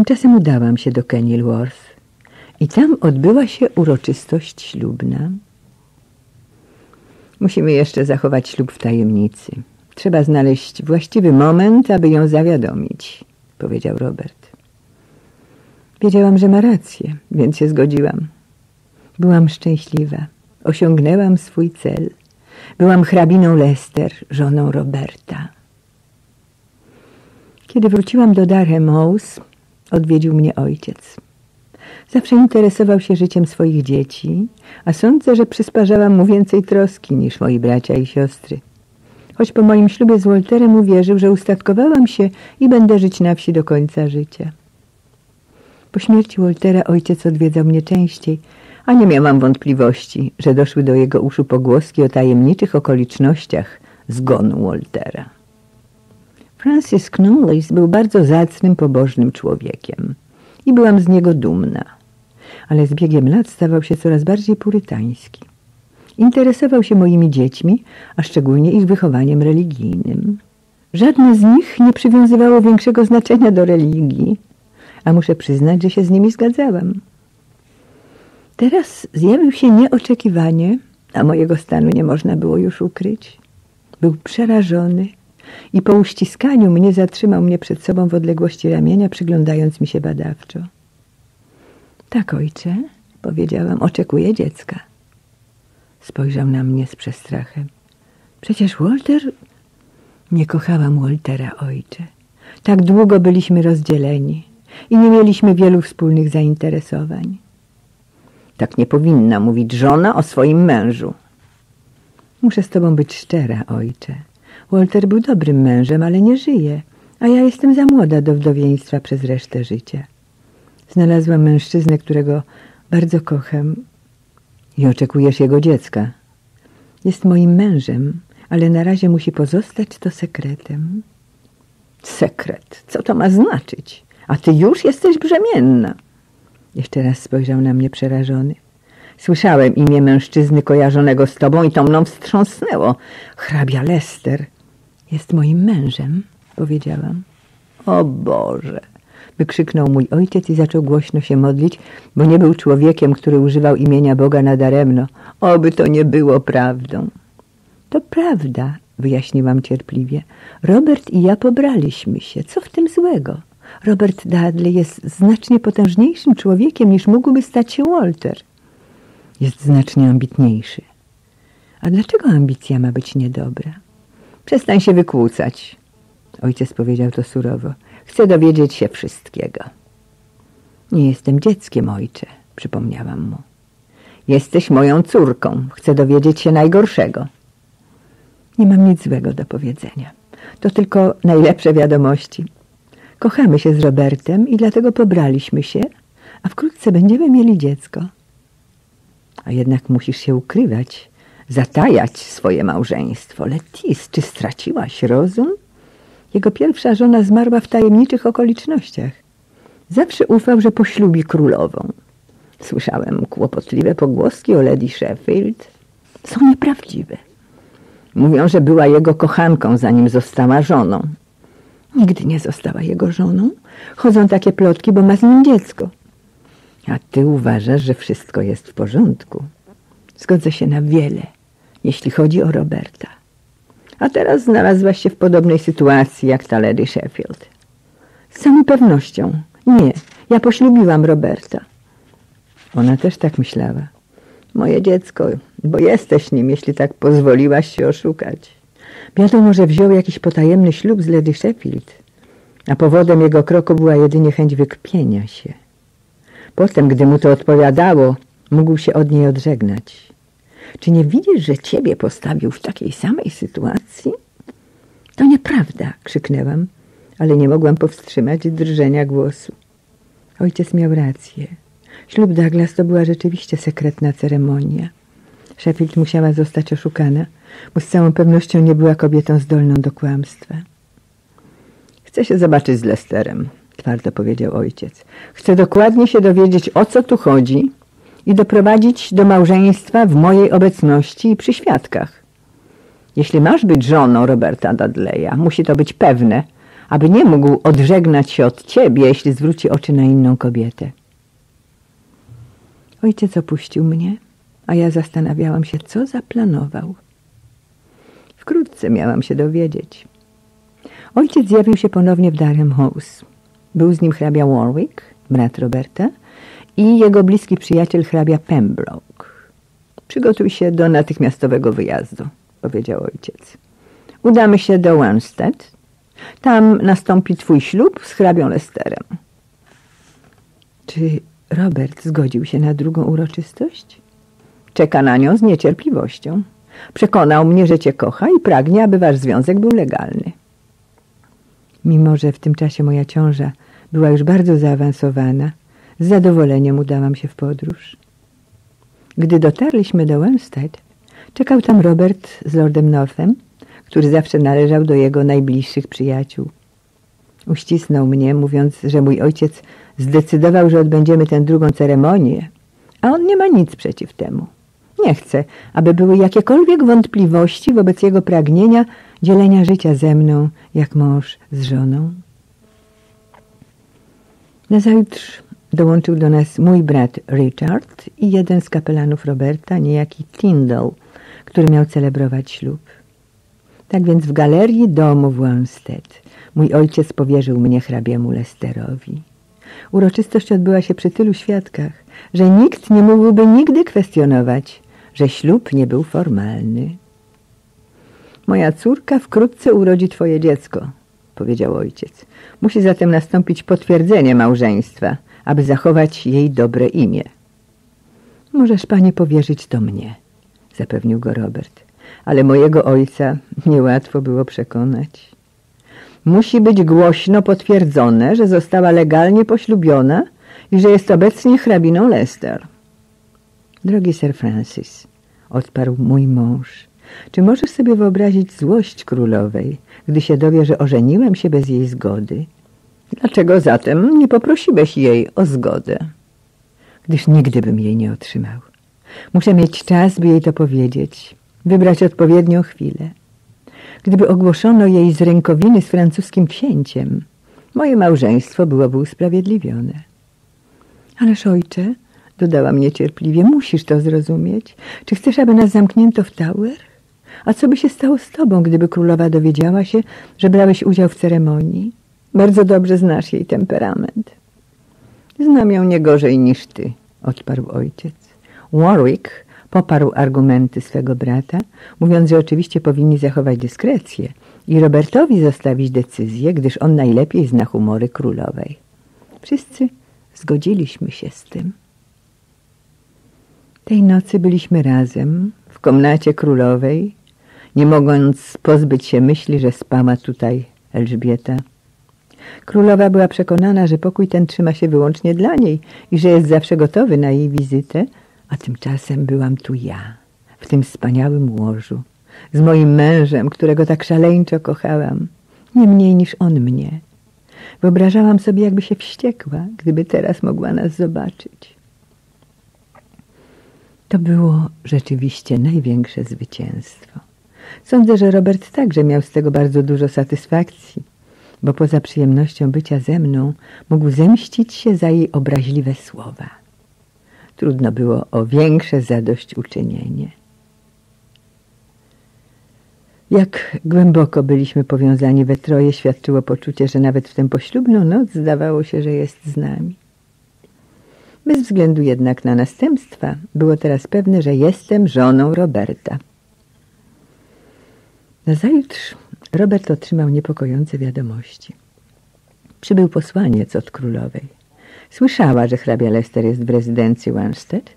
Tymczasem udałam się do Kenilworth i tam odbyła się uroczystość ślubna. Musimy jeszcze zachować ślub w tajemnicy. Trzeba znaleźć właściwy moment, aby ją zawiadomić, powiedział Robert. Wiedziałam, że ma rację, więc się zgodziłam. Byłam szczęśliwa. Osiągnęłam swój cel. Byłam hrabiną Lester, żoną Roberta. Kiedy wróciłam do House, odwiedził mnie ojciec. Zawsze interesował się życiem swoich dzieci, a sądzę, że przysparzałam mu więcej troski niż moi bracia i siostry. Choć po moim ślubie z Walterem uwierzył, że ustatkowałam się i będę żyć na wsi do końca życia. Po śmierci Waltera ojciec odwiedzał mnie częściej, a nie miałam wątpliwości, że doszły do jego uszu pogłoski o tajemniczych okolicznościach zgonu Waltera. Francis Knowles był bardzo zacnym, pobożnym człowiekiem i byłam z niego dumna, ale z biegiem lat stawał się coraz bardziej purytański. Interesował się moimi dziećmi, a szczególnie ich wychowaniem religijnym. Żadne z nich nie przywiązywało większego znaczenia do religii, a muszę przyznać, że się z nimi zgadzałam. Teraz zjawił się nieoczekiwanie, a mojego stanu nie można było już ukryć. Był przerażony i po uściskaniu mnie zatrzymał mnie przed sobą w odległości ramienia, przyglądając mi się badawczo. Tak, ojcze, powiedziałam, oczekuję dziecka. Spojrzał na mnie z przestrachem. Przecież Walter... Nie kochałam Waltera, ojcze. Tak długo byliśmy rozdzieleni i nie mieliśmy wielu wspólnych zainteresowań. Tak nie powinna mówić żona o swoim mężu. Muszę z tobą być szczera, ojcze. Walter był dobrym mężem, ale nie żyje, a ja jestem za młoda do wdowieństwa przez resztę życia. Znalazłam mężczyznę, którego bardzo kocham i oczekujesz jego dziecka. Jest moim mężem, ale na razie musi pozostać to sekretem. Sekret? Co to ma znaczyć? A ty już jesteś brzemienna. Jeszcze raz spojrzał na mnie przerażony. Słyszałem imię mężczyzny kojarzonego z tobą i to mną wstrząsnęło. Hrabia Lester jest moim mężem, powiedziałam. O Boże! wykrzyknął mój ojciec i zaczął głośno się modlić, bo nie był człowiekiem, który używał imienia Boga nadaremno. Oby to nie było prawdą. To prawda, wyjaśniłam cierpliwie. Robert i ja pobraliśmy się. Co w tym złego? Robert Dudley jest znacznie potężniejszym człowiekiem niż mógłby stać się Walter. Jest znacznie ambitniejszy. A dlaczego ambicja ma być niedobra? Przestań się wykłócać. Ojciec powiedział to surowo. Chcę dowiedzieć się wszystkiego. Nie jestem dzieckiem, ojcze, przypomniałam mu. Jesteś moją córką. Chcę dowiedzieć się najgorszego. Nie mam nic złego do powiedzenia. To tylko najlepsze wiadomości. Kochamy się z Robertem i dlatego pobraliśmy się, a wkrótce będziemy mieli dziecko. A jednak musisz się ukrywać, zatajać swoje małżeństwo. Letis, czy straciłaś rozum? Jego pierwsza żona zmarła w tajemniczych okolicznościach. Zawsze ufał, że poślubi królową. Słyszałem kłopotliwe pogłoski o Lady Sheffield. Są nieprawdziwe. Mówią, że była jego kochanką, zanim została żoną. Nigdy nie została jego żoną. Chodzą takie plotki, bo ma z nim dziecko. A ty uważasz, że wszystko jest w porządku. Zgodzę się na wiele, jeśli chodzi o Roberta. A teraz znalazłaś się w podobnej sytuacji jak ta Lady Sheffield. Z całą pewnością. Nie, ja poślubiłam Roberta. Ona też tak myślała. Moje dziecko, bo jesteś nim, jeśli tak pozwoliłaś się oszukać. Wiadomo, że wziął jakiś potajemny ślub z Lady Sheffield, a powodem jego kroku była jedynie chęć wykpienia się. Potem, gdy mu to odpowiadało, mógł się od niej odżegnać. Czy nie widzisz, że ciebie postawił w takiej samej sytuacji? To nieprawda, krzyknęłam, ale nie mogłam powstrzymać drżenia głosu. Ojciec miał rację. Ślub Douglas to była rzeczywiście sekretna ceremonia. Sheffield musiała zostać oszukana, bo z całą pewnością nie była kobietą zdolną do kłamstwa. Chcę się zobaczyć z Lesterem, twardo powiedział ojciec. Chcę dokładnie się dowiedzieć, o co tu chodzi i doprowadzić do małżeństwa w mojej obecności i przy świadkach. Jeśli masz być żoną Roberta Dudleya, musi to być pewne, aby nie mógł odżegnać się od ciebie, jeśli zwróci oczy na inną kobietę. Ojciec opuścił mnie, a ja zastanawiałam się, co zaplanował. Wkrótce miałam się dowiedzieć. Ojciec zjawił się ponownie w Darham House. Był z nim hrabia Warwick, brat Roberta, i jego bliski przyjaciel hrabia Pembroke. Przygotuj się do natychmiastowego wyjazdu, powiedział ojciec. Udamy się do Wanstead. Tam nastąpi twój ślub z hrabią Lesterem. Czy Robert zgodził się na drugą uroczystość? Czeka na nią z niecierpliwością. Przekonał mnie, że cię kocha i pragnie, aby wasz związek był legalny. Mimo, że w tym czasie moja ciąża była już bardzo zaawansowana, z zadowoleniem udałam się w podróż. Gdy dotarliśmy do Wanstead, czekał tam Robert z Lordem Northem, który zawsze należał do jego najbliższych przyjaciół. Uścisnął mnie, mówiąc, że mój ojciec zdecydował, że odbędziemy tę drugą ceremonię, a on nie ma nic przeciw temu. Nie chce, aby były jakiekolwiek wątpliwości wobec jego pragnienia dzielenia życia ze mną, jak mąż z żoną. Nazajutrz dołączył do nas mój brat Richard i jeden z kapelanów Roberta, niejaki Tyndall, który miał celebrować ślub. Tak więc w galerii domu w Wanstead mój ojciec powierzył mnie hrabiemu Lesterowi. Uroczystość odbyła się przy tylu świadkach, że nikt nie mógłby nigdy kwestionować, że ślub nie był formalny. Moja córka wkrótce urodzi twoje dziecko, powiedział ojciec. Musi zatem nastąpić potwierdzenie małżeństwa, aby zachować jej dobre imię. Możesz pani powierzyć to mnie, zapewnił go Robert, ale mojego ojca niełatwo było przekonać. Musi być głośno potwierdzone, że została legalnie poślubiona i że jest obecnie hrabiną Lester. Drogi Sir Francis, odparł mój mąż, czy możesz sobie wyobrazić złość królowej, gdy się dowie, że ożeniłem się bez jej zgody? Dlaczego zatem nie poprosiłeś jej o zgodę? Gdyż nigdy bym jej nie otrzymał. Muszę mieć czas, by jej to powiedzieć, wybrać odpowiednią chwilę. Gdyby ogłoszono jej z rękowiny z francuskim księciem, moje małżeństwo byłoby usprawiedliwione. Ależ ojcze, dodałam niecierpliwie, musisz to zrozumieć. Czy chcesz, aby nas zamknięto w Tower? A co by się stało z tobą, gdyby królowa dowiedziała się, że brałeś udział w ceremonii? Bardzo dobrze znasz jej temperament. Znam ją nie gorzej niż ty, odparł ojciec. Warwick poparł argumenty swego brata, mówiąc, że oczywiście powinni zachować dyskrecję i Robertowi zostawić decyzję, gdyż on najlepiej zna humory królowej. Wszyscy zgodziliśmy się z tym. Tej nocy byliśmy razem w komnacie królowej, nie mogąc pozbyć się myśli, że spała tutaj Elżbieta. Królowa była przekonana, że pokój ten trzyma się wyłącznie dla niej i że jest zawsze gotowy na jej wizytę, a tymczasem byłam tu ja, w tym wspaniałym łożu, z moim mężem, którego tak szaleńczo kochałam, nie mniej niż on mnie. Wyobrażałam sobie, jakby się wściekła, gdyby teraz mogła nas zobaczyć. To było rzeczywiście największe zwycięstwo. Sądzę, że Robert także miał z tego bardzo dużo satysfakcji, bo poza przyjemnością bycia ze mną mógł zemścić się za jej obraźliwe słowa. Trudno było o większe zadośćuczynienie. Jak głęboko byliśmy powiązani we troje, świadczyło poczucie, że nawet w tę poślubną noc zdawało się, że jest z nami. Bez względu jednak na następstwa, było teraz pewne, że jestem żoną Roberta. Nazajutrz Robert otrzymał niepokojące wiadomości. Przybył posłaniec od królowej. Słyszała, że hrabia Lester jest w rezydencji Wanstead.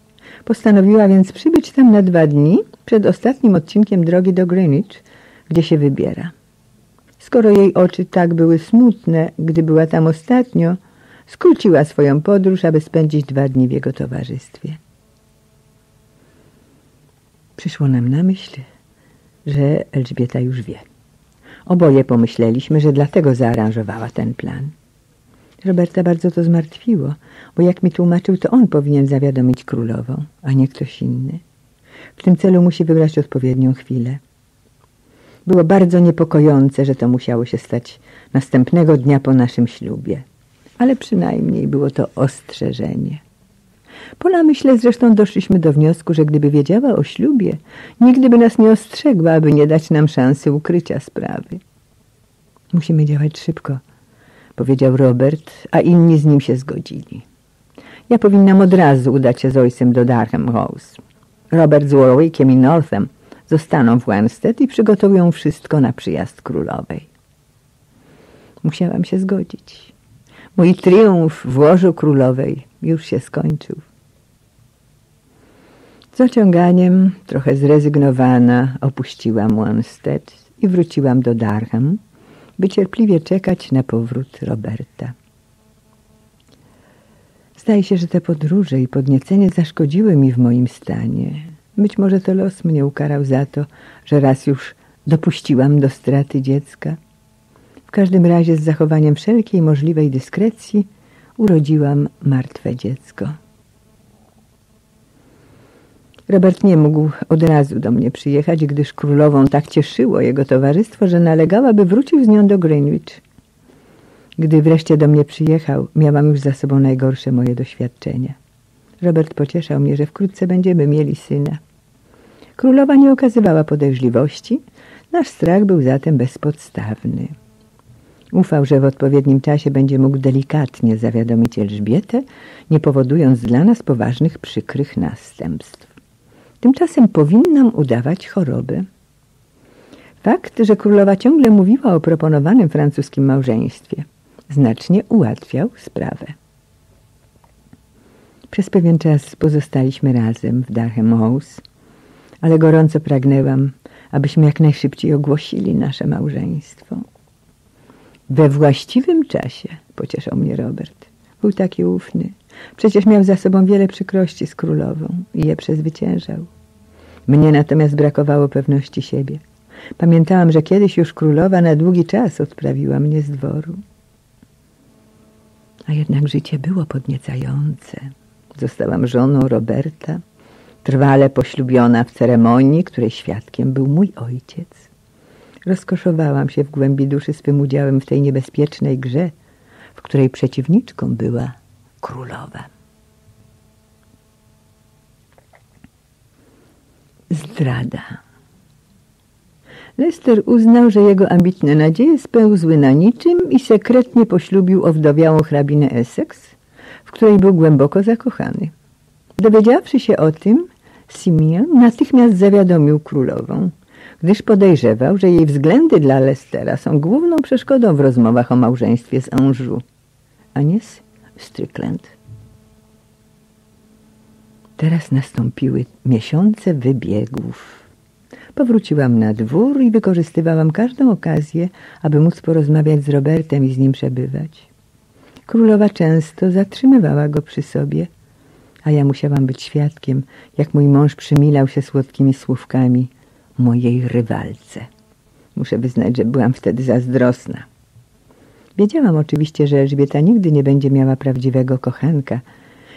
Postanowiła więc przybyć tam na dwa dni przed ostatnim odcinkiem drogi do Greenwich, gdzie się wybiera. Skoro jej oczy tak były smutne, gdy była tam ostatnio, skróciła swoją podróż, aby spędzić dwa dni w jego towarzystwie. Przyszło nam na myśl, że Elżbieta już wie. Oboje pomyśleliśmy, że dlatego zaaranżowała ten plan. Roberta bardzo to zmartwiło, bo jak mi tłumaczył, to on powinien zawiadomić królową, a nie ktoś inny. W tym celu musi wybrać odpowiednią chwilę. Było bardzo niepokojące, że to musiało się stać następnego dnia po naszym ślubie. Ale przynajmniej było to ostrzeżenie. Po namyśle zresztą doszliśmy do wniosku, że gdyby wiedziała o ślubie, nigdy by nas nie ostrzegła, aby nie dać nam szansy ukrycia sprawy. Musimy działać szybko, powiedział Robert, a inni z nim się zgodzili. Ja powinnam od razu udać się z ojcem do Darham House. Robert z Warwickiem i Northem zostaną w Wanstead i przygotowują wszystko na przyjazd królowej. Musiałam się zgodzić. Mój triumf w łożu królowej już się skończył. Z ociąganiem, trochę zrezygnowana, opuściłam Wanstead i wróciłam do Darham, by cierpliwie czekać na powrót Roberta. Zdaje się, że te podróże i podniecenie zaszkodziły mi w moim stanie. Być może to los mnie ukarał za to, że raz już dopuściłam do straty dziecka. W każdym razie z zachowaniem wszelkiej możliwej dyskrecji urodziłam martwe dziecko. Robert nie mógł od razu do mnie przyjechać, gdyż królową tak cieszyło jego towarzystwo, że nalegała, by wrócił z nią do Greenwich. Gdy wreszcie do mnie przyjechał, miałam już za sobą najgorsze moje doświadczenia. Robert pocieszał mnie, że wkrótce będziemy mieli syna. Królowa nie okazywała podejrzliwości, nasz strach był zatem bezpodstawny. Ufał, że w odpowiednim czasie będzie mógł delikatnie zawiadomić Elżbietę, nie powodując dla nas poważnych, przykrych następstw. Tymczasem powinnam udawać chorobę. Fakt, że królowa ciągle mówiła o proponowanym francuskim małżeństwie, znacznie ułatwiał sprawę. Przez pewien czas pozostaliśmy razem w Darham House, ale gorąco pragnęłam, abyśmy jak najszybciej ogłosili nasze małżeństwo. We właściwym czasie, pocieszał mnie Robert. Był taki ufny. Przecież miał za sobą wiele przykrości z królową i je przezwyciężał. Mnie natomiast brakowało pewności siebie. Pamiętałam, że kiedyś już królowa na długi czas odprawiła mnie z dworu. A jednak życie było podniecające. Zostałam żoną Roberta, trwale poślubiona w ceremonii, której świadkiem był mój ojciec. Rozkoszowałam się w głębi duszy swym udziałem w tej niebezpiecznej grze, w której przeciwniczką była królowa. Zdrada. Lester uznał, że jego ambitne nadzieje spełzły na niczym i sekretnie poślubił owdowiałą hrabinę Essex, w której był głęboko zakochany. Dowiedziawszy się o tym, Simeon natychmiast zawiadomił królową, gdyż podejrzewał, że jej względy dla Lestera są główną przeszkodą w rozmowach o małżeństwie z Anjou, a nie z Strickland. Teraz nastąpiły miesiące wybiegów. Powróciłam na dwór i wykorzystywałam każdą okazję, aby móc porozmawiać z Robertem i z nim przebywać. Królowa często zatrzymywała go przy sobie, a ja musiałam być świadkiem, jak mój mąż przymilał się słodkimi słówkami mojej rywalce. Muszę wyznać, że byłam wtedy zazdrosna. Wiedziałam oczywiście, że Elżbieta nigdy nie będzie miała prawdziwego kochanka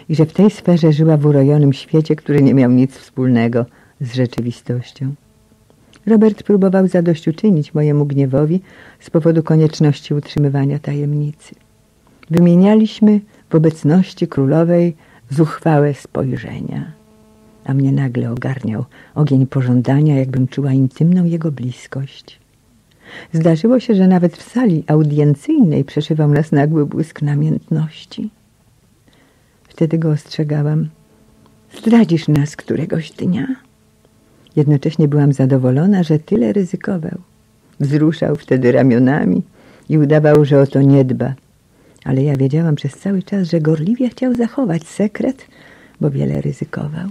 i że w tej sferze żyła w urojonym świecie, który nie miał nic wspólnego z rzeczywistością. Robert próbował zadośćuczynić mojemu gniewowi z powodu konieczności utrzymywania tajemnicy. Wymienialiśmy w obecności królowej zuchwałe spojrzenia, a mnie nagle ogarniał ogień pożądania, jakbym czuła intymną jego bliskość. Zdarzyło się, że nawet w sali audiencyjnej przeszywał nas nagły błysk namiętności. Wtedy go ostrzegałam. Zdradzisz nas któregoś dnia. Jednocześnie byłam zadowolona, że tyle ryzykował. Wzruszał wtedy ramionami i udawał, że o to nie dba. Ale ja wiedziałam przez cały czas, że gorliwie chciał zachować sekret, bo wiele ryzykował.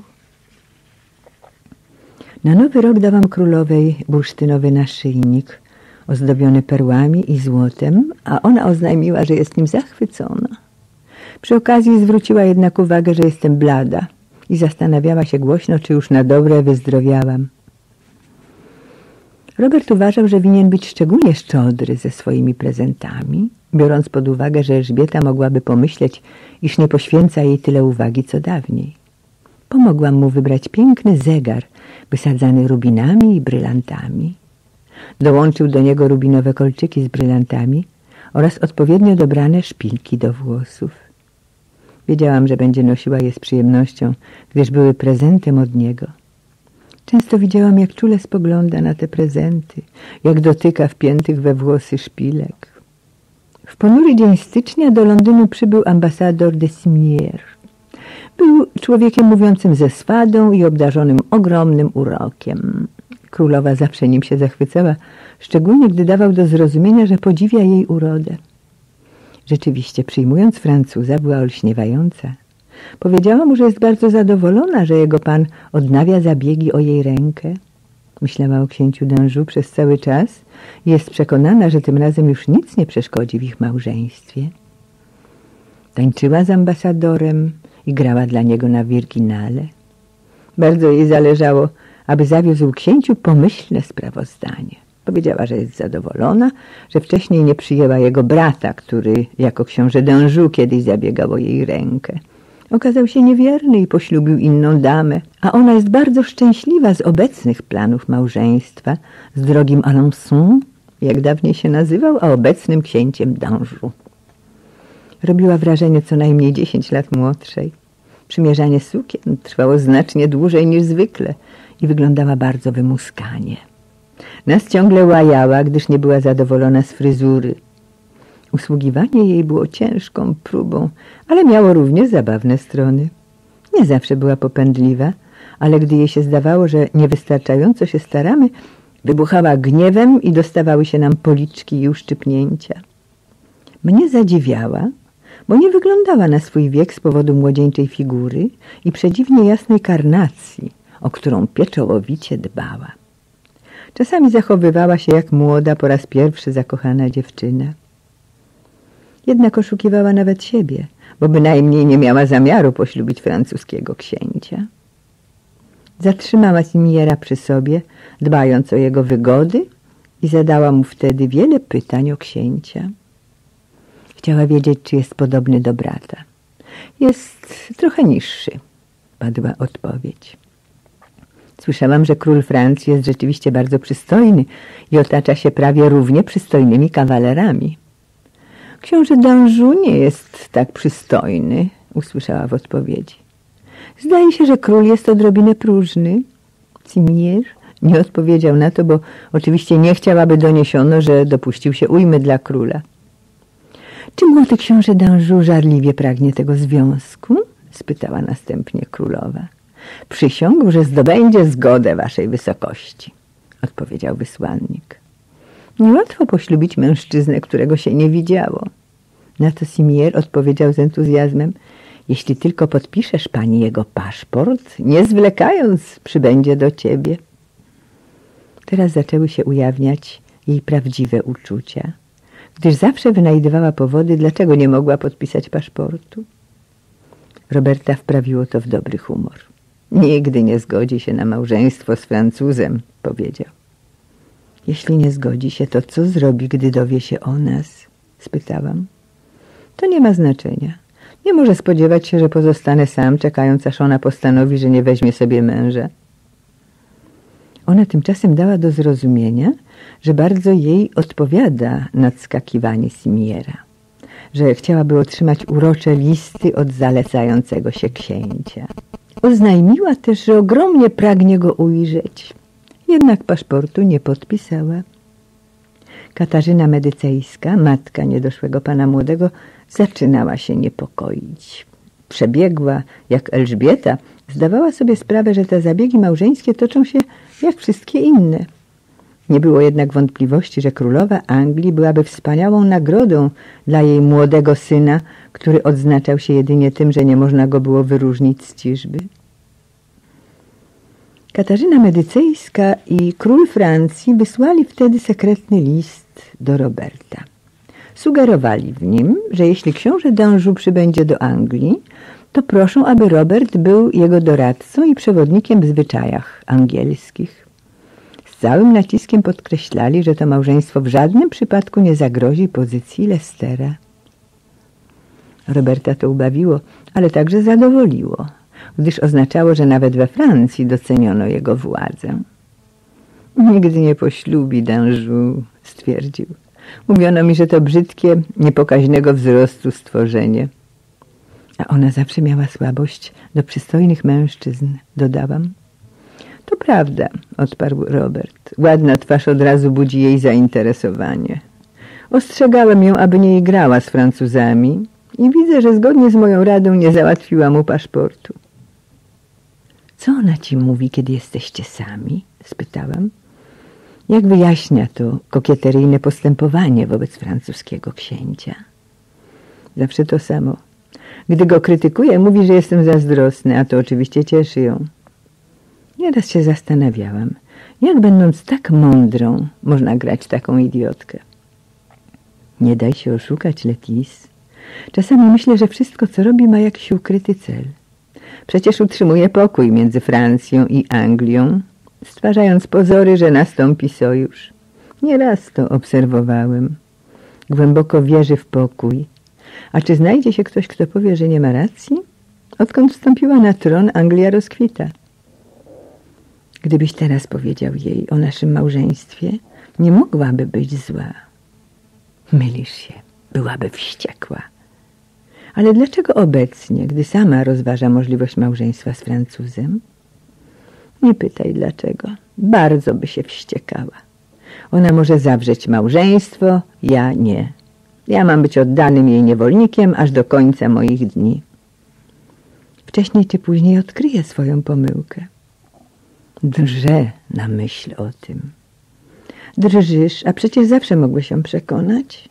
Na nowy rok dałam królowej bursztynowy naszyjnik, ozdobiony perłami i złotem, a ona oznajmiła, że jest nim zachwycona. Przy okazji zwróciła jednak uwagę, że jestem blada i zastanawiała się głośno, czy już na dobre wyzdrowiałam. Robert uważał, że winien być szczególnie szczodry ze swoimi prezentami, biorąc pod uwagę, że Elżbieta mogłaby pomyśleć, iż nie poświęca jej tyle uwagi co dawniej. Pomogłam mu wybrać piękny zegar, wysadzany rubinami i brylantami. Dołączył do niego rubinowe kolczyki z brylantami oraz odpowiednio dobrane szpilki do włosów. Wiedziałam, że będzie nosiła je z przyjemnością, gdyż były prezentem od niego. Często widziałam, jak czule spogląda na te prezenty, jak dotyka wpiętych we włosy szpilek. W ponury dzień stycznia do Londynu przybył ambasador de Simier. Był człowiekiem mówiącym ze swadą i obdarzonym ogromnym urokiem. Królowa zawsze nim się zachwycała, szczególnie gdy dawał do zrozumienia, że podziwia jej urodę. Rzeczywiście, przyjmując Francuza, była olśniewająca. Powiedziała mu, że jest bardzo zadowolona, że jego pan odnawia zabiegi o jej rękę. Myślała o księciu Dężu przez cały czas i jest przekonana, że tym razem już nic nie przeszkodzi w ich małżeństwie. Tańczyła z ambasadorem i grała dla niego na wirginale. Bardzo jej zależało, aby zawiózł księciu pomyślne sprawozdanie. Powiedziała, że jest zadowolona, że wcześniej nie przyjęła jego brata, który jako książę Dężu kiedyś zabiegał o jej rękę. Okazał się niewierny i poślubił inną damę, a ona jest bardzo szczęśliwa z obecnych planów małżeństwa z drogim Alençon, jak dawniej się nazywał, a obecnym księciem Dążu. Robiła wrażenie co najmniej dziesięć lat młodszej. Przymierzanie sukien trwało znacznie dłużej niż zwykle wyglądała bardzo wymuskanie. Nas ciągle łajała, gdyż nie była zadowolona z fryzury. Usługiwanie jej było ciężką próbą, ale miało również zabawne strony. Nie zawsze była popędliwa, ale gdy jej się zdawało, że niewystarczająco się staramy, wybuchała gniewem i dostawały się nam policzki i uszczypnięcia. Mnie zadziwiała, bo nie wyglądała na swój wiek z powodu młodzieńczej figury i przedziwnie jasnej karnacji, o którą pieczołowicie dbała. Czasami zachowywała się jak młoda, po raz pierwszy zakochana dziewczyna. Jednak oszukiwała nawet siebie, bo bynajmniej nie miała zamiaru poślubić francuskiego księcia. Zatrzymała Simiera przy sobie, dbając o jego wygody i zadała mu wtedy wiele pytań o księcia. Chciała wiedzieć, czy jest podobny do brata. Jest trochę niższy, padła odpowiedź. Słyszałam, że król Francji jest rzeczywiście bardzo przystojny i otacza się prawie równie przystojnymi kawalerami. Książę D'Anjou nie jest tak przystojny, usłyszała w odpowiedzi. Zdaje się, że król jest odrobinę próżny. Cimier nie odpowiedział na to, bo oczywiście nie chciał, aby doniesiono, że dopuścił się ujmy dla króla. Czy młody książę D'Anjou żarliwie pragnie tego związku? spytała następnie królowa. Przysiągł, że zdobędzie zgodę waszej wysokości, odpowiedział wysłannik. Niełatwo poślubić mężczyznę, którego się nie widziało. Na to Simier odpowiedział z entuzjazmem, jeśli tylko podpiszesz pani jego paszport, nie zwlekając przybędzie do ciebie. Teraz zaczęły się ujawniać jej prawdziwe uczucia, gdyż zawsze wynajdywała powody, dlaczego nie mogła podpisać paszportu. Roberta wprawiło to w dobry humor. Nigdy nie zgodzi się na małżeństwo z Francuzem, powiedział. Jeśli nie zgodzi się, to co zrobi, gdy dowie się o nas? spytałam. To nie ma znaczenia. Nie może spodziewać się, że pozostanę sam, czekając aż ona postanowi, że nie weźmie sobie męża. Ona tymczasem dała do zrozumienia, że bardzo jej odpowiada nadskakiwanie Simiera, że chciałaby otrzymać urocze listy od zalecającego się księcia. Oznajmiła też, że ogromnie pragnie go ujrzeć, jednak paszportu nie podpisała. Katarzyna Medycejska, matka niedoszłego pana młodego, zaczynała się niepokoić. Przebiegła, jak Elżbieta, zdawała sobie sprawę, że te zabiegi małżeńskie toczą się jak wszystkie inne. Nie było jednak wątpliwości, że królowa Anglii byłaby wspaniałą nagrodą dla jej młodego syna, który odznaczał się jedynie tym, że nie można go było wyróżnić z ciżby. Katarzyna Medycejska i król Francji wysłali wtedy sekretny list do Roberta. Sugerowali w nim, że jeśli książę Dążu przybędzie do Anglii, to proszą, aby Robert był jego doradcą i przewodnikiem w zwyczajach angielskich. Z całym naciskiem podkreślali, że to małżeństwo w żadnym przypadku nie zagrozi pozycji Lestera. Roberta to ubawiło, ale także zadowoliło, gdyż oznaczało, że nawet we Francji doceniono jego władzę. Nigdy nie poślubi D'Anjou, stwierdził. Mówiono mi, że to brzydkie, niepokaźnego wzrostu stworzenie. A ona zawsze miała słabość do przystojnych mężczyzn, dodałam. To prawda, odparł Robert. Ładna twarz od razu budzi jej zainteresowanie. Ostrzegałem ją, aby nie igrała z Francuzami i widzę, że zgodnie z moją radą nie załatwiła mu paszportu. Co ona ci mówi, kiedy jesteście sami? spytałam. Jak wyjaśnia to kokieteryjne postępowanie wobec francuskiego księcia? Zawsze to samo. Gdy go krytykuje, mówi, że jestem zazdrosny, a to oczywiście cieszy ją. Nieraz się zastanawiałam, jak będąc tak mądrą, można grać taką idiotkę. Nie daj się oszukać, Letis. Czasami myślę, że wszystko, co robi, ma jakiś ukryty cel. Przecież utrzymuje pokój między Francją i Anglią, stwarzając pozory, że nastąpi sojusz. Nieraz to obserwowałem. Głęboko wierzy w pokój. A czy znajdzie się ktoś, kto powie, że nie ma racji? Odkąd wstąpiła na tron, Anglia rozkwita. Gdybyś teraz powiedział jej o naszym małżeństwie, nie mogłaby być zła. Mylisz się, byłaby wściekła. Ale dlaczego obecnie, gdy sama rozważa możliwość małżeństwa z Francuzem? Nie pytaj dlaczego. Bardzo by się wściekała. Ona może zawrzeć małżeństwo, ja nie. Ja mam być oddanym jej niewolnikiem aż do końca moich dni. Wcześniej czy później odkryje swoją pomyłkę. Drżę na myśl o tym. Drżysz, a przecież zawsze mogłeś się przekonać.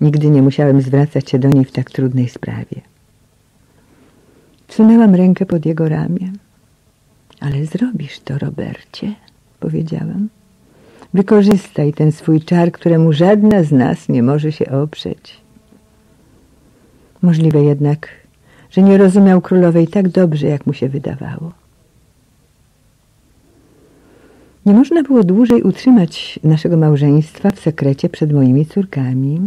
Nigdy nie musiałem zwracać się do niej w tak trudnej sprawie. Wsunęłam rękę pod jego ramię. Ale zrobisz to, Robercie, powiedziałam. Wykorzystaj ten swój czar, któremu żadna z nas nie może się oprzeć. Możliwe jednak, że nie rozumiał królowej tak dobrze, jak mu się wydawało. Nie można było dłużej utrzymać naszego małżeństwa w sekrecie przed moimi córkami.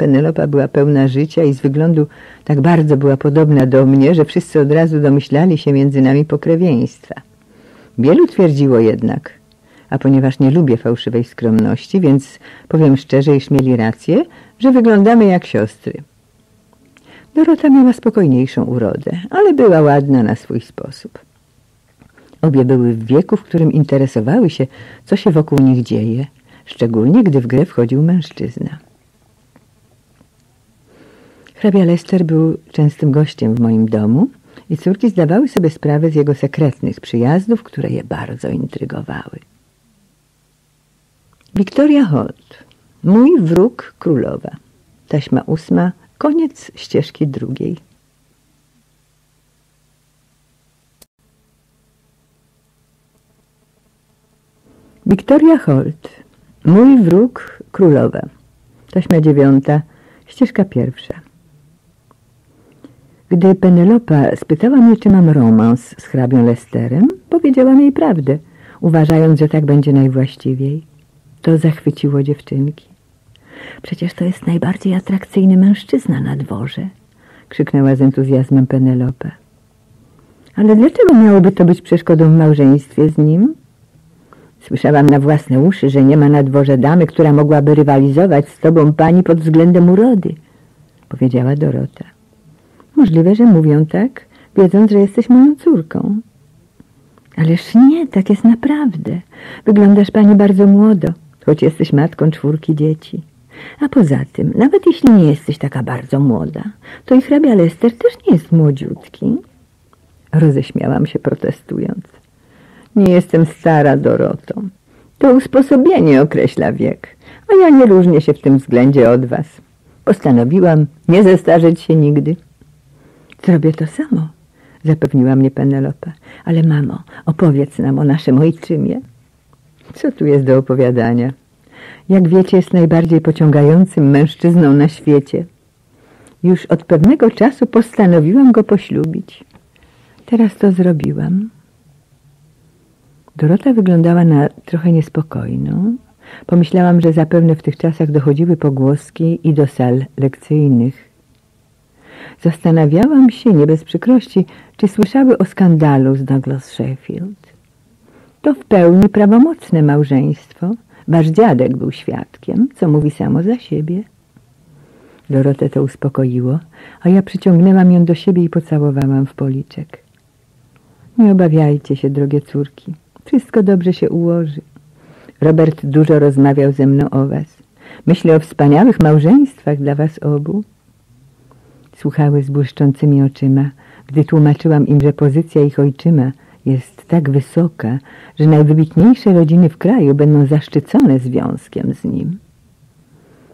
Penelopa była pełna życia i z wyglądu tak bardzo była podobna do mnie, że wszyscy od razu domyślali się między nami pokrewieństwa. Wielu twierdziło jednak, a ponieważ nie lubię fałszywej skromności, więc powiem szczerze, iż mieli rację, że wyglądamy jak siostry. Dorota miała spokojniejszą urodę, ale była ładna na swój sposób. Obie były w wieku, w którym interesowały się, co się wokół nich dzieje, szczególnie gdy w grę wchodził mężczyzna. Hrabia Lester był częstym gościem w moim domu i córki zdawały sobie sprawę z jego sekretnych przyjazdów, które je bardzo intrygowały. Wiktoria Holt. Mój wróg królowa. Taśma ósma. Koniec ścieżki drugiej. Wiktoria Holt. Mój wróg królowa. Taśma dziewiąta. Ścieżka pierwsza. Gdy Penelopa spytała mnie, czy mam romans z hrabią Lesterem, powiedziałam jej prawdę, uważając, że tak będzie najwłaściwiej. To zachwyciło dziewczynki. Przecież to jest najbardziej atrakcyjny mężczyzna na dworze, krzyknęła z entuzjazmem Penelope. Ale dlaczego miałoby to być przeszkodą w małżeństwie z nim? Słyszałam na własne uszy, że nie ma na dworze damy, która mogłaby rywalizować z tobą pani pod względem urody, powiedziała Dorota. Możliwe, że mówią tak, wiedząc, że jesteś moją córką. Ależ nie, tak jest naprawdę. Wyglądasz pani bardzo młodo, choć jesteś matką czwórki dzieci. A poza tym, nawet jeśli nie jesteś taka bardzo młoda, to i hrabia Lester też nie jest młodziutki. Roześmiałam się protestując. Nie jestem stara, Doroto. To usposobienie określa wiek, a ja nie różnię się w tym względzie od was. Postanowiłam nie zestarzeć się nigdy. Zrobię to samo, zapewniła mnie Penelope. Ale mamo, opowiedz nam o naszym ojczymie. Co tu jest do opowiadania? Jak wiecie, jest najbardziej pociągającym mężczyzną na świecie. Już od pewnego czasu postanowiłam go poślubić. Teraz to zrobiłam. Dorota wyglądała na trochę niespokojną. Pomyślałam, że zapewne w tych czasach dochodziły pogłoski i do sal lekcyjnych. Zastanawiałam się, nie bez przykrości, czy słyszały o skandalu z Douglas Sheffield. To w pełni prawomocne małżeństwo, Wasz dziadek był świadkiem, co mówi samo za siebie. Dorotę to uspokoiło, a ja przyciągnęłam ją do siebie i pocałowałam w policzek. Nie obawiajcie się, drogie córki. Wszystko dobrze się ułoży. Robert dużo rozmawiał ze mną o was. Myślę o wspaniałych małżeństwach dla was obu. Słuchały z błyszczącymi oczyma, gdy tłumaczyłam im, że pozycja ich ojczyma jest tak wysoka, że najwybitniejsze rodziny w kraju będą zaszczycone związkiem z nim.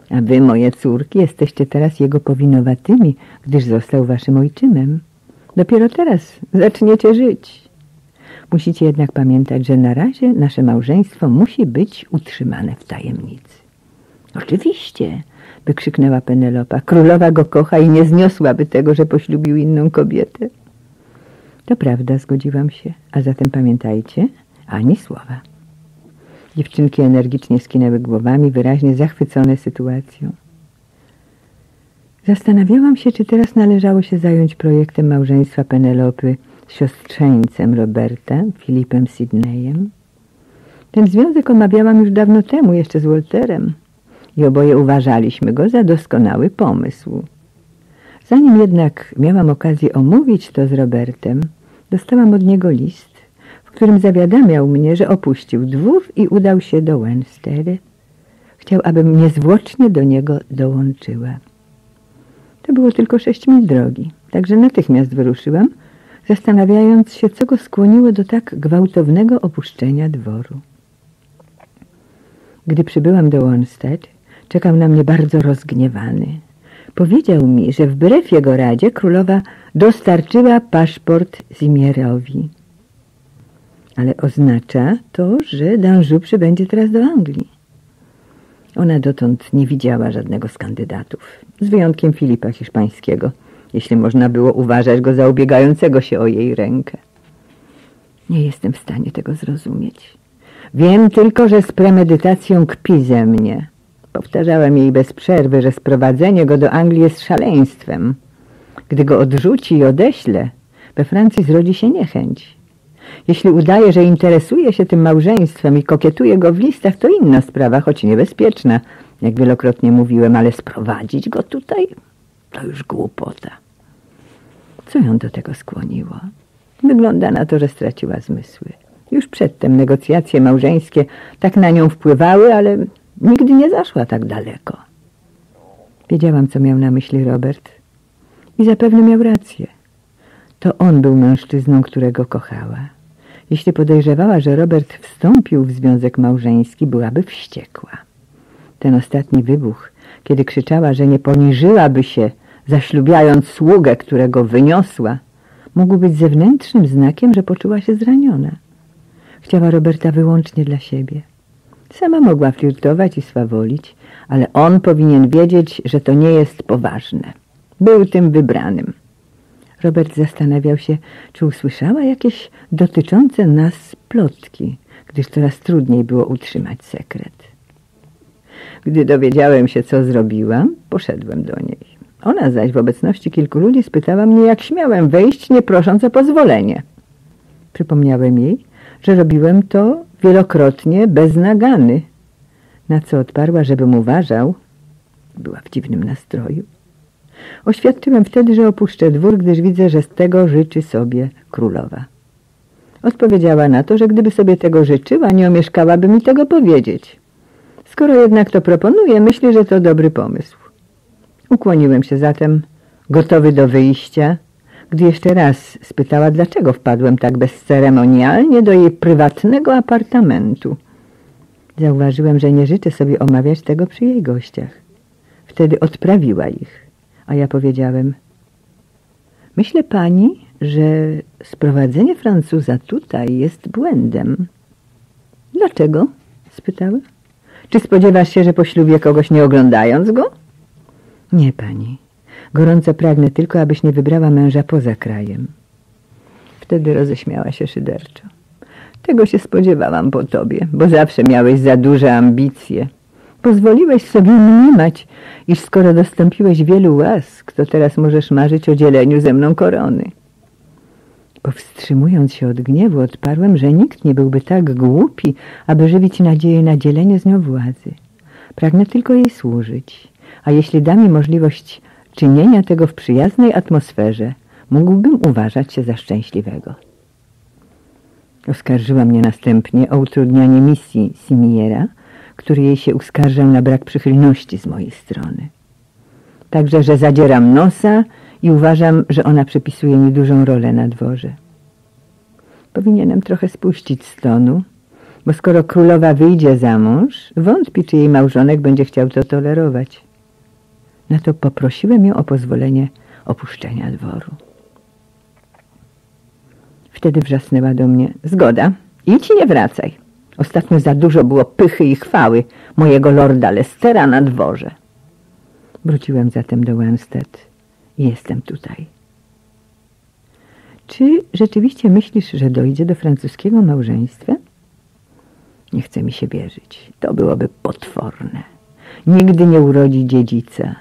A wy, moje córki, jesteście teraz jego powinowatymi, gdyż został waszym ojczymem. Dopiero teraz zaczniecie żyć. Musicie jednak pamiętać, że na razie nasze małżeństwo musi być utrzymane w tajemnicy. Oczywiście, wykrzyknęła Penelopa. Królowa go kocha i nie zniosłaby tego, że poślubił inną kobietę. To prawda, zgodziłam się. A zatem pamiętajcie, ani słowa. Dziewczynki energicznie skinęły głowami, wyraźnie zachwycone sytuacją. Zastanawiałam się, czy teraz należało się zająć projektem małżeństwa Penelopy z siostrzeńcem Roberta, Filipem Sidneyem. Ten związek omawiałam już dawno temu, jeszcze z Walterem i oboje uważaliśmy go za doskonały pomysł. Zanim jednak miałam okazję omówić to z Robertem, dostałam od niego list, w którym zawiadamiał mnie, że opuścił dwór i udał się do Wenstery. Chciał, abym niezwłocznie do niego dołączyła. To było tylko sześć mil drogi, także natychmiast wyruszyłam, zastanawiając się, co go skłoniło do tak gwałtownego opuszczenia dworu. Gdy przybyłam do Wanstead, czekał na mnie bardzo rozgniewany. Powiedział mi, że wbrew jego radzie królowa dostarczyła paszport Zimierowi. Ale oznacza to, że D'Anjou przybędzie teraz do Anglii. Ona dotąd nie widziała żadnego z kandydatów, z wyjątkiem Filipa Hiszpańskiego, jeśli można było uważać go za ubiegającego się o jej rękę. Nie jestem w stanie tego zrozumieć. Wiem tylko, że z premedytacją kpi ze mnie. Powtarzałem jej bez przerwy, że sprowadzenie go do Anglii jest szaleństwem. Gdy go odrzuci i odeślę, we Francji zrodzi się niechęć. Jeśli udaje, że interesuje się tym małżeństwem i kokietuje go w listach, to inna sprawa, choć niebezpieczna, jak wielokrotnie mówiłem, ale sprowadzić go tutaj to już głupota. Co ją do tego skłoniło? Wygląda na to, że straciła zmysły. Już przedtem negocjacje małżeńskie tak na nią wpływały, ale nigdy nie zaszła tak daleko. Wiedziałam, co miał na myśli Robert i zapewne miał rację. To on był mężczyzną, którego kochała. Jeśli podejrzewała, że Robert wstąpił w związek małżeński, byłaby wściekła. Ten ostatni wybuch, kiedy krzyczała, że nie poniżyłaby się, zaślubiając sługę, którego wyniosła, mógł być zewnętrznym znakiem, że poczuła się zraniona. Chciała Roberta wyłącznie dla siebie. Sama mogła flirtować i swawolić, ale on powinien wiedzieć, że to nie jest poważne. Był tym wybranym. Robert zastanawiał się, czy usłyszała jakieś dotyczące nas plotki, gdyż coraz trudniej było utrzymać sekret. Gdy dowiedziałem się, co zrobiłam, poszedłem do niej. Ona zaś w obecności kilku ludzi spytała mnie, jak śmiałem wejść, nie prosząc o pozwolenie. Przypomniałem jej, że robiłem to wielokrotnie bez nagany, na co odparła, żebym uważał. Była w dziwnym nastroju. Oświadczyłem wtedy, że opuszczę dwór, gdyż widzę, że z tego życzy sobie królowa. Odpowiedziała na to, że gdyby sobie tego życzyła, nie omieszkałaby mi tego powiedzieć. Skoro jednak to proponuje, myślę, że to dobry pomysł. Ukłoniłem się zatem, gotowy do wyjścia, gdy jeszcze raz spytała, dlaczego wpadłem tak bezceremonialnie do jej prywatnego apartamentu. Zauważyłem, że nie życzę sobie omawiać tego przy jej gościach. Wtedy odprawiła ich, a ja powiedziałem Myślę pani, że sprowadzenie Francuza tutaj jest błędem. Dlaczego? spytała. Czy spodziewasz się, że poślubię kogoś nie oglądając go? Nie, pani. Gorąco pragnę tylko, abyś nie wybrała męża poza krajem. Wtedy roześmiała się szyderczo. Tego się spodziewałam po tobie, bo zawsze miałeś za duże ambicje. Pozwoliłeś sobie mniemać, iż skoro dostąpiłeś wielu łask, to teraz możesz marzyć o dzieleniu ze mną korony. Powstrzymując się od gniewu, odparłem, że nikt nie byłby tak głupi, aby żywić nadzieję na dzielenie z nią władzy. Pragnę tylko jej służyć, a jeśli da mi możliwość czynienia tego w przyjaznej atmosferze, mógłbym uważać się za szczęśliwego. Oskarżyła mnie następnie o utrudnianie misji Simiera, który jej się uskarżał na brak przychylności z mojej strony. Także, że zadzieram nosa i uważam, że ona przypisuje mi dużą rolę na dworze. Powinienem trochę spuścić z tonu, bo skoro królowa wyjdzie za mąż, wątpi, czy jej małżonek będzie chciał to tolerować. Na to poprosiłem ją o pozwolenie opuszczenia dworu. Wtedy wrzasnęła do mnie, zgoda, idź i nie wracaj. Ostatnio za dużo było pychy i chwały mojego lorda Lestera na dworze. Wróciłem zatem do Wanstead i jestem tutaj. Czy rzeczywiście myślisz, że dojdzie do francuskiego małżeństwa? Nie chce mi się wierzyć. To byłoby potworne. Nigdy nie urodzi dziedzica.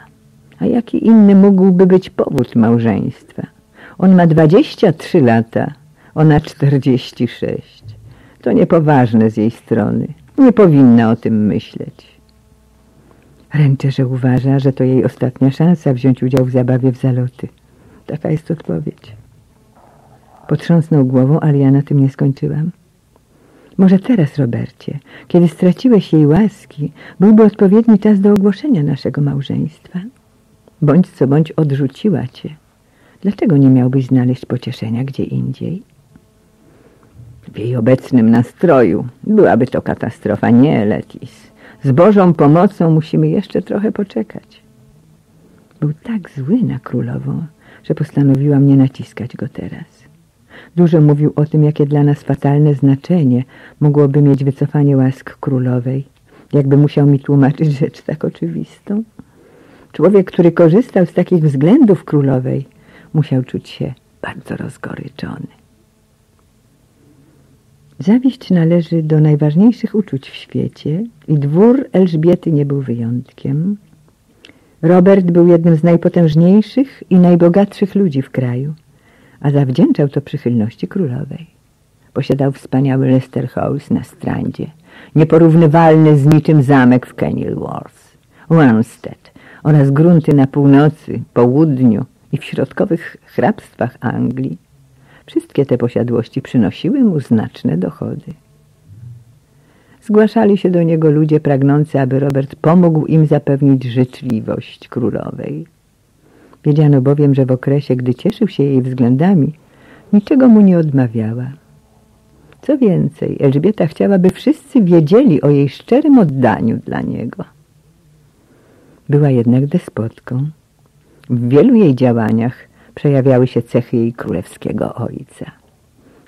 A jaki inny mógłby być powód małżeństwa? On ma 23 lata, ona 46. To niepoważne z jej strony. Nie powinna o tym myśleć. Ręczę, że uważa, że to jej ostatnia szansa wziąć udział w zabawie w zaloty. Taka jest odpowiedź. Potrząsnął głową, ale ja na tym nie skończyłam. Może teraz, Robercie, kiedy straciłeś jej łaski, byłby odpowiedni czas do ogłoszenia naszego małżeństwa. Bądź co bądź odrzuciła cię. Dlaczego nie miałbyś znaleźć pocieszenia gdzie indziej? W jej obecnym nastroju byłaby to katastrofa, nie, Letis. Z Bożą pomocą musimy jeszcze trochę poczekać. Był tak zły na królową, że postanowiłam nie naciskać go teraz. Dużo mówił o tym, jakie dla nas fatalne znaczenie mogłoby mieć wycofanie łask królowej. Jakby musiał mi tłumaczyć rzecz tak oczywistą. Człowiek, który korzystał z takich względów królowej, musiał czuć się bardzo rozgoryczony. Zawiść należy do najważniejszych uczuć w świecie i dwór Elżbiety nie był wyjątkiem. Robert był jednym z najpotężniejszych i najbogatszych ludzi w kraju, a zawdzięczał to przychylności królowej. Posiadał wspaniały Leicester House na Strandzie, nieporównywalny z niczym zamek w Kenilworth, Wanstead oraz grunty na północy, południu i w środkowych hrabstwach Anglii. Wszystkie te posiadłości przynosiły mu znaczne dochody. Zgłaszali się do niego ludzie pragnący, aby Robert pomógł im zapewnić życzliwość królowej. Wiedziano bowiem, że w okresie, gdy cieszył się jej względami, niczego mu nie odmawiała. Co więcej, Elżbieta chciała, by wszyscy wiedzieli o jej szczerym oddaniu dla niego. Była jednak despotką. W wielu jej działaniach przejawiały się cechy jej królewskiego ojca.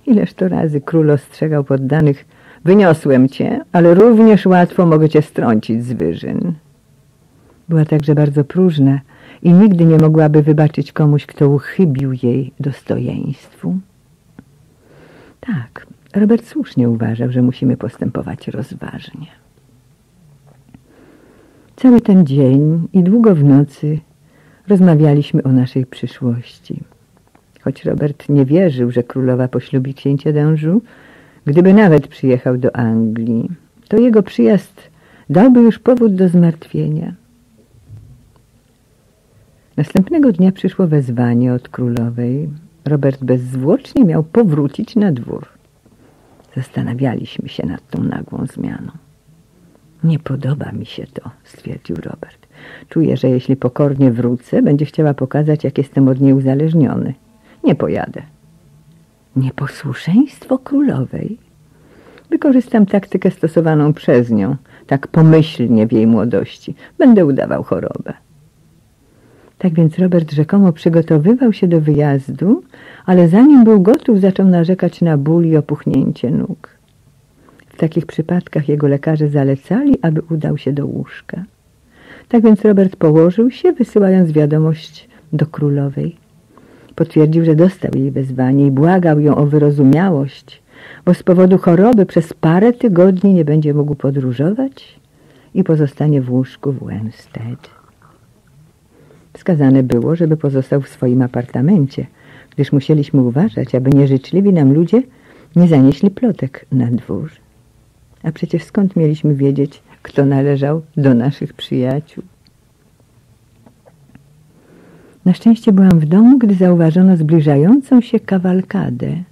Ileż to razy król ostrzegał poddanych, wyniosłem cię, ale również łatwo mogę cię strącić z wyżyn. Była także bardzo próżna i nigdy nie mogłaby wybaczyć komuś, kto uchybił jej dostojeństwu. Tak, Robert słusznie uważał, że musimy postępować rozważnie. Cały ten dzień i długo w nocy Rozmawialiśmy o naszej przyszłości. Choć Robert nie wierzył, że królowa poślubi księcia Dężu, gdyby nawet przyjechał do Anglii, to jego przyjazd dałby już powód do zmartwienia. Następnego dnia przyszło wezwanie od królowej. Robert bezzwłocznie miał powrócić na dwór. Zastanawialiśmy się nad tą nagłą zmianą. Nie podoba mi się to, stwierdził Robert. Czuję, że jeśli pokornie wrócę, będzie chciała pokazać, jak jestem od niej uzależniony. Nie pojadę. Nieposłuszeństwo królowej? Wykorzystam taktykę stosowaną przez nią, tak pomyślnie w jej młodości. Będę udawał chorobę. Tak więc Robert rzekomo przygotowywał się do wyjazdu, ale zanim był gotów, zaczął narzekać na ból i opuchnięcie nóg. W takich przypadkach jego lekarze zalecali, aby udał się do łóżka. Tak więc Robert położył się, wysyłając wiadomość do królowej. Potwierdził, że dostał jej wezwanie i błagał ją o wyrozumiałość, bo z powodu choroby przez parę tygodni nie będzie mógł podróżować i pozostanie w łóżku w Wanstead. Wskazane było, żeby pozostał w swoim apartamencie, gdyż musieliśmy uważać, aby nieżyczliwi nam ludzie nie zanieśli plotek na dwór. A przecież skąd mieliśmy wiedzieć, kto należał do naszych przyjaciół? Na szczęście byłam w domu, gdy zauważono zbliżającą się kawalkadę.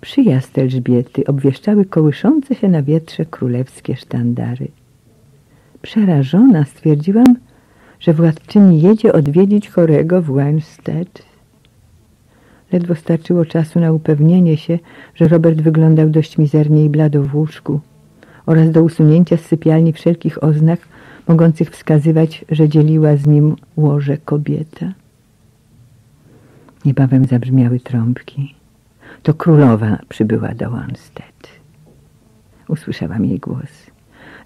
Przyjazd Elżbiety obwieszczały kołyszące się na wietrze królewskie sztandary. Przerażona stwierdziłam, że władczyni jedzie odwiedzić chorego w Wanstead. Ledwo starczyło czasu na upewnienie się, że Robert wyglądał dość mizernie i blado w łóżku oraz do usunięcia z sypialni wszelkich oznak mogących wskazywać, że dzieliła z nim łoże kobieta. Niebawem zabrzmiały trąbki. To królowa przybyła do Wanstead. Usłyszałam jej głos.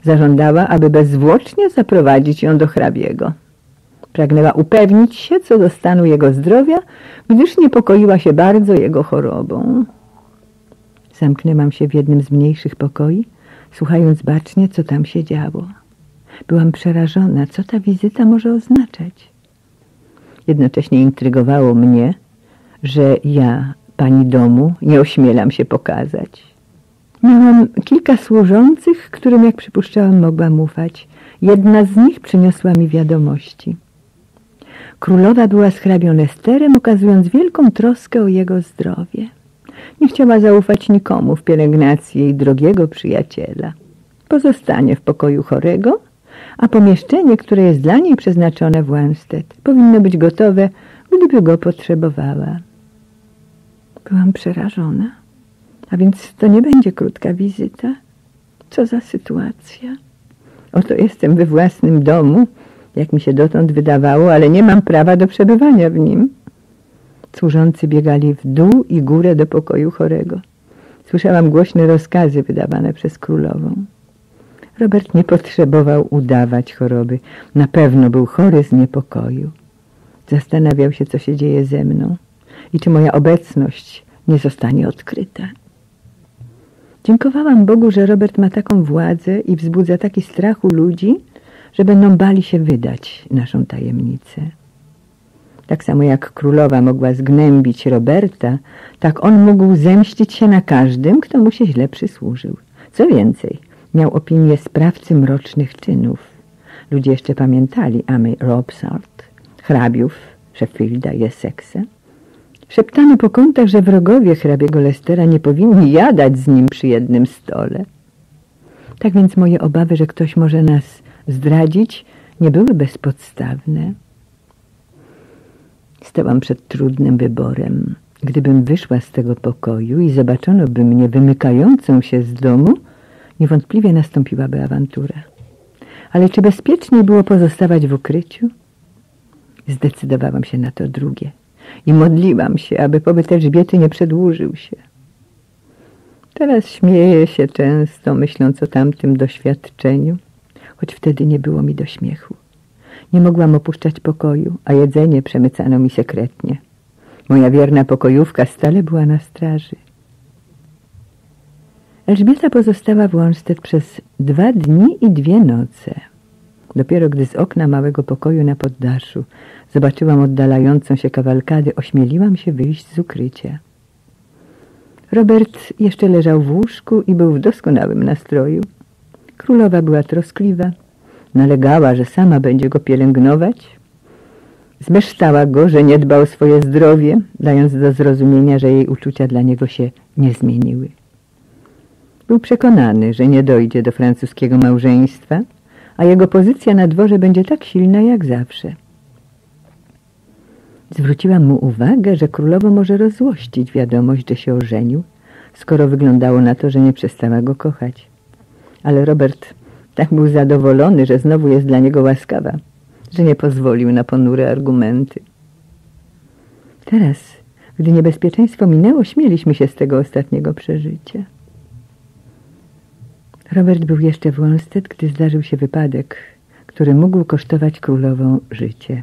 Zażądała, aby bezzwłocznie zaprowadzić ją do hrabiego. Pragnęła upewnić się co do stanu jego zdrowia, gdyż niepokoiła się bardzo jego chorobą. Zamknęłam się w jednym z mniejszych pokoi, słuchając bacznie, co tam się działo. Byłam przerażona, co ta wizyta może oznaczać. Jednocześnie intrygowało mnie, że ja, pani domu, nie ośmielam się pokazać. Miałam kilka służących, którym, jak przypuszczałam, mogłam ufać. Jedna z nich przyniosła mi wiadomości. Królowa była z hrabią Lesterem, okazując wielką troskę o jego zdrowie. Nie chciała zaufać nikomu w pielęgnacji jej drogiego przyjaciela. Pozostanie w pokoju chorego, a pomieszczenie, które jest dla niej przeznaczone w Wanstead, powinno być gotowe, gdyby go potrzebowała. Byłam przerażona. A więc to nie będzie krótka wizyta. Co za sytuacja. Oto jestem we własnym domu, jak mi się dotąd wydawało, ale nie mam prawa do przebywania w nim. Służący biegali w dół i górę do pokoju chorego. Słyszałam głośne rozkazy wydawane przez królową. Robert nie potrzebował udawać choroby. Na pewno był chory z niepokoju. Zastanawiał się, co się dzieje ze mną i czy moja obecność nie zostanie odkryta. Dziękowałam Bogu, że Robert ma taką władzę i wzbudza taki strach u ludzi, że będą bali się wydać naszą tajemnicę. Tak samo jak królowa mogła zgnębić Roberta, tak on mógł zemścić się na każdym, kto mu się źle przysłużył. Co więcej, miał opinię sprawcy mrocznych czynów. Ludzie jeszcze pamiętali Amy Robsart, hrabiów Sheffielda i Essexa. Szeptano po kątach, że wrogowie hrabiego Lestera nie powinni jadać z nim przy jednym stole. Tak więc moje obawy, że ktoś może nas zdradzić, nie były bezpodstawne. Stałam przed trudnym wyborem. Gdybym wyszła z tego pokoju i zobaczono by mnie wymykającą się z domu, niewątpliwie nastąpiłaby awantura. Ale czy bezpieczniej było pozostawać w ukryciu? Zdecydowałam się na to drugie i modliłam się, aby pobyt Elżbiety nie przedłużył się. Teraz śmieję się często, myśląc o tamtym doświadczeniu, choć wtedy nie było mi do śmiechu. Nie mogłam opuszczać pokoju, a jedzenie przemycano mi sekretnie. Moja wierna pokojówka stale była na straży. Elżbieta pozostała w Łącztet przez dwa dni i dwie noce. Dopiero gdy z okna małego pokoju na poddaszu zobaczyłam oddalającą się kawalkadę, ośmieliłam się wyjść z ukrycia. Robert jeszcze leżał w łóżku i był w doskonałym nastroju. Królowa była troskliwa, nalegała, że sama będzie go pielęgnować. Zmeształa go, że nie dba o swoje zdrowie, dając do zrozumienia, że jej uczucia dla niego się nie zmieniły. Był przekonany, że nie dojdzie do francuskiego małżeństwa, a jego pozycja na dworze będzie tak silna jak zawsze. Zwróciłam mu uwagę, że królowo może rozłościć wiadomość, że się ożenił, skoro wyglądało na to, że nie przestała go kochać. Ale Robert tak był zadowolony, że znowu jest dla niego łaskawa, że nie pozwolił na ponure argumenty. Teraz, gdy niebezpieczeństwo minęło, śmieliśmy się z tego ostatniego przeżycia. Robert był jeszcze w Wanstead, gdy zdarzył się wypadek, który mógł kosztować królową życie.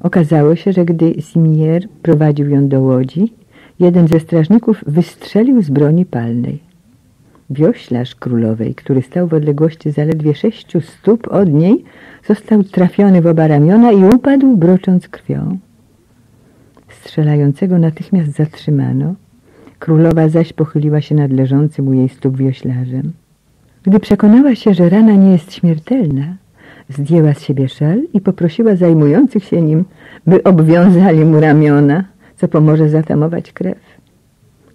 Okazało się, że gdy Simier prowadził ją do łodzi, jeden ze strażników wystrzelił z broni palnej. Wioślarz królowej, który stał w odległości zaledwie sześciu stóp od niej, został trafiony w oba ramiona i upadł, brocząc krwią. strzelającego natychmiast zatrzymano, królowa zaś pochyliła się nad leżącym u jej stóp wioślarzem. Gdy przekonała się, że rana nie jest śmiertelna, zdjęła z siebie szal i poprosiła zajmujących się nim, by obwiązali mu ramiona, co pomoże zatamować krew.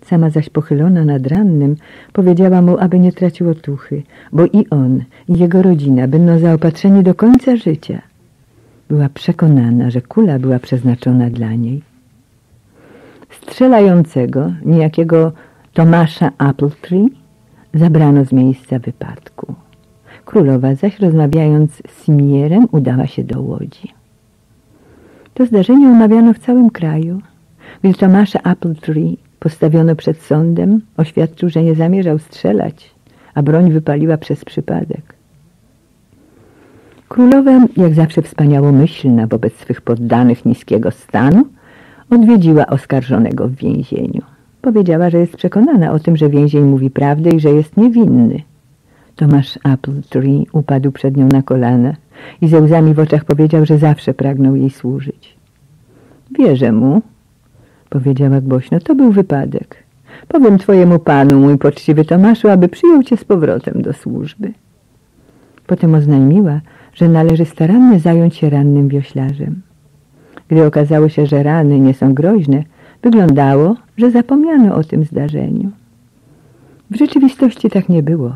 Sama zaś pochylona nad rannym powiedziała mu, aby nie tracił otuchy, bo i on, i jego rodzina będą zaopatrzeni do końca życia. Była przekonana, że kula była przeznaczona dla niej. Strzelającego, niejakiego Tomasza Appletree, zabrano z miejsca wypadku. Królowa zaś rozmawiając z Simierem udała się do Łodzi. To zdarzenie omawiano w całym kraju. Gdy Tomasza Appletree postawiono przed sądem, oświadczył, że nie zamierzał strzelać, a broń wypaliła przez przypadek. Królowa, jak zawsze wspaniałomyślna wobec swych poddanych niskiego stanu, odwiedziła oskarżonego w więzieniu. Powiedziała, że jest przekonana o tym, że więzień mówi prawdę i że jest niewinny. Tomasz Appletree upadł przed nią na kolana i ze łzami w oczach powiedział, że zawsze pragnął jej służyć. Wierzę mu, powiedziała głośno, to był wypadek. Powiem twojemu panu, mój poczciwy Tomaszu, aby przyjął cię z powrotem do służby. Potem oznajmiła, że należy starannie zająć się rannym wioślarzem. Gdy okazało się, że rany nie są groźne, wyglądało, że zapomniano o tym zdarzeniu. W rzeczywistości tak nie było.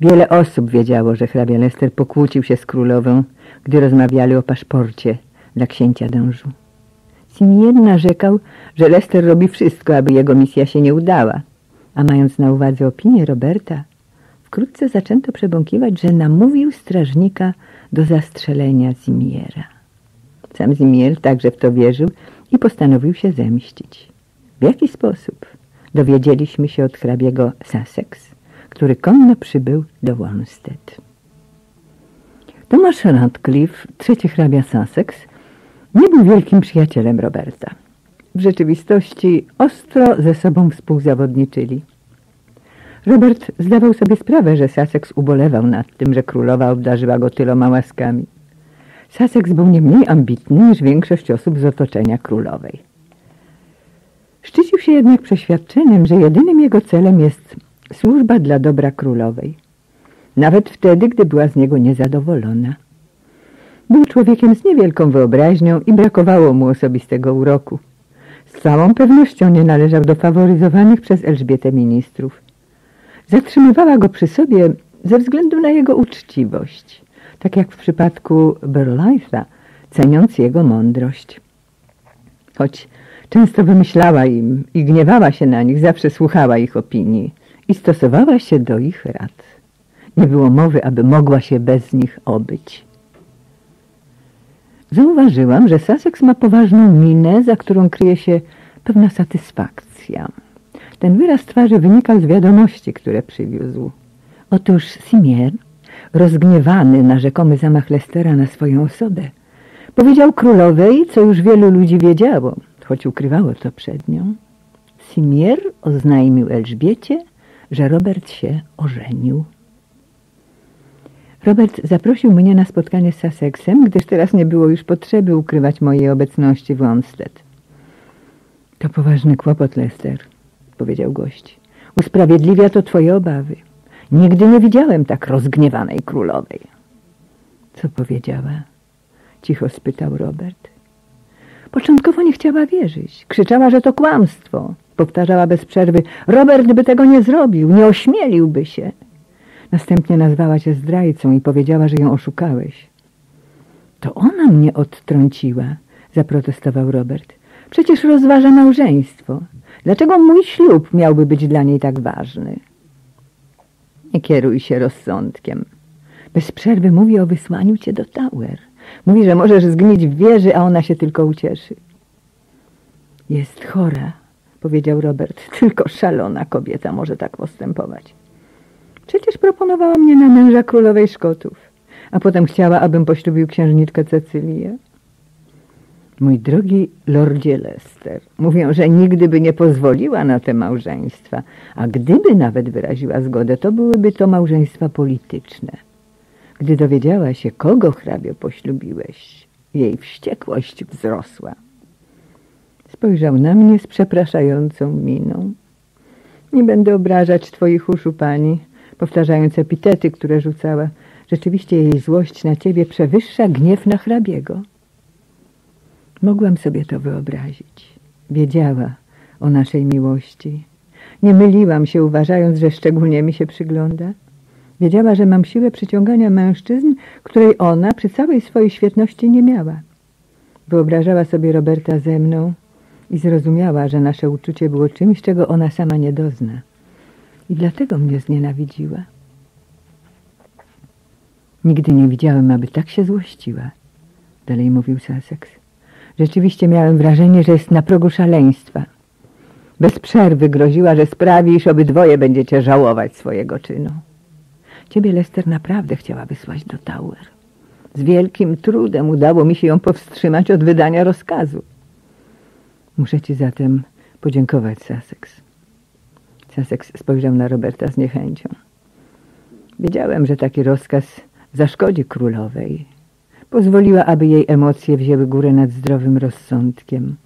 Wiele osób wiedziało, że hrabia Lester pokłócił się z królową, gdy rozmawiali o paszporcie dla księcia dążu. Simien narzekał, że Lester robi wszystko, aby jego misja się nie udała, a mając na uwadze opinię Roberta, wkrótce zaczęto przebąkiwać, że namówił strażnika do zastrzelenia Zimiera. Sam Zimier także w to wierzył i postanowił się zemścić. W jaki sposób? Dowiedzieliśmy się od hrabiego Sussex, który konno przybył do Wanstead. Tomasz Radcliffe, trzeci hrabia Sussex, nie był wielkim przyjacielem Roberta. W rzeczywistości ostro ze sobą współzawodniczyli. Robert zdawał sobie sprawę, że Sussex ubolewał nad tym, że królowa obdarzyła go tyloma łaskami. Sussex był nie mniej ambitny niż większość osób z otoczenia królowej. Szczycił się jednak przeświadczeniem, że jedynym jego celem jest służba dla dobra królowej. Nawet wtedy, gdy była z niego niezadowolona. Był człowiekiem z niewielką wyobraźnią i brakowało mu osobistego uroku. Z całą pewnością nie należał do faworyzowanych przez Elżbietę ministrów. Zatrzymywała go przy sobie ze względu na jego uczciwość, tak jak w przypadku Burleitha, ceniąc jego mądrość. Choć często wymyślała im i gniewała się na nich, zawsze słuchała ich opinii i stosowała się do ich rad. Nie było mowy, aby mogła się bez nich obyć. Zauważyłam, że Sussex ma poważną minę, za którą kryje się pewna satysfakcja. Ten wyraz twarzy wynikał z wiadomości, które przywiózł. Otóż Simier, rozgniewany na rzekomy zamach Lestera na swoją osobę, powiedział królowej, co już wielu ludzi wiedziało, choć ukrywało to przed nią. Simier oznajmił Elżbiecie, że Robert się ożenił. Robert zaprosił mnie na spotkanie z Sussexem, gdyż teraz nie było już potrzeby ukrywać mojej obecności w Wanstead. To poważny kłopot, Lester, powiedział gość. Usprawiedliwia to twoje obawy. Nigdy nie widziałem tak rozgniewanej królowej. Co powiedziała? Cicho spytał Robert. Początkowo nie chciała wierzyć. Krzyczała, że to kłamstwo. Powtarzała bez przerwy. Robert by tego nie zrobił, nie ośmieliłby się. Następnie nazwała cię zdrajcą i powiedziała, że ją oszukałeś. To ona mnie odtrąciła, zaprotestował Robert. Przecież rozważa małżeństwo. Dlaczego mój ślub miałby być dla niej tak ważny? Nie kieruj się rozsądkiem. Bez przerwy mówi o wysłaniu cię do Tower. Mówi, że możesz zgnić w wieży, a ona się tylko ucieszy. Jest chora, powiedział Robert. Tylko szalona kobieta może tak postępować. Przecież proponowała mnie na męża królowej Szkotów, a potem chciała, abym poślubił księżniczkę Cecylię. Mój drogi lordzie Lester, mówią, że nigdy by nie pozwoliła na te małżeństwa, a gdyby nawet wyraziła zgodę, to byłyby to małżeństwa polityczne. Gdy dowiedziała się, kogo hrabio poślubiłeś, jej wściekłość wzrosła. Spojrzał na mnie z przepraszającą miną. Nie będę obrażać twoich uszu, pani, powtarzając epitety, które rzucała. Rzeczywiście jej złość na ciebie przewyższa gniew na hrabiego. Mogłam sobie to wyobrazić. Wiedziała o naszej miłości. Nie myliłam się, uważając, że szczególnie mi się przygląda. Wiedziała, że mam siłę przyciągania mężczyzn, której ona przy całej swojej świetności nie miała. Wyobrażała sobie Roberta ze mną i zrozumiała, że nasze uczucie było czymś, czego ona sama nie dozna. I dlatego mnie znienawidziła. Nigdy nie widziałem, aby tak się złościła, dalej mówił Sussex. Rzeczywiście miałem wrażenie, że jest na progu szaleństwa. Bez przerwy groziła, że sprawi, iż obydwoje będziecie żałować swojego czynu. Ciebie, Lester, naprawdę chciała wysłać do Tower. Z wielkim trudem udało mi się ją powstrzymać od wydania rozkazu. Muszę ci zatem podziękować, Sussex. Sussex spojrzał na Roberta z niechęcią. Wiedziałem, że taki rozkaz zaszkodzi królowej. Pozwoliła, aby jej emocje wzięły górę nad zdrowym rozsądkiem.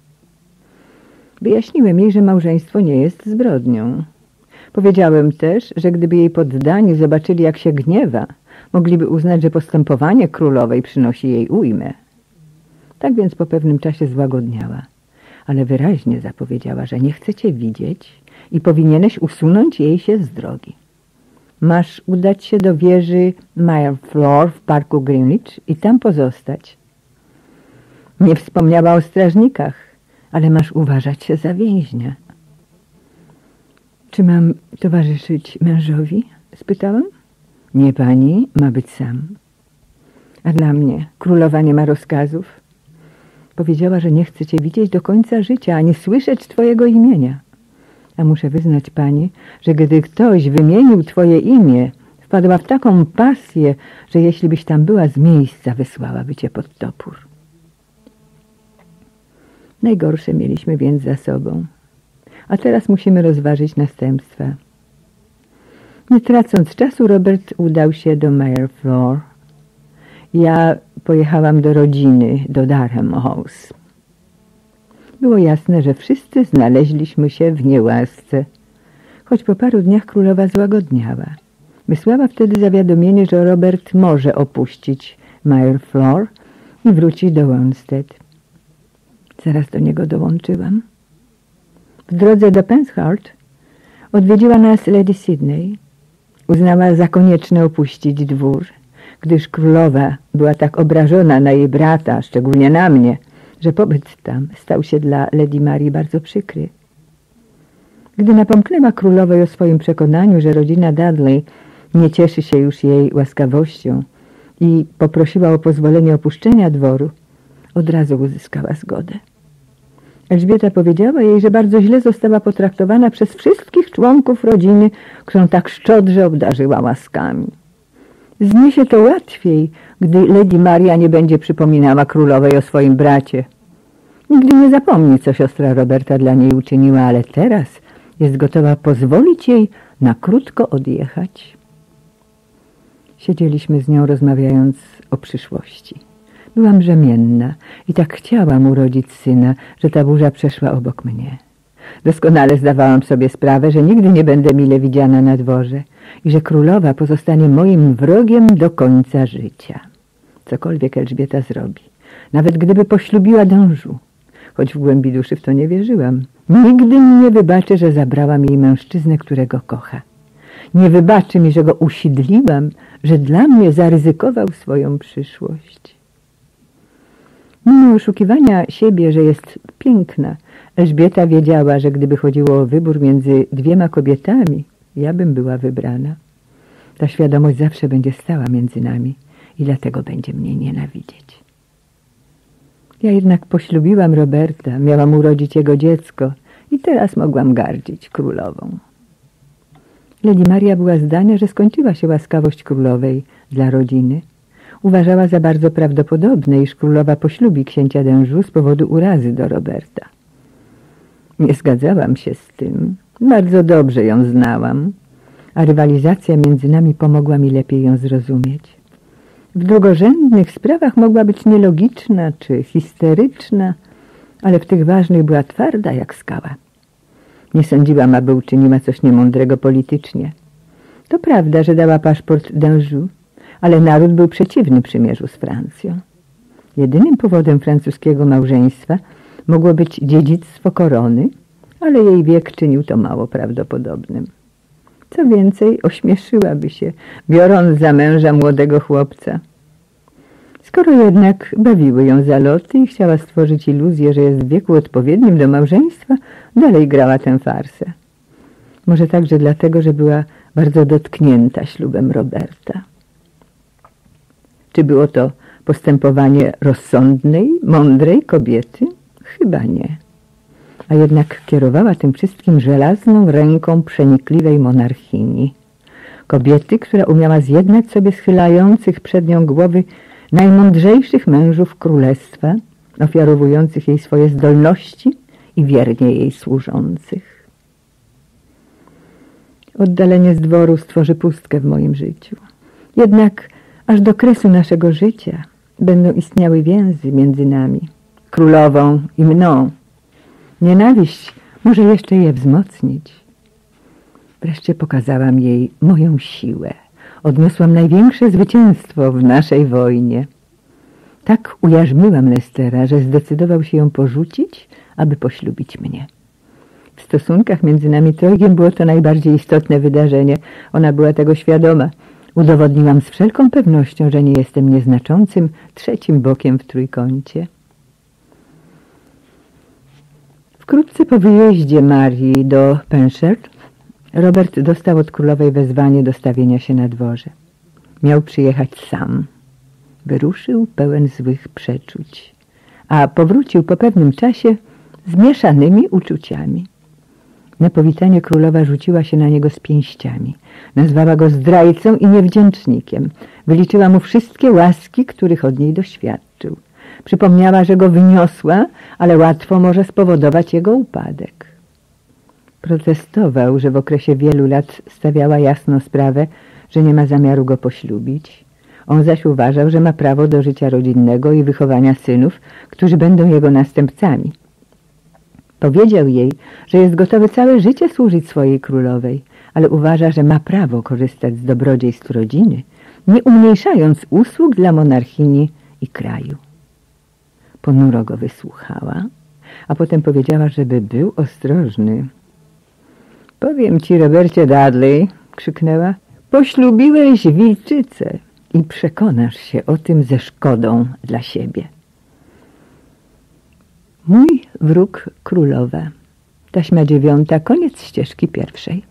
Wyjaśniłem jej, że małżeństwo nie jest zbrodnią. Powiedziałem też, że gdyby jej poddani zobaczyli, jak się gniewa, mogliby uznać, że postępowanie królowej przynosi jej ujmę. Tak więc po pewnym czasie złagodniała, ale wyraźnie zapowiedziała, że nie chce cię widzieć i powinieneś usunąć jej się z drogi. Masz udać się do wieży Floor w parku Greenwich i tam pozostać. Nie wspomniała o strażnikach, ale masz uważać się za więźnia. Czy mam towarzyszyć mężowi? spytałam. Nie pani, ma być sam. A dla mnie królowa nie ma rozkazów. Powiedziała, że nie chce cię widzieć do końca życia, ani słyszeć twojego imienia. A muszę wyznać pani, że gdy ktoś wymienił twoje imię, wpadła w taką pasję, że jeśli byś tam była z miejsca, wysłałaby cię pod topór. Najgorsze mieliśmy więc za sobą. A teraz musimy rozważyć następstwa. Nie tracąc czasu, Robert udał się do Mayerfloor. Ja pojechałam do rodziny, do Darham House. Było jasne, że wszyscy znaleźliśmy się w niełasce. Choć po paru dniach królowa złagodniała. Wysłała wtedy zawiadomienie, że Robert może opuścić Mayerfloor i wrócić do Wanstead. Zaraz do niego dołączyłam. W drodze do Penshart odwiedziła nas Lady Sydney. Uznała za konieczne opuścić dwór, gdyż królowa była tak obrażona na jej brata, szczególnie na mnie, że pobyt tam stał się dla Lady Marii bardzo przykry. Gdy napomknęła królowej o swoim przekonaniu, że rodzina Dudley nie cieszy się już jej łaskawością i poprosiła o pozwolenie opuszczenia dworu, od razu uzyskała zgodę. Elżbieta powiedziała jej, że bardzo źle została potraktowana przez wszystkich członków rodziny, którą tak szczodrze obdarzyła łaskami. Zniesie to łatwiej, gdy Lady Maria nie będzie przypominała królowej o swoim bracie. Nigdy nie zapomni, co siostra Roberta dla niej uczyniła, ale teraz jest gotowa pozwolić jej na krótko odjechać. Siedzieliśmy z nią rozmawiając o przyszłości. Byłam brzemienna i tak chciałam urodzić syna, że ta burza przeszła obok mnie. Doskonale zdawałam sobie sprawę, że nigdy nie będę mile widziana na dworze i że królowa pozostanie moim wrogiem do końca życia. Cokolwiek Elżbieta zrobi, nawet gdyby poślubiła dążu, choć w głębi duszy w to nie wierzyłam. Nigdy mi nie wybaczy, że zabrałam jej mężczyznę, którego kocha. Nie wybaczy mi, że go usidliłam, że dla mnie zaryzykował swoją przyszłość. Mimo oszukiwania siebie, że jest piękna, Elżbieta wiedziała, że gdyby chodziło o wybór między dwiema kobietami, ja bym była wybrana. Ta świadomość zawsze będzie stała między nami i dlatego będzie mnie nienawidzieć. Ja jednak poślubiłam Roberta, miałam urodzić jego dziecko i teraz mogłam gardzić królową. Lady Maria była zdania, że skończyła się łaskawość królowej dla rodziny – uważała za bardzo prawdopodobne, iż królowa poślubi księcia Dężu z powodu urazy do Roberta. Nie zgadzałam się z tym. Bardzo dobrze ją znałam, a rywalizacja między nami pomogła mi lepiej ją zrozumieć. W drugorzędnych sprawach mogła być nielogiczna czy histeryczna, ale w tych ważnych była twarda jak skała. Nie sądziłam, aby uczyniła coś niemądrego politycznie. To prawda, że dała paszport d'Anjou, ale naród był przeciwny przymierzu z Francją. Jedynym powodem francuskiego małżeństwa mogło być dziedzictwo korony, ale jej wiek czynił to mało prawdopodobnym. Co więcej, ośmieszyłaby się, biorąc za męża młodego chłopca. Skoro jednak bawiły ją zaloty i chciała stworzyć iluzję, że jest w wieku odpowiednim do małżeństwa, dalej grała tę farsę. Może także dlatego, że była bardzo dotknięta ślubem Roberta. Czy było to postępowanie rozsądnej, mądrej kobiety? Chyba nie. A jednak kierowała tym wszystkim żelazną ręką przenikliwej monarchini. Kobiety, która umiała zjednać sobie schylających przed nią głowy najmądrzejszych mężów królestwa, ofiarowujących jej swoje zdolności i wiernie jej służących. Oddalenie z dworu stworzy pustkę w moim życiu. Jednak aż do kresu naszego życia będą istniały więzy między nami, królową i mną. Nienawiść może jeszcze je wzmocnić. Wreszcie pokazałam jej moją siłę. Odniosłam największe zwycięstwo w naszej wojnie. Tak ujarzmiłam Lestera, że zdecydował się ją porzucić, aby poślubić mnie. W stosunkach między nami trojgiem było to najbardziej istotne wydarzenie. Ona była tego świadoma. Udowodniłam z wszelką pewnością, że nie jestem nieznaczącym trzecim bokiem w trójkącie. Wkrótce po wyjeździe Marii do Penshert Robert dostał od królowej wezwanie do stawienia się na dworze. Miał przyjechać sam. Wyruszył pełen złych przeczuć, a powrócił po pewnym czasie z mieszanymi uczuciami. Na powitanie królowa rzuciła się na niego z pięściami. Nazwała go zdrajcą i niewdzięcznikiem. Wyliczyła mu wszystkie łaski, których od niej doświadczył. Przypomniała, że go wyniosła, ale łatwo może spowodować jego upadek. Protestował, że w okresie wielu lat stawiała jasno sprawę, że nie ma zamiaru go poślubić. On zaś uważał, że ma prawo do życia rodzinnego i wychowania synów, którzy będą jego następcami. Powiedział jej, że jest gotowy całe życie służyć swojej królowej, ale uważa, że ma prawo korzystać z dobrodziejstw rodziny, nie umniejszając usług dla monarchini i kraju. Ponuro go wysłuchała, a potem powiedziała, żeby był ostrożny. Powiem ci, Robercie Dudley, krzyknęła, poślubiłeś wilczycę i przekonasz się o tym ze szkodą dla siebie. Mój wróg królowa. Taśma dziewiąta, koniec ścieżki pierwszej.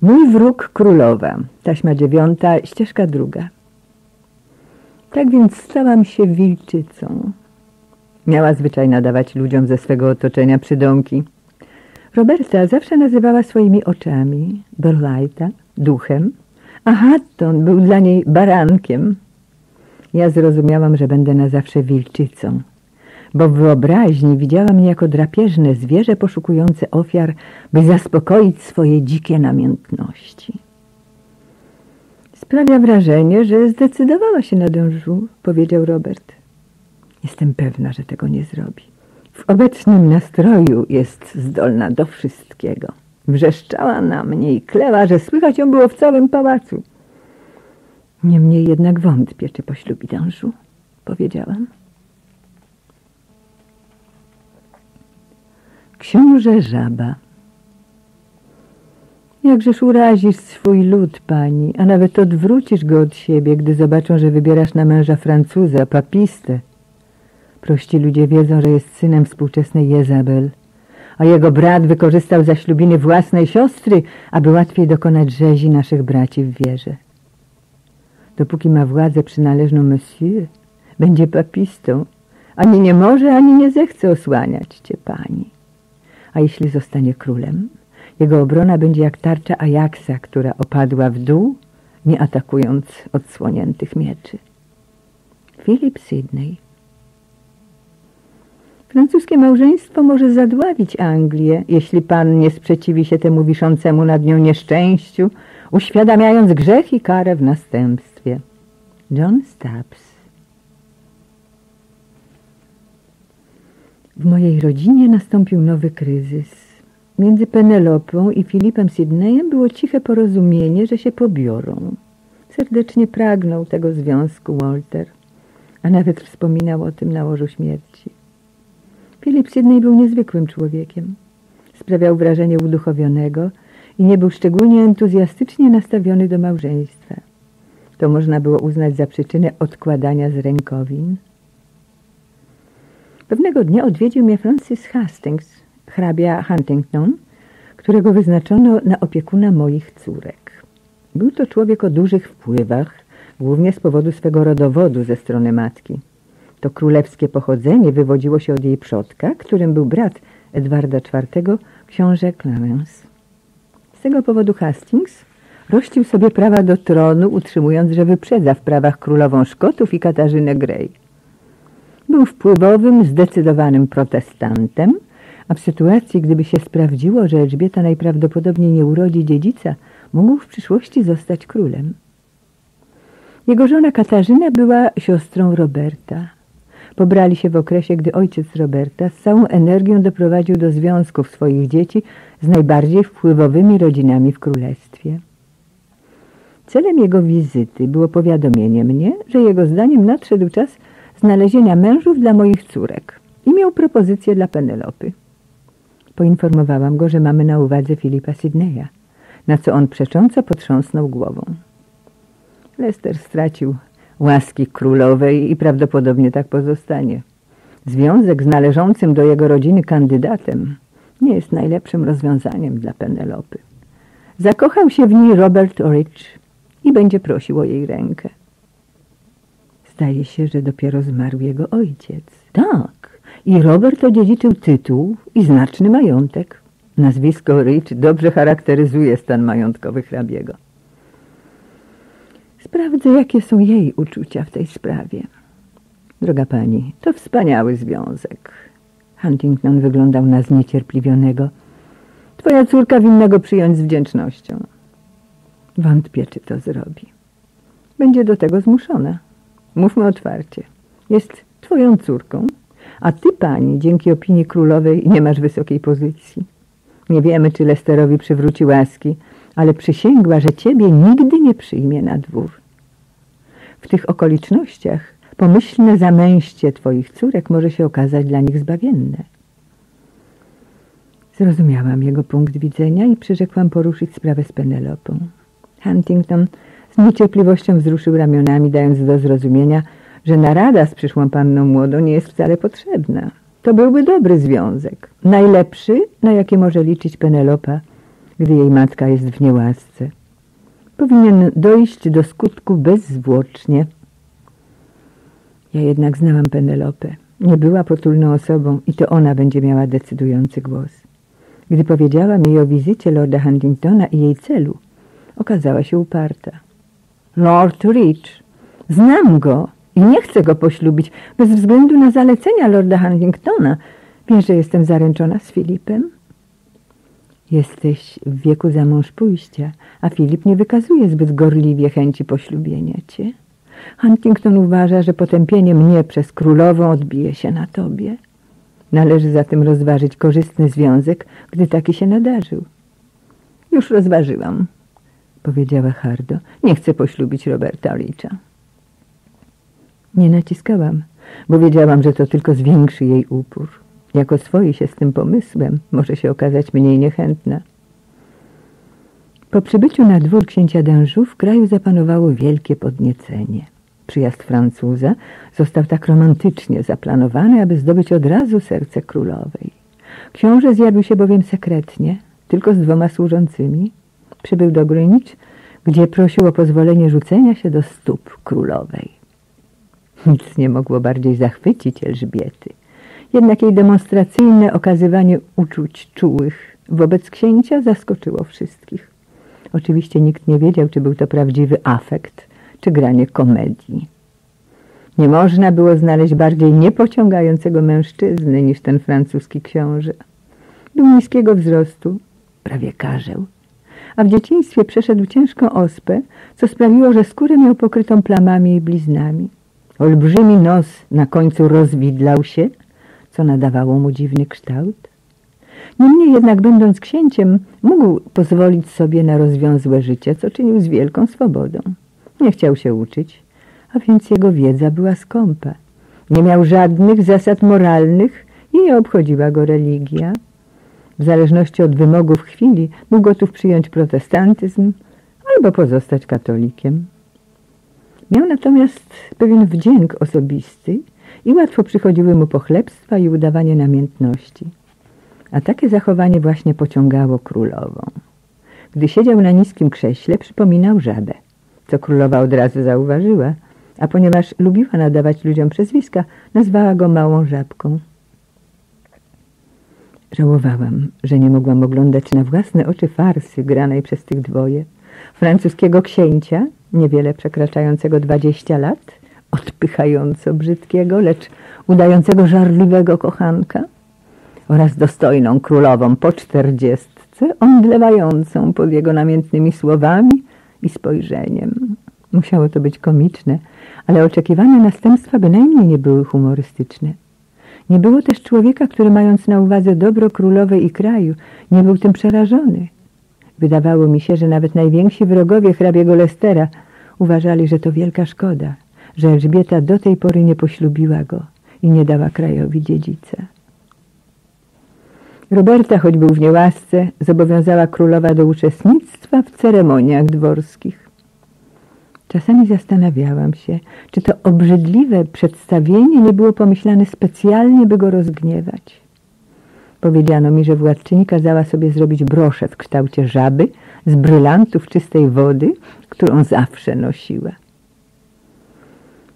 Mój wróg królowa. Taśma dziewiąta, ścieżka druga. Tak więc stałam się wilczycą. Miała zwyczaj nadawać ludziom ze swego otoczenia przydomki. Roberta zawsze nazywała swoimi oczami, Dorlighta duchem, a Hatton był dla niej barankiem. Ja zrozumiałam, że będę na zawsze wilczycą, bo w wyobraźni widziała mnie jako drapieżne zwierzę poszukujące ofiar, by zaspokoić swoje dzikie namiętności. Sprawia wrażenie, że zdecydowała się na dążu, powiedział Robert. Jestem pewna, że tego nie zrobi. W obecnym nastroju jest zdolna do wszystkiego. Wrzeszczała na mnie i kleła, że słychać ją było w całym pałacu. Niemniej jednak wątpię, czy poślubi dążu, powiedziałam. Książę Żaba Jakżeż urazisz swój lud, pani, a nawet odwrócisz go od siebie, gdy zobaczą, że wybierasz na męża Francuza, papistę. Prości ludzie wiedzą, że jest synem współczesnej Jezabel, a jego brat wykorzystał zaślubiny własnej siostry, aby łatwiej dokonać rzezi naszych braci w wierze. Dopóki ma władzę przynależną monsieur, będzie papistą, ani nie może, ani nie zechce osłaniać cię, pani. A jeśli zostanie królem, jego obrona będzie jak tarcza Ajaxa, która opadła w dół, nie atakując odsłoniętych mieczy. Philip Sidney Francuskie małżeństwo może zadławić Anglię, jeśli pan nie sprzeciwi się temu wiszącemu nad nią nieszczęściu, uświadamiając grzech i karę w następstwie. John Stubbs W mojej rodzinie nastąpił nowy kryzys. Między Penelopą i Filipem Sydneyem było ciche porozumienie, że się pobiorą. Serdecznie pragnął tego związku Walter, a nawet wspominał o tym na łożu śmierci. Filip Sydney był niezwykłym człowiekiem. Sprawiał wrażenie uduchowionego i nie był szczególnie entuzjastycznie nastawiony do małżeństwa. To można było uznać za przyczynę odkładania z rękowin. Pewnego dnia odwiedził mnie Francis Hastings, hrabia Huntington, którego wyznaczono na opiekuna moich córek. Był to człowiek o dużych wpływach, głównie z powodu swego rodowodu ze strony matki. To królewskie pochodzenie wywodziło się od jej przodka, którym był brat Edwarda IV, książę Clarence. Z tego powodu Hastings rościł sobie prawa do tronu, utrzymując, że wyprzedza w prawach królową Szkotów i Katarzynę Grey. Był wpływowym, zdecydowanym protestantem, a w sytuacji, gdyby się sprawdziło, że Elżbieta najprawdopodobniej nie urodzi dziedzica, mógł w przyszłości zostać królem. Jego żona Katarzyna była siostrą Roberta. Pobrali się w okresie, gdy ojciec Roberta z całą energią doprowadził do związków swoich dzieci z najbardziej wpływowymi rodzinami w królestwie. Celem jego wizyty było powiadomienie mnie, że jego zdaniem nadszedł czas znalezienia mężów dla moich córek i miał propozycję dla Penelopy. Poinformowałam go, że mamy na uwadze Filipa Sydneya, na co on przecząco potrząsnął głową. Lester stracił łaski królowej i prawdopodobnie tak pozostanie. Związek z należącym do jego rodziny kandydatem nie jest najlepszym rozwiązaniem dla Penelopy. Zakochał się w niej Robert Orridge i będzie prosił o jej rękę. Zdaje się, że dopiero zmarł jego ojciec. Tak, i Robert odziedziczył tytuł i znaczny majątek. Nazwisko Rich dobrze charakteryzuje stan majątkowy hrabiego. Sprawdzę, jakie są jej uczucia w tej sprawie. Droga pani, to wspaniały związek. Huntington wyglądał na zniecierpliwionego. Twoja córka winna go przyjąć z wdzięcznością. Wątpię, czy to zrobi. Będzie do tego zmuszona. Mówmy otwarcie. Jest twoją córką, a ty, pani, dzięki opinii królowej nie masz wysokiej pozycji. Nie wiemy, czy Lesterowi przywróci łaski, ale przysięgła, że ciebie nigdy nie przyjmie na dwór. W tych okolicznościach pomyślne zamęście twoich córek może się okazać dla nich zbawienne. Zrozumiałam jego punkt widzenia i przyrzekłam poruszyć sprawę z Penelopą. Huntington z niecierpliwością wzruszył ramionami, dając do zrozumienia, że narada z przyszłą panną młodą nie jest wcale potrzebna. To byłby dobry związek, najlepszy, na jaki może liczyć Penelopa, gdy jej matka jest w niełasce. Powinien dojść do skutku bezzwłocznie. Ja jednak znałam Penelopę. Nie była potulną osobą i to ona będzie miała decydujący głos. Gdy powiedziałam jej o wizycie lorda Huntingtona i jej celu, okazała się uparta. Lord Rich, znam go i nie chcę go poślubić bez względu na zalecenia lorda Huntingtona. Wiesz, że jestem zaręczona z Filipem? Jesteś w wieku za mąż pójścia, a Filip nie wykazuje zbyt gorliwie chęci poślubienia cię. Huntington uważa, że potępienie mnie przez królową odbije się na tobie. Należy zatem rozważyć korzystny związek, gdy taki się nadarzył. Już rozważyłam, powiedziała Hardo. Nie chcę poślubić Roberta Richa. Nie naciskałam, bo wiedziałam, że to tylko zwiększy jej upór. Jak oswoi się z tym pomysłem, może się okazać mniej niechętna. Po przybyciu na dwór księcia Dężu w kraju zapanowało wielkie podniecenie. Przyjazd Francuza został tak romantycznie zaplanowany, aby zdobyć od razu serce królowej. Książę zjawił się bowiem sekretnie, tylko z dwoma służącymi. Przybył do Greenwich, gdzie prosił o pozwolenie rzucenia się do stóp królowej. Nic nie mogło bardziej zachwycić Elżbiety. Jednak jej demonstracyjne okazywanie uczuć czułych wobec księcia zaskoczyło wszystkich. Oczywiście nikt nie wiedział, czy był to prawdziwy afekt, czy granie komedii. Nie można było znaleźć bardziej niepociągającego mężczyzny niż ten francuski książę. Był niskiego wzrostu, prawie karzeł, a w dzieciństwie przeszedł ciężką ospę, co sprawiło, że skórę miał pokrytą plamami i bliznami. Olbrzymi nos na końcu rozwidlał się, co nadawało mu dziwny kształt. Niemniej jednak, będąc księciem, mógł pozwolić sobie na rozwiązłe życie, co czynił z wielką swobodą. Nie chciał się uczyć, a więc jego wiedza była skąpa. Nie miał żadnych zasad moralnych i nie obchodziła go religia. W zależności od wymogów chwili był gotów przyjąć protestantyzm albo pozostać katolikiem. Miał natomiast pewien wdzięk osobisty i łatwo przychodziły mu pochlebstwa i udawanie namiętności. A takie zachowanie właśnie pociągało królową. Gdy siedział na niskim krześle, przypominał żabę, co królowa od razu zauważyła, a ponieważ lubiła nadawać ludziom przezwiska, nazwała go małą żabką. Żałowałam, że nie mogłam oglądać na własne oczy farsy granej przez tych dwoje. Francuskiego księcia, niewiele przekraczającego dwadzieścia lat, odpychająco brzydkiego, lecz udającego żarliwego kochanka oraz dostojną królową po czterdziestce, omdlewającą pod jego namiętnymi słowami i spojrzeniem. Musiało to być komiczne, ale oczekiwane następstwa bynajmniej nie były humorystyczne. Nie było też człowieka, który mając na uwadze dobro królowej i kraju, nie był tym przerażony. Wydawało mi się, że nawet najwięksi wrogowie hrabiego Lestera uważali, że to wielka szkoda, że Elżbieta do tej pory nie poślubiła go i nie dała krajowi dziedzica. Roberta, choć był w niełasce, zobowiązała królowa do uczestnictwa w ceremoniach dworskich. Czasami zastanawiałam się, czy to obrzydliwe przedstawienie nie było pomyślane specjalnie, by go rozgniewać. Powiedziano mi, że władczyni kazała sobie zrobić broszę w kształcie żaby z brylantów czystej wody, którą zawsze nosiła.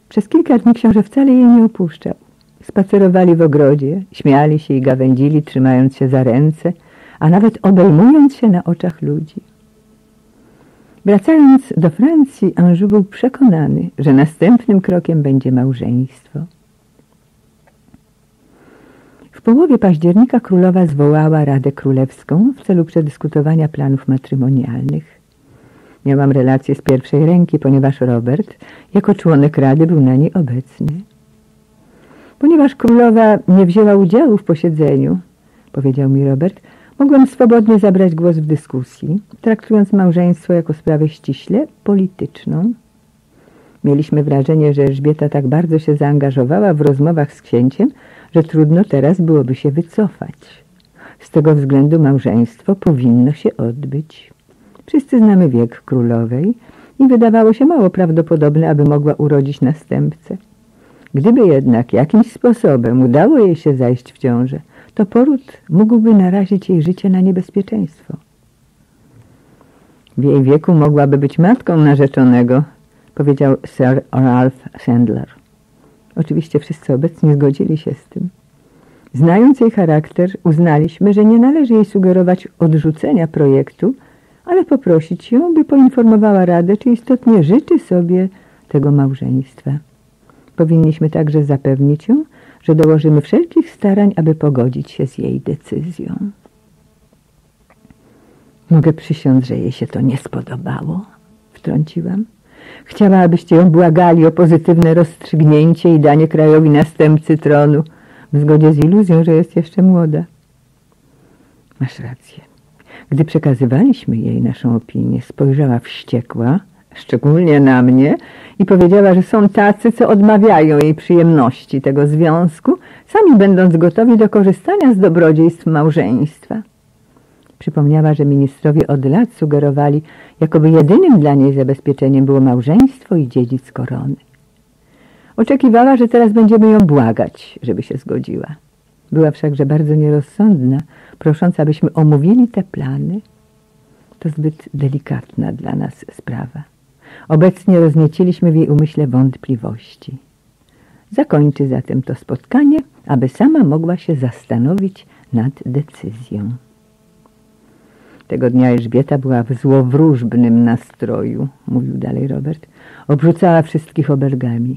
Przez kilka dni książę wcale jej nie opuszczał. Spacerowali w ogrodzie, śmiali się i gawędzili, trzymając się za ręce, a nawet obejmując się na oczach ludzi. Wracając do Francji, Anjou był przekonany, że następnym krokiem będzie małżeństwo. W połowie października królowa zwołała Radę Królewską w celu przedyskutowania planów matrymonialnych. Miałam relację z pierwszej ręki, ponieważ Robert, jako członek Rady, był na niej obecny. Ponieważ królowa nie wzięła udziału w posiedzeniu, powiedział mi Robert, mogłem swobodnie zabrać głos w dyskusji, traktując małżeństwo jako sprawę ściśle polityczną. Mieliśmy wrażenie, że Elżbieta tak bardzo się zaangażowała w rozmowach z księciem, że trudno teraz byłoby się wycofać. Z tego względu małżeństwo powinno się odbyć. Wszyscy znamy wiek królowej i wydawało się mało prawdopodobne, aby mogła urodzić następcę. Gdyby jednak jakimś sposobem udało jej się zajść w ciążę, to poród mógłby narazić jej życie na niebezpieczeństwo. W jej wieku mogłaby być matką narzeczonego, powiedział Sir Ralph Sandler. Oczywiście wszyscy obecni zgodzili się z tym. Znając jej charakter, uznaliśmy, że nie należy jej sugerować odrzucenia projektu, ale poprosić ją, by poinformowała Radę, czy istotnie życzy sobie tego małżeństwa. Powinniśmy także zapewnić ją, że dołożymy wszelkich starań, aby pogodzić się z jej decyzją. Mogę przysiąc, że jej się to nie spodobało, wtrąciłam. Chciała, abyście ją błagali o pozytywne rozstrzygnięcie i danie krajowi następcy tronu, w zgodzie z iluzją, że jest jeszcze młoda. Masz rację. Gdy przekazywaliśmy jej naszą opinię, spojrzała wściekła, szczególnie na mnie, i powiedziała, że są tacy, co odmawiają jej przyjemności tego związku, sami będąc gotowi do korzystania z dobrodziejstw małżeństwa. Przypomniała, że ministrowie od lat sugerowali, jakoby jedynym dla niej zabezpieczeniem było małżeństwo i dziedzic korony. Oczekiwała, że teraz będziemy ją błagać, żeby się zgodziła. Była wszakże bardzo nierozsądna, prosząc, abyśmy omówili te plany. To zbyt delikatna dla nas sprawa. Obecnie roznieciliśmy w jej umyśle wątpliwości. Zakończy zatem to spotkanie, aby sama mogła się zastanowić nad decyzją. Tego dnia Elżbieta była w złowróżbnym nastroju, mówił dalej Robert. Obrzucała wszystkich obelgami.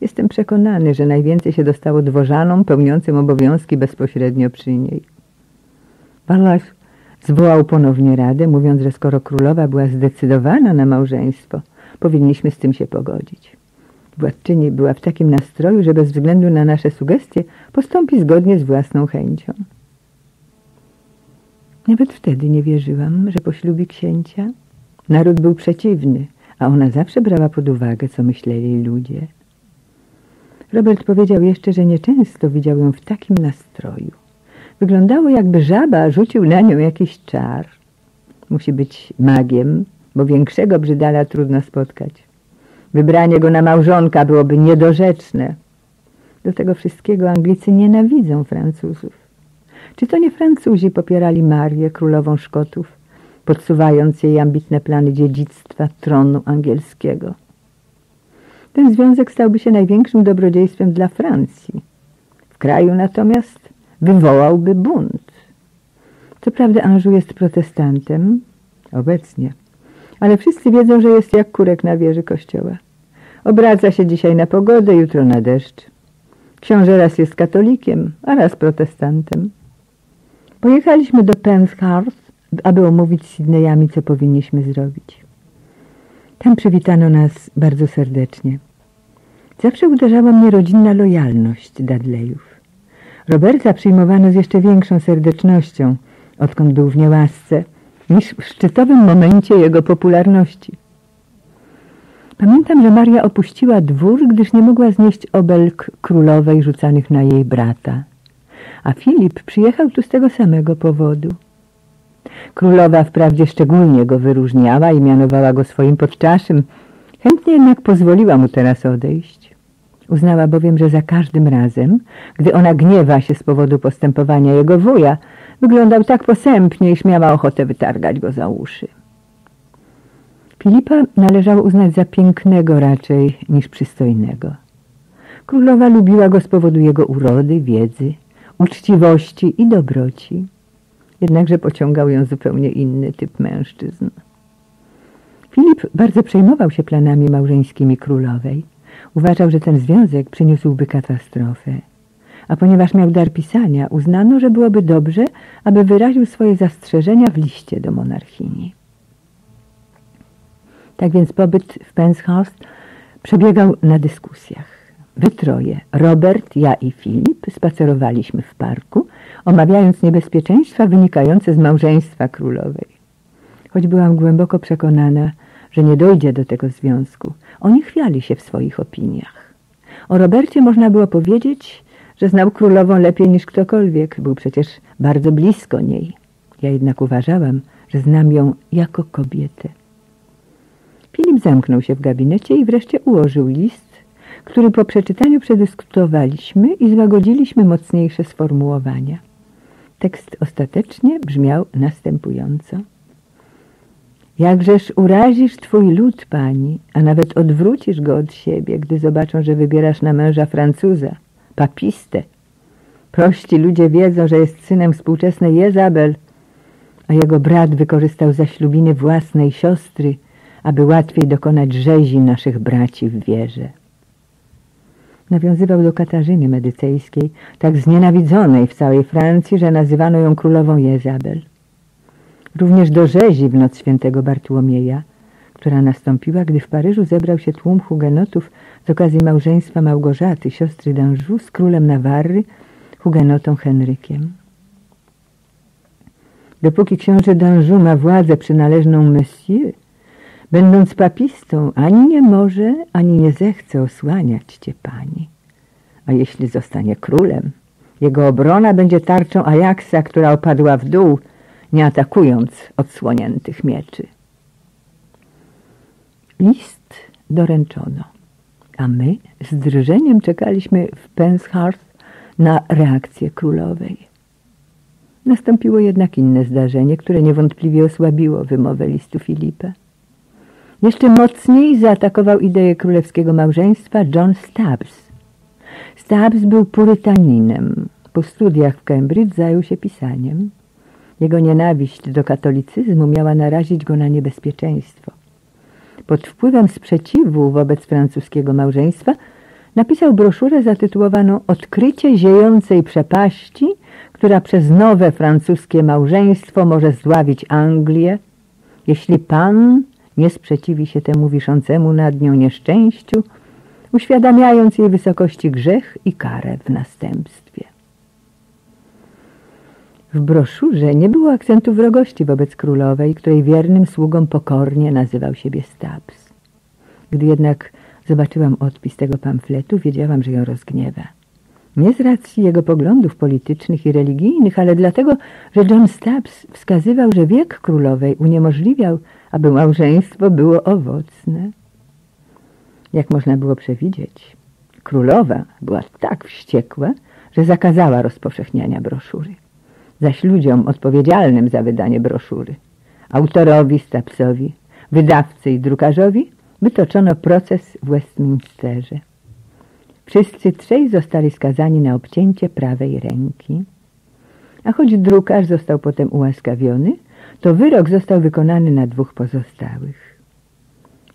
Jestem przekonany, że najwięcej się dostało dworzanom pełniącym obowiązki bezpośrednio przy niej. Wallach zwołał ponownie radę, mówiąc, że skoro królowa była zdecydowana na małżeństwo, powinniśmy z tym się pogodzić. Władczyni była w takim nastroju, że bez względu na nasze sugestie postąpi zgodnie z własną chęcią. Nawet wtedy nie wierzyłam, że poślubi księcia. Naród był przeciwny, a ona zawsze brała pod uwagę, co myśleli ludzie. Robert powiedział jeszcze, że nieczęsto widział ją w takim nastroju. Wyglądało jakby żaba rzucił na nią jakiś czar. Musi być magiem, bo większego brzydala trudno spotkać. Wybranie go na małżonka byłoby niedorzeczne. Do tego wszystkiego Anglicy nienawidzą Francuzów. Czy to nie Francuzi popierali Marię, królową Szkotów, podsuwając jej ambitne plany dziedzictwa tronu angielskiego? Ten związek stałby się największym dobrodziejstwem dla Francji. W kraju natomiast wywołałby bunt. Co prawda Anjou jest protestantem, obecnie, ale wszyscy wiedzą, że jest jak kurek na wieży kościoła. Obraca się dzisiaj na pogodę, jutro na deszcz. Książę raz jest katolikiem, a raz protestantem. Pojechaliśmy do Penshurst, aby omówić z Sydneyami, co powinniśmy zrobić. Tam przywitano nas bardzo serdecznie. Zawsze uderzała mnie rodzinna lojalność Dudleyów. Roberta przyjmowano z jeszcze większą serdecznością, odkąd był w niełasce, niż w szczytowym momencie jego popularności. Pamiętam, że Maria opuściła dwór, gdyż nie mogła znieść obelg królowej rzucanych na jej brata. A Filip przyjechał tu z tego samego powodu. Królowa wprawdzie szczególnie go wyróżniała i mianowała go swoim podczaszym, chętnie jednak pozwoliła mu teraz odejść. Uznała bowiem, że za każdym razem, gdy ona gniewa się z powodu postępowania jego wuja, wyglądał tak posępnie, iż miała ochotę wytargać go za uszy. Filipa należało uznać za pięknego raczej niż przystojnego. Królowa lubiła go z powodu jego urody, wiedzy, uczciwości i dobroci. Jednakże pociągał ją zupełnie inny typ mężczyzn. Filip bardzo przejmował się planami małżeńskimi królowej. Uważał, że ten związek przyniósłby katastrofę. A ponieważ miał dar pisania, uznano, że byłoby dobrze, aby wyraził swoje zastrzeżenia w liście do monarchini. Tak więc pobyt w Penshurst przebiegał na dyskusjach. Wy troje, Robert, ja i Filip, spacerowaliśmy w parku, omawiając niebezpieczeństwa wynikające z małżeństwa królowej. Choć byłam głęboko przekonana, że nie dojdzie do tego związku, oni chwiali się w swoich opiniach. O Robercie można było powiedzieć, że znał królową lepiej niż ktokolwiek, był przecież bardzo blisko niej. Ja jednak uważałam, że znam ją jako kobietę. Filip zamknął się w gabinecie i wreszcie ułożył list, który po przeczytaniu przedyskutowaliśmy i złagodziliśmy mocniejsze sformułowania. Tekst ostatecznie brzmiał następująco. Jakżeż urazisz twój lud, pani, a nawet odwrócisz go od siebie, gdy zobaczą, że wybierasz na męża Francuza, papistę. Prości ludzie wiedzą, że jest synem współczesnej Jezabel, a jego brat wykorzystał zaślubiny własnej siostry, aby łatwiej dokonać rzezi naszych braci w wierze. Nawiązywał do Katarzyny Medycejskiej, tak znienawidzonej w całej Francji, że nazywano ją królową Jezabel. Również do rzezi w noc świętego Bartłomieja, która nastąpiła, gdy w Paryżu zebrał się tłum hugenotów z okazji małżeństwa Małgorzaty, siostry d'Anjou, z królem Nawarry, hugenotą Henrykiem. Dopóki książę d'Anjou ma władzę przynależną Monsieur, Będąc papistą, ani nie może, ani nie zechce osłaniać cię pani. A jeśli zostanie królem, jego obrona będzie tarczą Ajaksa, która opadła w dół, nie atakując odsłoniętych mieczy. List doręczono, a my z drżeniem czekaliśmy w Penshurst na reakcję królowej. Nastąpiło jednak inne zdarzenie, które niewątpliwie osłabiło wymowę listu Filipa. Jeszcze mocniej zaatakował ideę królewskiego małżeństwa John Stubbs. Stubbs był purytaninem. Po studiach w Cambridge zajął się pisaniem. Jego nienawiść do katolicyzmu miała narazić go na niebezpieczeństwo. Pod wpływem sprzeciwu wobec francuskiego małżeństwa napisał broszurę zatytułowaną Odkrycie ziejącej przepaści, która przez nowe francuskie małżeństwo może zdławić Anglię, jeśli pan nie sprzeciwi się temu wiszącemu nad nią nieszczęściu, uświadamiając jej wysokości grzech i karę w następstwie. W broszurze nie było akcentu wrogości wobec królowej, której wiernym sługą pokornie nazywał siebie Stabs. Gdy jednak zobaczyłam odpis tego pamfletu, wiedziałam, że ją rozgniewa. Nie z racji jego poglądów politycznych i religijnych, ale dlatego, że John Stubbs wskazywał, że wiek królowej uniemożliwiał, aby małżeństwo było owocne. Jak można było przewidzieć, królowa była tak wściekła, że zakazała rozpowszechniania broszury. Zaś ludziom odpowiedzialnym za wydanie broszury, autorowi Stubbsowi, wydawcy i drukarzowi, wytoczono proces w Westminsterze. Wszyscy trzej zostali skazani na obcięcie prawej ręki. A choć drukarz został potem ułaskawiony, to wyrok został wykonany na dwóch pozostałych.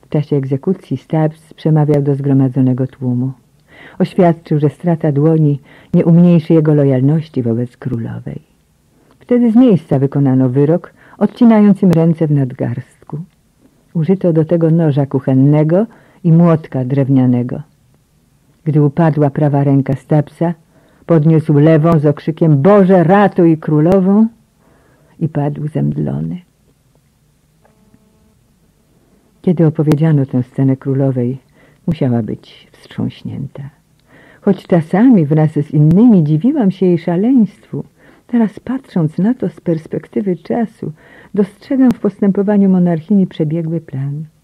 W czasie egzekucji Stubbs przemawiał do zgromadzonego tłumu. Oświadczył, że strata dłoni nie umniejszy jego lojalności wobec królowej. Wtedy z miejsca wykonano wyrok, odcinając im ręce w nadgarstku. Użyto do tego noża kuchennego i młotka drewnianego. Gdy upadła prawa ręka Stapsa, podniósł lewą z okrzykiem Boże, ratuj królową i padł zemdlony. Kiedy opowiedziano tę scenę królowej, musiała być wstrząśnięta. Choć czasami wraz z innymi dziwiłam się jej szaleństwu, teraz patrząc na to z perspektywy czasu, dostrzegam w postępowaniu monarchini przebiegły plan –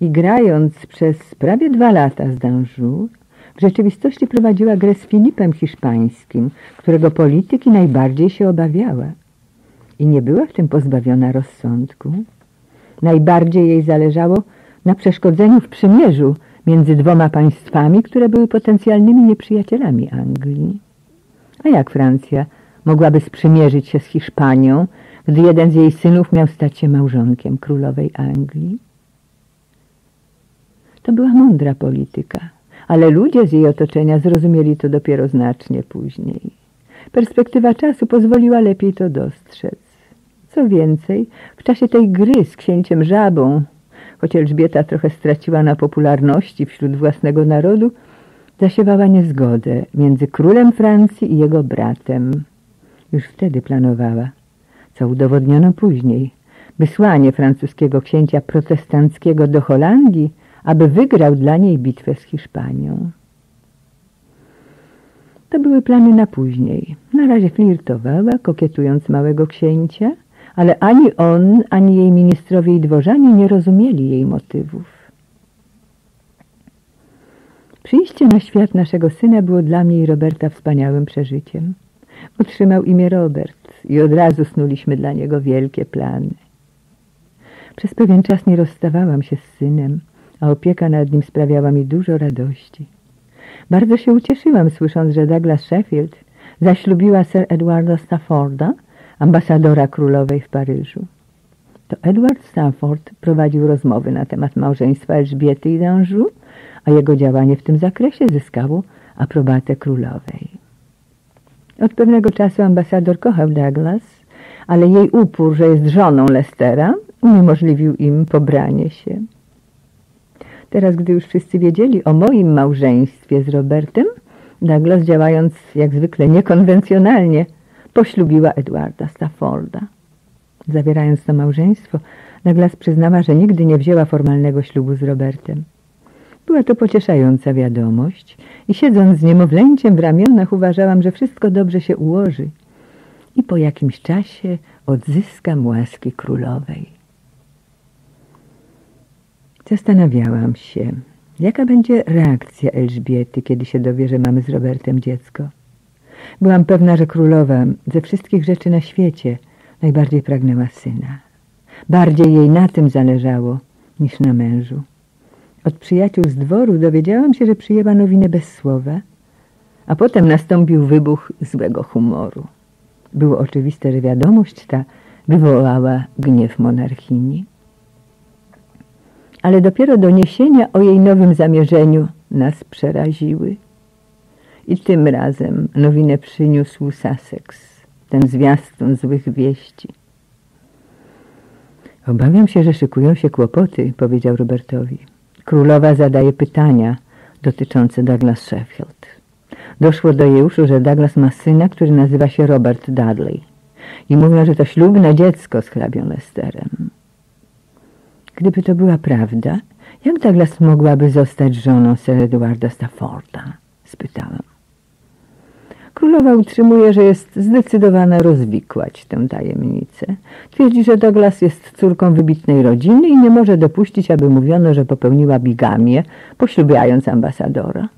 i grając przez prawie dwa lata z D'Anjou, w rzeczywistości prowadziła grę z Filipem Hiszpańskim, którego polityki najbardziej się obawiała. I nie była w tym pozbawiona rozsądku. Najbardziej jej zależało na przeszkodzeniu w przymierzu między dwoma państwami, które były potencjalnymi nieprzyjacielami Anglii. A jak Francja mogłaby sprzymierzyć się z Hiszpanią, gdy jeden z jej synów miał stać się małżonkiem królowej Anglii? To była mądra polityka, ale ludzie z jej otoczenia zrozumieli to dopiero znacznie później. Perspektywa czasu pozwoliła lepiej to dostrzec. Co więcej, w czasie tej gry z księciem Żabą, choć Elżbieta trochę straciła na popularności wśród własnego narodu, zasiewała niezgodę między królem Francji i jego bratem. Już wtedy planowała, co udowodniono później, wysłanie francuskiego księcia protestanckiego do Holandii aby wygrał dla niej bitwę z Hiszpanią. To były plany na później. Na razie flirtowała, kokietując małego księcia, ale ani on, ani jej ministrowie i dworzanie nie rozumieli jej motywów. Przyjście na świat naszego syna było dla mnie i Roberta wspaniałym przeżyciem. Otrzymał imię Robert i od razu snuliśmy dla niego wielkie plany. Przez pewien czas nie rozstawałam się z synem a opieka nad nim sprawiała mi dużo radości. Bardzo się ucieszyłam, słysząc, że Douglas Sheffield zaślubiła Sir Edwarda Stafforda, ambasadora królowej w Paryżu. To Edward Stafford prowadził rozmowy na temat małżeństwa Elżbiety i D'Anjou, a jego działanie w tym zakresie zyskało aprobatę królowej. Od pewnego czasu ambasador kochał Douglas, ale jej upór, że jest żoną Lestera, uniemożliwił im pobranie się. Teraz, gdy już wszyscy wiedzieli o moim małżeństwie z Robertem, Douglas, działając jak zwykle niekonwencjonalnie, poślubiła Edwarda Stafforda. Zawierając to małżeństwo, Douglas przyznała, że nigdy nie wzięła formalnego ślubu z Robertem. Była to pocieszająca wiadomość i siedząc z niemowlęciem w ramionach uważałam, że wszystko dobrze się ułoży i po jakimś czasie odzyskam łaski królowej. Zastanawiałam się, jaka będzie reakcja Elżbiety, kiedy się dowie, że mamy z Robertem dziecko. Byłam pewna, że królowa ze wszystkich rzeczy na świecie najbardziej pragnęła syna. Bardziej jej na tym zależało niż na mężu. Od przyjaciół z dworu dowiedziałam się, że przyjęła nowinę bez słowa, a potem nastąpił wybuch złego humoru. Było oczywiste, że wiadomość ta wywołała gniew monarchini ale dopiero doniesienia o jej nowym zamierzeniu nas przeraziły. I tym razem nowinę przyniósł Sussex, ten zwiastun złych wieści. Obawiam się, że szykują się kłopoty, powiedział Robertowi. Królowa zadaje pytania dotyczące Douglas Sheffield. Doszło do jej uszu, że Douglas ma syna, który nazywa się Robert Dudley. I mówią, że to ślubne dziecko z hrabią Lesterem. Gdyby to była prawda, jak Douglas mogłaby zostać żoną Sir Edwarda Stafforda? Spytałam. Królowa utrzymuje, że jest zdecydowana rozwikłać tę tajemnicę. Twierdzi, że Douglas jest córką wybitnej rodziny i nie może dopuścić, aby mówiono, że popełniła bigamię, poślubiając ambasadora.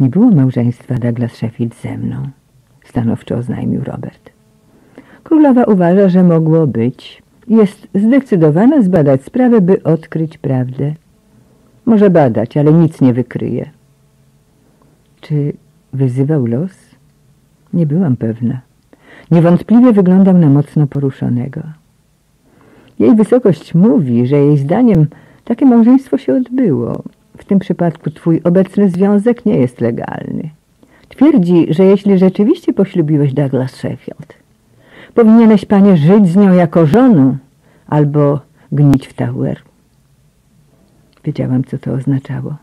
Nie było małżeństwa Douglas Sheffield ze mną, stanowczo oznajmił Robert. Królowa uważa, że mogło być. Jest zdecydowana zbadać sprawę, by odkryć prawdę. Może badać, ale nic nie wykryje. Czy wyzywał los? Nie byłam pewna. Niewątpliwie wyglądał na mocno poruszonego. Jej wysokość mówi, że jej zdaniem takie małżeństwo się odbyło. W tym przypadku twój obecny związek nie jest legalny. Twierdzi, że jeśli rzeczywiście poślubiłeś Douglas Sheffield, powinieneś, panie, żyć z nią jako żoną albo gnić w Tower. Wiedziałam, co to oznaczało.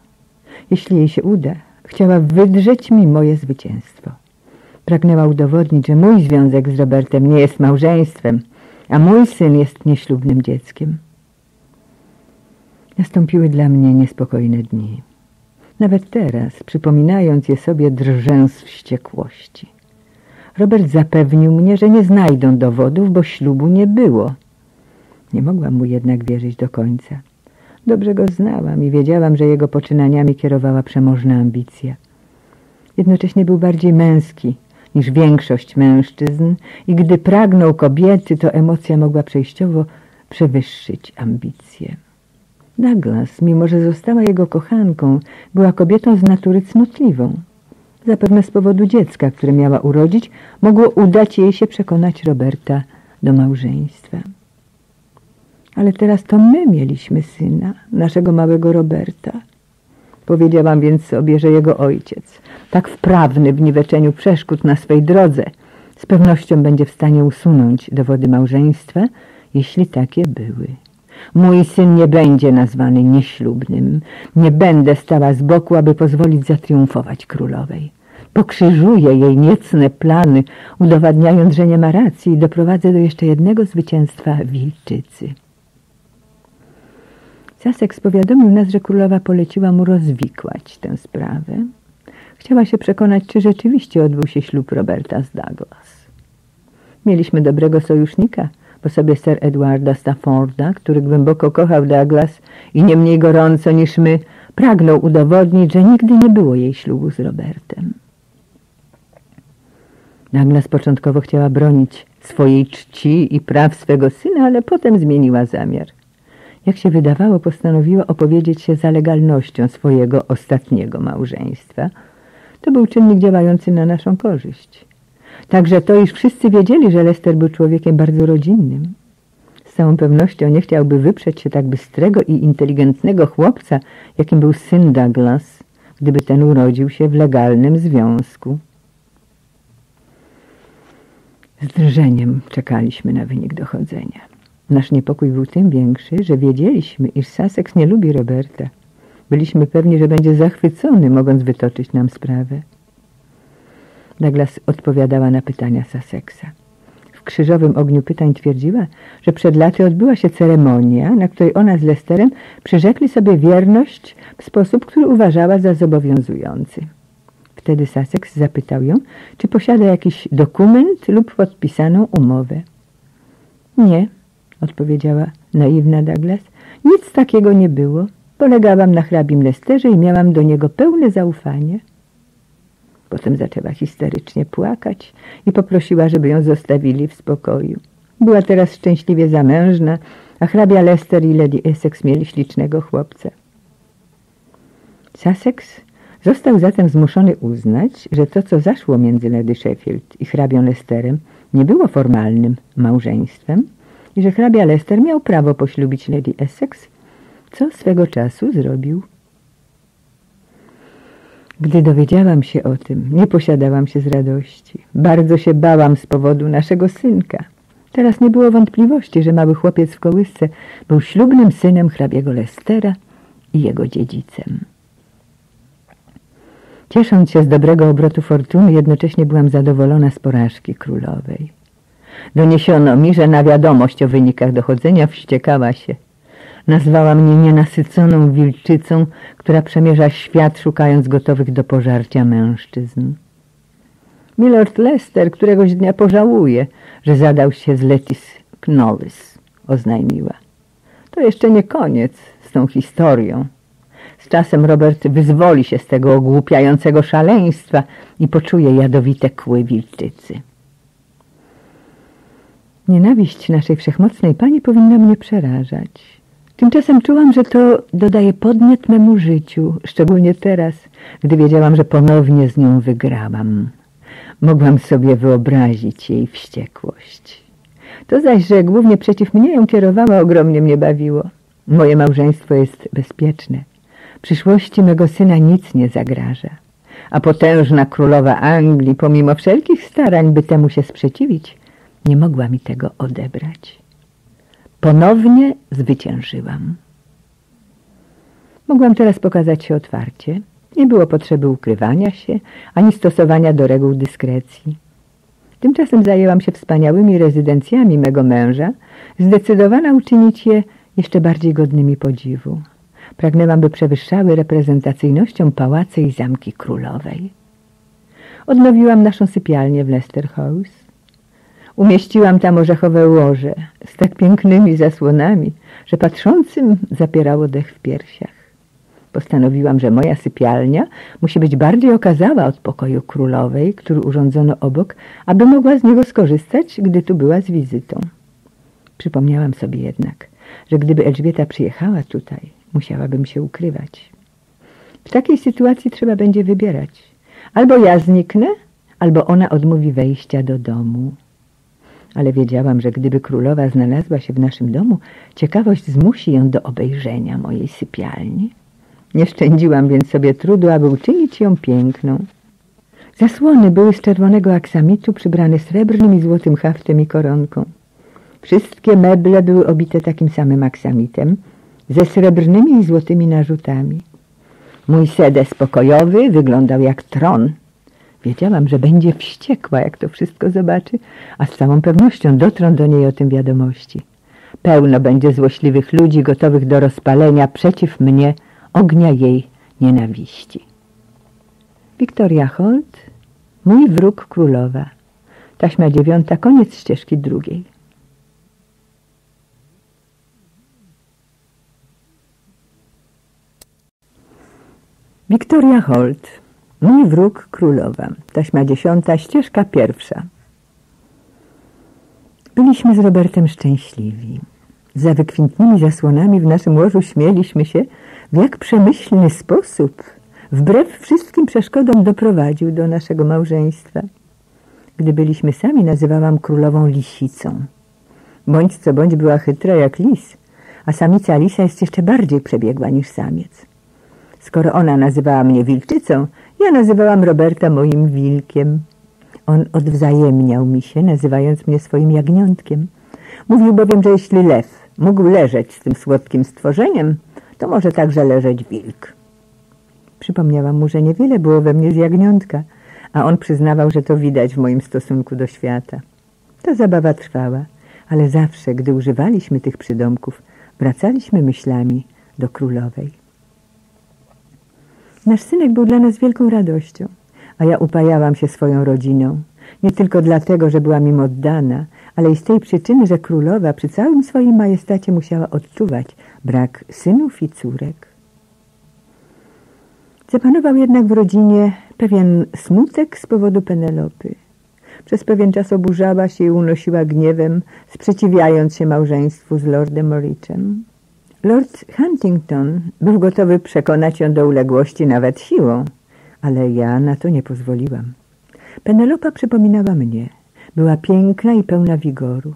Jeśli jej się uda, chciała wydrzeć mi moje zwycięstwo. Pragnęła udowodnić, że mój związek z Robertem nie jest małżeństwem, a mój syn jest nieślubnym dzieckiem. Nastąpiły dla mnie niespokojne dni. Nawet teraz, przypominając je sobie, drżę z wściekłości. Robert zapewnił mnie, że nie znajdą dowodów, bo ślubu nie było. Nie mogłam mu jednak wierzyć do końca. Dobrze go znałam i wiedziałam, że jego poczynaniami kierowała przemożna ambicja. Jednocześnie był bardziej męski niż większość mężczyzn i gdy pragnął kobiety, to emocja mogła przejściowo przewyższyć ambicje. Douglas, mimo że została jego kochanką, była kobietą z natury cnotliwą. Zapewne z powodu dziecka, które miała urodzić, mogło udać jej się przekonać Roberta do małżeństwa. Ale teraz to my mieliśmy syna, naszego małego Roberta. Powiedziałam więc sobie, że jego ojciec, tak wprawny w niweczeniu przeszkód na swej drodze, z pewnością będzie w stanie usunąć dowody małżeństwa, jeśli takie były. Mój syn nie będzie nazwany nieślubnym. Nie będę stała z boku, aby pozwolić zatriumfować królowej. Pokrzyżuję jej niecne plany, udowadniając, że nie ma racji i doprowadzę do jeszcze jednego zwycięstwa wilczycy. Sussex powiadomił nas, że królowa poleciła mu rozwikłać tę sprawę. Chciała się przekonać, czy rzeczywiście odbył się ślub Roberta z Douglas. Mieliśmy dobrego sojusznika, po sobie Sir Edwarda Stafforda, który głęboko kochał Douglas i nie mniej gorąco niż my pragnął udowodnić, że nigdy nie było jej ślubu z Robertem. Douglas początkowo chciała bronić swojej czci i praw swego syna, ale potem zmieniła zamiar. Jak się wydawało, postanowiła opowiedzieć się za legalnością swojego ostatniego małżeństwa. To był czynnik działający na naszą korzyść. Także to, iż wszyscy wiedzieli, że Lester był człowiekiem bardzo rodzinnym. Z całą pewnością nie chciałby wyprzeć się tak bystrego i inteligentnego chłopca, jakim był syn Douglas, gdyby ten urodził się w legalnym związku. Z drżeniem czekaliśmy na wynik dochodzenia. Nasz niepokój był tym większy, że wiedzieliśmy, iż Sussex nie lubi Roberta. Byliśmy pewni, że będzie zachwycony, mogąc wytoczyć nam sprawę. Douglas odpowiadała na pytania Sussexa. W krzyżowym ogniu pytań twierdziła, że przed laty odbyła się ceremonia, na której ona z Lesterem przyrzekli sobie wierność w sposób, który uważała za zobowiązujący. Wtedy Sussex zapytał ją, czy posiada jakiś dokument lub podpisaną umowę. Nie, odpowiedziała naiwna Douglas. Nic takiego nie było. Polegałam na hrabim Lesterze i miałam do niego pełne zaufanie. Potem zaczęła histerycznie płakać i poprosiła, żeby ją zostawili w spokoju. Była teraz szczęśliwie zamężna, a hrabia Lester i Lady Essex mieli ślicznego chłopca. Sussex został zatem zmuszony uznać, że to, co zaszło między Lady Sheffield i hrabią Lesterem, nie było formalnym małżeństwem i że hrabia Lester miał prawo poślubić Lady Essex, co swego czasu zrobił. Gdy dowiedziałam się o tym, nie posiadałam się z radości. Bardzo się bałam z powodu naszego synka. Teraz nie było wątpliwości, że mały chłopiec w kołysce był ślubnym synem hrabiego Lestera i jego dziedzicem. Ciesząc się z dobrego obrotu fortuny, jednocześnie byłam zadowolona z porażki królowej. Doniesiono mi, że na wiadomość o wynikach dochodzenia wściekała się. Nazwała mnie nienasyconą wilczycą, która przemierza świat szukając gotowych do pożarcia mężczyzn. Milord Lester któregoś dnia pożałuje, że zadał się z Letis Knowles, oznajmiła. To jeszcze nie koniec z tą historią. Z czasem Robert wyzwoli się z tego ogłupiającego szaleństwa i poczuje jadowite kły wilczycy. Nienawiść naszej wszechmocnej pani powinna mnie przerażać. Tymczasem czułam, że to dodaje podmiot memu życiu, szczególnie teraz, gdy wiedziałam, że ponownie z nią wygrałam. Mogłam sobie wyobrazić jej wściekłość. To zaś, że głównie przeciw mnie ją kierowała, ogromnie mnie bawiło. Moje małżeństwo jest bezpieczne. Przyszłości mego syna nic nie zagraża. A potężna królowa Anglii, pomimo wszelkich starań, by temu się sprzeciwić, nie mogła mi tego odebrać. Ponownie zwyciężyłam. Mogłam teraz pokazać się otwarcie. Nie było potrzeby ukrywania się, ani stosowania do reguł dyskrecji. Tymczasem zajęłam się wspaniałymi rezydencjami mego męża, zdecydowana uczynić je jeszcze bardziej godnymi podziwu. Pragnęłam, by przewyższały reprezentacyjnością pałace i zamki królowej. Odnowiłam naszą sypialnię w Leicester House. Umieściłam tam orzechowe łoże z tak pięknymi zasłonami, że patrzącym zapierało dech w piersiach. Postanowiłam, że moja sypialnia musi być bardziej okazała od pokoju królowej, który urządzono obok, aby mogła z niego skorzystać, gdy tu była z wizytą. Przypomniałam sobie jednak, że gdyby Elżbieta przyjechała tutaj, musiałabym się ukrywać. W takiej sytuacji trzeba będzie wybierać. Albo ja zniknę, albo ona odmówi wejścia do domu. Ale wiedziałam, że gdyby królowa znalazła się w naszym domu, ciekawość zmusi ją do obejrzenia mojej sypialni. Nie szczędziłam więc sobie trudu, aby uczynić ją piękną. Zasłony były z czerwonego aksamitu przybrane srebrnym i złotym haftem i koronką. Wszystkie meble były obite takim samym aksamitem, ze srebrnymi i złotymi narzutami. Mój sedes pokojowy wyglądał jak tron. Wiedziałam, że będzie wściekła, jak to wszystko zobaczy, a z całą pewnością dotrą do niej o tym wiadomości. Pełno będzie złośliwych ludzi gotowych do rozpalenia przeciw mnie ognia jej nienawiści. Wiktoria Holt, mój wróg królowa. Taśma dziewiąta, koniec ścieżki drugiej. Wiktoria Holt, mój wróg królowa. Taśma dziesiąta, ścieżka pierwsza. Byliśmy z Robertem szczęśliwi. Za wykwintnymi zasłonami w naszym łożu śmieliśmy się, w jak przemyślny sposób, wbrew wszystkim przeszkodom, doprowadził do naszego małżeństwa. Gdy byliśmy sami, nazywałam królową lisicą. Bądź co bądź była chytra jak lis, a samica lisa jest jeszcze bardziej przebiegła niż samiec. Skoro ona nazywała mnie wilczycą, ja nazywałam Roberta moim wilkiem. On odwzajemniał mi się, nazywając mnie swoim jagniątkiem. Mówił bowiem, że jeśli lew mógł leżeć z tym słodkim stworzeniem, to może także leżeć wilk. Przypomniałam mu, że niewiele było we mnie z jagniątka, a on przyznawał, że to widać w moim stosunku do świata. Ta zabawa trwała, ale zawsze, gdy używaliśmy tych przydomków, wracaliśmy myślami do królowej. Nasz synek był dla nas wielką radością, a ja upajałam się swoją rodziną. Nie tylko dlatego, że byłam im oddana, ale i z tej przyczyny, że królowa przy całym swoim majestacie musiała odczuwać brak synów i córek. Zapanował jednak w rodzinie pewien smutek z powodu Penelopy. Przez pewien czas oburzała się i unosiła gniewem, sprzeciwiając się małżeństwu z lordem Morichem. Lord Huntington był gotowy przekonać ją do uległości nawet siłą, ale ja na to nie pozwoliłam. Penelopa przypominała mnie. Była piękna i pełna wigoru.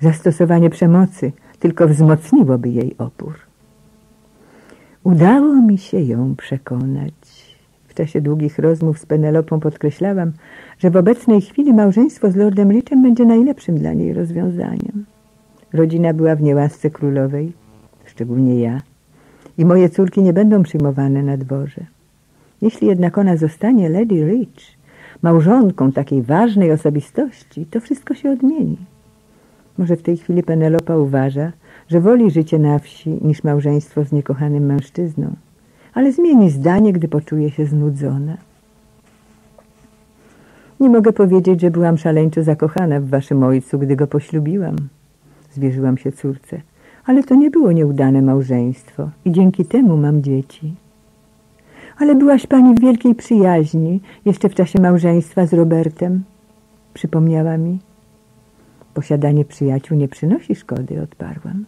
Zastosowanie przemocy tylko wzmocniłoby jej opór. Udało mi się ją przekonać. W czasie długich rozmów z Penelopą podkreślałam, że w obecnej chwili małżeństwo z Lordem Richem będzie najlepszym dla niej rozwiązaniem. Rodzina była w niełasce królowej, szczególnie ja, i moje córki nie będą przyjmowane na dworze. Jeśli jednak ona zostanie Lady Rich, małżonką takiej ważnej osobistości, to wszystko się odmieni. Może w tej chwili Penelopa uważa, że woli życie na wsi niż małżeństwo z niekochanym mężczyzną, ale zmieni zdanie, gdy poczuje się znudzona. Nie mogę powiedzieć, że byłam szaleńczo zakochana w waszym ojcu, gdy go poślubiłam. Zwierzyłam się córce. Ale to nie było nieudane małżeństwo i dzięki temu mam dzieci. Ale byłaś pani w wielkiej przyjaźni jeszcze w czasie małżeństwa z Robertem, przypomniała mi. Posiadanie przyjaciół nie przynosi szkody, odparłam.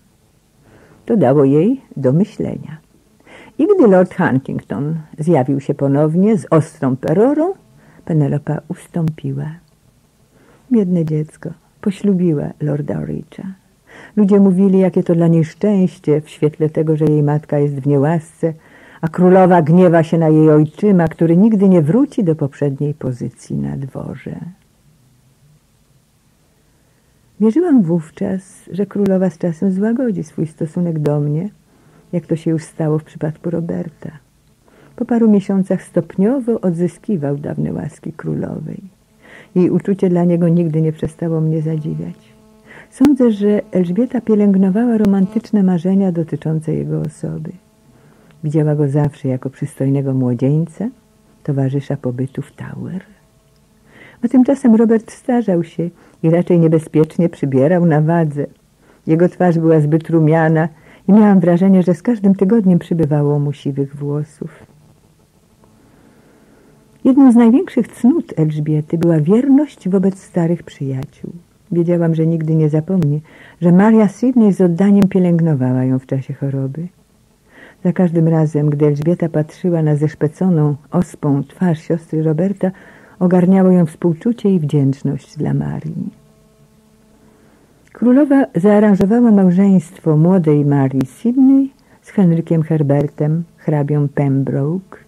To dało jej do myślenia. I gdy Lord Huntington zjawił się ponownie z ostrą perorą, Penelopa ustąpiła. Biedne dziecko poślubiła Lorda Richa. Ludzie mówili, jakie to dla niej szczęście w świetle tego, że jej matka jest w niełasce, a królowa gniewa się na jej ojczyma, który nigdy nie wróci do poprzedniej pozycji na dworze. Wierzyłam wówczas, że królowa z czasem złagodzi swój stosunek do mnie, jak to się już stało w przypadku Roberta. Po paru miesiącach stopniowo odzyskiwał dawne łaski królowej. Jej uczucie dla niego nigdy nie przestało mnie zadziwiać. Sądzę, że Elżbieta pielęgnowała romantyczne marzenia dotyczące jego osoby. Widziała go zawsze jako przystojnego młodzieńca, towarzysza pobytu w Tower. A tymczasem Robert starzał się i raczej niebezpiecznie przybierał na wadze. Jego twarz była zbyt rumiana i miałam wrażenie, że z każdym tygodniem przybywało mu siwych włosów. Jedną z największych cnót Elżbiety była wierność wobec starych przyjaciół. Wiedziałam, że nigdy nie zapomni, że Maria Sidney z oddaniem pielęgnowała ją w czasie choroby. Za każdym razem, gdy Elżbieta patrzyła na zeszpeconą ospą twarz siostry Roberta, ogarniało ją współczucie i wdzięczność dla Marii. Królowa zaaranżowała małżeństwo młodej Marii Sidney z Henrykiem Herbertem, hrabią Pembroke.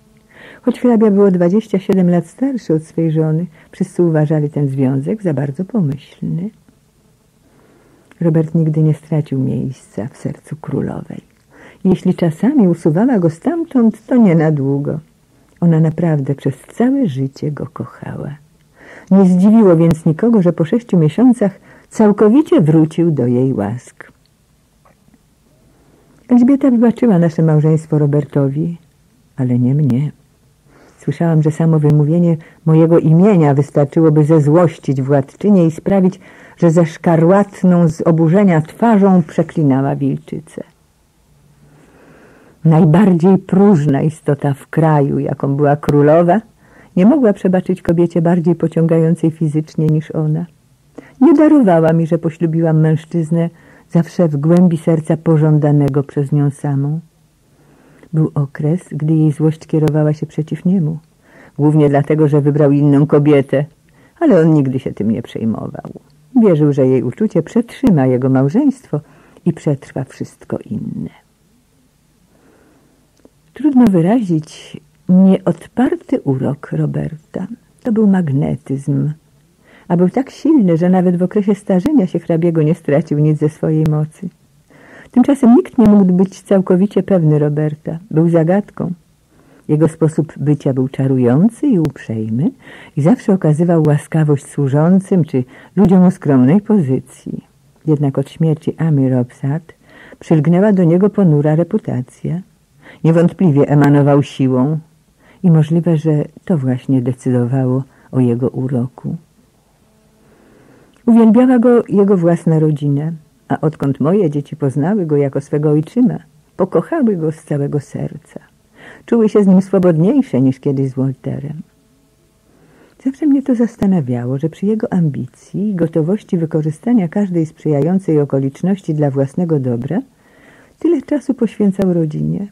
Choć hrabia było 27 lat starszy od swej żony, wszyscy uważali ten związek za bardzo pomyślny. Robert nigdy nie stracił miejsca w sercu królowej. Jeśli czasami usuwała go stamtąd, to nie na długo. Ona naprawdę przez całe życie go kochała. Nie zdziwiło więc nikogo, że po sześciu miesiącach całkowicie wrócił do jej łask. Elżbieta wybaczyła nasze małżeństwo Robertowi, ale nie mnie. Słyszałam, że samo wymówienie mojego imienia wystarczyłoby zezłościć władczynię i sprawić, że ze szkarłatną z oburzenia twarzą przeklinała wilczycę. Najbardziej próżna istota w kraju, jaką była królowa, nie mogła przebaczyć kobiecie bardziej pociągającej fizycznie niż ona. Nie darowała mi, że poślubiłam mężczyznę zawsze w głębi serca pożądanego przez nią samą. Był okres, gdy jej złość kierowała się przeciw niemu. Głównie dlatego, że wybrał inną kobietę, ale on nigdy się tym nie przejmował. Wierzył, że jej uczucie przetrzyma jego małżeństwo i przetrwa wszystko inne. Trudno wyrazić nieodparty urok Roberta. To był magnetyzm, a był tak silny, że nawet w okresie starzenia się hrabiego nie stracił nic ze swojej mocy. Tymczasem nikt nie mógł być całkowicie pewny Roberta. Był zagadką. Jego sposób bycia był czarujący i uprzejmy i zawsze okazywał łaskawość służącym czy ludziom o skromnej pozycji. Jednak od śmierci Amy Robsart przylgnęła do niego ponura reputacja. Niewątpliwie emanował siłą i możliwe, że to właśnie decydowało o jego uroku. Uwielbiała go jego własna rodzina, a odkąd moje dzieci poznały go jako swego ojczyma, pokochały go z całego serca. Czuły się z nim swobodniejsze niż kiedyś z Walterem. Zawsze mnie to zastanawiało, że przy jego ambicji i gotowości wykorzystania każdej sprzyjającej okoliczności dla własnego dobra, tyle czasu poświęcał rodzinie.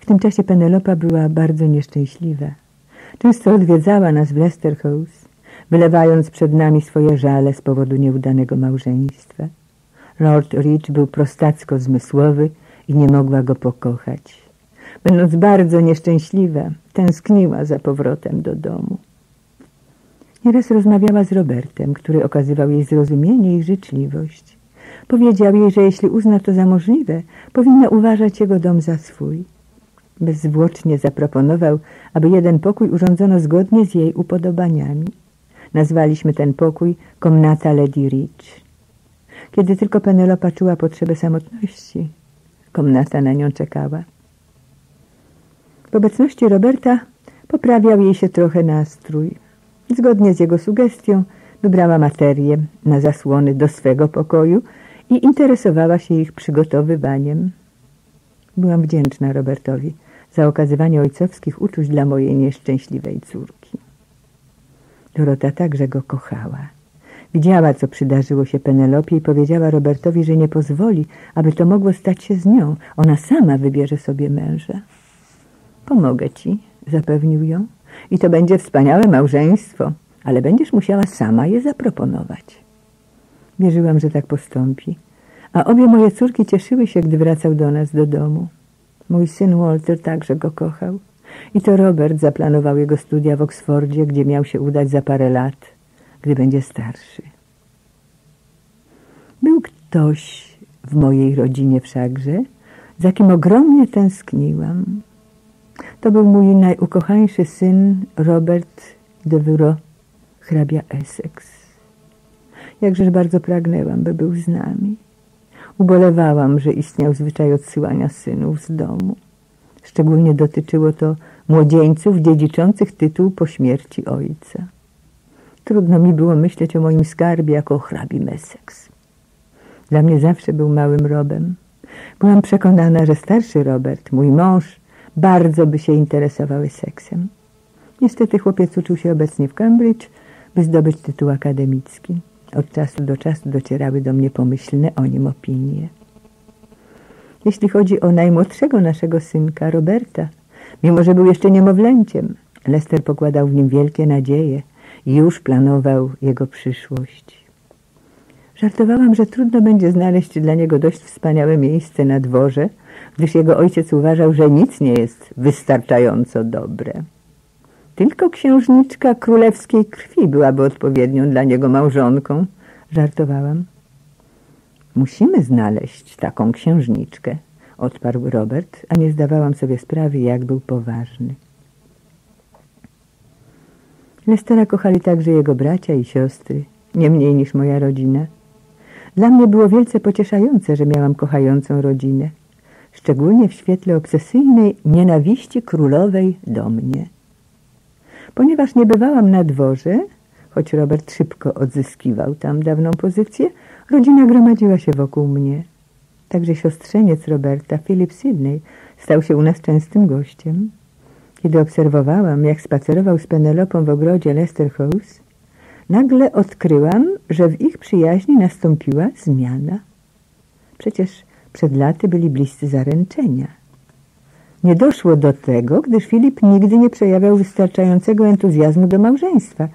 W tym czasie Penelopa była bardzo nieszczęśliwa. Często odwiedzała nas w Leicester House, wylewając przed nami swoje żale z powodu nieudanego małżeństwa. Lord Rich był prostacko zmysłowy i nie mogła go pokochać. Będąc bardzo nieszczęśliwa, tęskniła za powrotem do domu. Nieraz rozmawiała z Robertem, który okazywał jej zrozumienie i życzliwość. Powiedział jej, że jeśli uzna to za możliwe, powinna uważać jego dom za swój. Bezzwłocznie zaproponował, aby jeden pokój urządzono zgodnie z jej upodobaniami. Nazwaliśmy ten pokój komnata Lady Rich. Kiedy tylko Penelopa czuła potrzebę samotności, komnata na nią czekała. W obecności Roberta poprawiał jej się trochę nastrój. Zgodnie z jego sugestią wybrała materię na zasłony do swego pokoju i interesowała się ich przygotowywaniem. Byłam wdzięczna Robertowi za okazywanie ojcowskich uczuć dla mojej nieszczęśliwej córki. Dorota także go kochała. Widziała, co przydarzyło się Penelopie i powiedziała Robertowi, że nie pozwoli, aby to mogło stać się z nią. Ona sama wybierze sobie męża. Pomogę ci, zapewnił ją. I to będzie wspaniałe małżeństwo, ale będziesz musiała sama je zaproponować. Wierzyłam, że tak postąpi, a obie moje córki cieszyły się, gdy wracał do nas do domu. Mój syn Walter także go kochał. I to Robert zaplanował jego studia w Oksfordzie, gdzie miał się udać za parę lat, gdy będzie starszy. Był ktoś w mojej rodzinie wszakże, za kim ogromnie tęskniłam. To był mój najukochańszy syn Robert de Viro, hrabia Essex. Jakżeż bardzo pragnęłam, by był z nami. Ubolewałam, że istniał zwyczaj odsyłania synów z domu. Szczególnie dotyczyło to młodzieńców dziedziczących tytuł po śmierci ojca. Trudno mi było myśleć o moim skarbie jako o hrabim Essex. Dla mnie zawsze był małym Robem. Byłam przekonana, że starszy Robert, mój mąż, bardzo by się interesowały seksem. Niestety chłopiec uczył się obecnie w Cambridge, by zdobyć tytuł akademicki. Od czasu do czasu docierały do mnie pomyślne o nim opinie. Jeśli chodzi o najmłodszego naszego synka, Roberta, mimo że był jeszcze niemowlęciem, Lester pokładał w nim wielkie nadzieje i już planował jego przyszłość. Żartowałam, że trudno będzie znaleźć dla niego dość wspaniałe miejsce na dworze, gdyż jego ojciec uważał, że nic nie jest wystarczająco dobre. Tylko księżniczka królewskiej krwi byłaby odpowiednią dla niego małżonką, żartowałam. Musimy znaleźć taką księżniczkę, odparł Robert, a nie zdawałam sobie sprawy, jak był poważny. Lestera kochali także jego bracia i siostry, nie mniej niż moja rodzina. Dla mnie było wielce pocieszające, że miałam kochającą rodzinę, szczególnie w świetle obsesyjnej nienawiści królowej do mnie. Ponieważ nie bywałam na dworze, choć Robert szybko odzyskiwał tam dawną pozycję, rodzina gromadziła się wokół mnie. Także siostrzeniec Roberta, Philip Sidney, stał się u nas częstym gościem. Kiedy obserwowałam, jak spacerował z Penelopą w ogrodzie Lester House, nagle odkryłam, że w ich przyjaźni nastąpiła zmiana. Przecież przed laty byli bliscy zaręczenia. Nie doszło do tego, gdyż Filip nigdy nie przejawiał wystarczającego entuzjazmu do małżeństwa.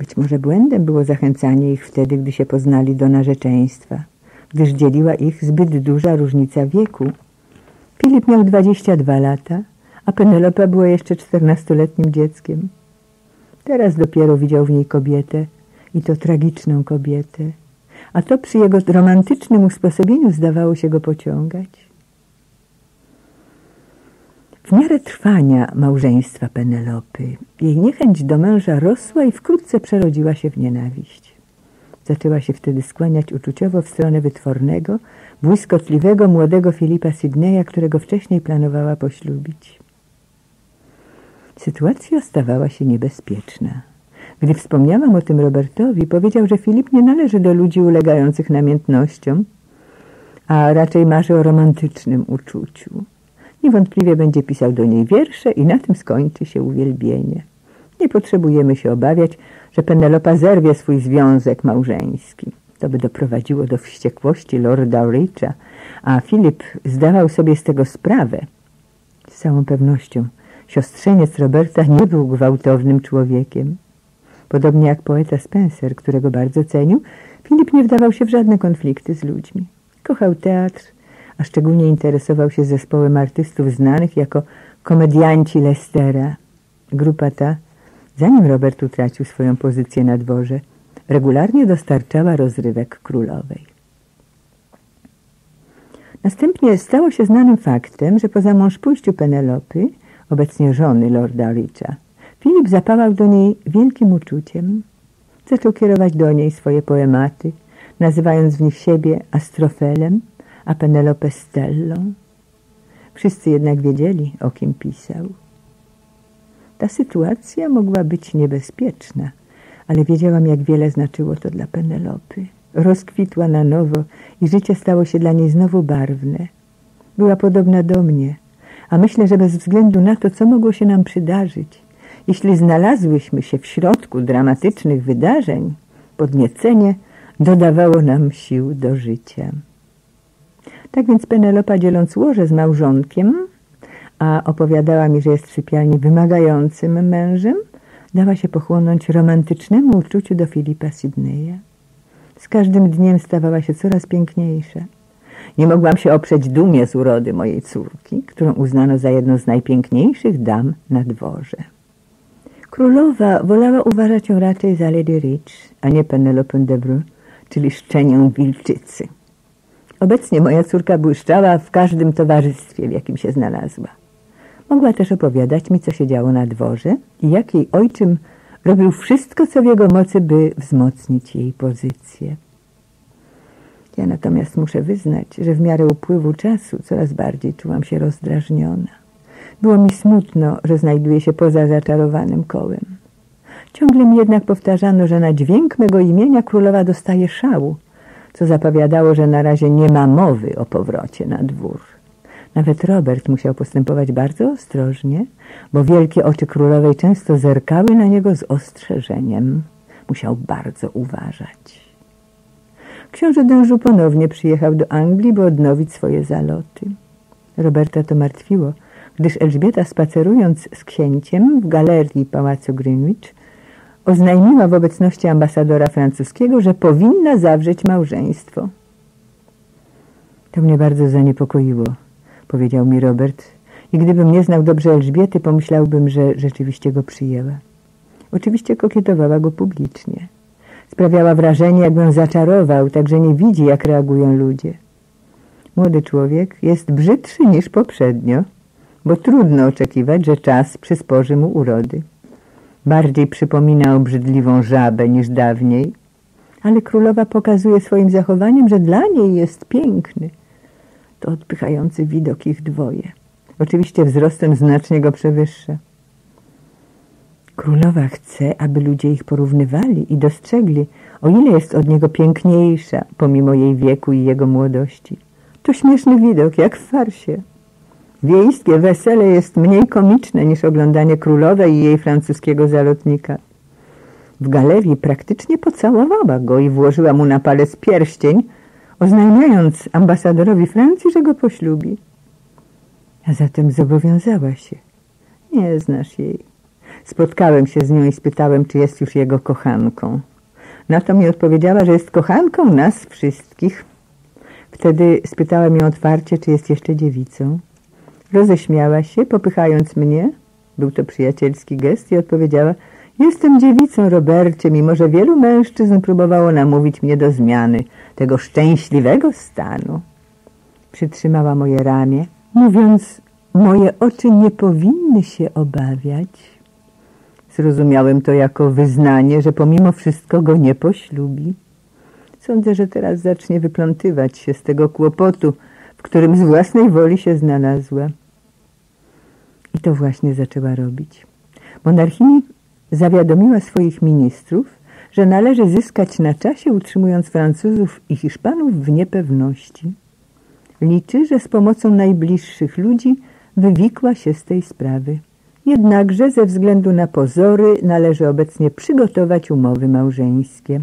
Być może błędem było zachęcanie ich wtedy, gdy się poznali do narzeczeństwa, gdyż dzieliła ich zbyt duża różnica wieku. Filip miał 22 lata, a Penelope była jeszcze czternastoletnim dzieckiem. Teraz dopiero widział w niej kobietę i to tragiczną kobietę, a to przy jego romantycznym usposobieniu zdawało się go pociągać. W miarę trwania małżeństwa Penelopy jej niechęć do męża rosła i wkrótce przerodziła się w nienawiść. Zaczęła się wtedy skłaniać uczuciowo w stronę wytwornego, błyskotliwego młodego Filipa Sydneya, którego wcześniej planowała poślubić. Sytuacja stawała się niebezpieczna. Gdy wspomniałam o tym Robertowi, powiedział, że Filip nie należy do ludzi ulegających namiętnościom, a raczej marzy o romantycznym uczuciu. Niewątpliwie będzie pisał do niej wiersze i na tym skończy się uwielbienie. Nie potrzebujemy się obawiać, że Penelopa zerwie swój związek małżeński. To by doprowadziło do wściekłości Lorda Richa, a Filip zdawał sobie z tego sprawę. Z całą pewnością siostrzeniec Roberta nie był gwałtownym człowiekiem. Podobnie jak poeta Spencer, którego bardzo cenił, Filip nie wdawał się w żadne konflikty z ludźmi. Kochał teatr, a szczególnie interesował się zespołem artystów znanych jako komedianci Lestera. Grupa ta, zanim Robert utracił swoją pozycję na dworze, regularnie dostarczała rozrywek królowej. Następnie stało się znanym faktem, że po zamążpójściu Penelopy, obecnie żony lorda Richa, Filip zapałał do niej wielkim uczuciem. Zaczął kierować do niej swoje poematy, nazywając w nich siebie Astrofelem, a Penelopę Stellą. Wszyscy jednak wiedzieli, o kim pisał. Ta sytuacja mogła być niebezpieczna, ale wiedziałam, jak wiele znaczyło to dla Penelopy. Rozkwitła na nowo i życie stało się dla niej znowu barwne. Była podobna do mnie, a myślę, że bez względu na to, co mogło się nam przydarzyć, jeśli znalazłyśmy się w środku dramatycznych wydarzeń, podniecenie dodawało nam sił do życia. Tak więc Penelopa dzieląc łoże z małżonkiem, a opowiadała mi, że jest w sypialni wymagającym mężem, dała się pochłonąć romantycznemu uczuciu do Filipa Sidneya. Z każdym dniem stawała się coraz piękniejsza. Nie mogłam się oprzeć dumie z urody mojej córki, którą uznano za jedną z najpiękniejszych dam na dworze. Królowa wolała uważać ją raczej za Lady Rich, a nie Penelope de Breu, czyli szczenią wilczycy. Obecnie moja córka błyszczała w każdym towarzystwie, w jakim się znalazła. Mogła też opowiadać mi, co się działo na dworze i jak jej ojczym robił wszystko, co w jego mocy, by wzmocnić jej pozycję. Ja natomiast muszę wyznać, że w miarę upływu czasu coraz bardziej czułam się rozdrażniona. Było mi smutno, że znajduję się poza zaczarowanym kołem. Ciągle mi jednak powtarzano, że na dźwięk mego imienia królowa dostaje szału, co zapowiadało, że na razie nie ma mowy o powrocie na dwór. Nawet Robert musiał postępować bardzo ostrożnie, bo wielkie oczy królowej często zerkały na niego z ostrzeżeniem. Musiał bardzo uważać. Książę Dężu ponownie przyjechał do Anglii, by odnowić swoje zaloty. Roberta to martwiło, gdyż Elżbieta spacerując z księciem w galerii Pałacu Greenwich oznajmiła w obecności ambasadora francuskiego, że powinna zawrzeć małżeństwo. To mnie bardzo zaniepokoiło, powiedział mi Robert i gdybym nie znał dobrze Elżbiety, pomyślałbym, że rzeczywiście go przyjęła. Oczywiście kokietowała go publicznie. Sprawiała wrażenie, jakby ją zaczarował, także nie widzi, jak reagują ludzie. Młody człowiek jest brzydszy niż poprzednio, bo trudno oczekiwać, że czas przysporzy mu urody. Bardziej przypomina obrzydliwą żabę niż dawniej, ale królowa pokazuje swoim zachowaniem, że dla niej jest piękny. To odpychający widok ich dwoje. Oczywiście wzrostem znacznie go przewyższa. Królowa chce, aby ludzie ich porównywali i dostrzegli, o ile jest od niego piękniejsza, pomimo jej wieku i jego młodości. To śmieszny widok, jak w farsie. Wiejskie wesele jest mniej komiczne niż oglądanie królowej i jej francuskiego zalotnika. W galerii praktycznie pocałowała go i włożyła mu na palec pierścień, oznajmiając ambasadorowi Francji, że go poślubi. A zatem zobowiązała się. Nie znasz jej. Spotkałem się z nią i spytałem, czy jest już jego kochanką. Na to mi odpowiedziała, że jest kochanką nas wszystkich. Wtedy spytałem ją otwarcie, czy jest jeszcze dziewicą. Roześmiała się, popychając mnie, był to przyjacielski gest i odpowiedziała Jestem dziewicą, Robercie, mimo że wielu mężczyzn próbowało namówić mnie do zmiany tego szczęśliwego stanu. Przytrzymała moje ramię, mówiąc Moje oczy nie powinny się obawiać. Zrozumiałem to jako wyznanie, że pomimo wszystko go nie poślubi. Sądzę, że teraz zacznie wyplątywać się z tego kłopotu, w którym z własnej woli się znalazła. I to właśnie zaczęła robić. Monarchini zawiadomiła swoich ministrów, że należy zyskać na czasie, utrzymując Francuzów i Hiszpanów w niepewności. Liczy, że z pomocą najbliższych ludzi wywikła się z tej sprawy. Jednakże ze względu na pozory należy obecnie przygotować umowy małżeńskie.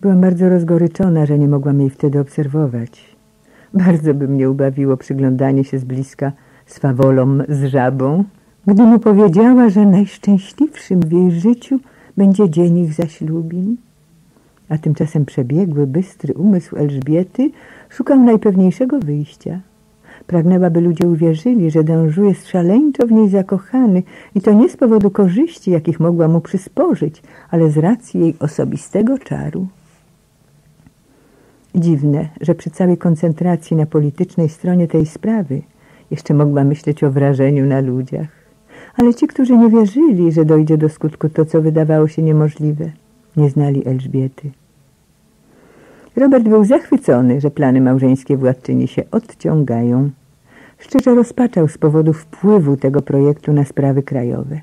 Byłam bardzo rozgoryczona, że nie mogłam jej wtedy obserwować. Bardzo by mnie ubawiło przyglądanie się z bliska swawolom z żabą, gdy mu powiedziała, że najszczęśliwszym w jej życiu będzie dzień ich zaślubin. A tymczasem przebiegły, bystry umysł Elżbiety szukał najpewniejszego wyjścia. Pragnęła, by ludzie uwierzyli, że dążu jest szaleńczo w niej zakochany i to nie z powodu korzyści, jakich mogła mu przysporzyć, ale z racji jej osobistego czaru. Dziwne, że przy całej koncentracji na politycznej stronie tej sprawy jeszcze mogła myśleć o wrażeniu na ludziach. Ale ci, którzy nie wierzyli, że dojdzie do skutku to, co wydawało się niemożliwe, nie znali Elżbiety. Robert był zachwycony, że plany małżeńskie władczyni się odciągają. Szczerze rozpaczał z powodu wpływu tego projektu na sprawy krajowe.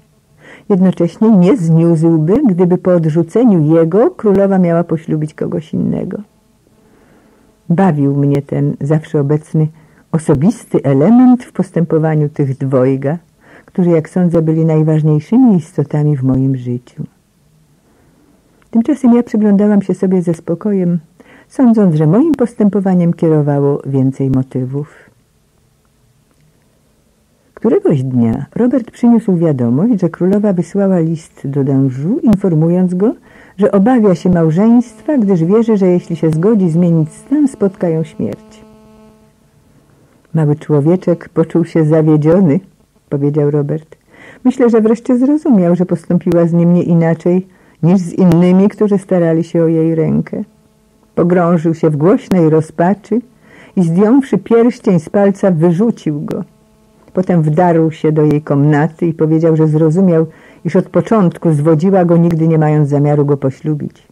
Jednocześnie nie zniósłby, gdyby po odrzuceniu jego królowa miała poślubić kogoś innego. Bawił mnie ten zawsze obecny osobisty element w postępowaniu tych dwojga, którzy jak sądzę byli najważniejszymi istotami w moim życiu. Tymczasem ja przyglądałam się sobie ze spokojem, sądząc, że moim postępowaniem kierowało więcej motywów. Któregoś dnia Robert przyniósł wiadomość, że królowa wysłała list do Dężu, informując go, że obawia się małżeństwa, gdyż wierzy, że jeśli się zgodzi zmienić stan, spotkają śmierć. Mały człowieczek poczuł się zawiedziony, powiedział Robert. Myślę, że wreszcie zrozumiał, że postąpiła z nim nie inaczej niż z innymi, którzy starali się o jej rękę. Pogrążył się w głośnej rozpaczy i zdjąwszy pierścień z palca wyrzucił go. Potem wdarł się do jej komnaty i powiedział, że zrozumiał, iż od początku zwodziła go, nigdy nie mając zamiaru go poślubić.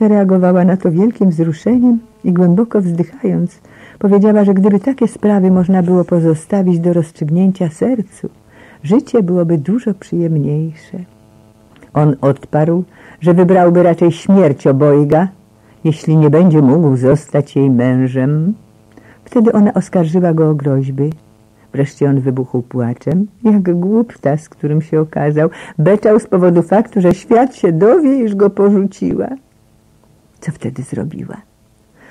Zareagowała na to wielkim wzruszeniem i głęboko wzdychając, powiedziała, że gdyby takie sprawy można było pozostawić do rozstrzygnięcia sercu, życie byłoby dużo przyjemniejsze. On odparł, że wybrałby raczej śmierć obojga, jeśli nie będzie mógł zostać jej mężem. Wtedy ona oskarżyła go o groźby, Wreszcie on wybuchł płaczem, jak głuptas, którym się okazał. Beczał z powodu faktu, że świat się dowie, iż go porzuciła. Co wtedy zrobiła?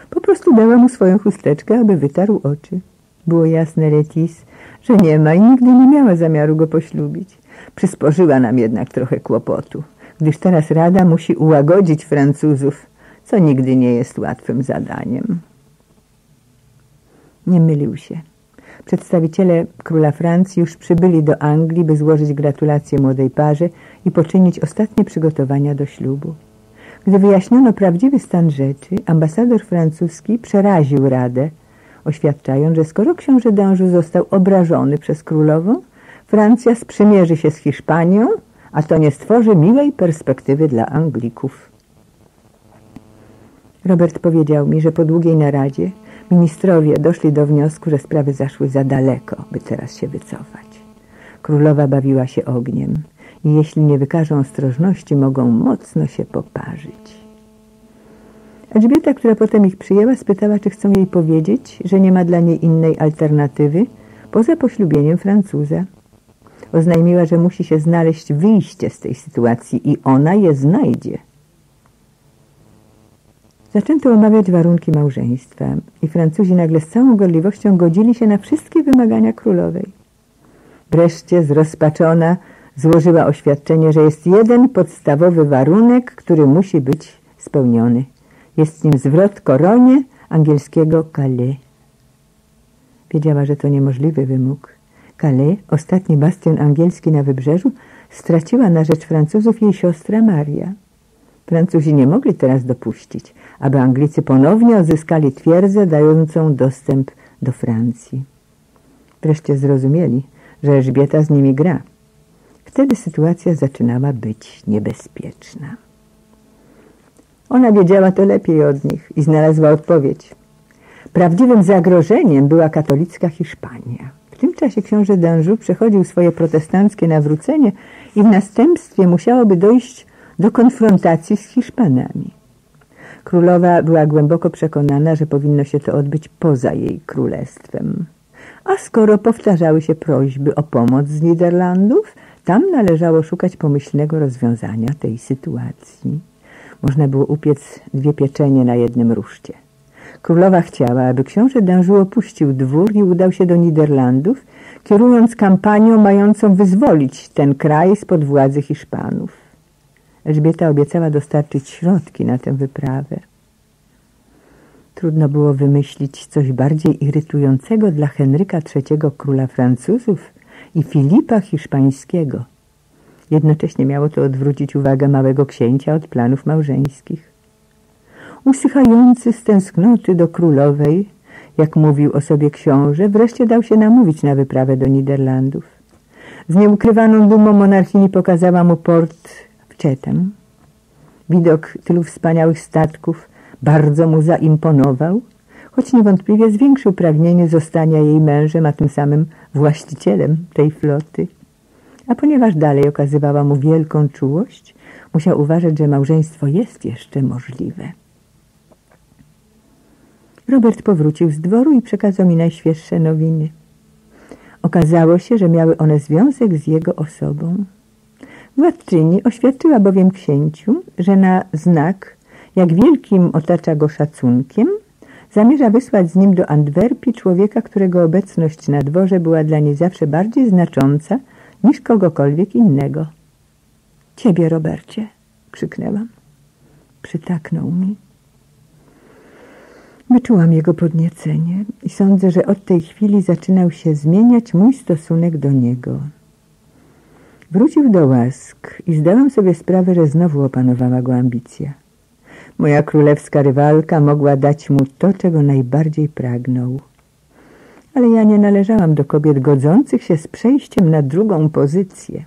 Po prostu dała mu swoją chusteczkę, aby wytarł oczy. Było jasne Letis, że nie ma i nigdy nie miała zamiaru go poślubić. Przysporzyła nam jednak trochę kłopotu, gdyż teraz Rada musi ułagodzić Francuzów, co nigdy nie jest łatwym zadaniem. Nie mylił się. Przedstawiciele króla Francji już przybyli do Anglii, by złożyć gratulacje młodej parze i poczynić ostatnie przygotowania do ślubu. Gdy wyjaśniono prawdziwy stan rzeczy, ambasador francuski przeraził Radę, oświadczając, że skoro książę Dążu został obrażony przez królową, Francja sprzymierzy się z Hiszpanią, a to nie stworzy miłej perspektywy dla Anglików. Robert powiedział mi, że po długiej naradzie Ministrowie doszli do wniosku, że sprawy zaszły za daleko, by teraz się wycofać. Królowa bawiła się ogniem jeśli nie wykażą ostrożności, mogą mocno się poparzyć. Elżbieta, która potem ich przyjęła, spytała, czy chcą jej powiedzieć, że nie ma dla niej innej alternatywy poza poślubieniem Francuza. Oznajmiła, że musi się znaleźć wyjście z tej sytuacji i ona je znajdzie. Zaczęto omawiać warunki małżeństwa i Francuzi nagle z całą gorliwością godzili się na wszystkie wymagania królowej. Wreszcie zrozpaczona złożyła oświadczenie, że jest jeden podstawowy warunek, który musi być spełniony. Jest nim zwrot koronie angielskiego Calais. Wiedziała, że to niemożliwy wymóg. Calais, ostatni bastion angielski na wybrzeżu, straciła na rzecz Francuzów jej siostra Maria. Francuzi nie mogli teraz dopuścić, aby Anglicy ponownie odzyskali twierdzę dającą dostęp do Francji. Wreszcie zrozumieli, że Elżbieta z nimi gra. Wtedy sytuacja zaczynała być niebezpieczna. Ona wiedziała to lepiej od nich i znalazła odpowiedź. Prawdziwym zagrożeniem była katolicka Hiszpania. W tym czasie książę D'Anjou przechodził swoje protestanckie nawrócenie i w następstwie musiałoby dojść do konfrontacji z Hiszpanami. Królowa była głęboko przekonana, że powinno się to odbyć poza jej królestwem. A skoro powtarzały się prośby o pomoc z Niderlandów, tam należało szukać pomyślnego rozwiązania tej sytuacji. Można było upiec dwie pieczenie na jednym ruszcie. Królowa chciała, aby książę D'Anjou opuścił dwór i udał się do Niderlandów, kierując kampanią mającą wyzwolić ten kraj spod władzy Hiszpanów. Elżbieta obiecała dostarczyć środki na tę wyprawę. Trudno było wymyślić coś bardziej irytującego dla Henryka III króla Francuzów i Filipa Hiszpańskiego. Jednocześnie miało to odwrócić uwagę małego księcia od planów małżeńskich. usychający z tęsknoty do królowej, jak mówił o sobie książę, wreszcie dał się namówić na wyprawę do Niderlandów. Z nieukrywaną dumą monarchini pokazała mu port w Czetem. Widok tylu wspaniałych statków bardzo mu zaimponował, choć niewątpliwie zwiększył pragnienie zostania jej mężem, a tym samym właścicielem tej floty. A ponieważ dalej okazywała mu wielką czułość, musiał uważać, że małżeństwo jest jeszcze możliwe. Robert powrócił z dworu i przekazał mi najświeższe nowiny. Okazało się, że miały one związek z jego osobą. Władczyni oświadczyła bowiem księciu, że na znak, jak wielkim otacza go szacunkiem, zamierza wysłać z nim do Antwerpii człowieka, którego obecność na dworze była dla niej zawsze bardziej znacząca niż kogokolwiek innego. Ciebie, Robercie, krzyknęłam. Przytaknął mi. Wyczułam jego podniecenie i sądzę, że od tej chwili zaczynał się zmieniać mój stosunek do niego. Wrócił do łask i zdałam sobie sprawę, że znowu opanowała go ambicja. Moja królewska rywalka mogła dać mu to, czego najbardziej pragnął. Ale ja nie należałam do kobiet godzących się z przejściem na drugą pozycję.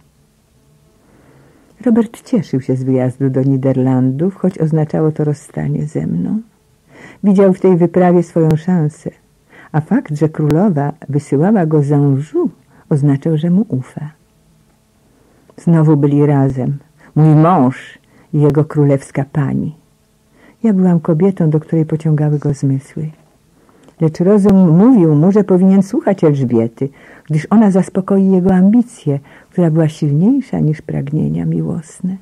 Robert cieszył się z wyjazdu do Niderlandów, choć oznaczało to rozstanie ze mną. Widział w tej wyprawie swoją szansę, a fakt, że królowa wysyłała go za Anjou, oznaczał, że mu ufa. Znowu byli razem, mój mąż i jego królewska pani. Ja byłam kobietą, do której pociągały go zmysły. Lecz rozum mówił mu, że powinien słuchać Elżbiety, gdyż ona zaspokoi jego ambicje, która była silniejsza niż pragnienia miłosne.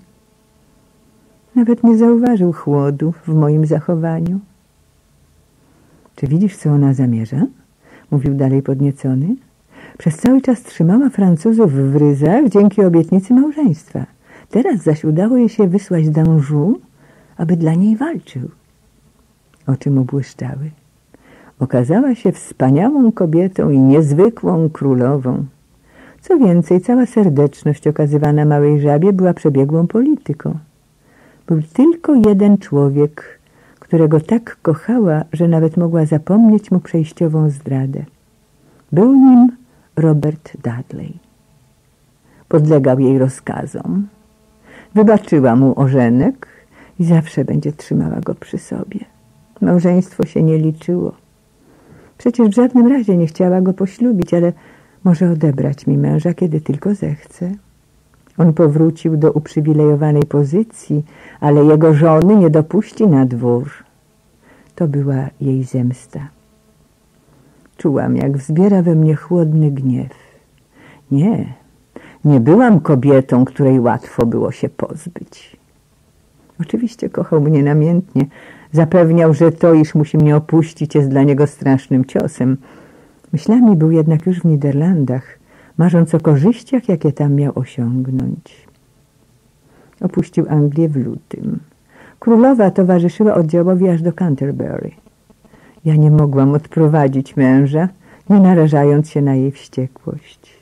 Nawet nie zauważył chłodu w moim zachowaniu. Czy widzisz, co ona zamierza? Mówił dalej podniecony. Przez cały czas trzymała Francuzów w ryzach dzięki obietnicy małżeństwa. Teraz zaś udało jej się wysłać do Anjou, aby dla niej walczył. Oczy mu błyszczały. Okazała się wspaniałą kobietą i niezwykłą królową. Co więcej, cała serdeczność okazywana małej żabie była przebiegłą polityką. Był tylko jeden człowiek, którego tak kochała, że nawet mogła zapomnieć mu przejściową zdradę. Był nim Robert Dudley. Podlegał jej rozkazom. Wybaczyła mu ożenek i zawsze będzie trzymała go przy sobie. Małżeństwo się nie liczyło. Przecież w żadnym razie nie chciała go poślubić, ale może odebrać mi męża, kiedy tylko zechce. On powrócił do uprzywilejowanej pozycji, ale jego żony nie dopuści na dwór. To była jej zemsta. Czułam, jak wzbiera we mnie chłodny gniew. Nie, nie byłam kobietą, której łatwo było się pozbyć. Oczywiście kochał mnie namiętnie. Zapewniał, że to, iż musi mnie opuścić, jest dla niego strasznym ciosem. Myślami był jednak już w Niderlandach, marząc o korzyściach, jakie tam miał osiągnąć. Opuścił Anglię w lutym. Królowa towarzyszyła oddziałowi aż do Canterbury. Ja nie mogłam odprowadzić męża, nie narażając się na jej wściekłość.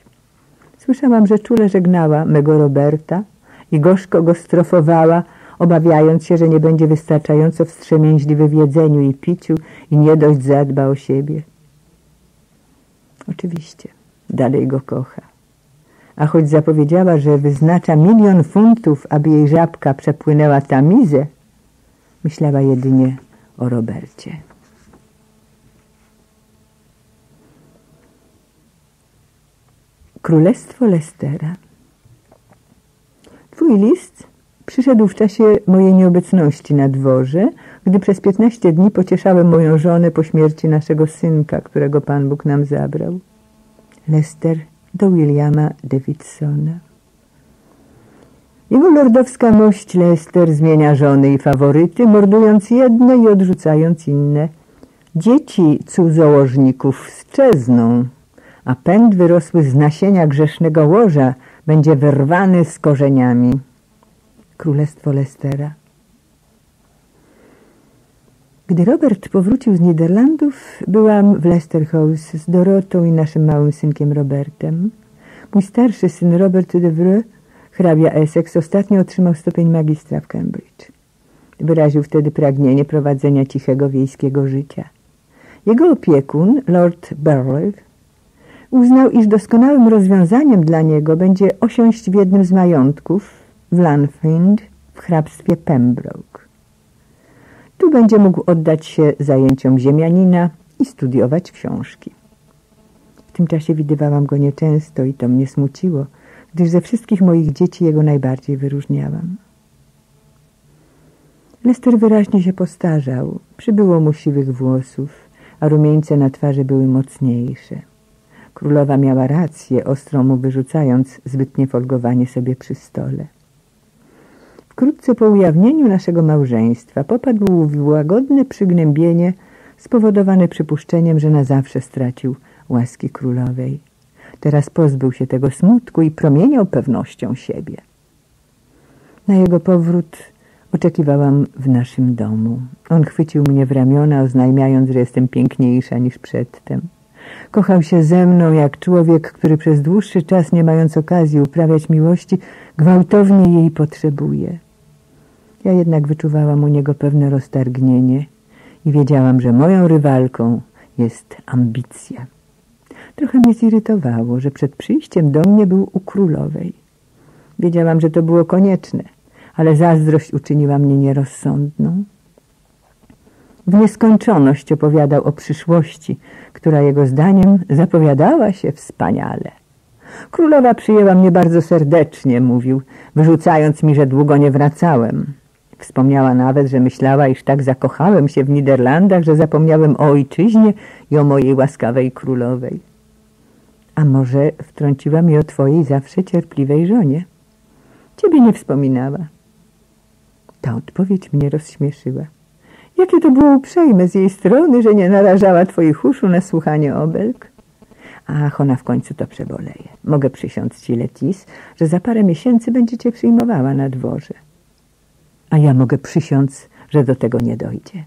Słyszałam, że czule żegnała mego Roberta i gorzko go strofowała, obawiając się, że nie będzie wystarczająco wstrzemięźliwy w jedzeniu i piciu i nie dość zadba o siebie. Oczywiście, dalej go kocha. A choć zapowiedziała, że wyznacza milion funtów, aby jej żabka przepłynęła tamizę, myślała jedynie o Robercie. Królestwo Lestera Twój list przyszedł w czasie mojej nieobecności na dworze, gdy przez piętnaście dni pocieszałem moją żonę po śmierci naszego synka, którego Pan Bóg nam zabrał. Lester do Williama Davidsona. Jego lordowska mość Lester zmienia żony i faworyty, mordując jedne i odrzucając inne. Dzieci cudzołożników strzezną, a pęd wyrosły z nasienia grzesznego łoża będzie wyrwany z korzeniami. Królestwo Lestera Gdy Robert powrócił z Niderlandów, byłam w Leicester House z Dorotą i naszym małym synkiem Robertem. Mój starszy syn Robert de Vreux Hrabia Essex ostatnio otrzymał stopień magistra w Cambridge. Wyraził wtedy pragnienie prowadzenia cichego wiejskiego życia. Jego opiekun, Lord Burleigh, uznał, iż doskonałym rozwiązaniem dla niego będzie osiąść w jednym z majątków w Lanfield w hrabstwie Pembroke. Tu będzie mógł oddać się zajęciom ziemianina i studiować książki. W tym czasie widywałam go nieczęsto i to mnie smuciło, gdyż ze wszystkich moich dzieci jego najbardziej wyróżniałam. Lester wyraźnie się postarzał, przybyło mu siwych włosów, a rumieńce na twarzy były mocniejsze. Królowa miała rację, ostro mu wyrzucając zbytnie folgowanie sobie przy stole. Wkrótce po ujawnieniu naszego małżeństwa popadł w łagodne przygnębienie spowodowane przypuszczeniem, że na zawsze stracił łaski królowej. Teraz pozbył się tego smutku i promieniał pewnością siebie. Na jego powrót oczekiwałam w naszym domu. On chwycił mnie w ramiona, oznajmiając, że jestem piękniejsza niż przedtem. Kochał się ze mną jak człowiek, który przez dłuższy czas, nie mając okazji uprawiać miłości, gwałtownie jej potrzebuje. Ja jednak wyczuwałam u niego pewne roztargnienie i wiedziałam, że moją rywalką jest ambicja. Trochę mnie zirytowało, że przed przyjściem do mnie był u królowej. Wiedziałam, że to było konieczne, ale zazdrość uczyniła mnie nierozsądną. W nieskończoność opowiadał o przyszłości, która jego zdaniem zapowiadała się wspaniale. Królowa przyjęła mnie bardzo serdecznie, mówił, wyrzucając mi, że długo nie wracałem. Wspomniała nawet, że myślała, iż tak zakochałem się w Niderlandach, że zapomniałem o ojczyźnie i o mojej łaskawej królowej. A może wtrąciła mi o twojej zawsze cierpliwej żonie? Ciebie nie wspominała. Ta odpowiedź mnie rozśmieszyła. Jakie to było uprzejme z jej strony, że nie narażała twoich uszu na słuchanie obelg. Ach, ona w końcu to przeboleje. Mogę przysiąc ci, Letis, że za parę miesięcy będzie cię przyjmowała na dworze. A ja mogę przysiąc, że do tego nie dojdzie.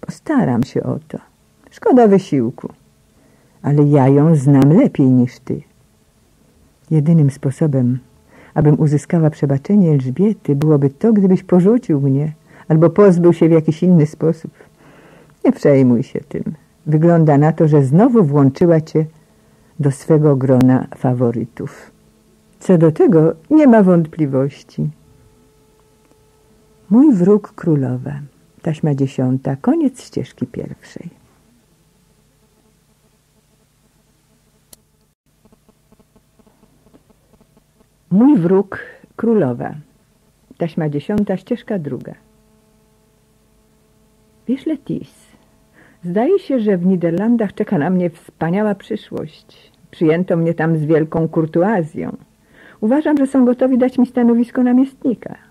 Postaram się o to. Szkoda wysiłku. Ale ja ją znam lepiej niż ty. Jedynym sposobem, abym uzyskała przebaczenie Elżbiety, byłoby to, gdybyś porzucił mnie albo pozbył się w jakiś inny sposób. Nie przejmuj się tym. Wygląda na to, że znowu włączyła cię do swego grona faworytów. Co do tego nie ma wątpliwości. Mój wróg królowa. Taśma dziesiąta. Koniec ścieżki pierwszej. Mój wróg królowa. Taśma dziesiąta, ścieżka druga. Wiesz, Letis, zdaje się, że w Niderlandach czeka na mnie wspaniała przyszłość. Przyjęto mnie tam z wielką kurtuazją. Uważam, że są gotowi dać mi stanowisko namiestnika.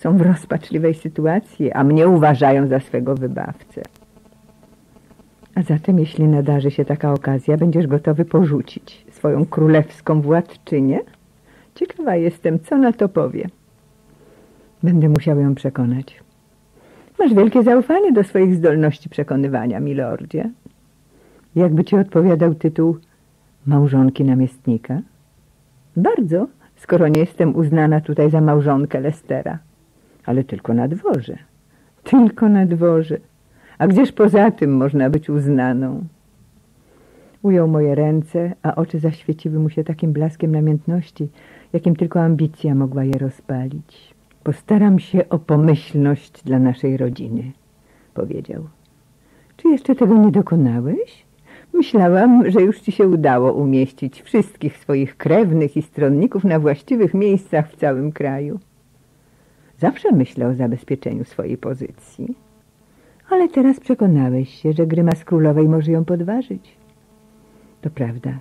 Są w rozpaczliwej sytuacji, a mnie uważają za swego wybawcę. A zatem, jeśli nadarzy się taka okazja, będziesz gotowy porzucić swoją królewską władczynię? Ciekawa jestem, co na to powie. Będę musiał ją przekonać. Masz wielkie zaufanie do swoich zdolności przekonywania, milordzie. Jakby ci odpowiadał tytuł małżonki namiestnika? Bardzo, skoro nie jestem uznana tutaj za małżonkę Lestera. Ale tylko na dworze. Tylko na dworze. A gdzież poza tym można być uznaną? Ujął moje ręce, a oczy zaświeciły mu się takim blaskiem namiętności, jakim tylko ambicja mogła je rozpalić. Postaram się o pomyślność dla naszej rodziny, powiedział. Czy jeszcze tego nie dokonałeś? Myślałam, że już ci się udało umieścić wszystkich swoich krewnych i stronników na właściwych miejscach w całym kraju. Zawsze myślę o zabezpieczeniu swojej pozycji. Ale teraz przekonałeś się, że grymas królowej może ją podważyć. To prawda.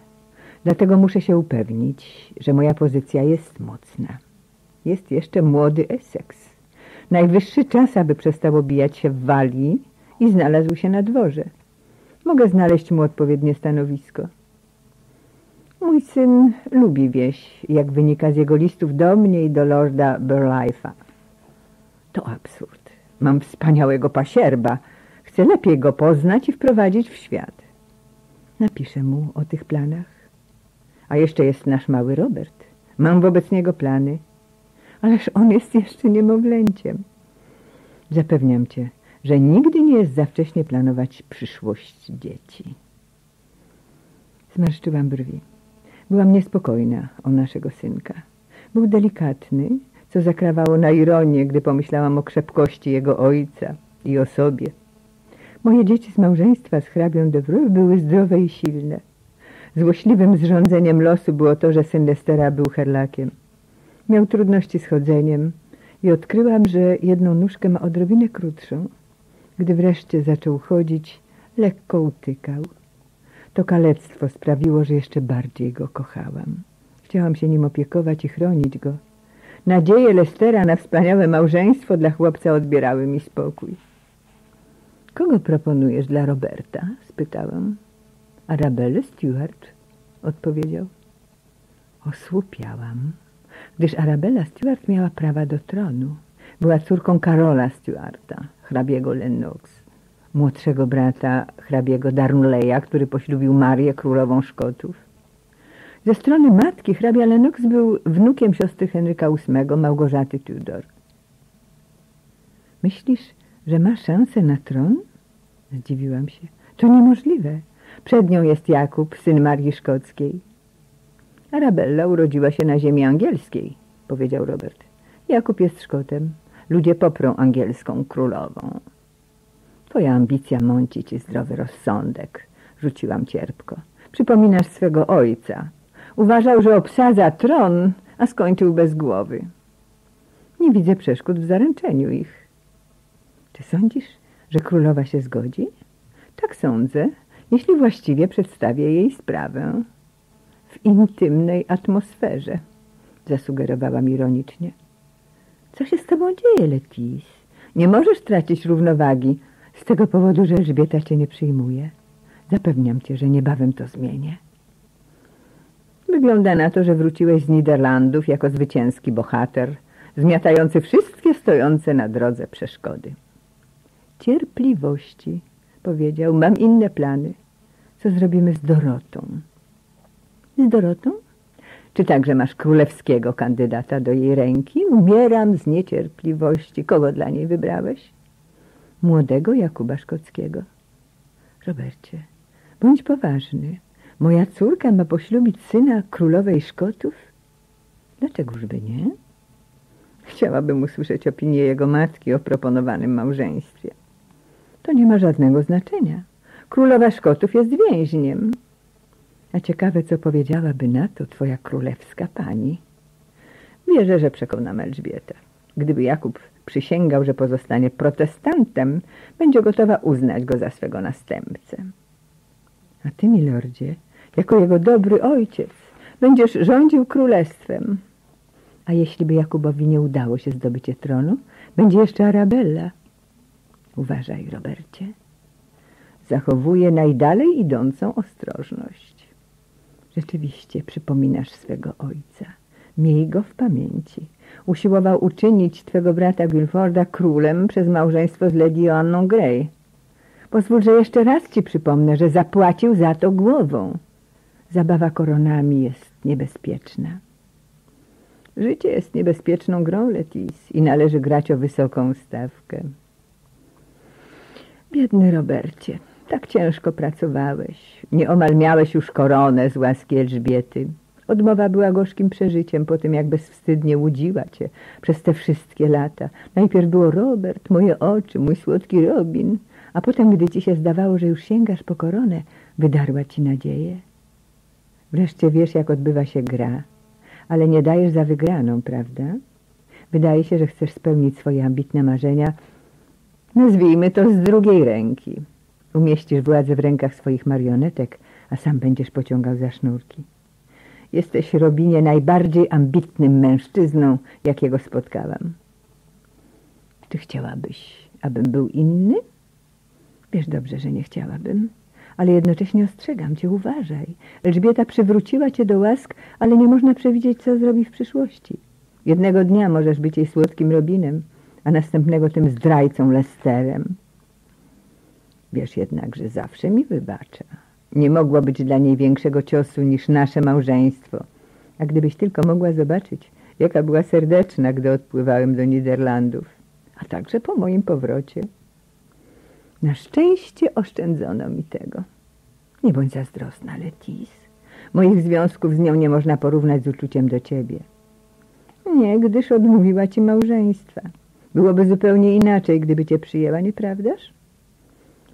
Dlatego muszę się upewnić, że moja pozycja jest mocna. Jest jeszcze młody Essex. Najwyższy czas, aby przestał obijać się w walii i znalazł się na dworze. Mogę znaleźć mu odpowiednie stanowisko. Mój syn lubi wieś, jak wynika z jego listów do mnie i do lorda Burlife'a. To absurd. Mam wspaniałego pasierba. Chcę lepiej go poznać i wprowadzić w świat. Napiszę mu o tych planach. A jeszcze jest nasz mały Robert. Mam wobec niego plany. Ależ on jest jeszcze niemowlęciem. Zapewniam cię, że nigdy nie jest za wcześnie planować przyszłość dzieci. Zmarszczyłam brwi. Byłam niespokojna o naszego synka. Był delikatny, co zakrawało na ironię, gdy pomyślałam o krzepkości jego ojca i o sobie. Moje dzieci z małżeństwa z hrabią de Vreux były zdrowe i silne. Złośliwym zrządzeniem losu było to, że syn Lestera był herlakiem. Miał trudności z chodzeniem i odkryłam, że jedną nóżkę ma odrobinę krótszą. Gdy wreszcie zaczął chodzić, lekko utykał. To kalectwo sprawiło, że jeszcze bardziej go kochałam. Chciałam się nim opiekować i chronić go. Nadzieje Lestera na wspaniałe małżeństwo dla chłopca odbierały mi spokój. Kogo proponujesz dla Roberta? spytałam. Arabelle Stewart, odpowiedział. Osłupiałam, gdyż Arabella Stewart miała prawa do tronu. Była córką Karola Stewarta, hrabiego Lennox, młodszego brata hrabiego Darnleya, który poślubił Marię, królową Szkotów. Ze strony matki hrabia Lennox był wnukiem siostry Henryka VIII, Małgorzaty Tudor. Myślisz, że ma szansę na tron? Zdziwiłam się. To niemożliwe. Przed nią jest Jakub, syn Marii Szkockiej. Arabella urodziła się na ziemi angielskiej, powiedział Robert. Jakub jest Szkotem. Ludzie poprą angielską królową. Twoja ambicja mąci ci zdrowy rozsądek, rzuciłam cierpko. Przypominasz swego ojca. Uważał, że obsadza tron, a skończył bez głowy. Nie widzę przeszkód w zaręczeniu ich. Czy sądzisz, że królowa się zgodzi? Tak sądzę, jeśli właściwie przedstawię jej sprawę. W intymnej atmosferze, zasugerowałam ironicznie. Co się z tobą dzieje, Letis? Nie możesz tracić równowagi z tego powodu, że Elżbieta cię nie przyjmuje. Zapewniam cię, że niebawem to zmienię. Wygląda na to, że wróciłeś z Niderlandów jako zwycięski bohater, zmiatający wszystkie stojące na drodze przeszkody. Cierpliwości, powiedział, mam inne plany. Co zrobimy z Dorotą? Z Dorotą? Czy także masz królewskiego kandydata do jej ręki? Umieram z niecierpliwości. Kogo dla niej wybrałeś? Młodego Jakuba Szkockiego. Robercie, bądź poważny. Moja córka ma poślubić syna królowej Szkotów? Dlaczegożby nie? Chciałabym usłyszeć opinię jego matki o proponowanym małżeństwie. To nie ma żadnego znaczenia. Królowa Szkotów jest więźniem. A ciekawe, co powiedziałaby na to twoja królewska pani. Wierzę, że przekonam Elżbietę. Gdyby Jakub przysięgał, że pozostanie protestantem, będzie gotowa uznać go za swego następcę. A ty, milordzie, jako jego dobry ojciec, będziesz rządził królestwem. A jeśli by Jakubowi nie udało się zdobycie tronu, będzie jeszcze Arabella. Uważaj, Robercie. Zachowuje najdalej idącą ostrożność. Rzeczywiście przypominasz swego ojca. Miej go w pamięci. Usiłował uczynić twego brata Guilforda królem przez małżeństwo z Lady Joanną Grey. Pozwól, że jeszcze raz ci przypomnę, że zapłacił za to głową. Zabawa koronami jest niebezpieczna. Życie jest niebezpieczną grą, Letis, i należy grać o wysoką stawkę. Biedny Robercie, tak ciężko pracowałeś. Nieomal miałeś już koronę z łaski Elżbiety. Odmowa była gorzkim przeżyciem po tym, jak bezwstydnie łudziła cię przez te wszystkie lata. Najpierw było Robert, moje oczy, mój słodki Robin, a potem, gdy ci się zdawało, że już sięgasz po koronę, wydarła ci nadzieję. Wreszcie wiesz, jak odbywa się gra, ale nie dajesz za wygraną, prawda? Wydaje się, że chcesz spełnić swoje ambitne marzenia, nazwijmy to z drugiej ręki. Umieścisz władzę w rękach swoich marionetek, a sam będziesz pociągał za sznurki. Jesteś, Robinie, najbardziej ambitnym mężczyzną, jakiego spotkałam. Czy chciałabyś, abym był inny? Wiesz dobrze, że nie chciałabym, ale jednocześnie ostrzegam cię, uważaj. Elżbieta przywróciła cię do łask, ale nie można przewidzieć, co zrobi w przyszłości. Jednego dnia możesz być jej słodkim Robinem, a następnego tym zdrajcą Lesterem. Wiesz jednak, że zawsze mi wybacza. Nie mogło być dla niej większego ciosu niż nasze małżeństwo. A gdybyś tylko mogła zobaczyć, jaka była serdeczna, gdy odpływałem do Niderlandów. a także po moim powrocie. Na szczęście oszczędzono mi tego. Nie bądź zazdrosna, Letis. Moich związków z nią nie można porównać z uczuciem do ciebie. Nie, gdyż odmówiła ci małżeństwa. Byłoby zupełnie inaczej, gdyby cię przyjęła, nieprawdaż?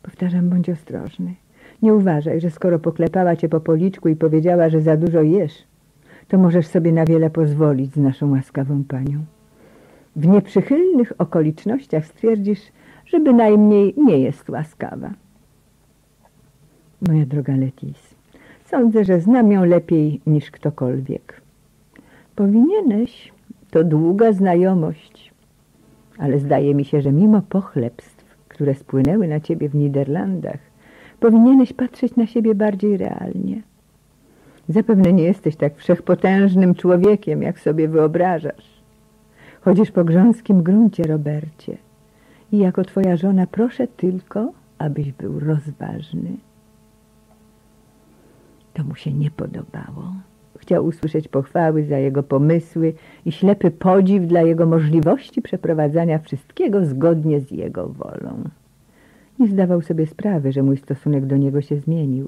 Powtarzam, bądź ostrożny. Nie uważaj, że skoro poklepała cię po policzku i powiedziała, że za dużo jesz, to możesz sobie na wiele pozwolić z naszą łaskawą panią. W nieprzychylnych okolicznościach stwierdzisz, że bynajmniej nie jest łaskawa. Moja droga Letis, sądzę, że znam ją lepiej niż ktokolwiek. Powinieneś, to długa znajomość, ale zdaje mi się, że mimo pochlebstw, które spłynęły na ciebie w Niderlandach, powinieneś patrzeć na siebie bardziej realnie. Zapewne nie jesteś tak wszechpotężnym człowiekiem, jak sobie wyobrażasz. Chodzisz po grząskim gruncie, Robercie. I jako twoja żona proszę tylko, abyś był rozważny. To mu się nie podobało. Chciał usłyszeć pochwały za jego pomysły i ślepy podziw dla jego możliwości przeprowadzania wszystkiego zgodnie z jego wolą. Nie zdawał sobie sprawy, że mój stosunek do niego się zmienił.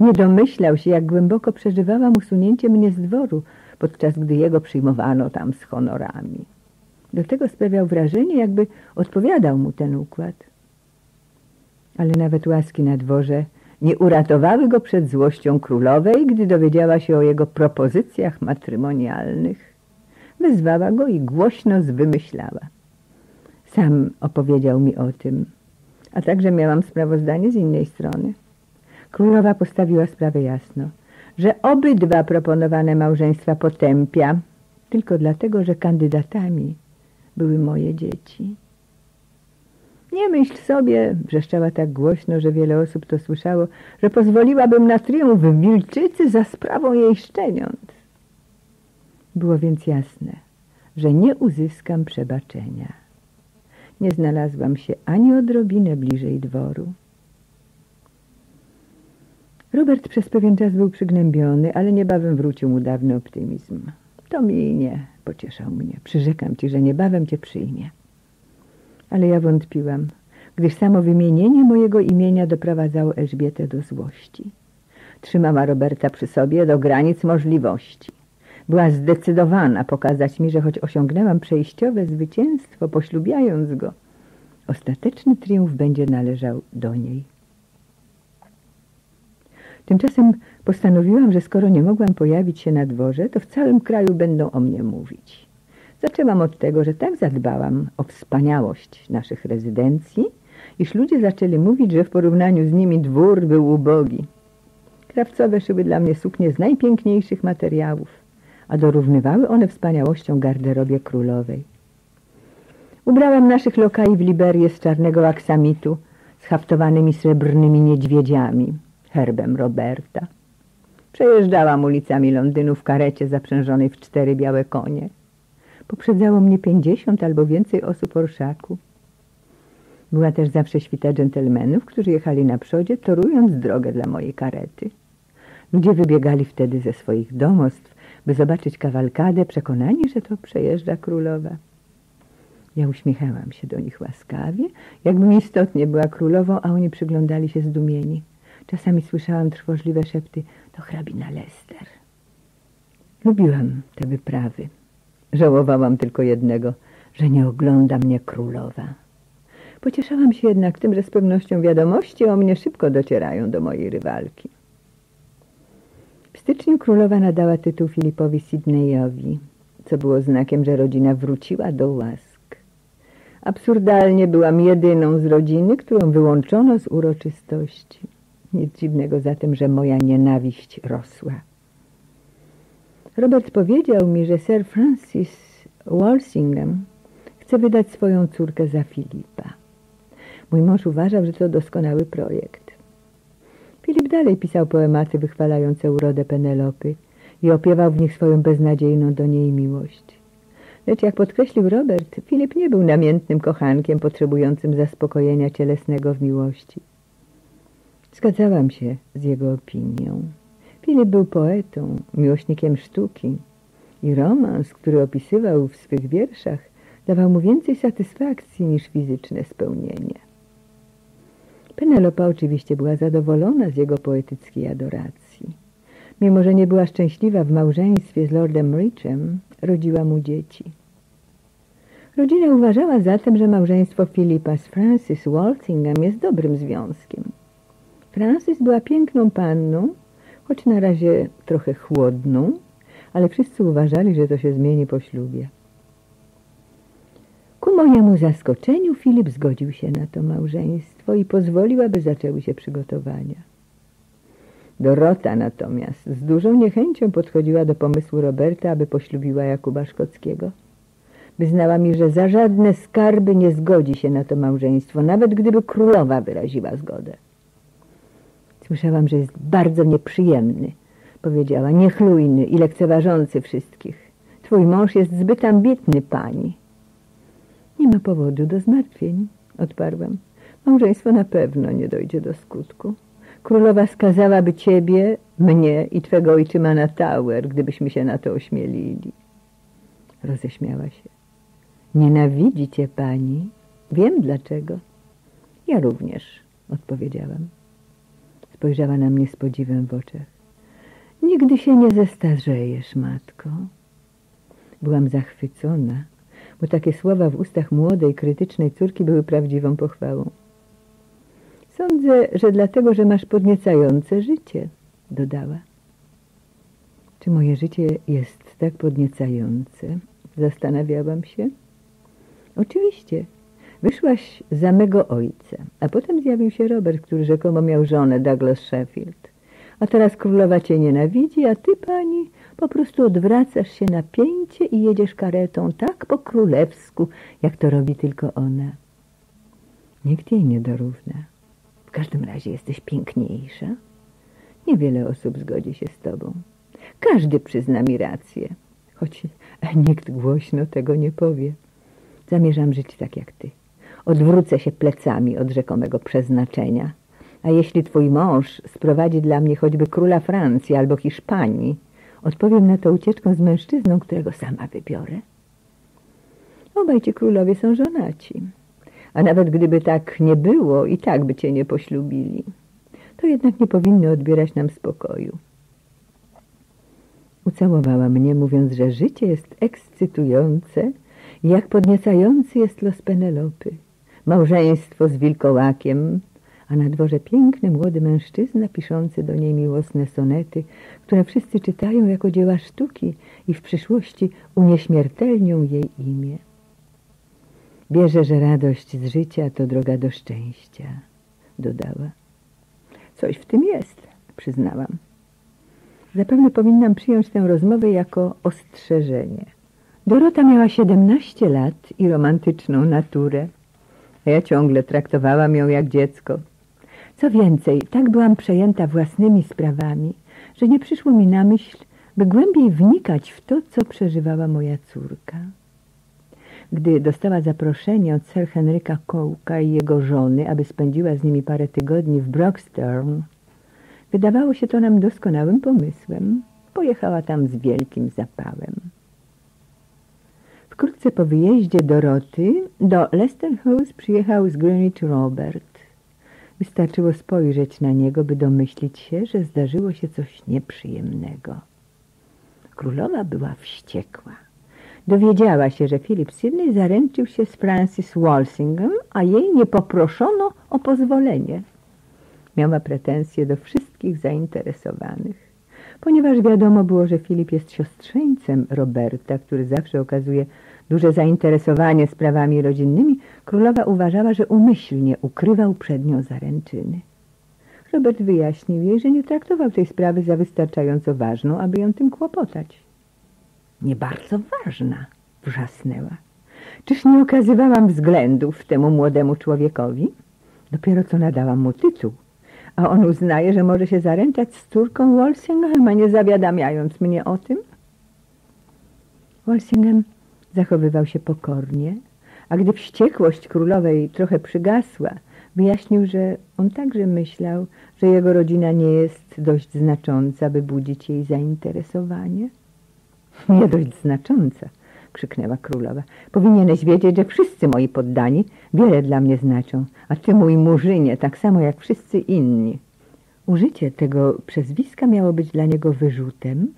Nie domyślał się, jak głęboko przeżywałam usunięcie mnie z dworu, podczas gdy jego przyjmowano tam z honorami. Do tego sprawiał wrażenie, jakby odpowiadał mu ten układ. Ale nawet łaski na dworze nie uratowały go przed złością królowej, gdy dowiedziała się o jego propozycjach matrymonialnych. Wezwała go i głośno zwymyślała. Sam opowiedział mi o tym, a także miałam sprawozdanie z innej strony. Królowa postawiła sprawę jasno, że obydwa proponowane małżeństwa potępia, tylko dlatego, że kandydatami były moje dzieci. Nie myśl sobie, wrzeszczała tak głośno, że wiele osób to słyszało, że pozwoliłabym na triumf wilczycy za sprawą jej szczeniąt. Było więc jasne, że nie uzyskam przebaczenia. Nie znalazłam się ani odrobinę bliżej dworu. Robert przez pewien czas był przygnębiony, ale niebawem wrócił mu dawny optymizm. To minie, pocieszał mnie. Przyrzekam ci, że niebawem cię przyjmie. Ale ja wątpiłam, gdyż samo wymienienie mojego imienia doprowadzało Elżbietę do złości. Trzymała Roberta przy sobie do granic możliwości. Była zdecydowana pokazać mi, że choć osiągnęłam przejściowe zwycięstwo, poślubiając go, ostateczny triumf będzie należał do niej. Tymczasem postanowiłam, że skoro nie mogłam pojawić się na dworze, to w całym kraju będą o mnie mówić. Zaczęłam od tego, że tak zadbałam o wspaniałość naszych rezydencji, iż ludzie zaczęli mówić, że w porównaniu z nimi dwór był ubogi. Krawcowe szyły dla mnie suknie z najpiękniejszych materiałów, a dorównywały one wspaniałością garderobie królowej. Ubrałam naszych lokaj w liberię z czarnego aksamitu z haftowanymi srebrnymi niedźwiedziami, herbem Roberta. Przejeżdżałam ulicami Londynu w karecie zaprzężonej w cztery białe konie. Poprzedzało mnie pięćdziesiąt albo więcej osób orszaku. Była też zawsze świta dżentelmenów, którzy jechali na przodzie, torując drogę dla mojej karety. Ludzie wybiegali wtedy ze swoich domostw, by zobaczyć kawalkadę, przekonani, że to przejeżdża królowa. Ja uśmiechałam się do nich łaskawie, jakbym istotnie była królową, a oni przyglądali się zdumieni. Czasami słyszałam trwożliwe szepty, to hrabina Lester. Lubiłam te wyprawy. Żałowałam tylko jednego, że nie ogląda mnie królowa. Pocieszałam się jednak tym, że z pewnością wiadomości o mnie szybko docierają do mojej rywalki. W styczniu królowa nadała tytuł Filipowi Sydneyowi, co było znakiem, że rodzina wróciła do łask. Absurdalnie byłam jedyną z rodziny, którą wyłączono z uroczystości. Nic dziwnego zatem, że moja nienawiść rosła. Robert powiedział mi, że Sir Francis Walsingham chce wydać swoją córkę za Filipa. Mój mąż uważał, że to doskonały projekt. Filip dalej pisał poematy wychwalające urodę Penelopy i opiewał w nich swoją beznadziejną do niej miłość. Lecz jak podkreślił Robert, Filip nie był namiętnym kochankiem potrzebującym zaspokojenia cielesnego w miłości. Zgadzałam się z jego opinią. Filip był poetą, miłośnikiem sztuki i romans, który opisywał w swych wierszach, dawał mu więcej satysfakcji niż fizyczne spełnienie. Penelopa oczywiście była zadowolona z jego poetyckiej adoracji. Mimo, że nie była szczęśliwa w małżeństwie z lordem Richem, rodziła mu dzieci. Rodzina uważała zatem, że małżeństwo Filipa z Francis Walsingham jest dobrym związkiem. Francis była piękną panną, choć na razie trochę chłodną, ale wszyscy uważali, że to się zmieni po ślubie. Ku mojemu zaskoczeniu Filip zgodził się na to małżeństwo i pozwolił, aby zaczęły się przygotowania. Dorota natomiast z dużą niechęcią podchodziła do pomysłu Roberta, aby poślubiła Jakuba Szkockiego. Wyznała mi, że za żadne skarby nie zgodzi się na to małżeństwo, nawet gdyby królowa wyraziła zgodę. Słyszałam, że jest bardzo nieprzyjemny, powiedziała, niechlujny i lekceważący wszystkich. Twój mąż jest zbyt ambitny, pani. Nie ma powodu do zmartwień, odparłam. Małżeństwo na pewno nie dojdzie do skutku. Królowa skazałaby ciebie, mnie i twego ojczyma na Tower, gdybyśmy się na to ośmielili. Roześmiała się. Nienawidzi cię pani. Wiem dlaczego. Ja również, odpowiedziałam. Spojrzała na mnie z podziwem w oczach. Nigdy się nie zestarzejesz, matko. Byłam zachwycona, bo takie słowa w ustach młodej, krytycznej córki były prawdziwą pochwałą. Sądzę, że dlatego, że masz podniecające życie, dodała. Czy moje życie jest tak podniecające? Zastanawiałam się. Oczywiście. Wyszłaś za mego ojca, a potem zjawił się Robert, który rzekomo miał żonę Douglas Sheffield. A teraz królowa cię nienawidzi, a ty, pani, po prostu odwracasz się na pięcie i jedziesz karetą tak po królewsku, jak to robi tylko ona. Nikt jej nie dorówna. W każdym razie jesteś piękniejsza. Niewiele osób zgodzi się z tobą. Każdy przyzna mi rację, choć nikt głośno tego nie powie. Zamierzam żyć tak jak ty. Odwrócę się plecami od rzekomego przeznaczenia. A jeśli twój mąż sprowadzi dla mnie choćby króla Francji albo Hiszpanii, odpowiem na to ucieczką z mężczyzną, którego sama wybiorę. Obaj ci królowie są żonaci. A nawet gdyby tak nie było, i tak by cię nie poślubili. To jednak nie powinny odbierać nam spokoju. Ucałowała mnie, mówiąc, że życie jest ekscytujące, jak podniecający jest los Penelopy. Małżeństwo z wilkołakiem, a na dworze piękny młody mężczyzna piszący do niej miłosne sonety, które wszyscy czytają jako dzieła sztuki i w przyszłości unieśmiertelnią jej imię. Wierzę, że radość z życia to droga do szczęścia, dodała. Coś w tym jest, przyznałam. Zapewne powinnam przyjąć tę rozmowę jako ostrzeżenie. Dorota miała 17 lat i romantyczną naturę, a ja ciągle traktowałam ją jak dziecko. Co więcej, tak byłam przejęta własnymi sprawami, że nie przyszło mi na myśl, by głębiej wnikać w to, co przeżywała moja córka. Gdy dostała zaproszenie od Sir Henryka Kołka i jego żony, aby spędziła z nimi parę tygodni w Broxton, wydawało się to nam doskonałym pomysłem. Pojechała tam z wielkim zapałem. Wkrótce po wyjeździe Doroty do Leicester House przyjechał z Greenwich Robert. Wystarczyło spojrzeć na niego, by domyślić się, że zdarzyło się coś nieprzyjemnego. Królowa była wściekła. Dowiedziała się, że Philip Sidney zaręczył się z Francis Walsingham, a jej nie poproszono o pozwolenie. Miała pretensje do wszystkich zainteresowanych. Ponieważ wiadomo było, że Filip jest siostrzeńcem Roberta, który zawsze okazuje duże zainteresowanie sprawami rodzinnymi, królowa uważała, że umyślnie ukrywał przed nią zaręczyny. Robert wyjaśnił jej, że nie traktował tej sprawy za wystarczająco ważną, aby ją tym kłopotać. Nie bardzo ważna, wrzasnęła. Czyż nie okazywałam względów temu młodemu człowiekowi? Dopiero co nadałam mu tytuł, a on uznaje, że może się zaręczać z córką Walsinghama, nie zawiadamiając mnie o tym? Walsingham zachowywał się pokornie, a gdy wściekłość królowej trochę przygasła, wyjaśnił, że on także myślał, że jego rodzina nie jest dość znacząca, by budzić jej zainteresowanie. Nie dość znacząca, krzyknęła królowa. Powinieneś wiedzieć, że wszyscy moi poddani wiele dla mnie znaczą, a ty, mój murzynie, tak samo jak wszyscy inni. Użycie tego przezwiska miało być dla niego wyrzutem,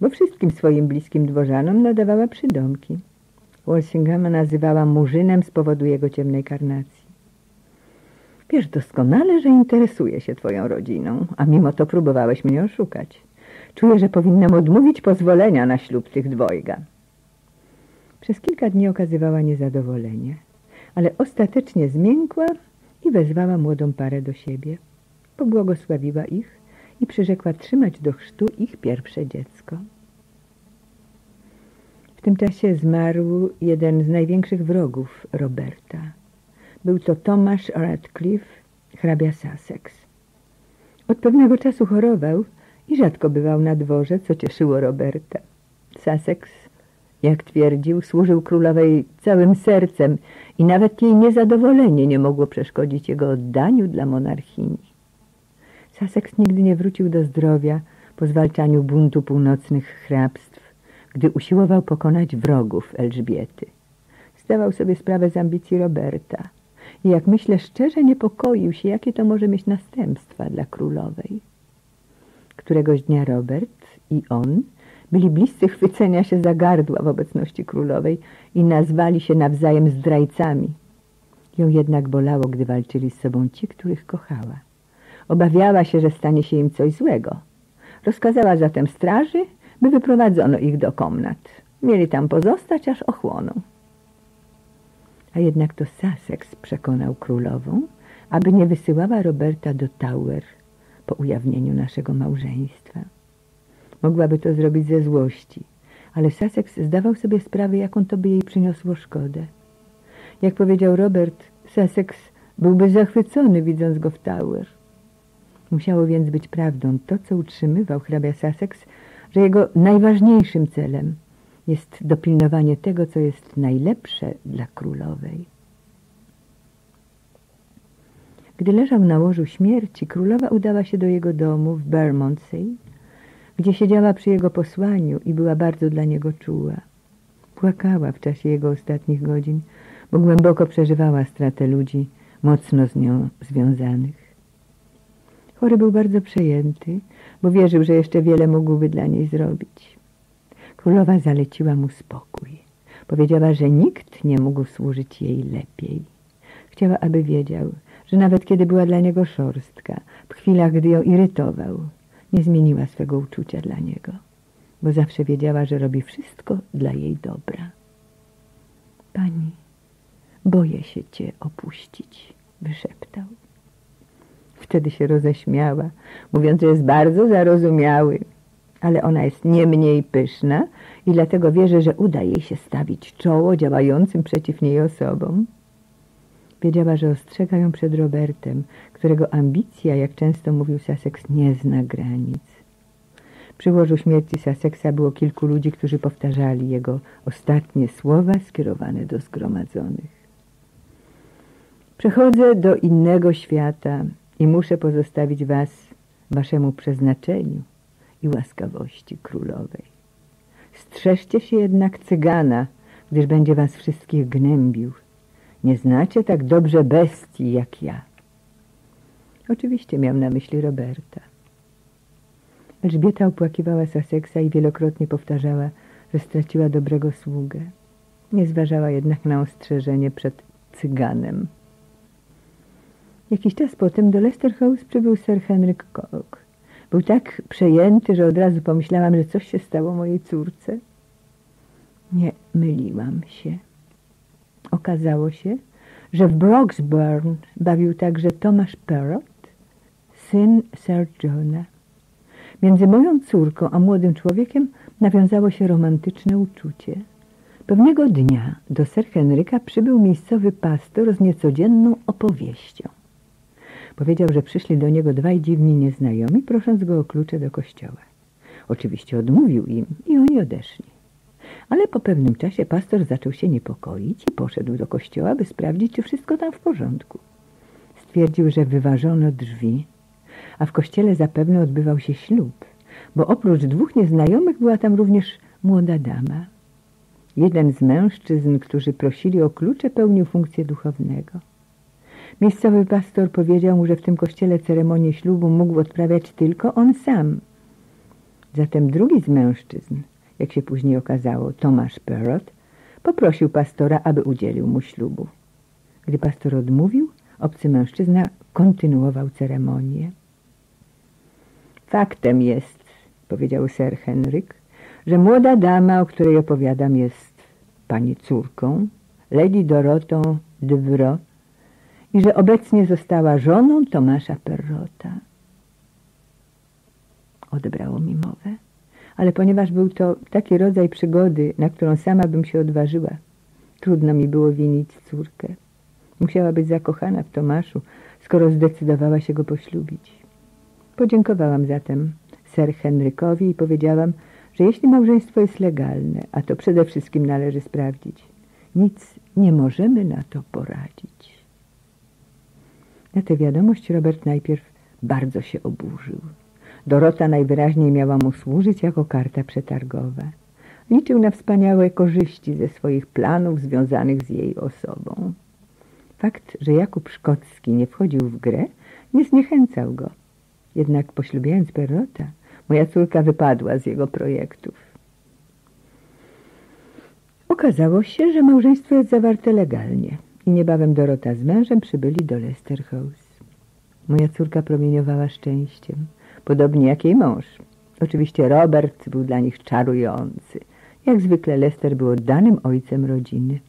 bo wszystkim swoim bliskim dworzanom nadawała przydomki. Walsinghama nazywała murzynem z powodu jego ciemnej karnacji. Wiesz doskonale, że interesuje się twoją rodziną, a mimo to próbowałeś mnie oszukać. Czuję, że powinnam odmówić pozwolenia na ślub tych dwojga. Przez kilka dni okazywała niezadowolenie, ale ostatecznie zmiękła i wezwała młodą parę do siebie. Pobłogosławiła ich i przyrzekła trzymać do chrztu ich pierwsze dziecko. Tym czasie zmarł jeden z największych wrogów Roberta. Był to Thomas Radcliffe, hrabia Sussex. Od pewnego czasu chorował i rzadko bywał na dworze, co cieszyło Roberta. Sussex, jak twierdził, służył królowej całym sercem i nawet jej niezadowolenie nie mogło przeszkodzić jego oddaniu dla monarchini. Sussex nigdy nie wrócił do zdrowia po zwalczaniu buntu północnych hrabstw, gdy usiłował pokonać wrogów Elżbiety. Zdawał sobie sprawę z ambicji Roberta i jak myślę szczerze niepokoił się, jakie to może mieć następstwa dla królowej. Któregoś dnia Robert i on byli bliscy chwycenia się za gardła w obecności królowej i nazwali się nawzajem zdrajcami. Ją jednak bolało, gdy walczyli z sobą ci, których kochała. Obawiała się, że stanie się im coś złego. Rozkazała zatem straży, by wyprowadzono ich do komnat. Mieli tam pozostać, aż ochłoną. A jednak to Sussex przekonał królową, aby nie wysyłała Roberta do Tower po ujawnieniu naszego małżeństwa. Mogłaby to zrobić ze złości, ale Sussex zdawał sobie sprawę, jaką to by jej przyniosło szkodę. Jak powiedział Robert, Sussex byłby zachwycony, widząc go w Tower. Musiało więc być prawdą to, co utrzymywał hrabia Sussex, że jego najważniejszym celem jest dopilnowanie tego, co jest najlepsze dla królowej. Gdy leżał na łożu śmierci, królowa udała się do jego domu w Bermondsey, gdzie siedziała przy jego posłaniu i była bardzo dla niego czuła. Płakała w czasie jego ostatnich godzin, bo głęboko przeżywała stratę ludzi mocno z nią związanych. Chory był bardzo przejęty, bo wierzył, że jeszcze wiele mógłby dla niej zrobić. Królowa zaleciła mu spokój. Powiedziała, że nikt nie mógł służyć jej lepiej. Chciała, aby wiedział, że nawet kiedy była dla niego szorstka, w chwilach, gdy ją irytował, nie zmieniła swego uczucia dla niego, bo zawsze wiedziała, że robi wszystko dla jej dobra. Pani, boję się cię opuścić, wyszeptał. Wtedy się roześmiała, mówiąc, że jest bardzo zarozumiały, ale ona jest nie mniej pyszna i dlatego wierzy, że uda jej się stawić czoło działającym przeciw niej osobom. Wiedziała, że ostrzega ją przed Robertem, którego ambicja, jak często mówił Sussex, nie zna granic. Przy łożu śmierci Sussexa było kilku ludzi, którzy powtarzali jego ostatnie słowa skierowane do zgromadzonych. Przechodzę do innego świata i muszę pozostawić was waszemu przeznaczeniu i łaskawości królowej. Strzeżcie się jednak cygana, gdyż będzie was wszystkich gnębił. Nie znacie tak dobrze bestii jak ja. Oczywiście miał na myśli Roberta. Elżbieta opłakiwała Sussexa i wielokrotnie powtarzała, że straciła dobrego sługę. Nie zważała jednak na ostrzeżenie przed cyganem. Jakiś czas potem do Leicester House przybył Sir Henryk Coke. Był tak przejęty, że od razu pomyślałam, że coś się stało mojej córce. Nie myliłam się. Okazało się, że w Broxburn bawił także Thomas Perrott, syn Sir Johna. Między moją córką a młodym człowiekiem nawiązało się romantyczne uczucie. Pewnego dnia do Sir Henryka przybył miejscowy pastor z niecodzienną opowieścią. Powiedział, że przyszli do niego dwaj dziwni nieznajomi, prosząc go o klucze do kościoła. Oczywiście odmówił im i oni odeszli. Ale po pewnym czasie pastor zaczął się niepokoić i poszedł do kościoła, by sprawdzić, czy wszystko tam w porządku. Stwierdził, że wyważono drzwi, a w kościele zapewne odbywał się ślub, bo oprócz dwóch nieznajomych była tam również młoda dama. Jeden z mężczyzn, którzy prosili o klucze, pełnił funkcję duchownego. Miejscowy pastor powiedział mu, że w tym kościele ceremonię ślubu mógł odprawiać tylko on sam. Zatem drugi z mężczyzn, jak się później okazało, Tomasz Perrot, poprosił pastora, aby udzielił mu ślubu. Gdy pastor odmówił, obcy mężczyzna kontynuował ceremonię. Faktem jest, powiedział Sir Henryk, że młoda dama, o której opowiadam, jest pani córką, Lady Dorotą de Vro i że obecnie została żoną Tomasza Perrota. Odebrało mi mowę, ale ponieważ był to taki rodzaj przygody, na którą sama bym się odważyła, trudno mi było winić córkę. Musiała być zakochana w Tomaszu, skoro zdecydowała się go poślubić. Podziękowałam zatem Sir Henrykowi i powiedziałam, że jeśli małżeństwo jest legalne, a to przede wszystkim należy sprawdzić, nic nie możemy na to poradzić. Na tę wiadomość Robert najpierw bardzo się oburzył. Dorota najwyraźniej miała mu służyć jako karta przetargowa. Liczył na wspaniałe korzyści ze swoich planów związanych z jej osobą. Fakt, że Jakub Szkocki nie wchodził w grę, nie zniechęcał go. Jednak poślubiając Perrota, moja córka wypadła z jego projektów. Okazało się, że małżeństwo jest zawarte legalnie i niebawem Dorota z mężem przybyli do Lester House. Moja córka promieniowała szczęściem, podobnie jak jej mąż. Oczywiście Robert był dla nich czarujący. Jak zwykle Lester był oddanym ojcem rodziny.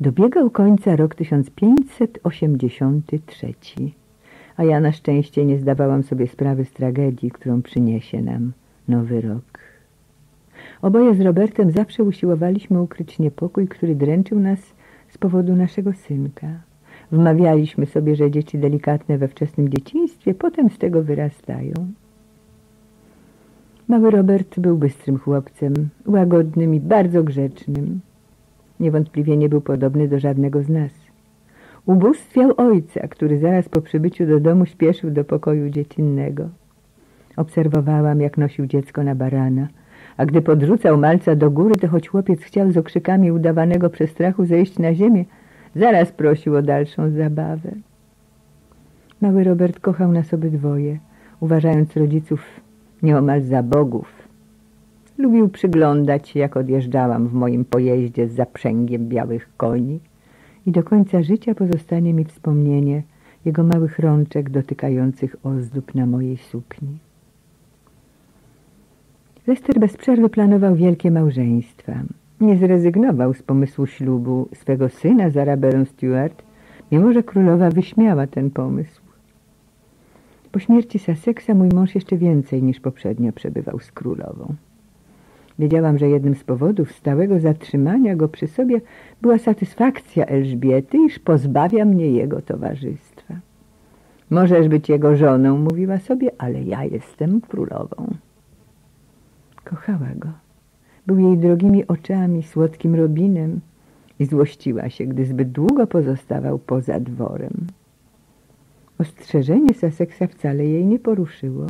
Dobiegał końca rok 1583 a ja na szczęście nie zdawałam sobie sprawy z tragedii, którą przyniesie nam nowy rok. Oboje z Robertem zawsze usiłowaliśmy ukryć niepokój, który dręczył nas z powodu naszego synka. Wmawialiśmy sobie, że dzieci delikatne we wczesnym dzieciństwie potem z tego wyrastają. Mały Robert był bystrym chłopcem, łagodnym i bardzo grzecznym. Niewątpliwie nie był podobny do żadnego z nas. Ubóstwiał ojca, który zaraz po przybyciu do domu śpieszył do pokoju dziecinnego. Obserwowałam, jak nosił dziecko na barana, a gdy podrzucał malca do góry, to choć chłopiec chciał z okrzykami udawanego przestrachu zejść na ziemię, zaraz prosił o dalszą zabawę. Mały Robert kochał nas obydwoje, uważając rodziców nieomal za bogów. Lubił przyglądać jak odjeżdżałam w moim pojeździe z zaprzęgiem białych koni i do końca życia pozostanie mi wspomnienie jego małych rączek dotykających ozdób na mojej sukni. Lester bez przerwy planował wielkie małżeństwa. Nie zrezygnował z pomysłu ślubu swego syna z Arabelą Stuart, mimo że królowa wyśmiała ten pomysł. Po śmierci Sussexa mój mąż jeszcze więcej niż poprzednio przebywał z królową. Wiedziałam, że jednym z powodów stałego zatrzymania go przy sobie była satysfakcja Elżbiety, iż pozbawia mnie jego towarzystwa. Możesz być jego żoną, mówiła sobie, ale ja jestem królową. Kochała go. Był jej drogimi oczami, słodkim robinem i złościła się, gdy zbyt długo pozostawał poza dworem. Ostrzeżenie Sussexa wcale jej nie poruszyło.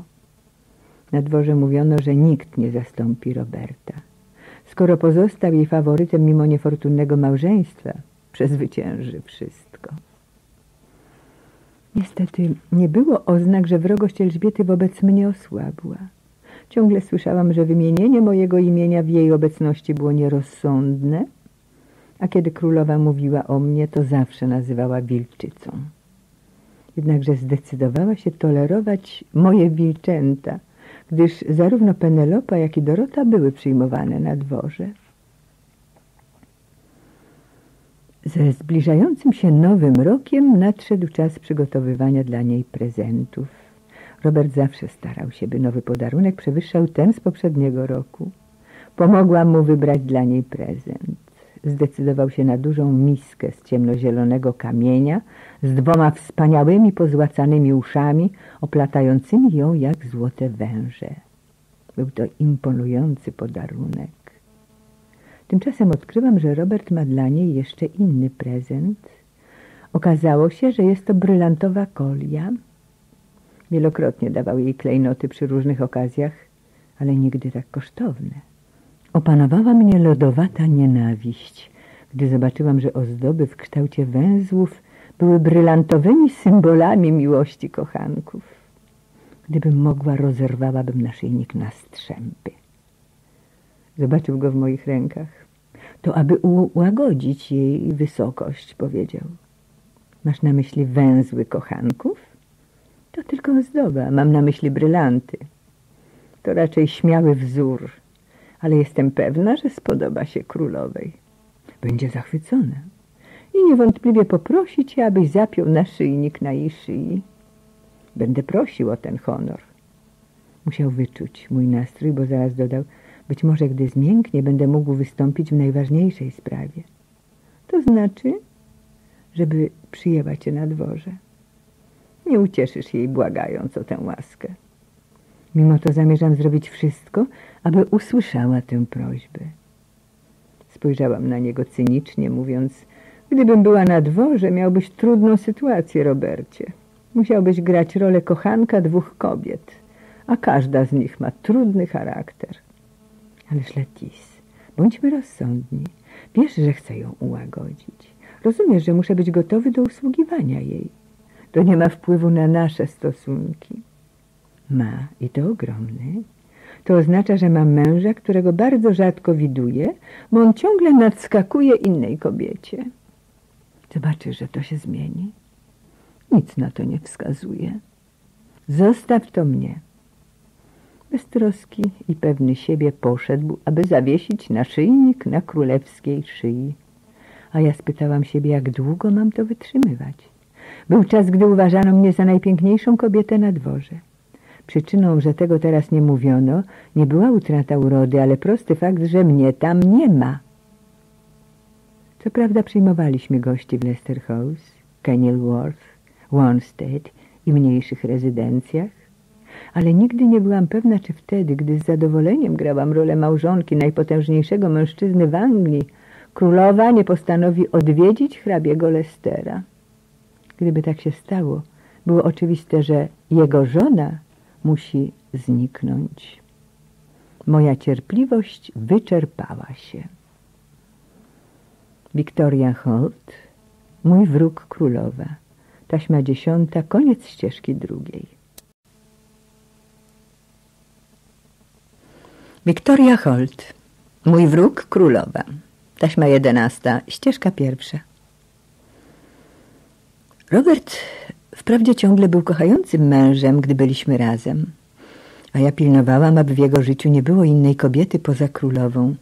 Na dworze mówiono, że nikt nie zastąpi Roberta. Skoro pozostał jej faworytem mimo niefortunnego małżeństwa, przezwycięży wszystko. Niestety nie było oznak, że wrogość Elżbiety wobec mnie osłabła. Ciągle słyszałam, że wymienienie mojego imienia w jej obecności było nierozsądne, a kiedy królowa mówiła o mnie, to zawsze nazywała wilczycą. Jednakże zdecydowała się tolerować moje wilczęta, gdyż zarówno Penelopa, jak i Dorota były przyjmowane na dworze. Ze zbliżającym się nowym rokiem nadszedł czas przygotowywania dla niej prezentów. Robert zawsze starał się, by nowy podarunek przewyższał ten z poprzedniego roku. Pomogłam mu wybrać dla niej prezent. Zdecydował się na dużą miskę z ciemnozielonego kamienia z dwoma wspaniałymi pozłacanymi uszami, oplatającymi ją jak złote węże. Był to imponujący podarunek. Tymczasem odkryłam, że Robert ma dla niej jeszcze inny prezent. Okazało się, że jest to brylantowa kolia. Wielokrotnie dawał jej klejnoty przy różnych okazjach, ale nigdy tak kosztowne. Opanowała mnie lodowata nienawiść, gdy zobaczyłam, że ozdoby w kształcie węzłów były brylantowymi symbolami miłości kochanków. Gdybym mogła, rozerwałabym naszyjnik na strzępy. Zobaczył go w moich rękach. To aby ułagodzić jej wysokość, powiedział. Masz na myśli węzły kochanków? To tylko ozdoba, mam na myśli brylanty. To raczej śmiały wzór, ale jestem pewna, że spodoba się królowej. Będzie zachwycona i niewątpliwie poprosi cię, abyś zapiął naszyjnik na jej szyi. Będę prosił o ten honor. Musiał wyczuć mój nastrój, bo zaraz dodał, być może gdy zmięknie, będę mógł wystąpić w najważniejszej sprawie. To znaczy, żeby przyjęła cię na dworze. Nie ucieszysz jej błagając o tę łaskę. Mimo to zamierzam zrobić wszystko, aby usłyszała tę prośbę. Spojrzałam na niego cynicznie, mówiąc, gdybym była na dworze, miałbyś trudną sytuację, Robercie. Musiałbyś grać rolę kochanka dwóch kobiet, a każda z nich ma trudny charakter. Ależ Letis, bądźmy rozsądni. Wiesz, że chcę ją ułagodzić. Rozumiesz, że muszę być gotowy do usługiwania jej. To nie ma wpływu na nasze stosunki. Ma i to ogromny. To oznacza, że mam męża, którego bardzo rzadko widuję, bo on ciągle nadskakuje innej kobiecie. Zobaczysz, że to się zmieni. Nic na to nie wskazuje. Zostaw to mnie. Bez troski i pewny siebie poszedł, aby zawiesić naszyjnik na królewskiej szyi. A ja spytałam siebie, jak długo mam to wytrzymywać. Był czas, gdy uważano mnie za najpiękniejszą kobietę na dworze. Przyczyną, że tego teraz nie mówiono, nie była utrata urody, ale prosty fakt, że mnie tam nie ma. Co prawda przyjmowaliśmy gości w Leicester House, Kenilworth, Wanstead i mniejszych rezydencjach, ale nigdy nie byłam pewna, czy wtedy, gdy z zadowoleniem grałam rolę małżonki najpotężniejszego mężczyzny w Anglii, królowa nie postanowi odwiedzić hrabiego Lestera. Gdyby tak się stało, było oczywiste, że jego żona musi zniknąć. Moja cierpliwość wyczerpała się. Victoria Holt, mój wróg królowa, taśma dziesiąta, koniec ścieżki drugiej. Victoria Holt, mój wróg królowa, taśma jedenasta, ścieżka pierwsza. Robert wprawdzie ciągle był kochającym mężem, gdy byliśmy razem, a ja pilnowałam, aby w jego życiu nie było innej kobiety poza królową.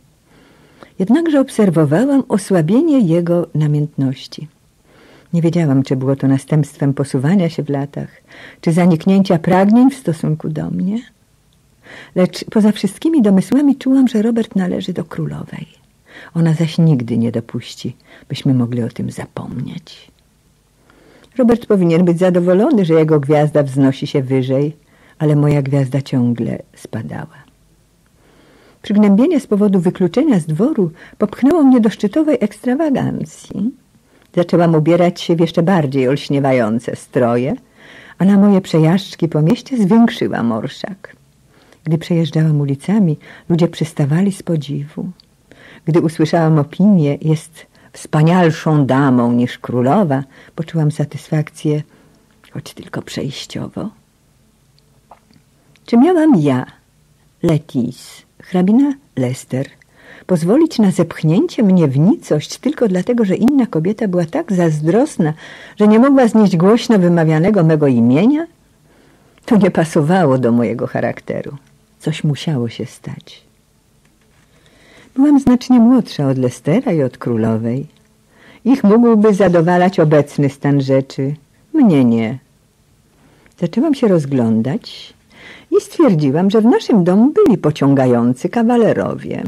Jednakże obserwowałam osłabienie jego namiętności. Nie wiedziałam, czy było to następstwem posuwania się w latach, czy zaniknięcia pragnień w stosunku do mnie. Lecz poza wszystkimi domysłami czułam, że Robert należy do królowej. Ona zaś nigdy nie dopuści, byśmy mogli o tym zapomnieć. Robert powinien być zadowolony, że jego gwiazda wznosi się wyżej, ale moja gwiazda ciągle spadała. Przygnębienie z powodu wykluczenia z dworu popchnęło mnie do szczytowej ekstrawagancji. Zaczęłam ubierać się w jeszcze bardziej olśniewające stroje, a na moje przejażdżki po mieście zwiększyłam orszak. Gdy przejeżdżałam ulicami, ludzie przystawali z podziwu. Gdy usłyszałam opinię, jest wspanialszą damą niż królowa, poczułam satysfakcję, choć tylko przejściowo. Czy miałam ja, Letis, hrabina Lester, pozwolić na zepchnięcie mnie w nicość tylko dlatego, że inna kobieta była tak zazdrosna, że nie mogła znieść głośno wymawianego mego imienia? To nie pasowało do mojego charakteru. Coś musiało się stać. Byłam znacznie młodsza od Lestera i od królowej. Ich mógłby zadowalać obecny stan rzeczy. Mnie nie. Zaczęłam się rozglądać i stwierdziłam, że w naszym domu byli pociągający kawalerowie.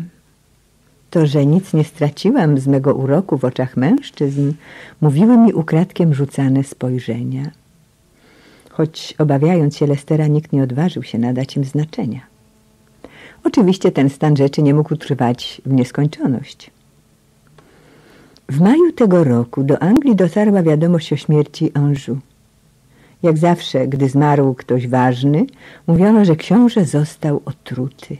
To, że nic nie straciłam z mego uroku w oczach mężczyzn, mówiły mi ukradkiem rzucane spojrzenia. Choć obawiając się Lestera, nikt nie odważył się nadać im znaczenia. Oczywiście ten stan rzeczy nie mógł trwać w nieskończoność. W maju tego roku do Anglii dotarła wiadomość o śmierci Anjou. Jak zawsze, gdy zmarł ktoś ważny, mówiono, że książę został otruty.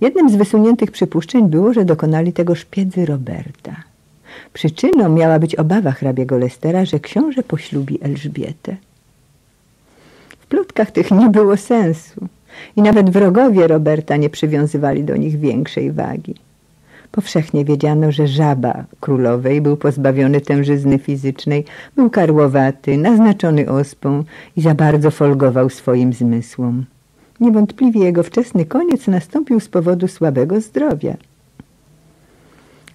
Jednym z wysuniętych przypuszczeń było, że dokonali tego szpiedzy Roberta. Przyczyną miała być obawa hrabiego Lestera, że książę poślubi Elżbietę. W plotkach tych nie było sensu i nawet wrogowie Roberta nie przywiązywali do nich większej wagi. Powszechnie wiedziano, że żaba królowej był pozbawiony tężyzny fizycznej, był karłowaty, naznaczony ospą i za bardzo folgował swoim zmysłom. Niewątpliwie jego wczesny koniec nastąpił z powodu słabego zdrowia.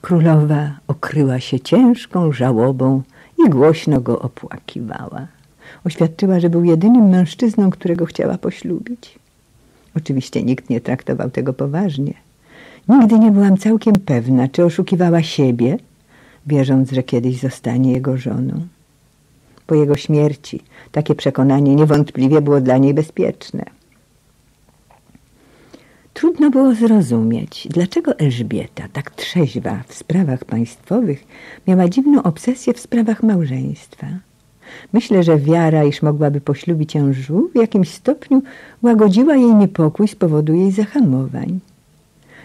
Królowa okryła się ciężką żałobą i głośno go opłakiwała. Oświadczyła, że był jedynym mężczyzną, którego chciała poślubić. Oczywiście nikt nie traktował tego poważnie. Nigdy nie byłam całkiem pewna, czy oszukiwała siebie, wierząc, że kiedyś zostanie jego żoną. Po jego śmierci takie przekonanie niewątpliwie było dla niej bezpieczne. Trudno było zrozumieć, dlaczego Elżbieta, tak trzeźwa w sprawach państwowych, miała dziwną obsesję w sprawach małżeństwa. Myślę, że wiara, iż mogłaby poślubić Anżu, w jakimś stopniu łagodziła jej niepokój z powodu jej zahamowań.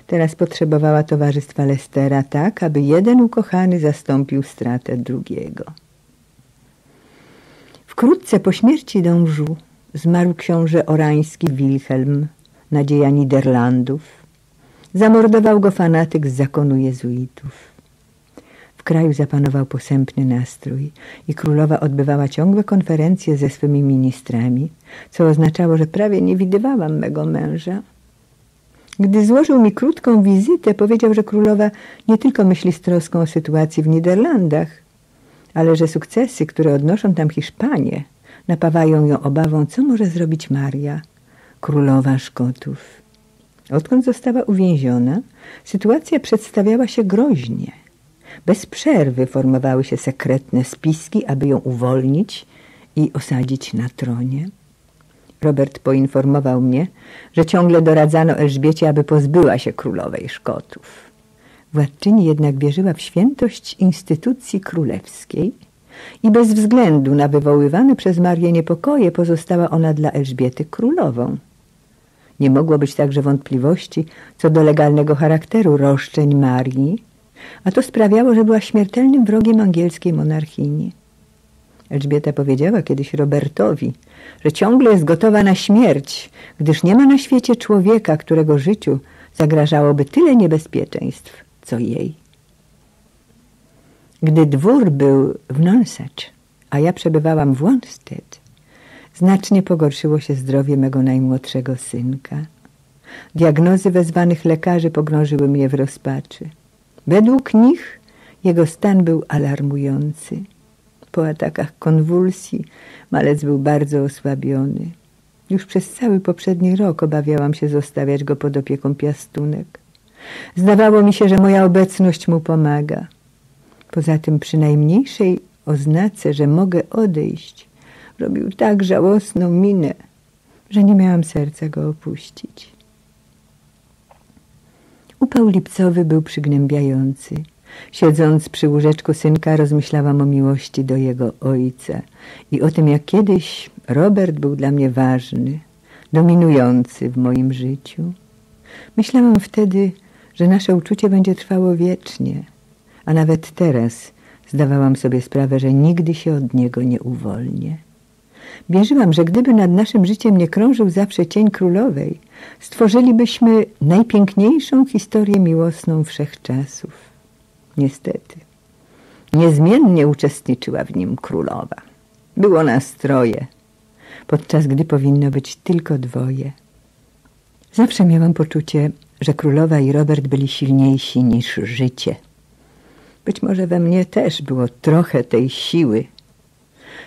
Teraz potrzebowała towarzystwa Lestera tak, aby jeden ukochany zastąpił stratę drugiego. Wkrótce po śmierci dążu zmarł książę orański Wilhelm, nadzieja Niderlandów. Zamordował go fanatyk z zakonu jezuitów. W kraju zapanował posępny nastrój i królowa odbywała ciągłe konferencje ze swymi ministrami, co oznaczało, że prawie nie widywałam mego męża. Gdy złożył mi krótką wizytę, powiedział, że królowa nie tylko myśli z troską o sytuacji w Niderlandach, ale że sukcesy, które odnoszą tam Hiszpanie, napawają ją obawą, co może zrobić Maria, królowa Szkotów. Odkąd została uwięziona, sytuacja przedstawiała się groźnie. Bez przerwy formowały się sekretne spiski, aby ją uwolnić i osadzić na tronie. Robert poinformował mnie, że ciągle doradzano Elżbiecie, aby pozbyła się królowej Szkotów. Władczyni jednak wierzyła w świętość instytucji królewskiej i bez względu na wywoływane przez Marię niepokoje pozostała ona dla Elżbiety królową. Nie mogło być także wątpliwości co do legalnego charakteru roszczeń Marii, a to sprawiało, że była śmiertelnym wrogiem angielskiej monarchini. Elżbieta powiedziała kiedyś Robertowi, że ciągle jest gotowa na śmierć, gdyż nie ma na świecie człowieka, którego życiu zagrażałoby tyle niebezpieczeństw, co jej. Gdy dwór był w Nonsuch, a ja przebywałam w Wanstead, znacznie pogorszyło się zdrowie mego najmłodszego synka. Diagnozy wezwanych lekarzy pogrążyły mnie w rozpaczy. Według nich jego stan był alarmujący. Po atakach konwulsji malec był bardzo osłabiony. Już przez cały poprzedni rok obawiałam się zostawiać go pod opieką piastunek. Zdawało mi się, że moja obecność mu pomaga. Poza tym przy najmniejszej oznace, że mogę odejść, robił tak żałosną minę, że nie miałam serca go opuścić. Upał lipcowy był przygnębiający. Siedząc przy łóżeczku synka rozmyślałam o miłości do jego ojca i o tym, jak kiedyś Robert był dla mnie ważny, dominujący w moim życiu. Myślałam wtedy, że nasze uczucie będzie trwało wiecznie, a nawet teraz zdawałam sobie sprawę, że nigdy się od niego nie uwolnię. Wierzyłam, że gdyby nad naszym życiem nie krążył zawsze cień królowej, stworzylibyśmy najpiękniejszą historię miłosną wszechczasów. Niestety, niezmiennie uczestniczyła w nim królowa. Było nas troje, podczas gdy powinno być tylko dwoje. Zawsze miałam poczucie, że królowa i Robert byli silniejsi niż życie. Być może we mnie też było trochę tej siły,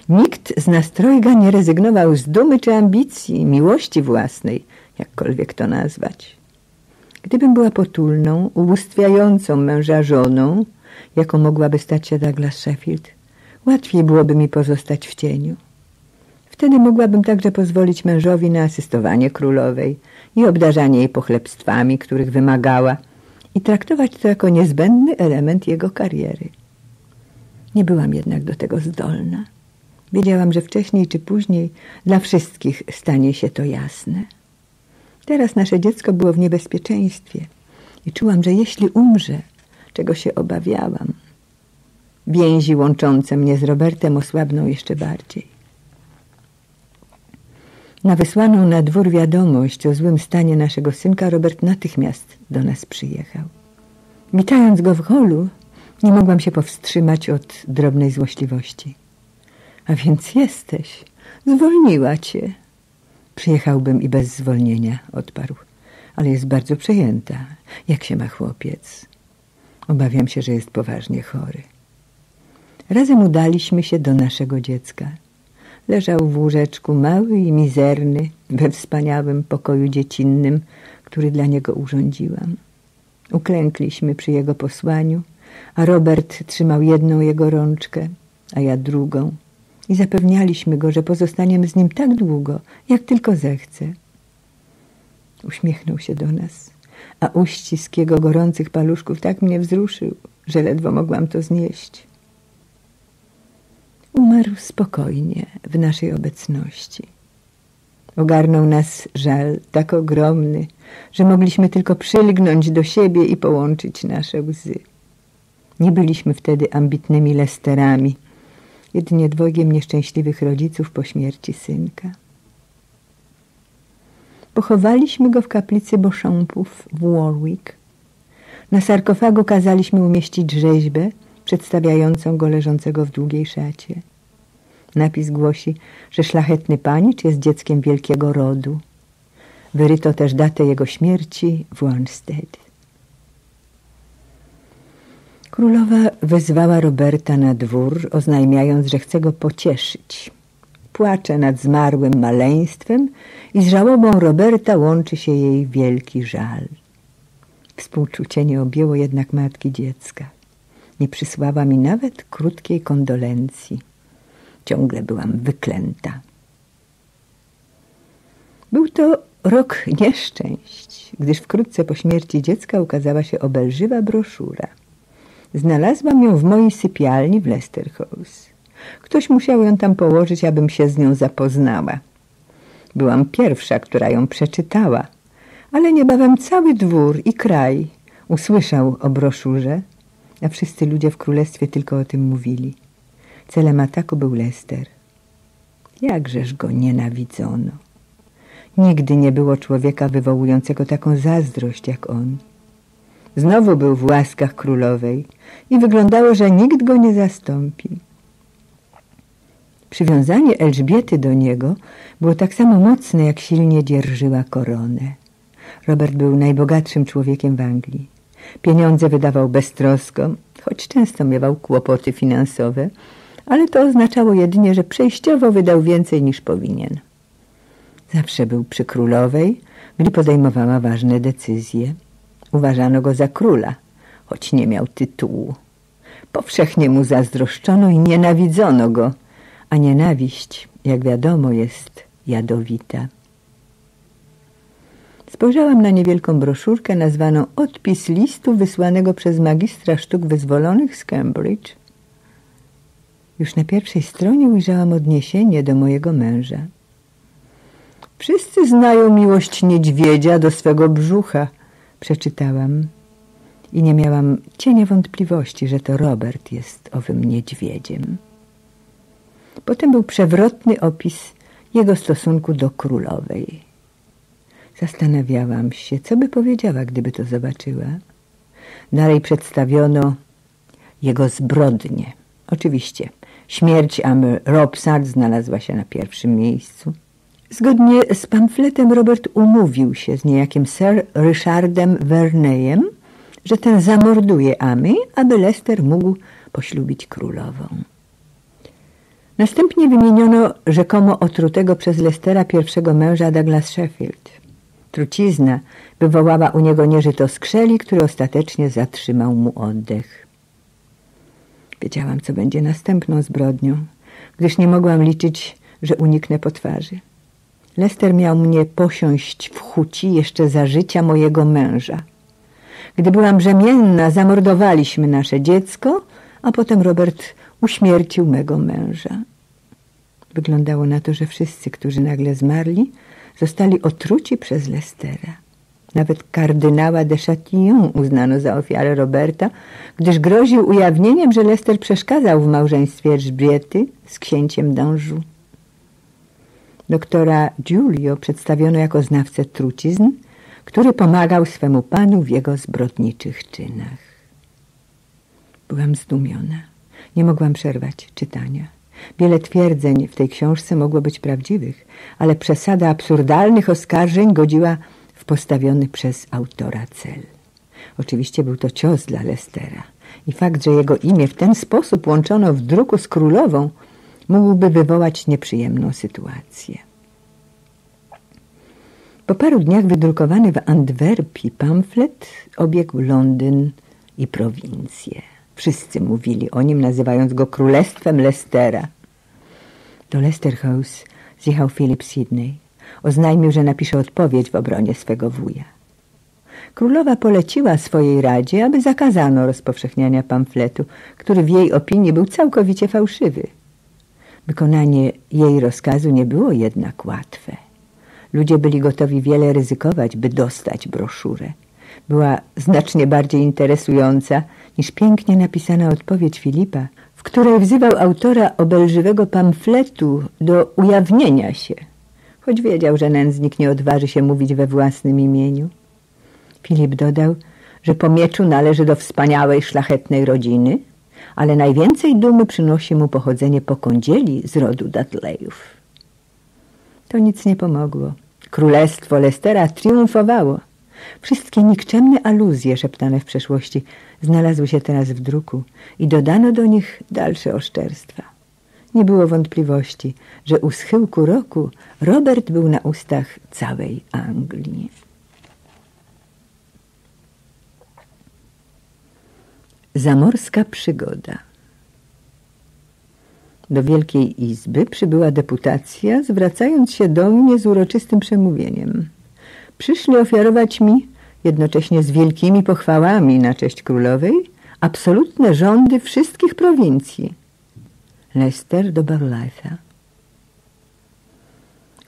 Nikt z nas trojga nie rezygnował z dumy czy ambicji, miłości własnej, jakkolwiek to nazwać. Gdybym była potulną, ubóstwiającą męża żoną, jaką mogłaby stać się Douglas Sheffield, łatwiej byłoby mi pozostać w cieniu. Wtedy mogłabym także pozwolić mężowi na asystowanie królowej i obdarzanie jej pochlebstwami, których wymagała i traktować to jako niezbędny element jego kariery. Nie byłam jednak do tego zdolna. Wiedziałam, że wcześniej czy później dla wszystkich stanie się to jasne. Teraz nasze dziecko było w niebezpieczeństwie i czułam, że jeśli umrze, czego się obawiałam, więzi łączące mnie z Robertem osłabną jeszcze bardziej. Na wysłaną na dwór wiadomość o złym stanie naszego synka Robert natychmiast do nas przyjechał. Witając go w holu, nie mogłam się powstrzymać od drobnej złośliwości. A więc jesteś. Zwolniła cię. Przyjechałbym i bez zwolnienia, odparł. Ale jest bardzo przejęta. Jak się ma chłopiec? Obawiam się, że jest poważnie chory. Razem udaliśmy się do naszego dziecka. Leżał w łóżeczku mały i mizerny, we wspaniałym pokoju dziecinnym, który dla niego urządziłam. Uklękliśmy przy jego posłaniu, a Robert trzymał jedną jego rączkę, a ja drugą i zapewnialiśmy go, że pozostaniemy z nim tak długo, jak tylko zechce. Uśmiechnął się do nas, a uścisk jego gorących paluszków tak mnie wzruszył, że ledwo mogłam to znieść. Umarł spokojnie w naszej obecności. Ogarnął nas żal tak ogromny, że mogliśmy tylko przylgnąć do siebie i połączyć nasze łzy. Nie byliśmy wtedy ambitnymi lesterami, jedynie dwojgiem nieszczęśliwych rodziców po śmierci synka. Pochowaliśmy go w kaplicy Beauchampów w Warwick. Na sarkofagu kazaliśmy umieścić rzeźbę przedstawiającą go leżącego w długiej szacie. Napis głosi, że szlachetny panicz jest dzieckiem wielkiego rodu. Wyryto też datę jego śmierci w Wanstead. Królowa wezwała Roberta na dwór, oznajmiając, że chce go pocieszyć. Płacze nad zmarłym maleństwem i z żałobą Roberta łączy się jej wielki żal. Współczucie nie objęło jednak matki dziecka. Nie przysłała mi nawet krótkiej kondolencji. Ciągle byłam wyklęta. Był to rok nieszczęść, gdyż wkrótce po śmierci dziecka ukazała się obelżywa broszura – Znalazłam ją w mojej sypialni w Leicester House. Ktoś musiał ją tam położyć, abym się z nią zapoznała. Byłam pierwsza, która ją przeczytała, ale niebawem cały dwór i kraj usłyszał o broszurze, a wszyscy ludzie w królestwie tylko o tym mówili. Celem ataku był Lester. Jakżeż go nienawidzono. Nigdy nie było człowieka wywołującego taką zazdrość jak on. Znowu był w łaskach królowej i wyglądało, że nikt go nie zastąpi. Przywiązanie Elżbiety do niego było tak samo mocne, jak silnie dzierżyła koronę. Robert był najbogatszym człowiekiem w Anglii. Pieniądze wydawał beztrosko, choć często miewał kłopoty finansowe, ale to oznaczało jedynie, że przejściowo wydał więcej niż powinien. Zawsze był przy królowej, gdy podejmowała ważne decyzje. Uważano go za króla, choć nie miał tytułu. Powszechnie mu zazdroszczono i nienawidzono go, a nienawiść, jak wiadomo, jest jadowita. Spojrzałam na niewielką broszurkę nazwaną Odpis listu wysłanego przez magistra sztuk wyzwolonych z Cambridge. Już na pierwszej stronie ujrzałam odniesienie do mojego męża. Wszyscy znają miłość niedźwiedzia do swego brzucha, przeczytałam i nie miałam cienia wątpliwości, że to Robert jest owym niedźwiedziem. Potem był przewrotny opis jego stosunku do królowej. Zastanawiałam się, co by powiedziała, gdyby to zobaczyła. Dalej przedstawiono jego zbrodnie. Oczywiście śmierć Amy Robsart znalazła się na pierwszym miejscu. Zgodnie z pamfletem Robert umówił się z niejakim Sir Richardem Verneyem, że ten zamorduje Amy, aby Lester mógł poślubić królową. Następnie wymieniono rzekomo otrutego przez Lestera pierwszego męża Douglas Sheffield. Trucizna wywołała u niego nieżyto skrzeli, który ostatecznie zatrzymał mu oddech. Wiedziałam, co będzie następną zbrodnią, gdyż nie mogłam liczyć, że uniknę po twarzy. Lester miał mnie posiąść w huci jeszcze za życia mojego męża. Gdy byłam brzemienna, zamordowaliśmy nasze dziecko, a potem Robert uśmiercił mego męża. Wyglądało na to, że wszyscy, którzy nagle zmarli, zostali otruci przez Lestera. Nawet kardynała de Chatillon uznano za ofiarę Roberta, gdyż groził ujawnieniem, że Lester przeszkadzał w małżeństwie Elżbiety z księciem d'Anjou. Doktora Giulio przedstawiono jako znawcę trucizn, który pomagał swemu panu w jego zbrodniczych czynach. Byłam zdumiona. Nie mogłam przerwać czytania. Wiele twierdzeń w tej książce mogło być prawdziwych, ale przesada absurdalnych oskarżeń godziła w postawiony przez autora cel. Oczywiście był to cios dla Lestera i fakt, że jego imię w ten sposób łączono w druku z królową, mógłby wywołać nieprzyjemną sytuację. Po paru dniach wydrukowany w Antwerpii pamflet obiegł Londyn i prowincję. Wszyscy mówili o nim, nazywając go królestwem Lestera. Do Lester House zjechał Philip Sidney. Oznajmił, że napisze odpowiedź w obronie swego wuja. Królowa poleciła swojej radzie, aby zakazano rozpowszechniania pamfletu, który w jej opinii był całkowicie fałszywy. Wykonanie jej rozkazu nie było jednak łatwe. Ludzie byli gotowi wiele ryzykować, by dostać broszurę. Była znacznie bardziej interesująca niż pięknie napisana odpowiedź Filipa, w której wzywał autora obelżywego pamfletu do ujawnienia się, choć wiedział, że nędznik nie odważy się mówić we własnym imieniu. Filip dodał, że po mieczu należy do wspaniałej, szlachetnej rodziny, ale najwięcej dumy przynosi mu pochodzenie pokądzieli z rodu Dudleyów. To nic nie pomogło. Królestwo Lestera triumfowało. Wszystkie nikczemne aluzje szeptane w przeszłości znalazły się teraz w druku i dodano do nich dalsze oszczerstwa. Nie było wątpliwości, że u schyłku roku Robert był na ustach całej Anglii. Zamorska przygoda do Wielkiej Izby przybyła deputacja, zwracając się do mnie z uroczystym przemówieniem. Przyszli ofiarować mi, jednocześnie z wielkimi pochwałami na cześć królowej, absolutne rządy wszystkich prowincji. Leicester do Barlife'a.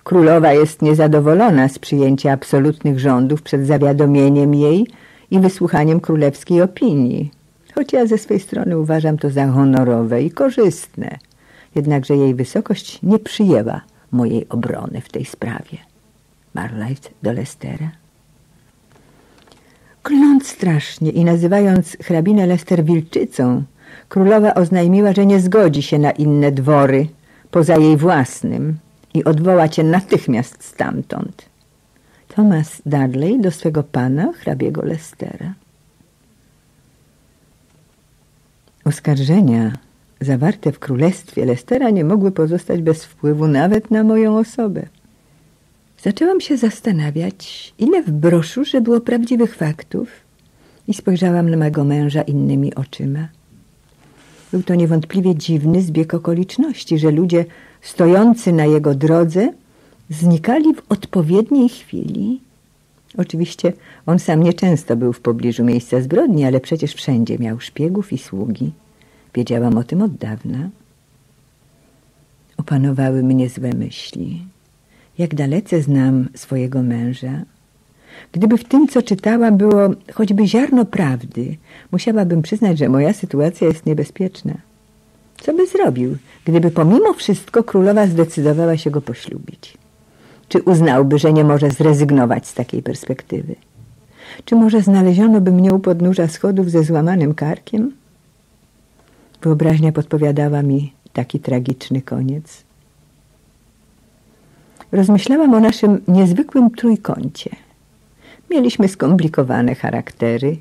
Królowa jest niezadowolona z przyjęcia absolutnych rządów przed zawiadomieniem jej i wysłuchaniem królewskiej opinii, choć ja ze swej strony uważam to za honorowe i korzystne – jednakże jej wysokość nie przyjęła mojej obrony w tej sprawie. Marlight do Lestera. Kląc strasznie i nazywając hrabinę Lester wilczycą, królowa oznajmiła, że nie zgodzi się na inne dwory poza jej własnym i odwoła cię natychmiast stamtąd. Thomas Dudley do swego pana, hrabiego Lestera. Oskarżenia zawarte w królestwie Lestera nie mogły pozostać bez wpływu nawet na moją osobę. Zaczęłam się zastanawiać, ile w broszurze było prawdziwych faktów i spojrzałam na mego męża innymi oczyma. Był to niewątpliwie dziwny zbieg okoliczności, że ludzie stojący na jego drodze znikali w odpowiedniej chwili. Oczywiście on sam nieczęsto był w pobliżu miejsca zbrodni, ale przecież wszędzie miał szpiegów i sługi. Wiedziałam o tym od dawna. Opanowały mnie złe myśli. Jak dalece znam swojego męża. Gdyby w tym, co czytałam, było choćby ziarno prawdy, musiałabym przyznać, że moja sytuacja jest niebezpieczna. Co by zrobił, gdyby pomimo wszystko królowa zdecydowała się go poślubić? Czy uznałby, że nie może zrezygnować z takiej perspektywy? Czy może znaleziono by mnie u podnóża schodów ze złamanym karkiem? Wyobraźnia podpowiadała mi taki tragiczny koniec. Rozmyślałam o naszym niezwykłym trójkącie. Mieliśmy skomplikowane charaktery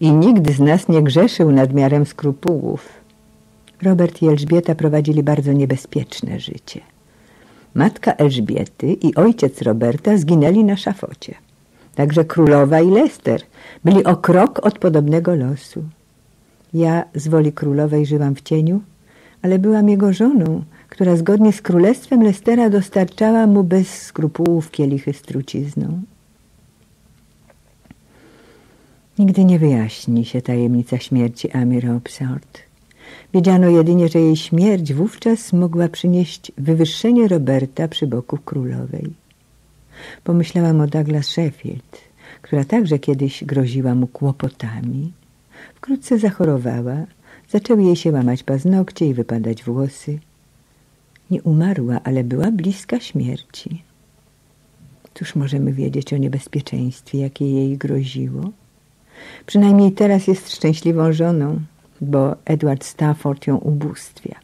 i nikt z nas nie grzeszył nadmiarem skrupułów. Robert i Elżbieta prowadzili bardzo niebezpieczne życie. Matka Elżbiety i ojciec Roberta zginęli na szafocie. Także królowa i Lester byli o krok od podobnego losu. Ja z woli królowej żyłam w cieniu, ale byłam jego żoną, która zgodnie z królestwem Lestera dostarczała mu bez skrupułów kielichy z trucizną. Nigdy nie wyjaśni się tajemnica śmierci Amy Robsart. Wiedziano jedynie, że jej śmierć wówczas mogła przynieść wywyższenie Roberta przy boku królowej. Pomyślałam o Douglas Sheffield, która także kiedyś groziła mu kłopotami. Wkrótce zachorowała, zaczęły jej się łamać paznokcie i wypadać włosy. Nie umarła, ale była bliska śmierci. Cóż możemy wiedzieć o niebezpieczeństwie, jakie jej groziło? Przynajmniej teraz jest szczęśliwą żoną, bo Edward Stafford ją ubóstwia.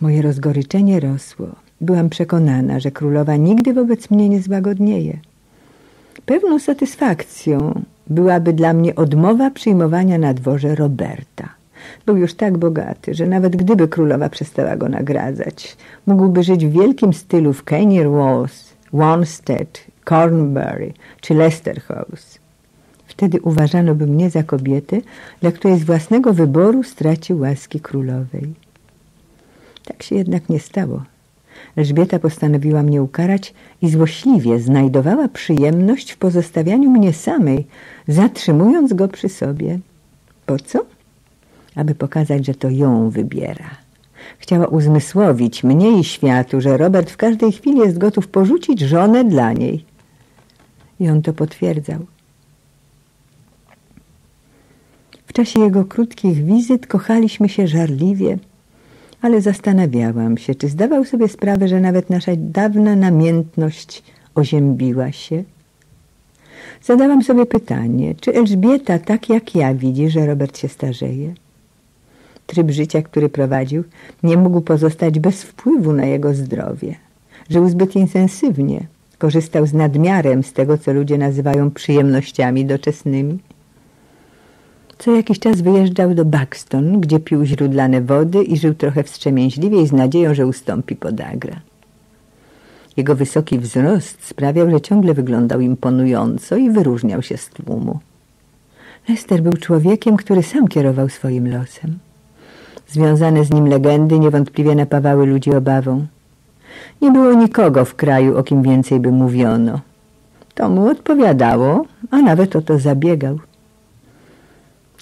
Moje rozgoryczenie rosło. Byłam przekonana, że królowa nigdy wobec mnie nie złagodnieje. Pewną satysfakcją byłaby dla mnie odmowa przyjmowania na dworze Roberta. Był już tak bogaty, że nawet gdyby królowa przestała go nagradzać, mógłby żyć w wielkim stylu w Kenir Walls, Wanstead, Cornbury czy Leicester House. Wtedy uważano by mnie za kobietę, dla której z własnego wyboru stracił łaski królowej. Tak się jednak nie stało. Elżbieta postanowiła mnie ukarać i złośliwie znajdowała przyjemność w pozostawianiu mnie samej, zatrzymując go przy sobie. Po co? Aby pokazać, że to ją wybiera. Chciała uzmysłowić mnie i światu, że Robert w każdej chwili jest gotów porzucić żonę dla niej. I on to potwierdzał. W czasie jego krótkich wizyt kochaliśmy się żarliwie, ale zastanawiałam się, czy zdawał sobie sprawę, że nawet nasza dawna namiętność oziębiła się. Zadałam sobie pytanie, czy Elżbieta tak jak ja widzi, że Robert się starzeje? Tryb życia, który prowadził, nie mógł pozostać bez wpływu na jego zdrowie. Żył zbyt intensywnie, korzystał z nadmiarem z tego, co ludzie nazywają przyjemnościami doczesnymi. Co jakiś czas wyjeżdżał do Buxton, gdzie pił źródlane wody i żył trochę wstrzemięźliwie z nadzieją, że ustąpi podagra. Jego wysoki wzrost sprawiał, że ciągle wyglądał imponująco i wyróżniał się z tłumu. Lester był człowiekiem, który sam kierował swoim losem. Związane z nim legendy niewątpliwie napawały ludzi obawą. Nie było nikogo w kraju, o kim więcej by mówiono. To mu odpowiadało, a nawet o to zabiegał.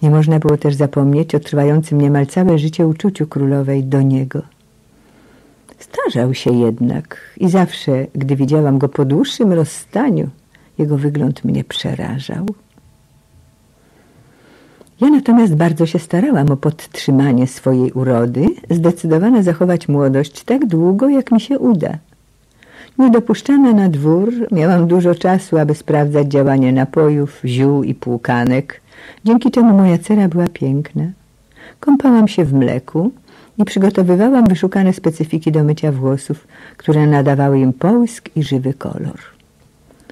Nie można było też zapomnieć o trwającym niemal całe życie uczuciu królowej do niego. Starzał się jednak i zawsze, gdy widziałam go po dłuższym rozstaniu, jego wygląd mnie przerażał. Ja natomiast bardzo się starałam o podtrzymanie swojej urody, zdecydowana zachować młodość tak długo, jak mi się uda. Niedopuszczana na dwór, miałam dużo czasu, aby sprawdzać działanie napojów, ziół i płukanek, dzięki czemu moja cera była piękna. Kąpałam się w mleku i przygotowywałam wyszukane specyfiki do mycia włosów, które nadawały im połysk i żywy kolor.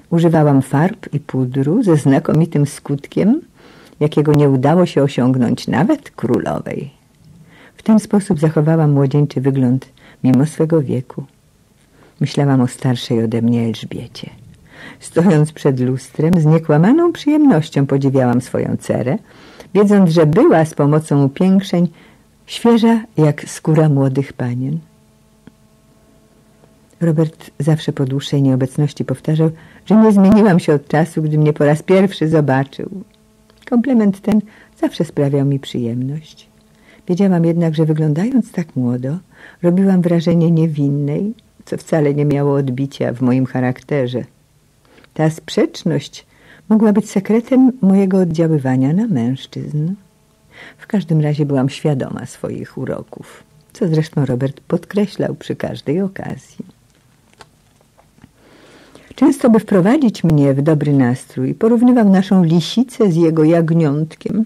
Używałam farb i pudru ze znakomitym skutkiem, jakiego nie udało się osiągnąć nawet królowej. W ten sposób zachowałam młodzieńczy wygląd mimo swego wieku. Myślałam o starszej ode mnie Elżbiecie. Stojąc przed lustrem, z niekłamaną przyjemnością podziwiałam swoją cerę, wiedząc, że była z pomocą upiększeń świeża jak skóra młodych panien. Robert zawsze po dłuższej nieobecności powtarzał, że nie zmieniłam się od czasu, gdy mnie po raz pierwszy zobaczył. Komplement ten zawsze sprawiał mi przyjemność. Wiedziałam jednak, że wyglądając tak młodo, robiłam wrażenie niewinnej, co wcale nie miało odbicia w moim charakterze. Ta sprzeczność mogła być sekretem mojego oddziaływania na mężczyzn. W każdym razie byłam świadoma swoich uroków, co zresztą Robert podkreślał przy każdej okazji. Często, by wprowadzić mnie w dobry nastrój, porównywał naszą lisicę z jego jagniątkiem.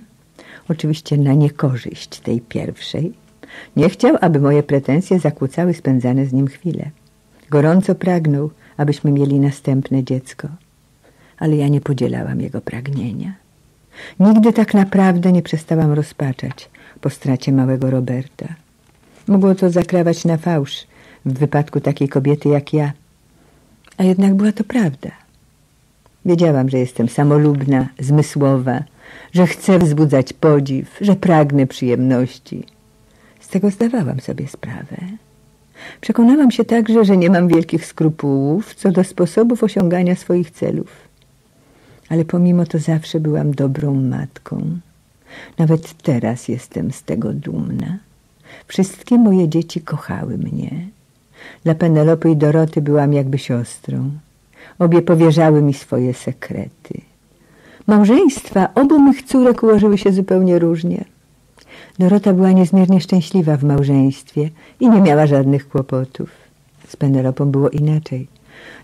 Oczywiście na niekorzyść tej pierwszej. Nie chciał, aby moje pretensje zakłócały spędzane z nim chwile. Gorąco pragnął, abyśmy mieli następne dziecko. Ale ja nie podzielałam jego pragnienia. Nigdy tak naprawdę nie przestałam rozpaczać po stracie małego Roberta. Mogło to zakrawać na fałsz w wypadku takiej kobiety jak ja. A jednak była to prawda. Wiedziałam, że jestem samolubna, zmysłowa, że chcę wzbudzać podziw, że pragnę przyjemności. Z tego zdawałam sobie sprawę. Przekonałam się także, że nie mam wielkich skrupułów co do sposobów osiągania swoich celów. Ale pomimo to zawsze byłam dobrą matką. Nawet teraz jestem z tego dumna. Wszystkie moje dzieci kochały mnie. Dla Penelopy i Doroty byłam jakby siostrą. Obie powierzały mi swoje sekrety. Małżeństwa obu mych córek ułożyły się zupełnie różnie. Dorota była niezmiernie szczęśliwa w małżeństwie i nie miała żadnych kłopotów. Z Penelopą było inaczej.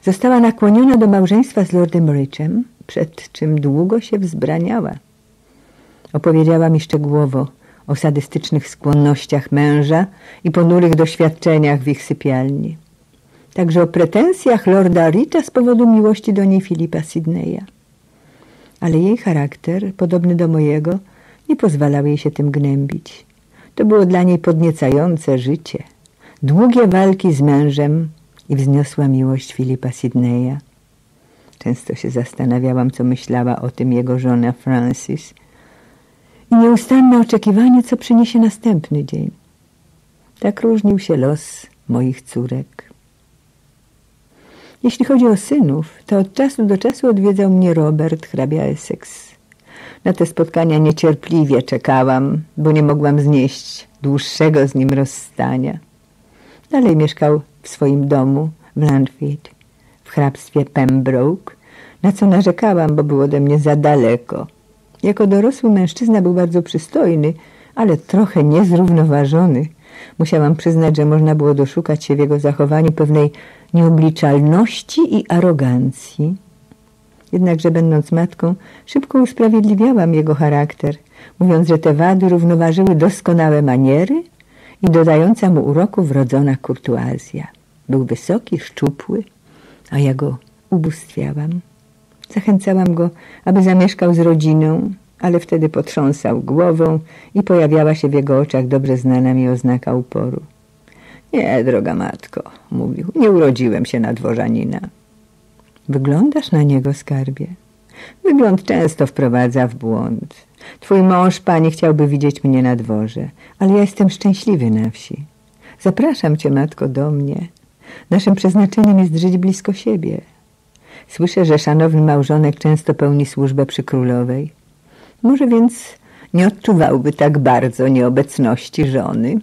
Została nakłoniona do małżeństwa z Lordem Richem, przed czym długo się wzbraniała. Opowiedziała mi szczegółowo o sadystycznych skłonnościach męża i ponurych doświadczeniach w ich sypialni. Także o pretensjach Lorda Richa z powodu miłości do niej Filipa Sidneya. Ale jej charakter, podobny do mojego, nie pozwalał jej się tym gnębić. To było dla niej podniecające życie. Długie walki z mężem i wzniosła miłość Filipa Sidneya. Często się zastanawiałam, co myślała o tym jego żona Francis i nieustanne oczekiwanie, co przyniesie następny dzień. Tak różnił się los moich córek. Jeśli chodzi o synów, to od czasu do czasu odwiedzał mnie Robert, hrabia Essex. Na te spotkania niecierpliwie czekałam, bo nie mogłam znieść dłuższego z nim rozstania. Dalej mieszkał w swoim domu w Landfield, w hrabstwie Pembroke, na co narzekałam, bo było ode mnie za daleko. Jako dorosły mężczyzna był bardzo przystojny, ale trochę niezrównoważony. Musiałam przyznać, że można było doszukać się w jego zachowaniu pewnej nieobliczalności i arogancji. Jednakże będąc matką, szybko usprawiedliwiałam jego charakter, mówiąc, że te wady równoważyły doskonałe maniery i dodająca mu uroku wrodzona kurtuazja. Był wysoki, szczupły, a ja go ubóstwiałam. Zachęcałam go, aby zamieszkał z rodziną, ale wtedy potrząsał głową i pojawiała się w jego oczach dobrze znana mi oznaka uporu. Nie, droga matko, mówił, nie urodziłem się na dworzanina. Wyglądasz na niego, skarbie. Wygląd często wprowadza w błąd. Twój mąż, pani, chciałby widzieć mnie na dworze, ale ja jestem szczęśliwy na wsi. Zapraszam cię, matko, do mnie. Naszym przeznaczeniem jest żyć blisko siebie. Słyszę, że szanowny małżonek często pełni służbę przy królowej. Może więc nie odczuwałby tak bardzo nieobecności żony.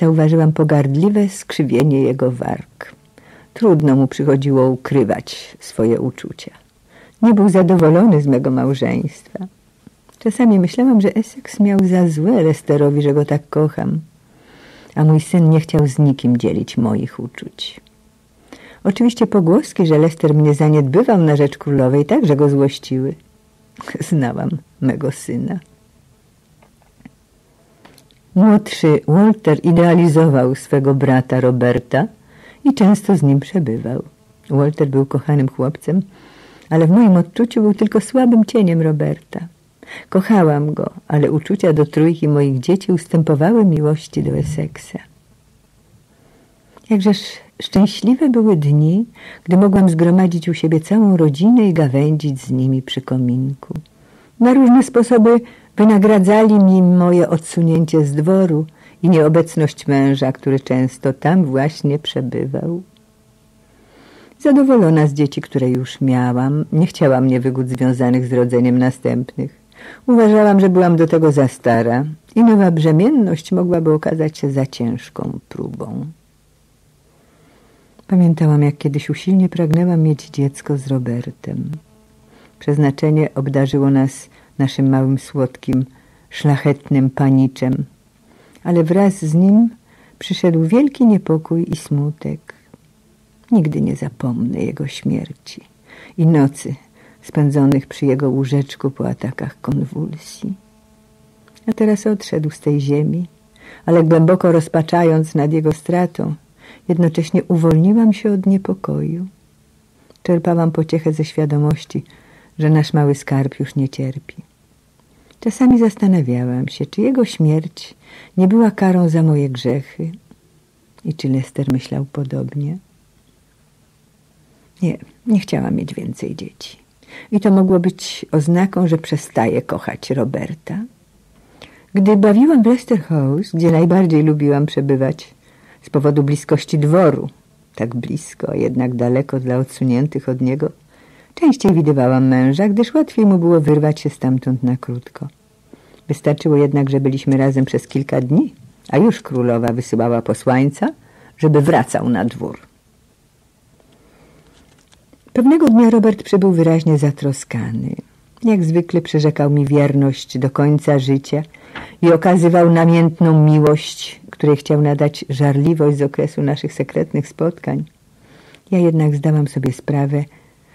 Zauważyłam pogardliwe skrzywienie jego warg. Trudno mu przychodziło ukrywać swoje uczucia. Nie był zadowolony z mego małżeństwa. Czasami myślałam, że Essex miał za złe Lesterowi, że go tak kocham, a mój syn nie chciał z nikim dzielić moich uczuć. Oczywiście pogłoski, że Lester mnie zaniedbywał na rzecz królowej, także go złościły. Znałam mego syna. Młodszy Walter idealizował swego brata Roberta i często z nim przebywał. Walter był kochanym chłopcem, ale w moim odczuciu był tylko słabym cieniem Roberta. Kochałam go, ale uczucia do trójki moich dzieci ustępowały miłości do Essexa. Jakżeż szczęśliwe były dni, gdy mogłam zgromadzić u siebie całą rodzinę i gawędzić z nimi przy kominku. Na różne sposoby wynagradzali mi moje odsunięcie z dworu i nieobecność męża, który często tam właśnie przebywał. Zadowolona z dzieci, które już miałam, nie chciałam mnie wygód związanych z rodzeniem następnych. Uważałam, że byłam do tego za stara i nowa brzemienność mogłaby okazać się za ciężką próbą. Pamiętałam, jak kiedyś usilnie pragnęłam mieć dziecko z Robertem. Przeznaczenie obdarzyło nas naszym małym słodkim, szlachetnym paniczem, ale wraz z nim przyszedł wielki niepokój i smutek. Nigdy nie zapomnę jego śmierci i nocy spędzonych przy jego łóżeczku po atakach konwulsji. A teraz odszedł z tej ziemi, ale głęboko rozpaczając nad jego stratą, jednocześnie uwolniłam się od niepokoju. Czerpałam pociechę ze świadomości, że nasz mały skarb już nie cierpi. Czasami zastanawiałam się, czy jego śmierć nie była karą za moje grzechy i czy Lester myślał podobnie. Nie, nie chciałam mieć więcej dzieci. I to mogło być oznaką, że przestaję kochać Roberta. Gdy bawiłam w Lester House, gdzie najbardziej lubiłam przebywać z powodu bliskości dworu, tak blisko, a jednak daleko dla odsuniętych od niego, częściej widywałam męża, gdyż łatwiej mu było wyrwać się stamtąd na krótko. Wystarczyło jednak, że byliśmy razem przez kilka dni, a już królowa wysyłała posłańca, żeby wracał na dwór. Pewnego dnia Robert przybył wyraźnie zatroskany. Jak zwykle przyrzekał mi wierność do końca życia i okazywał namiętną miłość, której chciał nadać żarliwość z okresu naszych sekretnych spotkań. Ja jednak zdałam sobie sprawę,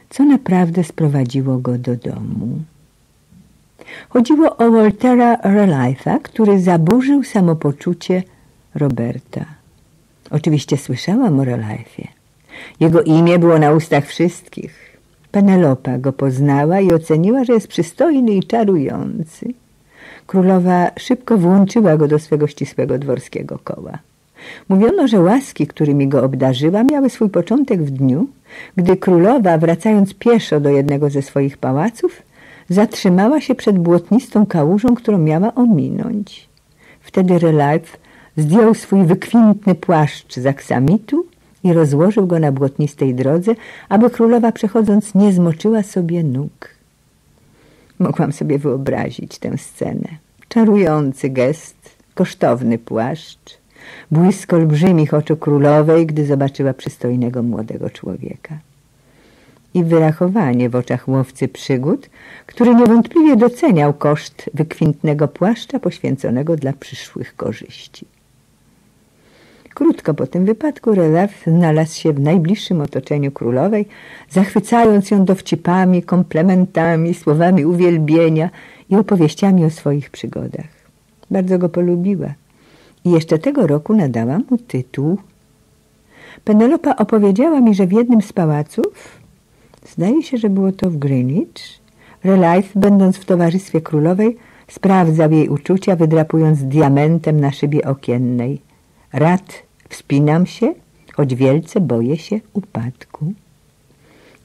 co naprawdę sprowadziło go do domu. Chodziło o Waltera Relife'a, który zaburzył samopoczucie Roberta. Oczywiście słyszałam o Relife'ie. Jego imię było na ustach wszystkich. Penelopa go poznała i oceniła, że jest przystojny i czarujący. Królowa szybko włączyła go do swego ścisłego dworskiego koła. Mówiono, że łaski, którymi go obdarzyła, miały swój początek w dniu, gdy królowa, wracając pieszo do jednego ze swoich pałaców, zatrzymała się przed błotnistą kałużą, którą miała ominąć. Wtedy Relife zdjął swój wykwintny płaszcz z aksamitu i rozłożył go na błotnistej drodze, aby królowa przechodząc nie zmoczyła sobie nóg. Mogłam sobie wyobrazić tę scenę. Czarujący gest, kosztowny płaszcz, błysk olbrzymich oczu królowej, gdy zobaczyła przystojnego młodego człowieka. I wyrachowanie w oczach łowcy przygód, który niewątpliwie doceniał koszt wykwintnego płaszcza poświęconego dla przyszłych korzyści. Krótko po tym wypadku Relaf znalazł się w najbliższym otoczeniu królowej, zachwycając ją dowcipami, komplementami, słowami uwielbienia i opowieściami o swoich przygodach. Bardzo go polubiła i jeszcze tego roku nadała mu tytuł. Penelopa opowiedziała mi, że w jednym z pałaców, zdaje się, że było to w Greenwich, Relife, będąc w towarzystwie królowej, sprawdzał jej uczucia, wydrapując diamentem na szybie okiennej. Rad Wspinam się, choć wielce boję się upadku.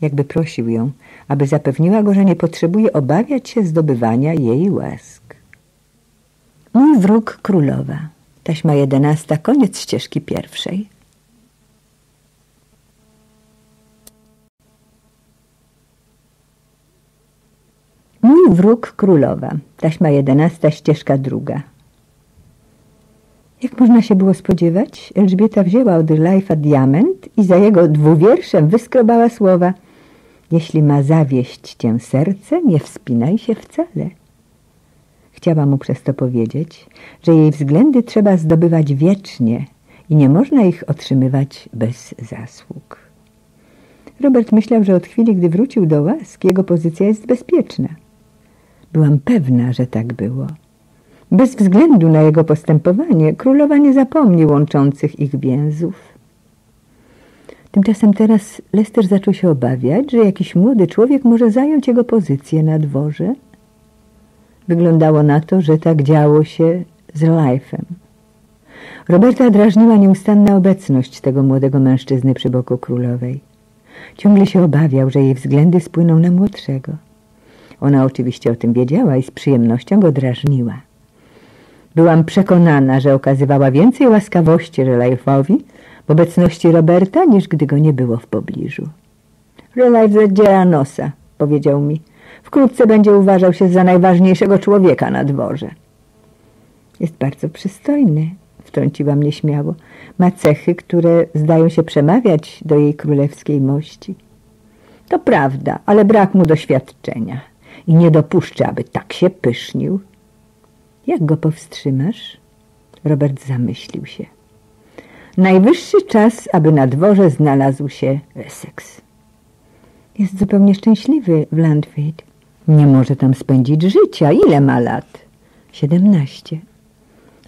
Jakby prosił ją, aby zapewniła go, że nie potrzebuje obawiać się zdobywania jej łask. Mój wróg królowa. Taśma jedenasta, koniec ścieżki pierwszej. Mój wróg królowa. Taśma jedenasta, ścieżka druga. Jak można się było spodziewać, Elżbieta wzięła od Life'a diament i za jego dwuwierszem wyskrobała słowa Jeśli ma zawieść cię serce, nie wspinaj się wcale. Chciała mu przez to powiedzieć, że jej względy trzeba zdobywać wiecznie i nie można ich otrzymywać bez zasług. Robert myślał, że od chwili, gdy wrócił do łask, jego pozycja jest bezpieczna. Byłam pewna, że tak było. Bez względu na jego postępowanie królowa nie zapomni łączących ich więzów. Tymczasem teraz Lester zaczął się obawiać, że jakiś młody człowiek może zająć jego pozycję na dworze. Wyglądało na to, że tak działo się z Life'em. Roberta drażniła nieustanna obecność tego młodego mężczyzny przy boku królowej. Ciągle się obawiał, że jej względy spłyną na młodszego. Ona oczywiście o tym wiedziała i z przyjemnością go drażniła. Byłam przekonana, że okazywała więcej łaskawości Relajfowi w obecności Roberta, niż gdy go nie było w pobliżu. Relajf zadziera nosa, powiedział mi. Wkrótce będzie uważał się za najważniejszego człowieka na dworze. Jest bardzo przystojny, wtrąciła mnie śmiało. Ma cechy, które zdają się przemawiać do jej królewskiej mości. To prawda, ale brak mu doświadczenia i nie dopuszcza, aby tak się pysznił. Jak go powstrzymasz? Robert zamyślił się. Najwyższy czas, aby na dworze znalazł się Essex. Jest zupełnie szczęśliwy w Landfade. Nie może tam spędzić życia. Ile ma lat? Siedemnaście.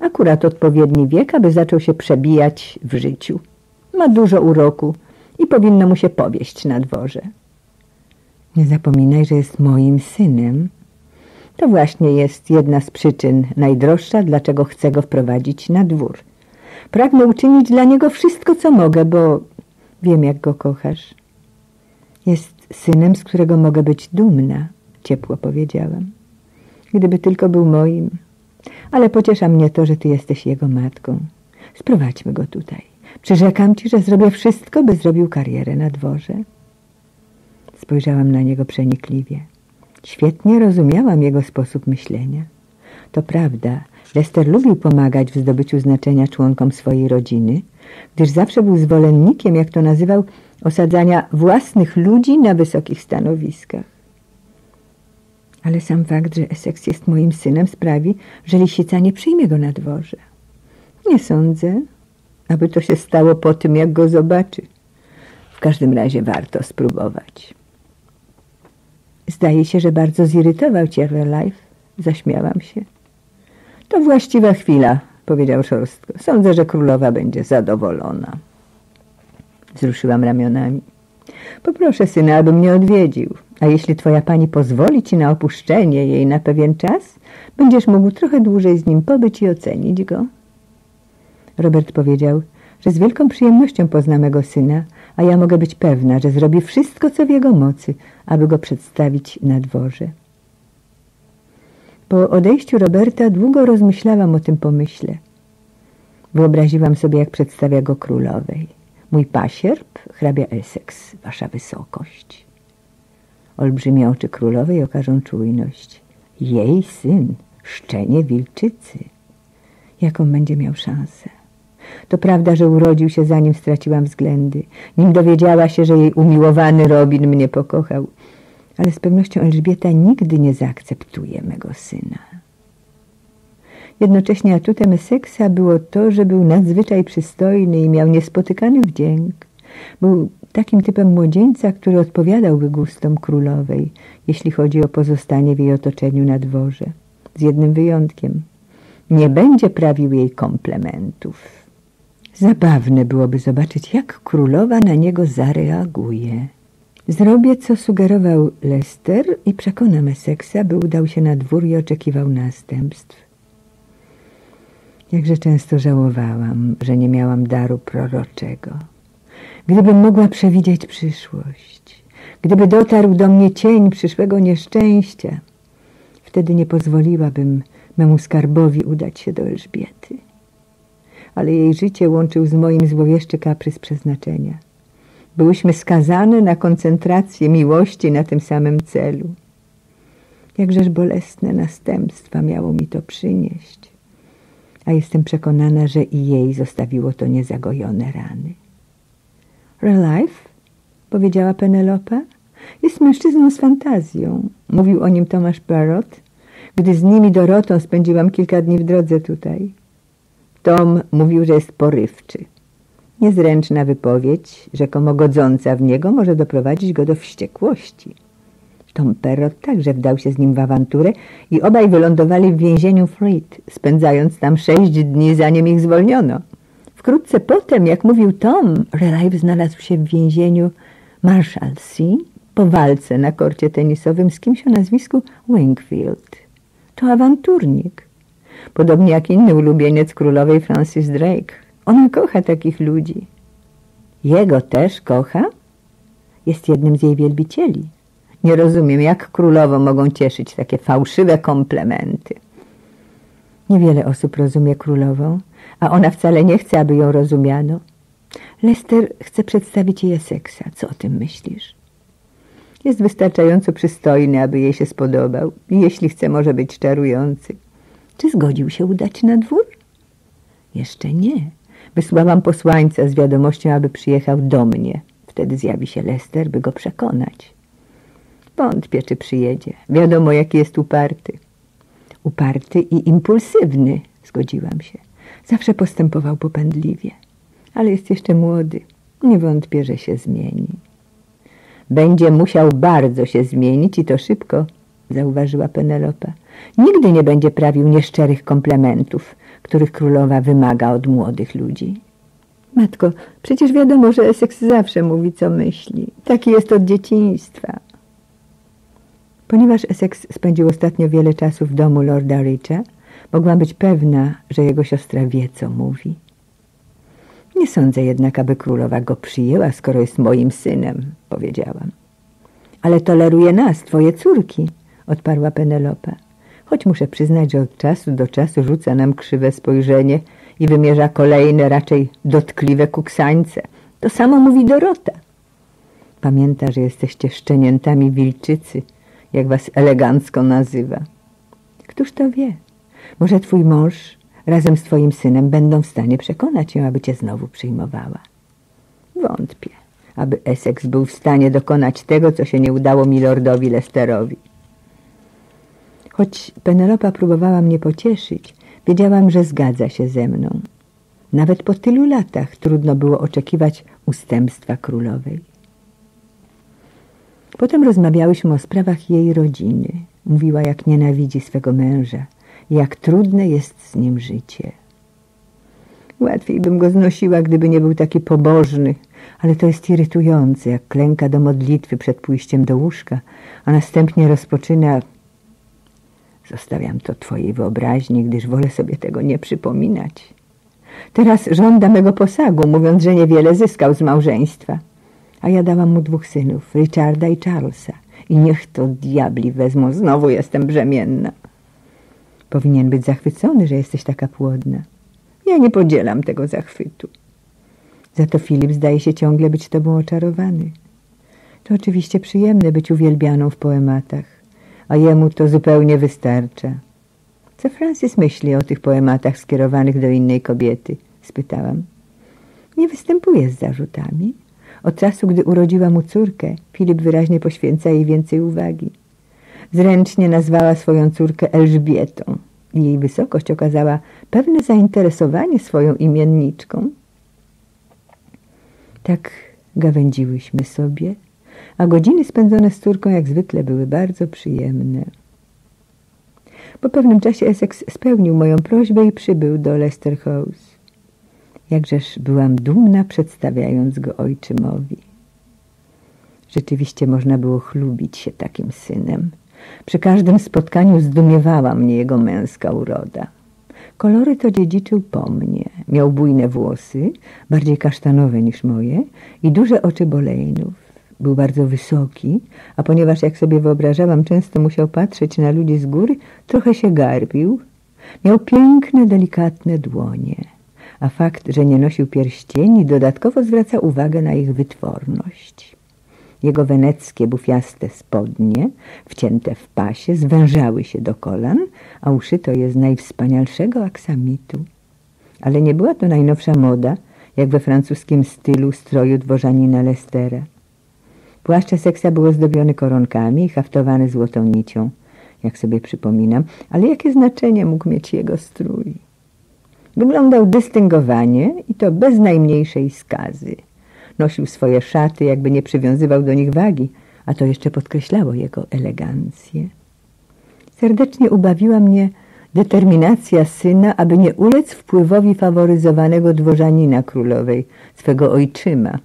Akurat odpowiedni wiek, aby zaczął się przebijać w życiu. Ma dużo uroku i powinno mu się powieść na dworze. Nie zapominaj, że jest moim synem, to właśnie jest jedna z przyczyn najdroższa, dlaczego chcę go wprowadzić na dwór. Pragnę uczynić dla niego wszystko, co mogę, bo wiem, jak go kochasz. Jest synem, z którego mogę być dumna, ciepło powiedziałam. Gdyby tylko był moim. Ale pociesza mnie to, że ty jesteś jego matką. Sprowadźmy go tutaj. Przyrzekam ci, że zrobię wszystko, by zrobił karierę na dworze. Spojrzałam na niego przenikliwie. Świetnie rozumiałam jego sposób myślenia. To prawda, Lester lubił pomagać w zdobyciu znaczenia członkom swojej rodziny, gdyż zawsze był zwolennikiem, jak to nazywał, osadzania własnych ludzi na wysokich stanowiskach. Ale sam fakt, że Essex jest moim synem sprawi, że Lisica nie przyjmie go na dworze. Nie sądzę, aby to się stało po tym, jak go zobaczy. W każdym razie warto spróbować. Zdaje się, że bardzo zirytował cię Life. Zaśmiałam się. To właściwa chwila, powiedział szorstko. Sądzę, że królowa będzie zadowolona. Wzruszyłam ramionami. Poproszę syna, aby mnie odwiedził, a jeśli twoja pani pozwoli ci na opuszczenie jej na pewien czas, będziesz mógł trochę dłużej z nim pobyć i ocenić go. Robert powiedział, że z wielką przyjemnością pozna mego syna, a ja mogę być pewna, że zrobi wszystko, co w jego mocy, aby go przedstawić na dworze. Po odejściu Roberta długo rozmyślałam o tym pomyśle. Wyobraziłam sobie, jak przedstawia go królowej. Mój pasierb, hrabia Essex, wasza wysokość. Olbrzymie oczy królowej okażą czujność. Jej syn, szczenie wilczycy. Jaką będzie miał szansę? To prawda, że urodził się zanim straciłam względy, nim dowiedziała się, że jej umiłowany Robin mnie pokochał. Ale z pewnością Elżbieta nigdy nie zaakceptuje mego syna. Jednocześnie atutem Essexa było to, że był nadzwyczaj przystojny i miał niespotykany wdzięk. Był takim typem młodzieńca, który odpowiadałby gustom królowej, jeśli chodzi o pozostanie w jej otoczeniu na dworze. Z jednym wyjątkiem. Nie będzie prawił jej komplementów. Zabawne byłoby zobaczyć, jak królowa na niego zareaguje. Zrobię, co sugerował Lester i przekonam Essexa, by udał się na dwór i oczekiwał następstw. Jakże często żałowałam, że nie miałam daru proroczego. Gdybym mogła przewidzieć przyszłość, gdyby dotarł do mnie cień przyszłego nieszczęścia, wtedy nie pozwoliłabym memu skarbowi udać się do Elżbiety ale jej życie łączył z moim złowieszczy kaprys przeznaczenia. Byłyśmy skazane na koncentrację miłości na tym samym celu. Jakżeż bolesne następstwa miało mi to przynieść. A jestem przekonana, że i jej zostawiło to niezagojone rany. Relife, powiedziała Penelope, jest mężczyzną z fantazją. Mówił o nim Tomasz Barrott, gdy z nimi Dorotą spędziłam kilka dni w drodze tutaj. Tom mówił, że jest porywczy. Niezręczna wypowiedź, rzekomo godząca w niego, może doprowadzić go do wściekłości. Tom Perrot także wdał się z nim w awanturę i obaj wylądowali w więzieniu Fleet, spędzając tam sześć dni, zanim ich zwolniono. Wkrótce potem, jak mówił Tom, Relive znalazł się w więzieniu Marshalsea po walce na korcie tenisowym z kimś o nazwisku Wingfield. To awanturnik podobnie jak inny ulubieniec królowej Francis Drake. Ona kocha takich ludzi. Jego też kocha? Jest jednym z jej wielbicieli. Nie rozumiem, jak królowo mogą cieszyć takie fałszywe komplementy. Niewiele osób rozumie królową, a ona wcale nie chce, aby ją rozumiano. Lester chce przedstawić jej seksa. Co o tym myślisz? Jest wystarczająco przystojny, aby jej się spodobał. Jeśli chce, może być czarujący. Czy zgodził się udać na dwór? Jeszcze nie. Wysłałam posłańca z wiadomością, aby przyjechał do mnie. Wtedy zjawi się Lester, by go przekonać. Wątpię, czy przyjedzie. Wiadomo, jaki jest uparty. Uparty i impulsywny, zgodziłam się. Zawsze postępował popędliwie. Ale jest jeszcze młody. Nie wątpię, że się zmieni. Będzie musiał bardzo się zmienić i to szybko, zauważyła Penelope. Nigdy nie będzie prawił nieszczerych komplementów, których królowa wymaga od młodych ludzi. Matko, przecież wiadomo, że Essex zawsze mówi, co myśli. Taki jest od dzieciństwa. Ponieważ Essex spędził ostatnio wiele czasu w domu Lorda Richa, mogłam być pewna, że jego siostra wie, co mówi. Nie sądzę jednak, aby królowa go przyjęła, skoro jest moim synem, powiedziałam. Ale toleruje nas, twoje córki, odparła Penelope choć muszę przyznać, że od czasu do czasu rzuca nam krzywe spojrzenie i wymierza kolejne, raczej dotkliwe kuksańce. To samo mówi Dorota. Pamięta, że jesteście szczeniętami wilczycy, jak was elegancko nazywa. Któż to wie? Może twój mąż razem z twoim synem będą w stanie przekonać ją, aby cię znowu przyjmowała. Wątpię, aby Essex był w stanie dokonać tego, co się nie udało milordowi Lesterowi. Choć Penelopa próbowała mnie pocieszyć, wiedziałam, że zgadza się ze mną. Nawet po tylu latach trudno było oczekiwać ustępstwa królowej. Potem rozmawiałyśmy o sprawach jej rodziny. Mówiła, jak nienawidzi swego męża jak trudne jest z nim życie. Łatwiej bym go znosiła, gdyby nie był taki pobożny, ale to jest irytujące, jak klęka do modlitwy przed pójściem do łóżka, a następnie rozpoczyna... Zostawiam to twojej wyobraźni, gdyż wolę sobie tego nie przypominać. Teraz żąda mego posagu, mówiąc, że niewiele zyskał z małżeństwa. A ja dałam mu dwóch synów, Richarda i Charlesa. I niech to diabli wezmą, znowu jestem brzemienna. Powinien być zachwycony, że jesteś taka płodna. Ja nie podzielam tego zachwytu. Za to Filip zdaje się ciągle być tobą oczarowany. To oczywiście przyjemne być uwielbianą w poematach, a jemu to zupełnie wystarcza. Co Francis myśli o tych poematach skierowanych do innej kobiety? spytałam. Nie występuje z zarzutami. Od czasu, gdy urodziła mu córkę, Filip wyraźnie poświęca jej więcej uwagi. Zręcznie nazwała swoją córkę Elżbietą jej wysokość okazała pewne zainteresowanie swoją imienniczką. Tak gawędziłyśmy sobie, a godziny spędzone z córką jak zwykle były bardzo przyjemne. Po pewnym czasie Essex spełnił moją prośbę i przybył do Leicester House. Jakżeż byłam dumna, przedstawiając go ojczymowi. Rzeczywiście można było chlubić się takim synem. Przy każdym spotkaniu zdumiewała mnie jego męska uroda. Kolory to dziedziczył po mnie. Miał bujne włosy, bardziej kasztanowe niż moje i duże oczy bolejnów. Był bardzo wysoki, a ponieważ, jak sobie wyobrażałam, często musiał patrzeć na ludzi z góry, trochę się garbił. Miał piękne, delikatne dłonie, a fakt, że nie nosił pierścieni, dodatkowo zwraca uwagę na ich wytworność. Jego weneckie, bufiaste spodnie, wcięte w pasie, zwężały się do kolan, a uszyto je z najwspanialszego aksamitu. Ale nie była to najnowsza moda, jak we francuskim stylu stroju dworzanina Lestera. Płaszcze seksa był ozdobiony koronkami i haftowany złotą nicią, jak sobie przypominam, ale jakie znaczenie mógł mieć jego strój? Wyglądał dystyngowanie i to bez najmniejszej skazy. Nosił swoje szaty, jakby nie przywiązywał do nich wagi, a to jeszcze podkreślało jego elegancję. Serdecznie ubawiła mnie determinacja syna, aby nie ulec wpływowi faworyzowanego dworzanina królowej, swego ojczyma.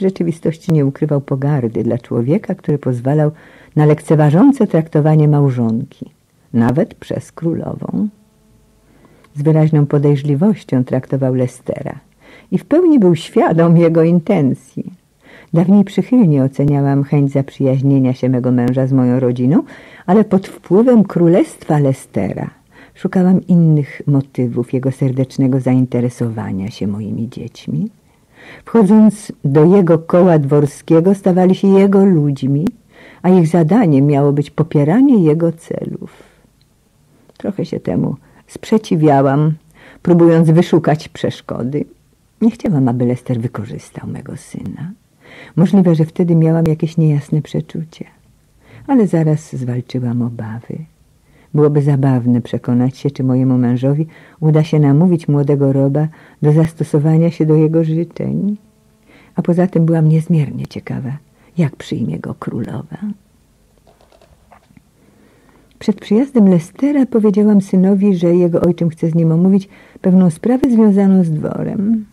W rzeczywistości nie ukrywał pogardy dla człowieka, który pozwalał na lekceważące traktowanie małżonki, nawet przez królową. Z wyraźną podejrzliwością traktował Lestera i w pełni był świadom jego intencji. Dawniej przychylnie oceniałam chęć zaprzyjaźnienia się mego męża z moją rodziną, ale pod wpływem królestwa Lestera szukałam innych motywów jego serdecznego zainteresowania się moimi dziećmi. Wchodząc do jego koła dworskiego stawali się jego ludźmi, a ich zadaniem miało być popieranie jego celów. Trochę się temu sprzeciwiałam, próbując wyszukać przeszkody. Nie chciałam, aby Lester wykorzystał mego syna. Możliwe, że wtedy miałam jakieś niejasne przeczucie, ale zaraz zwalczyłam obawy. Byłoby zabawne przekonać się, czy mojemu mężowi uda się namówić młodego Roba do zastosowania się do jego życzeń. A poza tym byłam niezmiernie ciekawa, jak przyjmie go królowa. Przed przyjazdem Lestera powiedziałam synowi, że jego ojczym chce z nim omówić pewną sprawę związaną z dworem.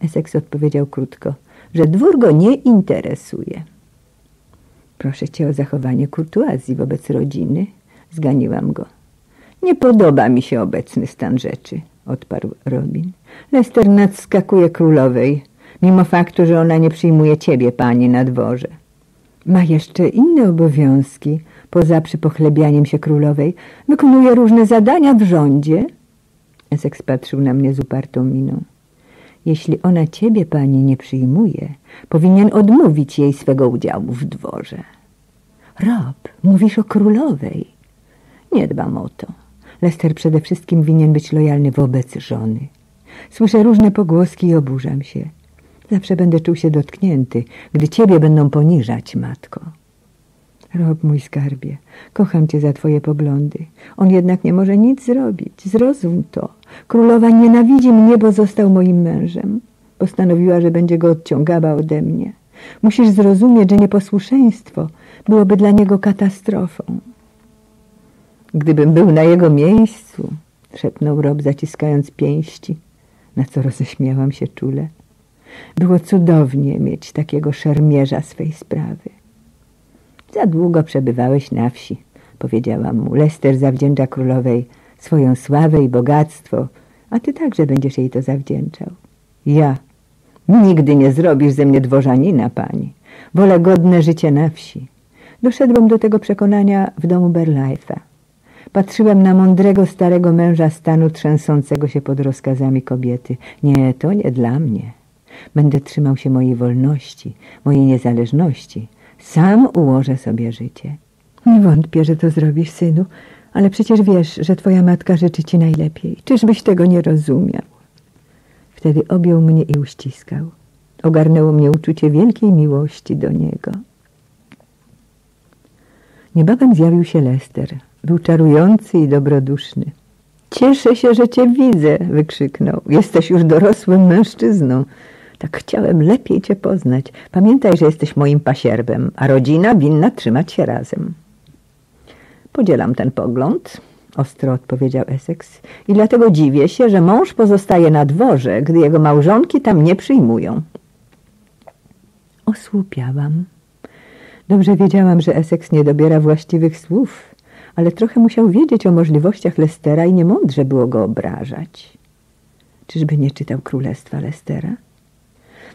Essex odpowiedział krótko, że dwór go nie interesuje. Proszę cię o zachowanie kurtuazji wobec rodziny, Zganiłam go. Nie podoba mi się obecny stan rzeczy, odparł Robin. Lester nadskakuje królowej, mimo faktu, że ona nie przyjmuje ciebie, pani, na dworze. Ma jeszcze inne obowiązki, poza przypochlebianiem się królowej. Wykonuje różne zadania w rządzie. Essex patrzył na mnie z upartą miną. Jeśli ona ciebie, pani, nie przyjmuje, powinien odmówić jej swego udziału w dworze. Rob, mówisz o królowej. Nie dbam o to. Lester przede wszystkim winien być lojalny wobec żony. Słyszę różne pogłoski i oburzam się. Zawsze będę czuł się dotknięty, gdy ciebie będą poniżać, matko. Rob, mój skarbie, kocham cię za twoje poglądy. On jednak nie może nic zrobić. Zrozum to. Królowa nienawidzi mnie, bo został moim mężem. Postanowiła, że będzie go odciągała ode mnie. Musisz zrozumieć, że nieposłuszeństwo byłoby dla niego katastrofą. Gdybym był na jego miejscu, szepnął Rob, zaciskając pięści, na co roześmiałam się czule. Było cudownie mieć takiego szermierza swej sprawy. Za długo przebywałeś na wsi, powiedziałam mu. Lester zawdzięcza królowej swoją sławę i bogactwo, a ty także będziesz jej to zawdzięczał. Ja. Nigdy nie zrobisz ze mnie dworzanina, pani. Wolę godne życie na wsi. Doszedłem do tego przekonania w domu Berlajfa. Patrzyłem na mądrego starego męża stanu trzęsącego się pod rozkazami kobiety. Nie, to nie dla mnie. Będę trzymał się mojej wolności, mojej niezależności. Sam ułożę sobie życie. Nie wątpię, że to zrobisz, synu, ale przecież wiesz, że twoja matka życzy ci najlepiej. Czyżbyś tego nie rozumiał? Wtedy objął mnie i uściskał. Ogarnęło mnie uczucie wielkiej miłości do niego. Niebawem zjawił się Lester. Był czarujący i dobroduszny. Cieszę się, że cię widzę, wykrzyknął. Jesteś już dorosłym mężczyzną. Tak chciałem lepiej cię poznać. Pamiętaj, że jesteś moim pasierbem, a rodzina winna trzymać się razem. Podzielam ten pogląd, ostro odpowiedział Essex, i dlatego dziwię się, że mąż pozostaje na dworze, gdy jego małżonki tam nie przyjmują. Osłupiałam. Dobrze wiedziałam, że Essex nie dobiera właściwych słów, ale trochę musiał wiedzieć o możliwościach Lestera i niemądrze było go obrażać. Czyżby nie czytał Królestwa Lestera?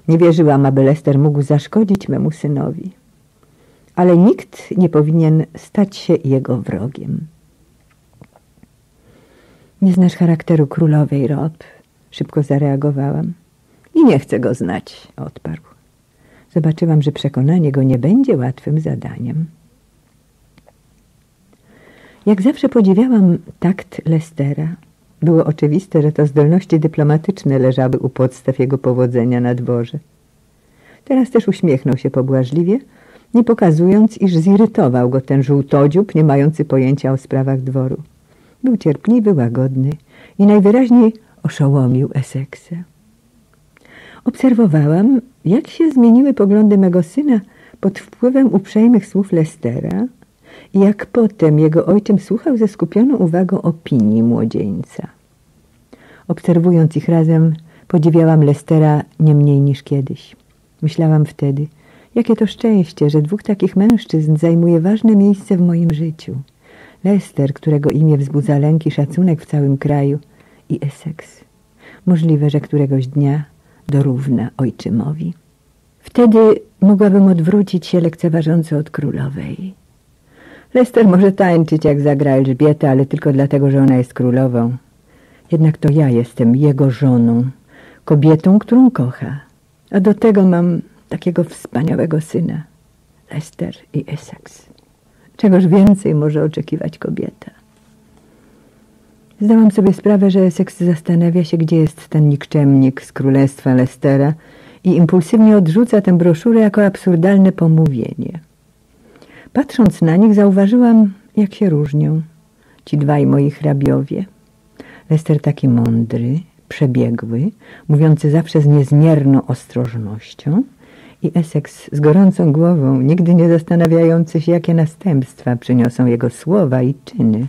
Nie wierzyłam, aby Lester mógł zaszkodzić memu synowi. Ale nikt nie powinien stać się jego wrogiem. Nie znasz charakteru królowej, Rob. Szybko zareagowałam. I nie chcę go znać, odparł. Zobaczyłam, że przekonanie go nie będzie łatwym zadaniem. Jak zawsze podziwiałam takt Lestera. Było oczywiste, że to zdolności dyplomatyczne leżały u podstaw jego powodzenia na dworze. Teraz też uśmiechnął się pobłażliwie, nie pokazując, iż zirytował go ten żółtodziób, nie mający pojęcia o sprawach dworu. Był cierpliwy, łagodny i najwyraźniej oszołomił Essexa. Obserwowałam, jak się zmieniły poglądy mego syna pod wpływem uprzejmych słów Lestera jak potem jego ojczym słuchał ze skupioną uwagą opinii młodzieńca. Obserwując ich razem, podziwiałam Lestera nie mniej niż kiedyś. Myślałam wtedy, jakie to szczęście, że dwóch takich mężczyzn zajmuje ważne miejsce w moim życiu. Lester, którego imię wzbudza lęk i szacunek w całym kraju i Essex. Możliwe, że któregoś dnia dorówna ojczymowi. Wtedy mogłabym odwrócić się lekceważąco od królowej. Lester może tańczyć, jak zagra Elżbieta, ale tylko dlatego, że ona jest królową. Jednak to ja jestem jego żoną, kobietą, którą kocha. A do tego mam takiego wspaniałego syna, Lester i Essex. Czegoż więcej może oczekiwać kobieta? Zdałam sobie sprawę, że Essex zastanawia się, gdzie jest ten nikczemnik z królestwa Lestera i impulsywnie odrzuca tę broszurę jako absurdalne pomówienie. Patrząc na nich zauważyłam, jak się różnią ci dwaj moi hrabiowie. Lester taki mądry, przebiegły, mówiący zawsze z niezmierną ostrożnością i Essex z gorącą głową, nigdy nie zastanawiający się, jakie następstwa przyniosą jego słowa i czyny.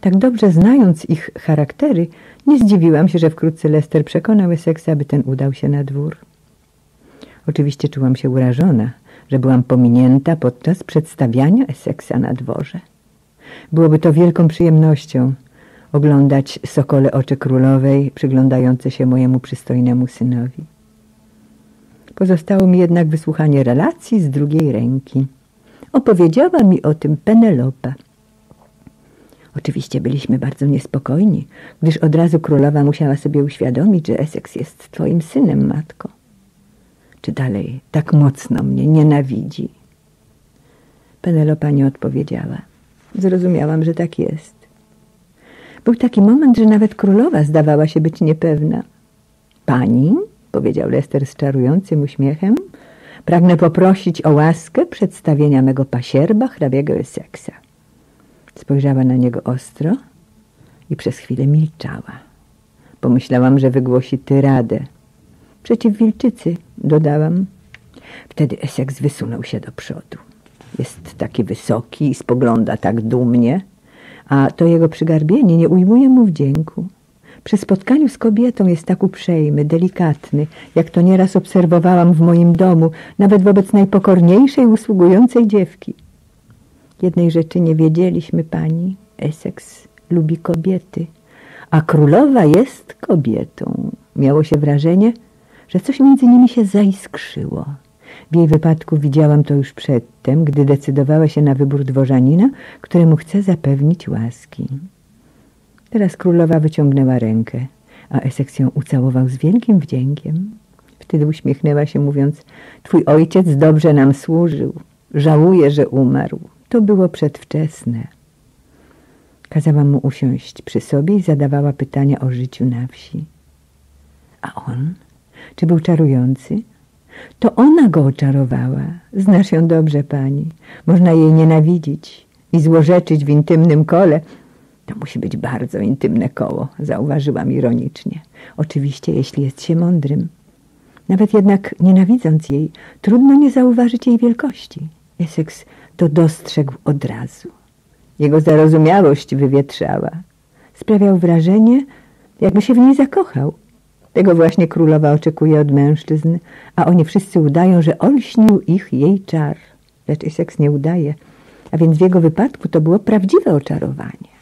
Tak dobrze znając ich charaktery, nie zdziwiłam się, że wkrótce Lester przekonał Essexa, aby ten udał się na dwór. Oczywiście czułam się urażona, że byłam pominięta podczas przedstawiania Essexa na dworze. Byłoby to wielką przyjemnością oglądać sokole oczy królowej przyglądające się mojemu przystojnemu synowi. Pozostało mi jednak wysłuchanie relacji z drugiej ręki. Opowiedziała mi o tym Penelopa. Oczywiście byliśmy bardzo niespokojni, gdyż od razu królowa musiała sobie uświadomić, że Essex jest twoim synem, matko. Czy dalej tak mocno mnie nienawidzi? Penelopa nie odpowiedziała. Zrozumiałam, że tak jest. Był taki moment, że nawet królowa zdawała się być niepewna. Pani, powiedział Lester z czarującym uśmiechem, pragnę poprosić o łaskę przedstawienia mego pasierba, hrabiego Essexa. Spojrzała na niego ostro i przez chwilę milczała. Pomyślałam, że wygłosi tyradę. Przeciw wilczycy, dodałam. Wtedy Essex wysunął się do przodu. Jest taki wysoki i spogląda tak dumnie, a to jego przygarbienie nie ujmuje mu wdzięku. Przy spotkaniu z kobietą jest tak uprzejmy, delikatny, jak to nieraz obserwowałam w moim domu, nawet wobec najpokorniejszej usługującej dziewki. Jednej rzeczy nie wiedzieliśmy, pani. Essex lubi kobiety, a królowa jest kobietą. Miało się wrażenie, że coś między nimi się zaiskrzyło. W jej wypadku widziałam to już przedtem, gdy decydowała się na wybór dworzanina, któremu chce zapewnić łaski. Teraz królowa wyciągnęła rękę, a Essex ją ucałował z wielkim wdziękiem. Wtedy uśmiechnęła się, mówiąc, twój ojciec dobrze nam służył. Żałuję, że umarł. To było przedwczesne. Kazała mu usiąść przy sobie i zadawała pytania o życiu na wsi. A on? Czy był czarujący? To ona go oczarowała. Znasz ją dobrze, pani. Można jej nienawidzić i złorzeczyć w intymnym kole. To musi być bardzo intymne koło, zauważyłam ironicznie. Oczywiście, jeśli jest się mądrym. Nawet jednak nienawidząc jej, trudno nie zauważyć jej wielkości. Essex to dostrzegł od razu. Jego zarozumiałość wywietrzała. Sprawiał wrażenie, jakby się w niej zakochał. Tego właśnie królowa oczekuje od mężczyzn, a oni wszyscy udają, że olśnił ich jej czar. Lecz Essex nie udaje, a więc w jego wypadku to było prawdziwe oczarowanie.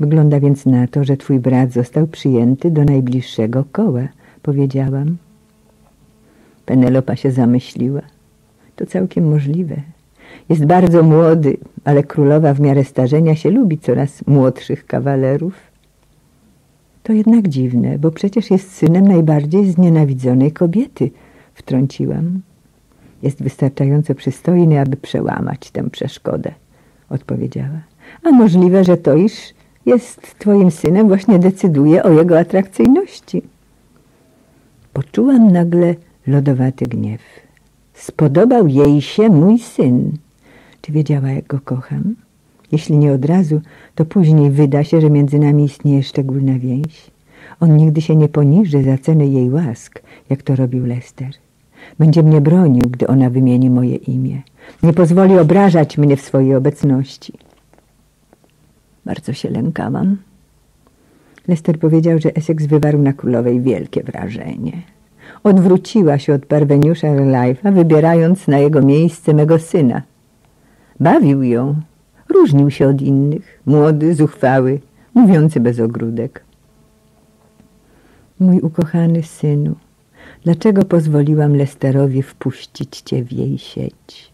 Wygląda więc na to, że twój brat został przyjęty do najbliższego koła, powiedziałam. Penelopa się zamyśliła. To całkiem możliwe. Jest bardzo młody, ale królowa w miarę starzenia się lubi coraz młodszych kawalerów. To jednak dziwne, bo przecież jest synem najbardziej znienawidzonej kobiety, wtrąciłam. Jest wystarczająco przystojny, aby przełamać tę przeszkodę, odpowiedziała. A możliwe, że to, iż jest twoim synem, właśnie decyduje o jego atrakcyjności. Poczułam nagle lodowaty gniew. Spodobał jej się mój syn. Czy wiedziała, jak go kocham? Jeśli nie od razu, to później wyda się, że między nami istnieje szczególna więź. On nigdy się nie poniży za cenę jej łask, jak to robił Lester. Będzie mnie bronił, gdy ona wymieni moje imię. Nie pozwoli obrażać mnie w swojej obecności. Bardzo się lękałam. Lester powiedział, że Essex wywarł na królowej wielkie wrażenie. Odwróciła się od parweniusza Relife'a, wybierając na jego miejsce mego syna. Bawił ją. Różnił się od innych. Młody, zuchwały, mówiący bez ogródek. Mój ukochany synu, dlaczego pozwoliłam Lesterowi wpuścić cię w jej sieć?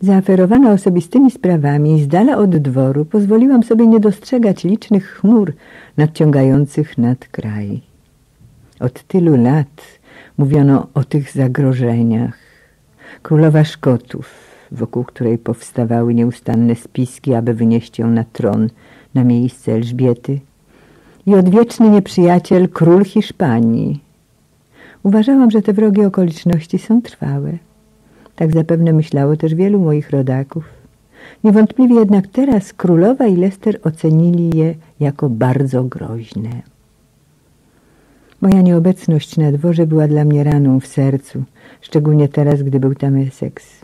Zaaferowana osobistymi sprawami i z dala od dworu pozwoliłam sobie nie dostrzegać licznych chmur nadciągających nad kraj. Od tylu lat mówiono o tych zagrożeniach. Królowa Szkotów, wokół której powstawały nieustanne spiski, aby wynieść ją na tron, na miejsce Elżbiety i odwieczny nieprzyjaciel król Hiszpanii. Uważałam, że te wrogie okoliczności są trwałe. Tak zapewne myślało też wielu moich rodaków. Niewątpliwie jednak teraz królowa i Lester ocenili je jako bardzo groźne. Moja nieobecność na dworze była dla mnie raną w sercu, szczególnie teraz, gdy był tam Essex.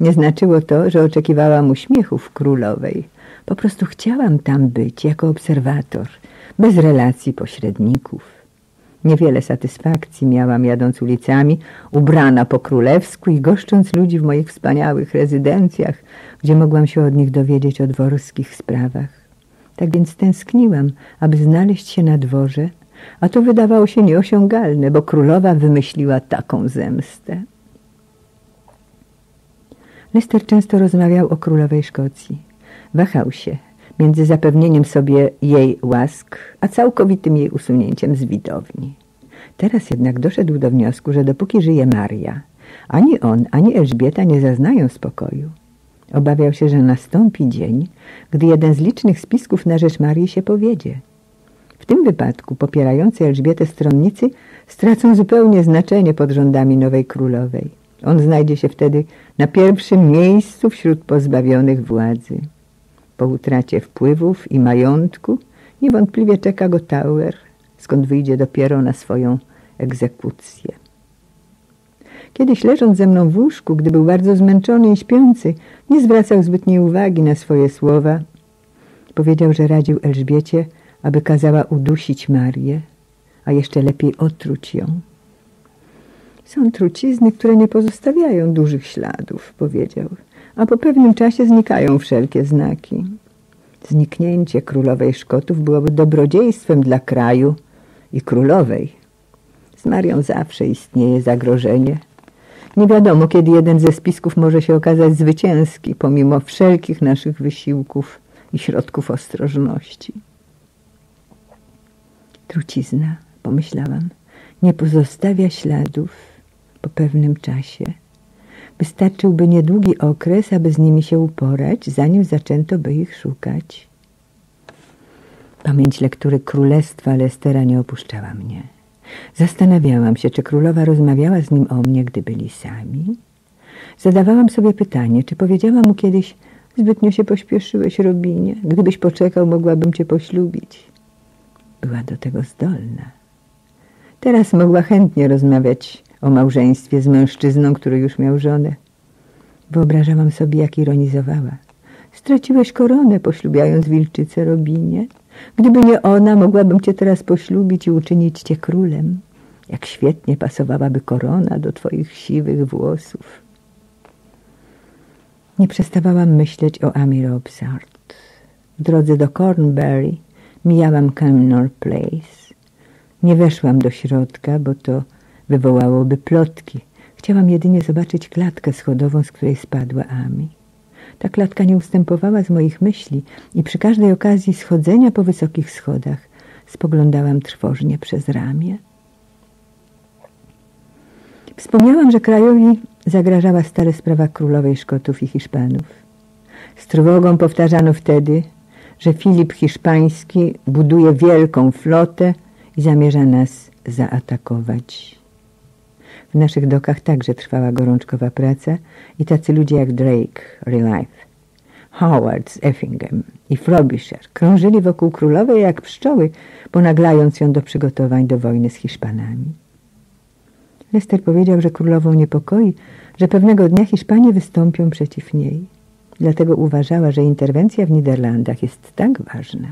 Nie znaczyło to, że oczekiwałam uśmiechów królowej. Po prostu chciałam tam być jako obserwator, bez relacji pośredników. Niewiele satysfakcji miałam jadąc ulicami, ubrana po królewsku i goszcząc ludzi w moich wspaniałych rezydencjach, gdzie mogłam się od nich dowiedzieć o dworskich sprawach. Tak więc tęskniłam, aby znaleźć się na dworze, a to wydawało się nieosiągalne, bo królowa wymyśliła taką zemstę. Lester często rozmawiał o królowej Szkocji. Wahał się między zapewnieniem sobie jej łask, a całkowitym jej usunięciem z widowni. Teraz jednak doszedł do wniosku, że dopóki żyje Maria, ani on, ani Elżbieta nie zaznają spokoju. Obawiał się, że nastąpi dzień, gdy jeden z licznych spisków na rzecz Marii się powiedzie. W tym wypadku popierający Elżbietę stronnicy stracą zupełnie znaczenie pod rządami nowej królowej. On znajdzie się wtedy na pierwszym miejscu wśród pozbawionych władzy. Po utracie wpływów i majątku niewątpliwie czeka go Tower, skąd wyjdzie dopiero na swoją egzekucję. Kiedyś leżąc ze mną w łóżku, gdy był bardzo zmęczony i śpiący, nie zwracał zbytniej uwagi na swoje słowa. Powiedział, że radził Elżbiecie, aby kazała udusić Marię, a jeszcze lepiej otruć ją. Są trucizny, które nie pozostawiają dużych śladów, powiedział, a po pewnym czasie znikają wszelkie znaki. Zniknięcie królowej Szkotów byłoby dobrodziejstwem dla kraju i królowej. Z Marią zawsze istnieje zagrożenie. Nie wiadomo, kiedy jeden ze spisków może się okazać zwycięski, pomimo wszelkich naszych wysiłków i środków ostrożności. Trucizna, pomyślałam, nie pozostawia śladów po pewnym czasie. Wystarczyłby niedługi okres, aby z nimi się uporać, zanim zaczęto by ich szukać. Pamięć lektury Królestwa Lestera nie opuszczała mnie. Zastanawiałam się, czy królowa rozmawiała z nim o mnie, gdy byli sami. Zadawałam sobie pytanie, czy powiedziała mu kiedyś Zbytnio się pośpieszyłeś, Robinie. Gdybyś poczekał, mogłabym cię poślubić. Była do tego zdolna. Teraz mogła chętnie rozmawiać o małżeństwie z mężczyzną, który już miał żonę. Wyobrażałam sobie, jak ironizowała. Straciłeś koronę, poślubiając wilczycę Robinie. Gdyby nie ona, mogłabym cię teraz poślubić i uczynić cię królem. Jak świetnie pasowałaby korona do twoich siwych włosów. Nie przestawałam myśleć o Ami Robsart. W drodze do Cornbury mijałam Cumnor Place. Nie weszłam do środka, bo to wywołałoby plotki. Chciałam jedynie zobaczyć klatkę schodową, z której spadła Ami. Ta klatka nie ustępowała z moich myśli i przy każdej okazji schodzenia po wysokich schodach spoglądałam trwożnie przez ramię. Wspomniałam, że krajowi zagrażała stale sprawa królowej Szkotów i Hiszpanów. Z trwogą powtarzano wtedy, że Filip Hiszpański buduje wielką flotę i zamierza nas zaatakować. W naszych dokach także trwała gorączkowa praca i tacy ludzie jak Drake, Relife, Howard z Effingham i Frobisher krążyli wokół królowej jak pszczoły, ponaglając ją do przygotowań do wojny z Hiszpanami. Lester powiedział, że królową niepokoi, że pewnego dnia Hiszpanie wystąpią przeciw niej. Dlatego uważała, że interwencja w Niderlandach jest tak ważna.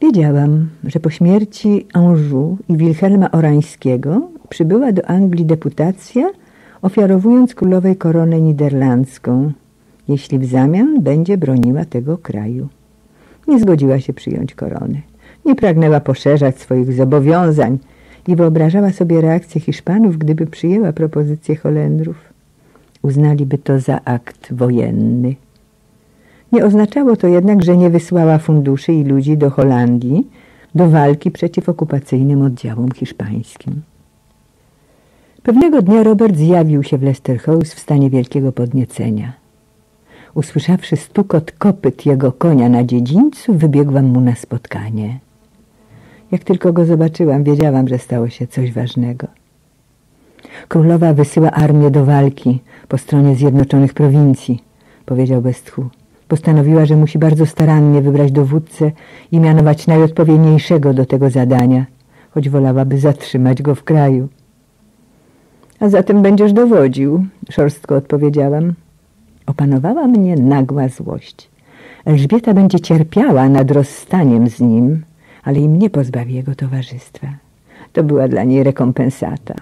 Wiedziałam, że po śmierci Anjou i Wilhelma Orańskiego przybyła do Anglii deputacja, ofiarowując królowej koronę niderlandzką, jeśli w zamian będzie broniła tego kraju. Nie zgodziła się przyjąć korony. Nie pragnęła poszerzać swoich zobowiązań, i wyobrażała sobie reakcję Hiszpanów, gdyby przyjęła propozycję Holendrów. Uznaliby to za akt wojenny. Nie oznaczało to jednak, że nie wysłała funduszy i ludzi do Holandii do walki przeciw okupacyjnym oddziałom hiszpańskim. Pewnego dnia Robert zjawił się w Leicester House w stanie wielkiego podniecenia. Usłyszawszy stukot kopyt jego konia na dziedzińcu, wybiegłam mu na spotkanie. Jak tylko go zobaczyłam, wiedziałam, że stało się coś ważnego. Królowa wysyła armię do walki po stronie Zjednoczonych Prowincji, powiedział bez tchu. Postanowiła, że musi bardzo starannie wybrać dowódcę i mianować najodpowiedniejszego do tego zadania, choć wolałaby zatrzymać go w kraju. A zatem będziesz dowodził, szorstko odpowiedziałam. Opanowała mnie nagła złość. Elżbieta będzie cierpiała nad rozstaniem z nim, ale i mnie pozbawi jego towarzystwa. To była dla niej rekompensata.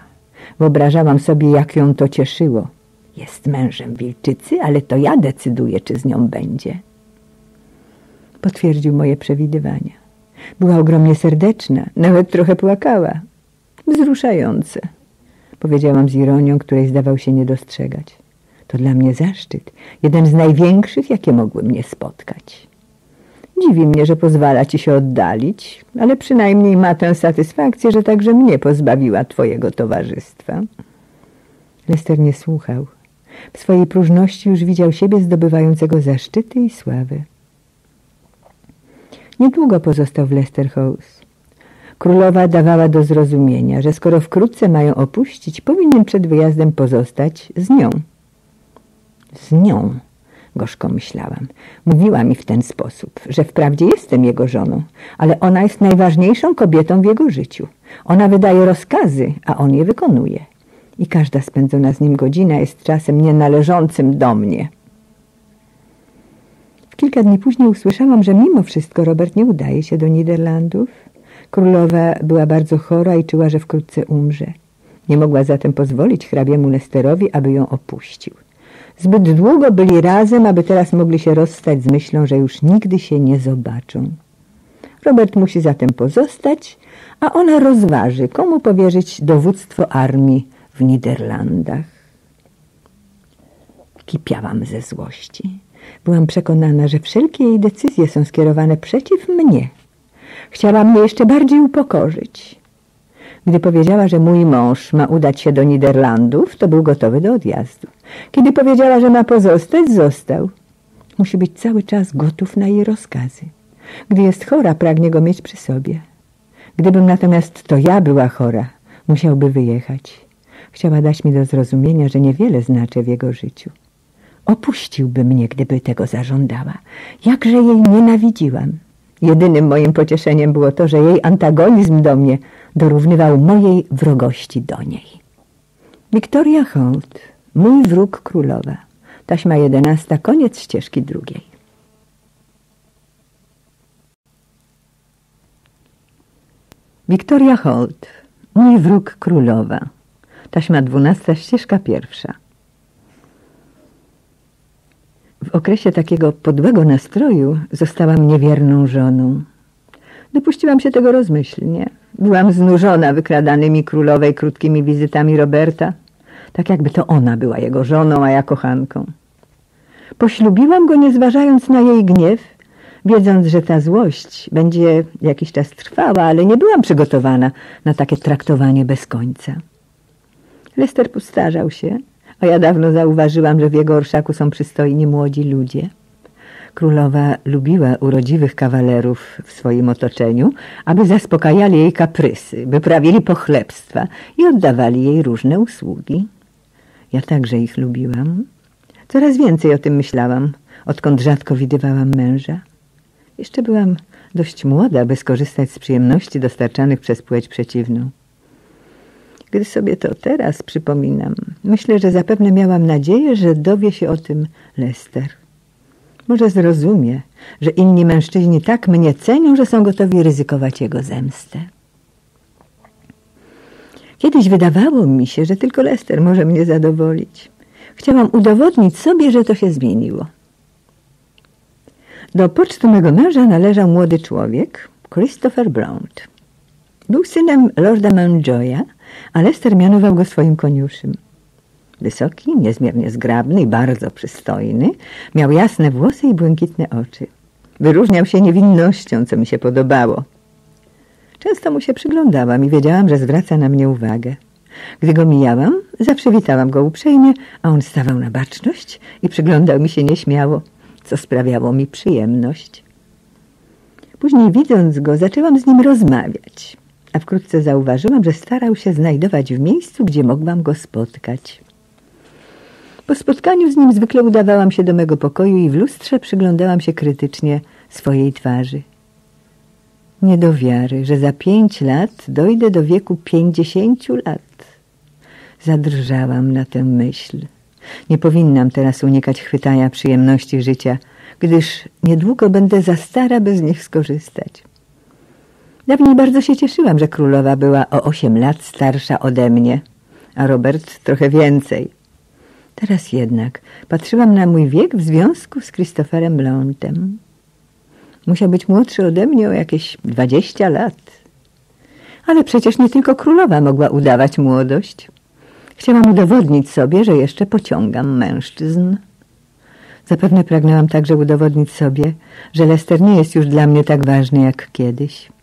Wyobrażałam sobie, jak ją to cieszyło. Jest mężem wilczycy, ale to ja decyduję, czy z nią będzie. Potwierdził moje przewidywania. Była ogromnie serdeczna, nawet trochę płakała. Wzruszające, powiedziałam z ironią, której zdawał się nie dostrzegać. To dla mnie zaszczyt, jeden z największych, jakie mogły mnie spotkać. Dziwi mnie, że pozwala ci się oddalić, ale przynajmniej ma tę satysfakcję, że także mnie pozbawiła twojego towarzystwa. Lester nie słuchał. W swojej próżności już widział siebie zdobywającego zaszczyty i sławy. Niedługo pozostał w Leicester House. Królowa dawała do zrozumienia, że skoro wkrótce mają opuścić, powinien przed wyjazdem pozostać z nią. Z nią, gorzko myślałam. Mówiła mi w ten sposób, że wprawdzie jestem jego żoną, ale ona jest najważniejszą kobietą w jego życiu. Ona wydaje rozkazy, a on je wykonuje. I każda spędzona z nim godzina jest czasem nienależącym do mnie. Kilka dni później usłyszałam, że mimo wszystko Robert nie udaje się do Niderlandów. Królowa była bardzo chora i czuła, że wkrótce umrze. Nie mogła zatem pozwolić hrabiemu Lesterowi, aby ją opuścił. Zbyt długo byli razem, aby teraz mogli się rozstać z myślą, że już nigdy się nie zobaczą. Robert musi zatem pozostać, a ona rozważy, komu powierzyć dowództwo armii w Niderlandach. Kipiałam ze złości. Byłam przekonana, że wszelkie jej decyzje są skierowane przeciw mnie. Chciała mnie jeszcze bardziej upokorzyć. Gdy powiedziała, że mój mąż ma udać się do Niderlandów, to był gotowy do odjazdu. Kiedy powiedziała, że ma pozostać, został. Musi być cały czas gotów na jej rozkazy. Gdy jest chora, pragnie go mieć przy sobie. Gdybym natomiast to ja była chora, musiałby wyjechać. Chciała dać mi do zrozumienia, że niewiele znaczę w jego życiu. Opuściłby mnie, gdyby tego zażądała. Jakże jej nienawidziłam. Jedynym moim pocieszeniem było to, że jej antagonizm do mnie dorównywał mojej wrogości do niej. Wiktoria Holt, mój wróg królowa. Taśma jedenasta, koniec ścieżki drugiej. Wiktoria Holt, mój wróg królowa. Taśma dwunasta, ścieżka pierwsza. W okresie takiego podłego nastroju zostałam niewierną żoną. Dopuściłam się tego rozmyślnie. Byłam znużona wykradanymi królowej krótkimi wizytami Roberta, tak jakby to ona była jego żoną, a ja kochanką. Poślubiłam go nie zważając na jej gniew, wiedząc, że ta złość będzie jakiś czas trwała, ale nie byłam przygotowana na takie traktowanie bez końca. Lester postarzał się, a ja dawno zauważyłam, że w jego orszaku są przystojni młodzi ludzie. Królowa lubiła urodziwych kawalerów w swoim otoczeniu, aby zaspokajali jej kaprysy, by prawili pochlebstwa i oddawali jej różne usługi. Ja także ich lubiłam. Coraz więcej o tym myślałam, odkąd rzadko widywałam męża. Jeszcze byłam dość młoda, by skorzystać z przyjemności dostarczanych przez płeć przeciwną. Gdy sobie to teraz przypominam, myślę, że zapewne miałam nadzieję, że dowie się o tym Lester. Może zrozumie, że inni mężczyźni tak mnie cenią, że są gotowi ryzykować jego zemstę. Kiedyś wydawało mi się, że tylko Lester może mnie zadowolić. Chciałam udowodnić sobie, że to się zmieniło. Do pocztu mego męża należał młody człowiek, Christopher Blount. Był synem Lorda Mountjoya, a Lester mianował go swoim koniuszym. Wysoki, niezmiernie zgrabny i bardzo przystojny, miał jasne włosy i błękitne oczy. Wyróżniał się niewinnością, co mi się podobało. Często mu się przyglądałam i wiedziałam, że zwraca na mnie uwagę. Gdy go mijałam, zawsze witałam go uprzejmie, a on stawał na baczność i przyglądał mi się nieśmiało, co sprawiało mi przyjemność. Później widząc go, zaczęłam z nim rozmawiać a wkrótce zauważyłam, że starał się znajdować w miejscu, gdzie mogłam go spotkać. Po spotkaniu z nim zwykle udawałam się do mego pokoju i w lustrze przyglądałam się krytycznie swojej twarzy. Nie do wiary, że za pięć lat dojdę do wieku pięćdziesięciu lat. Zadrżałam na tę myśl. Nie powinnam teraz unikać chwytania przyjemności życia, gdyż niedługo będę za stara, by z nich skorzystać. Dawniej bardzo się cieszyłam, że królowa była o osiem lat starsza ode mnie, a Robert trochę więcej. Teraz jednak patrzyłam na mój wiek w związku z Christopherem Blountem. Musiał być młodszy ode mnie o jakieś dwadzieścia lat. Ale przecież nie tylko królowa mogła udawać młodość. Chciałam udowodnić sobie, że jeszcze pociągam mężczyzn. Zapewne pragnęłam także udowodnić sobie, że Lester nie jest już dla mnie tak ważny jak kiedyś.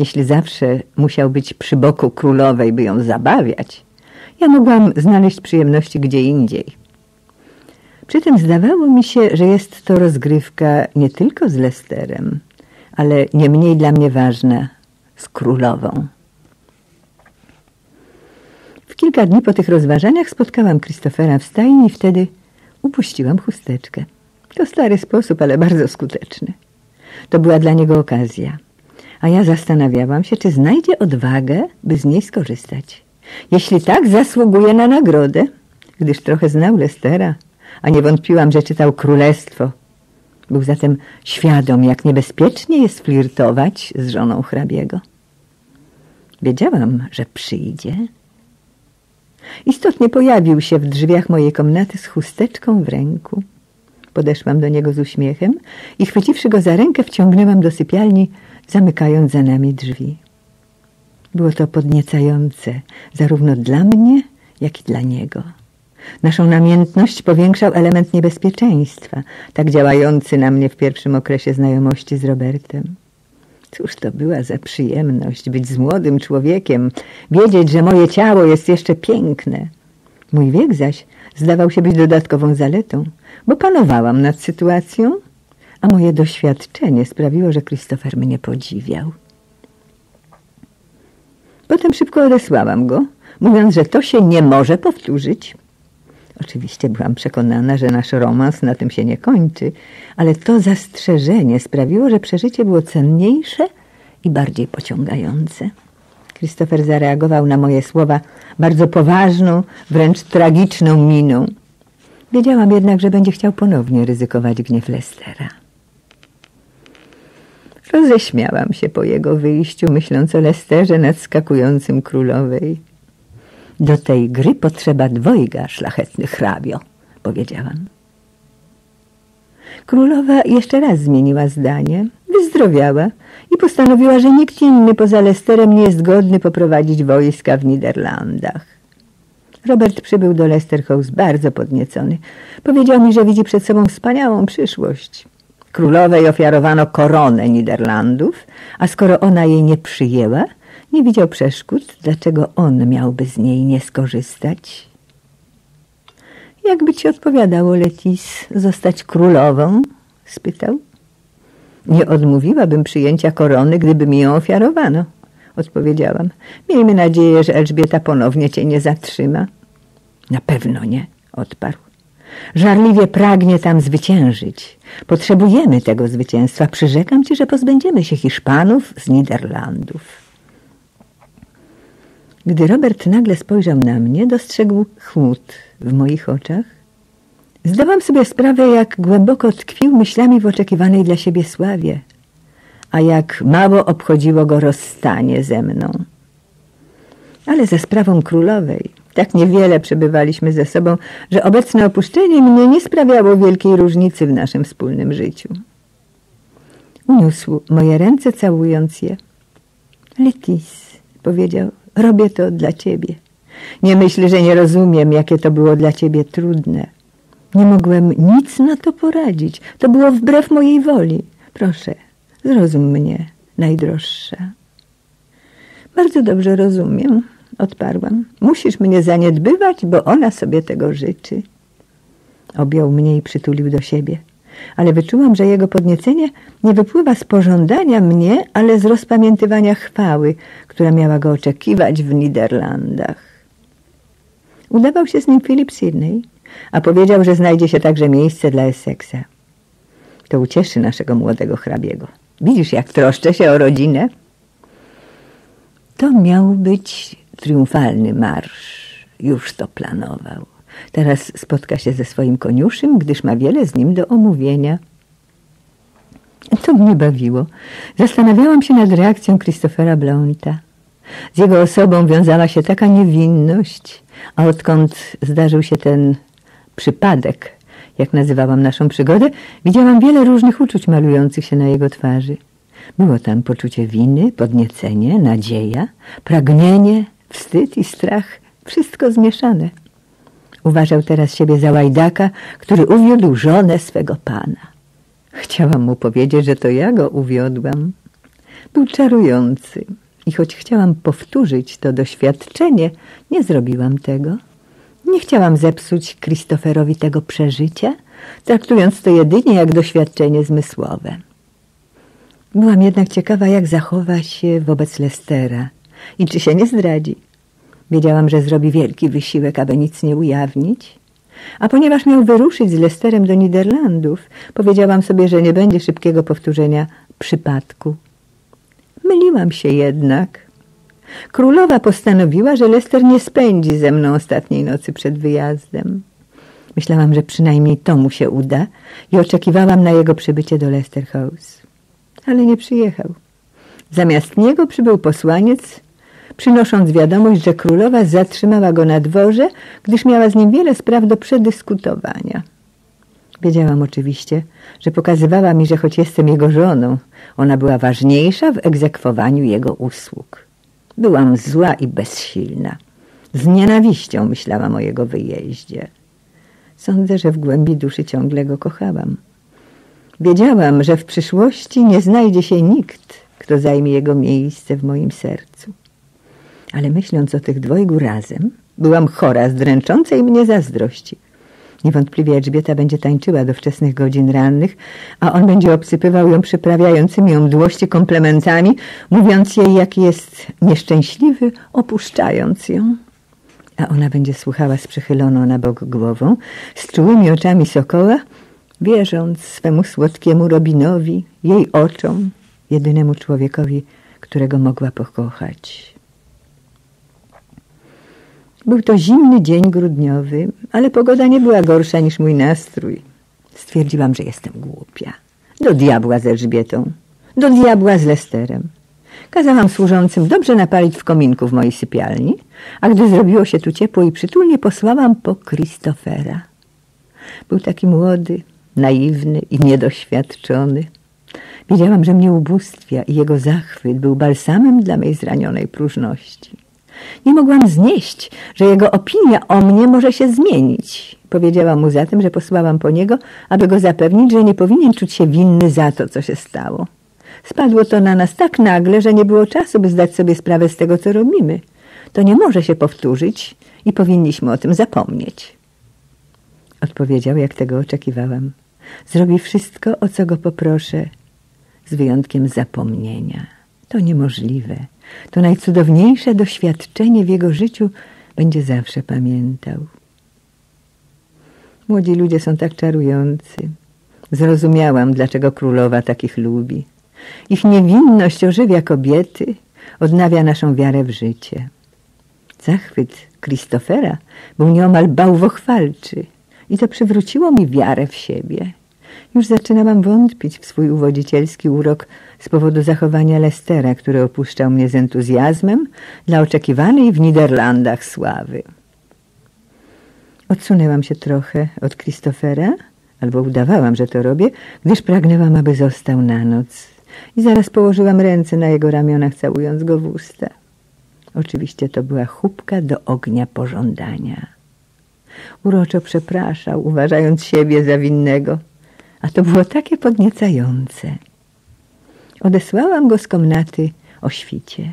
Jeśli zawsze musiał być przy boku królowej, by ją zabawiać, ja mogłam znaleźć przyjemności gdzie indziej. Przy tym zdawało mi się, że jest to rozgrywka nie tylko z Lesterem, ale nie mniej dla mnie ważna, z królową. W kilka dni po tych rozważaniach spotkałam Christophera w stajni i wtedy upuściłam chusteczkę. To stary sposób, ale bardzo skuteczny. To była dla niego okazja. A ja zastanawiałam się, czy znajdzie odwagę, by z niej skorzystać. Jeśli tak, zasługuje na nagrodę, gdyż trochę znał Lestera, a nie wątpiłam, że czytał Królestwo. Był zatem świadom, jak niebezpiecznie jest flirtować z żoną hrabiego. Wiedziałam, że przyjdzie. Istotnie pojawił się w drzwiach mojej komnaty z chusteczką w ręku. Podeszłam do niego z uśmiechem i chwyciwszy go za rękę wciągnęłam do sypialni, zamykając za nami drzwi. Było to podniecające, zarówno dla mnie, jak i dla niego. Naszą namiętność powiększał element niebezpieczeństwa, tak działający na mnie w pierwszym okresie znajomości z Robertem. Cóż to była za przyjemność być z młodym człowiekiem, wiedzieć, że moje ciało jest jeszcze piękne. Mój wiek zaś zdawał się być dodatkową zaletą, bo panowałam nad sytuacją, a moje doświadczenie sprawiło, że Christopher mnie podziwiał. Potem szybko odesłałam go, mówiąc, że to się nie może powtórzyć. Oczywiście byłam przekonana, że nasz romans na tym się nie kończy, ale to zastrzeżenie sprawiło, że przeżycie było cenniejsze i bardziej pociągające. Christopher zareagował na moje słowa bardzo poważną, wręcz tragiczną miną. Wiedziałam jednak, że będzie chciał ponownie ryzykować gniew Lestera. Roześmiałam się po jego wyjściu, myśląc o Lesterze nadskakującym królowej. Do tej gry potrzeba dwojga, szlachetny hrabio, powiedziałam. Królowa jeszcze raz zmieniła zdanie, wyzdrowiała i postanowiła, że nikt inny poza Lesterem nie jest godny poprowadzić wojska w Niderlandach. Robert przybył do Leicester House bardzo podniecony. Powiedział mi, że widzi przed sobą wspaniałą przyszłość. Królowej ofiarowano koronę Niderlandów, a skoro ona jej nie przyjęła, nie widział przeszkód, dlaczego on miałby z niej nie skorzystać. Jakby ci odpowiadało, Letis, zostać królową? spytał. Nie odmówiłabym przyjęcia korony, gdyby mi ją ofiarowano, odpowiedziałam. Miejmy nadzieję, że Elżbieta ponownie cię nie zatrzyma. Na pewno nie, odparł. Żarliwie pragnie tam zwyciężyć. Potrzebujemy tego zwycięstwa. Przyrzekam ci, że pozbędziemy się Hiszpanów z Niderlandów. Gdy Robert nagle spojrzał na mnie, dostrzegł chłód w moich oczach. Zdałam sobie sprawę, jak głęboko tkwił myślami w oczekiwanej dla siebie sławie, a jak mało obchodziło go rozstanie ze mną. Ale za sprawą królowej tak niewiele przebywaliśmy ze sobą, że obecne opuszczenie mnie nie sprawiało wielkiej różnicy w naszym wspólnym życiu. Uniósł moje ręce, całując je. Letis, powiedział, robię to dla ciebie. Nie myśl, że nie rozumiem, jakie to było dla ciebie trudne. Nie mogłem nic na to poradzić. To było wbrew mojej woli. Proszę, zrozum mnie, najdroższa. Bardzo dobrze rozumiem, odparłam. Musisz mnie zaniedbywać, bo ona sobie tego życzy. Objął mnie i przytulił do siebie. Ale wyczułam, że jego podniecenie nie wypływa z pożądania mnie, ale z rozpamiętywania chwały, która miała go oczekiwać w Niderlandach. Udawał się z nim Philip Sidney, a powiedział, że znajdzie się także miejsce dla Essexa. To ucieszy naszego młodego hrabiego. Widzisz, jak troszczę się o rodzinę? To miał być triumfalny marsz. Już to planował. Teraz spotka się ze swoim koniuszym, gdyż ma wiele z nim do omówienia. To mnie bawiło. Zastanawiałam się nad reakcją Christophera Blaunta. Z jego osobą wiązała się taka niewinność, a odkąd zdarzył się ten przypadek, jak nazywałam naszą przygodę, widziałam wiele różnych uczuć malujących się na jego twarzy. Było tam poczucie winy, podniecenie, nadzieja, pragnienie, wstyd i strach, wszystko zmieszane. Uważał teraz siebie za łajdaka, który uwiódł żonę swego pana. Chciałam mu powiedzieć, że to ja go uwiodłam. Był czarujący i choć chciałam powtórzyć to doświadczenie, nie zrobiłam tego. Nie chciałam zepsuć Christopherowi tego przeżycia, traktując to jedynie jak doświadczenie zmysłowe. Byłam jednak ciekawa, jak zachowa się wobec Lestera i czy się nie zdradzi. Wiedziałam, że zrobi wielki wysiłek, aby nic nie ujawnić. A ponieważ miał wyruszyć z Lesterem do Niderlandów, powiedziałam sobie, że nie będzie szybkiego powtórzenia przypadku. Myliłam się jednak. Królowa postanowiła, że Lester nie spędzi ze mną ostatniej nocy przed wyjazdem. Myślałam, że przynajmniej to mu się uda i oczekiwałam na jego przybycie do Lester House. Ale nie przyjechał. Zamiast niego przybył posłaniec, przynosząc wiadomość, że królowa zatrzymała go na dworze, gdyż miała z nim wiele spraw do przedyskutowania. Wiedziałam oczywiście, że pokazywała mi, że choć jestem jego żoną, ona była ważniejsza w egzekwowaniu jego usług. Byłam zła i bezsilna. Z nienawiścią myślałam o jego wyjeździe. Sądzę, że w głębi duszy ciągle go kochałam. Wiedziałam, że w przyszłości nie znajdzie się nikt, kto zajmie jego miejsce w moim sercu. Ale myśląc o tych dwojgu razem, byłam chora z dręczącej mnie zazdrości. Niewątpliwie Elżbieta będzie tańczyła do wczesnych godzin rannych, a on będzie obsypywał ją przyprawiającymi ją mdłości komplementami, mówiąc jej, jaki jest nieszczęśliwy, opuszczając ją. A ona będzie słuchała z przychyloną na bok głową, z czułymi oczami sokoła, wierząc swemu słodkiemu Robinowi, jej oczom, jedynemu człowiekowi, którego mogła pokochać. Był to zimny dzień grudniowy, ale pogoda nie była gorsza niż mój nastrój. Stwierdziłam, że jestem głupia. Do diabła z Elżbietą, do diabła z Lesterem. Kazałam służącym dobrze napalić w kominku w mojej sypialni, a gdy zrobiło się tu ciepło i przytulnie, posłałam po Christophera. Był taki młody, naiwny i niedoświadczony. Wiedziałam, że mnie ubóstwia i jego zachwyt był balsamem dla mej zranionej próżności. Nie mogłam znieść, że jego opinia o mnie może się zmienić. Powiedziałam mu zatem, że posłałam po niego, aby go zapewnić, że nie powinien czuć się winny za to, co się stało. Spadło to na nas tak nagle, że nie było czasu, by zdać sobie sprawę z tego, co robimy. To nie może się powtórzyć i powinniśmy o tym zapomnieć. Odpowiedział, jak tego oczekiwałam. Zrobi wszystko, o co go poproszę, z wyjątkiem zapomnienia. To niemożliwe. To najcudowniejsze doświadczenie w jego życiu będzie zawsze pamiętał. Młodzi ludzie są tak czarujący. Zrozumiałam, dlaczego królowa takich lubi. Ich niewinność ożywia kobiety, odnawia naszą wiarę w życie. Zachwyt Christophera był nieomal bałwochwalczy i to przywróciło mi wiarę w siebie. Już zaczynałam wątpić w swój uwodzicielski urok z powodu zachowania Lestera, który opuszczał mnie z entuzjazmem dla oczekiwanej w Niderlandach sławy. Odsunęłam się trochę od Christophera, albo udawałam, że to robię, gdyż pragnęłam, aby został na noc. I zaraz położyłam ręce na jego ramionach, całując go w usta. Oczywiście to była chubka do ognia pożądania. Uroczo przepraszał, uważając siebie za winnego, a to było takie podniecające. Odesłałam go z komnaty o świcie.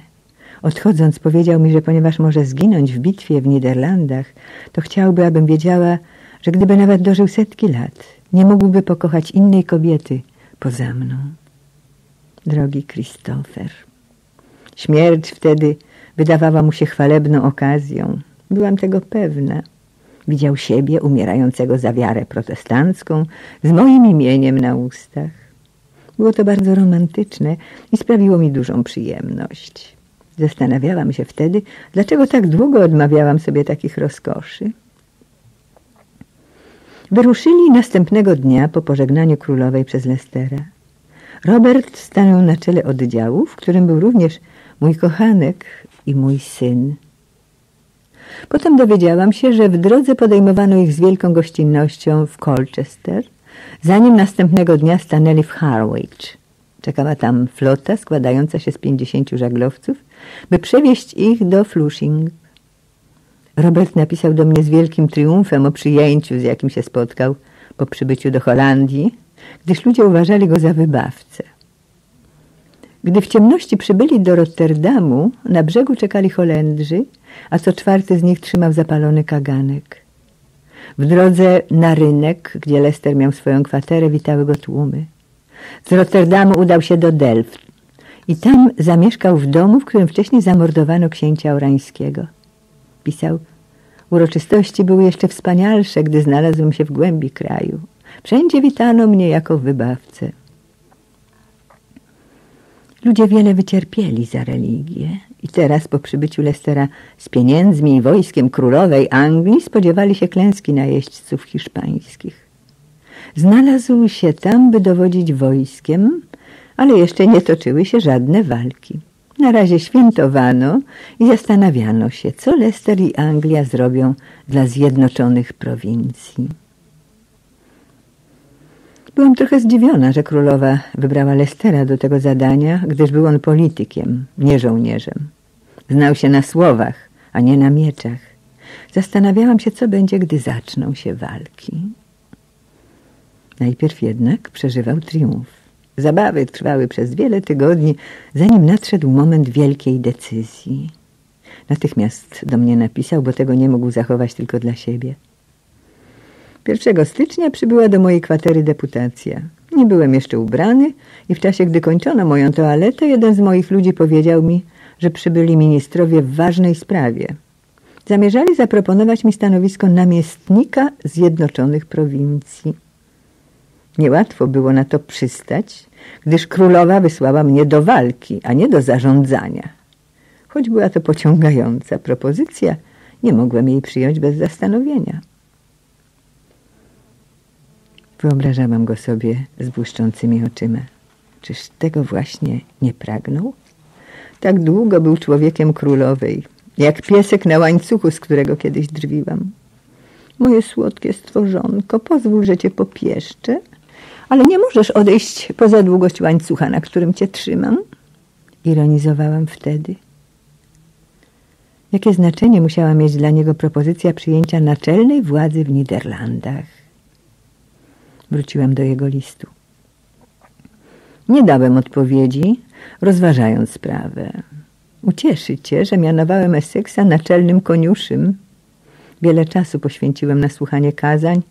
Odchodząc powiedział mi, że ponieważ może zginąć w bitwie w Niderlandach, to chciałby, abym wiedziała, że gdyby nawet dożył setki lat, nie mógłby pokochać innej kobiety poza mną. Drogi Christopher, śmierć wtedy wydawała mu się chwalebną okazją. Byłam tego pewna. Widział siebie umierającego za wiarę protestancką z moim imieniem na ustach. Było to bardzo romantyczne i sprawiło mi dużą przyjemność. Zastanawiałam się wtedy, dlaczego tak długo odmawiałam sobie takich rozkoszy. Wyruszyli następnego dnia po pożegnaniu królowej przez Lestera. Robert stanął na czele oddziału, w którym był również mój kochanek i mój syn. Potem dowiedziałam się, że w drodze podejmowano ich z wielką gościnnością w Colchester, zanim następnego dnia stanęli w Harwich. Czekała tam flota składająca się z pięćdziesięciu żaglowców, by przewieźć ich do Flushing. Robert napisał do mnie z wielkim triumfem o przyjęciu, z jakim się spotkał po przybyciu do Holandii, gdyż ludzie uważali go za wybawcę. Gdy w ciemności przybyli do Rotterdamu, na brzegu czekali Holendrzy, a co czwarty z nich trzymał zapalony kaganek. W drodze na rynek, gdzie Lester miał swoją kwaterę, witały go tłumy. Z Rotterdamu udał się do Delft i tam zamieszkał w domu, w którym wcześniej zamordowano księcia Orańskiego. Pisał, uroczystości były jeszcze wspanialsze, gdy znalazłem się w głębi kraju. Wszędzie witano mnie jako wybawcę. Ludzie wiele wycierpieli za religię i teraz po przybyciu Lestera z pieniędzmi i wojskiem królowej Anglii spodziewali się klęski najeźdźców hiszpańskich. Znalazł się tam, by dowodzić wojskiem, ale jeszcze nie toczyły się żadne walki. Na razie świętowano i zastanawiano się, co Leicester i Anglia zrobią dla zjednoczonych prowincji. Byłam trochę zdziwiona, że królowa wybrała Lestera do tego zadania, gdyż był on politykiem, nie żołnierzem. Znał się na słowach, a nie na mieczach. Zastanawiałam się, co będzie, gdy zaczną się walki. Najpierw jednak przeżywał triumf. Zabawy trwały przez wiele tygodni, zanim nadszedł moment wielkiej decyzji. Natychmiast do mnie napisał, bo tego nie mógł zachować tylko dla siebie. 1 stycznia przybyła do mojej kwatery deputacja. Nie byłem jeszcze ubrany i w czasie, gdy kończono moją toaletę, jeden z moich ludzi powiedział mi, że przybyli ministrowie w ważnej sprawie. Zamierzali zaproponować mi stanowisko namiestnika Zjednoczonych Prowincji. Niełatwo było na to przystać, gdyż królowa wysłała mnie do walki, a nie do zarządzania. Choć była to pociągająca propozycja, nie mogłem jej przyjąć bez zastanowienia. Wyobrażałam go sobie z błyszczącymi oczyma. Czyż tego właśnie nie pragnął? Tak długo był człowiekiem królowej, jak piesek na łańcuchu, z którego kiedyś drwiłam. Moje słodkie stworzonko, pozwól, że cię popieszczę, ale nie możesz odejść poza długość łańcucha, na którym cię trzymam. Ironizowałam wtedy. Jakie znaczenie musiała mieć dla niego propozycja przyjęcia naczelnej władzy w Niderlandach? Wróciłam do jego listu. Nie dałem odpowiedzi, rozważając sprawę. Ucieszy cię, że mianowałem Essexa naczelnym koniuszym. Wiele czasu poświęciłem na słuchanie kazań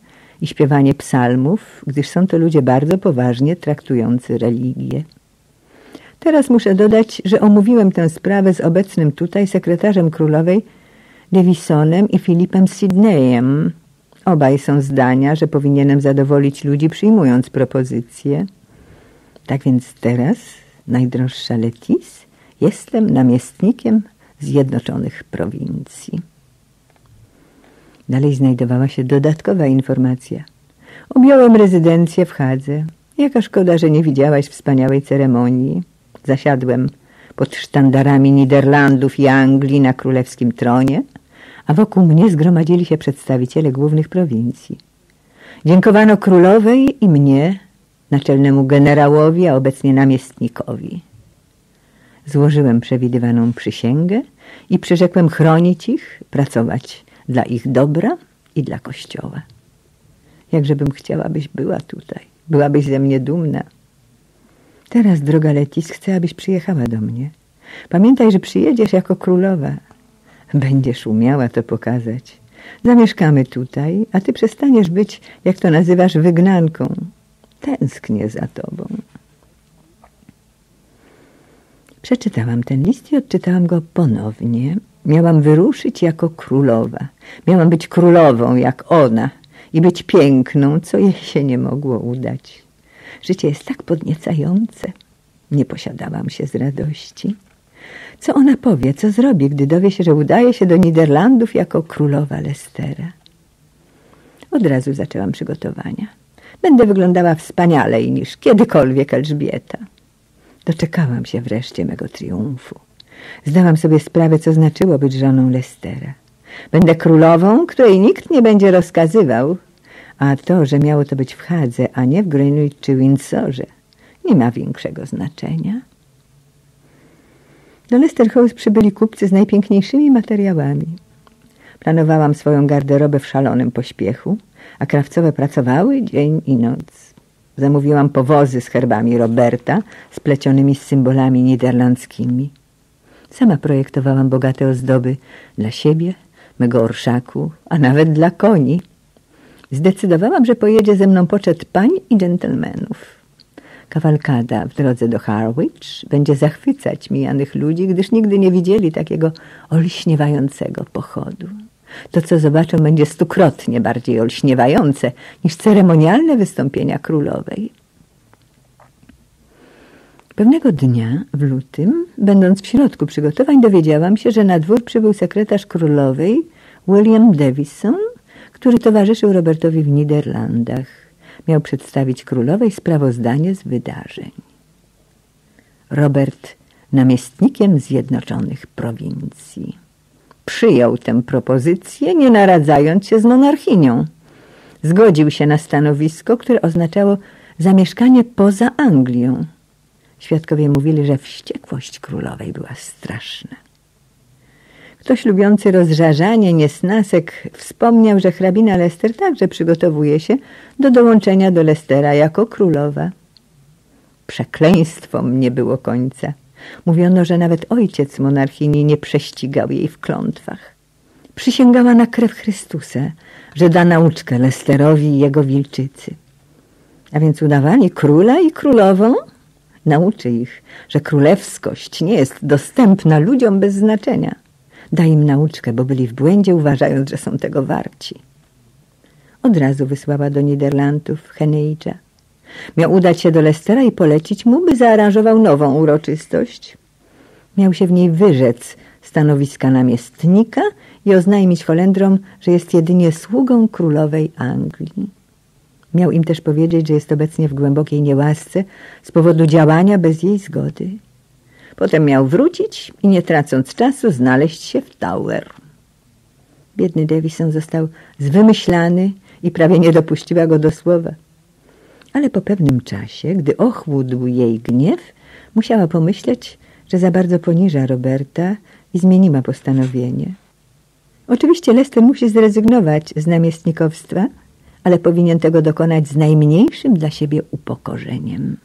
i śpiewanie psalmów, gdyż są to ludzie bardzo poważnie traktujący religię. Teraz muszę dodać, że omówiłem tę sprawę z obecnym tutaj sekretarzem królowej Davisonem i Filipem Sidneyem. Obaj są zdania, że powinienem zadowolić ludzi przyjmując propozycję. Tak więc teraz, najdroższa Letis, jestem namiestnikiem Zjednoczonych Prowincji. Dalej znajdowała się dodatkowa informacja. Objąłem rezydencję w Hadze. Jaka szkoda, że nie widziałaś wspaniałej ceremonii. Zasiadłem pod sztandarami Niderlandów i Anglii na królewskim tronie, a wokół mnie zgromadzili się przedstawiciele głównych prowincji. Dziękowano królowej i mnie, naczelnemu generałowi, a obecnie namiestnikowi. Złożyłem przewidywaną przysięgę i przyrzekłem chronić ich, pracować dla ich dobra i dla Kościoła. Jakżebym chciała, byś była tutaj, byłabyś ze mnie dumna. Teraz, droga Letis, chcę, abyś przyjechała do mnie. Pamiętaj, że przyjedziesz jako królowa. Będziesz umiała to pokazać. Zamieszkamy tutaj, a ty przestaniesz być, jak to nazywasz, wygnanką. Tęsknię za tobą. Przeczytałam ten list i odczytałam go ponownie. Miałam wyruszyć jako królowa. Miałam być królową jak ona i być piękną, co jej się nie mogło udać. Życie jest tak podniecające. Nie posiadałam się z radości. Co ona powie, co zrobi, gdy dowie się, że udaje się do Niderlandów jako królowa Lestera? Od razu zaczęłam przygotowania. Będę wyglądała wspanialej niż kiedykolwiek Elżbieta. Doczekałam się wreszcie mego triumfu. Zdałam sobie sprawę, co znaczyło być żoną Lestera. Będę królową, której nikt nie będzie rozkazywał, a to, że miało to być w Hadze, a nie w Greenwich czy Windsorze, nie ma większego znaczenia. Do Lester House przybyli kupcy z najpiękniejszymi materiałami. Planowałam swoją garderobę w szalonym pośpiechu, a krawcowe pracowały dzień i noc. Zamówiłam powozy z herbami Roberta, splecionymi z symbolami niderlandzkimi. Sama projektowałam bogate ozdoby dla siebie, mego orszaku, a nawet dla koni. Zdecydowałam, że pojedzie ze mną poczet pań i dżentelmenów. Kawalkada w drodze do Harwich będzie zachwycać mijanych ludzi, gdyż nigdy nie widzieli takiego olśniewającego pochodu. To, co zobaczą, będzie stukrotnie bardziej olśniewające niż ceremonialne wystąpienia królowej. Pewnego dnia w lutym, będąc w środku przygotowań, dowiedziałam się, że na dwór przybył sekretarz królowej William Davison, który towarzyszył Robertowi w Niderlandach. Miał przedstawić królowej sprawozdanie z wydarzeń. Robert namiestnikiem Zjednoczonych Prowincji. Przyjął tę propozycję, nie naradzając się z monarchinią. Zgodził się na stanowisko, które oznaczało zamieszkanie poza Anglią. Świadkowie mówili, że wściekłość królowej była straszna. Ktoś lubiący rozżarzanie niesnasek wspomniał, że hrabina Lester także przygotowuje się do dołączenia do Lestera jako królowa. Przekleństwom nie było końca. Mówiono, że nawet ojciec monarchini nie prześcigał jej w klątwach. Przysięgała na krew Chrystusa, że da nauczkę Lesterowi i jego wilczycy. A więc udawali króla i królową? Nauczy ich, że królewskość nie jest dostępna ludziom bez znaczenia. Daj im nauczkę, bo byli w błędzie, uważając, że są tego warci. Od razu wysłała do Niderlandów Heneidża. Miał udać się do Lestera i polecić mu, by zaaranżował nową uroczystość. Miał się w niej wyrzec stanowiska namiestnika i oznajmić Holendrom, że jest jedynie sługą królowej Anglii. Miał im też powiedzieć, że jest obecnie w głębokiej niełasce z powodu działania bez jej zgody. Potem miał wrócić i nie tracąc czasu znaleźć się w Tower. Biedny Davison został zwymyślany i prawie nie dopuściła go do słowa. Ale po pewnym czasie, gdy ochłódł jej gniew, musiała pomyśleć, że za bardzo poniża Roberta i zmieniła postanowienie. Oczywiście Lester musi zrezygnować z namiestnikowstwa, ale powinien tego dokonać z najmniejszym dla siebie upokorzeniem.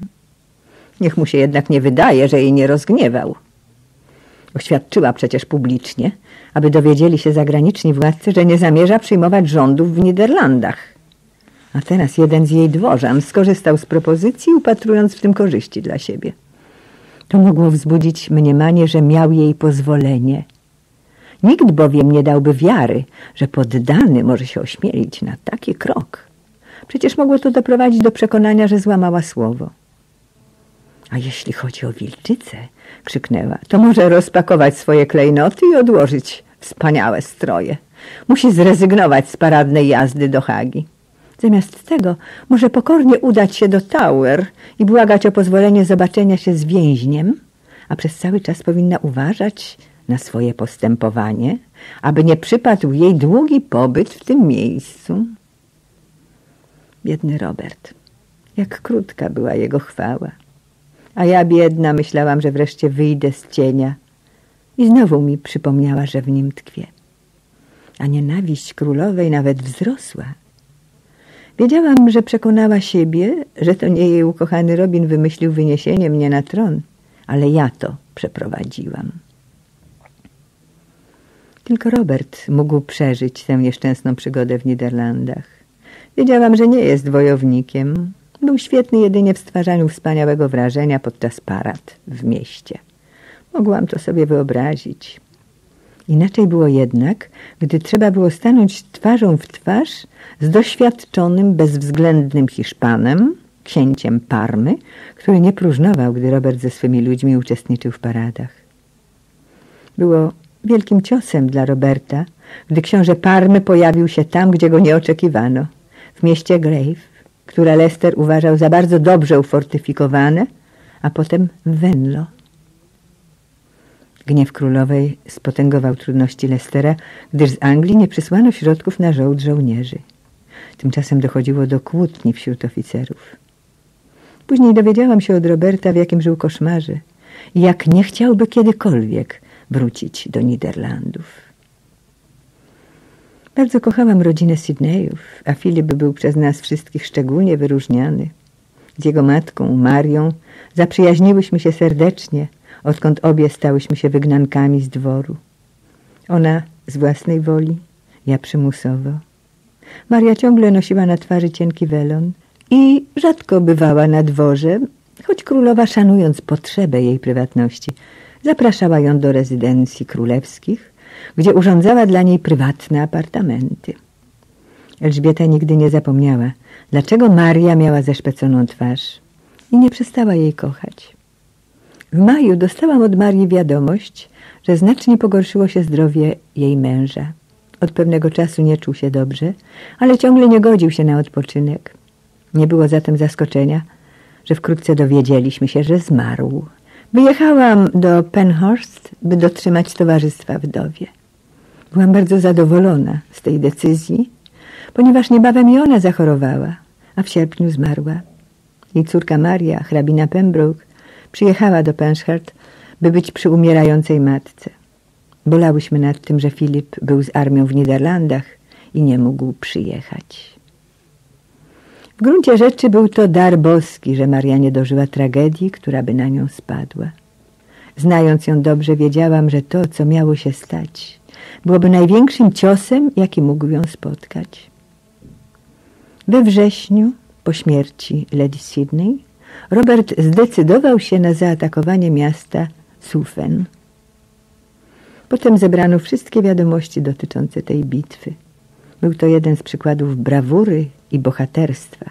Niech mu się jednak nie wydaje, że jej nie rozgniewał. Oświadczyła przecież publicznie, aby dowiedzieli się zagraniczni władcy, że nie zamierza przyjmować rządów w Niderlandach. A teraz jeden z jej dworzan skorzystał z propozycji, upatrując w tym korzyści dla siebie. To mogło wzbudzić mniemanie, że miał jej pozwolenie. Nikt bowiem nie dałby wiary, że poddany może się ośmielić na taki krok. Przecież mogło to doprowadzić do przekonania, że złamała słowo. A jeśli chodzi o wilczycę, krzyknęła, to może rozpakować swoje klejnoty i odłożyć wspaniałe stroje. Musi zrezygnować z paradnej jazdy do Hagi. Zamiast tego może pokornie udać się do Tower i błagać o pozwolenie zobaczenia się z więźniem, a przez cały czas powinna uważać na swoje postępowanie, aby nie przypadł jej długi pobyt w tym miejscu. Biedny Robert, jak krótka była jego chwała. A ja biedna myślałam, że wreszcie wyjdę z cienia i znowu mi przypomniała, że w nim tkwie. A nienawiść królowej nawet wzrosła. Wiedziałam, że przekonała siebie, że to nie jej ukochany Robin wymyślił wyniesienie mnie na tron, ale ja to przeprowadziłam. Tylko Robert mógł przeżyć tę nieszczęsną przygodę w Niderlandach. Wiedziałam, że nie jest wojownikiem, był świetny jedynie w stwarzaniu wspaniałego wrażenia podczas parad w mieście. Mogłam to sobie wyobrazić. Inaczej było jednak, gdy trzeba było stanąć twarzą w twarz z doświadczonym, bezwzględnym Hiszpanem, księciem Parmy, który nie próżnował, gdy Robert ze swymi ludźmi uczestniczył w paradach. Było wielkim ciosem dla Roberta, gdy książę Parmy pojawił się tam, gdzie go nie oczekiwano, w mieście Grave które Lester uważał za bardzo dobrze ufortyfikowane, a potem w Venlo. Gniew królowej spotęgował trudności Lestera, gdyż z Anglii nie przysłano środków na żołd żołnierzy. Tymczasem dochodziło do kłótni wśród oficerów. Później dowiedziałam się od Roberta, w jakim żył koszmarze i jak nie chciałby kiedykolwiek wrócić do Niderlandów. Bardzo kochałam rodzinę Sydneyów, a Filip był przez nas wszystkich szczególnie wyróżniany. Z jego matką, Marią, zaprzyjaźniłyśmy się serdecznie, odkąd obie stałyśmy się wygnankami z dworu. Ona z własnej woli, ja przymusowo. Maria ciągle nosiła na twarzy cienki welon i rzadko bywała na dworze, choć królowa, szanując potrzebę jej prywatności, zapraszała ją do rezydencji królewskich, gdzie urządzała dla niej prywatne apartamenty. Elżbieta nigdy nie zapomniała, dlaczego Maria miała zeszpeconą twarz i nie przestała jej kochać. W maju dostałam od Marii wiadomość, że znacznie pogorszyło się zdrowie jej męża. Od pewnego czasu nie czuł się dobrze, ale ciągle nie godził się na odpoczynek. Nie było zatem zaskoczenia, że wkrótce dowiedzieliśmy się, że zmarł. Wyjechałam do Penhurst, by dotrzymać towarzystwa wdowie. Byłam bardzo zadowolona z tej decyzji, ponieważ niebawem i ona zachorowała, a w sierpniu zmarła. Jej córka Maria, hrabina Pembroke, przyjechała do Penshurst, by być przy umierającej matce. Bolałyśmy nad tym, że Filip był z armią w Niderlandach i nie mógł przyjechać. W gruncie rzeczy był to dar boski, że Maria nie dożyła tragedii, która by na nią spadła. Znając ją dobrze, wiedziałam, że to, co miało się stać, byłoby największym ciosem, jaki mógł ją spotkać. We wrześniu, po śmierci Lady Sydney, Robert zdecydował się na zaatakowanie miasta Sufen. Potem zebrano wszystkie wiadomości dotyczące tej bitwy. Był to jeden z przykładów brawury i bohaterstwa.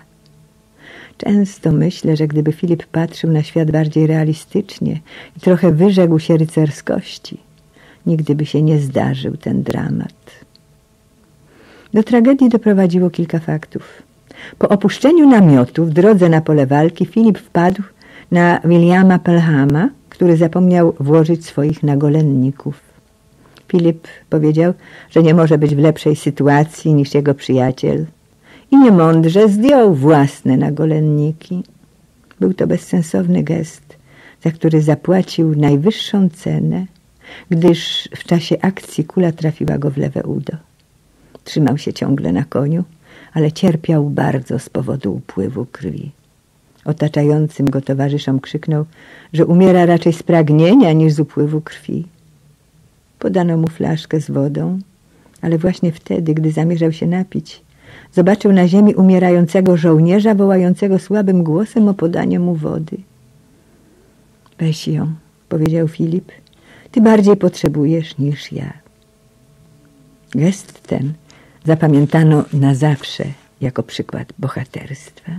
Często myślę, że gdyby Filip patrzył na świat bardziej realistycznie i trochę wyrzekł się rycerskości, nigdy by się nie zdarzył ten dramat. Do tragedii doprowadziło kilka faktów. Po opuszczeniu namiotu w drodze na pole walki Filip wpadł na Williama Pelhama, który zapomniał włożyć swoich nagolenników. Filip powiedział, że nie może być w lepszej sytuacji niż jego przyjaciel i niemądrze zdjął własne nagolenniki. Był to bezsensowny gest, za który zapłacił najwyższą cenę, gdyż w czasie akcji kula trafiła go w lewe udo. Trzymał się ciągle na koniu, ale cierpiał bardzo z powodu upływu krwi. Otaczającym go towarzyszom krzyknął, że umiera raczej z pragnienia niż z upływu krwi. Podano mu flaszkę z wodą, ale właśnie wtedy, gdy zamierzał się napić, zobaczył na ziemi umierającego żołnierza wołającego słabym głosem o podanie mu wody. Weź ją, powiedział Filip, ty bardziej potrzebujesz niż ja. Gest ten zapamiętano na zawsze jako przykład bohaterstwa.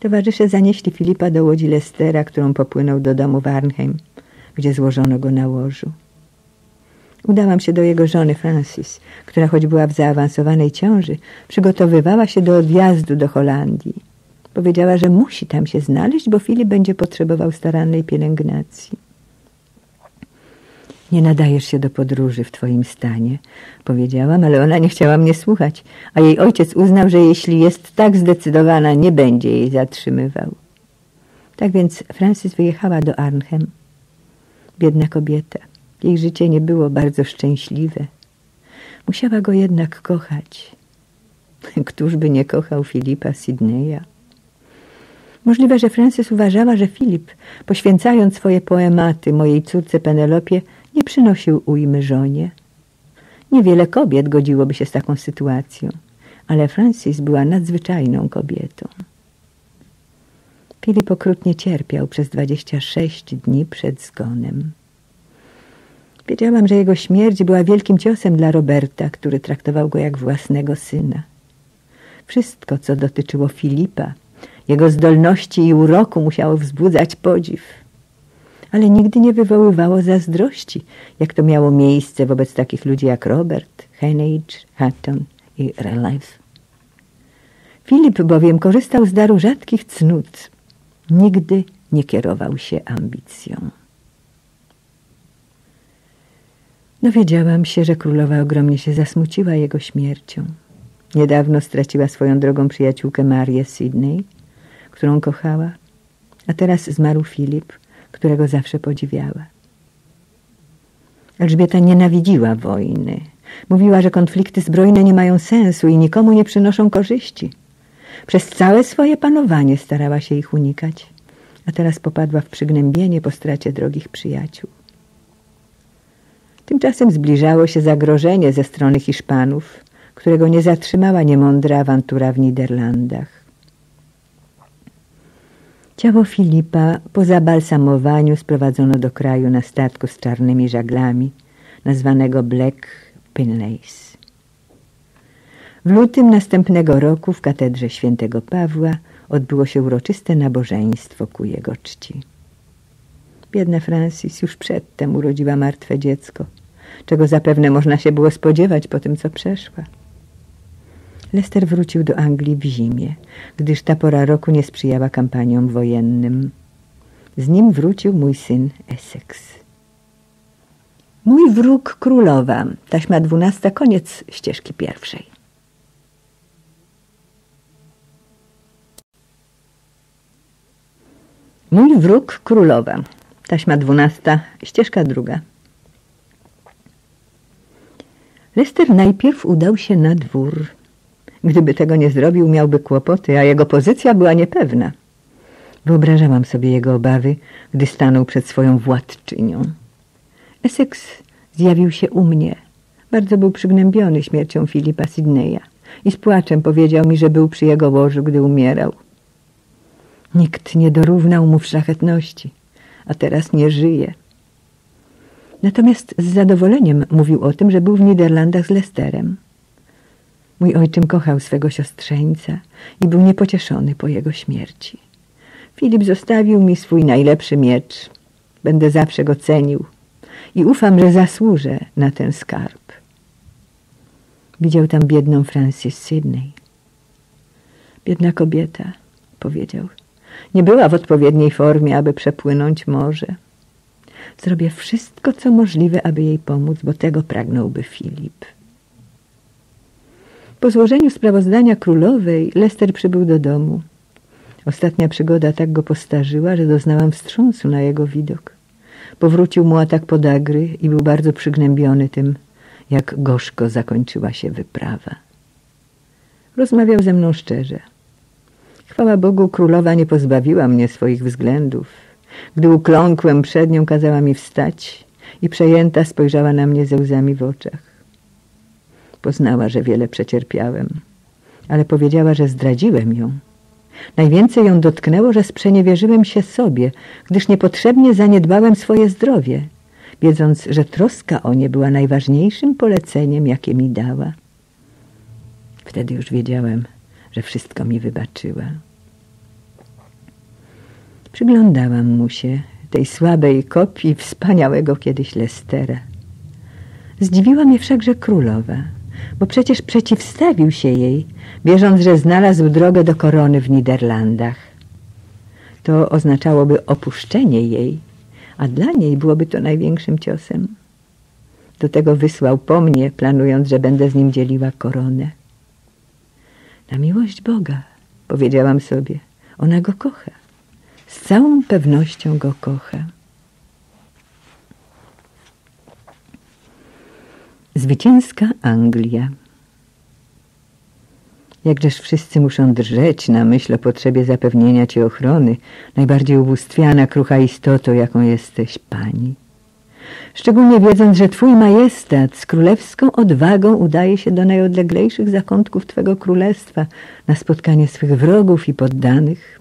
Towarzysze zanieśli Filipa do łodzi Lestera, którą popłynął do domu w Arnhem, gdzie złożono go na łożu. Udałam się do jego żony Francis, która choć była w zaawansowanej ciąży, przygotowywała się do odjazdu do Holandii. Powiedziała, że musi tam się znaleźć, bo Filip będzie potrzebował starannej pielęgnacji. Nie nadajesz się do podróży w twoim stanie, powiedziałam, ale ona nie chciała mnie słuchać, a jej ojciec uznał, że jeśli jest tak zdecydowana, nie będzie jej zatrzymywał. Tak więc Francis wyjechała do Arnhem. Biedna kobieta. Jej życie nie było bardzo szczęśliwe. Musiała go jednak kochać. Któż by nie kochał Filipa Sydneya? Możliwe, że Francis uważała, że Filip, poświęcając swoje poematy mojej córce Penelopie, nie przynosił ujmy żonie. Niewiele kobiet godziłoby się z taką sytuacją, ale Francis była nadzwyczajną kobietą. Filip okrutnie cierpiał przez 26 dni przed zgonem. Wiedziałam, że jego śmierć była wielkim ciosem dla Roberta, który traktował go jak własnego syna. Wszystko, co dotyczyło Filipa, jego zdolności i uroku musiało wzbudzać podziw. Ale nigdy nie wywoływało zazdrości, jak to miało miejsce wobec takich ludzi jak Robert, Heneage, Hatton i Relife. Filip bowiem korzystał z daru rzadkich cnót. Nigdy nie kierował się ambicją. Dowiedziałam się, że królowa ogromnie się zasmuciła jego śmiercią. Niedawno straciła swoją drogą przyjaciółkę Marię Sydney, którą kochała, a teraz zmarł Filip, którego zawsze podziwiała. Elżbieta nienawidziła wojny. Mówiła, że konflikty zbrojne nie mają sensu i nikomu nie przynoszą korzyści. Przez całe swoje panowanie starała się ich unikać, a teraz popadła w przygnębienie po stracie drogich przyjaciół. Tymczasem zbliżało się zagrożenie ze strony Hiszpanów, którego nie zatrzymała niemądra awantura w Niderlandach. Ciało Filipa po zabalsamowaniu sprowadzono do kraju na statku z czarnymi żaglami, nazwanego Black Pinleys. W lutym następnego roku w katedrze świętego Pawła odbyło się uroczyste nabożeństwo ku jego czci. Biedna Francis już przedtem urodziła martwe dziecko, czego zapewne można się było spodziewać po tym, co przeszła. Lester wrócił do Anglii w zimie, gdyż ta pora roku nie sprzyjała kampaniom wojennym. Z nim wrócił mój syn Essex. Mój wróg królowa, taśma dwunasta, koniec ścieżki pierwszej. Mój wróg królowa, taśma dwunasta, ścieżka druga. Lester najpierw udał się na dwór. Gdyby tego nie zrobił, miałby kłopoty, a jego pozycja była niepewna. Wyobrażałam sobie jego obawy, gdy stanął przed swoją władczynią. Essex zjawił się u mnie. Bardzo był przygnębiony śmiercią Filipa Sydneya i z płaczem powiedział mi, że był przy jego łożu, gdy umierał. Nikt nie dorównał mu w szlachetności, a teraz nie żyje. Natomiast z zadowoleniem mówił o tym, że był w Niderlandach z Lesterem. Mój ojczym kochał swego siostrzeńca i był niepocieszony po jego śmierci. Filip zostawił mi swój najlepszy miecz. Będę zawsze go cenił i ufam, że zasłużę na ten skarb. Widział tam biedną Francis Sydney. Biedna kobieta, powiedział. Nie była w odpowiedniej formie, aby przepłynąć morze. Zrobię wszystko, co możliwe, aby jej pomóc, bo tego pragnąłby Filip. Po złożeniu sprawozdania królowej Lester przybył do domu. Ostatnia przygoda tak go postarzyła, że doznałam wstrząsu na jego widok. Powrócił mu atak podagry i był bardzo przygnębiony tym, jak gorzko zakończyła się wyprawa. Rozmawiał ze mną szczerze. Chwała Bogu, królowa nie pozbawiła mnie swoich względów. Gdy ukląkłem przed nią, kazała mi wstać i przejęta spojrzała na mnie ze łzami w oczach. Poznała, że wiele przecierpiałem, ale powiedziała, że zdradziłem ją. Najwięcej ją dotknęło, że sprzeniewierzyłem się sobie, gdyż niepotrzebnie zaniedbałem swoje zdrowie, wiedząc, że troska o nie była najważniejszym poleceniem, jakie mi dała. Wtedy już wiedziałem, że wszystko mi wybaczyła. Przyglądałam mu się, tej słabej kopii wspaniałego kiedyś Lestera. Zdziwiła mnie wszakże królowa – bo przecież przeciwstawił się jej, wierząc, że znalazł drogę do korony w Niderlandach. To oznaczałoby opuszczenie jej, a dla niej byłoby to największym ciosem. Do tego wysłał po mnie, planując, że będę z nim dzieliła koronę. Na miłość Boga, powiedziałam sobie, ona go kocha. Z całą pewnością go kocha. Zwycięska Anglia. Jakżeż wszyscy muszą drżeć na myśl o potrzebie zapewnienia ci ochrony, najbardziej ubóstwiana, krucha istoto, jaką jesteś, pani. Szczególnie wiedząc, że twój majestat z królewską odwagą udaje się do najodleglejszych zakątków twego królestwa na spotkanie swych wrogów i poddanych.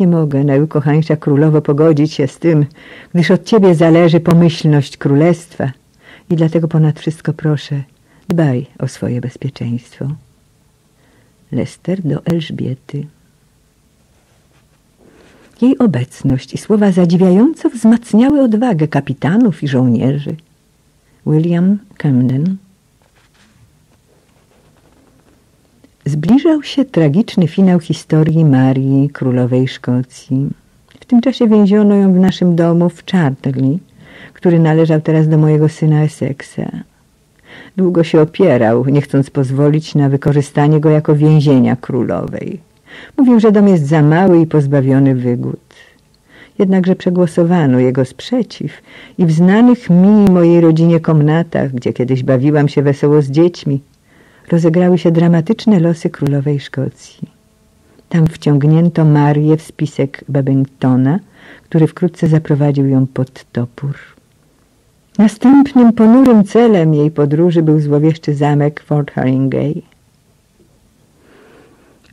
Nie mogę, najukochańsza królowo, pogodzić się z tym, gdyż od ciebie zależy pomyślność królestwa – i dlatego ponad wszystko proszę, dbaj o swoje bezpieczeństwo. Lester do Elżbiety. Jej obecność i słowa zadziwiająco wzmacniały odwagę kapitanów i żołnierzy. William Camden Zbliżał się tragiczny finał historii Marii, królowej Szkocji. W tym czasie więziono ją w naszym domu w Chartley, który należał teraz do mojego syna Essexa. Długo się opierał, nie chcąc pozwolić na wykorzystanie go jako więzienia królowej. Mówił, że dom jest za mały i pozbawiony wygód. Jednakże przegłosowano jego sprzeciw i w znanych mi mojej rodzinie komnatach, gdzie kiedyś bawiłam się wesoło z dziećmi, rozegrały się dramatyczne losy królowej Szkocji. Tam wciągnięto Marię w spisek Babingtona, który wkrótce zaprowadził ją pod topór. Następnym ponurym celem jej podróży był złowieszczy zamek Fort Haringey.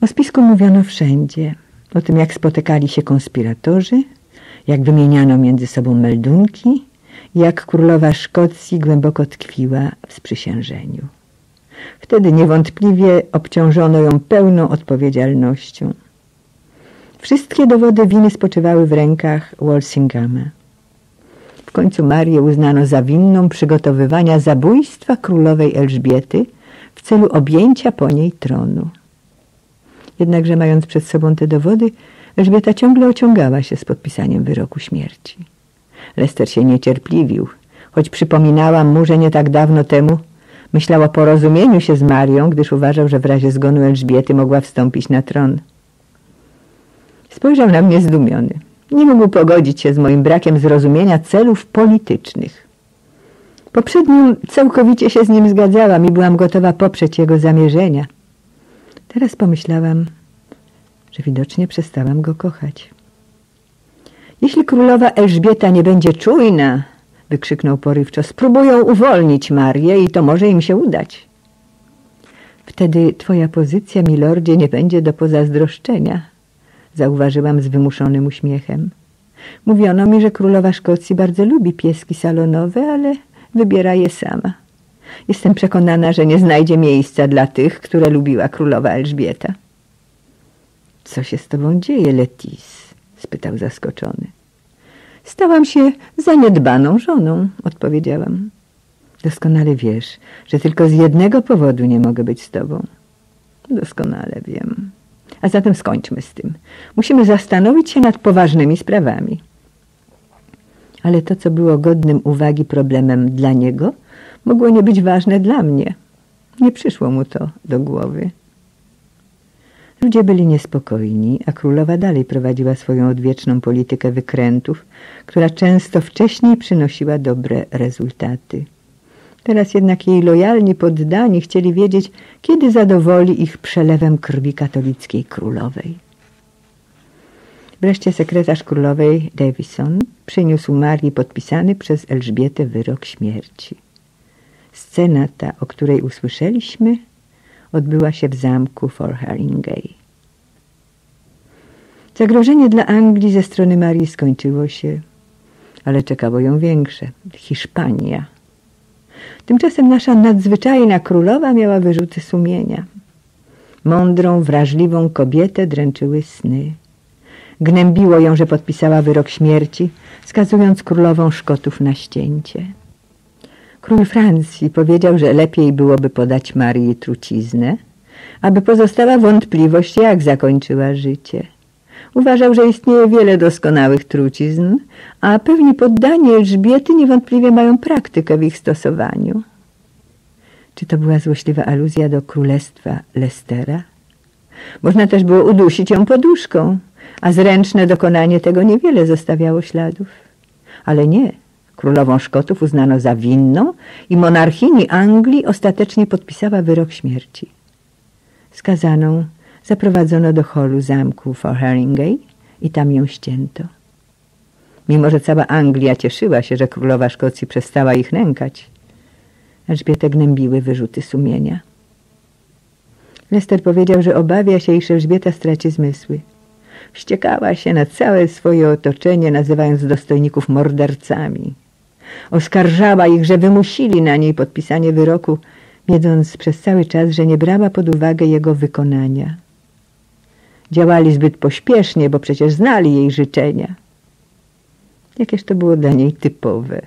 O spisku mówiono wszędzie. O tym, jak spotykali się konspiratorzy, jak wymieniano między sobą meldunki, jak królowa Szkocji głęboko tkwiła w sprzysiężeniu. Wtedy niewątpliwie obciążono ją pełną odpowiedzialnością. Wszystkie dowody winy spoczywały w rękach Walsingama. W końcu Marię uznano za winną przygotowywania zabójstwa królowej Elżbiety w celu objęcia po niej tronu. Jednakże mając przed sobą te dowody, Elżbieta ciągle ociągała się z podpisaniem wyroku śmierci. Lester się niecierpliwił, choć przypominałam mu, że nie tak dawno temu myślał o porozumieniu się z Marią, gdyż uważał, że w razie zgonu Elżbiety mogła wstąpić na tron. Spojrzał na mnie zdumiony. Nie mógł pogodzić się z moim brakiem zrozumienia celów politycznych. Poprzednio całkowicie się z nim zgadzałam i byłam gotowa poprzeć jego zamierzenia. Teraz pomyślałam, że widocznie przestałam go kochać. Jeśli królowa Elżbieta nie będzie czujna, wykrzyknął porywczo, spróbują uwolnić Marię i to może im się udać. Wtedy twoja pozycja, milordzie, nie będzie do pozazdroszczenia, zauważyłam z wymuszonym uśmiechem. Mówiono mi, że królowa Szkocji bardzo lubi pieski salonowe, ale wybiera je sama. Jestem przekonana, że nie znajdzie miejsca dla tych, które lubiła królowa Elżbieta. Co się z tobą dzieje, Letis? spytał zaskoczony. Stałam się zaniedbaną żoną, odpowiedziałam. Doskonale wiesz, że tylko z jednego powodu nie mogę być z tobą. Doskonale wiem. A zatem skończmy z tym. Musimy zastanowić się nad poważnymi sprawami. Ale to, co było godnym uwagi problemem dla niego, mogło nie być ważne dla mnie. Nie przyszło mu to do głowy. Ludzie byli niespokojni, a królowa dalej prowadziła swoją odwieczną politykę wykrętów, która często wcześniej przynosiła dobre rezultaty. Teraz jednak jej lojalni poddani chcieli wiedzieć, kiedy zadowoli ich przelewem krwi katolickiej królowej. Wreszcie sekretarz królowej Davison przyniósł Marii podpisany przez Elżbietę wyrok śmierci. Scena ta, o której usłyszeliśmy, odbyła się w zamku Haringey. Zagrożenie dla Anglii ze strony Marii skończyło się, ale czekało ją większe – Hiszpania. Tymczasem nasza nadzwyczajna królowa miała wyrzuty sumienia. Mądrą, wrażliwą kobietę dręczyły sny. Gnębiło ją, że podpisała wyrok śmierci, skazując królową Szkotów na ścięcie. Król Francji powiedział, że lepiej byłoby podać Marii truciznę, aby pozostała wątpliwość, jak zakończyła życie. Uważał, że istnieje wiele doskonałych trucizn, a pewni poddani Elżbiety niewątpliwie mają praktykę w ich stosowaniu. Czy to była złośliwa aluzja do królestwa Lestera? Można też było udusić ją poduszką, a zręczne dokonanie tego niewiele zostawiało śladów. Ale nie. Królową Szkotów uznano za winną i monarchini Anglii ostatecznie podpisała wyrok śmierci. Skazaną zaprowadzono do holu zamku Haringey i tam ją ścięto. Mimo, że cała Anglia cieszyła się, że królowa Szkocji przestała ich nękać, Elżbietę gnębiły wyrzuty sumienia. Lester powiedział, że obawia się, iż Elżbieta straci zmysły. Wściekała się na całe swoje otoczenie, nazywając dostojników mordercami. Oskarżała ich, że wymusili na niej podpisanie wyroku, wiedząc przez cały czas, że nie brała pod uwagę jego wykonania. Działali zbyt pośpiesznie, bo przecież znali jej życzenia. Jakież to było dla niej typowe.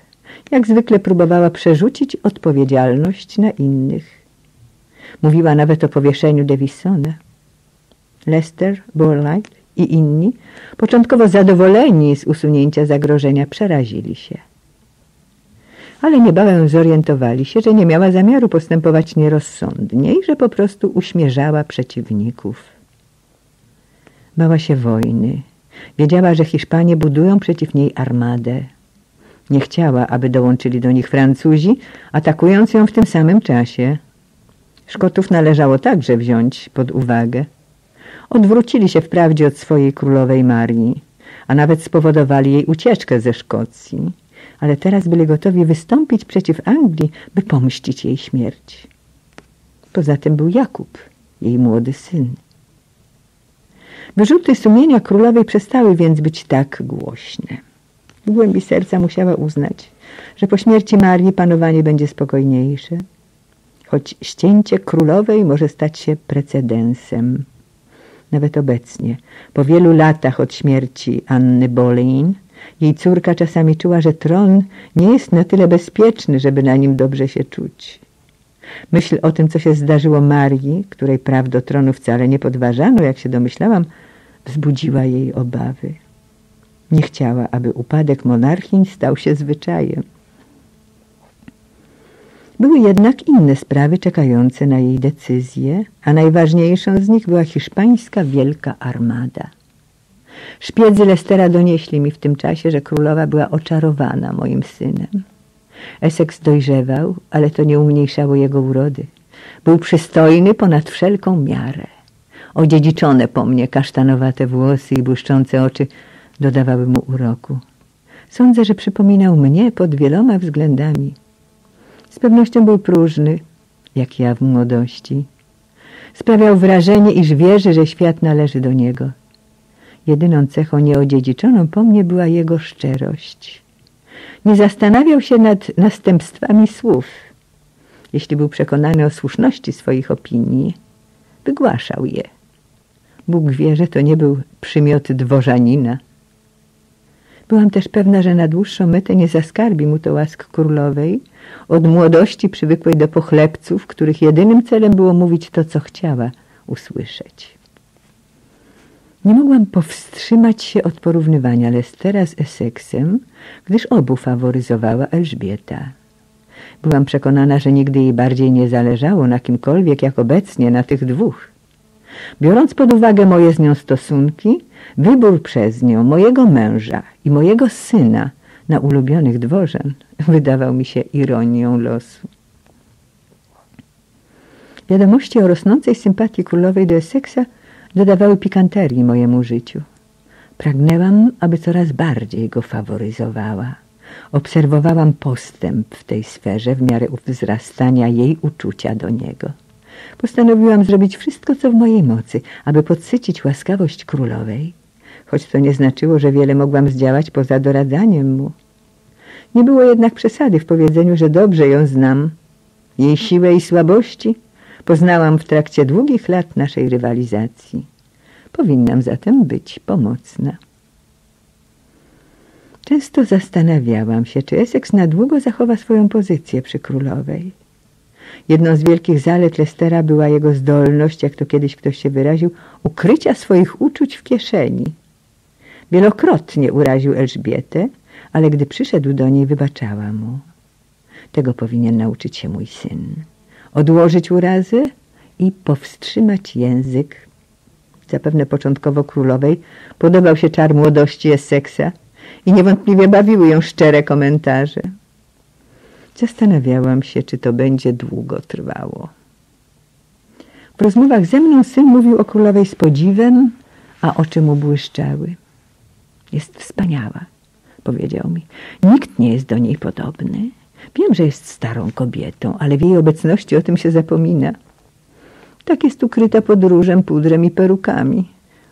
Jak zwykle próbowała przerzucić odpowiedzialność na innych. Mówiła nawet o powieszeniu Davisona. Lester, Borlight i inni, początkowo zadowoleni z usunięcia zagrożenia, przerazili się. Ale niebawem zorientowali się, że nie miała zamiaru postępować nierozsądnie i że po prostu uśmierzała przeciwników. Bała się wojny. Wiedziała, że Hiszpanie budują przeciw niej armadę. Nie chciała, aby dołączyli do nich Francuzi, atakując ją w tym samym czasie. Szkotów należało także wziąć pod uwagę. Odwrócili się wprawdzie od swojej królowej Marii, a nawet spowodowali jej ucieczkę ze Szkocji. Ale teraz byli gotowi wystąpić przeciw Anglii, by pomścić jej śmierć. Poza tym był Jakub, jej młody syn. Wyrzuty sumienia królowej przestały więc być tak głośne. W głębi serca musiała uznać, że po śmierci Marii panowanie będzie spokojniejsze, choć ścięcie królowej może stać się precedensem. Nawet obecnie, po wielu latach od śmierci Anny Boleyn, jej córka czasami czuła, że tron nie jest na tyle bezpieczny, żeby na nim dobrze się czuć. Myśl o tym, co się zdarzyło Marii, której praw do tronu wcale nie podważano, jak się domyślałam, wzbudziła jej obawy. Nie chciała, aby upadek monarchii stał się zwyczajem. Były jednak inne sprawy czekające na jej decyzję, a najważniejszą z nich była hiszpańska Wielka Armada. Szpiedzy Lestera donieśli mi w tym czasie, że królowa była oczarowana moim synem. Essex dojrzewał, ale to nie umniejszało jego urody. Był przystojny ponad wszelką miarę. Odziedziczone po mnie kasztanowate włosy i błyszczące oczy dodawały mu uroku. Sądzę, że przypominał mnie pod wieloma względami. Z pewnością był próżny, jak ja w młodości. Sprawiał wrażenie, iż wierzy, że świat należy do niego. Jedyną cechą nieodziedziczoną po mnie była jego szczerość. Nie zastanawiał się nad następstwami słów. Jeśli był przekonany o słuszności swoich opinii, wygłaszał je. Bóg wie, że to nie był przymiot dworzanina. Byłam też pewna, że na dłuższą metę nie zaskarbi mu to łask królowej, od młodości przywykłej do pochlebców, których jedynym celem było mówić to, co chciała usłyszeć. Nie mogłam powstrzymać się od porównywania Lestera z Essexem, gdyż obu faworyzowała Elżbieta. Byłam przekonana, że nigdy jej bardziej nie zależało na kimkolwiek jak obecnie na tych dwóch. Biorąc pod uwagę moje z nią stosunki, wybór przez nią mojego męża i mojego syna na ulubionych dworzan wydawał mi się ironią losu. Wiadomości o rosnącej sympatii królowej do Essexa dodawały pikanterii mojemu życiu. Pragnęłam, aby coraz bardziej go faworyzowała. Obserwowałam postęp w tej sferze w miarę wzrastania jej uczucia do niego. Postanowiłam zrobić wszystko, co w mojej mocy, aby podsycić łaskawość królowej, choć to nie znaczyło, że wiele mogłam zdziałać poza doradzaniem mu. Nie było jednak przesady w powiedzeniu, że dobrze ją znam. Jej siłę i słabości poznałam w trakcie długich lat naszej rywalizacji. Powinnam zatem być pomocna. Często zastanawiałam się, czy Essex na długo zachowa swoją pozycję przy królowej. Jedną z wielkich zalet Lestera była jego zdolność, jak to kiedyś ktoś się wyraził, ukrycia swoich uczuć w kieszeni. Wielokrotnie uraził Elżbietę, ale gdy przyszedł do niej, wybaczała mu. Tego powinien nauczyć się mój syn. Odłożyć urazy i powstrzymać język. Zapewne początkowo królowej podobał się czar młodości Essexa i niewątpliwie bawiły ją szczere komentarze. Zastanawiałam się, czy to będzie długo trwało. W rozmowach ze mną syn mówił o królowej z podziwem, a oczy mu błyszczały. Jest wspaniała, powiedział mi. Nikt nie jest do niej podobny. Wiem, że jest starą kobietą, ale w jej obecności o tym się zapomina. Tak jest ukryta pod różem, pudrem i perukami,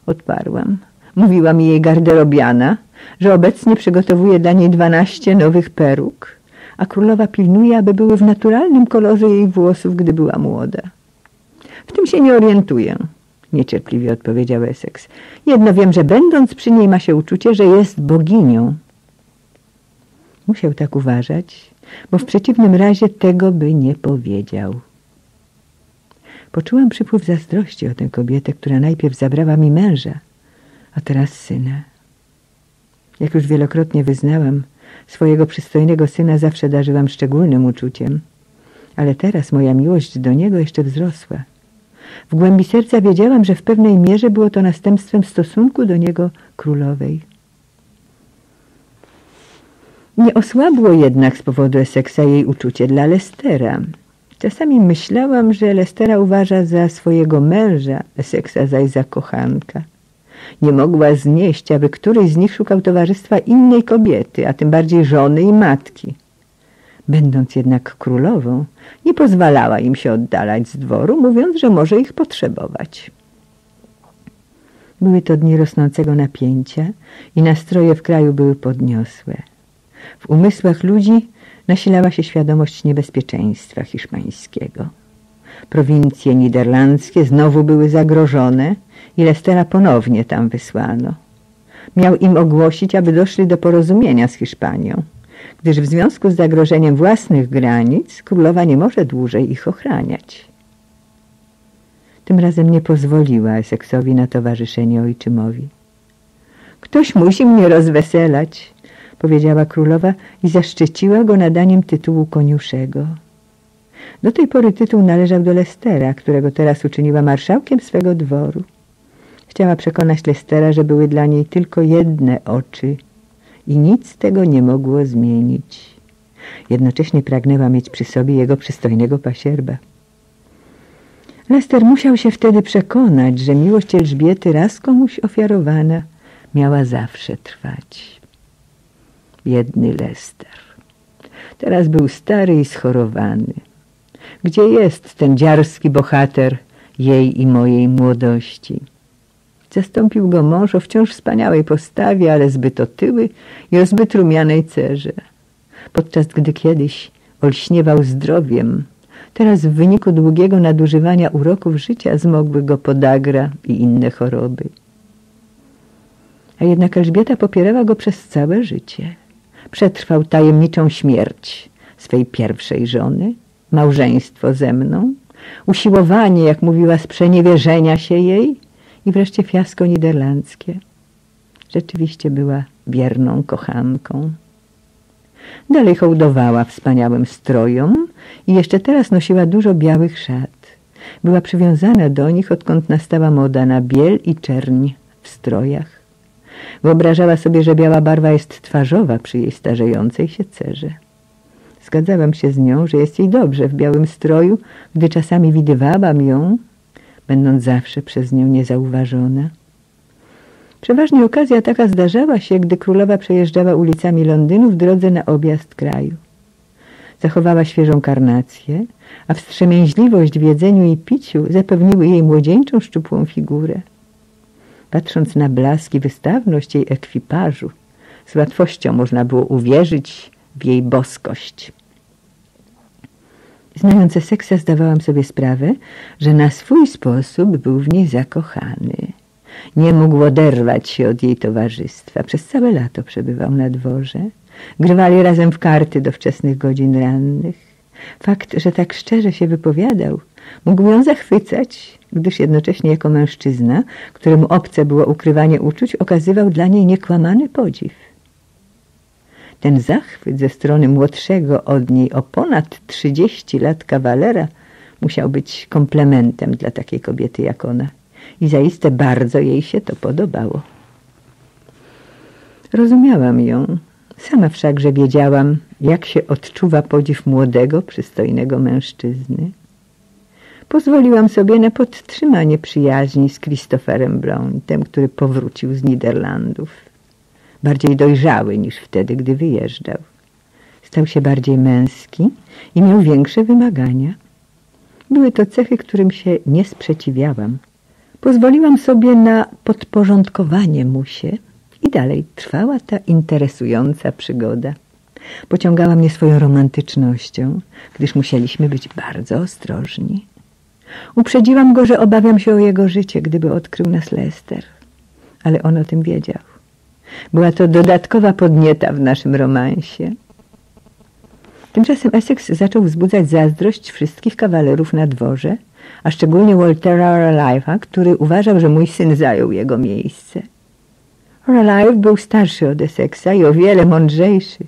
odparłam. Mówiła mi jej garderobiana, że obecnie przygotowuje dla niej dwanaście nowych peruk a królowa pilnuje, aby były w naturalnym kolorze jej włosów, gdy była młoda. W tym się nie orientuję, niecierpliwie odpowiedział Essex. Jedno wiem, że będąc przy niej ma się uczucie, że jest boginią. Musiał tak uważać, bo w przeciwnym razie tego by nie powiedział. Poczułam przypływ zazdrości o tę kobietę, która najpierw zabrała mi męża, a teraz syna. Jak już wielokrotnie wyznałam, Swojego przystojnego syna zawsze darzyłam szczególnym uczuciem, ale teraz moja miłość do niego jeszcze wzrosła. W głębi serca wiedziałam, że w pewnej mierze było to następstwem stosunku do niego królowej. Nie osłabło jednak z powodu Essexa jej uczucie dla Lestera. Czasami myślałam, że Lestera uważa za swojego męża, Essexa zaś za kochanka. nie mogła znieść, aby któryś z nich szukał towarzystwa innej kobiety, a tym bardziej żony i matki. Będąc jednak królową, nie pozwalała im się oddalać z dworu, mówiąc, że może ich potrzebować. Były to dni rosnącego napięcia i nastroje w kraju były podniosłe. W umysłach ludzi nasilała się świadomość niebezpieczeństwa hiszpańskiego. Prowincje niderlandzkie znowu były zagrożone i Lestera ponownie tam wysłano. Miał im ogłosić, aby doszli do porozumienia z Hiszpanią, gdyż w związku z zagrożeniem własnych granic królowa nie może dłużej ich ochraniać. Tym razem nie pozwoliła Eseksowi na towarzyszenie ojczymowi. Ktoś musi mnie rozweselać, powiedziała królowa i zaszczyciła go nadaniem tytułu koniuszego. Do tej pory tytuł należał do Lestera, którego teraz uczyniła marszałkiem swego dworu. Chciała przekonać Lestera, że były dla niej tylko jedne oczy i nic tego nie mogło zmienić. Jednocześnie pragnęła mieć przy sobie jego przystojnego pasierba. Lester musiał się wtedy przekonać, że miłość Elżbiety raz komuś ofiarowana miała zawsze trwać. Biedny Lester. Teraz był stary i schorowany. Gdzie jest ten dziarski bohater jej i mojej młodości? Zastąpił go mąż o wciąż wspaniałej postawie, ale zbyt otyły i o zbyt rumianej cerze. Podczas gdy kiedyś olśniewał zdrowiem, teraz w wyniku długiego nadużywania uroków życia zmogły go podagra i inne choroby. A jednak Elżbieta popierała go przez całe życie. Przetrwał tajemniczą śmierć swej pierwszej żony, małżeństwo ze mną, usiłowanie, jak mówiła, sprzeniewierzenia się jej i wreszcie fiasko niderlandzkie. Rzeczywiście była wierną kochanką. Dalej hołdowała wspaniałym strojom i jeszcze teraz nosiła dużo białych szat. Była przywiązana do nich, odkąd nastała moda na biel i czerń w strojach. Wyobrażała sobie, że biała barwa jest twarzowa przy jej starzejącej się cerze. Zgadzałam się z nią, że jest jej dobrze w białym stroju, gdy czasami widywałam ją, będąc zawsze przez nią niezauważona. Przeważnie okazja taka zdarzała się, gdy królowa przejeżdżała ulicami Londynu w drodze na objazd kraju. Zachowała świeżą karnację, a wstrzemięźliwość w jedzeniu i piciu zapewniły jej młodzieńczą, szczupłą figurę. Patrząc na blask i wystawność jej ekwipażu, z łatwością można było uwierzyć w jej boskość. Znając seksa zdawałam sobie sprawę, że na swój sposób był w niej zakochany. Nie mógł oderwać się od jej towarzystwa. Przez całe lato przebywał na dworze. Grywali razem w karty do wczesnych godzin rannych. Fakt, że tak szczerze się wypowiadał, mógł ją zachwycać, gdyż jednocześnie jako mężczyzna, któremu obce było ukrywanie uczuć, okazywał dla niej niekłamany podziw. Ten zachwyt ze strony młodszego od niej o ponad 30 lat kawalera musiał być komplementem dla takiej kobiety jak ona. I zaiste bardzo jej się to podobało. Rozumiałam ją. Sama wszakże wiedziałam, jak się odczuwa podziw młodego, przystojnego mężczyzny. Pozwoliłam sobie na podtrzymanie przyjaźni z Christopherem Blountem, który powrócił z Niderlandów bardziej dojrzały niż wtedy, gdy wyjeżdżał. Stał się bardziej męski i miał większe wymagania. Były to cechy, którym się nie sprzeciwiałam. Pozwoliłam sobie na podporządkowanie mu się i dalej trwała ta interesująca przygoda. Pociągała mnie swoją romantycznością, gdyż musieliśmy być bardzo ostrożni. Uprzedziłam go, że obawiam się o jego życie, gdyby odkrył nas Lester. Ale on o tym wiedział. Była to dodatkowa podnieta w naszym romansie. Tymczasem Essex zaczął wzbudzać zazdrość wszystkich kawalerów na dworze, a szczególnie Waltera Raleigha, który uważał, że mój syn zajął jego miejsce. Raleigh był starszy od Essexa i o wiele mądrzejszy.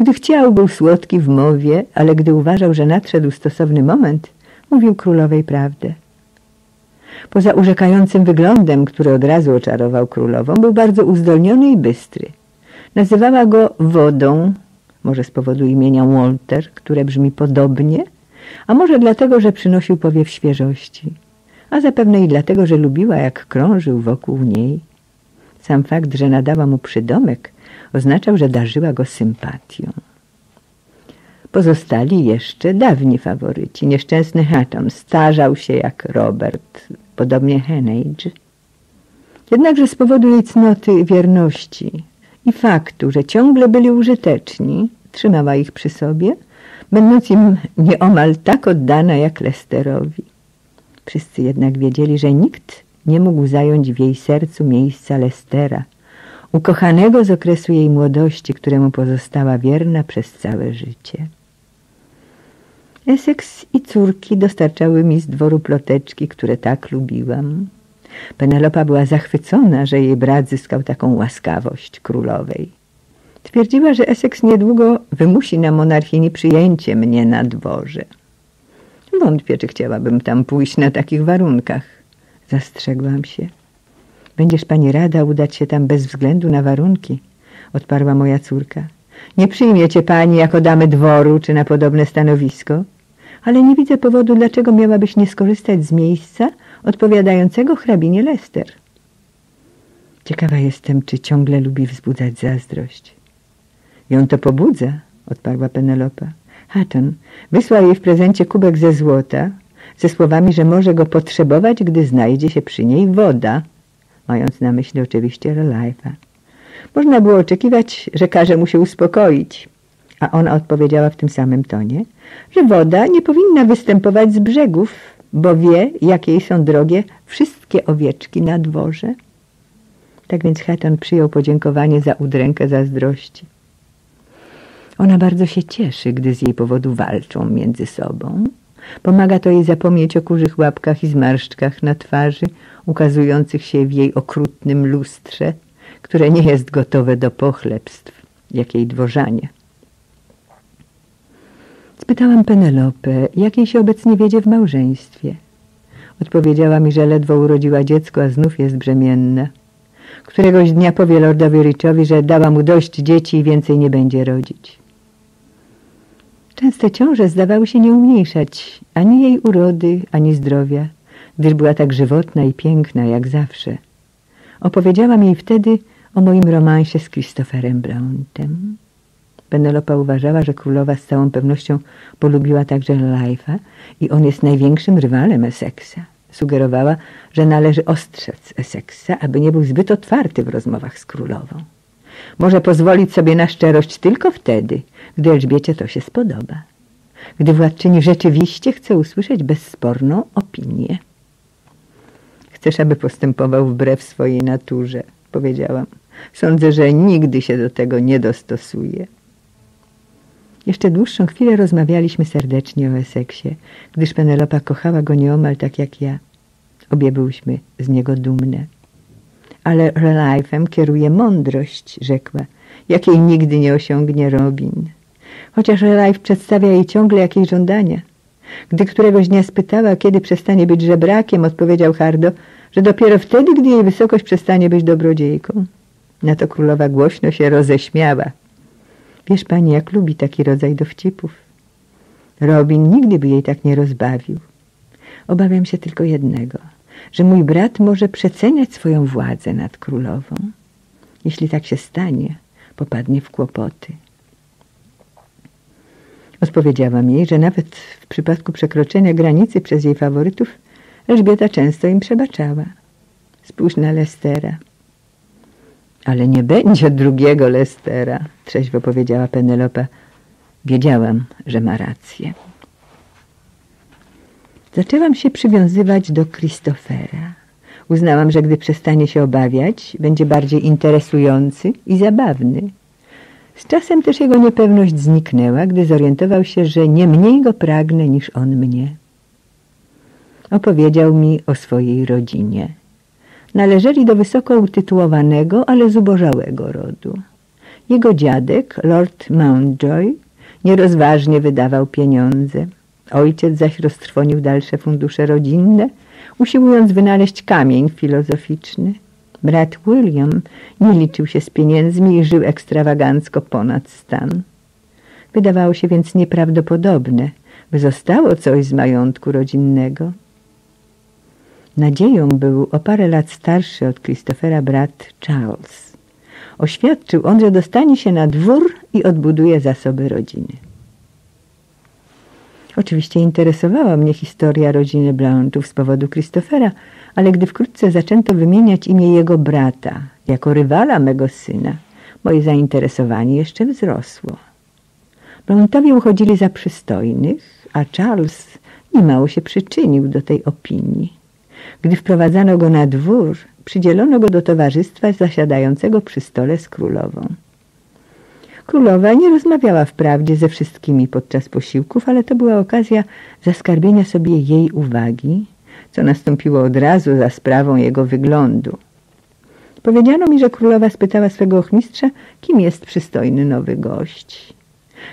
Gdy chciał, był słodki w mowie, ale gdy uważał, że nadszedł stosowny moment, mówił królowej prawdę. Poza urzekającym wyglądem, który od razu oczarował królową, był bardzo uzdolniony i bystry. Nazywała go wodą, może z powodu imienia Walter, które brzmi podobnie, a może dlatego, że przynosił powiew świeżości, a zapewne i dlatego, że lubiła, jak krążył wokół niej. Sam fakt, że nadała mu przydomek, oznaczał, że darzyła go sympatią. Pozostali jeszcze dawni faworyci. Nieszczęsny Hatton starzał się jak Robert, podobnie Henage. Jednakże z powodu jej cnoty wierności i faktu, że ciągle byli użyteczni, trzymała ich przy sobie, będąc im nieomal tak oddana jak Lesterowi. Wszyscy jednak wiedzieli, że nikt nie mógł zająć w jej sercu miejsca Lestera, ukochanego z okresu jej młodości, któremu pozostała wierna przez całe życie. Essex i córki dostarczały mi z dworu ploteczki, które tak lubiłam. Penelopa była zachwycona, że jej brat zyskał taką łaskawość królowej. Twierdziła, że Essex niedługo wymusi na monarchini przyjęcie mnie na dworze. Wątpię, czy chciałabym tam pójść na takich warunkach. Zastrzegłam się. Będziesz pani rada udać się tam bez względu na warunki, odparła moja córka. Nie przyjmie cię pani jako damy dworu czy na podobne stanowisko, ale nie widzę powodu, dlaczego miałabyś nie skorzystać z miejsca odpowiadającego hrabinie Lester. Ciekawa jestem, czy ciągle lubi wzbudzać zazdrość. Ją to pobudza, odparła Penelopa. Hatton wysłał jej w prezencie kubek ze złota ze słowami, że może go potrzebować, gdy znajdzie się przy niej woda, mając na myśli oczywiście Relife'a. Można było oczekiwać, że każe mu się uspokoić, a ona odpowiedziała w tym samym tonie, że woda nie powinna występować z brzegów, bo wie, jakie są drogie wszystkie owieczki na dworze. Tak więc Hatton przyjął podziękowanie za udrękę zazdrości. Ona bardzo się cieszy, gdy z jej powodu walczą między sobą. Pomaga to jej zapomnieć o kurzych łapkach i zmarszczkach na twarzy, ukazujących się w jej okrutnym lustrze, które nie jest gotowe do pochlebstw, jak jej dworzanie. Spytałam Penelopę, jak jej się obecnie wiedzie w małżeństwie. Odpowiedziała mi, że ledwo urodziła dziecko, a znów jest brzemienna. Któregoś dnia powie lordowi Richowi, że dała mu dość dzieci i więcej nie będzie rodzić. Częste ciąże zdawały się nie umniejszać ani jej urody, ani zdrowia, gdyż była tak żywotna i piękna jak zawsze. Opowiedziałam jej wtedy o moim romansie z Christopherem Blountem. Penelopa uważała, że królowa z całą pewnością polubiła także Life'a i on jest największym rywalem Essexa. Sugerowała, że należy ostrzec Essexa, aby nie był zbyt otwarty w rozmowach z królową. Może pozwolić sobie na szczerość tylko wtedy, gdy Elżbiecie to się spodoba. Gdy władczyni rzeczywiście chce usłyszeć bezsporną opinię. Chcesz, aby postępował wbrew swojej naturze, powiedziałam. Sądzę, że nigdy się do tego nie dostosuje. Jeszcze dłuższą chwilę rozmawialiśmy serdecznie o Eseksie, gdyż Penelopa kochała go nieomal tak jak ja. Obie byłyśmy z niego dumne. Ale Relife'em kieruje mądrość, rzekła, jakiej nigdy nie osiągnie Robin. Chociaż Relife przedstawia jej ciągle jakieś żądania. Gdy któregoś dnia spytała, kiedy przestanie być żebrakiem, odpowiedział Hardo, że dopiero wtedy, gdy jej wysokość przestanie być dobrodziejką. Na to królowa głośno się roześmiała. Wiesz pani, jak lubi taki rodzaj dowcipów. Robin nigdy by jej tak nie rozbawił. Obawiam się tylko jednego, że mój brat może przeceniać swoją władzę nad królową. Jeśli tak się stanie, popadnie w kłopoty. Odpowiedziałam jej, że nawet w przypadku przekroczenia granicy przez jej faworytów Elżbieta często im przebaczała. Spójrz na Lestera. Ale nie będzie drugiego Lestera, trzeźwo powiedziała Penelopa. Wiedziałam, że ma rację. Zaczęłam się przywiązywać do Christophera. Uznałam, że gdy przestanie się obawiać, będzie bardziej interesujący i zabawny. Z czasem też jego niepewność zniknęła, gdy zorientował się, że nie mniej go pragnę niż on mnie. Opowiedział mi o swojej rodzinie. Należeli do wysoko utytułowanego, ale zubożałego rodu. Jego dziadek, Lord Mountjoy, nierozważnie wydawał pieniądze. Ojciec zaś roztrwonił dalsze fundusze rodzinne, usiłując wynaleźć kamień filozoficzny. Brat William nie liczył się z pieniędzmi i żył ekstrawagancko ponad stan. Wydawało się więc nieprawdopodobne, by zostało coś z majątku rodzinnego. Nadzieją był o parę lat starszy od Christophera brat Charles. Oświadczył on, że dostanie się na dwór i odbuduje zasoby rodziny. Oczywiście interesowała mnie historia rodziny Blanchów z powodu Christophera, ale gdy wkrótce zaczęto wymieniać imię jego brata jako rywala mego syna, moje zainteresowanie jeszcze wzrosło. Blanczowie uchodzili za przystojnych, a Charles niemało się przyczynił do tej opinii. Gdy wprowadzano go na dwór, przydzielono go do towarzystwa zasiadającego przy stole z królową. Królowa nie rozmawiała wprawdzie ze wszystkimi podczas posiłków, ale to była okazja zaskarbienia sobie jej uwagi, co nastąpiło od razu za sprawą jego wyglądu. Powiedziano mi, że królowa spytała swego ochmistrza, kim jest przystojny nowy gość.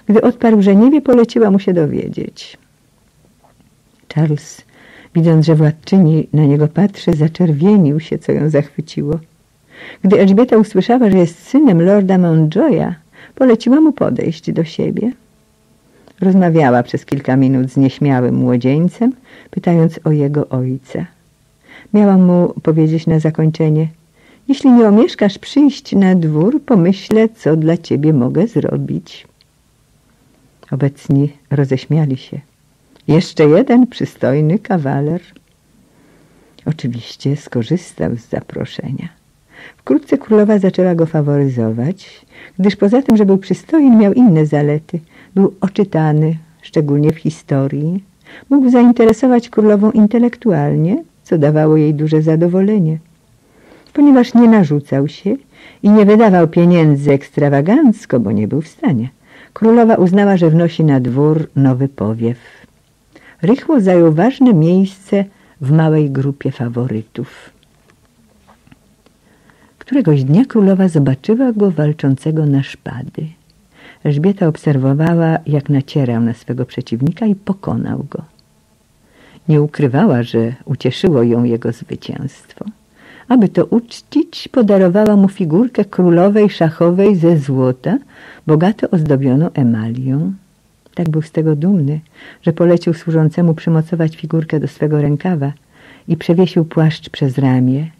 Gdy odparł, że nie wie, poleciła mu się dowiedzieć. Charles, widząc, że władczyni na niego patrzy, zaczerwienił się, co ją zachwyciło. Gdy Elżbieta usłyszała, że jest synem lorda Mountjoya, poleciła mu podejść do siebie. Rozmawiała przez kilka minut z nieśmiałym młodzieńcem, pytając o jego ojca. Miałam mu powiedzieć na zakończenie, jeśli nie omieszkasz przyjść na dwór, pomyślę, co dla ciebie mogę zrobić. Obecni roześmiali się. Jeszcze jeden przystojny kawaler. Oczywiście skorzystał z zaproszenia. Wkrótce królowa zaczęła go faworyzować, gdyż poza tym, że był przystojny, miał inne zalety. Był oczytany, szczególnie w historii. Mógł zainteresować królową intelektualnie, co dawało jej duże zadowolenie. Ponieważ nie narzucał się i nie wydawał pieniędzy ekstrawagancko, bo nie był w stanie, królowa uznała, że wnosi na dwór nowy powiew. Rychło zajął ważne miejsce w małej grupie faworytów. Któregoś dnia królowa zobaczyła go walczącego na szpady. Elżbieta obserwowała, jak nacierał na swego przeciwnika i pokonał go. Nie ukrywała, że ucieszyło ją jego zwycięstwo. Aby to uczcić, podarowała mu figurkę królowej szachowej ze złota, bogato ozdobioną emalią. Tak był z tego dumny, że polecił służącemu przymocować figurkę do swego rękawa i przewiesił płaszcz przez ramię,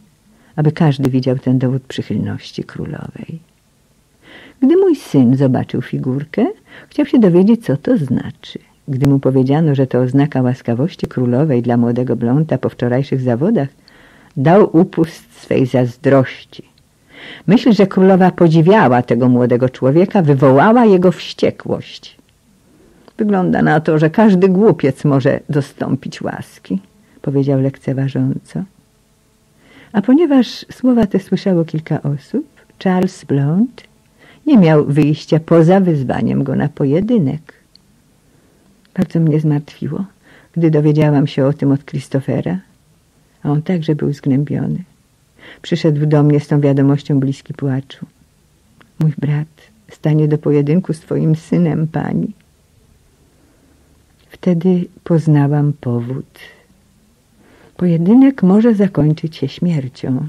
aby każdy widział ten dowód przychylności królowej. Gdy mój syn zobaczył figurkę, chciał się dowiedzieć, co to znaczy. Gdy mu powiedziano, że to oznaka łaskawości królowej dla młodego blonta po wczorajszych zawodach, dał upust swej zazdrości. Myśl, że królowa podziwiała tego młodego człowieka, wywołała jego wściekłość. Wygląda na to, że każdy głupiec może dostąpić łaski, powiedział lekceważąco. A ponieważ słowa te słyszało kilka osób, Charles Blount nie miał wyjścia poza wyzwaniem go na pojedynek. Bardzo mnie zmartwiło, gdy dowiedziałam się o tym od Christophera, a on także był zgnębiony. Przyszedł do mnie z tą wiadomością bliski płaczu. Mój brat stanie do pojedynku z twoim synem, pani. Wtedy poznałam powód. Pojedynek może zakończyć się śmiercią.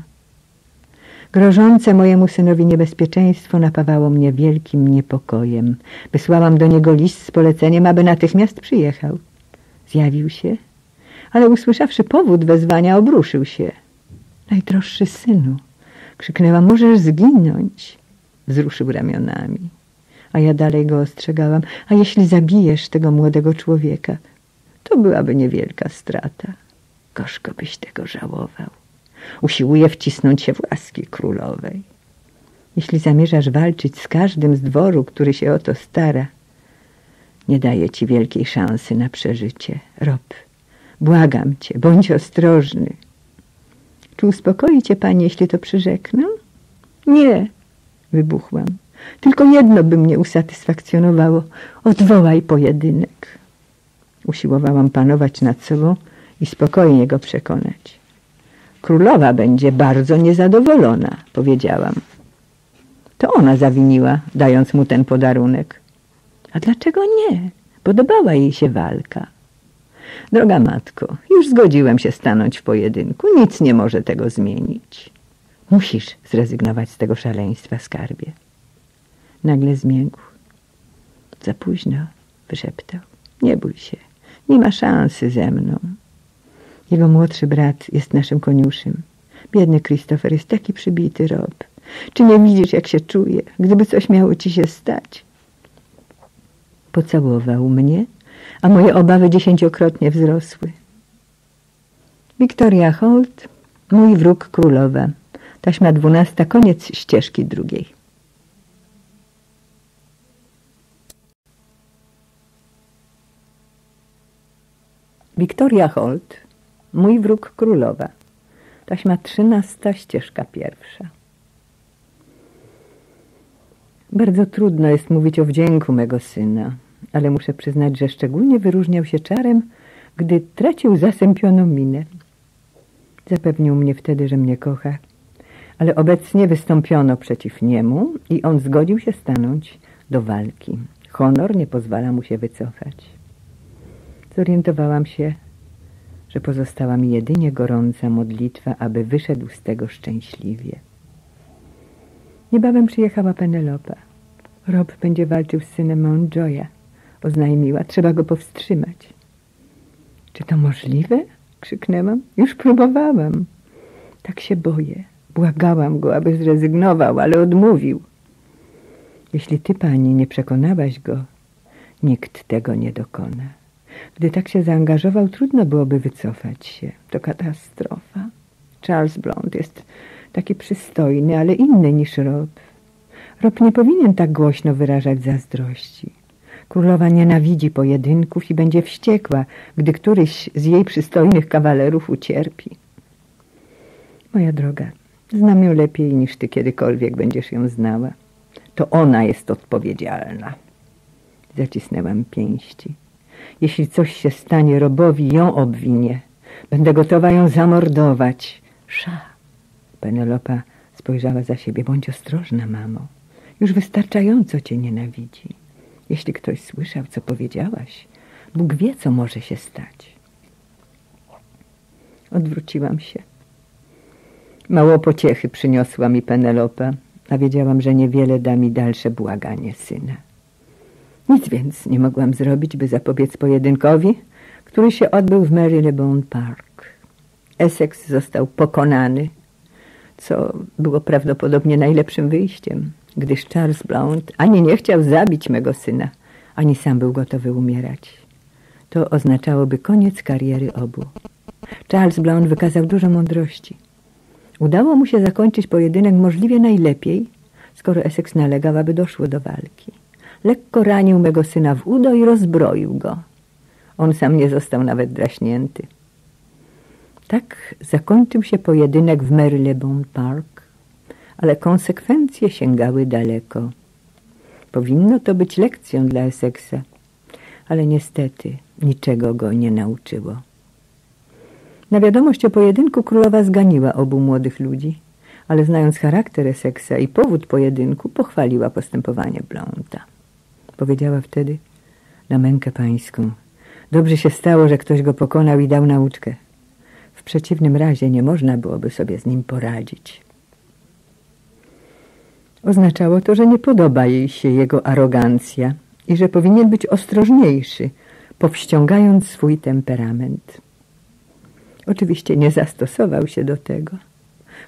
Grożące mojemu synowi niebezpieczeństwo napawało mnie wielkim niepokojem. Wysłałam do niego list z poleceniem, aby natychmiast przyjechał. Zjawił się, ale usłyszawszy powód wezwania, obruszył się. Najdroższy synu, krzyknęła, możesz zginąć. Wzruszył ramionami. A ja dalej go ostrzegałam, a jeśli zabijesz tego młodego człowieka, to byłaby niewielka strata. Gorzko byś tego żałował. Usiłuje wcisnąć się w łaski królowej. Jeśli zamierzasz walczyć z każdym z dworu, który się o to stara, nie daje ci wielkiej szansy na przeżycie. Rob, błagam cię, bądź ostrożny. Czy uspokoi cię pani, jeśli to przyrzeknę? Nie, wybuchłam. Tylko jedno by mnie usatysfakcjonowało. Odwołaj pojedynek. Usiłowałam panować nad sobą i spokojnie go przekonać. Królowa będzie bardzo niezadowolona, powiedziałam. To ona zawiniła, dając mu ten podarunek. A dlaczego nie? Podobała jej się walka. Droga matko, już zgodziłem się stanąć w pojedynku. Nic nie może tego zmienić. Musisz zrezygnować z tego szaleństwa, skarbie. Nagle zmiękł. Za późno, wyszeptał. Nie bój się, nie ma szansy ze mną. Jego młodszy brat jest naszym koniuszym. Biedny Christopher jest taki przybity, Rob. Czy nie widzisz, jak się czuje, gdyby coś miało ci się stać? Pocałował mnie, a moje obawy dziesięciokrotnie wzrosły. Wiktoria Holt, mój wróg królowa. Taśma dwunasta, koniec ścieżki drugiej. Wiktoria Holt, mój wróg królowa. Taśma trzynasta, ścieżka pierwsza. Bardzo trudno jest mówić o wdzięku mego syna, ale muszę przyznać, że szczególnie wyróżniał się czarem, gdy tracił zasępioną minę. Zapewnił mnie wtedy, że mnie kocha, ale obecnie wystąpiono przeciw niemu i on zgodził się stanąć do walki. Honor nie pozwala mu się wycofać. Zorientowałam się, że pozostała mi jedynie gorąca modlitwa, aby wyszedł z tego szczęśliwie. Niebawem przyjechała Penelopa. Rob będzie walczył z synem Mountjoya. Oznajmiła, trzeba go powstrzymać. Czy to możliwe? Krzyknęłam. Już próbowałam. Tak się boję. Błagałam go, aby zrezygnował, ale odmówił. Jeśli ty, pani, nie przekonałaś go, nikt tego nie dokona. Gdy tak się zaangażował, trudno byłoby wycofać się. To katastrofa. Charles Blond jest taki przystojny, ale inny niż Rob. Rob nie powinien tak głośno wyrażać zazdrości. Królowa nienawidzi pojedynków i będzie wściekła, gdy któryś z jej przystojnych kawalerów ucierpi. Moja droga, znam ją lepiej niż ty kiedykolwiek będziesz ją znała. To ona jest odpowiedzialna. Zacisnęłam pięści. Jeśli coś się stanie Robowi, ją obwinie. Będę gotowa ją zamordować. Sza. Penelopa spojrzała za siebie. Bądź ostrożna, mamo. Już wystarczająco cię nienawidzi. Jeśli ktoś słyszał, co powiedziałaś, Bóg wie, co może się stać. Odwróciłam się. Mało pociechy przyniosła mi Penelopa, a wiedziałam, że niewiele da mi dalsze błaganie syna. Nic więc nie mogłam zrobić, by zapobiec pojedynkowi, który się odbył w Marylebone Park. Essex został pokonany, co było prawdopodobnie najlepszym wyjściem, gdyż Charles Blount ani nie chciał zabić mego syna, ani sam był gotowy umierać. To oznaczałoby koniec kariery obu. Charles Blount wykazał dużo mądrości. Udało mu się zakończyć pojedynek możliwie najlepiej, skoro Essex nalegał, aby doszło do walki. Lekko ranił mego syna w udo i rozbroił go. On sam nie został nawet draśnięty. Tak zakończył się pojedynek w Marylebone Park, ale konsekwencje sięgały daleko. Powinno to być lekcją dla Essexa, ale niestety niczego go nie nauczyło. Na wiadomość o pojedynku królowa zganiła obu młodych ludzi, ale znając charakter Essexa i powód pojedynku, pochwaliła postępowanie Blounta. Powiedziała wtedy, na mękę pańską, dobrze się stało, że ktoś go pokonał i dał nauczkę. W przeciwnym razie nie można byłoby sobie z nim poradzić. Oznaczało to, że nie podoba jej się jego arogancja i że powinien być ostrożniejszy, powściągając swój temperament. Oczywiście nie zastosował się do tego.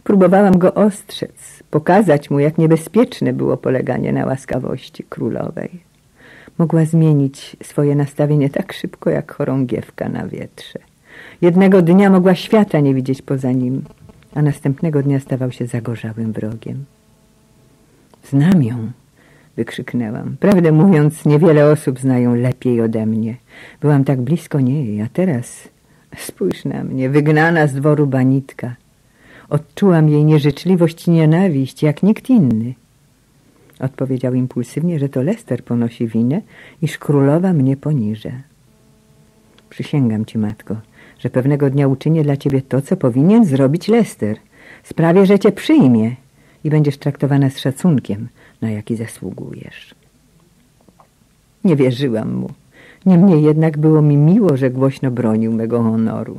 Próbowałam go ostrzec, pokazać mu, jak niebezpieczne było poleganie na łaskawości królowej. Mogła zmienić swoje nastawienie tak szybko, jak chorągiewka na wietrze. Jednego dnia mogła świata nie widzieć poza nim, a następnego dnia stawał się zagorzałym wrogiem. Znam ją, wykrzyknęłam. Prawdę mówiąc, niewiele osób znają lepiej ode mnie. Byłam tak blisko niej, a teraz spójrz na mnie, wygnana z dworu banitka. Odczułam jej nieżyczliwość i nienawiść, jak nikt inny. Odpowiedział impulsywnie, że to Lester ponosi winę, iż królowa mnie poniże. Przysięgam ci, matko, że pewnego dnia uczynię dla ciebie to, co powinien zrobić Lester. Sprawię, że cię przyjmie i będziesz traktowana z szacunkiem, na jaki zasługujesz. Nie wierzyłam mu. Niemniej jednak było mi miło, że głośno bronił mego honoru.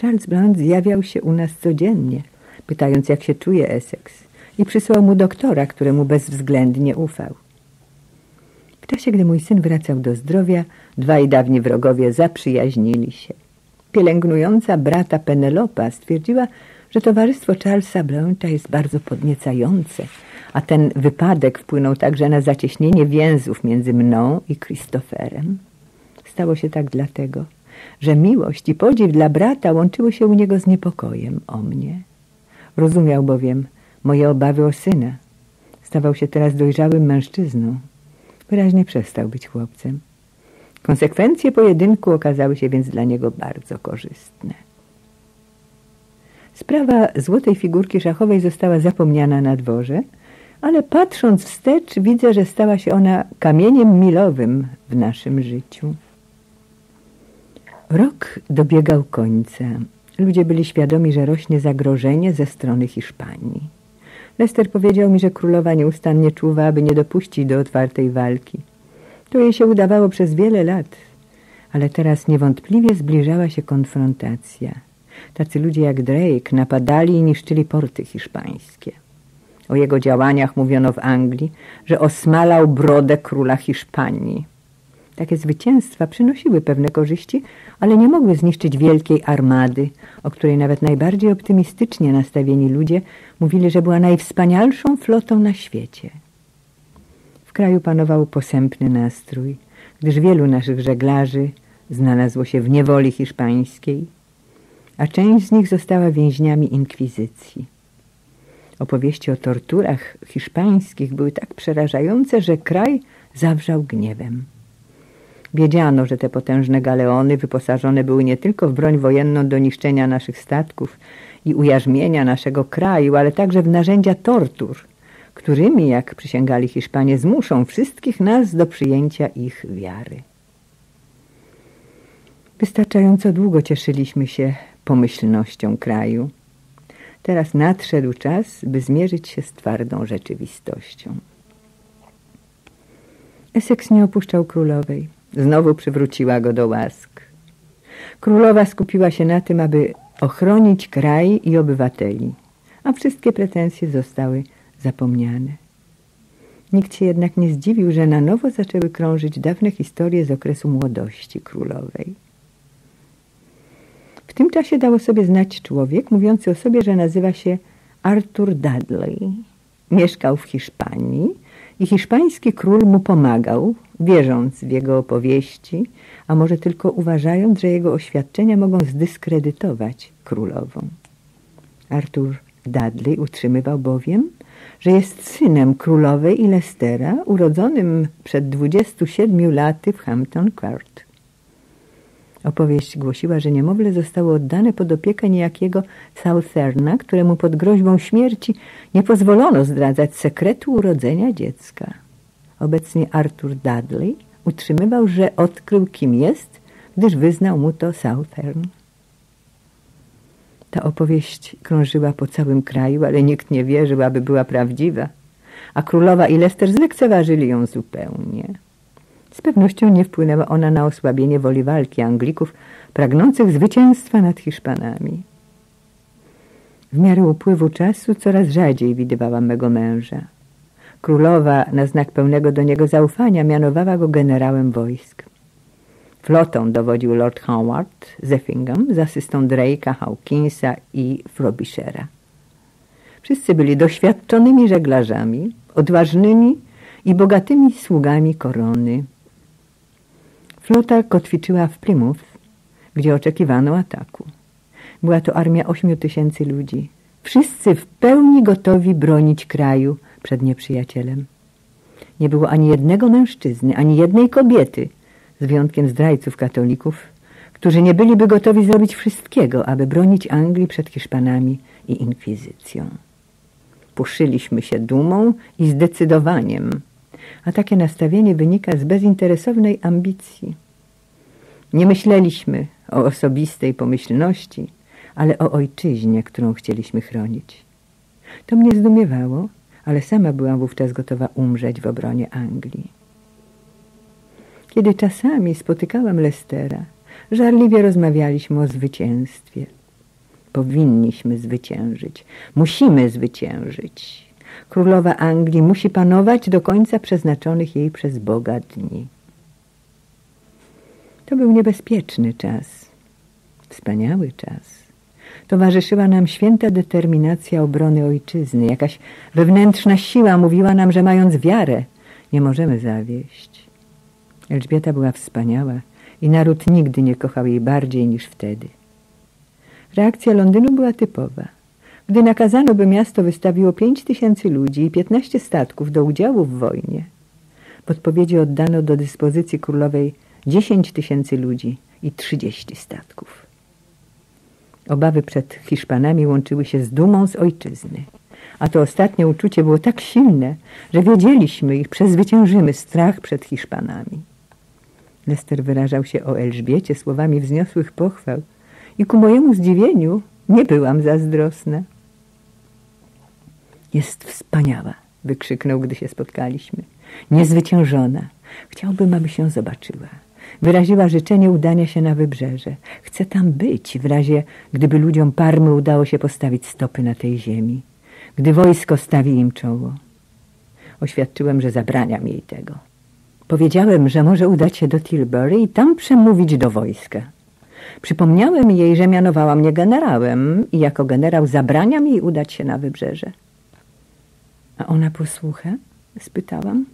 Charles Blount zjawiał się u nas codziennie, pytając, jak się czuje Essex i przysłał mu doktora, któremu bezwzględnie ufał. W czasie, gdy mój syn wracał do zdrowia, dwaj dawni wrogowie zaprzyjaźnili się. pielęgnująca brata Penelopa stwierdziła, że towarzystwo Charlesa Blount'a jest bardzo podniecające, a ten wypadek wpłynął także na zacieśnienie więzów między mną i Christopherem. Stało się tak dlatego, że miłość i podziw dla brata łączyły się u niego z niepokojem o mnie. Rozumiał bowiem moje obawy o syna. Stawał się teraz dojrzałym mężczyzną. Wyraźnie przestał być chłopcem. Konsekwencje pojedynku okazały się więc dla niego bardzo korzystne. Sprawa złotej figurki szachowej została zapomniana na dworze, ale patrząc wstecz widzę, że stała się ona kamieniem milowym w naszym życiu. Rok dobiegał końca. Ludzie byli świadomi, że rośnie zagrożenie ze strony Hiszpanii. Lester powiedział mi, że królowa nieustannie czuwa, aby nie dopuścić do otwartej walki. To jej się udawało przez wiele lat, ale teraz niewątpliwie zbliżała się konfrontacja. Tacy ludzie jak Drake napadali i niszczyli porty hiszpańskie. O jego działaniach mówiono w Anglii, że osmalał brodę króla Hiszpanii. Takie zwycięstwa przynosiły pewne korzyści, ale nie mogły zniszczyć wielkiej armady, o której nawet najbardziej optymistycznie nastawieni ludzie mówili, że była najwspanialszą flotą na świecie. W kraju panował posępny nastrój, gdyż wielu naszych żeglarzy znalazło się w niewoli hiszpańskiej, a część z nich została więźniami inkwizycji. Opowieści o torturach hiszpańskich były tak przerażające, że kraj zawrzał gniewem. Wiedziano, że te potężne galeony wyposażone były nie tylko w broń wojenną do niszczenia naszych statków i ujarzmienia naszego kraju, ale także w narzędzia tortur, którymi, jak przysięgali Hiszpanie, zmuszą wszystkich nas do przyjęcia ich wiary. Wystarczająco długo cieszyliśmy się pomyślnością kraju. Teraz nadszedł czas, by zmierzyć się z twardą rzeczywistością. Essex nie opuszczał królowej. Znowu przywróciła go do łask. Królowa skupiła się na tym, aby ochronić kraj i obywateli, a wszystkie pretensje zostały zapomniane. Nikt się jednak nie zdziwił, że na nowo zaczęły krążyć dawne historie z okresu młodości królowej. W tym czasie dało sobie znać człowiek mówiący o sobie, że nazywa się Arthur Dudley. Mieszkał w Hiszpanii i hiszpański król mu pomagał, wierząc w jego opowieści, a może tylko uważając, że jego oświadczenia mogą zdyskredytować królową. Arthur Dudley utrzymywał bowiem, że jest synem królowej i Lestera, urodzonym przed 27 laty w Hampton Court. Opowieść głosiła, że niemowlę zostało oddane pod opiekę niejakiego Southerna, któremu pod groźbą śmierci nie pozwolono zdradzać sekretu urodzenia dziecka. Obecnie Arthur Dudley utrzymywał, że odkrył kim jest, gdyż wyznał mu to Southern. Ta opowieść krążyła po całym kraju, ale nikt nie wierzył, aby była prawdziwa, a królowa i Lester zlekceważyli ją zupełnie. Z pewnością nie wpłynęła ona na osłabienie woli walki Anglików pragnących zwycięstwa nad Hiszpanami. W miarę upływu czasu coraz rzadziej widywałam mego męża. Królowa na znak pełnego do niego zaufania mianowała go generałem wojsk. Flotą dowodził Lord Howard z Effingham z asystą Drake'a, Hawkinsa i Frobishera. Wszyscy byli doświadczonymi żeglarzami, odważnymi i bogatymi sługami korony. Flota kotwiczyła w Plymouth, gdzie oczekiwano ataku. Była to armia ośmiu tysięcy ludzi. Wszyscy w pełni gotowi bronić kraju przed nieprzyjacielem. Nie było ani jednego mężczyzny, ani jednej kobiety, z wyjątkiem zdrajców katolików, którzy nie byliby gotowi zrobić wszystkiego, aby bronić Anglii przed Hiszpanami i inkwizycją. Puszyliśmy się dumą i zdecydowaniem, a takie nastawienie wynika z bezinteresownej ambicji. Nie myśleliśmy o osobistej pomyślności, ale o ojczyźnie, którą chcieliśmy chronić. To mnie zdumiewało, ale sama byłam wówczas gotowa umrzeć w obronie Anglii. Kiedy czasami spotykałam Lestera, żarliwie rozmawialiśmy o zwycięstwie. Powinniśmy zwyciężyć. Musimy zwyciężyć. Królowa Anglii musi panować do końca przeznaczonych jej przez Boga dni. To był niebezpieczny czas. Wspaniały czas. Towarzyszyła nam święta determinacja obrony ojczyzny. Jakaś wewnętrzna siła mówiła nam, że mając wiarę, nie możemy zawieść. Elżbieta była wspaniała i naród nigdy nie kochał jej bardziej niż wtedy. Reakcja Londynu była typowa. Gdy nakazano, by miasto wystawiło pięć tysięcy ludzi i piętnaście statków do udziału w wojnie, w odpowiedzi oddano do dyspozycji królowej dziesięć tysięcy ludzi i trzydzieści statków. Obawy przed Hiszpanami łączyły się z dumą z ojczyzny. A to ostatnie uczucie było tak silne, że wiedzieliśmy, ich przezwyciężymy strach przed Hiszpanami. Lester wyrażał się o Elżbiecie słowami wzniosłych pochwał i ku mojemu zdziwieniu nie byłam zazdrosna. Jest wspaniała, wykrzyknął, gdy się spotkaliśmy. Niezwyciężona. Chciałbym, aby się zobaczyła. Wyraziła życzenie udania się na wybrzeże. Chce tam być w razie, gdyby ludziom Parmy udało się postawić stopy na tej ziemi. Gdy wojsko stawi im czoło. Oświadczyłem, że zabraniam jej tego. Powiedziałem, że może udać się do Tilbury i tam przemówić do wojska. Przypomniałem jej, że mianowała mnie generałem i jako generał zabraniam jej udać się na wybrzeże. A ona posłucha? spytałam.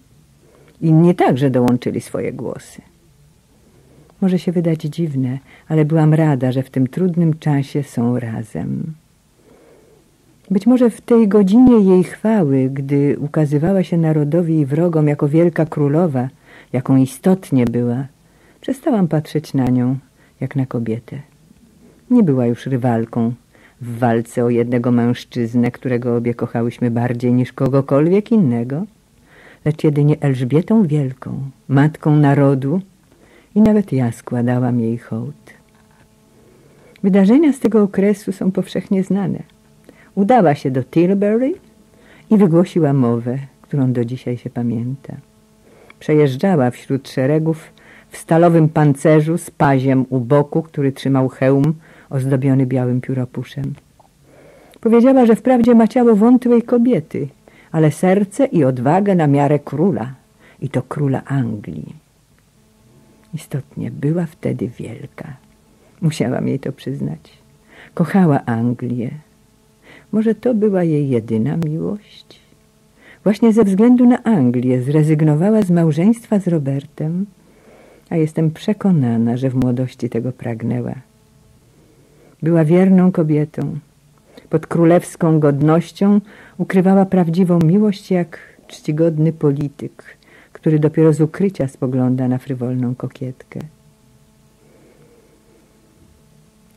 Inni także dołączyli swoje głosy. Może się wydać dziwne, ale byłam rada, że w tym trudnym czasie są razem. Być może w tej godzinie jej chwały, gdy ukazywała się narodowi i wrogom jako wielka królowa, jaką istotnie była, przestałam patrzeć na nią jak na kobietę. Nie była już rywalką w walce o jednego mężczyznę, którego obie kochałyśmy bardziej niż kogokolwiek innego, lecz jedynie Elżbietą Wielką, matką narodu i nawet ja składałam jej hołd. Wydarzenia z tego okresu są powszechnie znane. Udała się do Tilbury i wygłosiła mowę, którą do dzisiaj się pamięta. Przejeżdżała wśród szeregów w stalowym pancerzu z paziem u boku, który trzymał hełm ozdobiony białym pióropuszem. Powiedziała, że wprawdzie ma ciało wątłej kobiety, ale serce i odwagę na miarę króla, i to króla Anglii. Istotnie, była wtedy wielka. Musiałam jej to przyznać. Kochała Anglię. Może to była jej jedyna miłość? Właśnie ze względu na Anglię zrezygnowała z małżeństwa z Robertem, a jestem przekonana, że w młodości tego pragnęła. Była wierną kobietą. Pod królewską godnością ukrywała prawdziwą miłość jak czcigodny polityk, który dopiero z ukrycia spogląda na frywolną kokietkę.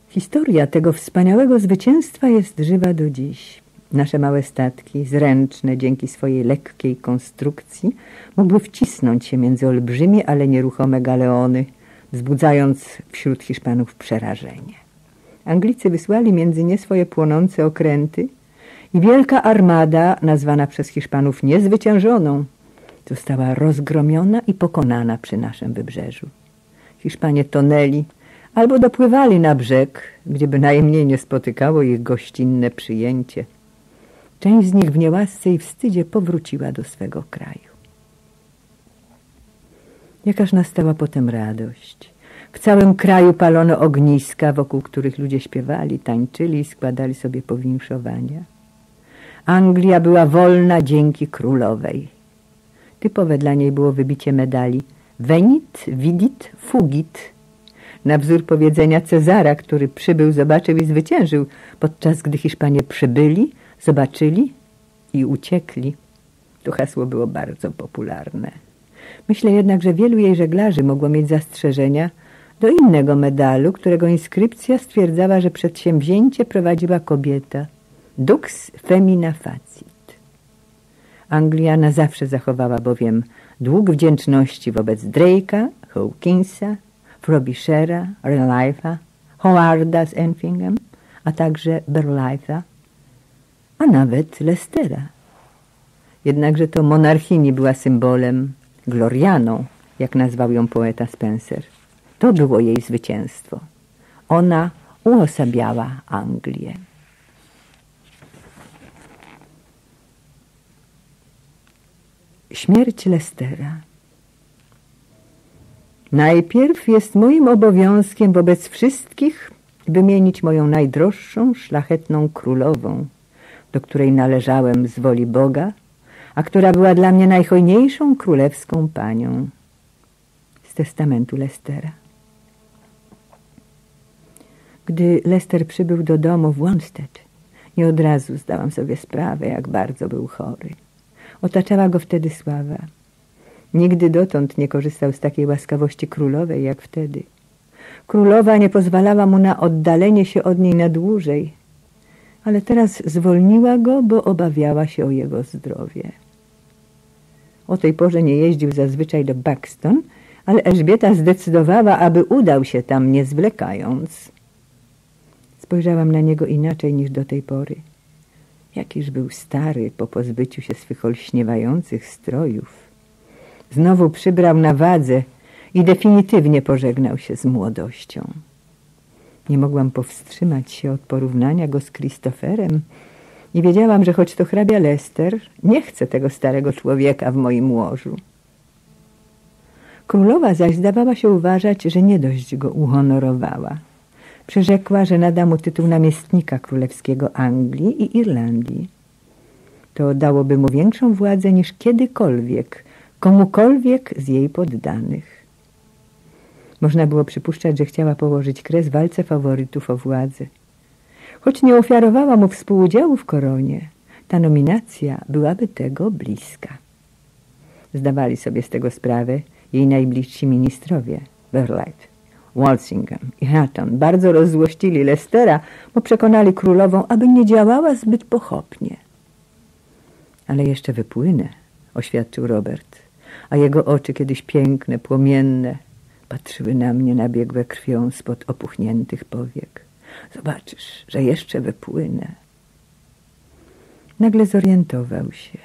Historia tego wspaniałego zwycięstwa jest żywa do dziś. Nasze małe statki, zręczne dzięki swojej lekkiej konstrukcji, mogły wcisnąć się między olbrzymie, ale nieruchome galeony, wzbudzając wśród Hiszpanów przerażenie. Anglicy wysłali między nie swoje płonące okręty i wielka armada, nazwana przez Hiszpanów niezwyciężoną, została rozgromiona i pokonana przy naszym wybrzeżu. Hiszpanie tonęli albo dopływali na brzeg, gdzie bynajmniej nie spotykało ich gościnne przyjęcie. Część z nich w niełasce i wstydzie powróciła do swego kraju. Jakaż nastała potem radość. W całym kraju palono ogniska, wokół których ludzie śpiewali, tańczyli i składali sobie powinszowania. Anglia była wolna dzięki królowej. Typowe dla niej było wybicie medali Venit, vidit, fugit. Na wzór powiedzenia Cezara, który przybył, zobaczył i zwyciężył, podczas gdy Hiszpanie przybyli, zobaczyli i uciekli. To hasło było bardzo popularne. Myślę jednak, że wielu jej żeglarzy mogło mieć zastrzeżenia do innego medalu, którego inskrypcja stwierdzała, że przedsięwzięcie prowadziła kobieta. Dux femina facit. Anglia na zawsze zachowała bowiem dług wdzięczności wobec Drake'a, Hawkinsa, Frobishera, Relife'a, Howarda z Enfingem, a także Berlife'a, a nawet Lestera. Jednakże to monarchini była symbolem, glorianą, jak nazwał ją poeta Spencer. To było jej zwycięstwo. Ona uosabiała Anglię. Śmierć Lestera. Najpierw jest moim obowiązkiem wobec wszystkich wymienić moją najdroższą, szlachetną królową, do której należałem z woli Boga, a która była dla mnie najhojniejszą królewską panią z testamentu Lestera. Gdy Lester przybył do domu w Wanstead i od razu zdałam sobie sprawę, jak bardzo był chory. Otaczała go wtedy sława. Nigdy dotąd nie korzystał z takiej łaskawości królowej jak wtedy. Królowa nie pozwalała mu na oddalenie się od niej na dłużej, ale teraz zwolniła go, bo obawiała się o jego zdrowie. O tej porze nie jeździł zazwyczaj do Buxton, ale Elżbieta zdecydowała, aby udał się tam, nie zwlekając. Spojrzałam na niego inaczej niż do tej pory. Jakiż był stary po pozbyciu się swych olśniewających strojów. Znowu przybrał na wadze i definitywnie pożegnał się z młodością. Nie mogłam powstrzymać się od porównania go z Christopherem i wiedziałam, że choć to hrabia Lester, nie chce tego starego człowieka w moim łożu. Królowa zaś zdawała się uważać, że nie dość go uhonorowała. Przyrzekła, że nada mu tytuł namiestnika królewskiego Anglii i Irlandii. To dałoby mu większą władzę niż kiedykolwiek, komukolwiek z jej poddanych. Można było przypuszczać, że chciała położyć kres walce faworytów o władzę. Choć nie ofiarowała mu współudziału w koronie, ta nominacja byłaby tego bliska. Zdawali sobie z tego sprawę jej najbliżsi ministrowie, Burlight, Walsingham i Hatton bardzo rozzłościli Lestera, bo przekonali królową, aby nie działała zbyt pochopnie. Ale jeszcze wypłynę, oświadczył Robert, a jego oczy kiedyś piękne, płomienne, patrzyły na mnie nabiegłe krwią spod opuchniętych powiek. Zobaczysz, że jeszcze wypłynę. Nagle zorientował się.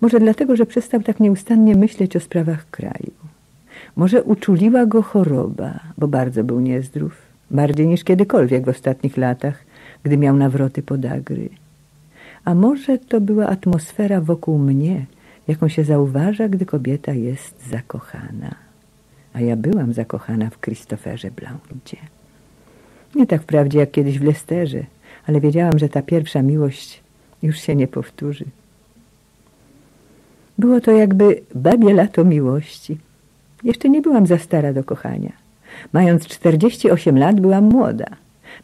Może dlatego, że przestał tak nieustannie myśleć o sprawach kraju. Może uczuliła go choroba, bo bardzo był niezdrów, bardziej niż kiedykolwiek w ostatnich latach, gdy miał nawroty podagry. A może to była atmosfera wokół mnie, jaką się zauważa, gdy kobieta jest zakochana. A ja byłam zakochana w Christopherze Bloundzie. Nie tak wprawdzie jak kiedyś w Lesterze, ale wiedziałam, że ta pierwsza miłość już się nie powtórzy. Było to jakby babie lato miłości. Jeszcze nie byłam za stara do kochania. Mając 48 lat byłam młoda.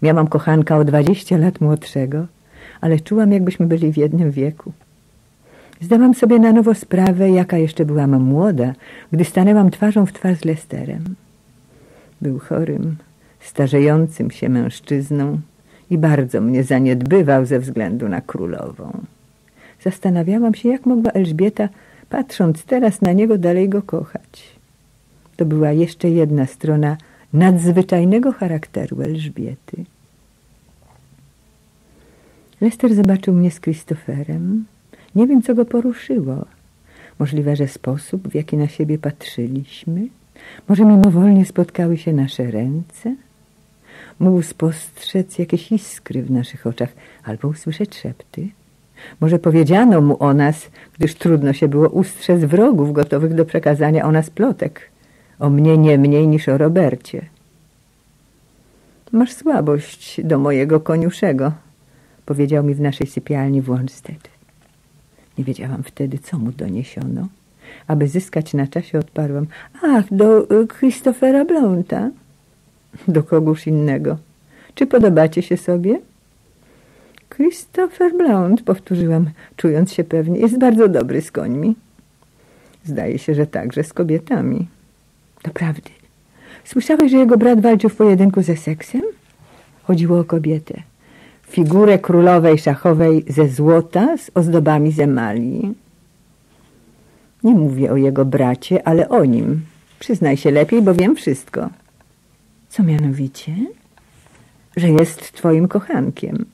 Miałam kochanka o 20 lat młodszego, ale czułam, jakbyśmy byli w jednym wieku. Zdałam sobie na nowo sprawę, jaka jeszcze byłam młoda, gdy stanęłam twarzą w twarz z Lesterem. Był chorym, starzejącym się mężczyzną i bardzo mnie zaniedbywał ze względu na królową. Zastanawiałam się, jak mogła Elżbieta, patrząc teraz na niego, dalej go kochać. To była jeszcze jedna strona nadzwyczajnego charakteru Elżbiety. Lester zobaczył mnie z Christopherem. Nie wiem, co go poruszyło. Możliwe, że sposób, w jaki na siebie patrzyliśmy. Może mimowolnie spotkały się nasze ręce. Mógł spostrzec jakieś iskry w naszych oczach albo usłyszeć szepty. Może powiedziano mu o nas, gdyż trudno się było ustrzec wrogów gotowych do przekazania o nas plotek. O mnie nie mniej niż o Robercie. Masz słabość do mojego koniuszego, powiedział mi w naszej sypialni w Wanstead. Nie wiedziałam wtedy, co mu doniesiono. Aby zyskać na czasie odparłam, ach, do y, Christophera Blounta. Do kogóż innego. Czy podobacie się sobie? Christopher Blount, powtórzyłam, czując się pewnie, jest bardzo dobry z końmi. Zdaje się, że także z kobietami. Doprawdy. Słyszałeś, że jego brat walczył w pojedynku ze seksem? Chodziło o kobietę. Figurę królowej szachowej ze złota z ozdobami z emalii. Nie mówię o jego bracie, ale o nim. Przyznaj się lepiej, bo wiem wszystko. Co mianowicie? Że jest twoim kochankiem.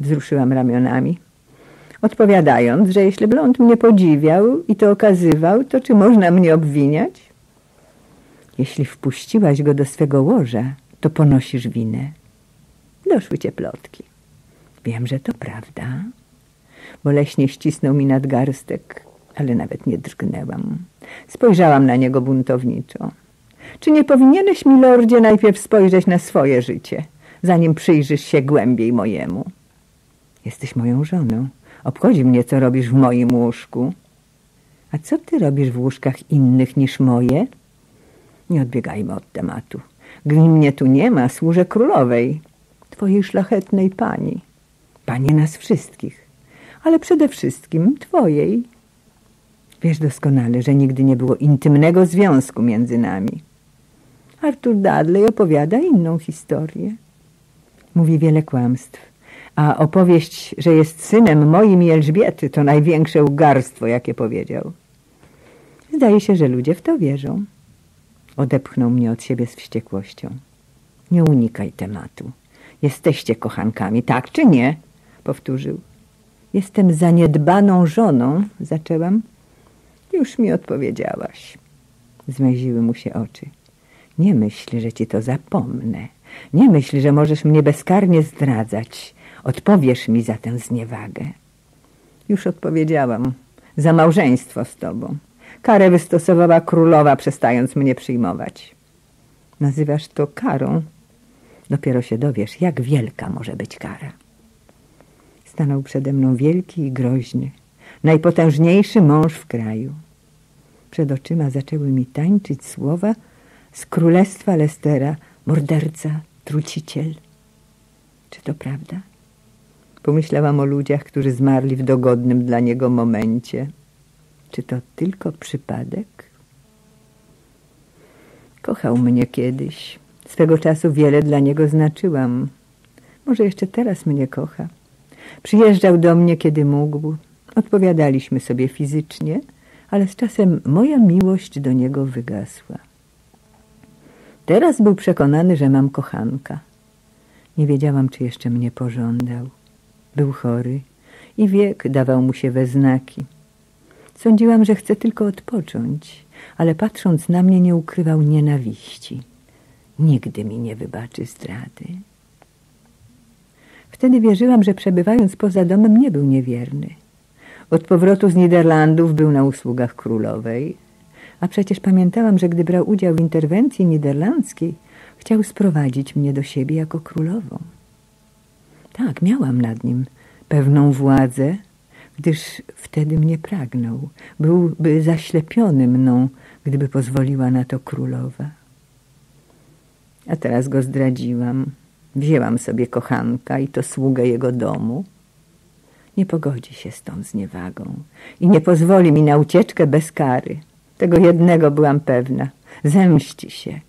Wzruszyłam ramionami. Odpowiadając, że jeśli blond mnie podziwiał i to okazywał, to czy można mnie obwiniać? Jeśli wpuściłaś go do swego łoża, to ponosisz winę. Doszły cię plotki. Wiem, że to prawda. Boleśnie ścisnął mi nadgarstek, ale nawet nie drgnęłam. Spojrzałam na niego buntowniczo. Czy nie powinieneś, milordzie, najpierw spojrzeć na swoje życie, zanim przyjrzysz się głębiej mojemu? Jesteś moją żoną. Obchodzi mnie, co robisz w moim łóżku. A co ty robisz w łóżkach innych niż moje? Nie odbiegajmy od tematu. Gdy mnie tu nie ma, służę królowej, twojej szlachetnej pani. Pani nas wszystkich, ale przede wszystkim twojej. Wiesz doskonale, że nigdy nie było intymnego związku między nami. Arthur Dudley opowiada inną historię. Mówi wiele kłamstw, a opowieść, że jest synem moim i Elżbiety, to największe ugarstwo, jakie powiedział. Zdaje się, że ludzie w to wierzą. Odepchnął mnie od siebie z wściekłością. Nie unikaj tematu. Jesteście kochankami, tak czy nie? Powtórzył. Jestem zaniedbaną żoną, zaczęłam. Już mi odpowiedziałaś. Zmęziły mu się oczy. Nie myśl, że ci to zapomnę. Nie myśl, że możesz mnie bezkarnie zdradzać. Odpowiesz mi za tę zniewagę. Już odpowiedziałam. Za małżeństwo z tobą. Karę wystosowała królowa, przestając mnie przyjmować. Nazywasz to karą? Dopiero się dowiesz, jak wielka może być kara. Stanął przede mną wielki i groźny, najpotężniejszy mąż w kraju. Przed oczyma zaczęły mi tańczyć słowa z królestwa Lestera, morderca, truciciel. Czy to prawda? Pomyślałam o ludziach, którzy zmarli w dogodnym dla niego momencie. Czy to tylko przypadek? Kochał mnie kiedyś. Swego czasu wiele dla niego znaczyłam. Może jeszcze teraz mnie kocha. Przyjeżdżał do mnie, kiedy mógł. Odpowiadaliśmy sobie fizycznie, ale z czasem moja miłość do niego wygasła. Teraz był przekonany, że mam kochanka. Nie wiedziałam, czy jeszcze mnie pożądał. Był chory i wiek dawał mu się we znaki. Sądziłam, że chce tylko odpocząć, ale patrząc na mnie nie ukrywał nienawiści. Nigdy mi nie wybaczy zdrady. Wtedy wierzyłam, że przebywając poza domem nie był niewierny. Od powrotu z Niderlandów był na usługach królowej, a przecież pamiętałam, że gdy brał udział w interwencji niderlandzkiej, chciał sprowadzić mnie do siebie jako królową. Tak, miałam nad nim pewną władzę, gdyż wtedy mnie pragnął. Byłby zaślepiony mną, gdyby pozwoliła na to królowa. A teraz go zdradziłam. Wzięłam sobie kochanka i to sługę jego domu. Nie pogodzi się z tą zniewagą i nie pozwoli mi na ucieczkę bez kary. Tego jednego byłam pewna. Zemści się.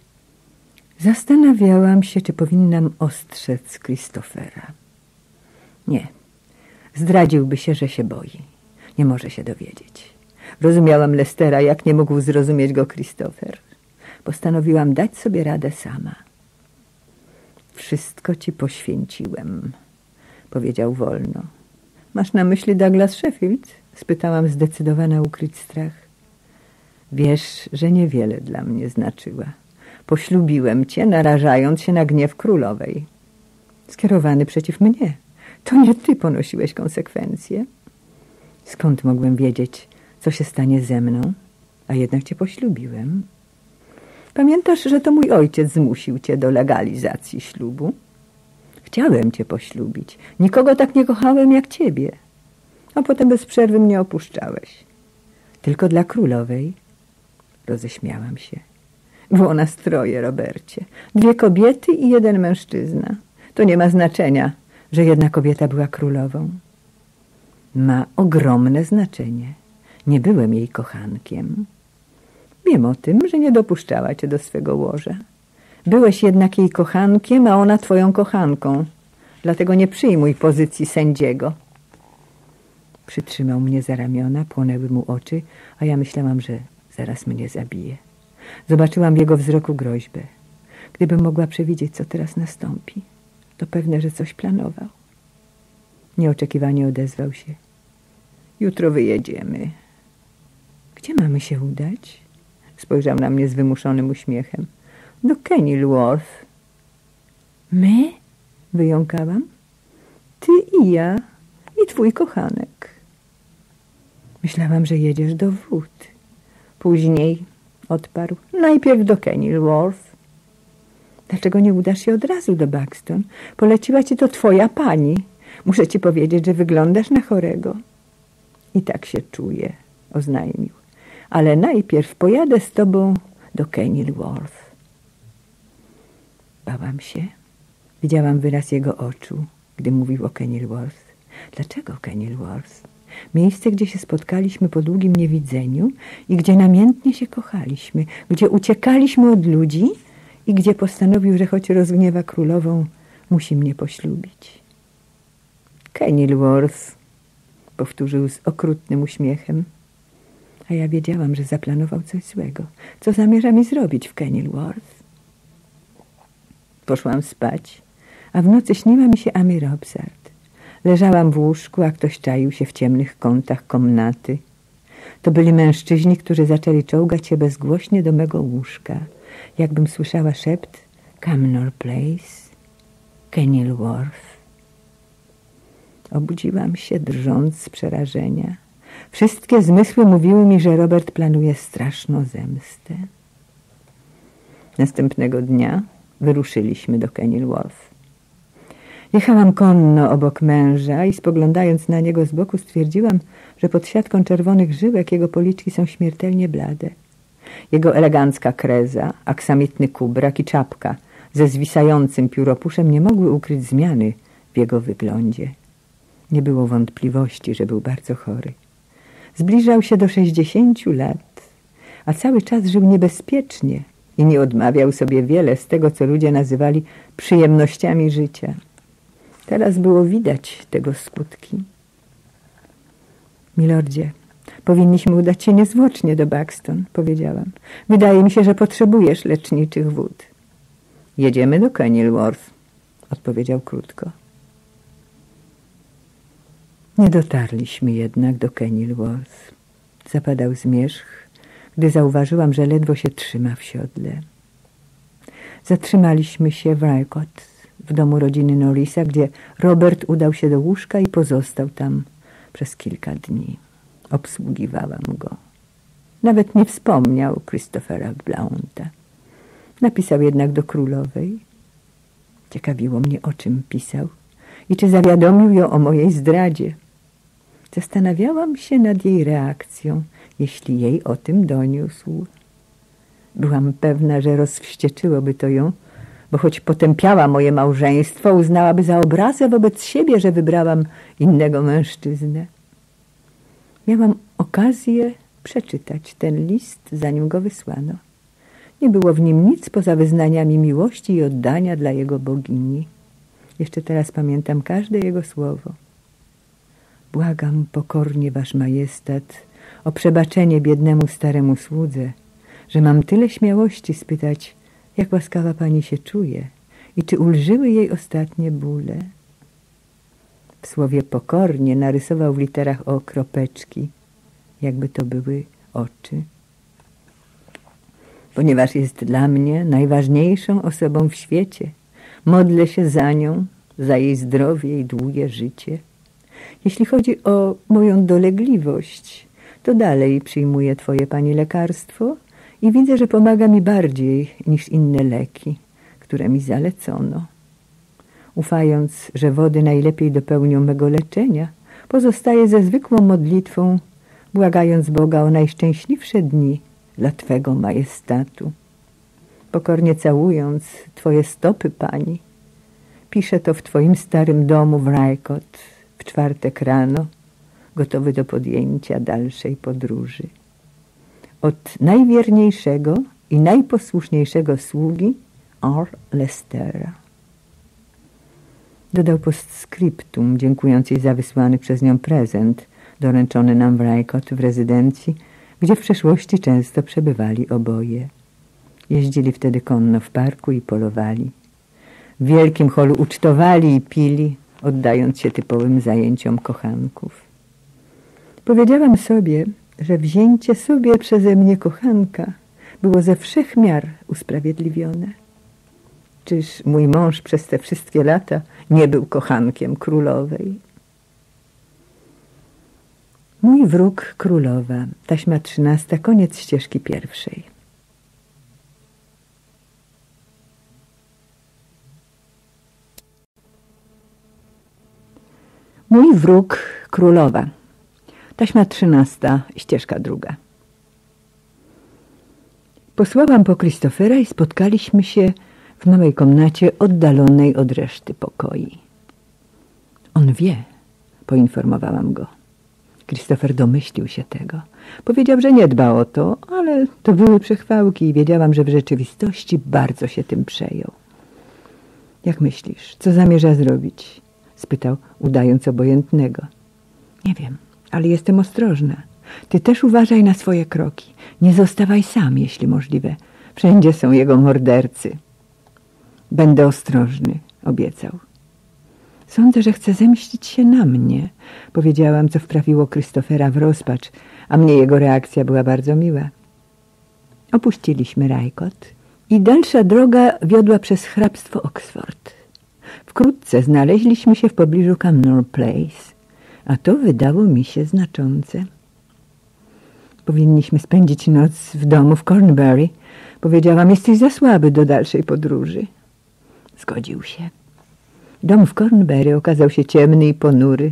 Zastanawiałam się, czy powinnam ostrzec Christophera. Nie. Zdradziłby się, że się boi. Nie może się dowiedzieć. Rozumiałam Lestera, jak nie mógł zrozumieć go Christopher. Postanowiłam dać sobie radę sama. Wszystko ci poświęciłem, powiedział wolno. Masz na myśli Douglas Sheffield? Spytałam zdecydowana ukryć strach. Wiesz, że niewiele dla mnie znaczyła. Poślubiłem cię, narażając się na gniew królowej. Skierowany przeciw mnie. To nie ty ponosiłeś konsekwencje. Skąd mogłem wiedzieć, co się stanie ze mną? A jednak cię poślubiłem. Pamiętasz, że to mój ojciec zmusił cię do legalizacji ślubu? Chciałem cię poślubić. Nikogo tak nie kochałem jak ciebie. A potem bez przerwy mnie opuszczałeś. Tylko dla królowej. Roześmiałam się. Było nas troje, Robercie. Dwie kobiety i jeden mężczyzna. To nie ma znaczenia, że jedna kobieta była królową. Ma ogromne znaczenie. Nie byłem jej kochankiem. Wiem o tym, że nie dopuszczała cię do swego łoża. Byłeś jednak jej kochankiem, a ona twoją kochanką. Dlatego nie przyjmuj pozycji sędziego. Przytrzymał mnie za ramiona, płonęły mu oczy, a ja myślałam, że zaraz mnie zabije. Zobaczyłam w jego wzroku groźbę. Gdybym mogła przewidzieć, co teraz nastąpi, to pewne, że coś planował. Nieoczekiwanie odezwał się. Jutro wyjedziemy. Gdzie mamy się udać? Spojrzał na mnie z wymuszonym uśmiechem. Do Kenilworth. My? Wyjąkałam. Ty i ja i twój kochanek. Myślałam, że jedziesz do wód. Później odparł. Najpierw do Kenilworth. Dlaczego nie udasz się od razu do Buxton? Poleciła ci to twoja pani. Muszę ci powiedzieć, że wyglądasz na chorego. I tak się czuję, oznajmił. Ale najpierw pojadę z tobą do Kenilworth. Bałam się. Widziałam wyraz jego oczu, gdy mówił o Kenilworth. Dlaczego Kenilworth? Miejsce, gdzie się spotkaliśmy po długim niewidzeniu i gdzie namiętnie się kochaliśmy, gdzie uciekaliśmy od ludzi i gdzie postanowił, że choć rozgniewa królową, musi mnie poślubić. Kenilworth, powtórzył z okrutnym uśmiechem. A ja wiedziałam, że zaplanował coś złego. Co zamierza mi zrobić w Kenilworth? Poszłam spać, a w nocy śniła mi się Amy Robsart. Leżałam w łóżku, a ktoś czaił się w ciemnych kątach komnaty. To byli mężczyźni, którzy zaczęli czołgać się bezgłośnie do mego łóżka. Jakbym słyszała szept Camnor Place, Kenilworth. Obudziłam się, drżąc z przerażenia. Wszystkie zmysły mówiły mi, że Robert planuje straszną zemstę. Następnego dnia wyruszyliśmy do Kenilworth. Jechałam konno obok męża i spoglądając na niego z boku stwierdziłam, że pod siatką czerwonych żyłek jego policzki są śmiertelnie blade. Jego elegancka kreza, aksamitny kubrak i czapka ze zwisającym pióropuszem nie mogły ukryć zmiany w jego wyglądzie. Nie było wątpliwości, że był bardzo chory. Zbliżał się do sześćdziesięciu lat, a cały czas żył niebezpiecznie i nie odmawiał sobie wiele z tego, co ludzie nazywali przyjemnościami życia. Teraz było widać tego skutki. Milordzie, powinniśmy udać się niezwłocznie do Buxton, powiedziałam. Wydaje mi się, że potrzebujesz leczniczych wód. Jedziemy do Kenilworth, odpowiedział krótko. Nie dotarliśmy jednak do Kenilworth. Zapadał zmierzch, gdy zauważyłam, że ledwo się trzyma w siodle. Zatrzymaliśmy się w Rycott, w domu rodziny Norrisa, gdzie Robert udał się do łóżka i pozostał tam przez kilka dni. Obsługiwałam go. Nawet nie wspomniał Christophera Blaunta. Napisał jednak do królowej. Ciekawiło mnie, o czym pisał i czy zawiadomił ją o mojej zdradzie. Zastanawiałam się nad jej reakcją, jeśli jej o tym doniósł. Byłam pewna, że rozwścieczyłoby to ją, bo choć potępiała moje małżeństwo, uznałaby za obrazę wobec siebie, że wybrałam innego mężczyznę. Miałam okazję przeczytać ten list, zanim go wysłano. Nie było w nim nic poza wyznaniami miłości i oddania dla jego bogini. Jeszcze teraz pamiętam każde jego słowo. Błagam pokornie wasz majestat o przebaczenie biednemu staremu słudze, że mam tyle śmiałości spytać, jak łaskawa pani się czuje i czy ulżyły jej ostatnie bóle. W słowie pokornie narysował w literach o kropeczki, jakby to były oczy. Ponieważ jest dla mnie najważniejszą osobą w świecie, modlę się za nią, za jej zdrowie i długie życie. Jeśli chodzi o moją dolegliwość, to dalej przyjmuję twoje pani lekarstwo i widzę, że pomaga mi bardziej niż inne leki, które mi zalecono. Ufając, że wody najlepiej dopełnią mego leczenia, pozostaję ze zwykłą modlitwą, błagając Boga o najszczęśliwsze dni dla Twego majestatu. Pokornie całując Twoje stopy, Pani, piszę to w Twoim starym domu w Rajkot w czwartek rano, gotowy do podjęcia dalszej podróży. Od najwierniejszego i najposłuszniejszego sługi R. Lestera. Dodał postscriptum, dziękując jej za wysłany przez nią prezent, doręczony nam w Rajkot w rezydencji, gdzie w przeszłości często przebywali oboje. Jeździli wtedy konno w parku i polowali. W wielkim holu ucztowali i pili, oddając się typowym zajęciom kochanków. Powiedziałam sobie, że wzięcie sobie przeze mnie kochanka było ze wszech miar usprawiedliwione. Czyż mój mąż przez te wszystkie lata nie był kochankiem królowej? Mój wróg królowa, taśma trzynasta, koniec ścieżki pierwszej. Mój wróg królowa, taśma trzynasta, ścieżka druga. Posłałam po Kristofera i spotkaliśmy się w małej komnacie oddalonej od reszty pokoi. On wie, poinformowałam go. Christopher domyślił się tego. Powiedział, że nie dba o to, ale to były przechwałki i wiedziałam, że w rzeczywistości bardzo się tym przejął. Jak myślisz, co zamierza zrobić? spytał, udając obojętnego. Nie wiem, ale jestem ostrożna. Ty też uważaj na swoje kroki. Nie zostawaj sam, jeśli możliwe. Wszędzie są jego mordercy. Będę ostrożny, obiecał. Sądzę, że chce zemścić się na mnie, powiedziałam, co wprawiło Krystofera w rozpacz, a mnie jego reakcja była bardzo miła. Opuściliśmy Rajkot i dalsza droga wiodła przez hrabstwo Oxford. Wkrótce znaleźliśmy się w pobliżu Cumnor Place, a to wydało mi się znaczące. Powinniśmy spędzić noc w domu w Cornbury. Powiedziałam, jesteś za słaby do dalszej podróży. Zgodził się. Dom w Cornbury okazał się ciemny i ponury.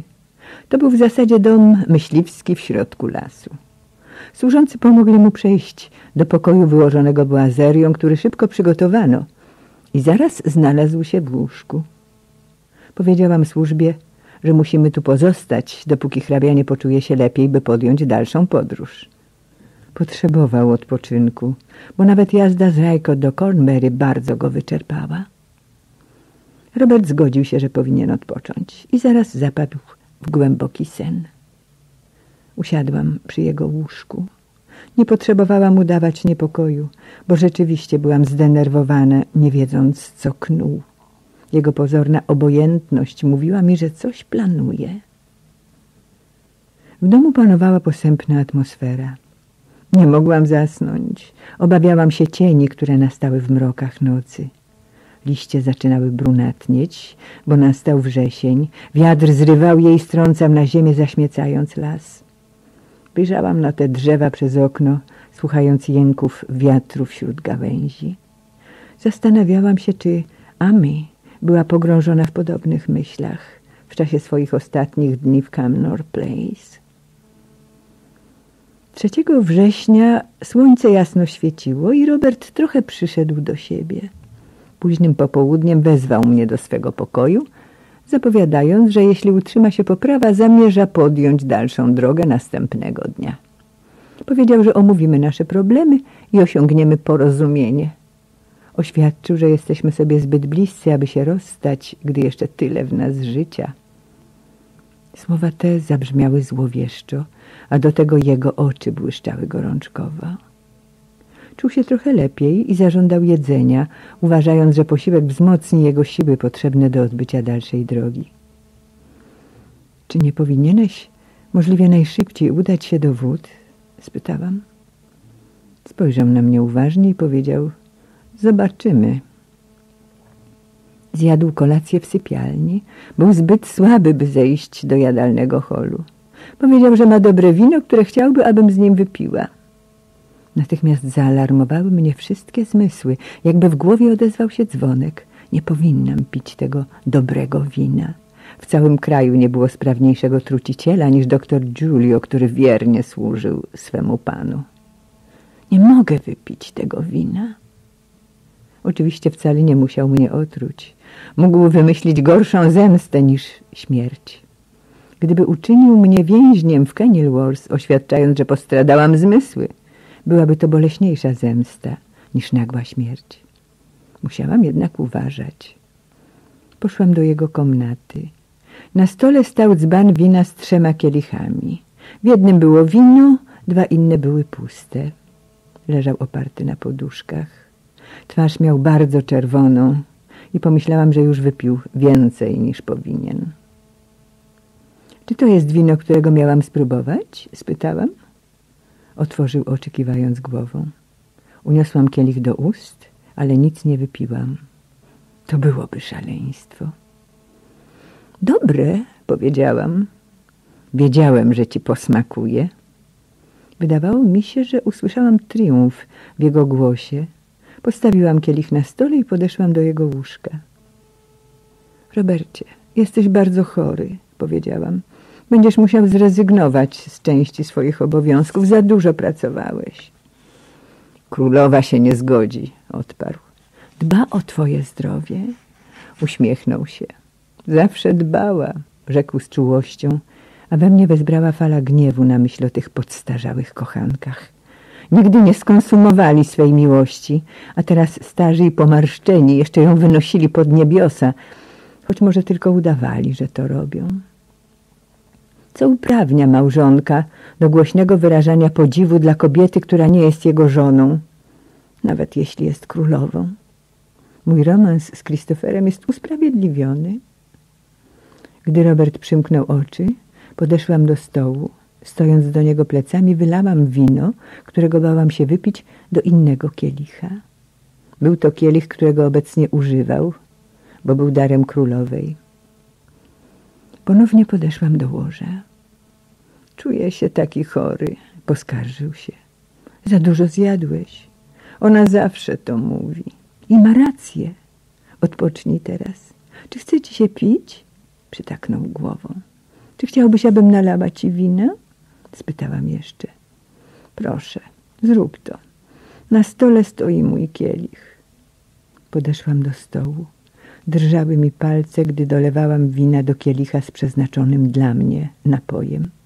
To był w zasadzie dom myśliwski w środku lasu. Służący pomogli mu przejść do pokoju wyłożonego boazerią, który szybko przygotowano i zaraz znalazł się w łóżku. Powiedziałam służbie, że musimy tu pozostać, dopóki hrabia nie poczuje się lepiej, by podjąć dalszą podróż. Potrzebował odpoczynku, bo nawet jazda z Rajko do Cornbury bardzo go wyczerpała. Robert zgodził się, że powinien odpocząć i zaraz zapadł w głęboki sen. Usiadłam przy jego łóżku. Nie potrzebowałam udawać niepokoju, bo rzeczywiście byłam zdenerwowana, nie wiedząc, co knuł. Jego pozorna obojętność mówiła mi, że coś planuje. W domu panowała posępna atmosfera. Nie mogłam zasnąć. Obawiałam się cieni, które nastały w mrokach nocy. Liście zaczynały brunatnieć, bo nastał wrzesień. Wiatr zrywał je i strącał na ziemię, zaśmiecając las. Wyjrzałam na te drzewa przez okno, słuchając jęków wiatru wśród gałęzi. Zastanawiałam się, czy Ami była pogrążona w podobnych myślach w czasie swoich ostatnich dni w Camnor Place. 3 września słońce jasno świeciło i Robert trochę przyszedł do siebie. Późnym popołudniem wezwał mnie do swego pokoju, zapowiadając, że jeśli utrzyma się poprawa, zamierza podjąć dalszą drogę następnego dnia. Powiedział, że omówimy nasze problemy i osiągniemy porozumienie. Oświadczył, że jesteśmy sobie zbyt bliscy, aby się rozstać, gdy jeszcze tyle w nas życia. Słowa te zabrzmiały złowieszczo, a do tego jego oczy błyszczały gorączkowo. Czuł się trochę lepiej i zażądał jedzenia, uważając, że posiłek wzmocni jego siły potrzebne do odbycia dalszej drogi. Czy nie powinieneś możliwie najszybciej udać się do wód? spytałam. Spojrzał na mnie uważnie i powiedział Zobaczymy. Zjadł kolację w sypialni. Był zbyt słaby, by zejść do jadalnego holu. Powiedział, że ma dobre wino, które chciałby, abym z nim wypiła. Natychmiast zaalarmowały mnie wszystkie zmysły, jakby w głowie odezwał się dzwonek. Nie powinnam pić tego dobrego wina. W całym kraju nie było sprawniejszego truciciela niż doktor Giulio, który wiernie służył swemu panu. Nie mogę wypić tego wina. Oczywiście wcale nie musiał mnie otruć. Mógł wymyślić gorszą zemstę niż śmierć. Gdyby uczynił mnie więźniem w Kenilworth, oświadczając, że postradałam zmysły, byłaby to boleśniejsza zemsta niż nagła śmierć. Musiałam jednak uważać. Poszłam do jego komnaty. Na stole stał dzban wina z trzema kielichami. W jednym było wino, dwa inne były puste. Leżał oparty na poduszkach. Twarz miał bardzo czerwoną i pomyślałam, że już wypił więcej niż powinien. Czy to jest wino, którego miałam spróbować? spytałam. Otworzył oczy, kiwając głową. Uniosłam kielich do ust, ale nic nie wypiłam. To byłoby szaleństwo. Dobre, powiedziałam. Wiedziałem, że ci posmakuje. Wydawało mi się, że usłyszałam triumf w jego głosie, Postawiłam kielich na stole i podeszłam do jego łóżka. Robercie, jesteś bardzo chory, powiedziałam. Będziesz musiał zrezygnować z części swoich obowiązków. Za dużo pracowałeś. Królowa się nie zgodzi, odparł. Dba o twoje zdrowie. Uśmiechnął się. Zawsze dbała, rzekł z czułością, a we mnie wezbrała fala gniewu na myśl o tych podstarzałych kochankach. Nigdy nie skonsumowali swej miłości, a teraz starzy i pomarszczeni jeszcze ją wynosili pod niebiosa, choć może tylko udawali, że to robią. Co uprawnia małżonka do głośnego wyrażania podziwu dla kobiety, która nie jest jego żoną, nawet jeśli jest królową? Mój romans z Christopherem jest usprawiedliwiony. Gdy Robert przymknął oczy, podeszłam do stołu. Stojąc do niego plecami, wylałam wino, którego bałam się wypić, do innego kielicha. Był to kielich, którego obecnie używał, bo był darem królowej. Ponownie podeszłam do łoża. Czuję się taki chory, poskarżył się. Za dużo zjadłeś. Ona zawsze to mówi. I ma rację. Odpocznij teraz. Czy chce ci się pić? Przytaknął głową. Czy chciałbyś, abym nalała ci wina? Spytałam jeszcze. Proszę, zrób to. Na stole stoi mój kielich. Podeszłam do stołu. Drżały mi palce, gdy dolewałam wina do kielicha z przeznaczonym dla mnie napojem.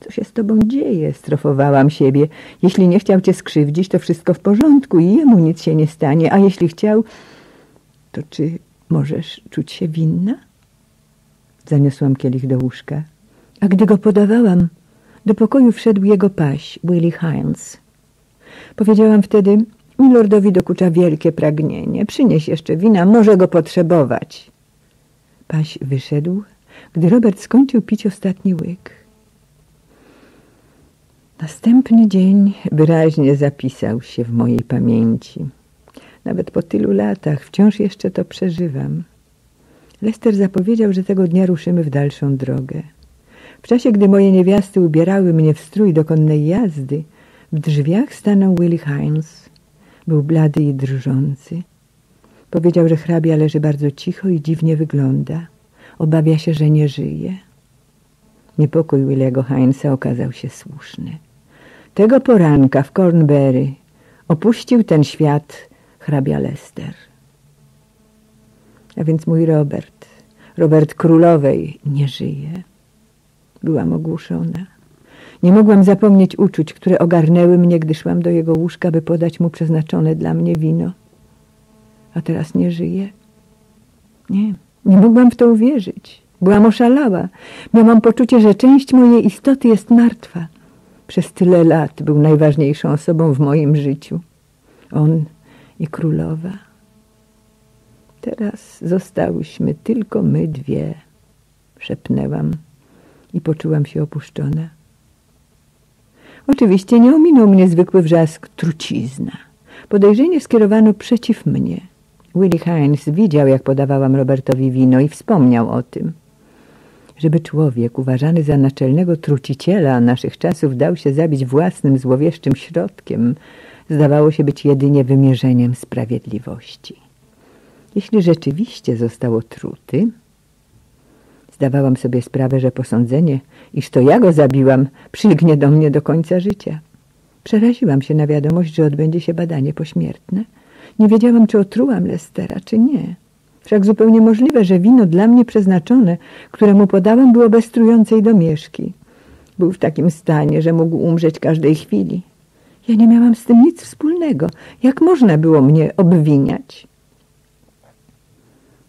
Co się z tobą dzieje? Strofowałam siebie. Jeśli nie chciał cię skrzywdzić, to wszystko w porządku i jemu nic się nie stanie. A jeśli chciał, to czy możesz czuć się winna? Zaniosłam kielich do łóżka. A gdy go podawałam, do pokoju wszedł jego paś, Willie Hines. Powiedziałam wtedy, milordowi dokucza wielkie pragnienie. Przynieś jeszcze wina, może go potrzebować. Paś wyszedł, gdy Robert skończył pić ostatni łyk. Następny dzień wyraźnie zapisał się w mojej pamięci. Nawet po tylu latach wciąż jeszcze to przeżywam. Lester zapowiedział, że tego dnia ruszymy w dalszą drogę. W czasie, gdy moje niewiasty ubierały mnie w strój do konnej jazdy, w drzwiach stanął Willie Hines. Był blady i drżący. Powiedział, że hrabia leży bardzo cicho i dziwnie wygląda. Obawia się, że nie żyje. Niepokój Williego Hinesa okazał się słuszny. Tego poranka w Cornbury opuścił ten świat hrabia Lester. A więc mój Robert, Robert Królowej, nie żyje. Byłam ogłuszona. Nie mogłam zapomnieć uczuć, które ogarnęły mnie, gdy szłam do jego łóżka, by podać mu przeznaczone dla mnie wino. A teraz nie żyje. Nie, nie mogłam w to uwierzyć. Byłam oszalała. Miałam poczucie, że część mojej istoty jest martwa. Przez tyle lat był najważniejszą osobą w moim życiu. On i królowa. Teraz zostałyśmy tylko my dwie, szepnęłam i poczułam się opuszczona. Oczywiście nie ominął mnie zwykły wrzask trucizna. Podejrzenie skierowano przeciw mnie. Willie Hines widział, jak podawałam Robertowi wino i wspomniał o tym. Żeby człowiek uważany za naczelnego truciciela naszych czasów dał się zabić własnym złowieszczym środkiem, zdawało się być jedynie wymierzeniem sprawiedliwości. Jeśli rzeczywiście został otruty, zdawałam sobie sprawę, że posądzenie, iż to ja go zabiłam, przylgnie do mnie do końca życia. Przeraziłam się na wiadomość, że odbędzie się badanie pośmiertne. Nie wiedziałam, czy otrułam Lestera, czy nie. Wszak zupełnie możliwe, że wino dla mnie przeznaczone, które mu podałam, było bez trującej domieszki. Był w takim stanie, że mógł umrzeć każdej chwili. Ja nie miałam z tym nic wspólnego. Jak można było mnie obwiniać?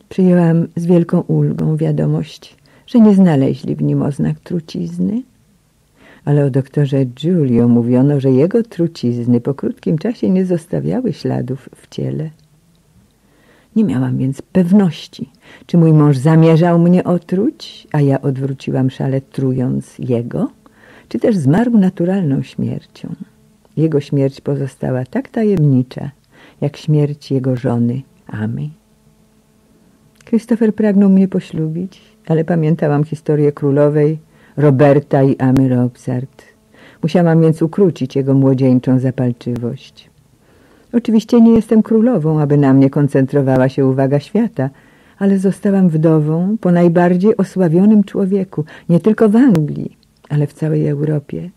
Przyjęłam z wielką ulgą wiadomość, że nie znaleźli w nim oznak trucizny. Ale o doktorze Giulio mówiono, że jego trucizny po krótkim czasie nie zostawiały śladów w ciele. Nie miałam więc pewności, czy mój mąż zamierzał mnie otruć, a ja odwróciłam szale trując jego, czy też zmarł naturalną śmiercią. Jego śmierć pozostała tak tajemnicza, jak śmierć jego żony Amy. Christopher pragnął mnie poślubić, ale pamiętałam historię królowej, Roberta i Amy Robsart. Musiałam więc ukrócić jego młodzieńczą zapalczywość. Oczywiście nie jestem królową, aby na mnie koncentrowała się uwaga świata, ale zostałam wdową po najbardziej osławionym człowieku, nie tylko w Anglii, ale w całej Europie.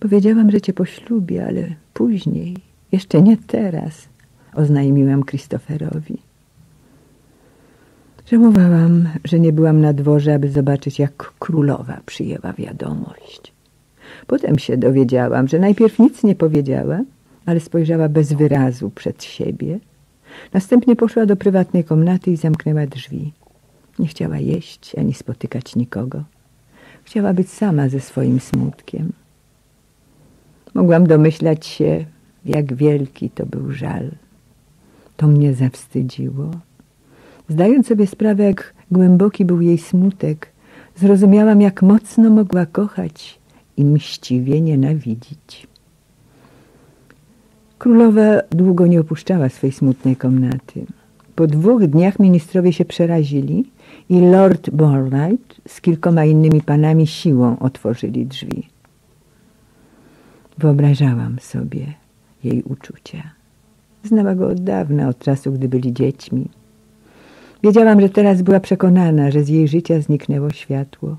Powiedziałam, że cię poślubię, ale później, jeszcze nie teraz, oznajmiłam Christopherowi. Żałowałam, że nie byłam na dworze, aby zobaczyć, jak królowa przyjęła wiadomość. Potem się dowiedziałam, że najpierw nic nie powiedziała, ale spojrzała bez wyrazu przed siebie. Następnie poszła do prywatnej komnaty i zamknęła drzwi. Nie chciała jeść ani spotykać nikogo. Chciała być sama ze swoim smutkiem. Mogłam domyślać się, jak wielki to był żal. To mnie zawstydziło. Zdając sobie sprawę, jak głęboki był jej smutek, zrozumiałam, jak mocno mogła kochać i mściwie nienawidzić. Królowa długo nie opuszczała swej smutnej komnaty. Po dwóch dniach ministrowie się przerazili i Lord Borlight z kilkoma innymi panami siłą otworzyli drzwi. Wyobrażałam sobie jej uczucia. Znała go od dawna, od czasu, gdy byli dziećmi. Wiedziałam, że teraz była przekonana, że z jej życia zniknęło światło.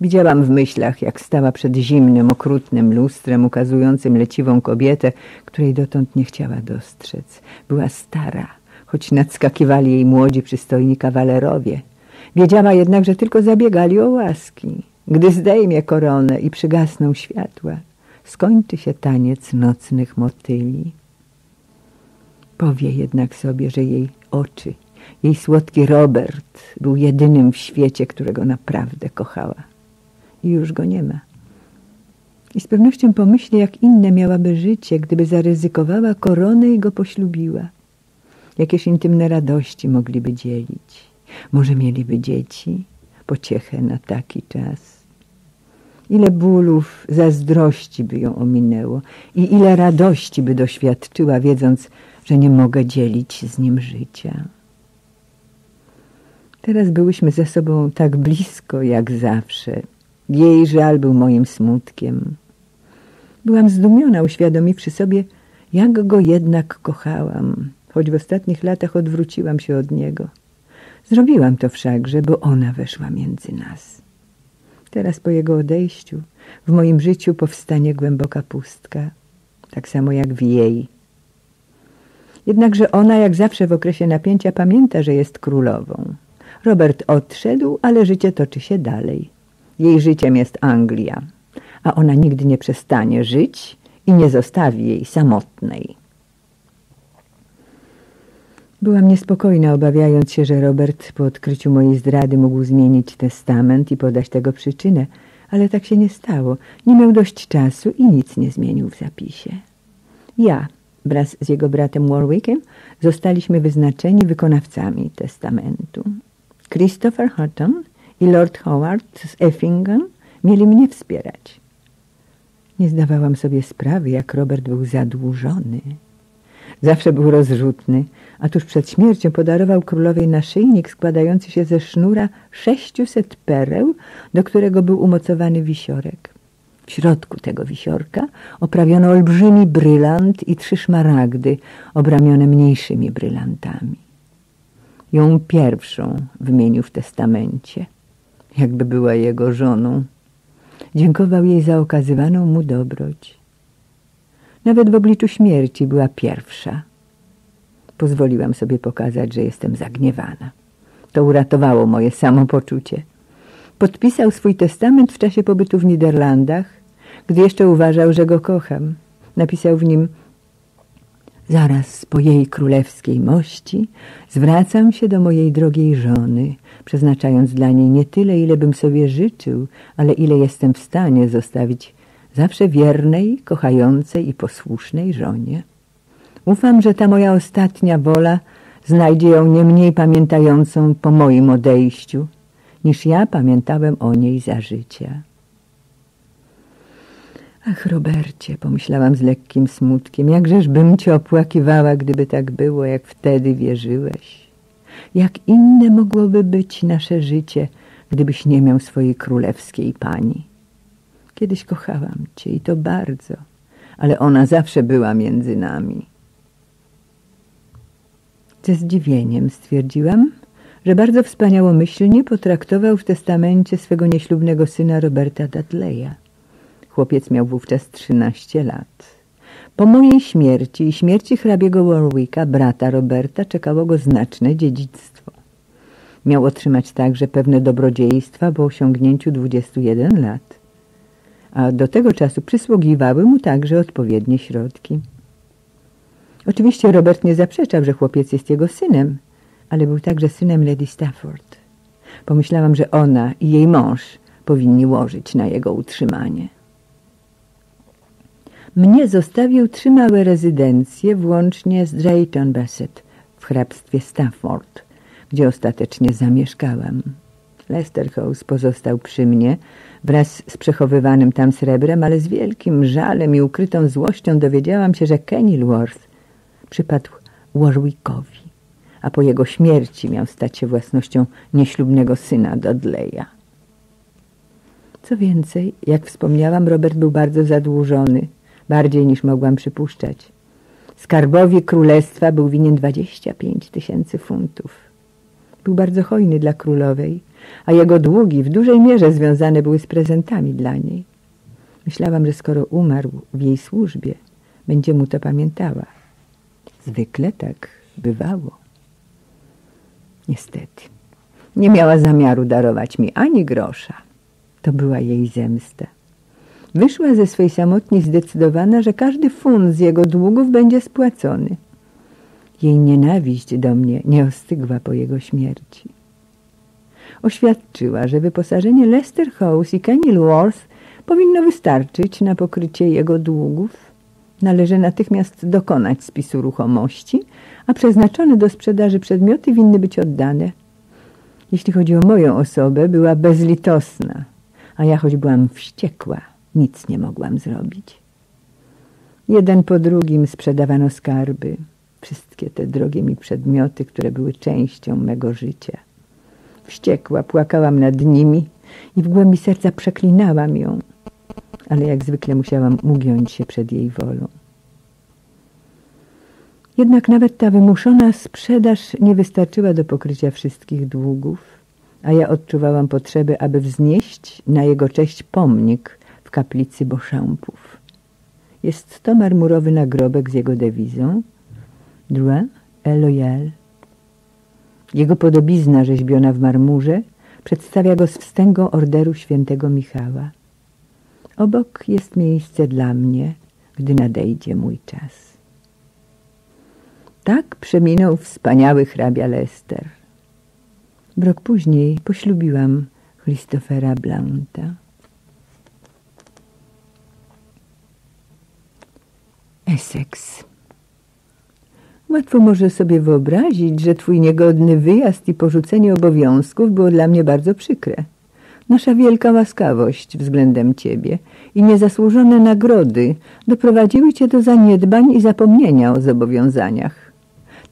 Widziałam w myślach, jak stała przed zimnym, okrutnym lustrem ukazującym leciwą kobietę, której dotąd nie chciała dostrzec. Była stara, choć nadskakiwali jej młodzi przystojni kawalerowie. Wiedziała jednak, że tylko zabiegali o łaski. Gdy zdejmie koronę i przygasną światła, skończy się taniec nocnych motyli. Powie jednak sobie, że jej oczy, jej słodki Robert był jedynym w świecie, którego naprawdę kochała. I już go nie ma. I z pewnością pomyśli, jak inne miałaby życie, gdyby zaryzykowała koronę i go poślubiła. Jakież intymne radości mogliby dzielić. Może mieliby dzieci, pociechę na taki czas. Ile bólów, zazdrości by ją ominęło i ile radości by doświadczyła, wiedząc, że nie mogę dzielić z nim życia. Teraz byłyśmy ze sobą tak blisko jak zawsze. Jej żal był moim smutkiem. Byłam zdumiona, uświadomiwszy sobie, jak go jednak kochałam, choć w ostatnich latach odwróciłam się od niego. Zrobiłam to wszakże, bo ona weszła między nas. Teraz po jego odejściu w moim życiu powstanie głęboka pustka, tak samo jak w jej. Jednakże ona, jak zawsze w okresie napięcia, pamięta, że jest królową. Robert odszedł, ale życie toczy się dalej. Jej życiem jest Anglia, a ona nigdy nie przestanie żyć i nie zostawi jej samotnej. Byłam niespokojna, obawiając się, że Robert po odkryciu mojej zdrady mógł zmienić testament i podać tego przyczynę, ale tak się nie stało. Nie miał dość czasu i nic nie zmienił w zapisie. Ja wraz z jego bratem Warwickiem zostaliśmy wyznaczeni wykonawcami testamentu. Christopher Houghton i Lord Howard z Effingham mieli mnie wspierać. Nie zdawałam sobie sprawy, jak Robert był zadłużony. Zawsze był rozrzutny, a tuż przed śmiercią podarował królowej naszyjnik składający się ze sznura 600 pereł, do którego był umocowany wisiorek. W środku tego wisiorka oprawiono olbrzymi brylant i trzy szmaragdy obramione mniejszymi brylantami. Ją pierwszą wymienił w testamencie, jakby była jego żoną. Dziękował jej za okazywaną mu dobroć. Nawet w obliczu śmierci była pierwsza. Pozwoliłam sobie pokazać, że jestem zagniewana. To uratowało moje samopoczucie. Podpisał swój testament w czasie pobytu w Niderlandach, gdy jeszcze uważał, że go kocham. Napisał w nim Zaraz po jej królewskiej mości zwracam się do mojej drogiej żony, przeznaczając dla niej nie tyle, ile bym sobie życzył, ale ile jestem w stanie zostawić zawsze wiernej, kochającej i posłusznej żonie. Ufam, że ta moja ostatnia wola znajdzie ją nie mniej pamiętającą po moim odejściu, niż ja pamiętałem o niej za życia. Ach, Robercie, pomyślałam z lekkim smutkiem, jakżeż bym cię opłakiwała, gdyby tak było, jak wtedy wierzyłeś. Jak inne mogłoby być nasze życie, gdybyś nie miał swojej królewskiej pani. Kiedyś kochałam cię i to bardzo, ale ona zawsze była między nami. Ze zdziwieniem stwierdziłam, że bardzo wspaniałomyślnie potraktował w testamencie swego nieślubnego syna Roberta Dudleya. Chłopiec miał wówczas 13 lat. Po mojej śmierci i śmierci hrabiego Warwicka, brata Roberta, czekało go znaczne dziedzictwo. Miał otrzymać także pewne dobrodziejstwa po osiągnięciu 21 lat, a do tego czasu przysługiwały mu także odpowiednie środki. Oczywiście Robert nie zaprzeczał, że chłopiec jest jego synem, ale był także synem Lady Stafford. Pomyślałam, że ona i jej mąż powinni łożyć na jego utrzymanie. Mnie zostawił trzy małe rezydencje, włącznie z Drayton Bassett w hrabstwie Stafford, gdzie ostatecznie zamieszkałam. Lester House pozostał przy mnie wraz z przechowywanym tam srebrem, ale z wielkim żalem i ukrytą złością dowiedziałam się, że Kenilworth przypadł Warwickowi, a po jego śmierci miał stać się własnością nieślubnego syna Dudleya. Co więcej, jak wspomniałam, Robert był bardzo zadłużony, bardziej niż mogłam przypuszczać. Skarbowi królestwa był winien 25 tysięcy funtów. Był bardzo hojny dla królowej, a jego długi w dużej mierze związane były z prezentami dla niej. Myślałam, że skoro umarł w jej służbie, będzie mu to pamiętała. Zwykle tak bywało. Niestety, nie miała zamiaru darować mi ani grosza. To była jej zemsta. Wyszła ze swej samotni zdecydowana, że każdy funt z jego długów będzie spłacony. Jej nienawiść do mnie nie ostygła po jego śmierci. Oświadczyła, że wyposażenie Lester House i Kenilworth powinno wystarczyć na pokrycie jego długów. Należy natychmiast dokonać spisu ruchomości, a przeznaczone do sprzedaży przedmioty winny być oddane. Jeśli chodzi o moją osobę, była bezlitosna, a ja choć byłam wściekła, nic nie mogłam zrobić. Jeden po drugim sprzedawano skarby, wszystkie te drogie mi przedmioty, które były częścią mego życia. Wściekła, płakałam nad nimi i w głębi serca przeklinałam ją, ale jak zwykle musiałam ugiąć się przed jej wolą. Jednak nawet ta wymuszona sprzedaż nie wystarczyła do pokrycia wszystkich długów, a ja odczuwałam potrzebę, aby wznieść na jego cześć pomnik kaplicy Beauchampów. Jest to marmurowy nagrobek z jego dewizą Droit et loyal. Jego podobizna rzeźbiona w marmurze przedstawia go z wstęgą orderu świętego Michała. Obok jest miejsce dla mnie, gdy nadejdzie mój czas. Tak przeminął wspaniały hrabia Lester. Rok później poślubiłam Christophera Blanta. Essex. Łatwo może sobie wyobrazić, że twój niegodny wyjazd i porzucenie obowiązków było dla mnie bardzo przykre. Nasza wielka łaskawość względem ciebie i niezasłużone nagrody doprowadziły cię do zaniedbań i zapomnienia o zobowiązaniach.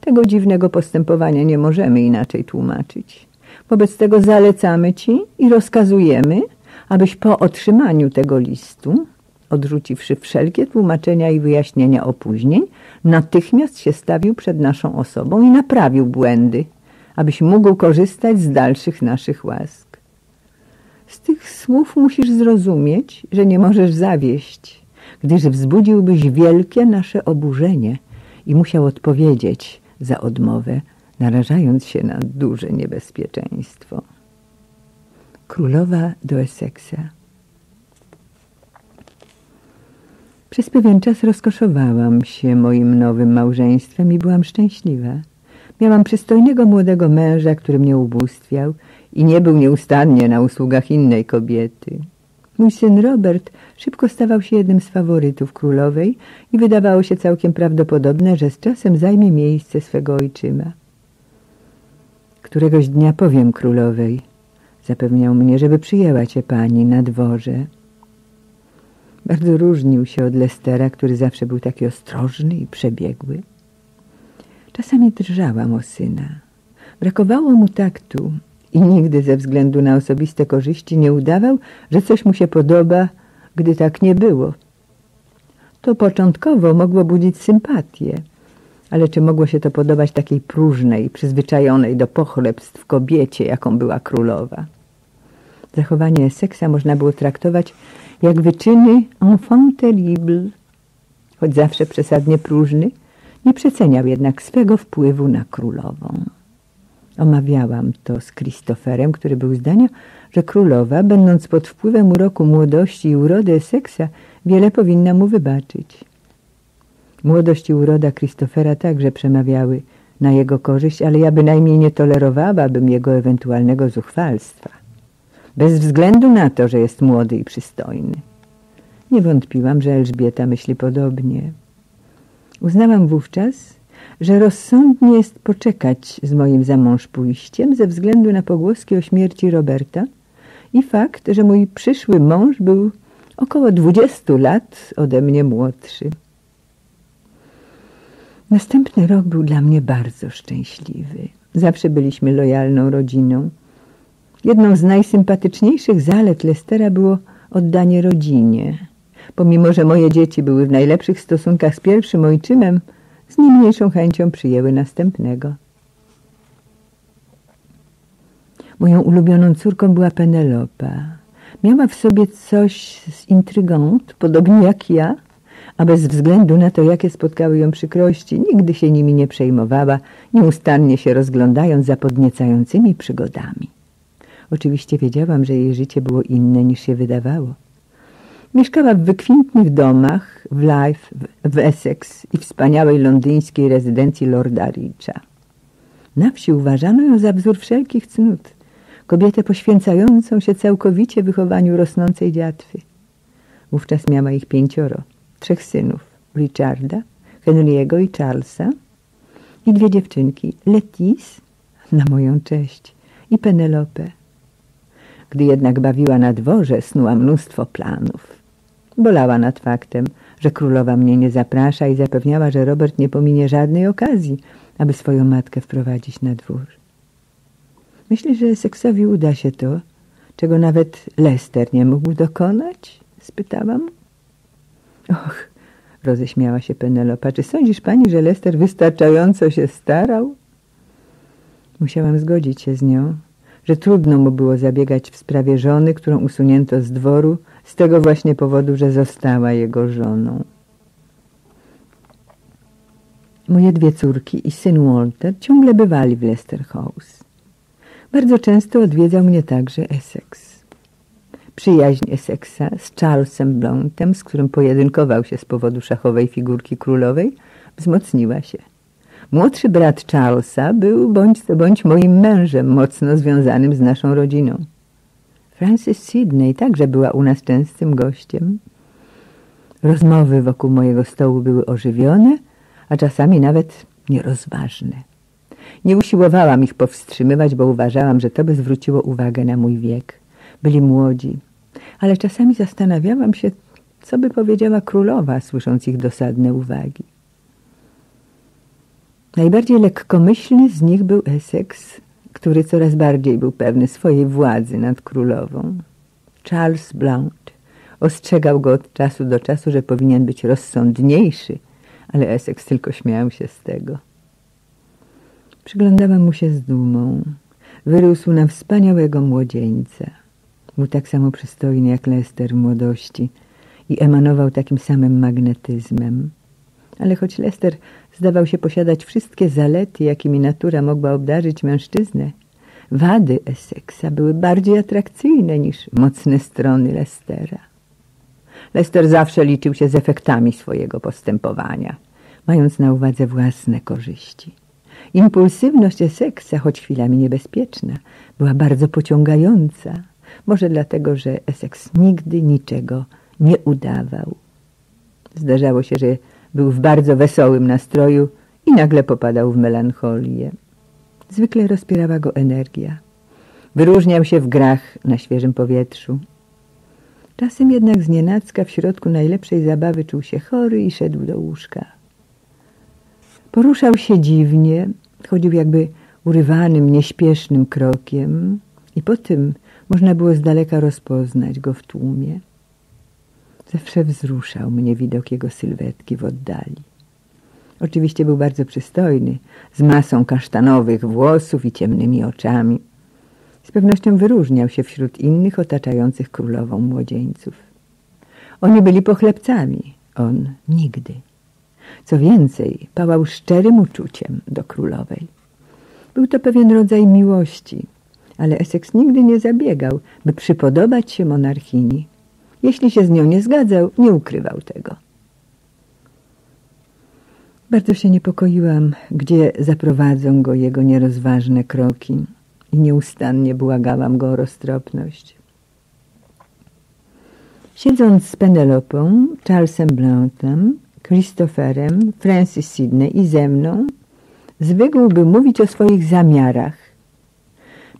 Tego dziwnego postępowania nie możemy inaczej tłumaczyć. Wobec tego zalecamy ci i rozkazujemy, abyś po otrzymaniu tego listu, odrzuciwszy wszelkie tłumaczenia i wyjaśnienia opóźnień, natychmiast się stawił przed naszą osobą i naprawił błędy, abyś mógł korzystać z dalszych naszych łask. Z tych słów musisz zrozumieć, że nie możesz zawieść, gdyż wzbudziłbyś wielkie nasze oburzenie i musiał odpowiedzieć za odmowę, narażając się na duże niebezpieczeństwo. Królowa do Essexa Przez pewien czas rozkoszowałam się moim nowym małżeństwem i byłam szczęśliwa. Miałam przystojnego młodego męża, który mnie ubóstwiał i nie był nieustannie na usługach innej kobiety. Mój syn Robert szybko stawał się jednym z faworytów królowej i wydawało się całkiem prawdopodobne, że z czasem zajmie miejsce swego ojczyma. Któregoś dnia powiem królowej, zapewniał mnie, żeby przyjęła cię pani na dworze. Bardzo różnił się od Lestera, który zawsze był taki ostrożny i przebiegły. Czasami drżałam o syna. Brakowało mu taktu i nigdy ze względu na osobiste korzyści nie udawał, że coś mu się podoba, gdy tak nie było. To początkowo mogło budzić sympatię, Ale czy mogło się to podobać takiej próżnej, przyzwyczajonej do pochlebstw kobiecie, jaką była królowa? Zachowanie seksa można było traktować jak wyczyny enfant terrible, choć zawsze przesadnie próżny, nie przeceniał jednak swego wpływu na królową. Omawiałam to z Christopherem, który był zdania, że królowa, będąc pod wpływem uroku młodości i urody seksa, wiele powinna mu wybaczyć. Młodość i uroda Christophera także przemawiały na jego korzyść, ale ja bynajmniej nie tolerowałabym jego ewentualnego zuchwalstwa. Bez względu na to, że jest młody i przystojny. Nie wątpiłam, że Elżbieta myśli podobnie. Uznałam wówczas, że rozsądnie jest poczekać z moim zamąż pójściem ze względu na pogłoski o śmierci Roberta i fakt, że mój przyszły mąż był około dwudziestu lat ode mnie młodszy. Następny rok był dla mnie bardzo szczęśliwy. Zawsze byliśmy lojalną rodziną. Jedną z najsympatyczniejszych zalet Lestera było oddanie rodzinie. Pomimo, że moje dzieci były w najlepszych stosunkach z pierwszym ojczymem, z nie mniejszą chęcią przyjęły następnego. Moją ulubioną córką była Penelopa. Miała w sobie coś z intrygant, podobnie jak ja, a bez względu na to, jakie spotkały ją przykrości, nigdy się nimi nie przejmowała, nieustannie się rozglądając za podniecającymi przygodami. Oczywiście wiedziałam, że jej życie było inne niż się wydawało. Mieszkała w wykwintnych domach w Life, w Essex i wspaniałej londyńskiej rezydencji Lorda Richa. Na wsi uważano ją za wzór wszelkich cnót, kobietę poświęcającą się całkowicie wychowaniu rosnącej dziatwy. Wówczas miała ich pięcioro, trzech synów, Richarda, Henry'ego i Charlesa i dwie dziewczynki, Letis, na moją cześć, i Penelope. Gdy jednak bawiła na dworze, snuła mnóstwo planów. Bolała nad faktem, że królowa mnie nie zaprasza i zapewniała, że Robert nie pominie żadnej okazji, aby swoją matkę wprowadzić na dwór. Myślę, że seksowi uda się to, czego nawet Lester nie mógł dokonać? Spytałam. Och, roześmiała się Penelopa. Czy sądzisz pani, że Lester wystarczająco się starał? Musiałam zgodzić się z nią, że trudno mu było zabiegać w sprawie żony, którą usunięto z dworu, z tego właśnie powodu, że została jego żoną. Moje dwie córki i syn Walter ciągle bywali w Leicester House. Bardzo często odwiedzał mnie także Essex. Przyjaźń Essexa z Charlesem Blountem, z którym pojedynkował się z powodu szachowej figurki królowej, wzmocniła się. Młodszy brat Charlesa był bądź co bądź moim mężem, mocno związanym z naszą rodziną. Frances Sidney także była u nas częstym gościem. Rozmowy wokół mojego stołu były ożywione, a czasami nawet nierozważne. Nie usiłowałam ich powstrzymywać, bo uważałam, że to by zwróciło uwagę na mój wiek. Byli młodzi, ale czasami zastanawiałam się, co by powiedziała królowa, słysząc ich dosadne uwagi. Najbardziej lekkomyślny z nich był Essex, który coraz bardziej był pewny swojej władzy nad królową. Charles Blount ostrzegał go od czasu do czasu, że powinien być rozsądniejszy, ale Essex tylko śmiał się z tego. Przyglądałam mu się z dumą. Wyrósł na wspaniałego młodzieńca. Był tak samo przystojny jak Lester w młodości i emanował takim samym magnetyzmem. Ale choć Lester zdawał się posiadać wszystkie zalety, jakimi natura mogła obdarzyć mężczyznę, wady Essexa były bardziej atrakcyjne niż mocne strony Lestera. Lester zawsze liczył się z efektami swojego postępowania, mając na uwadze własne korzyści. Impulsywność Essexa, choć chwilami niebezpieczna, była bardzo pociągająca. Może dlatego, że Essex nigdy niczego nie udawał. Zdarzało się, że był w bardzo wesołym nastroju i nagle popadał w melancholię. Zwykle rozpierała go energia. Wyróżniał się w grach na świeżym powietrzu. Czasem jednak znienacka w środku najlepszej zabawy czuł się chory i szedł do łóżka. Poruszał się dziwnie, chodził jakby urywanym, nieśpiesznym krokiem i po tym można było z daleka rozpoznać go w tłumie. Zawsze wzruszał mnie widok jego sylwetki w oddali. Oczywiście był bardzo przystojny, z masą kasztanowych włosów i ciemnymi oczami. Z pewnością wyróżniał się wśród innych otaczających królową młodzieńców. Oni byli pochlebcami, on nigdy. Co więcej, pałał szczerym uczuciem do królowej. Był to pewien rodzaj miłości, ale Essex nigdy nie zabiegał, by przypodobać się monarchini. Jeśli się z nią nie zgadzał, nie ukrywał tego. Bardzo się niepokoiłam, gdzie zaprowadzą go jego nierozważne kroki i nieustannie błagałam go o roztropność. Siedząc z Penelopą, Charlesem Blantem, Christopherem, Francis Sidney i ze mną, zwykłby mówić o swoich zamiarach.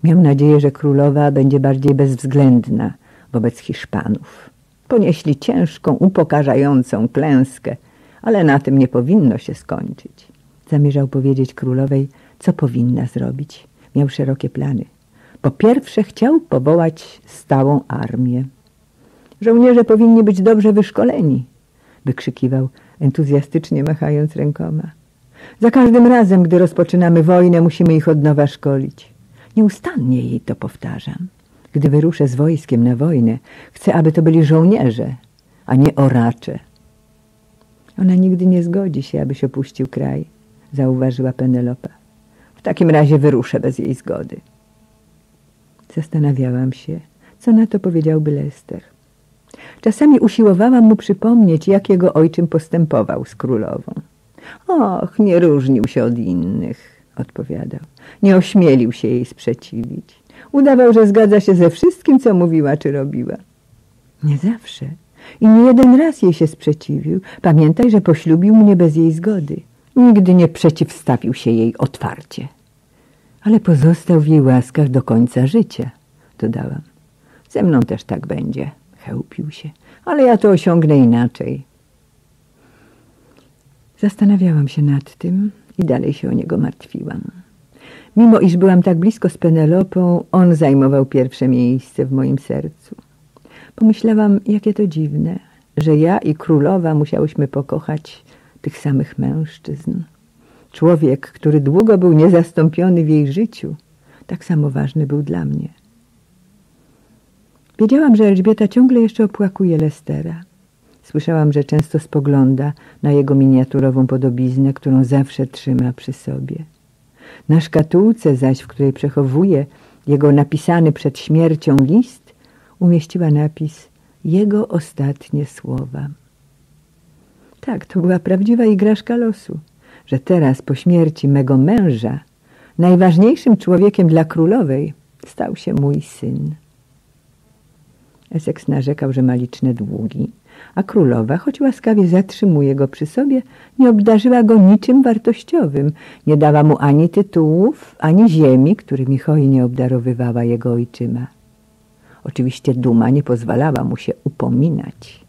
Miał nadzieję, że królowa będzie bardziej bezwzględna wobec Hiszpanów. Ponieśli ciężką, upokarzającą klęskę, ale na tym nie powinno się skończyć. Zamierzał powiedzieć królowej, co powinna zrobić. Miał szerokie plany. Po pierwsze chciał powołać stałą armię. Żołnierze powinni być dobrze wyszkoleni, wykrzykiwał, entuzjastycznie machając rękoma. Za każdym razem, gdy rozpoczynamy wojnę, musimy ich od nowa szkolić. Nieustannie jej to powtarzam. Gdy wyruszę z wojskiem na wojnę, chcę, aby to byli żołnierze, a nie oracze. Ona nigdy nie zgodzi się, abyś opuścił kraj, zauważyła Penelopa. W takim razie wyruszę bez jej zgody. Zastanawiałam się, co na to powiedziałby Lester. Czasami usiłowałam mu przypomnieć, jak jego ojczym postępował z królową. Och, nie różnił się od innych, odpowiadał. Nie ośmielił się jej sprzeciwić. Udawał, że zgadza się ze wszystkim, co mówiła czy robiła. Nie zawsze. I nie jeden raz jej się sprzeciwił. Pamiętaj, że poślubił mnie bez jej zgody. Nigdy nie przeciwstawił się jej otwarcie. Ale pozostał w jej łaskach do końca życia, dodałam. Ze mną też tak będzie, chełpił się. Ale ja to osiągnę inaczej. Zastanawiałam się nad tym i dalej się o niego martwiłam. Mimo iż byłam tak blisko z Penelopą, on zajmował pierwsze miejsce w moim sercu. Pomyślałam, jakie to dziwne, że ja i królowa musiałyśmy pokochać tych samych mężczyzn. Człowiek, który długo był niezastąpiony w jej życiu, tak samo ważny był dla mnie. Wiedziałam, że Elżbieta ciągle jeszcze opłakuje Lestera. Słyszałam, że często spogląda na jego miniaturową podobiznę, którą zawsze trzyma przy sobie. Na szkatułce zaś, w której przechowuje jego napisany przed śmiercią list, umieściła napis Jego ostatnie słowa. Tak, to była prawdziwa igraszka losu, że teraz po śmierci mego męża najważniejszym człowiekiem dla królowej stał się mój syn. Essex narzekał, że ma liczne długi, a królowa, choć łaskawie zatrzymuje go przy sobie, nie obdarzyła go niczym wartościowym, nie dała mu ani tytułów, ani ziemi, którymi hojnie obdarowywała jego ojczyma. Oczywiście duma nie pozwalała mu się upominać.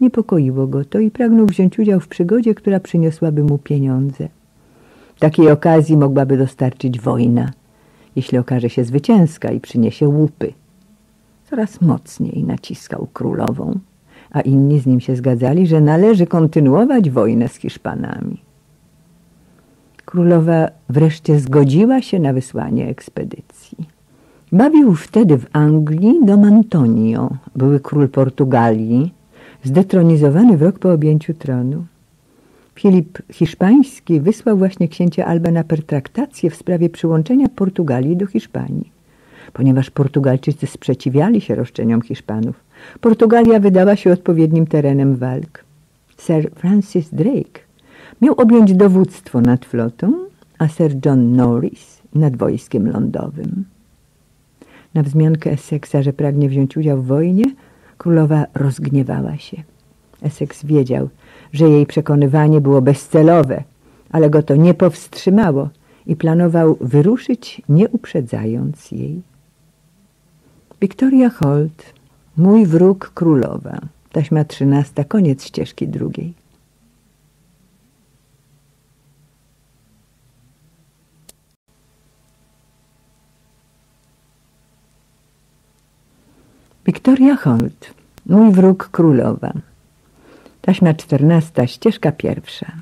Niepokoiło go to i pragnął wziąć udział w przygodzie, która przyniosłaby mu pieniądze. Takiej okazji mogłaby dostarczyć wojna, jeśli okaże się zwycięska i przyniesie łupy. Coraz mocniej naciskał królową, a inni z nim się zgadzali, że należy kontynuować wojnę z Hiszpanami. Królowa wreszcie zgodziła się na wysłanie ekspedycji. Bawił wtedy w Anglii Dom Antonio, były król Portugalii, zdetronizowany w rok po objęciu tronu. Filip Hiszpański wysłał właśnie księcia Alba na pertraktację w sprawie przyłączenia Portugalii do Hiszpanii. Ponieważ Portugalczycy sprzeciwiali się roszczeniom Hiszpanów, Portugalia wydała się odpowiednim terenem walk. Sir Francis Drake miał objąć dowództwo nad flotą, a Sir John Norris nad wojskiem lądowym. Na wzmiankę Essexa, że pragnie wziąć udział w wojnie, królowa rozgniewała się. Essex wiedział, że jej przekonywanie było bezcelowe, ale go to nie powstrzymało i planował wyruszyć, nie uprzedzając jej. Victoria Holt, mój wróg królowa, taśma trzynasta, koniec ścieżki drugiej. Wiktoria Holt, mój wróg królowa. Taśma czternasta, ścieżka pierwsza.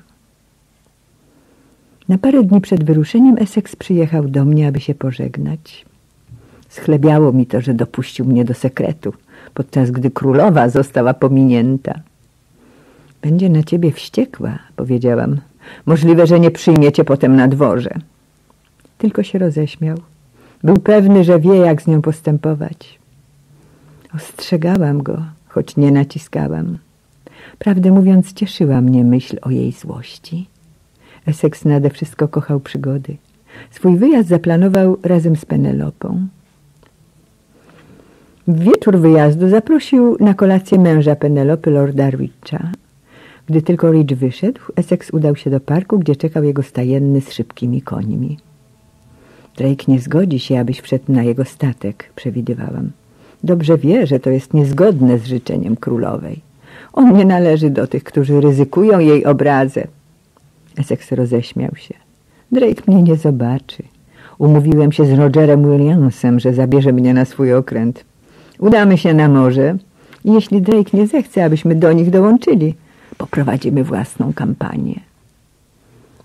Na parę dni przed wyruszeniem Essex przyjechał do mnie, aby się pożegnać. Schlebiało mi to, że dopuścił mnie do sekretu, podczas gdy królowa została pominięta. Będzie na ciebie wściekła, powiedziałam. Możliwe, że nie przyjmiecie potem na dworze. Tylko się roześmiał. Był pewny, że wie, jak z nią postępować. Ostrzegałam go, choć nie naciskałam. Prawdę mówiąc, cieszyła mnie myśl o jej złości. Essex nade wszystko kochał przygody. Swój wyjazd zaplanował razem z Penelopą. W wieczór wyjazdu zaprosił na kolację męża Penelopy, Lorda Richa. Gdy tylko Rich wyszedł, Essex udał się do parku, gdzie czekał jego stajenny z szybkimi końmi. Drake nie zgodzi się, abyś wszedł na jego statek, przewidywałam. Dobrze wie, że to jest niezgodne z życzeniem królowej. On nie należy do tych, którzy ryzykują jej obrazę. Essex roześmiał się. Drake mnie nie zobaczy. Umówiłem się z Rogerem Williamsem, że zabierze mnie na swój okręt. Udamy się na morze i jeśli Drake nie zechce, abyśmy do nich dołączyli, poprowadzimy własną kampanię.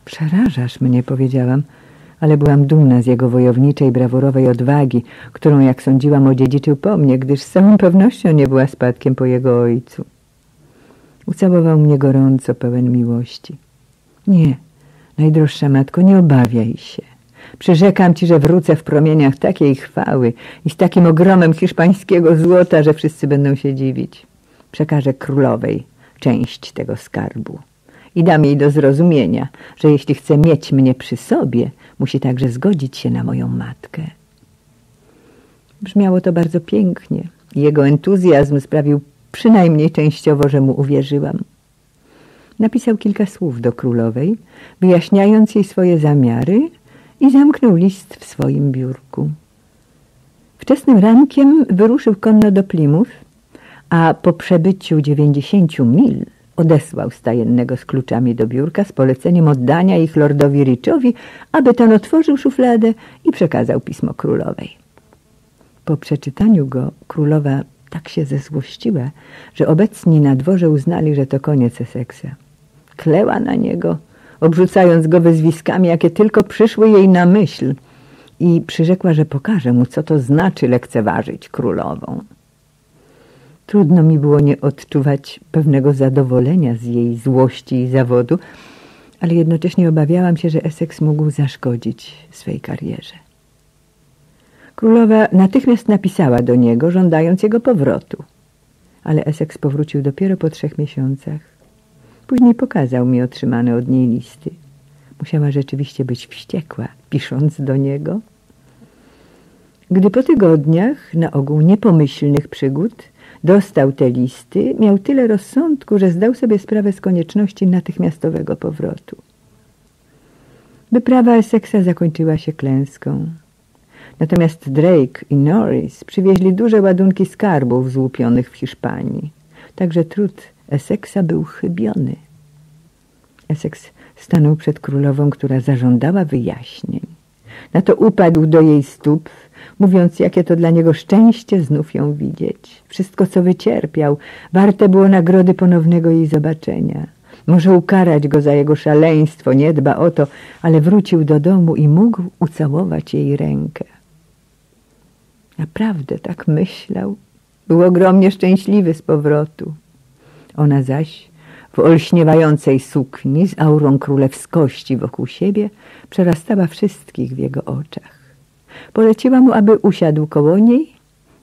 Przerażasz mnie, powiedziałam, ale byłam dumna z jego wojowniczej, brawurowej odwagi, którą, jak sądziłam, odziedziczył po mnie, gdyż z całą pewnością nie była spadkiem po jego ojcu. Ucałował mnie gorąco, pełen miłości. Nie, najdroższa matko, nie obawiaj się. Przyrzekam ci, że wrócę w promieniach takiej chwały i z takim ogromem hiszpańskiego złota, że wszyscy będą się dziwić. Przekażę królowej część tego skarbu i dam jej do zrozumienia, że jeśli chce mieć mnie przy sobie, musi także zgodzić się na moją matkę. Brzmiało to bardzo pięknie. Jego entuzjazm sprawił przynajmniej częściowo, że mu uwierzyłam. Napisał kilka słów do królowej, wyjaśniając jej swoje zamiary i zamknął list w swoim biurku. Wczesnym rankiem wyruszył konno do Plymouth, a po przebyciu dziewięćdziesięciu mil odesłał stajennego z kluczami do biurka z poleceniem oddania ich lordowi Richowi, aby ten otworzył szufladę i przekazał pismo królowej. Po przeczytaniu go królowa tak się zezłościła, że obecni na dworze uznali, że to koniec Essexa. Kleła na niego, obrzucając go wyzwiskami, jakie tylko przyszły jej na myśl i przyrzekła, że pokaże mu, co to znaczy lekceważyć królową. Trudno mi było nie odczuwać pewnego zadowolenia z jej złości i zawodu, ale jednocześnie obawiałam się, że Essex mógł zaszkodzić swej karierze. Królowa natychmiast napisała do niego, żądając jego powrotu, ale Essex powrócił dopiero po trzech miesiącach. Później pokazał mi otrzymane od niej listy. Musiała rzeczywiście być wściekła, pisząc do niego. Gdy po tygodniach, na ogół niepomyślnych przygód, dostał te listy, miał tyle rozsądku, że zdał sobie sprawę z konieczności natychmiastowego powrotu. Wyprawa Essexa zakończyła się klęską. Natomiast Drake i Norris przywieźli duże ładunki skarbów złupionych w Hiszpanii. Także trud Essexa był chybiony. Essex stanął przed królową, która zażądała wyjaśnień. Na to upadł do jej stóp, mówiąc, jakie to dla niego szczęście znów ją widzieć. Wszystko, co wycierpiał, warte było nagrody ponownego jej zobaczenia. Może ukarać go za jego szaleństwo, nie dba o to, ale wrócił do domu i mógł ucałować jej rękę. Naprawdę tak myślał. Był ogromnie szczęśliwy z powrotu. Ona zaś w olśniewającej sukni z aurą królewskości wokół siebie przerastała wszystkich w jego oczach. Poleciła mu, aby usiadł koło niej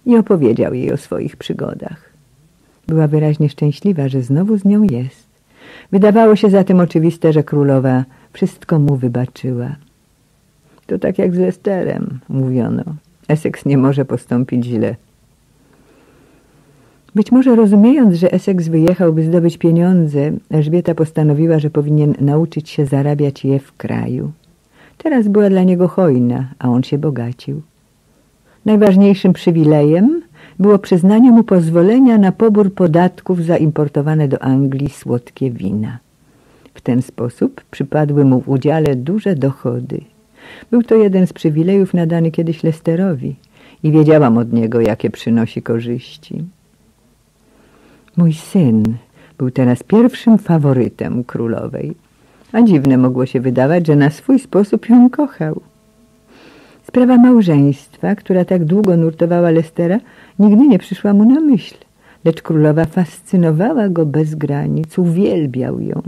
i opowiedział jej o swoich przygodach. Była wyraźnie szczęśliwa, że znowu z nią jest. Wydawało się zatem oczywiste, że królowa wszystko mu wybaczyła. To tak jak z Lesterem, mówiono. Essex nie może postąpić źle. Być może rozumiejąc, że Essex wyjechał, by zdobyć pieniądze, Elżbieta postanowiła, że powinien nauczyć się zarabiać je w kraju. Teraz była dla niego hojna, a on się bogacił. Najważniejszym przywilejem było przyznanie mu pozwolenia na pobór podatków za importowane do Anglii słodkie wina. W ten sposób przypadły mu w udziale duże dochody. Był to jeden z przywilejów nadany kiedyś Lesterowi i wiedziałam od niego, jakie przynosi korzyści. Mój syn był teraz pierwszym faworytem królowej. A dziwne mogło się wydawać, że na swój sposób ją kochał. Sprawa małżeństwa, która tak długo nurtowała Lestera, nigdy nie przyszła mu na myśl, lecz królowa fascynowała go bez granic, uwielbiał ją.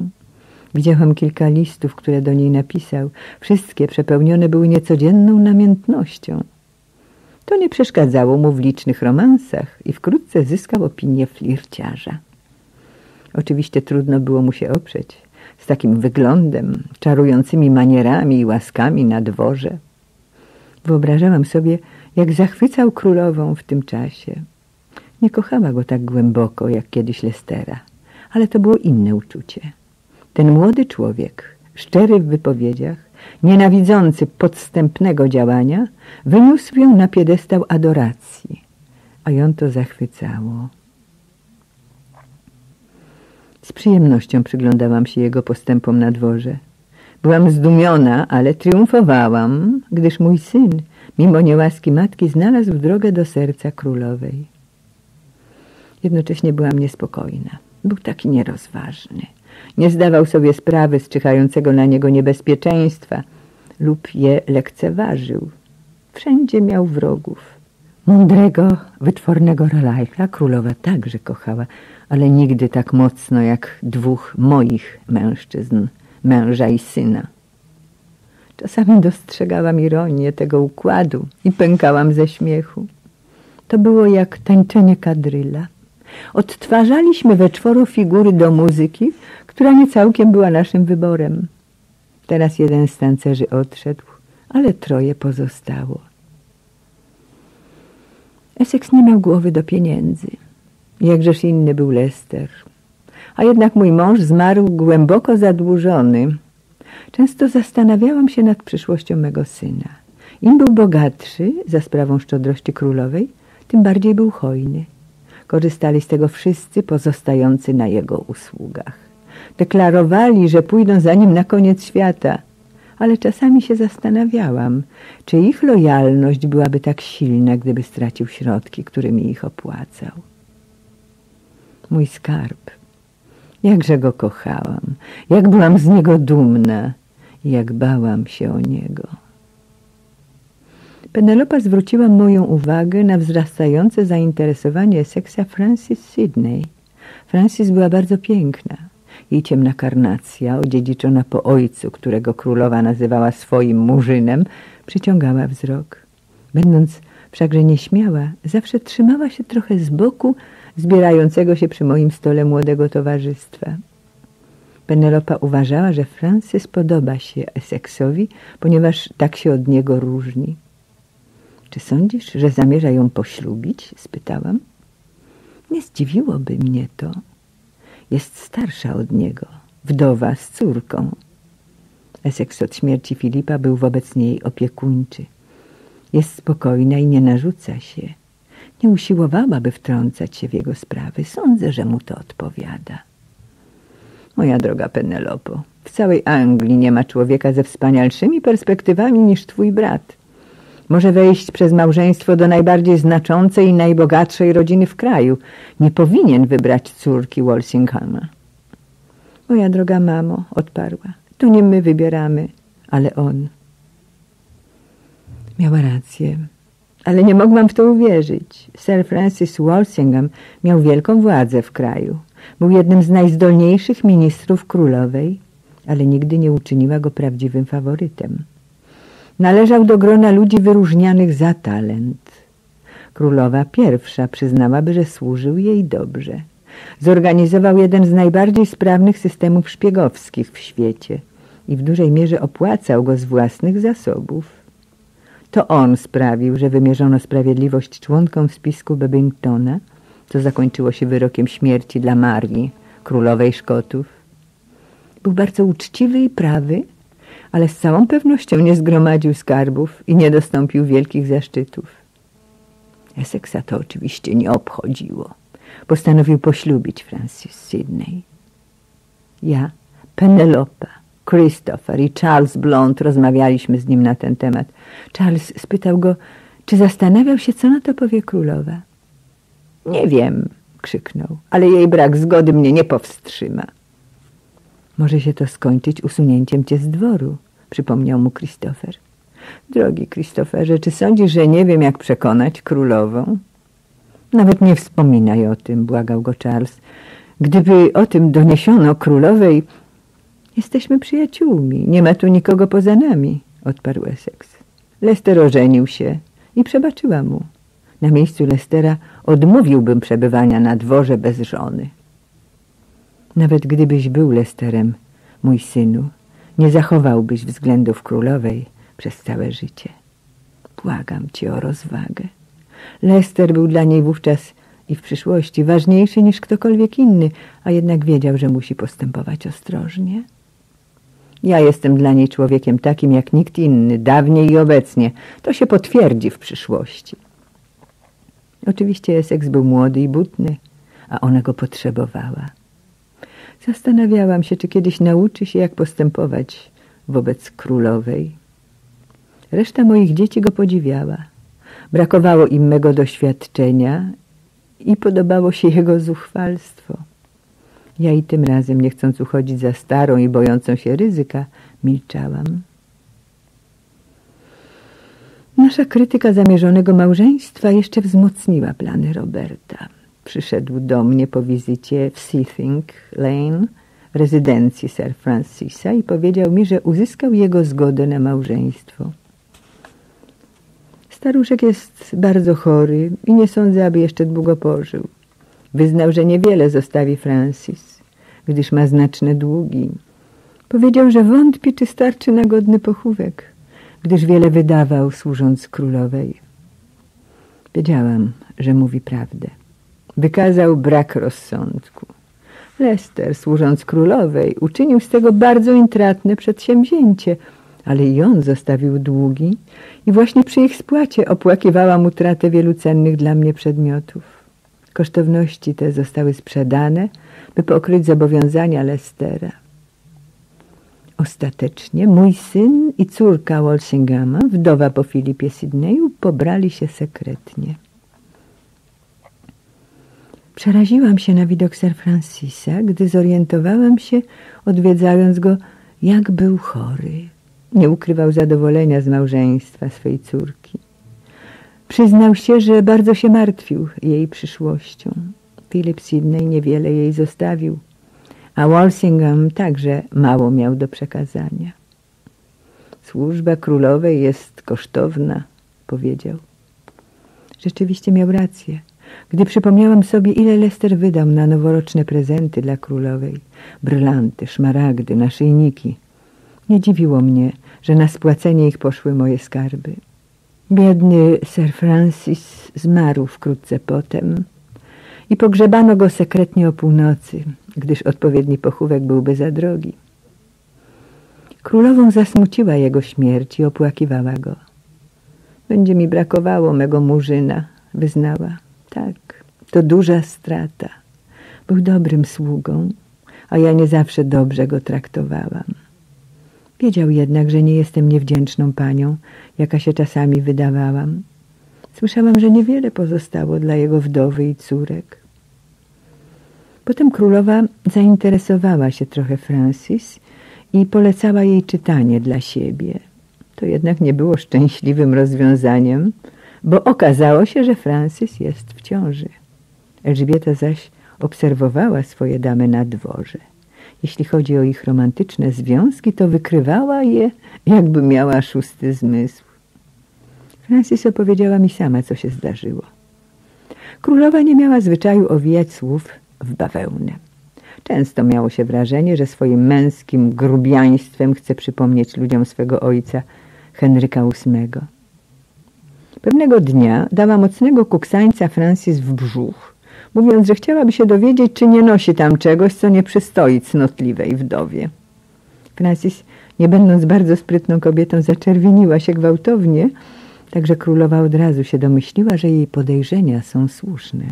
Widziałam kilka listów, które do niej napisał. Wszystkie przepełnione były niecodzienną namiętnością. To nie przeszkadzało mu w licznych romansach i wkrótce zyskał opinię flirciarza. Oczywiście trudno było mu się oprzeć. Z takim wyglądem, czarującymi manierami i łaskami na dworze. Wyobrażałam sobie, jak zachwycał królową w tym czasie. Nie kochała go tak głęboko, jak kiedyś Lestera, ale to było inne uczucie. Ten młody człowiek, szczery w wypowiedziach, nienawidzący podstępnego działania, wyniósł ją na piedestał adoracji, a ją to zachwycało. Z przyjemnością przyglądałam się jego postępom na dworze. Byłam zdumiona, ale triumfowałam, gdyż mój syn, mimo niełaski matki, znalazł drogę do serca królowej. Jednocześnie byłam niespokojna. Był taki nierozważny. Nie zdawał sobie sprawy z czyhającego na niego niebezpieczeństwa lub je lekceważył. Wszędzie miał wrogów. Mądrego, wytwornego Ralajka królowa także kochała, ale nigdy tak mocno jak dwóch moich mężczyzn, męża i syna. Czasami dostrzegałam ironię tego układu i pękałam ze śmiechu. To było jak tańczenie kadryla. Odtwarzaliśmy we czworo figury do muzyki, która nie całkiem była naszym wyborem. Teraz jeden z tancerzy odszedł, ale troje pozostało. Essex nie miał głowy do pieniędzy. Jakżeż inny był Lester. A jednak mój mąż zmarł głęboko zadłużony. Często zastanawiałam się nad przyszłością mego syna. Im był bogatszy, za sprawą szczodrości królowej, tym bardziej był hojny. Korzystali z tego wszyscy pozostający na jego usługach. Deklarowali, że pójdą za nim na koniec świata, ale czasami się zastanawiałam, czy ich lojalność byłaby tak silna, gdyby stracił środki, którymi ich opłacał. Mój skarb. Jakże go kochałam, jak byłam z niego dumna, jak bałam się o niego. Penelopa zwróciła moją uwagę na wzrastające zainteresowanie seksa Francis Sidney. Francis była bardzo piękna. Jej ciemna karnacja, odziedziczona po ojcu, którego królowa nazywała swoim murzynem, przyciągała wzrok. Będąc wszakże nieśmiała, zawsze trzymała się trochę z boku zbierającego się przy moim stole młodego towarzystwa. Penelopa uważała, że Francis podoba się Essexowi, ponieważ tak się od niego różni. Czy sądzisz, że zamierza ją poślubić? spytałam. Nie zdziwiłoby mnie to. Jest starsza od niego, wdowa z córką. Essex od śmierci Filipa był wobec niej opiekuńczy. Jest spokojna i nie narzuca się. Nie usiłowałaby wtrącać się w jego sprawy. Sądzę, że mu to odpowiada. Moja droga Penelopo, w całej Anglii nie ma człowieka ze wspanialszymi perspektywami niż twój brat. Może wejść przez małżeństwo do najbardziej znaczącej i najbogatszej rodziny w kraju. Nie powinien wybrać córki Walsinghama. Moja droga mamo, odparła, to nie my wybieramy, ale on. Miała rację, ale nie mogłam w to uwierzyć. Sir Francis Walsingham miał wielką władzę w kraju. Był jednym z najzdolniejszych ministrów królowej, ale nigdy nie uczyniła go prawdziwym faworytem. Należał do grona ludzi wyróżnianych za talent. Królowa pierwsza przyznałaby, że służył jej dobrze. Zorganizował jeden z najbardziej sprawnych systemów szpiegowskich w świecie i w dużej mierze opłacał go z własnych zasobów. To on sprawił, że wymierzono sprawiedliwość członkom spisku Bebingtona, co zakończyło się wyrokiem śmierci dla Marii, królowej Szkotów. Był bardzo uczciwy i prawy, ale z całą pewnością nie zgromadził skarbów i nie dostąpił wielkich zaszczytów. Essexa to oczywiście nie obchodziło. Postanowił poślubić Francis Sidney. Ja, Penelope, Christopher i Charles Blount rozmawialiśmy z nim na ten temat. Charles spytał go, czy zastanawiał się, co na to powie królowa. Nie wiem, krzyknął, ale jej brak zgody mnie nie powstrzyma. Może się to skończyć usunięciem cię z dworu, przypomniał mu Christopher. Drogi Christopherze, czy sądzisz, że nie wiem, jak przekonać królową? Nawet nie wspominaj o tym, błagał go Charles. Gdyby o tym doniesiono królowej... Jesteśmy przyjaciółmi, nie ma tu nikogo poza nami, odparł Essex. Lester ożenił się i przebaczyła mu. Na miejscu Lestera odmówiłbym przebywania na dworze bez żony. Nawet gdybyś był Lesterem, mój synu, nie zachowałbyś względów królowej przez całe życie. Błagam cię o rozwagę. Lester był dla niej wówczas i w przyszłości ważniejszy niż ktokolwiek inny, a jednak wiedział, że musi postępować ostrożnie. Ja jestem dla niej człowiekiem takim jak nikt inny, dawniej i obecnie. To się potwierdzi w przyszłości. Oczywiście Essex był młody i butny, a ona go potrzebowała. Zastanawiałam się, czy kiedyś nauczy się, jak postępować wobec królowej. Reszta moich dzieci go podziwiała. Brakowało im mego doświadczenia i podobało się jego zuchwalstwo. Ja i tym razem, nie chcąc uchodzić za starą i bojącą się ryzyka, milczałam. Nasza krytyka zamierzonego małżeństwa jeszcze wzmocniła plany Roberta. Przyszedł do mnie po wizycie w Seething Lane, rezydencji Sir Francisa i powiedział mi, że uzyskał jego zgodę na małżeństwo. Staruszek jest bardzo chory i nie sądzę, aby jeszcze długo pożył. Wyznał, że niewiele zostawi Francis, gdyż ma znaczne długi. Powiedział, że wątpi, czy starczy na godny pochówek, gdyż wiele wydawał, służąc królowej. Wiedziałam, że mówi prawdę. Wykazał brak rozsądku. Lester, służąc królowej, uczynił z tego bardzo intratne przedsięwzięcie, ale i on zostawił długi i właśnie przy ich spłacie opłakiwałam utratę wielu cennych dla mnie przedmiotów. Kosztowności te zostały sprzedane, by pokryć zobowiązania Lestera. Ostatecznie mój syn i córka Walsinghama, wdowa po Filipie Sydneyu, pobrali się sekretnie. Przeraziłam się na widok Sir Francisa, gdy zorientowałam się, odwiedzając go, jak był chory. Nie ukrywał zadowolenia z małżeństwa swej córki. Przyznał się, że bardzo się martwił jej przyszłością. Philip Sidney niewiele jej zostawił, a Walsingham także mało miał do przekazania. Służba królowej jest kosztowna, powiedział. Rzeczywiście miał rację. Gdy przypomniałam sobie, ile Lester wydał na noworoczne prezenty dla królowej, brylanty, szmaragdy, naszyjniki, nie dziwiło mnie, że na spłacenie ich poszły moje skarby. Biedny Sir Francis zmarł wkrótce potem i pogrzebano go sekretnie o północy, gdyż odpowiedni pochówek byłby za drogi. Królową zasmuciła jego śmierć i opłakiwała go. Będzie mi brakowało mego murzyna, wyznała. Tak, to duża strata. Był dobrym sługą, a ja nie zawsze dobrze go traktowałam. Wiedział jednak, że nie jestem niewdzięczną panią, jaka się czasami wydawałam. Słyszałam, że niewiele pozostało dla jego wdowy i córek. Potem królowa zainteresowała się trochę Francis i polecała jej czytanie dla siebie. To jednak nie było szczęśliwym rozwiązaniem, bo okazało się, że Francis jest w ciąży. Elżbieta zaś obserwowała swoje damy na dworze. Jeśli chodzi o ich romantyczne związki, to wykrywała je, jakby miała szósty zmysł. Francis opowiedziała mi sama, co się zdarzyło. Królowa nie miała zwyczaju owijać słów w bawełnę. Często miało się wrażenie, że swoim męskim grubiaństwem chce przypomnieć ludziom swego ojca, Henryka VIII. Pewnego dnia dała mocnego kuksańca Francis w brzuch, mówiąc, że chciałaby się dowiedzieć, czy nie nosi tam czegoś, co nie przystoi cnotliwej wdowie. Francis, nie będąc bardzo sprytną kobietą, zaczerwieniła się gwałtownie, także królowa od razu się domyśliła, że jej podejrzenia są słuszne.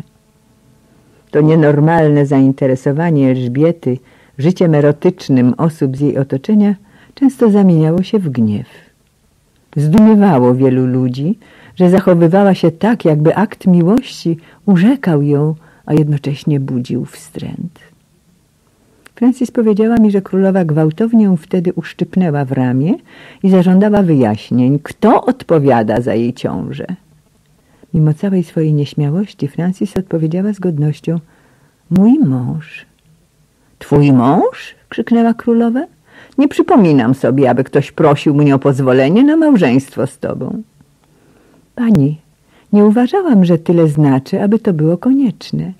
To nienormalne zainteresowanie Elżbiety życiem erotycznym osób z jej otoczenia często zamieniało się w gniew. Zdumiewało wielu ludzi, że zachowywała się tak, jakby akt miłości urzekał ją, a jednocześnie budził wstręt. Francis powiedziała mi, że królowa gwałtownie ją wtedy uszczypnęła w ramię i zażądała wyjaśnień, kto odpowiada za jej ciążę. Mimo całej swojej nieśmiałości Francis odpowiedziała z godnością Mój mąż. Twój mąż? krzyknęła królowa. Nie przypominam sobie, aby ktoś prosił mnie o pozwolenie na małżeństwo z tobą. Pani, nie uważałam, że tyle znaczy, aby to było konieczne.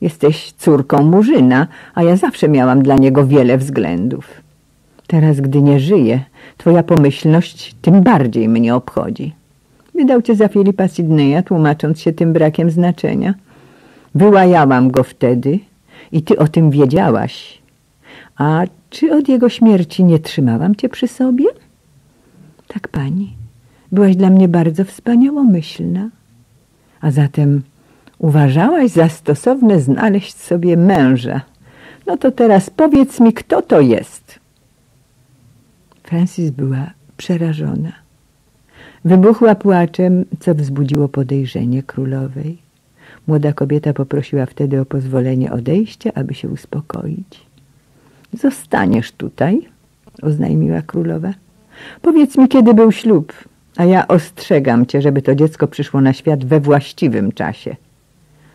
Jesteś córką Murzyna, a ja zawsze miałam dla niego wiele względów. Teraz, gdy nie żyje, twoja pomyślność tym bardziej mnie obchodzi. Wydał cię za Filipa Sydneya, tłumacząc się tym brakiem znaczenia. Wyłajałam go wtedy i ty o tym wiedziałaś. A czy od jego śmierci nie trzymałam cię przy sobie? Tak, pani. Byłaś dla mnie bardzo wspaniałomyślna. A zatem uważałaś za stosowne znaleźć sobie męża. No to teraz powiedz mi, kto to jest. Francis była przerażona. Wybuchła płaczem, co wzbudziło podejrzenie królowej. Młoda kobieta poprosiła wtedy o pozwolenie odejścia, aby się uspokoić. Zostaniesz tutaj, oznajmiła królowa. Powiedz mi, kiedy był ślub, a ja ostrzegam cię, żeby to dziecko przyszło na świat we właściwym czasie.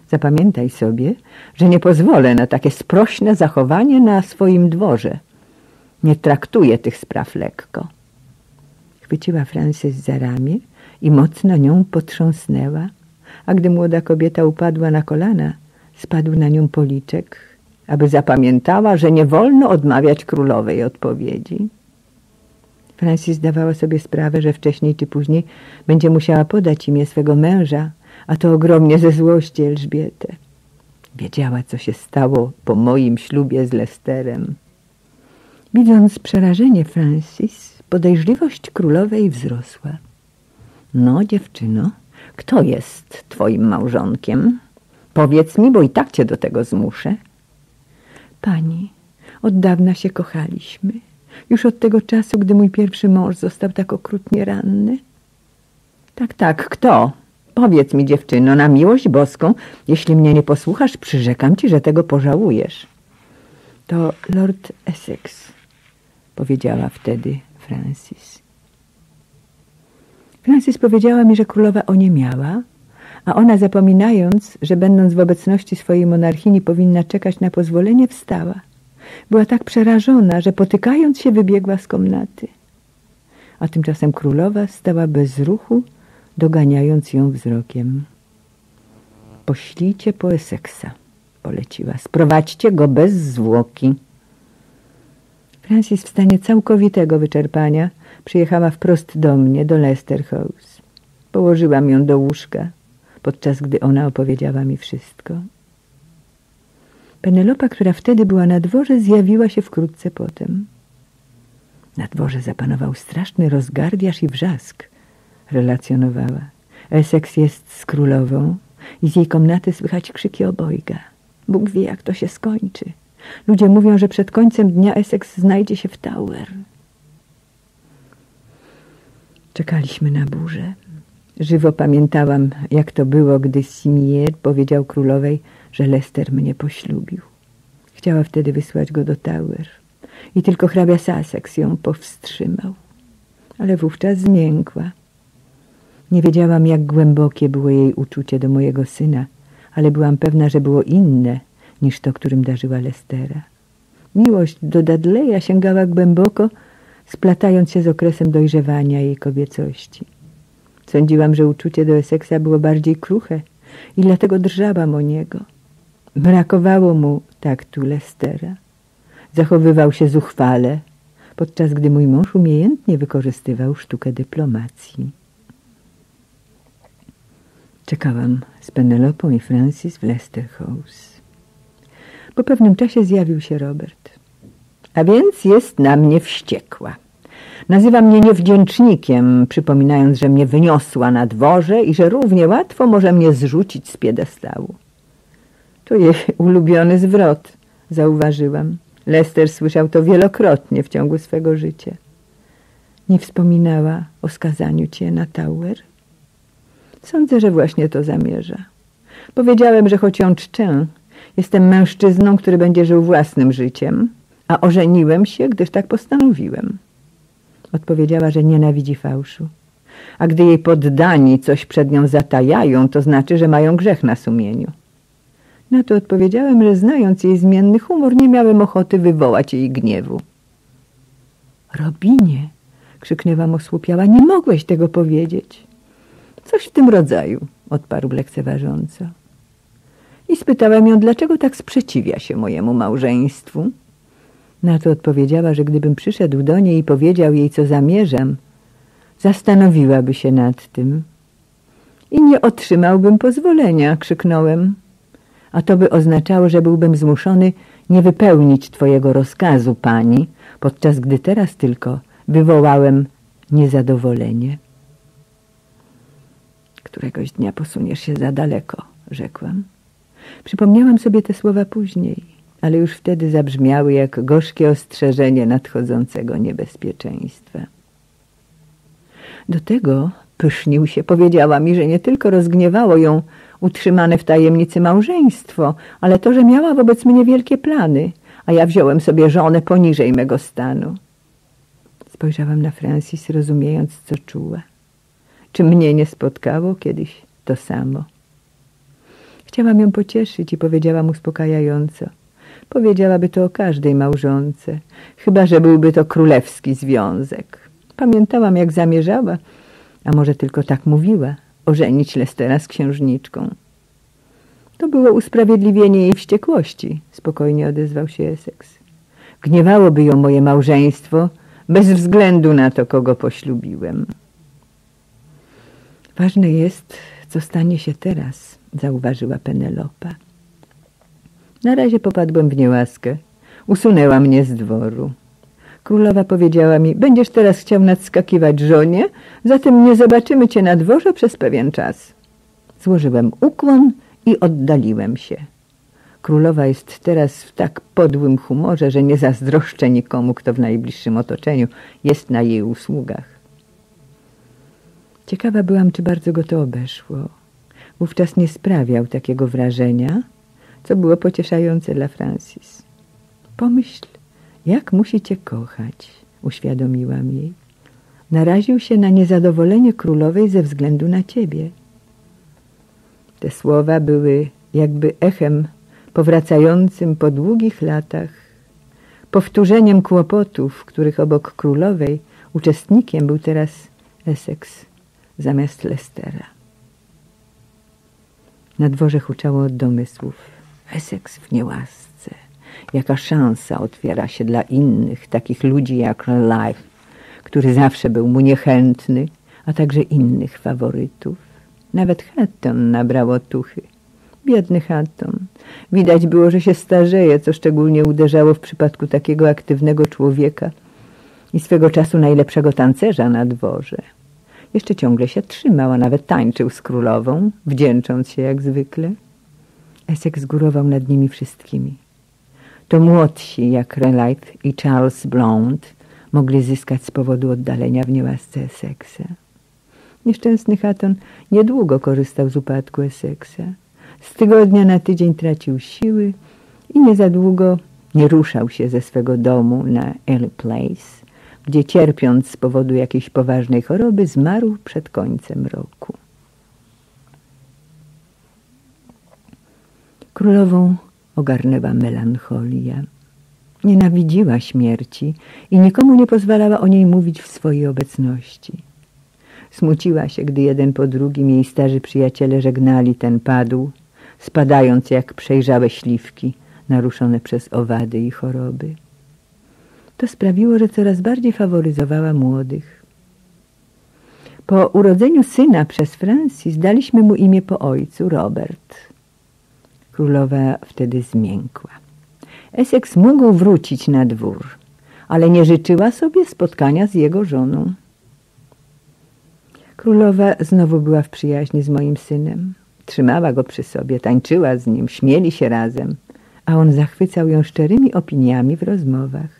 Zapamiętaj sobie, że nie pozwolę na takie sprośne zachowanie na swoim dworze. Nie traktuję tych spraw lekko. Chwyciła Frances za ramię i mocno nią potrząsnęła, a gdy młoda kobieta upadła na kolana, spadł na nią policzek, aby zapamiętała, że nie wolno odmawiać królowej odpowiedzi. Francis zdawała sobie sprawę, że wcześniej czy później będzie musiała podać imię swego męża, a to ogromnie ze złości Elżbietę. Wiedziała, co się stało po moim ślubie z Lesterem. Widząc przerażenie Francis, podejrzliwość królowej wzrosła. No, dziewczyno, kto jest twoim małżonkiem? Powiedz mi, bo i tak cię do tego zmuszę. Pani, od dawna się kochaliśmy. Już od tego czasu, gdy mój pierwszy mąż został tak okrutnie ranny. Tak, tak, kto? Powiedz mi, dziewczyno, na miłość boską, jeśli mnie nie posłuchasz, przyrzekam ci, że tego pożałujesz. To Lord Essex, powiedziała wtedy Francis. Francis powiedziała mi, że królowa oniemiała, a ona zapominając, że będąc w obecności swojej monarchini powinna czekać na pozwolenie, wstała. Była tak przerażona, że potykając się wybiegła z komnaty. A tymczasem królowa stała bez ruchu, doganiając ją wzrokiem. Poślijcie po Essexa, poleciła. Sprowadźcie go bez zwłoki. Francis w stanie całkowitego wyczerpania przyjechała wprost do mnie, do Leicester House. Położyłam ją do łóżka, podczas gdy ona opowiedziała mi wszystko. Penelopa, która wtedy była na dworze, zjawiła się wkrótce potem. Na dworze zapanował straszny rozgardiaż i wrzask, relacjonowała. Essex jest z królową i z jej komnaty słychać krzyki obojga. Bóg wie, jak to się skończy. Ludzie mówią, że przed końcem dnia Essex znajdzie się w Tower. Czekaliśmy na burzę. Żywo pamiętałam, jak to było, gdy Simier powiedział królowej, że Lester mnie poślubił. Chciała wtedy wysłać go do Tower i tylko hrabia Sussex ją powstrzymał. Ale wówczas zmiękła. Nie wiedziałam, jak głębokie było jej uczucie do mojego syna, ale byłam pewna, że było inne niż to, którym darzyła Lestera. Miłość do Dudleya sięgała głęboko, splatając się z okresem dojrzewania jej kobiecości. Sądziłam, że uczucie do Essexa było bardziej kruche i dlatego drżałam o niego. Brakowało mu taktu Lestera. Zachowywał się zuchwale, podczas gdy mój mąż umiejętnie wykorzystywał sztukę dyplomacji. Czekałam z Penelopą i Francis w Leicester House. Po pewnym czasie zjawił się Robert. A więc jest na mnie wściekła. Nazywa mnie niewdzięcznikiem, przypominając, że mnie wyniosła na dworze i że równie łatwo może mnie zrzucić z piedestału. To jej ulubiony zwrot, zauważyłam. Lester słyszał to wielokrotnie w ciągu swego życia. Nie wspominała o skazaniu cię na Tower? Sądzę, że właśnie to zamierza. Powiedziałem, że choć ją czczę, Jestem mężczyzną, który będzie żył własnym życiem, a ożeniłem się, gdyż tak postanowiłem. Odpowiedziała, że nienawidzi fałszu. A gdy jej poddani coś przed nią zatajają, to znaczy, że mają grzech na sumieniu. Na to odpowiedziałem, że znając jej zmienny humor, nie miałem ochoty wywołać jej gniewu. Robinie, krzyknęłam osłupiała, nie mogłeś tego powiedzieć. Coś w tym rodzaju, odparł lekceważąco. I spytałem ją, dlaczego tak sprzeciwia się mojemu małżeństwu. Na to odpowiedziała, że gdybym przyszedł do niej i powiedział jej, co zamierzam, zastanowiłaby się nad tym. I nie otrzymałbym pozwolenia, krzyknąłem. A to by oznaczało, że byłbym zmuszony nie wypełnić twojego rozkazu, pani, podczas gdy teraz tylko wywołałem niezadowolenie. Któregoś dnia posuniesz się za daleko, rzekłam. Przypomniałam sobie te słowa później, ale już wtedy zabrzmiały jak gorzkie ostrzeżenie nadchodzącego niebezpieczeństwa. Do tego pysznił się, powiedziała mi, że nie tylko rozgniewało ją utrzymane w tajemnicy małżeństwo, ale to, że miała wobec mnie wielkie plany, a ja wziąłem sobie żonę poniżej mego stanu. Spojrzałam na Francis, rozumiejąc, co czuła. Czy mnie nie spotkało kiedyś to samo? Chciałam ją pocieszyć i powiedziałam uspokajająco. Powiedziałaby to o każdej małżonce, chyba że byłby to królewski związek. Pamiętałam, jak zamierzała, a może tylko tak mówiła, ożenić Lestera z księżniczką. To było usprawiedliwienie jej wściekłości, spokojnie odezwał się Essex. Gniewałoby ją moje małżeństwo, bez względu na to, kogo poślubiłem. Ważne jest, co stanie się teraz, zauważyła Penelopa. Na razie popadłem w niełaskę. Usunęła mnie z dworu. Królowa powiedziała mi, będziesz teraz chciał nadskakiwać żonie, zatem nie zobaczymy cię na dworze przez pewien czas. Złożyłem ukłon i oddaliłem się. Królowa jest teraz w tak podłym humorze, że nie zazdroszczę nikomu, kto w najbliższym otoczeniu jest na jej usługach. Ciekawa byłam, czy bardzo go to obeszło. Wówczas nie sprawiał takiego wrażenia, co było pocieszające dla Francis. Pomyśl, jak musi cię kochać, uświadomiłam jej. Naraził się na niezadowolenie królowej ze względu na ciebie. Te słowa były jakby echem powracającym po długich latach, powtórzeniem kłopotów, których obok królowej uczestnikiem był teraz Essex zamiast Lestera. Na dworze huczało od domysłów. Essex w niełasce. Jaka szansa otwiera się dla innych, takich ludzi jak Life, który zawsze był mu niechętny, a także innych faworytów. Nawet Hatton nabrał otuchy. Biedny Hatton. Widać było, że się starzeje, co szczególnie uderzało w przypadku takiego aktywnego człowieka i swego czasu najlepszego tancerza na dworze. Jeszcze ciągle się trzymał, a nawet tańczył z królową, wdzięcząc się jak zwykle. Essex górował nad nimi wszystkimi. To młodsi, jak Relight i Charles Blount, mogli zyskać z powodu oddalenia w niełasce Essexa. Nieszczęsny Hatton niedługo korzystał z upadku Essexa. Z tygodnia na tydzień tracił siły i nie za długo nie ruszał się ze swego domu na Ely Place, gdzie cierpiąc z powodu jakiejś poważnej choroby zmarł przed końcem roku. Królową ogarnęła melancholia. Nienawidziła śmierci i nikomu nie pozwalała o niej mówić w swojej obecności. Smuciła się, gdy jeden po drugim jej starzy przyjaciele żegnali ten padł, spadając jak przejrzałe śliwki naruszone przez owady i choroby. To sprawiło, że coraz bardziej faworyzowała młodych. Po urodzeniu syna przez Francis daliśmy mu imię po ojcu, Robert. Królowa wtedy zmiękła. Essex mógł wrócić na dwór, ale nie życzyła sobie spotkania z jego żoną. Królowa znowu była w przyjaźni z moim synem. Trzymała go przy sobie, tańczyła z nim, śmieli się razem, a on zachwycał ją szczerymi opiniami w rozmowach.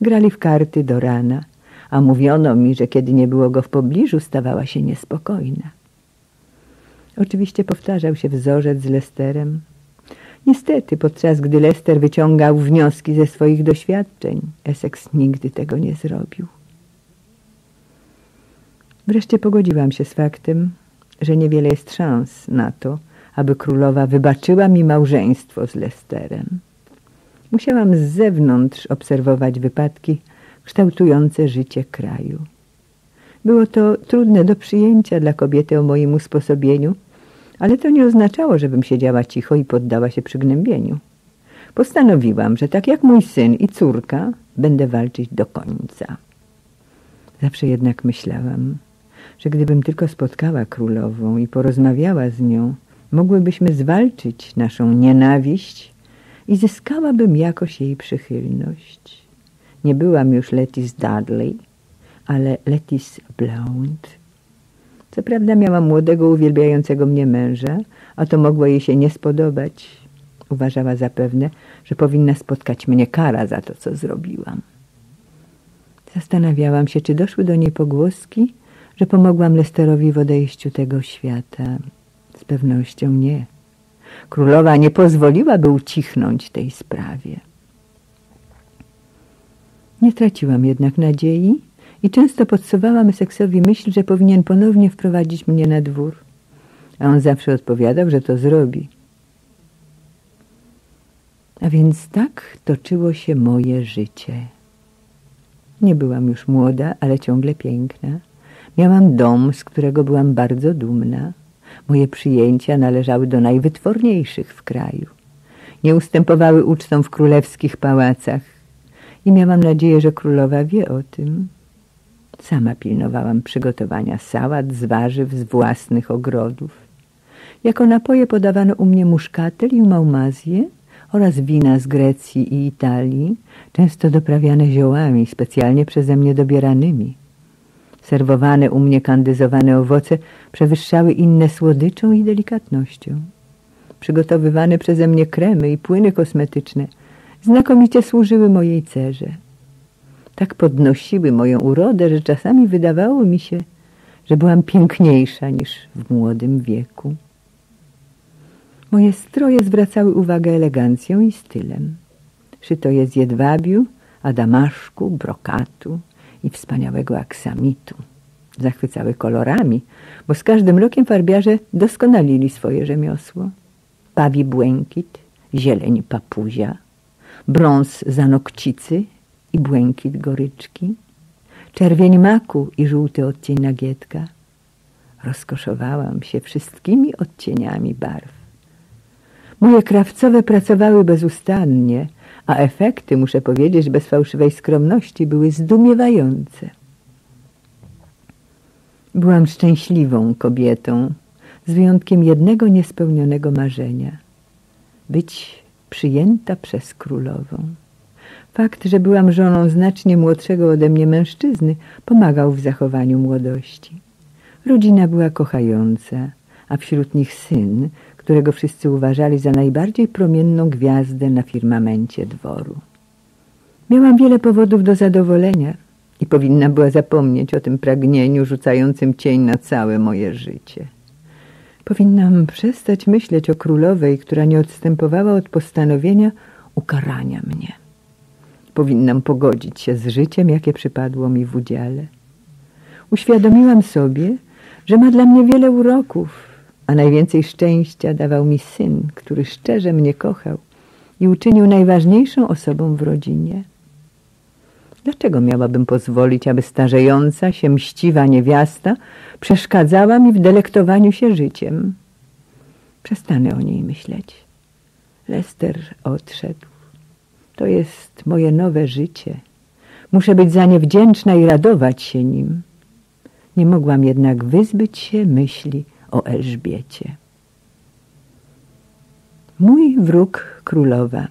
Grali w karty do rana, a mówiono mi, że kiedy nie było go w pobliżu, stawała się niespokojna. Oczywiście powtarzał się wzorzec z Lesterem. Niestety, podczas gdy Lester wyciągał wnioski ze swoich doświadczeń, Essex nigdy tego nie zrobił. Wreszcie pogodziłam się z faktem, że niewiele jest szans na to, aby królowa wybaczyła mi małżeństwo z Lesterem. Musiałam z zewnątrz obserwować wypadki kształtujące życie kraju. Było to trudne do przyjęcia dla kobiety o moim usposobieniu, ale to nie oznaczało, żebym siedziała cicho i poddała się przygnębieniu. Postanowiłam, że tak jak mój syn i córka, będę walczyć do końca. Zawsze jednak myślałam, że gdybym tylko spotkała królową i porozmawiała z nią, mogłybyśmy zwalczyć naszą nienawiść i zyskałabym jakoś jej przychylność. Nie byłam już Letis Dudley, ale Letis Blount. Co prawda miałam młodego, uwielbiającego mnie męża, a to mogło jej się nie spodobać. Uważała zapewne, że powinna spotkać mnie kara za to, co zrobiłam. Zastanawiałam się, czy doszły do niej pogłoski, że pomogłam Lesterowi w odejściu tego świata. Z pewnością nie. Królowa nie pozwoliłaby ucichnąć tej sprawie. Nie traciłam jednak nadziei i często podsuwałam seksowi myśl, że powinien ponownie wprowadzić mnie na dwór. A on zawsze odpowiadał, że to zrobi. A więc tak toczyło się moje życie. Nie byłam już młoda, ale ciągle piękna. Miałam dom, z którego byłam bardzo dumna. Moje przyjęcia należały do najwytworniejszych w kraju. Nie ustępowały ucztom w królewskich pałacach i miałam nadzieję, że królowa wie o tym. Sama pilnowałam przygotowania sałat z warzyw z własnych ogrodów. Jako napoje podawano u mnie muszkatel i maumazję oraz wina z Grecji i Italii, często doprawiane ziołami, specjalnie przeze mnie dobieranymi. Serwowane u mnie kandyzowane owoce przewyższały inne słodyczą i delikatnością. Przygotowywane przeze mnie kremy i płyny kosmetyczne znakomicie służyły mojej cerze. Tak podnosiły moją urodę, że czasami wydawało mi się, że byłam piękniejsza niż w młodym wieku. Moje stroje zwracały uwagę elegancją i stylem. Szyto je z jedwabiu, adamaszku, brokatu, i wspaniałego aksamitu. Zachwycały kolorami, bo z każdym rokiem farbiarze doskonalili swoje rzemiosło. Pawi błękit, zieleń papuzia, brąz zanokcicy i błękit goryczki, czerwień maku i żółty odcień nagietka. Rozkoszowałam się wszystkimi odcieniami barw. Moje krawcowe pracowały bezustannie, a efekty, muszę powiedzieć, bez fałszywej skromności, były zdumiewające. Byłam szczęśliwą kobietą, z wyjątkiem jednego niespełnionego marzenia. Być przyjęta przez królową. Fakt, że byłam żoną znacznie młodszego ode mnie mężczyzny, pomagał w zachowaniu młodości. Rodzina była kochająca, a wśród nich syn, którego wszyscy uważali za najbardziej promienną gwiazdę na firmamencie dworu. Miałam wiele powodów do zadowolenia i powinna była zapomnieć o tym pragnieniu rzucającym cień na całe moje życie. Powinnam przestać myśleć o królowej, która nie odstępowała od postanowienia ukarania mnie. Powinnam pogodzić się z życiem, jakie przypadło mi w udziale. Uświadomiłam sobie, że ma dla mnie wiele uroków, a najwięcej szczęścia dawał mi syn, który szczerze mnie kochał i uczynił najważniejszą osobą w rodzinie. Dlaczego miałabym pozwolić, aby starzejąca się mściwa niewiasta przeszkadzała mi w delektowaniu się życiem? Przestanę o niej myśleć. Lester odszedł. To jest moje nowe życie. Muszę być za nie wdzięczna i radować się nim. Nie mogłam jednak wyzbyć się myśli o Elżbiecie. Mój wróg królowa.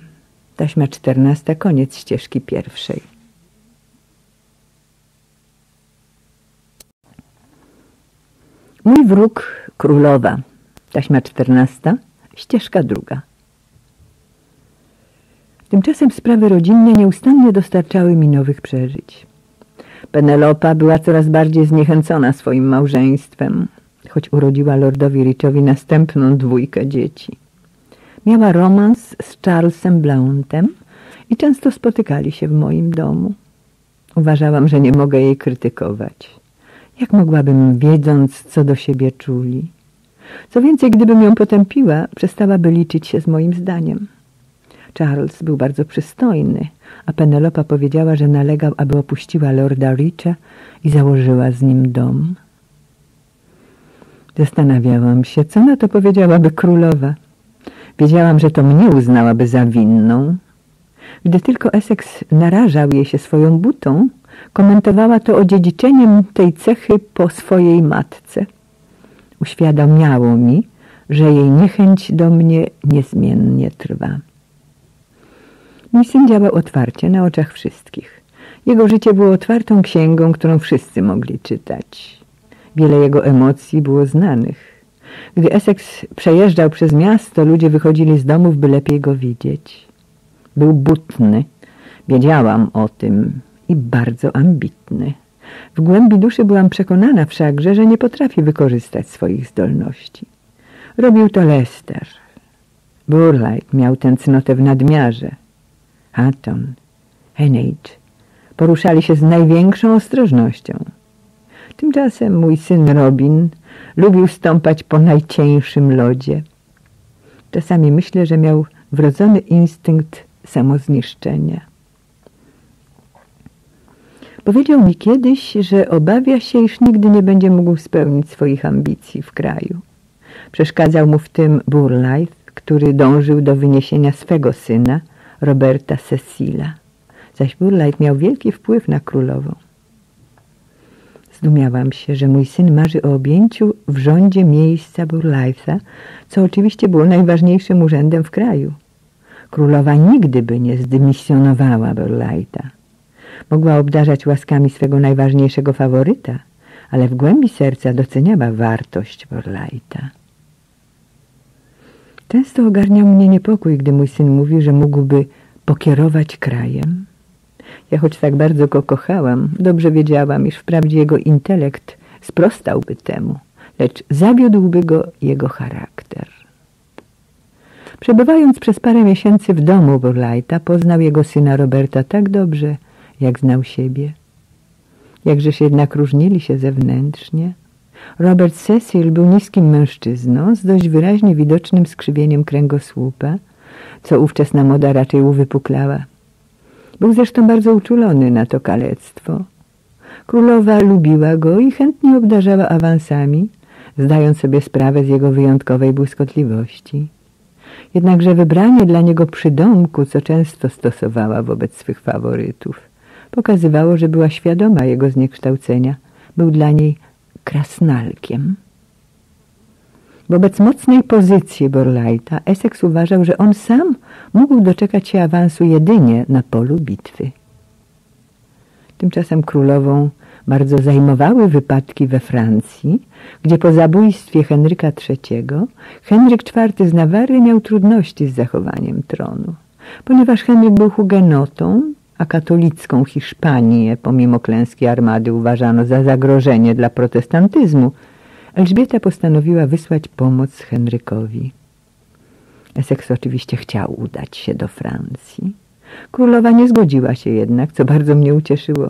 Taśma czternasta, koniec ścieżki pierwszej. Mój wróg królowa. Taśma czternasta, ścieżka druga. Tymczasem sprawy rodzinne nieustannie dostarczały mi nowych przeżyć. Penelopa była coraz bardziej zniechęcona swoim małżeństwem choć urodziła lordowi Richowi następną dwójkę dzieci. Miała romans z Charlesem Blountem i często spotykali się w moim domu. Uważałam, że nie mogę jej krytykować. Jak mogłabym, wiedząc, co do siebie czuli? Co więcej, gdybym ją potępiła, przestałaby liczyć się z moim zdaniem. Charles był bardzo przystojny, a Penelopa powiedziała, że nalegał, aby opuściła Lorda Richa i założyła z nim dom. Zastanawiałam się, co na to powiedziałaby królowa. Wiedziałam, że to mnie uznałaby za winną. Gdy tylko Essex narażał jej się swoją butą, komentowała to odziedziczeniem tej cechy po swojej matce. Uświadamiało mi, że jej niechęć do mnie niezmiennie trwa. Mój działał otwarcie na oczach wszystkich. Jego życie było otwartą księgą, którą wszyscy mogli czytać. Wiele jego emocji było znanych. Gdy Essex przejeżdżał przez miasto, ludzie wychodzili z domów, by lepiej go widzieć. Był butny, wiedziałam o tym i bardzo ambitny. W głębi duszy byłam przekonana wszakże, że nie potrafi wykorzystać swoich zdolności. Robił to Lester. Burlight miał tę cnotę w nadmiarze. Hatton, Heneage poruszali się z największą ostrożnością. Tymczasem mój syn Robin lubił stąpać po najcieńszym lodzie. Czasami myślę, że miał wrodzony instynkt samozniszczenia. Powiedział mi kiedyś, że obawia się, iż nigdy nie będzie mógł spełnić swoich ambicji w kraju. Przeszkadzał mu w tym Burlife, który dążył do wyniesienia swego syna, Roberta Cecila. Zaś Burlife miał wielki wpływ na królową. Zdumiałam się, że mój syn marzy o objęciu w rządzie miejsca Burlife'a, co oczywiście było najważniejszym urzędem w kraju. Królowa nigdy by nie zdymisjonowała Burlighta. Mogła obdarzać łaskami swego najważniejszego faworyta, ale w głębi serca doceniała wartość Burlighta. Często ogarniał mnie niepokój, gdy mój syn mówił, że mógłby pokierować krajem. Ja choć tak bardzo go kochałam, dobrze wiedziałam, iż wprawdzie jego intelekt sprostałby temu, lecz zawiódłby go jego charakter. Przebywając przez parę miesięcy w domu Burlighta, poznał jego syna Roberta tak dobrze, jak znał siebie. Jakżeż jednak różnili się zewnętrznie. Robert Cecil był niskim mężczyzną z dość wyraźnie widocznym skrzywieniem kręgosłupa, co ówczesna moda raczej uwypuklała. Był zresztą bardzo uczulony na to kalectwo. Królowa lubiła go i chętnie obdarzała awansami, zdając sobie sprawę z jego wyjątkowej błyskotliwości. Jednakże wybranie dla niego przydomku, co często stosowała wobec swych faworytów, pokazywało, że była świadoma jego zniekształcenia. Był dla niej krasnalkiem. Wobec mocnej pozycji Borlajta Essex uważał, że on sam mógł doczekać się awansu jedynie na polu bitwy. Tymczasem królową bardzo zajmowały wypadki we Francji, gdzie po zabójstwie Henryka III Henryk IV z Nawary miał trudności z zachowaniem tronu. Ponieważ Henryk był hugenotą, a katolicką Hiszpanię pomimo klęski armady uważano za zagrożenie dla protestantyzmu, Elżbieta postanowiła wysłać pomoc Henrykowi. Essex oczywiście chciał udać się do Francji. Królowa nie zgodziła się jednak, co bardzo mnie ucieszyło.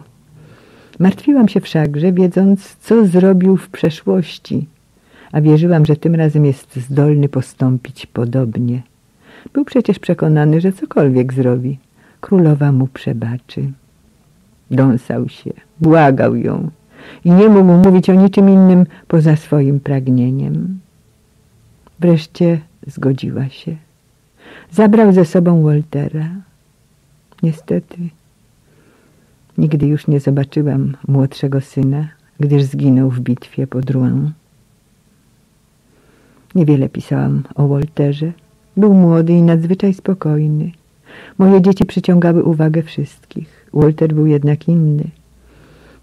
Martwiłam się wszakże, wiedząc, co zrobił w przeszłości, a wierzyłam, że tym razem jest zdolny postąpić podobnie. Był przecież przekonany, że cokolwiek zrobi, królowa mu przebaczy. Dąsał się, błagał ją i nie mógł mówić o niczym innym poza swoim pragnieniem. Wreszcie zgodziła się. Zabrał ze sobą Waltera. Niestety, nigdy już nie zobaczyłam młodszego syna, gdyż zginął w bitwie pod Rouen. Niewiele pisałam o Walterze. Był młody i nadzwyczaj spokojny. Moje dzieci przyciągały uwagę wszystkich. Walter był jednak inny.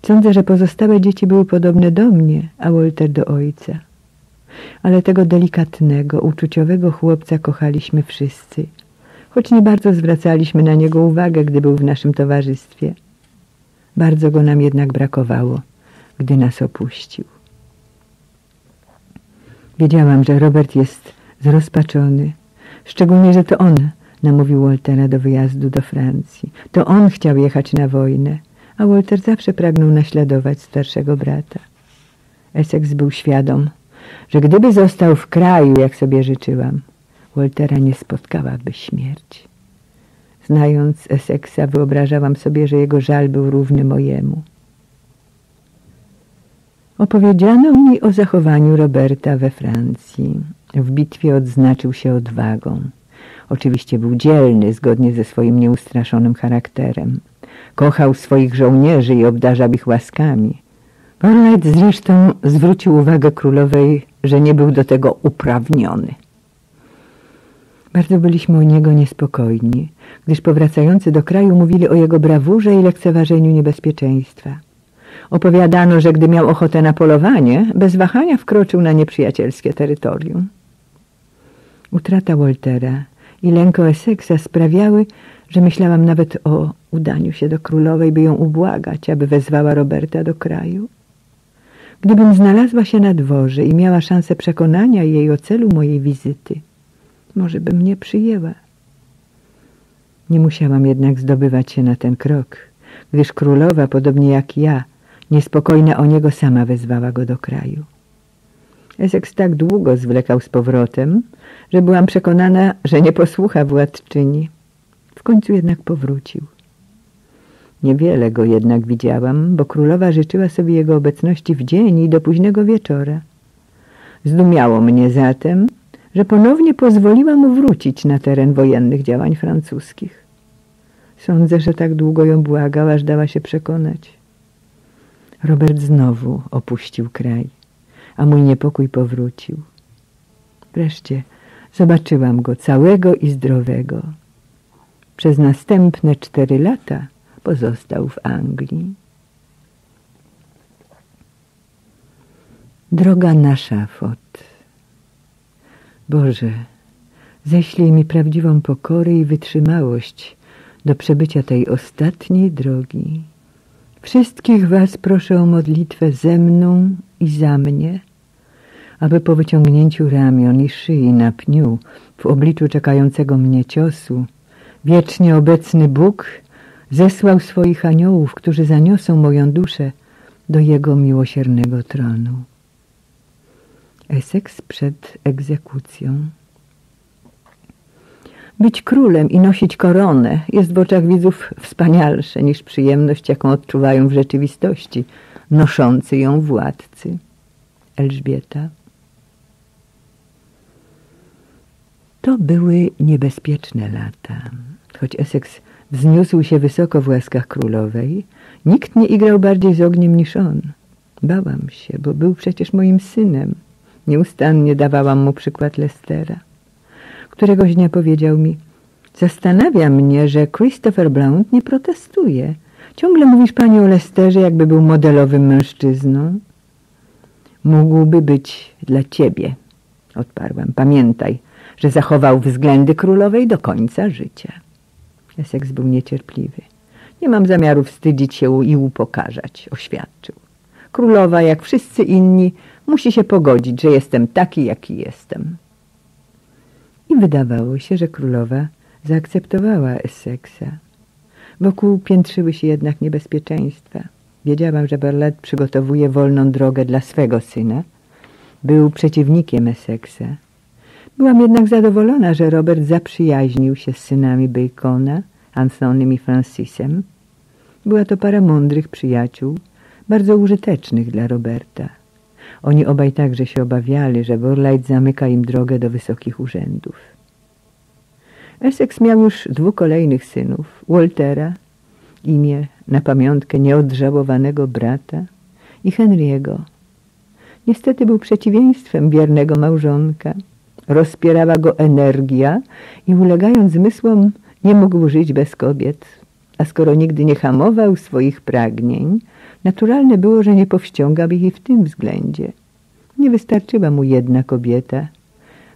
Sądzę, że pozostałe dzieci były podobne do mnie, a Walter do ojca. Ale tego delikatnego, uczuciowego chłopca kochaliśmy wszyscy, choć nie bardzo zwracaliśmy na niego uwagę, gdy był w naszym towarzystwie. Bardzo go nam jednak brakowało, gdy nas opuścił. Wiedziałam, że Robert jest zrozpaczony. Szczególnie, że to on namówił Waltera do wyjazdu do Francji. To on chciał jechać na wojnę, a Walter zawsze pragnął naśladować starszego brata. Essex był świadom, że gdyby został w kraju, jak sobie życzyłam, Waltera nie spotkałaby śmierć. Znając Essexa, wyobrażałam sobie, że jego żal był równy mojemu. Opowiedziano mi o zachowaniu Roberta we Francji. W bitwie odznaczył się odwagą. Oczywiście był dzielny, zgodnie ze swoim nieustraszonym charakterem. Kochał swoich żołnierzy i obdarzał ich łaskami. Orlight zresztą zwrócił uwagę królowej, że nie był do tego uprawniony. Bardzo byliśmy o niego niespokojni, gdyż powracający do kraju mówili o jego brawurze i lekceważeniu niebezpieczeństwa. Opowiadano, że gdy miał ochotę na polowanie, bez wahania wkroczył na nieprzyjacielskie terytorium. Utrata Waltera i lęk o Essexa sprawiały, że myślałam nawet o udaniu się do królowej, by ją ubłagać, aby wezwała Roberta do kraju. Gdybym znalazła się na dworze i miała szansę przekonania jej o celu mojej wizyty, może bym nie przyjęła. Nie musiałam jednak zdobywać się na ten krok, gdyż królowa, podobnie jak ja, niespokojna o niego, sama wezwała go do kraju. Essex tak długo zwlekał z powrotem, że byłam przekonana, że nie posłucha władczyni. W końcu jednak powrócił. Niewiele go jednak widziałam, bo królowa życzyła sobie jego obecności w dzień i do późnego wieczora. Zdumiało mnie zatem, że ponownie pozwoliła mu wrócić na teren wojennych działań francuskich. Sądzę, że tak długo ją błagał, aż dała się przekonać. Robert znowu opuścił kraj, a mój niepokój powrócił. Wreszcie zobaczyłam go całego i zdrowego. Przez następne cztery lata pozostał w Anglii. Droga na szafot. Boże, ześlij mi prawdziwą pokorę i wytrzymałość do przebycia tej ostatniej drogi. Wszystkich was proszę o modlitwę ze mną i za mnie, aby po wyciągnięciu ramion i szyi na pniu w obliczu czekającego mnie ciosu wiecznie obecny Bóg zesłał swoich aniołów, którzy zaniosą moją duszę do Jego miłosiernego tronu. Essex przed egzekucją. Być królem i nosić koronę jest w oczach widzów wspanialsze niż przyjemność, jaką odczuwają w rzeczywistości noszący ją władcy. Elżbieta. To były niebezpieczne lata. Choć Essex wzniósł się wysoko w łaskach królowej, nikt nie igrał bardziej z ogniem niż on. Bałam się, bo był przecież moim synem. Nieustannie dawałam mu przykład Lestera. Któregoś dnia powiedział mi, zastanawia mnie, że Christopher Blount nie protestuje. Ciągle mówisz pani o Lesterze, jakby był modelowym mężczyzną. Mógłby być dla ciebie, odparłam. Pamiętaj, że zachował względy królowej do końca życia. Essex był niecierpliwy. Nie mam zamiaru wstydzić się i upokarzać, oświadczył. Królowa, jak wszyscy inni, musi się pogodzić, że jestem taki, jaki jestem. I wydawało się, że królowa zaakceptowała Essexa. Wokół piętrzyły się jednak niebezpieczeństwa. Wiedziałam, że Berlet przygotowuje wolną drogę dla swego syna. Był przeciwnikiem Essexa. Byłam jednak zadowolona, że Robert zaprzyjaźnił się z synami Bacona, Antonym i Francisem. Była to para mądrych przyjaciół, bardzo użytecznych dla Roberta. Oni obaj także się obawiali, że Borlight zamyka im drogę do wysokich urzędów. Essex miał już dwóch kolejnych synów, Waltera, imię na pamiątkę nieodżałowanego brata, i Henry'ego. Niestety był przeciwieństwem wiernego małżonka. Rozpierała go energia i ulegając zmysłom nie mógł żyć bez kobiet. A skoro nigdy nie hamował swoich pragnień, naturalne było, że nie powściągał ich w tym względzie. Nie wystarczyła mu jedna kobieta,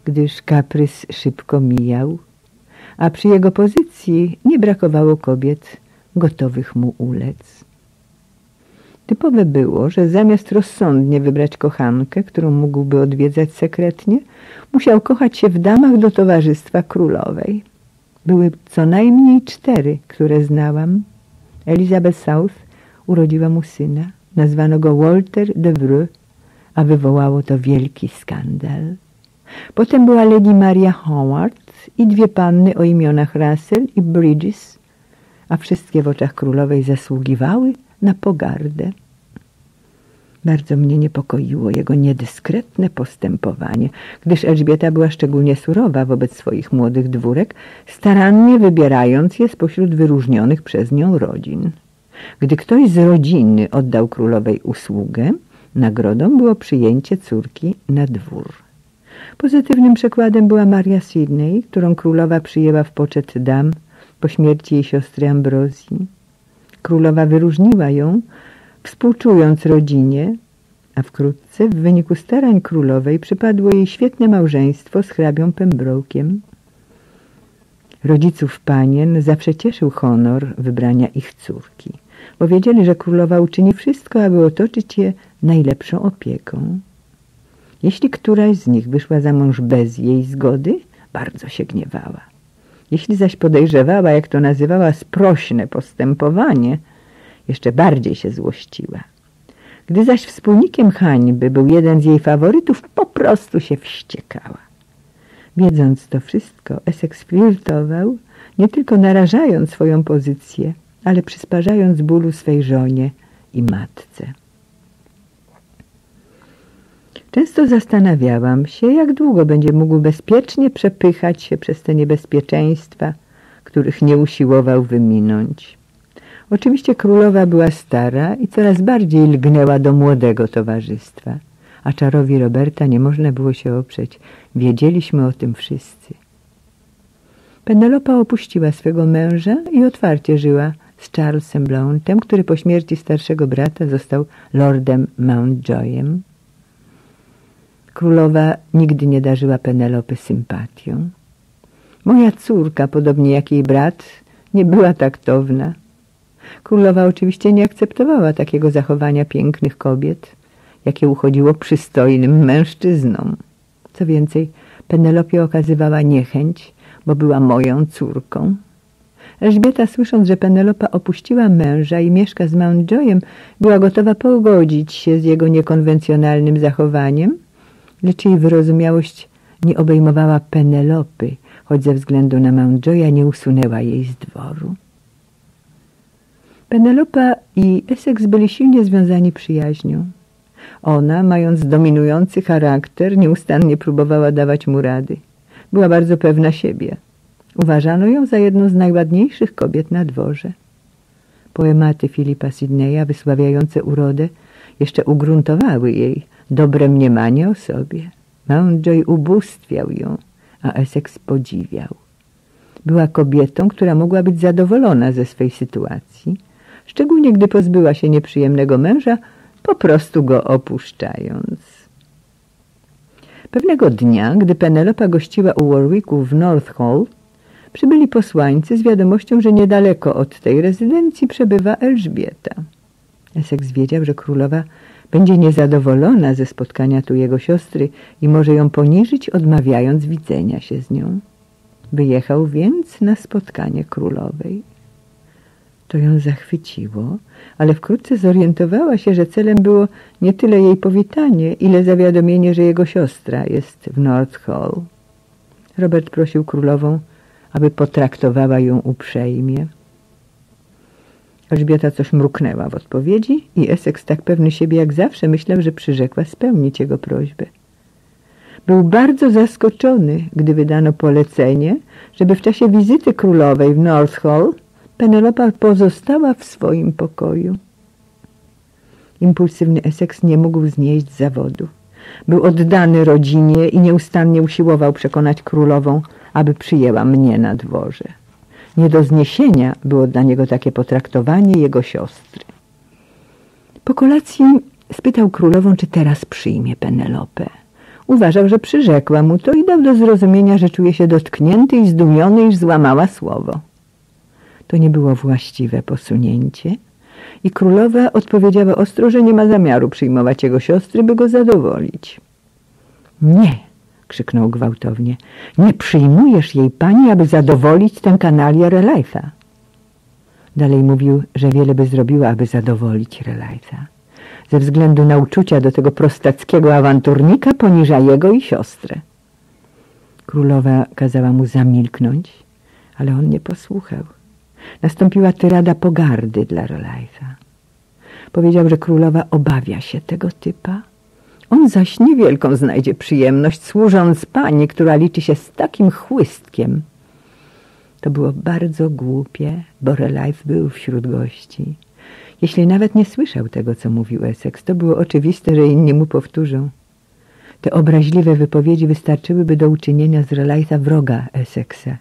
gdyż kaprys szybko mijał, a przy jego pozycji nie brakowało kobiet gotowych mu ulec. Typowe było, że zamiast rozsądnie wybrać kochankę, którą mógłby odwiedzać sekretnie, musiał kochać się w damach do towarzystwa królowej. Były co najmniej cztery, które znałam. Elizabeth South urodziła mu syna. Nazwano go Walter de Vreux, a wywołało to wielki skandal. Potem była Lady Maria Howard i dwie panny o imionach Russell i Bridges, a wszystkie w oczach królowej zasługiwały na pogardę. Bardzo mnie niepokoiło jego niedyskretne postępowanie, gdyż Elżbieta była szczególnie surowa wobec swoich młodych dwórek, starannie wybierając je spośród wyróżnionych przez nią rodzin. Gdy ktoś z rodziny oddał królowej usługę, nagrodą było przyjęcie córki na dwór. Pozytywnym przykładem była Maria Sidney, którą królowa przyjęła w poczet dam po śmierci jej siostry Ambrozji. Królowa wyróżniła ją, współczując rodzinie, a wkrótce w wyniku starań królowej przypadło jej świetne małżeństwo z hrabią Pembroke'iem. Rodziców panien zawsze cieszył honor wybrania ich córki, bo wiedzieli, że królowa uczyni wszystko, aby otoczyć je najlepszą opieką. Jeśli któraś z nich wyszła za mąż bez jej zgody, bardzo się gniewała. Jeśli zaś podejrzewała, jak to nazywała, sprośne postępowanie, jeszcze bardziej się złościła. Gdy zaś wspólnikiem hańby był jeden z jej faworytów, po prostu się wściekała. Wiedząc to wszystko, Essex flirtował, nie tylko narażając swoją pozycję, ale przysparzając bólu swej żonie i matce. Często zastanawiałam się, jak długo będzie mógł bezpiecznie przepychać się przez te niebezpieczeństwa, których nie usiłował wyminąć. Oczywiście królowa była stara i coraz bardziej lgnęła do młodego towarzystwa, a czarowi Roberta nie można było się oprzeć. Wiedzieliśmy o tym wszyscy. Penelopa opuściła swego męża i otwarcie żyła z Charlesem Blountem, który po śmierci starszego brata został lordem Mountjoyem. Królowa nigdy nie darzyła Penelopy sympatią. Moja córka, podobnie jak jej brat, nie była taktowna. Królowa oczywiście nie akceptowała takiego zachowania pięknych kobiet, jakie uchodziło przystojnym mężczyznom. Co więcej, Penelopie okazywała niechęć, bo była moją córką. Elżbieta, słysząc, że Penelopa opuściła męża i mieszka z Mountjoyem, była gotowa pogodzić się z jego niekonwencjonalnym zachowaniem, lecz jej wyrozumiałość nie obejmowała Penelopy, choć ze względu na Mountjoya nie usunęła jej z dworu. Penelopa i Essex byli silnie związani przyjaźnią. Ona, mając dominujący charakter, nieustannie próbowała dawać mu rady. Była bardzo pewna siebie. Uważano ją za jedną z najładniejszych kobiet na dworze. Poematy Filipa Sidneya, wysławiające urodę, jeszcze ugruntowały jej dobre mniemanie o sobie. Mountjoy ubóstwiał ją, a Essex podziwiał. Była kobietą, która mogła być zadowolona ze swej sytuacji, szczególnie gdy pozbyła się nieprzyjemnego męża, po prostu go opuszczając. Pewnego dnia, gdy Penelopa gościła u Warwicku w North Hall, przybyli posłańcy z wiadomością, że niedaleko od tej rezydencji przebywa Elżbieta. Essex wiedział, że królowa będzie niezadowolona ze spotkania tu jego siostry i może ją poniżyć, odmawiając widzenia się z nią. Wyjechał więc na spotkanie królowej. To ją zachwyciło, ale wkrótce zorientowała się, że celem było nie tyle jej powitanie, ile zawiadomienie, że jego siostra jest w North Hall. Robert prosił królową, aby potraktowała ją uprzejmie. Elżbieta coś mruknęła w odpowiedzi i Essex, tak pewny siebie jak zawsze, myślał, że przyrzekła spełnić jego prośbę. Był bardzo zaskoczony, gdy wydano polecenie, żeby w czasie wizyty królowej w North Hall Penelopa pozostała w swoim pokoju. Impulsywny Essex nie mógł znieść zawodu. Był oddany rodzinie i nieustannie usiłował przekonać królową, aby przyjęła mnie na dworze. Nie do zniesienia było dla niego takie potraktowanie jego siostry. Po kolacji spytał królową, czy teraz przyjmie Penelopę. Uważał, że przyrzekła mu to i dał do zrozumienia, że czuje się dotknięty i zdumiony, iż złamała słowo. To nie było właściwe posunięcie, i królowa odpowiedziała ostro, że nie ma zamiaru przyjmować jego siostry, by go zadowolić. Nie, krzyknął gwałtownie, nie przyjmujesz jej pani, aby zadowolić tę kanalię Relajfa. Dalej mówił, że wiele by zrobiła, aby zadowolić Relajfa. Ze względu na uczucia do tego prostackiego awanturnika poniża jego i siostrę. Królowa kazała mu zamilknąć, ale on nie posłuchał. Nastąpiła tyrada pogardy dla Relajfa. Powiedział, że królowa obawia się tego typa. On zaś niewielką znajdzie przyjemność, służąc pani, która liczy się z takim chłystkiem. To było bardzo głupie, bo Relajf był wśród gości. Jeśli nawet nie słyszał tego, co mówił Essex, to było oczywiste, że inni mu powtórzą. Te obraźliwe wypowiedzi wystarczyłyby do uczynienia z Relajfa wroga Essexa,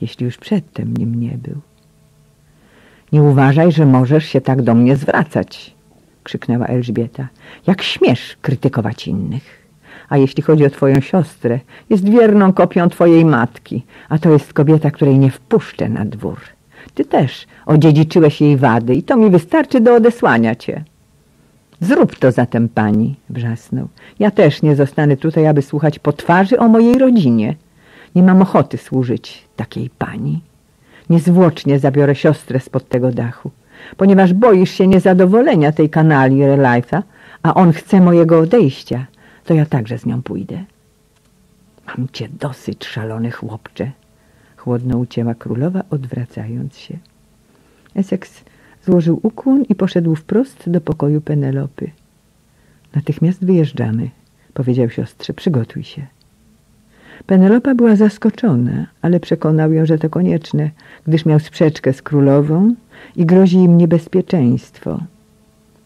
jeśli już przedtem nim nie był. Nie uważaj, że możesz się tak do mnie zwracać, krzyknęła Elżbieta. Jak śmiesz krytykować innych? A jeśli chodzi o twoją siostrę, jest wierną kopią twojej matki, a to jest kobieta, której nie wpuszczę na dwór. Ty też odziedziczyłeś jej wady i to mi wystarczy do odesłania cię. Zrób to zatem pani, wrzasnął. Ja też nie zostanę tutaj, aby słuchać po twarzy o mojej rodzinie. Nie mam ochoty służyć takiej pani. Niezwłocznie zabiorę siostrę spod tego dachu, ponieważ boisz się niezadowolenia tej kanali Relife'a, a on chce mojego odejścia, to ja także z nią pójdę. Mam cię dosyć, szalony chłopcze, chłodno ucięła królowa, odwracając się. Essex złożył ukłon i poszedł wprost do pokoju Penelopy. Natychmiast wyjeżdżamy, powiedział siostrze, przygotuj się. Penelopa była zaskoczona, ale przekonał ją, że to konieczne, gdyż miał sprzeczkę z królową i grozi im niebezpieczeństwo.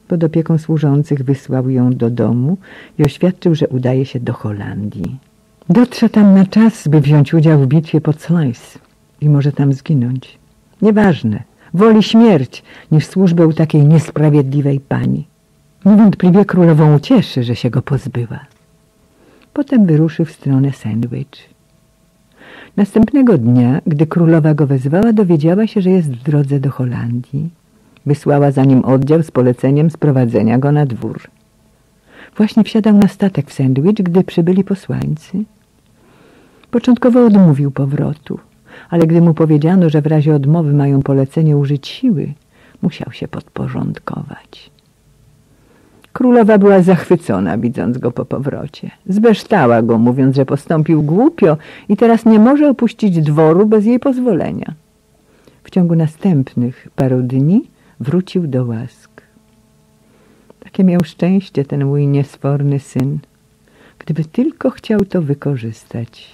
Pod opieką służących wysłał ją do domu i oświadczył, że udaje się do Holandii. Dotrze tam na czas, by wziąć udział w bitwie pod Sluis i może tam zginąć. Nieważne, woli śmierć niż służbę u takiej niesprawiedliwej pani. Niewątpliwie królową ucieszy, że się go pozbyła. Potem wyruszył w stronę Sandwich. Następnego dnia, gdy królowa go wezwała, dowiedziała się, że jest w drodze do Holandii. Wysłała za nim oddział z poleceniem sprowadzenia go na dwór. Właśnie wsiadał na statek w Sandwich, gdy przybyli posłańcy. Początkowo odmówił powrotu, ale gdy mu powiedziano, że w razie odmowy mają polecenie użyć siły, musiał się podporządkować. Królowa była zachwycona, widząc go po powrocie. Zbeształa go, mówiąc, że postąpił głupio i teraz nie może opuścić dworu bez jej pozwolenia. W ciągu następnych paru dni wrócił do łask. Takie miał szczęście ten mój niesforny syn. Gdyby tylko chciał to wykorzystać.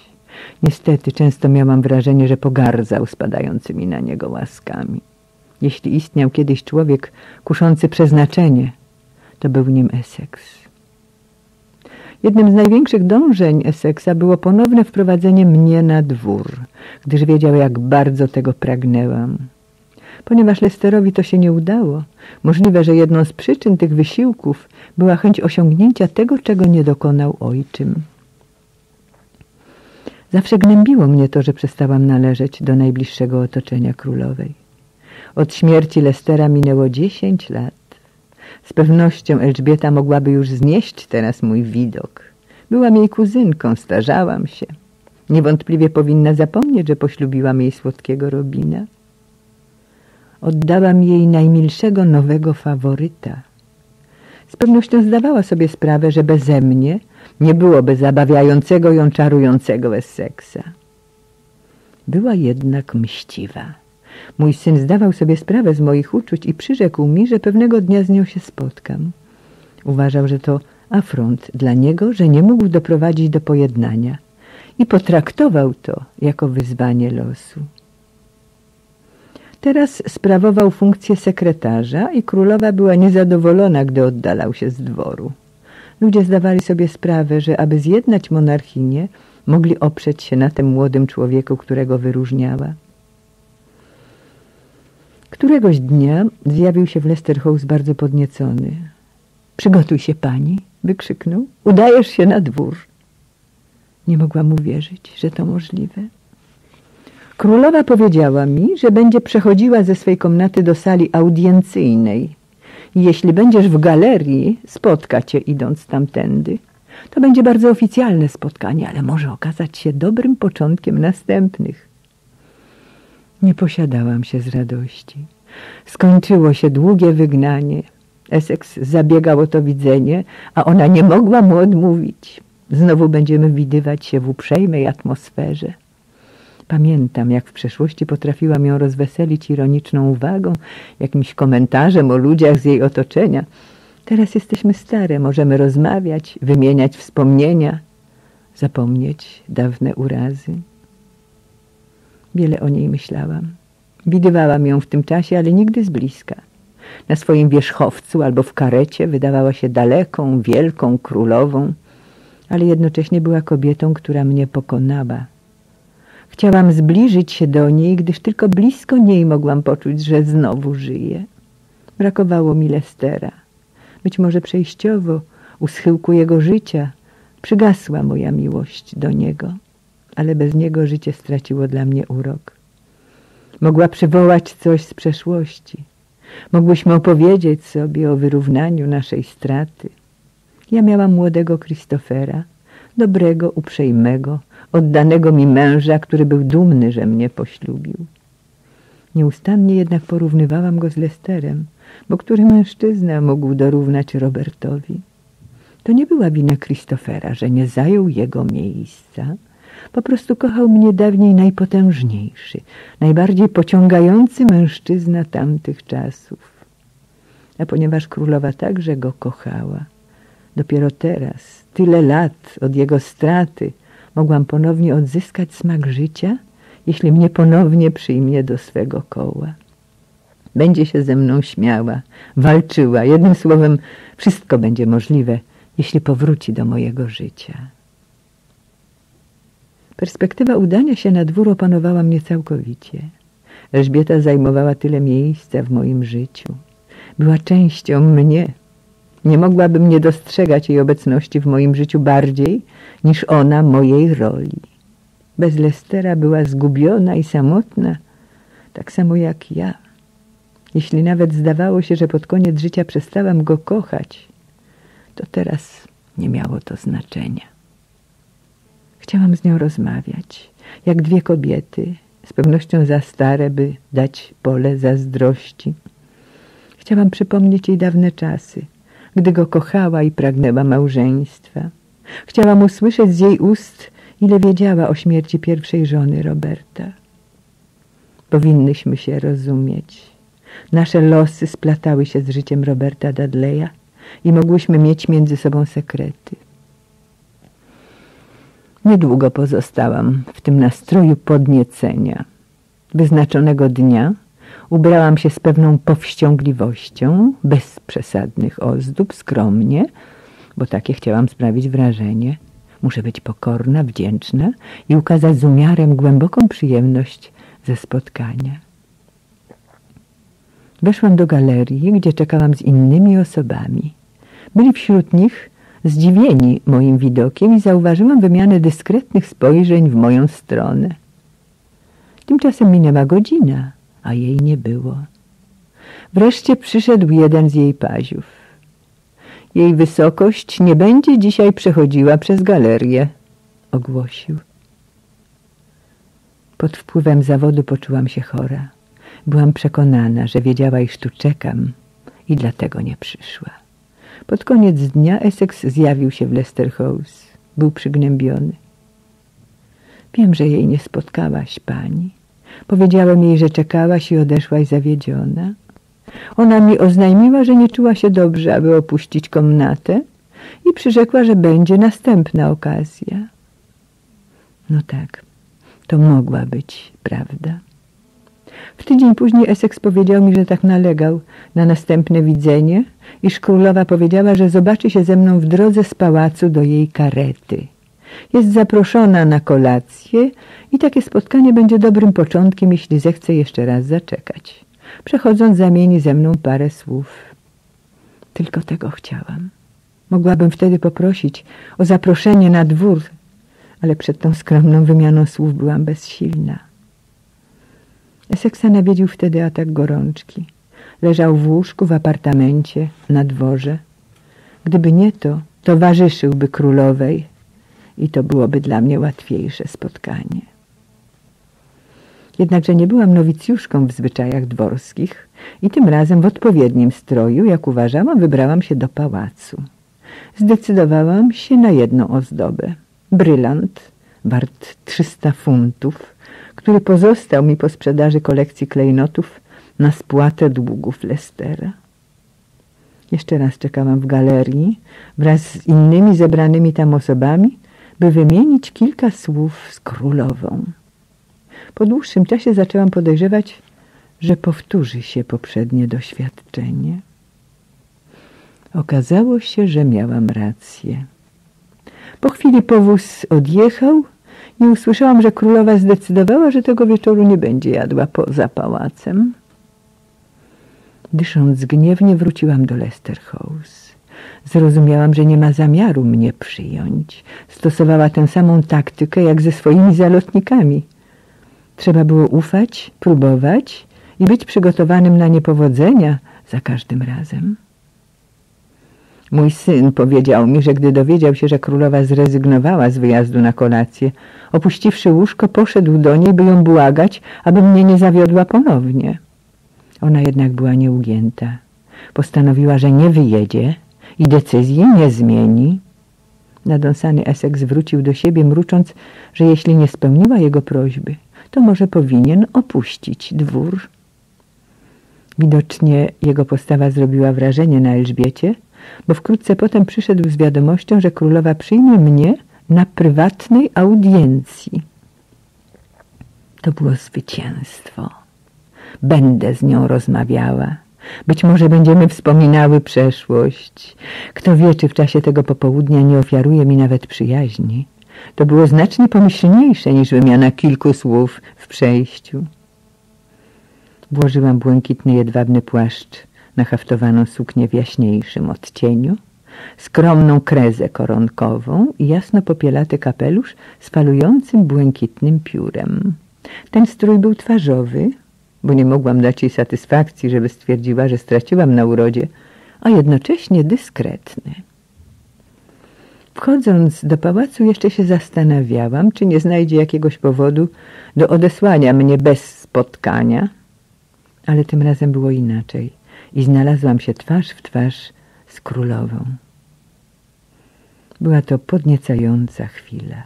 Niestety często miałam wrażenie, że pogardzał spadającymi na niego łaskami. Jeśli istniał kiedyś człowiek kuszący przeznaczenie, to był nim Essex. Jednym z największych dążeń Essexa było ponowne wprowadzenie mnie na dwór, gdyż wiedział, jak bardzo tego pragnęłam. Ponieważ Lesterowi to się nie udało, możliwe, że jedną z przyczyn tych wysiłków była chęć osiągnięcia tego, czego nie dokonał ojczym. Zawsze gnębiło mnie to, że przestałam należeć do najbliższego otoczenia królowej. Od śmierci Lestera minęło dziesięć lat. Z pewnością Elżbieta mogłaby już znieść teraz mój widok. Byłam jej kuzynką, starzałam się. Niewątpliwie powinna zapomnieć, że poślubiłam jej słodkiego Robina. Oddałam jej najmilszego nowego faworyta. Z pewnością zdawała sobie sprawę, że beze mnie nie byłoby zabawiającego ją czarującego Essexa. Była jednak mściwa. Mój syn zdawał sobie sprawę z moich uczuć i przyrzekł mi, że pewnego dnia z nią się spotkam. Uważał, że to afront dla niego, że nie mógł doprowadzić do pojednania i potraktował to jako wyzwanie losu. Teraz sprawował funkcję sekretarza i królowa była niezadowolona, gdy oddalał się z dworu. Ludzie zdawali sobie sprawę, że aby zjednać monarchinię, mogli oprzeć się na tym młodym człowieku, którego wyróżniała. Któregoś dnia zjawił się w Lester House bardzo podniecony. Przygotuj się pani, wykrzyknął. Udajesz się na dwór. Nie mogłam uwierzyć, że to możliwe. Królowa powiedziała mi, że będzie przechodziła ze swej komnaty do sali audiencyjnej, jeśli będziesz w galerii, spotka cię idąc tamtędy. To będzie bardzo oficjalne spotkanie, ale może okazać się dobrym początkiem następnych. Nie posiadałam się z radości. Skończyło się długie wygnanie. Essex zabiegał o to widzenie, a ona nie mogła mu odmówić. Znowu będziemy widywać się w uprzejmej atmosferze. Pamiętam, jak w przeszłości potrafiłam ją rozweselić ironiczną uwagą, jakimś komentarzem o ludziach z jej otoczenia. Teraz jesteśmy stare, możemy rozmawiać, wymieniać wspomnienia, zapomnieć dawne urazy. Wiele o niej myślałam. Widywałam ją w tym czasie, ale nigdy z bliska. Na swoim wierzchowcu albo w karecie wydawała się daleką, wielką królową, ale jednocześnie była kobietą, która mnie pokonała. Chciałam zbliżyć się do niej, gdyż tylko blisko niej mogłam poczuć, że znowu żyje. Brakowało mi Lestera. Być może przejściowo, u schyłku jego życia, przygasła moja miłość do niego, ale bez niego życie straciło dla mnie urok. Mogła przywołać coś z przeszłości. Mogłyśmy opowiedzieć sobie o wyrównaniu naszej straty. Ja miałam młodego Christophera, dobrego, uprzejmego, oddanego mi męża, który był dumny, że mnie poślubił. Nieustannie jednak porównywałam go z Lesterem, bo który mężczyzna mógł dorównać Robertowi? To nie była wina Christophera, że nie zajął jego miejsca. Po prostu kochał mnie dawniej najpotężniejszy, najbardziej pociągający mężczyzna tamtych czasów. A ponieważ królowa także go kochała, dopiero teraz, tyle lat od jego straty, mogłam ponownie odzyskać smak życia, jeśli mnie ponownie przyjmie do swego koła. Będzie się ze mną śmiała, walczyła, jednym słowem wszystko będzie możliwe, jeśli powróci do mojego życia. Perspektywa udania się na dwór opanowała mnie całkowicie. Elżbieta zajmowała tyle miejsca w moim życiu. Była częścią mnie. Nie mogłabym nie dostrzegać jej obecności w moim życiu bardziej niż ona mojej roli. Bez Lestera była zgubiona i samotna, tak samo jak ja. Jeśli nawet zdawało się, że pod koniec życia przestałam go kochać, to teraz nie miało to znaczenia. Chciałam z nią rozmawiać, jak dwie kobiety, z pewnością za stare, by dać pole zazdrości. Chciałam przypomnieć jej dawne czasy, gdy go kochała i pragnęła małżeństwa. Chciałam usłyszeć z jej ust, ile wiedziała o śmierci pierwszej żony Roberta. Powinnyśmy się rozumieć. Nasze losy splatały się z życiem Roberta Dudleya i mogłyśmy mieć między sobą sekrety. Niedługo pozostałam w tym nastroju podniecenia. Wyznaczonego dnia ubrałam się z pewną powściągliwością, bez przesadnych ozdób, skromnie, bo takie chciałam sprawić wrażenie. Muszę być pokorna, wdzięczna i ukazać z umiarem głęboką przyjemność ze spotkania. Weszłam do galerii, gdzie czekałam z innymi osobami. Byli wśród nich zdziwieni moim widokiem i zauważyłam wymianę dyskretnych spojrzeń w moją stronę. Tymczasem minęła godzina, a jej nie było. Wreszcie przyszedł jeden z jej paziów. Jej wysokość nie będzie dzisiaj przechodziła przez galerię, ogłosił. Pod wpływem zawodu poczułam się chora. Byłam przekonana, że wiedziała, iż tu czekam i dlatego nie przyszła. Pod koniec dnia Essex zjawił się w Leicester House. Był przygnębiony. Wiem, że jej nie spotkałaś, pani. Powiedziałem jej, że czekałaś i odeszłaś zawiedziona. Ona mi oznajmiła, że nie czuła się dobrze, aby opuścić komnatę i przyrzekła, że będzie następna okazja. No tak, to mogła być prawda. W tydzień później Essex powiedział mi, że tak nalegał na następne widzenie, iż królowa powiedziała, że zobaczy się ze mną w drodze z pałacu do jej karety. Jest zaproszona na kolację i takie spotkanie będzie dobrym początkiem, jeśli zechce jeszcze raz zaczekać. Przechodząc zamieni ze mną parę słów. Tylko tego chciałam. Mogłabym wtedy poprosić o zaproszenie na dwór, ale przed tą skromną wymianą słów byłam bezsilna. Eseksa nawiedził wtedy atak gorączki. leżał w łóżku w apartamencie na dworze. Gdyby nie to, towarzyszyłby królowej i to byłoby dla mnie łatwiejsze spotkanie. Jednakże nie byłam nowicjuszką w zwyczajach dworskich i tym razem w odpowiednim stroju, jak uważałam, wybrałam się do pałacu. Zdecydowałam się na jedną ozdobę. Brylant, wart 300 funtów, który pozostał mi po sprzedaży kolekcji klejnotów na spłatę długów Lestera. Jeszcze raz czekałam w galerii wraz z innymi zebranymi tam osobami, by wymienić kilka słów z królową. Po dłuższym czasie zaczęłam podejrzewać, że powtórzy się poprzednie doświadczenie. Okazało się, że miałam rację. Po chwili powóz odjechał i usłyszałam, że królowa zdecydowała, że tego wieczoru nie będzie jadła poza pałacem. Dysząc gniewnie wróciłam do Lester House. Zrozumiałam, że nie ma zamiaru mnie przyjąć. Stosowała tę samą taktykę jak ze swoimi zalotnikami. Trzeba było ufać, próbować i być przygotowanym na niepowodzenia za każdym razem. Mój syn powiedział mi, że gdy dowiedział się, że królowa zrezygnowała z wyjazdu na kolację, opuściwszy łóżko, poszedł do niej, by ją błagać, aby mnie nie zawiodła ponownie. Ona jednak była nieugięta. Postanowiła, że nie wyjedzie i decyzji nie zmieni. Nadąsany Essex wrócił do siebie, mrucząc, że jeśli nie spełniła jego prośby, to może powinien opuścić dwór. Widocznie jego postawa zrobiła wrażenie na Elżbiecie, bo wkrótce potem przyszedł z wiadomością, że królowa przyjmie mnie na prywatnej audiencji. To było zwycięstwo. Będę z nią rozmawiała. Być może będziemy wspominały przeszłość. Kto wie, czy w czasie tego popołudnia nie ofiaruje mi nawet przyjaźni. To było znacznie pomyślniejsze niż wymiana kilku słów w przejściu. Włożyłam błękitny jedwabny płaszcz na haftowaną suknię w jaśniejszym odcieniu, skromną krezę koronkową i jasno popielaty kapelusz z falującym błękitnym piórem. Ten strój był twarzowy, bo nie mogłam dać jej satysfakcji, żeby stwierdziła, że straciłam na urodzie, a jednocześnie dyskretny. Wchodząc do pałacu jeszcze się zastanawiałam, czy nie znajdzie jakiegoś powodu do odesłania mnie bez spotkania, ale tym razem było inaczej i znalazłam się twarz w twarz z królową. Była to podniecająca chwila.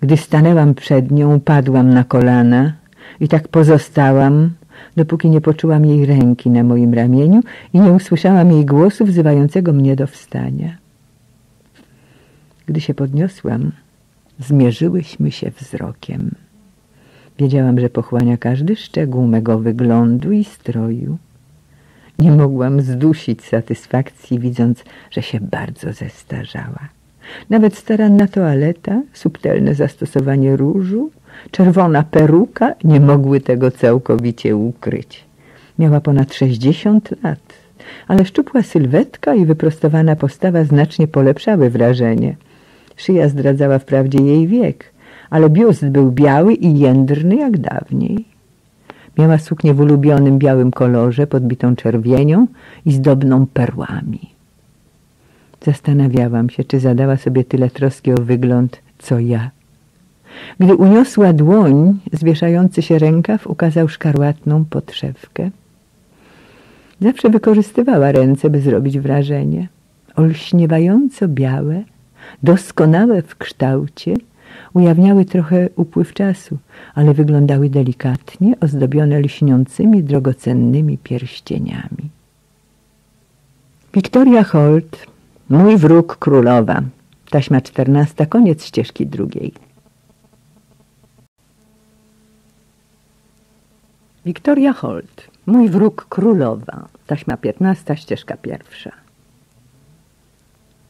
Gdy stanęłam przed nią, padłam na kolana i tak pozostałam, dopóki nie poczułam jej ręki na moim ramieniu i nie usłyszałam jej głosu wzywającego mnie do wstania. Gdy się podniosłam, zmierzyłyśmy się wzrokiem. Wiedziałam, że pochłania każdy szczegół mego wyglądu i stroju. Nie mogłam zdusić satysfakcji, widząc, że się bardzo zestarzała. Nawet staranna toaleta, subtelne zastosowanie różu, czerwona peruka nie mogły tego całkowicie ukryć. Miała ponad sześćdziesiąt lat, ale szczupła sylwetka i wyprostowana postawa znacznie polepszały wrażenie. Szyja zdradzała wprawdzie jej wiek, ale biust był biały i jędrny jak dawniej. Miała suknię w ulubionym białym kolorze, podbitą czerwienią i zdobną perłami. Zastanawiałam się, czy zadała sobie tyle troski o wygląd, co ja. Gdy uniosła dłoń, zwieszający się rękaw ukazał szkarłatną podszewkę. Zawsze wykorzystywała ręce, by zrobić wrażenie. Olśniewająco białe, doskonałe w kształcie, ujawniały trochę upływ czasu, ale wyglądały delikatnie, ozdobione lśniącymi, drogocennymi pierścieniami. Wiktoria Holt, mój wróg królowa, taśma czternasta, koniec ścieżki drugiej. Wiktoria Holt, mój wróg królowa, taśma piętnasta, ścieżka pierwsza.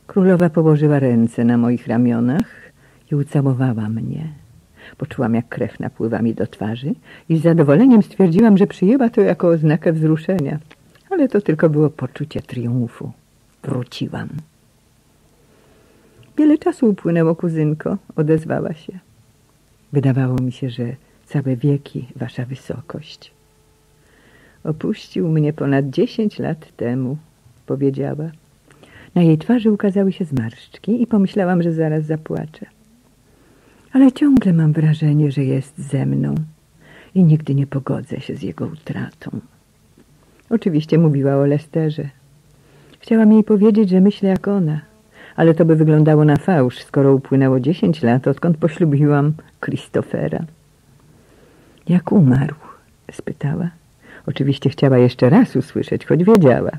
Królowa położyła ręce na moich ramionach ucałowała mnie. Poczułam, jak krew napływa mi do twarzy i z zadowoleniem stwierdziłam, że przyjęła to jako oznakę wzruszenia. Ale to tylko było poczucie triumfu. Wróciłam. Wiele czasu upłynęło, kuzynko, odezwała się. Wydawało mi się, że całe wieki wasza wysokość. Opuścił mnie ponad dziesięć lat temu, powiedziała. Na jej twarzy ukazały się zmarszczki i pomyślałam, że zaraz zapłaczę. Ale ciągle mam wrażenie, że jest ze mną i nigdy nie pogodzę się z jego utratą. Oczywiście mówiła o Lesterze. Chciałam jej powiedzieć, że myślę jak ona, ale to by wyglądało na fałsz, skoro upłynęło dziesięć lat, odkąd poślubiłam Christophera. Jak umarł? spytała. Oczywiście chciała jeszcze raz usłyszeć, choć wiedziała.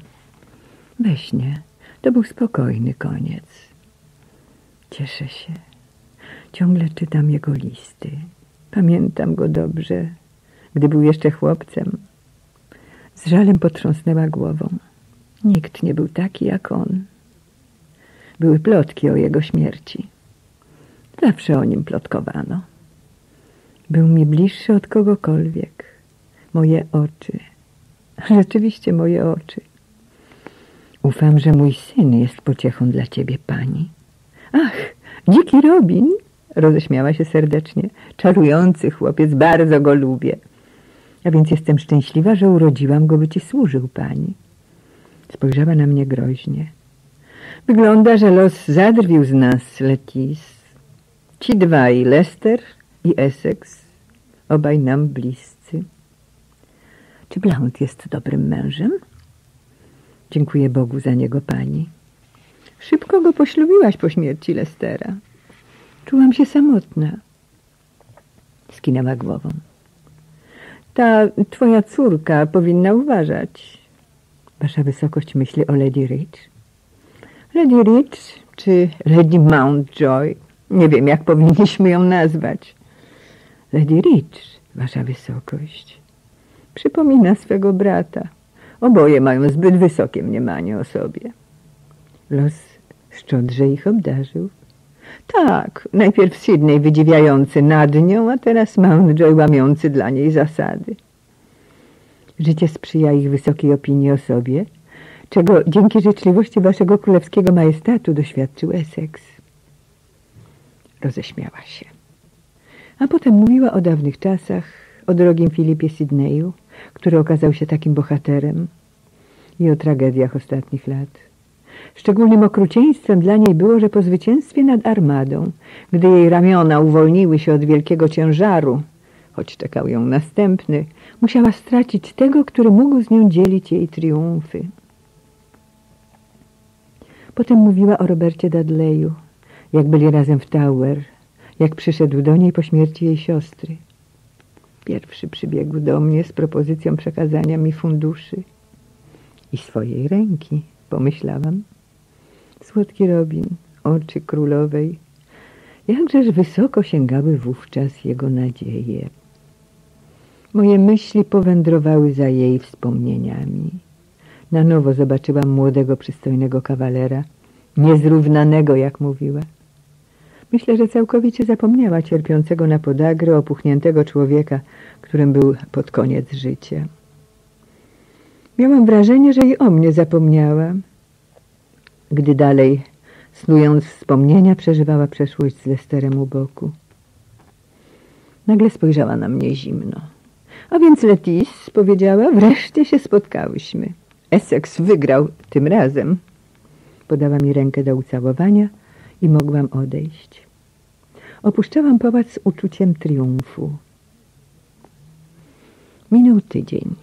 We śnie. To był spokojny koniec. Cieszę się. Ciągle czytam jego listy. Pamiętam go dobrze, gdy był jeszcze chłopcem. Z żalem potrząsnęła głową. Nikt nie był taki jak on. Były plotki o jego śmierci. Zawsze o nim plotkowano. Był mi bliższy od kogokolwiek. Moje oczy. Rzeczywiście moje oczy. Ufam, że mój syn jest pociechą dla ciebie, pani. Ach, dziki Robin, roześmiała się serdecznie. Czarujący chłopiec, bardzo go lubię. A więc jestem szczęśliwa, że urodziłam go, by ci służył, pani. Spojrzała na mnie groźnie. Wygląda, że los zadrwił z nas, Letis. Ci dwaj, Lester i Essex, obaj nam bliscy. Czy Blount jest dobrym mężem? Dziękuję Bogu za niego, pani. Szybko go poślubiłaś po śmierci Lestera. Czułam się samotna. Skinęła głową. Ta twoja córka powinna uważać. Wasza wysokość myśli o Lady Rich? Lady Rich czy Lady Mountjoy? Nie wiem, jak powinniśmy ją nazwać. Lady Rich, wasza wysokość. Przypomina swego brata. Oboje mają zbyt wysokie mniemanie o sobie. Los szczodrze ich obdarzył. Tak, najpierw Sydney wydziwiający nad nią, a teraz Mountjoy łamiący dla niej zasady. Życie sprzyja ich wysokiej opinii o sobie, czego dzięki życzliwości waszego królewskiego majestatu doświadczył Essex. Roześmiała się. A potem mówiła o dawnych czasach, o drogim Filipie Sydneyu, który okazał się takim bohaterem i o tragediach ostatnich lat. Szczególnym okrucieństwem dla niej było, że po zwycięstwie nad armadą, gdy jej ramiona uwolniły się od wielkiego ciężaru, choć czekał ją następny, musiała stracić tego, który mógł z nią dzielić jej triumfy. Potem mówiła o Robercie Dudleyu, jak byli razem w Tower, jak przyszedł do niej po śmierci jej siostry. Pierwszy przybiegł do mnie z propozycją przekazania mi funduszy i swojej ręki, pomyślałam. Słodki Robin, oczy królowej, jakżeż wysoko sięgały wówczas jego nadzieje. Moje myśli powędrowały za jej wspomnieniami. Na nowo zobaczyłam młodego, przystojnego kawalera, niezrównanego, jak mówiła. Myślę, że całkowicie zapomniała cierpiącego na podagry, opuchniętego człowieka, którym był pod koniec życia. Miałam wrażenie, że i o mnie zapomniała, gdy dalej, snując wspomnienia, przeżywała przeszłość z Lesterem u boku. Nagle spojrzała na mnie zimno. A więc Letis, powiedziała, wreszcie się spotkałyśmy. Essex wygrał tym razem. Podała mi rękę do ucałowania i mogłam odejść. Opuszczałam pałac z uczuciem triumfu. Minął tydzień.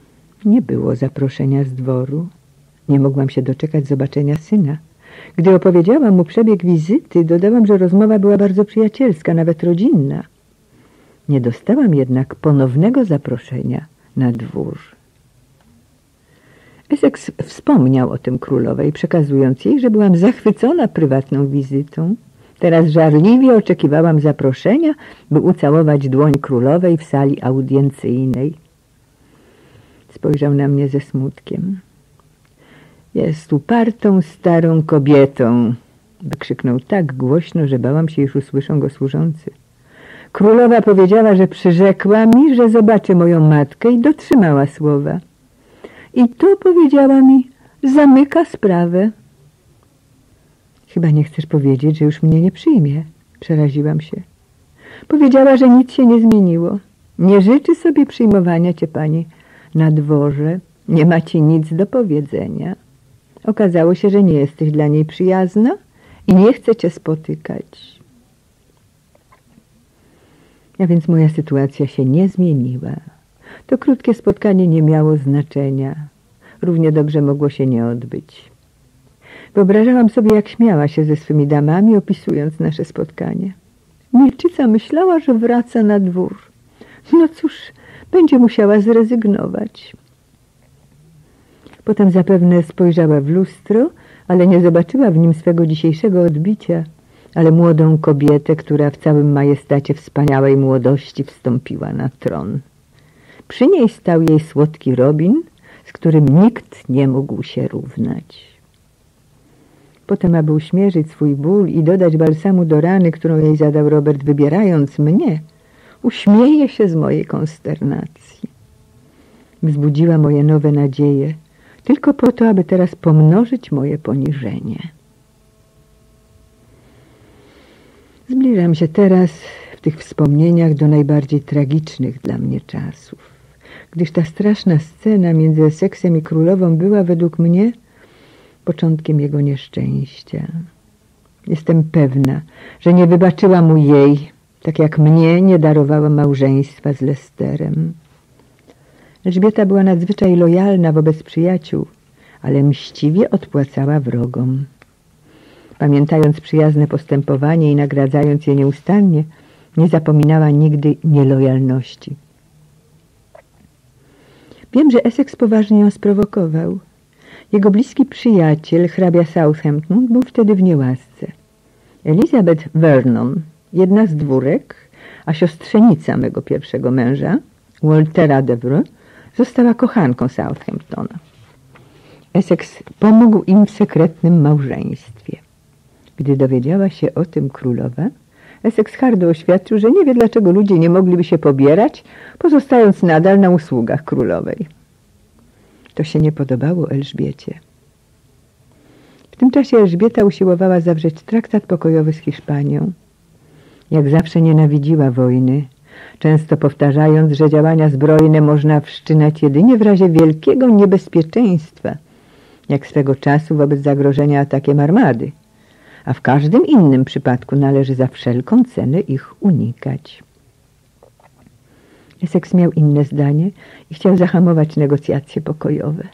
Nie było zaproszenia z dworu. Nie mogłam się doczekać zobaczenia syna. Gdy opowiedziałam mu przebieg wizyty, dodałam, że rozmowa była bardzo przyjacielska, nawet rodzinna. Nie dostałam jednak ponownego zaproszenia na dwór. Essex wspomniał o tym królowej, przekazując jej, że byłam zachwycona prywatną wizytą. Teraz żarliwie oczekiwałam zaproszenia, by ucałować dłoń królowej w sali audiencyjnej. Spojrzał na mnie ze smutkiem. Jest upartą, starą kobietą, wykrzyknął tak głośno, że bałam się, iż usłyszą go służący. Królowa powiedziała, że przyrzekła mi, że zobaczy moją matkę i dotrzymała słowa. I to, powiedziała mi, zamyka sprawę. Chyba nie chcesz powiedzieć, że już mnie nie przyjmie. Przeraziłam się. Powiedziała, że nic się nie zmieniło. Nie życzy sobie przyjmowania cię pani na dworze, Nie ma ci nic do powiedzenia. Okazało się, że nie jesteś dla niej przyjazna i nie chce cię spotykać. A więc moja sytuacja się nie zmieniła. To krótkie spotkanie nie miało znaczenia. Równie dobrze mogło się nie odbyć. Wyobrażałam sobie, jak śmiała się ze swymi damami, opisując nasze spotkanie. Milczyca myślała, że wraca na dwór. No cóż, będzie musiała zrezygnować. Potem zapewne spojrzała w lustro, ale nie zobaczyła w nim swego dzisiejszego odbicia, ale młodą kobietę, która w całym majestacie wspaniałej młodości wstąpiła na tron. Przy niej stał jej słodki Robin, z którym nikt nie mógł się równać. Potem, aby uśmierzyć swój ból i dodać balsamu do rany, którą jej zadał Robert, wybierając mnie, uśmieje się z mojej konsternacji. Wzbudziła moje nowe nadzieje, tylko po to, aby teraz pomnożyć moje poniżenie. Zbliżam się teraz w tych wspomnieniach do najbardziej tragicznych dla mnie czasów, gdyż ta straszna scena między seksem i królową była według mnie początkiem jego nieszczęścia. Jestem pewna, że nie wybaczyła mu jej, tak jak mnie nie darowała małżeństwa z Lesterem. Elżbieta była nadzwyczaj lojalna wobec przyjaciół, ale mściwie odpłacała wrogom. Pamiętając przyjazne postępowanie i nagradzając je nieustannie, nie zapominała nigdy nielojalności. Wiem, że Essex poważnie ją sprowokował. Jego bliski przyjaciel, hrabia Southampton, był wtedy w niełasce. Elizabeth Vernon, jedna z dwórek, a siostrzenica mego pierwszego męża, Waltera Devre, została kochanką Southamptona. Essex pomógł im w sekretnym małżeństwie. Gdy dowiedziała się o tym królowa, Essex hardo oświadczył, że nie wie, dlaczego ludzie nie mogliby się pobierać, pozostając nadal na usługach królowej. To się nie podobało Elżbiecie. W tym czasie Elżbieta usiłowała zawrzeć traktat pokojowy z Hiszpanią. Jak zawsze nienawidziła wojny, często powtarzając, że działania zbrojne można wszczynać jedynie w razie wielkiego niebezpieczeństwa, jak swego czasu wobec zagrożenia atakiem armady, a w każdym innym przypadku należy za wszelką cenę ich unikać. Essex miał inne zdanie i chciał zahamować negocjacje pokojowe.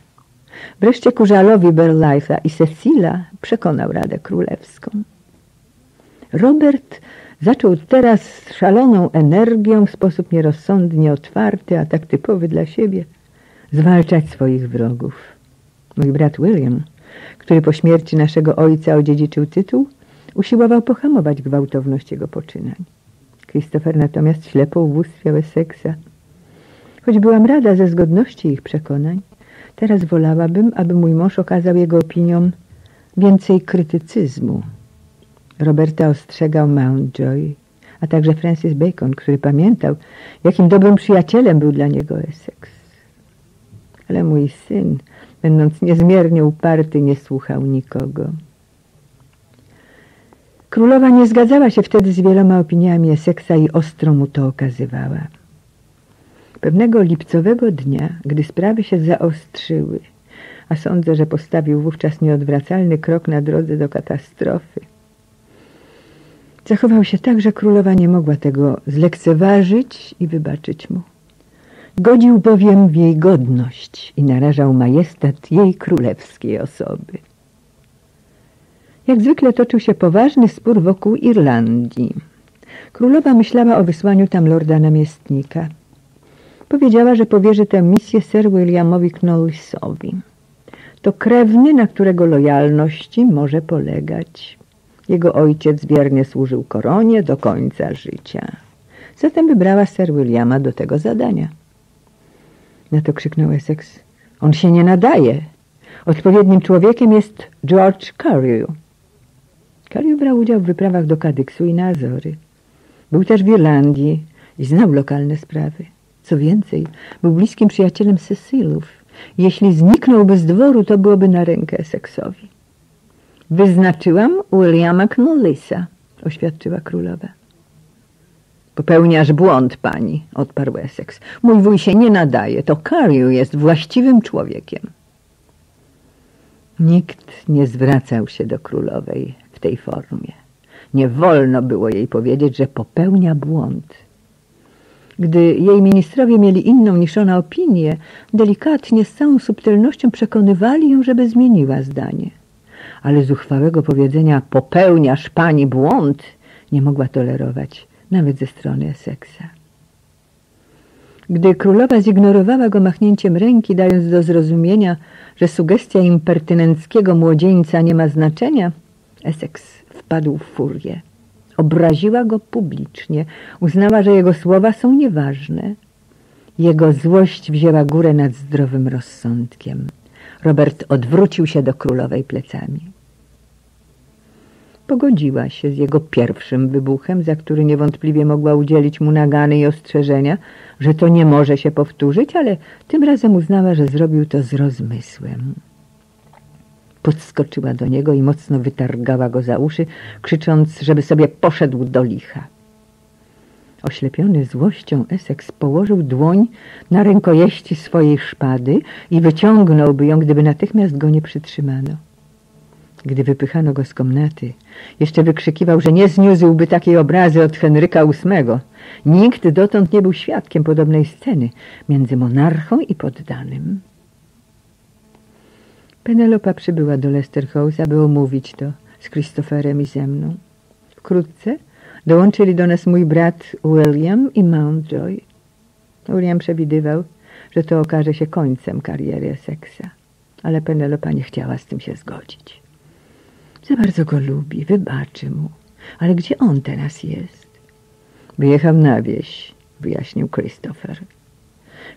Wreszcie ku żalowi Berlife'a i Cecila przekonał Radę Królewską. Robert zaczął teraz z szaloną energią, w sposób nierozsądnie otwarty, a tak typowy dla siebie, zwalczać swoich wrogów. Mój brat William, który po śmierci naszego ojca odziedziczył tytuł, usiłował pohamować gwałtowność jego poczynań. Christopher natomiast ślepo ubóstwiał Essexa. Choć byłam rada ze zgodności ich przekonań, teraz wolałabym, aby mój mąż okazał jego opiniom więcej krytycyzmu. Roberta ostrzegał Mountjoy, a także Francis Bacon, który pamiętał, jakim dobrym przyjacielem był dla niego Essex. Ale mój syn, będąc niezmiernie uparty, nie słuchał nikogo. Królowa nie zgadzała się wtedy z wieloma opiniami Essexa i ostro mu to okazywała. Pewnego lipcowego dnia, gdy sprawy się zaostrzyły, a sądzę, że postawił wówczas nieodwracalny krok na drodze do katastrofy, zachował się tak, że królowa nie mogła tego zlekceważyć i wybaczyć mu. Godził bowiem w jej godność i narażał majestat jej królewskiej osoby. Jak zwykle toczył się poważny spór wokół Irlandii. Królowa myślała o wysłaniu tam lorda namiestnika. Powiedziała, że powierzy tę misję Sir Williamowi Knowlesowi. To krewny, na którego lojalności może polegać. Jego ojciec wiernie służył koronie do końca życia. Zatem wybrała Sir Williama do tego zadania. Na to krzyknął Essex. On się nie nadaje. Odpowiednim człowiekiem jest George Carew. Carew brał udział w wyprawach do Kadyksu i na Azory. Był też w Irlandii i znał lokalne sprawy. Co więcej, był bliskim przyjacielem Cecilów. Jeśli zniknąłby z dworu, to byłoby na rękę Essexowi. Wyznaczyłam Williama Knollisa, oświadczyła królowa. Popełniasz błąd, pani, odparł Essex. Mój wuj się nie nadaje, to Carrier jest właściwym człowiekiem. Nikt nie zwracał się do królowej w tej formie. Nie wolno było jej powiedzieć, że popełnia błąd. Gdy jej ministrowie mieli inną niż ona opinię, delikatnie, z całą subtelnością przekonywali ją, żeby zmieniła zdanie. Ale zuchwałego powiedzenia popełniasz pani błąd nie mogła tolerować, nawet ze strony Essexa. Gdy królowa zignorowała go machnięciem ręki, dając do zrozumienia, że sugestia impertynenckiego młodzieńca nie ma znaczenia, Essex wpadł w furię. Obraziła go publicznie, uznała, że jego słowa są nieważne. Jego złość wzięła górę nad zdrowym rozsądkiem. Robert odwrócił się do królowej plecami. Pogodziła się z jego pierwszym wybuchem, za który niewątpliwie mogła udzielić mu nagany i ostrzeżenia, że to nie może się powtórzyć, ale tym razem uznała, że zrobił to z rozmysłem. Podskoczyła do niego i mocno wytargała go za uszy, krzycząc, żeby sobie poszedł do licha. Oślepiony złością Essex położył dłoń na rękojeści swojej szpady i wyciągnąłby ją, gdyby natychmiast go nie przytrzymano. Gdy wypychano go z komnaty, jeszcze wykrzykiwał, że nie zniósłby takiej obrazy od Henryka VIII. Nikt dotąd nie był świadkiem podobnej sceny między monarchą i poddanym. Penelopa przybyła do Lester House, aby omówić to z Christopherem i ze mną. Wkrótce dołączyli do nas mój brat William i Mountjoy. William przewidywał, że to okaże się końcem kariery Essexa, ale Penelopa nie chciała z tym się zgodzić. Za bardzo go lubi, wybaczy mu. Ale gdzie on teraz jest? Wyjechał na wieś, wyjaśnił Christopher.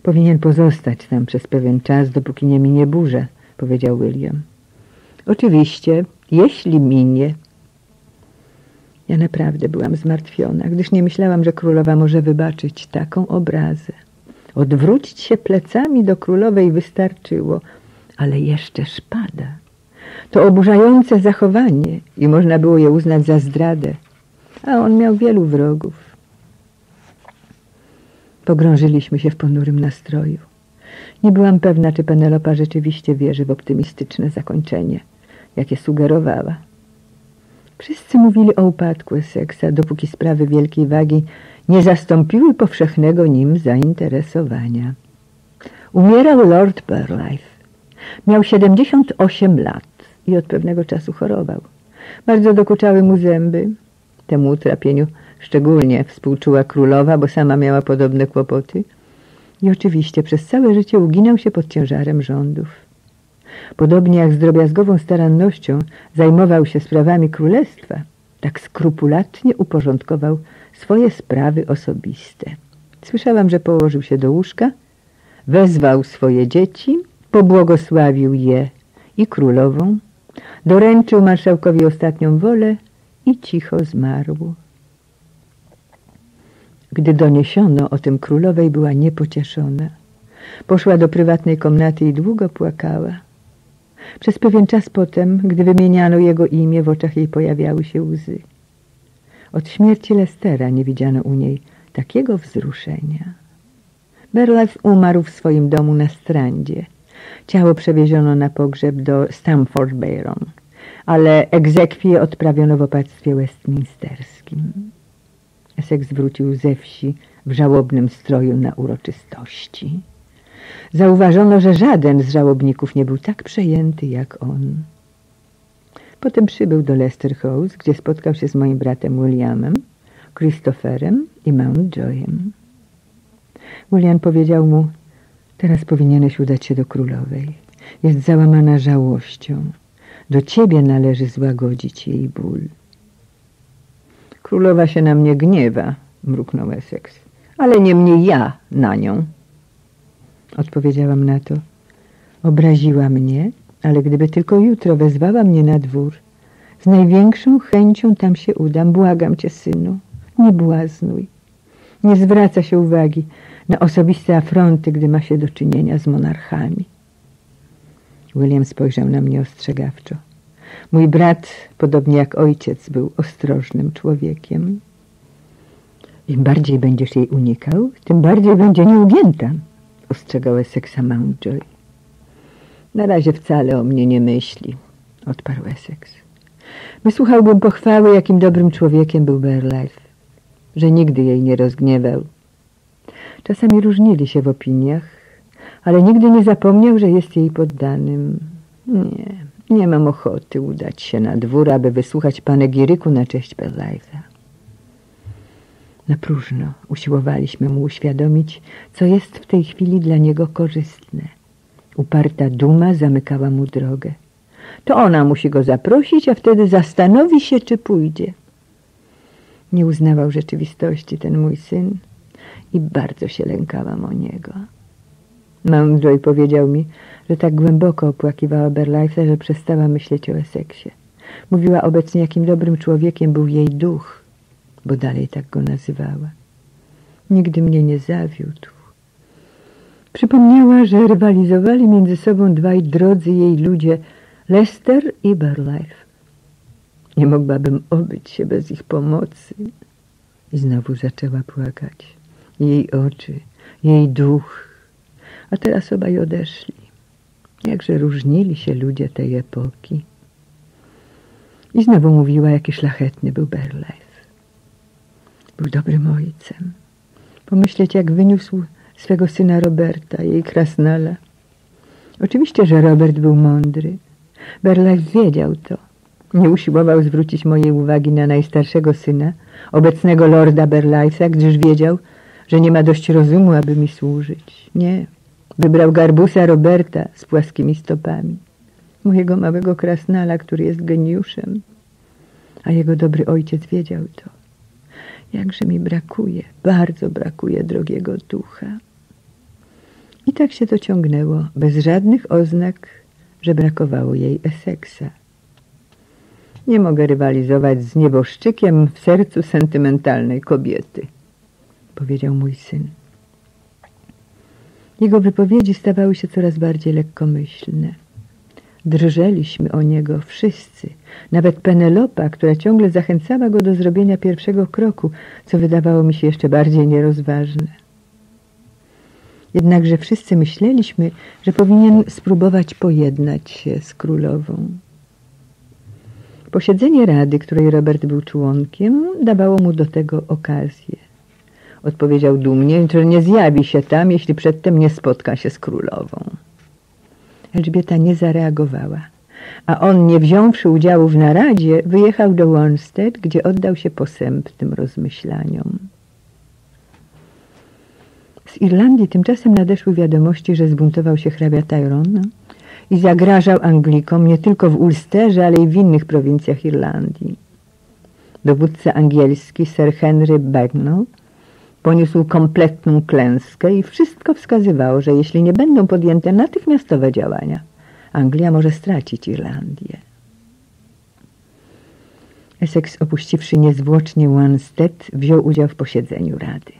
Powinien pozostać tam przez pewien czas, dopóki nie minie burza, powiedział William. Oczywiście, jeśli minie. Ja naprawdę byłam zmartwiona, gdyż nie myślałam, że królowa może wybaczyć taką obrazę. Odwrócić się plecami do królowej wystarczyło, ale jeszcze szpada. To oburzające zachowanie i można było je uznać za zdradę, a on miał wielu wrogów. Pogrążyliśmy się w ponurym nastroju. Nie byłam pewna, czy Penelopa rzeczywiście wierzy w optymistyczne zakończenie, jakie sugerowała. Wszyscy mówili o upadku Essexa, dopóki sprawy wielkiej wagi nie zastąpiły powszechnego nim zainteresowania. Umierał Lord Burlife. Miał 78 lat i od pewnego czasu chorował. Bardzo dokuczały mu zęby. Temu utrapieniu szczególnie współczuła królowa, bo sama miała podobne kłopoty. I oczywiście przez całe życie uginał się pod ciężarem rządów. Podobnie jak z drobiazgową starannością zajmował się sprawami królestwa, tak skrupulatnie uporządkował swoje sprawy osobiste. Słyszałam, że położył się do łóżka, wezwał swoje dzieci, pobłogosławił je i królową, doręczył marszałkowi ostatnią wolę i cicho zmarł. Gdy doniesiono o tym królowej, była niepocieszona. Poszła do prywatnej komnaty i długo płakała. Przez pewien czas potem, gdy wymieniano jego imię, w oczach jej pojawiały się łzy. Od śmierci Lestera nie widziano u niej takiego wzruszenia. Berlife umarł w swoim domu na Strandzie. Ciało przewieziono na pogrzeb do Stamford Bayron, ale egzekwie odprawiono w opactwie westminsterskim. Essex wrócił ze wsi w żałobnym stroju na uroczystości. Zauważono, że żaden z żałobników nie był tak przejęty jak on. Potem przybył do Leicester House, gdzie spotkał się z moim bratem Williamem, Christopherem i Mountjoyem. William powiedział mu, teraz powinieneś udać się do królowej. Jest załamana żałością. Do ciebie należy złagodzić jej ból. Królowa się na mnie gniewa, mruknął Essex. Ale nie mnie ja na nią. Odpowiedziałam na to. Obraziła mnie, ale gdyby tylko jutro wezwała mnie na dwór, z największą chęcią tam się udam. Błagam cię, synu, nie błaznuj. Nie zwraca się uwagi na osobiste afronty, gdy ma się do czynienia z monarchami. William spojrzał na mnie ostrzegawczo. Mój brat, podobnie jak ojciec, był ostrożnym człowiekiem. Im bardziej będziesz jej unikał, tym bardziej będzie nieugięta, ostrzegał Essexa Mountjoy. Na razie wcale o mnie nie myśli, odparł Essex. Wysłuchałbym pochwały, jakim dobrym człowiekiem był Berlife, że nigdy jej nie rozgniewał. Czasami różnili się w opiniach, ale nigdy nie zapomniał, że jest jej poddanym. Nie, nie mam ochoty udać się na dwór, aby wysłuchać panegiryku na cześć Berlife'a. Na próżno usiłowaliśmy mu uświadomić, co jest w tej chwili dla niego korzystne. Uparta duma zamykała mu drogę. To ona musi go zaprosić, a wtedy zastanowi się, czy pójdzie. Nie uznawał rzeczywistości ten mój syn i bardzo się lękałam o niego. Mountjoy powiedział mi, że tak głęboko opłakiwała Berlife'a, że przestała myśleć o Eseksie. Mówiła obecnie, jakim dobrym człowiekiem był jej duch, bo dalej tak go nazywała. Nigdy mnie nie zawiódł. Przypomniała, że rywalizowali między sobą dwaj drodzy jej ludzie, Lester i Berlife. Nie mogłabym obyć się bez ich pomocy. I znowu zaczęła płakać. Jej oczy, jej duch. A teraz obaj odeszli. Jakże różnili się ludzie tej epoki. I znowu mówiła, jaki szlachetny był Berlife. Był dobrym ojcem. Pomyśleć, jak wyniósł swego syna Roberta, jej krasnala. Oczywiście, że Robert był mądry. Berlife wiedział to. Nie usiłował zwrócić mojej uwagi na najstarszego syna, obecnego lorda Berlife'a, gdyż wiedział, że nie ma dość rozumu, aby mi służyć. Nie. Wybrał garbusa Roberta z płaskimi stopami. Mojego małego krasnala, który jest geniuszem. A jego dobry ojciec wiedział to. Jakże mi brakuje, bardzo brakuje drogiego ducha. I tak się to ciągnęło, bez żadnych oznak, że brakowało jej Essexa. Nie mogę rywalizować z nieboszczykiem w sercu sentymentalnej kobiety, powiedział mój syn. Jego wypowiedzi stawały się coraz bardziej lekkomyślne. Drżeliśmy o niego wszyscy, nawet Penelopa, która ciągle zachęcała go do zrobienia pierwszego kroku, co wydawało mi się jeszcze bardziej nierozważne. Jednakże wszyscy myśleliśmy, że powinien spróbować pojednać się z królową. Posiedzenie rady, której Robert był członkiem, dawało mu do tego okazję. Odpowiedział dumnie, że nie zjawi się tam, jeśli przedtem nie spotka się z królową. Elżbieta nie zareagowała, a on, nie wziąwszy udziału w naradzie, wyjechał do Wanstead, gdzie oddał się posępnym rozmyślaniom. Z Irlandii tymczasem nadeszły wiadomości, że zbuntował się hrabia Tyrone i zagrażał Anglikom nie tylko w Ulsterze, ale i w innych prowincjach Irlandii. Dowódca angielski Sir Henry Bagnall poniósł kompletną klęskę i wszystko wskazywało, że jeśli nie będą podjęte natychmiastowe działania, Anglia może stracić Irlandię. Essex, opuściwszy niezwłocznie Wanstead, wziął udział w posiedzeniu Rady.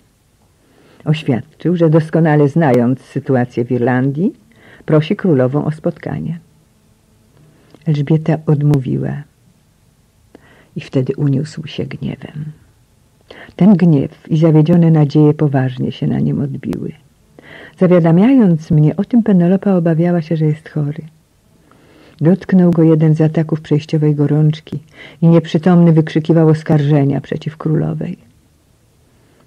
Oświadczył, że doskonale znając sytuację w Irlandii, prosi królową o spotkanie. Elżbieta odmówiła i wtedy uniósł się gniewem. Ten gniew i zawiedzione nadzieje poważnie się na nim odbiły. Zawiadamiając mnie o tym, Penelopa obawiała się, że jest chory. Dotknął go jeden z ataków przejściowej gorączki i nieprzytomny wykrzykiwał oskarżenia przeciw królowej.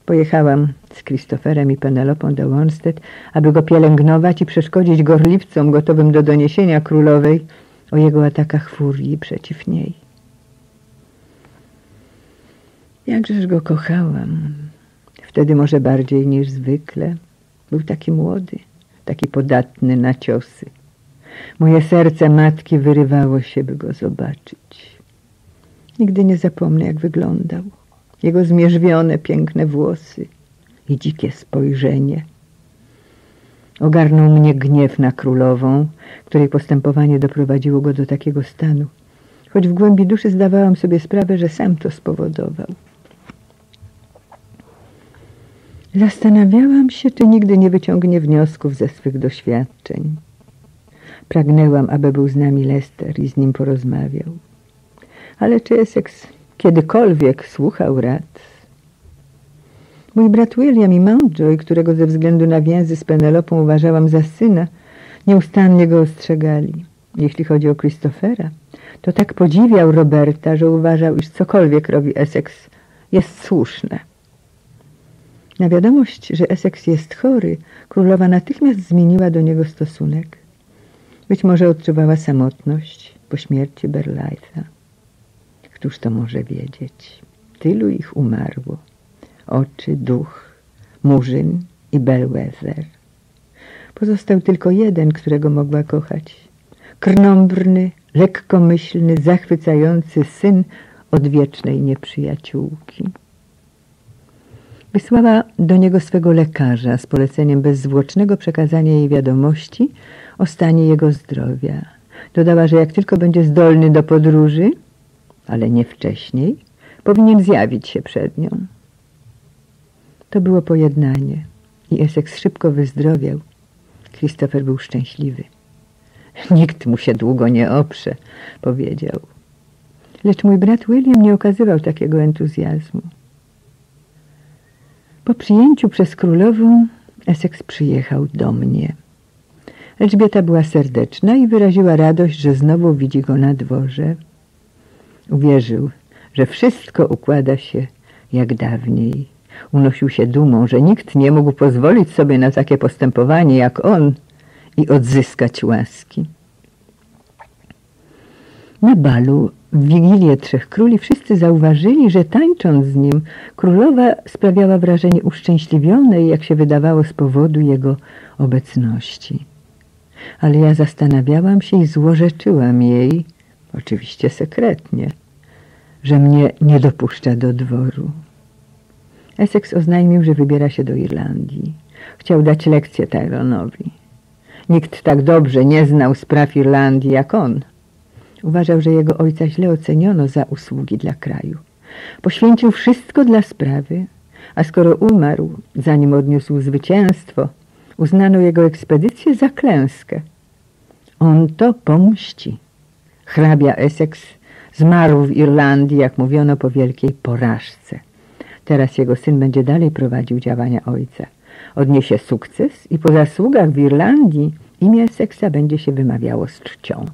Pojechałam z Christopherem i Penelopą do Wanstead, aby go pielęgnować i przeszkodzić gorliwcom gotowym do doniesienia królowej o jego atakach furii przeciw niej. Jakżeż go kochałam. Wtedy może bardziej niż zwykle. Był taki młody, taki podatny na ciosy. Moje serce matki wyrywało się, by go zobaczyć. Nigdy nie zapomnę, jak wyglądał. Jego zmierzwione, piękne włosy i dzikie spojrzenie. Ogarnął mnie gniew na królową, której postępowanie doprowadziło go do takiego stanu, choć w głębi duszy zdawałam sobie sprawę, że sam to spowodował. Zastanawiałam się, czy nigdy nie wyciągnie wniosków ze swych doświadczeń. Pragnęłam, aby był z nami Lester i z nim porozmawiał. Ale czy Essex kiedykolwiek słuchał rad? Mój brat William i Mountjoy, którego ze względu na więzy z Penelopą uważałam za syna, nieustannie go ostrzegali. Jeśli chodzi o Christophera, to tak podziwiał Roberta, że uważał, iż cokolwiek robi Essex jest słuszne. Na wiadomość, że Essex jest chory, królowa natychmiast zmieniła do niego stosunek. Być może odczuwała samotność po śmierci Berlajta. Któż to może wiedzieć? Tylu ich umarło. Oczy, duch, murzyn i Bellwether. Pozostał tylko jeden, którego mogła kochać. Krnąbrny, lekkomyślny, zachwycający syn odwiecznej nieprzyjaciółki. Wysłała do niego swego lekarza z poleceniem bezzwłocznego przekazania jej wiadomości o stanie jego zdrowia. Dodała, że jak tylko będzie zdolny do podróży, ale nie wcześniej, powinien zjawić się przed nią. To było pojednanie i Essex szybko wyzdrowiał. Christopher był szczęśliwy. Nikt mu się długo nie oprze, powiedział. Lecz mój brat William nie okazywał takiego entuzjazmu. Po przyjęciu przez królową Essex przyjechał do mnie. Elżbieta była serdeczna i wyraziła radość, że znowu widzi go na dworze. Uwierzył, że wszystko układa się jak dawniej. Unosił się dumą, że nikt nie mógł pozwolić sobie na takie postępowanie jak on i odzyskać łaski. Na balu w Wigilię Trzech Króli wszyscy zauważyli, że tańcząc z nim królowa sprawiała wrażenie uszczęśliwionej, jak się wydawało z powodu jego obecności. Ale ja zastanawiałam się i złorzeczyłam jej, oczywiście sekretnie, że mnie nie dopuszcza do dworu. Essex oznajmił, że wybiera się do Irlandii. Chciał dać lekcję Tyronowi. Nikt tak dobrze nie znał spraw Irlandii jak on – Uważał, że jego ojca źle oceniono za usługi dla kraju. Poświęcił wszystko dla sprawy, a skoro umarł, zanim odniósł zwycięstwo, uznano jego ekspedycję za klęskę. On to pomści. Hrabia Essex zmarł w Irlandii, jak mówiono, po wielkiej porażce. Teraz jego syn będzie dalej prowadził działania ojca. Odniesie sukces i po zasługach w Irlandii imię Essexa będzie się wymawiało z czcią.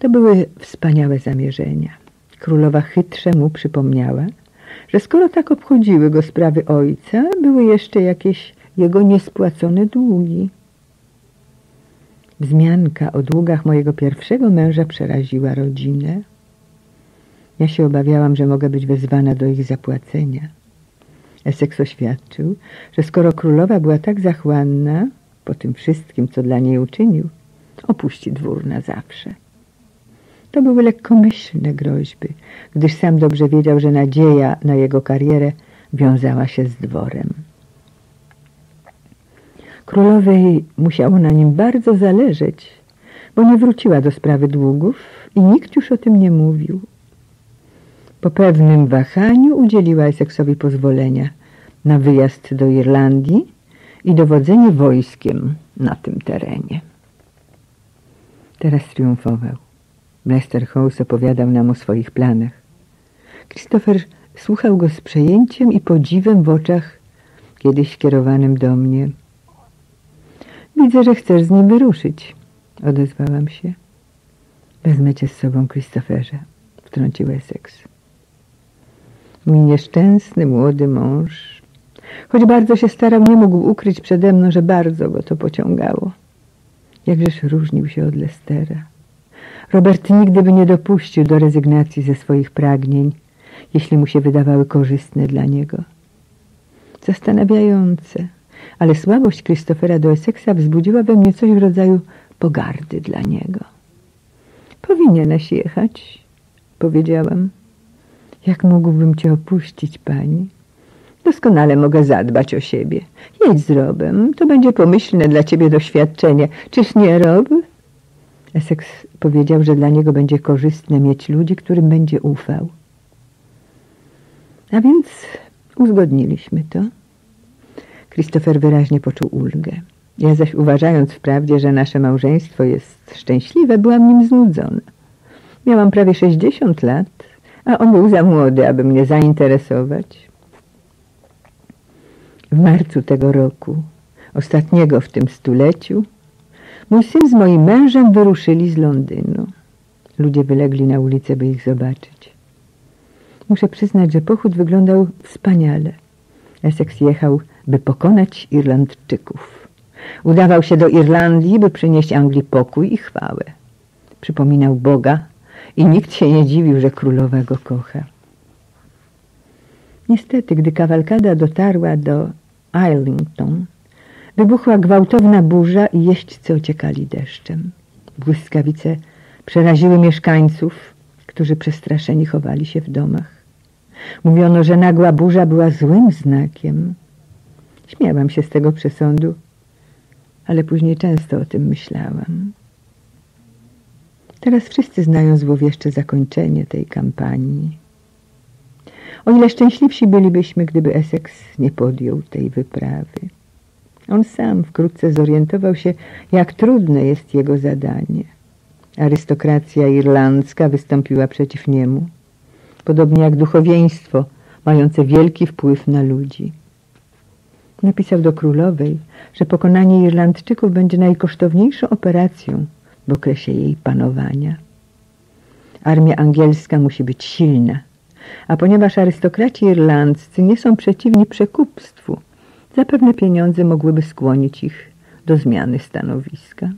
To były wspaniałe zamierzenia. Królowa chytrze mu przypomniała, że skoro tak obchodziły go sprawy ojca, były jeszcze jakieś jego niespłacone długi. Wzmianka o długach mojego pierwszego męża przeraziła rodzinę. Ja się obawiałam, że mogę być wezwana do ich zapłacenia. Essex oświadczył, że skoro królowa była tak zachłanna, po tym wszystkim, co dla niej uczynił, opuści dwór na zawsze. To były lekkomyślne groźby, gdyż sam dobrze wiedział, że nadzieja na jego karierę wiązała się z dworem. Królowej musiało na nim bardzo zależeć, bo nie wróciła do sprawy długów i nikt już o tym nie mówił. Po pewnym wahaniu udzieliła Essexowi pozwolenia na wyjazd do Irlandii i dowodzenie wojskiem na tym terenie. Teraz triumfował. Master House opowiadał nam o swoich planach. Christopher słuchał go z przejęciem i podziwem w oczach, kiedyś kierowanym do mnie. Widzę, że chcesz z nim wyruszyć, odezwałam się. Wezmę cię z sobą, Christopherze, wtrącił Essex. Mój nieszczęsny, młody mąż, choć bardzo się starał, nie mógł ukryć przede mną, że bardzo go to pociągało. Jakżeż różnił się od Lestera. Robert nigdy by nie dopuścił do rezygnacji ze swoich pragnień, jeśli mu się wydawały korzystne dla niego. Zastanawiające, ale słabość Christophera do Essexa wzbudziła we mnie coś w rodzaju pogardy dla niego. Powinieneś jechać, powiedziałam. Jak mógłbym cię opuścić, pani? Doskonale mogę zadbać o siebie. Jedź z Robem, to będzie pomyślne dla ciebie doświadczenie. Czyż nie, Rob? Essex powiedział, że dla niego będzie korzystne mieć ludzi, którym będzie ufał. A więc uzgodniliśmy to. Christopher wyraźnie poczuł ulgę. Ja zaś uważając wprawdzie, że nasze małżeństwo jest szczęśliwe, byłam nim znudzona. Miałam prawie 60 lat, a on był za młody, aby mnie zainteresować. W marcu tego roku, ostatniego w tym stuleciu, mój syn z moim mężem wyruszyli z Londynu. Ludzie wylegli na ulicę, by ich zobaczyć. Muszę przyznać, że pochód wyglądał wspaniale. Essex jechał, by pokonać Irlandczyków. Udawał się do Irlandii, by przynieść Anglii pokój i chwałę. Przypominał Boga i nikt się nie dziwił, że królowa go kocha. Niestety, gdy kawalkada dotarła do Islington, wybuchła gwałtowna burza i jeźdźcy ociekali deszczem. Błyskawice przeraziły mieszkańców, którzy przestraszeni chowali się w domach. Mówiono, że nagła burza była złym znakiem. Śmiałam się z tego przesądu, ale później często o tym myślałam. Teraz wszyscy znają złowieszcze zakończenie tej kampanii. O ile szczęśliwsi bylibyśmy, gdyby Essex nie podjął tej wyprawy. On sam wkrótce zorientował się, jak trudne jest jego zadanie. Arystokracja irlandzka wystąpiła przeciw niemu, podobnie jak duchowieństwo, mające wielki wpływ na ludzi. Napisał do królowej, że pokonanie Irlandczyków będzie najkosztowniejszą operacją w okresie jej panowania. Armia angielska musi być silna, a ponieważ arystokraci irlandzcy nie są przeciwni przekupstwu, zapewne pieniądze mogłyby skłonić ich do zmiany stanowiska.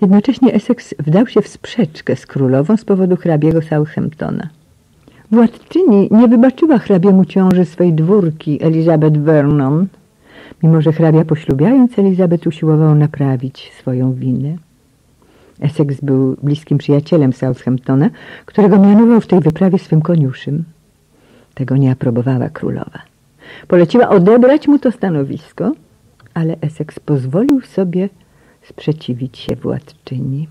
Jednocześnie Essex wdał się w sprzeczkę z królową z powodu hrabiego Southamptona. Władczyni nie wybaczyła hrabiemu ciąży swej dwórki Elizabeth Vernon, mimo że hrabia poślubiając Elizabeth usiłował naprawić swoją winę. Essex był bliskim przyjacielem Southamptona, którego mianował w tej wyprawie swym koniuszym. Tego nie aprobowała królowa. Poleciła odebrać mu to stanowisko, ale Essex pozwolił sobie sprzeciwić się władczyni.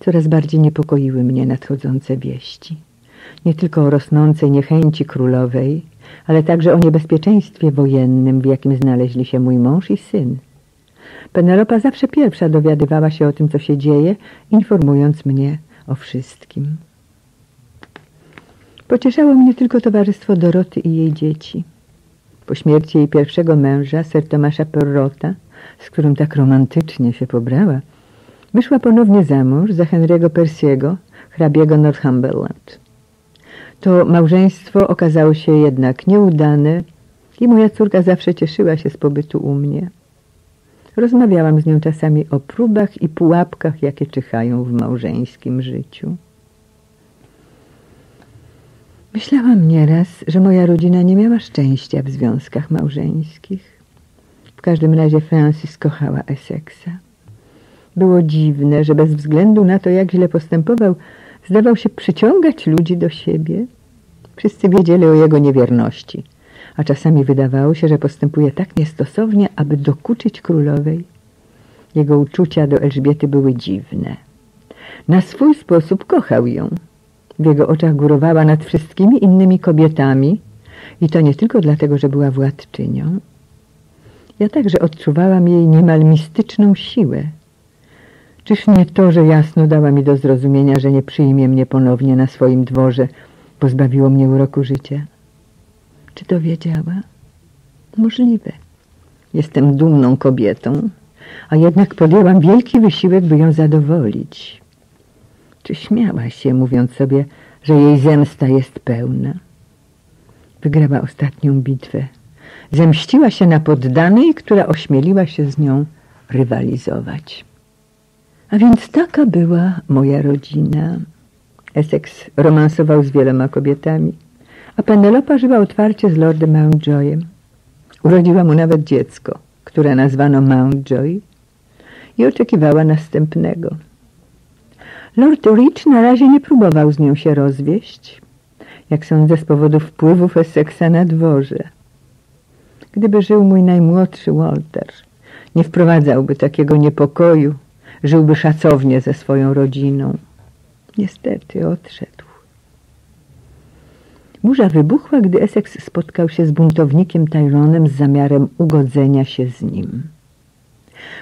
Coraz bardziej niepokoiły mnie nadchodzące wieści. Nie tylko o rosnącej niechęci królowej, ale także o niebezpieczeństwie wojennym, w jakim znaleźli się mój mąż i syn. Penelopa zawsze pierwsza dowiadywała się o tym, co się dzieje, informując mnie o wszystkim. Pocieszało mnie tylko towarzystwo Doroty i jej dzieci. Po śmierci jej pierwszego męża, Sir Tomasza Perrota, z którym tak romantycznie się pobrała, wyszła ponownie za mąż za Henry'ego Persiego, hrabiego Northumberland. To małżeństwo okazało się jednak nieudane i moja córka zawsze cieszyła się z pobytu u mnie. Rozmawiałam z nią czasami o próbach i pułapkach, jakie czyhają w małżeńskim życiu. Myślałam nieraz, że moja rodzina nie miała szczęścia w związkach małżeńskich. W każdym razie Francis kochała Essexa. Było dziwne, że bez względu na to, jak źle postępował, zdawał się przyciągać ludzi do siebie. Wszyscy wiedzieli o jego niewierności, a czasami wydawało się, że postępuje tak niestosownie, aby dokuczyć królowej. Jego uczucia do Elżbiety były dziwne. Na swój sposób kochał ją. W jego oczach górowała nad wszystkimi innymi kobietami i to nie tylko dlatego, że była władczynią. Ja także odczuwałam jej niemal mistyczną siłę. Czyż nie to, że jasno dała mi do zrozumienia, że nie przyjmie mnie ponownie na swoim dworze, pozbawiło mnie uroku życia? Czy to wiedziała? Możliwe. Jestem dumną kobietą, a jednak podjęłam wielki wysiłek, by ją zadowolić. Czy śmiała się, mówiąc sobie, że jej zemsta jest pełna? Wygrała ostatnią bitwę. Zemściła się na poddanej, która ośmieliła się z nią rywalizować. A więc taka była moja rodzina. Essex romansował z wieloma kobietami, a Penelopa żyła otwarcie z lordem Mountjoyem. Urodziła mu nawet dziecko, które nazwano Mountjoy i oczekiwała następnego. Lord Rich na razie nie próbował z nią się rozwieść, jak sądzę z powodu wpływów Essexa na dworze. Gdyby żył mój najmłodszy Walter, nie wprowadzałby takiego niepokoju, żyłby szacownie ze swoją rodziną. Niestety odszedł. Burza wybuchła, gdy Essex spotkał się z buntownikiem Tyronem z zamiarem ugodzenia się z nim.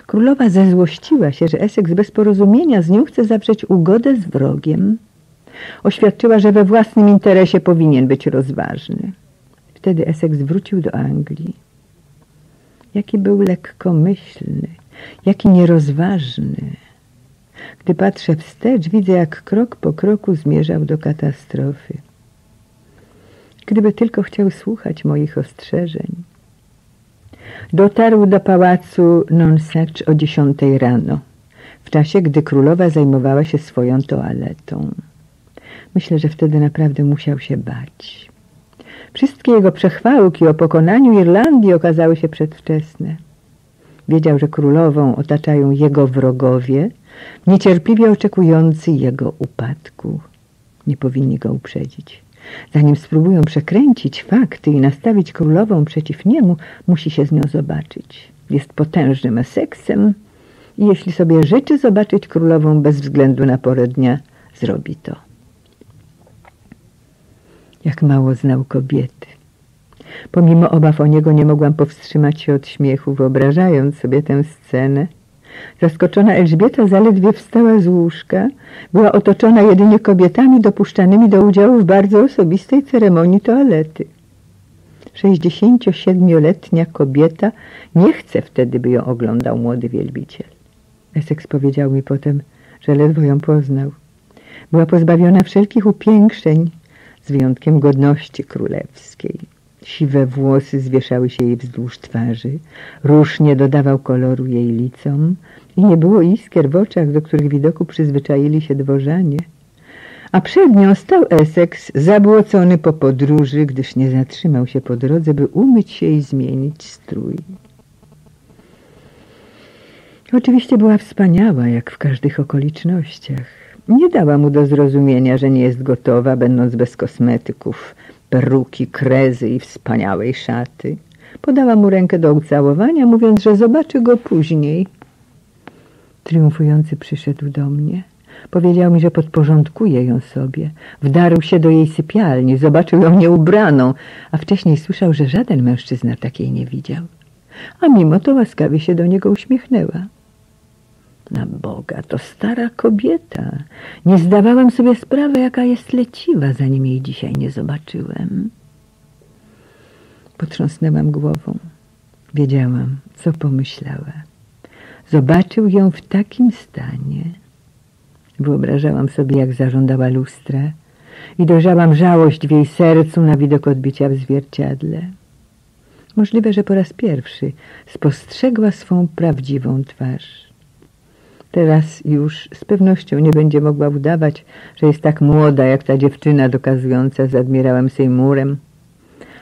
Królowa zezłościła się, że Essex bez porozumienia z nią chce zawrzeć ugodę z wrogiem. Oświadczyła, że we własnym interesie powinien być rozważny. Wtedy Essex wrócił do Anglii. Jaki był lekkomyślny, jaki nierozważny. Gdy patrzę wstecz, widzę, jak krok po kroku zmierzał do katastrofy. Gdyby tylko chciał słuchać moich ostrzeżeń. Dotarł do pałacu Nonsuch o dziesiątej rano, w czasie, gdy królowa zajmowała się swoją toaletą. Myślę, że wtedy naprawdę musiał się bać. Wszystkie jego przechwałki o pokonaniu Irlandii okazały się przedwczesne. Wiedział, że królową otaczają jego wrogowie, niecierpliwie oczekujący jego upadku. Nie powinni go uprzedzić. Zanim spróbują przekręcić fakty i nastawić królową przeciw niemu, musi się z nią zobaczyć. Jest potężnym eseksem i jeśli sobie życzy zobaczyć królową bez względu na porę dnia, zrobi to. Jak mało znał kobiety. Pomimo obaw o niego nie mogłam powstrzymać się od śmiechu, wyobrażając sobie tę scenę. Zaskoczona Elżbieta zaledwie wstała z łóżka. Była otoczona jedynie kobietami dopuszczanymi do udziału w bardzo osobistej ceremonii toalety. 67-letnia kobieta nie chce wtedy, by ją oglądał młody wielbiciel. Essex powiedział mi potem, że ledwo ją poznał. Była pozbawiona wszelkich upiększeń, z wyjątkiem godności królewskiej. Siwe włosy zwieszały się jej wzdłuż twarzy, róż nie dodawał koloru jej licom i nie było iskier w oczach, do których widoku przyzwyczaili się dworzanie. A przed nią stał Essex, zabłocony po podróży, gdyż nie zatrzymał się po drodze, by umyć się i zmienić strój. Oczywiście była wspaniała, jak w każdych okolicznościach. Nie dała mu do zrozumienia, że nie jest gotowa, będąc bez kosmetyków, peruki, krezy i wspaniałej szaty. Podała mu rękę do ucałowania, mówiąc, że zobaczy go później. Triumfujący przyszedł do mnie. Powiedział mi, że podporządkuje ją sobie. Wdarł się do jej sypialni, zobaczył ją nieubraną, a wcześniej słyszał, że żaden mężczyzna takiej nie widział. A mimo to łaskawie się do niego uśmiechnęła. Na Boga, to stara kobieta. Nie zdawałam sobie sprawy, jaka jest leciwa, zanim jej dzisiaj nie zobaczyłem. Potrząsnęłam głową. Wiedziałam, co pomyślała. Zobaczył ją w takim stanie. Wyobrażałam sobie, jak zażądała lustra i dojrzałam żałość w jej sercu na widok odbicia w zwierciadle. Możliwe, że po raz pierwszy spostrzegła swą prawdziwą twarz. Teraz już z pewnością nie będzie mogła udawać, że jest tak młoda jak ta dziewczyna dokazująca z admirałem Seymourem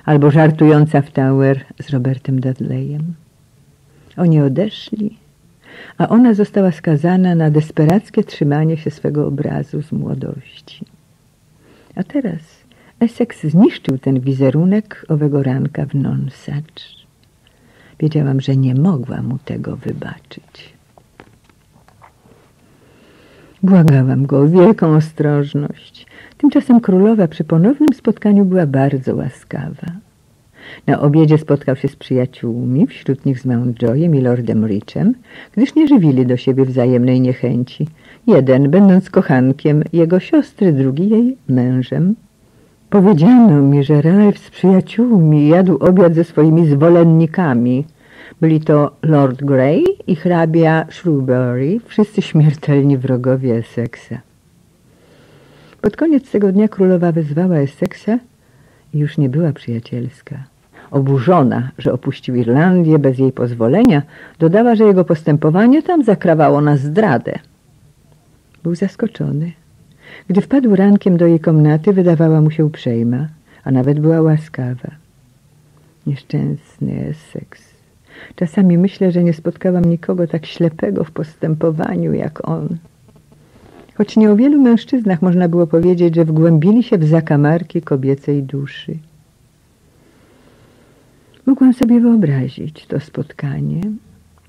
albo żartująca w Tower z Robertem Dudleyem. Oni odeszli, a ona została skazana na desperackie trzymanie się swego obrazu z młodości. A teraz Essex zniszczył ten wizerunek owego ranka w Nonsuch. Wiedziałam, że nie mogła mu tego wybaczyć. Błagałam go o wielką ostrożność. Tymczasem królowa przy ponownym spotkaniu była bardzo łaskawa. Na obiedzie spotkał się z przyjaciółmi, wśród nich z Mountjoyem i Lordem Richem, gdyż nie żywili do siebie wzajemnej niechęci. Jeden, będąc kochankiem jego siostry, drugi jej mężem. Powiedziano mi, że Ralph z przyjaciółmi jadł obiad ze swoimi zwolennikami – byli to Lord Grey i hrabia Shrewsbury, wszyscy śmiertelni wrogowie Essexa. Pod koniec tego dnia królowa wezwała Essexa i już nie była przyjacielska. Oburzona, że opuścił Irlandię bez jej pozwolenia, dodała, że jego postępowanie tam zakrawało na zdradę. Był zaskoczony. Gdy wpadł rankiem do jej komnaty, wydawała mu się uprzejma, a nawet była łaskawa. Nieszczęsny Essex. Czasami myślę, że nie spotkałam nikogo tak ślepego w postępowaniu jak on. Choć nie o wielu mężczyznach można było powiedzieć, że wgłębili się w zakamarki kobiecej duszy. Mogłam sobie wyobrazić to spotkanie.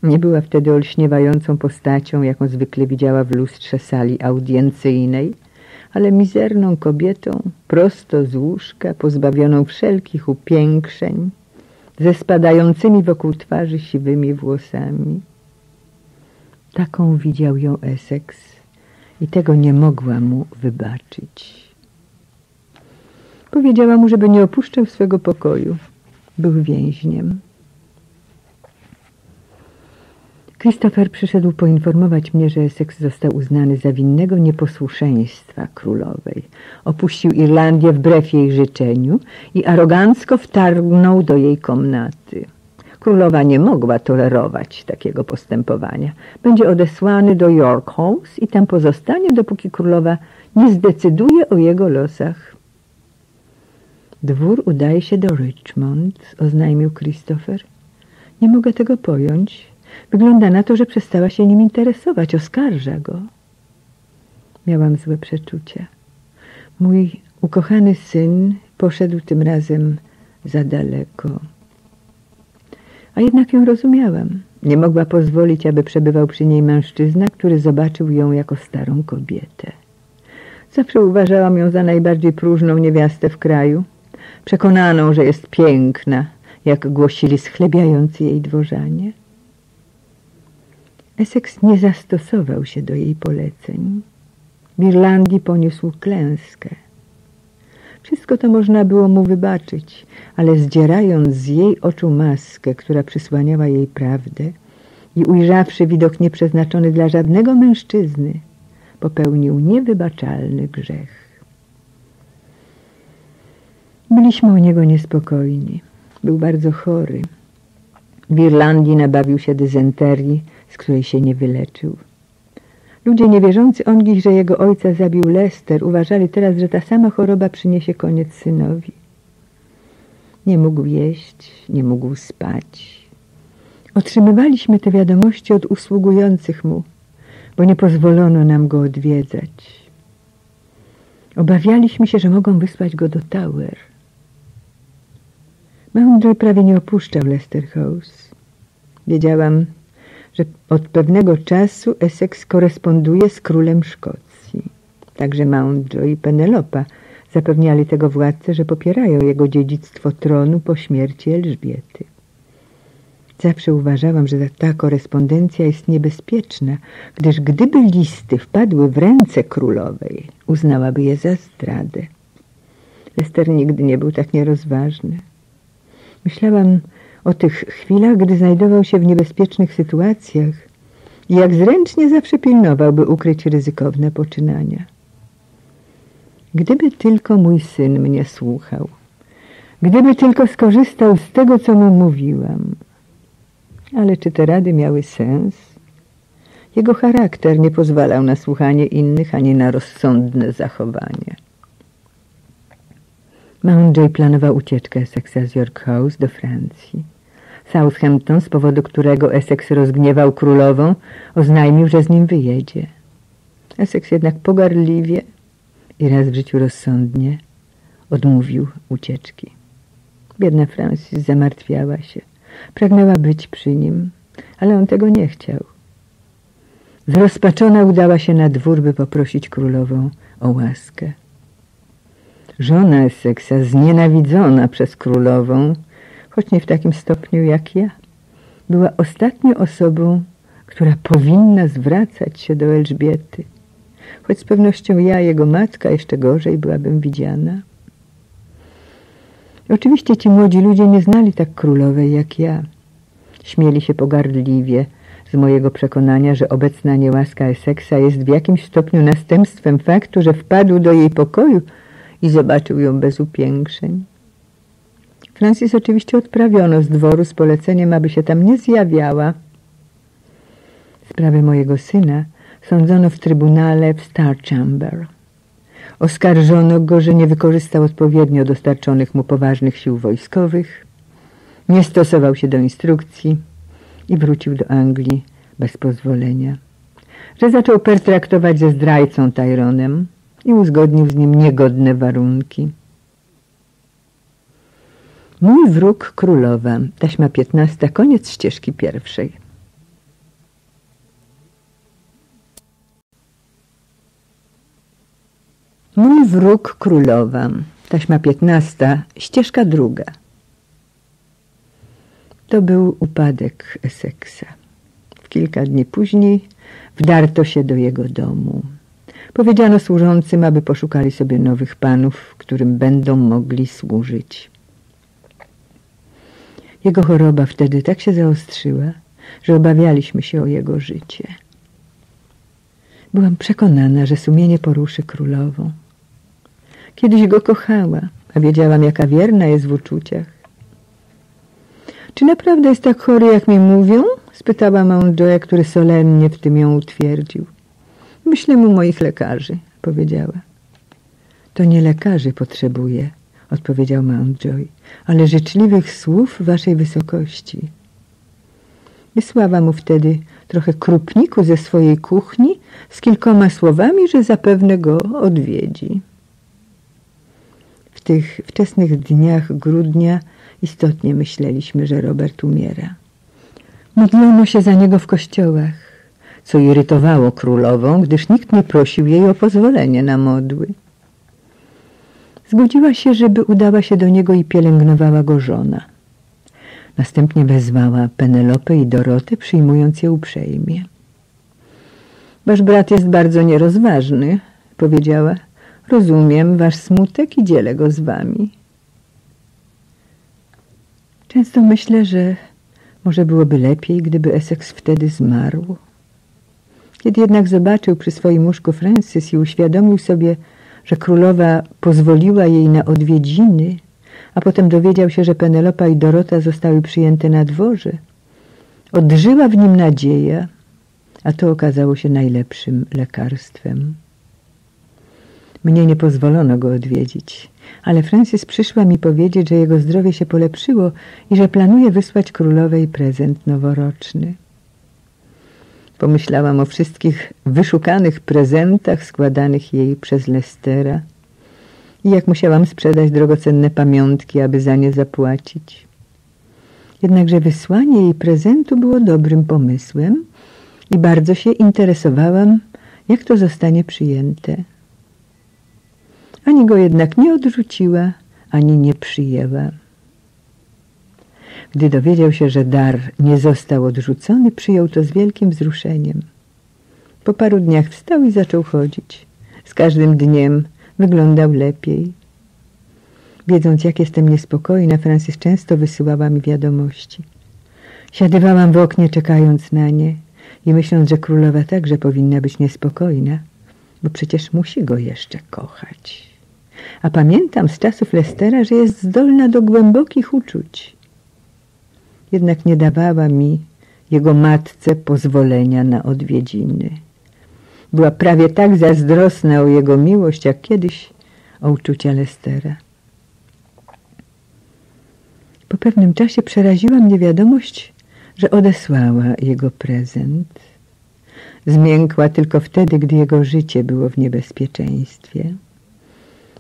Nie była wtedy olśniewającą postacią, jaką zwykle widziała w lustrze sali audiencyjnej, ale mizerną kobietą, prosto z łóżka, pozbawioną wszelkich upiększeń, ze spadającymi wokół twarzy siwymi włosami. Taką widział ją Essex i tego nie mogła mu wybaczyć. Powiedziała mu, żeby nie opuszczał swego pokoju. Był więźniem. Christopher przyszedł poinformować mnie, że Essex został uznany za winnego nieposłuszeństwa królowej. Opuścił Irlandię wbrew jej życzeniu i arogancko wtargnął do jej komnaty. Królowa nie mogła tolerować takiego postępowania. Będzie odesłany do York House i tam pozostanie, dopóki królowa nie zdecyduje o jego losach. Dwór udaje się do Richmond, oznajmił Christopher. Nie mogę tego pojąć. Wygląda na to, że przestała się nim interesować. Oskarża go. Miałam złe przeczucia. Mój ukochany syn poszedł tym razem za daleko. A jednak ją rozumiałam. Nie mogła pozwolić, aby przebywał przy niej mężczyzna, który zobaczył ją jako starą kobietę. Zawsze uważałam ją za najbardziej próżną niewiastę w kraju, przekonaną, że jest piękna, jak głosili schlebiający jej dworzanie. Essex nie zastosował się do jej poleceń. W Irlandii poniósł klęskę. Wszystko to można było mu wybaczyć, ale zdzierając z jej oczu maskę, która przysłaniała jej prawdę i ujrzawszy widok nieprzeznaczony dla żadnego mężczyzny, popełnił niewybaczalny grzech. Byliśmy o niego niespokojni. Był bardzo chory. W Irlandii nabawił się dysenterii, z której się nie wyleczył. Ludzie niewierzący o nich, że jego ojca zabił Lester, uważali teraz, że ta sama choroba przyniesie koniec synowi. Nie mógł jeść, nie mógł spać. Otrzymywaliśmy te wiadomości od usługujących mu, bo nie pozwolono nam go odwiedzać. Obawialiśmy się, że mogą wysłać go do Tower. Mountjoy prawie nie opuszczał Lester House. Wiedziałam, że od pewnego czasu Essex koresponduje z królem Szkocji. Także Mountjoy i Penelopa zapewniali tego władcę, że popierają jego dziedzictwo tronu po śmierci Elżbiety. Zawsze uważałam, że ta korespondencja jest niebezpieczna, gdyż gdyby listy wpadły w ręce królowej, uznałaby je za zdradę. Lester nigdy nie był tak nierozważny. Myślałam o tych chwilach, gdy znajdował się w niebezpiecznych sytuacjach i jak zręcznie zawsze pilnował, by ukryć ryzykowne poczynania. Gdyby tylko mój syn mnie słuchał, gdyby tylko skorzystał z tego, co mu mówiłam. Ale czy te rady miały sens? Jego charakter nie pozwalał na słuchanie innych, ani na rozsądne zachowanie. Mountjoy planował ucieczkę z York House do Francji. Southampton, z powodu którego Essex rozgniewał królową, oznajmił, że z nim wyjedzie. Essex jednak pogardliwie i raz w życiu rozsądnie odmówił ucieczki. Biedna Francis zamartwiała się. Pragnęła być przy nim, ale on tego nie chciał. Zrozpaczona udała się na dwór, by poprosić królową o łaskę. Żona Essexa, znienawidzona przez królową, choć nie w takim stopniu jak ja, była ostatnią osobą, która powinna zwracać się do Elżbiety. Choć z pewnością ja, jego matka, jeszcze gorzej byłabym widziana. Oczywiście ci młodzi ludzie nie znali tak królowej jak ja. Śmieli się pogardliwie z mojego przekonania, że obecna niełaska Essexa jest w jakimś stopniu następstwem faktu, że wpadł do jej pokoju i zobaczył ją bez upiększeń. Francis oczywiście odprawiono z dworu z poleceniem, aby się tam nie zjawiała. Sprawę mojego syna sądzono w trybunale w Star Chamber. Oskarżono go, że nie wykorzystał odpowiednio dostarczonych mu poważnych sił wojskowych, nie stosował się do instrukcji i wrócił do Anglii bez pozwolenia. Że zaczął pertraktować ze zdrajcą Tyronem i uzgodnił z nim niegodne warunki. Mój wróg królowa, taśma piętnasta, koniec ścieżki pierwszej. Mój wróg królowa, taśma piętnasta, ścieżka druga. To był upadek. W kilka dni później wdarto się do jego domu. Powiedziano służącym, aby poszukali sobie nowych panów, którym będą mogli służyć. Jego choroba wtedy tak się zaostrzyła, że obawialiśmy się o jego życie. Byłam przekonana, że sumienie poruszy królową. Kiedyś go kochała, a wiedziałam, jaka wierna jest w uczuciach. Czy naprawdę jest tak chory, jak mi mówią? spytała Mountjoya, który solennie w tym ją utwierdził. Myślę mu moich lekarzy, powiedziała. To nie lekarzy potrzebuję, odpowiedział Mountjoy, ale życzliwych słów waszej wysokości. Wysłała mu wtedy trochę krupniku ze swojej kuchni z kilkoma słowami, że zapewne go odwiedzi. W tych wczesnych dniach grudnia istotnie myśleliśmy, że Robert umiera. Modlono się za niego w kościołach, co irytowało królową, gdyż nikt nie prosił jej o pozwolenie na modły. Zgodziła się, żeby udała się do niego i pielęgnowała go żona. Następnie wezwała Penelopę i Dorotę, przyjmując je uprzejmie. Wasz brat jest bardzo nierozważny, powiedziała. Rozumiem wasz smutek i dzielę go z wami. Często myślę, że może byłoby lepiej, gdyby Essex wtedy zmarł. Kiedy jednak zobaczył przy swoim łóżku Francis i uświadomił sobie, że królowa pozwoliła jej na odwiedziny, a potem dowiedział się, że Penelopa i Dorota zostały przyjęte na dworze, odżyła w nim nadzieja, a to okazało się najlepszym lekarstwem. Mnie nie pozwolono go odwiedzić, ale Francis przyszła mi powiedzieć, że jego zdrowie się polepszyło i że planuje wysłać królowej prezent noworoczny. Pomyślałam o wszystkich wyszukanych prezentach składanych jej przez Lestera i jak musiałam sprzedać drogocenne pamiątki, aby za nie zapłacić. Jednakże wysłanie jej prezentu było dobrym pomysłem i bardzo się interesowałam, jak to zostanie przyjęte. Ani go jednak nie odrzuciła, ani nie przyjęła. Gdy dowiedział się, że dar nie został odrzucony, przyjął to z wielkim wzruszeniem. Po paru dniach wstał i zaczął chodzić. Z każdym dniem wyglądał lepiej. Wiedząc, jak jestem niespokojna, Francis często wysyłała mi wiadomości. Siadywałam w oknie, czekając na nie i myśląc, że królowa także powinna być niespokojna, bo przecież musi go jeszcze kochać. A pamiętam z czasów Lestera, że jest zdolna do głębokich uczuć. Jednak nie dawała mi jego matce pozwolenia na odwiedziny. Była prawie tak zazdrosna o jego miłość, jak kiedyś o uczucia Lestera. Po pewnym czasie przeraziła mnie wiadomość, że odesłała jego prezent. Zmiękła tylko wtedy, gdy jego życie było w niebezpieczeństwie.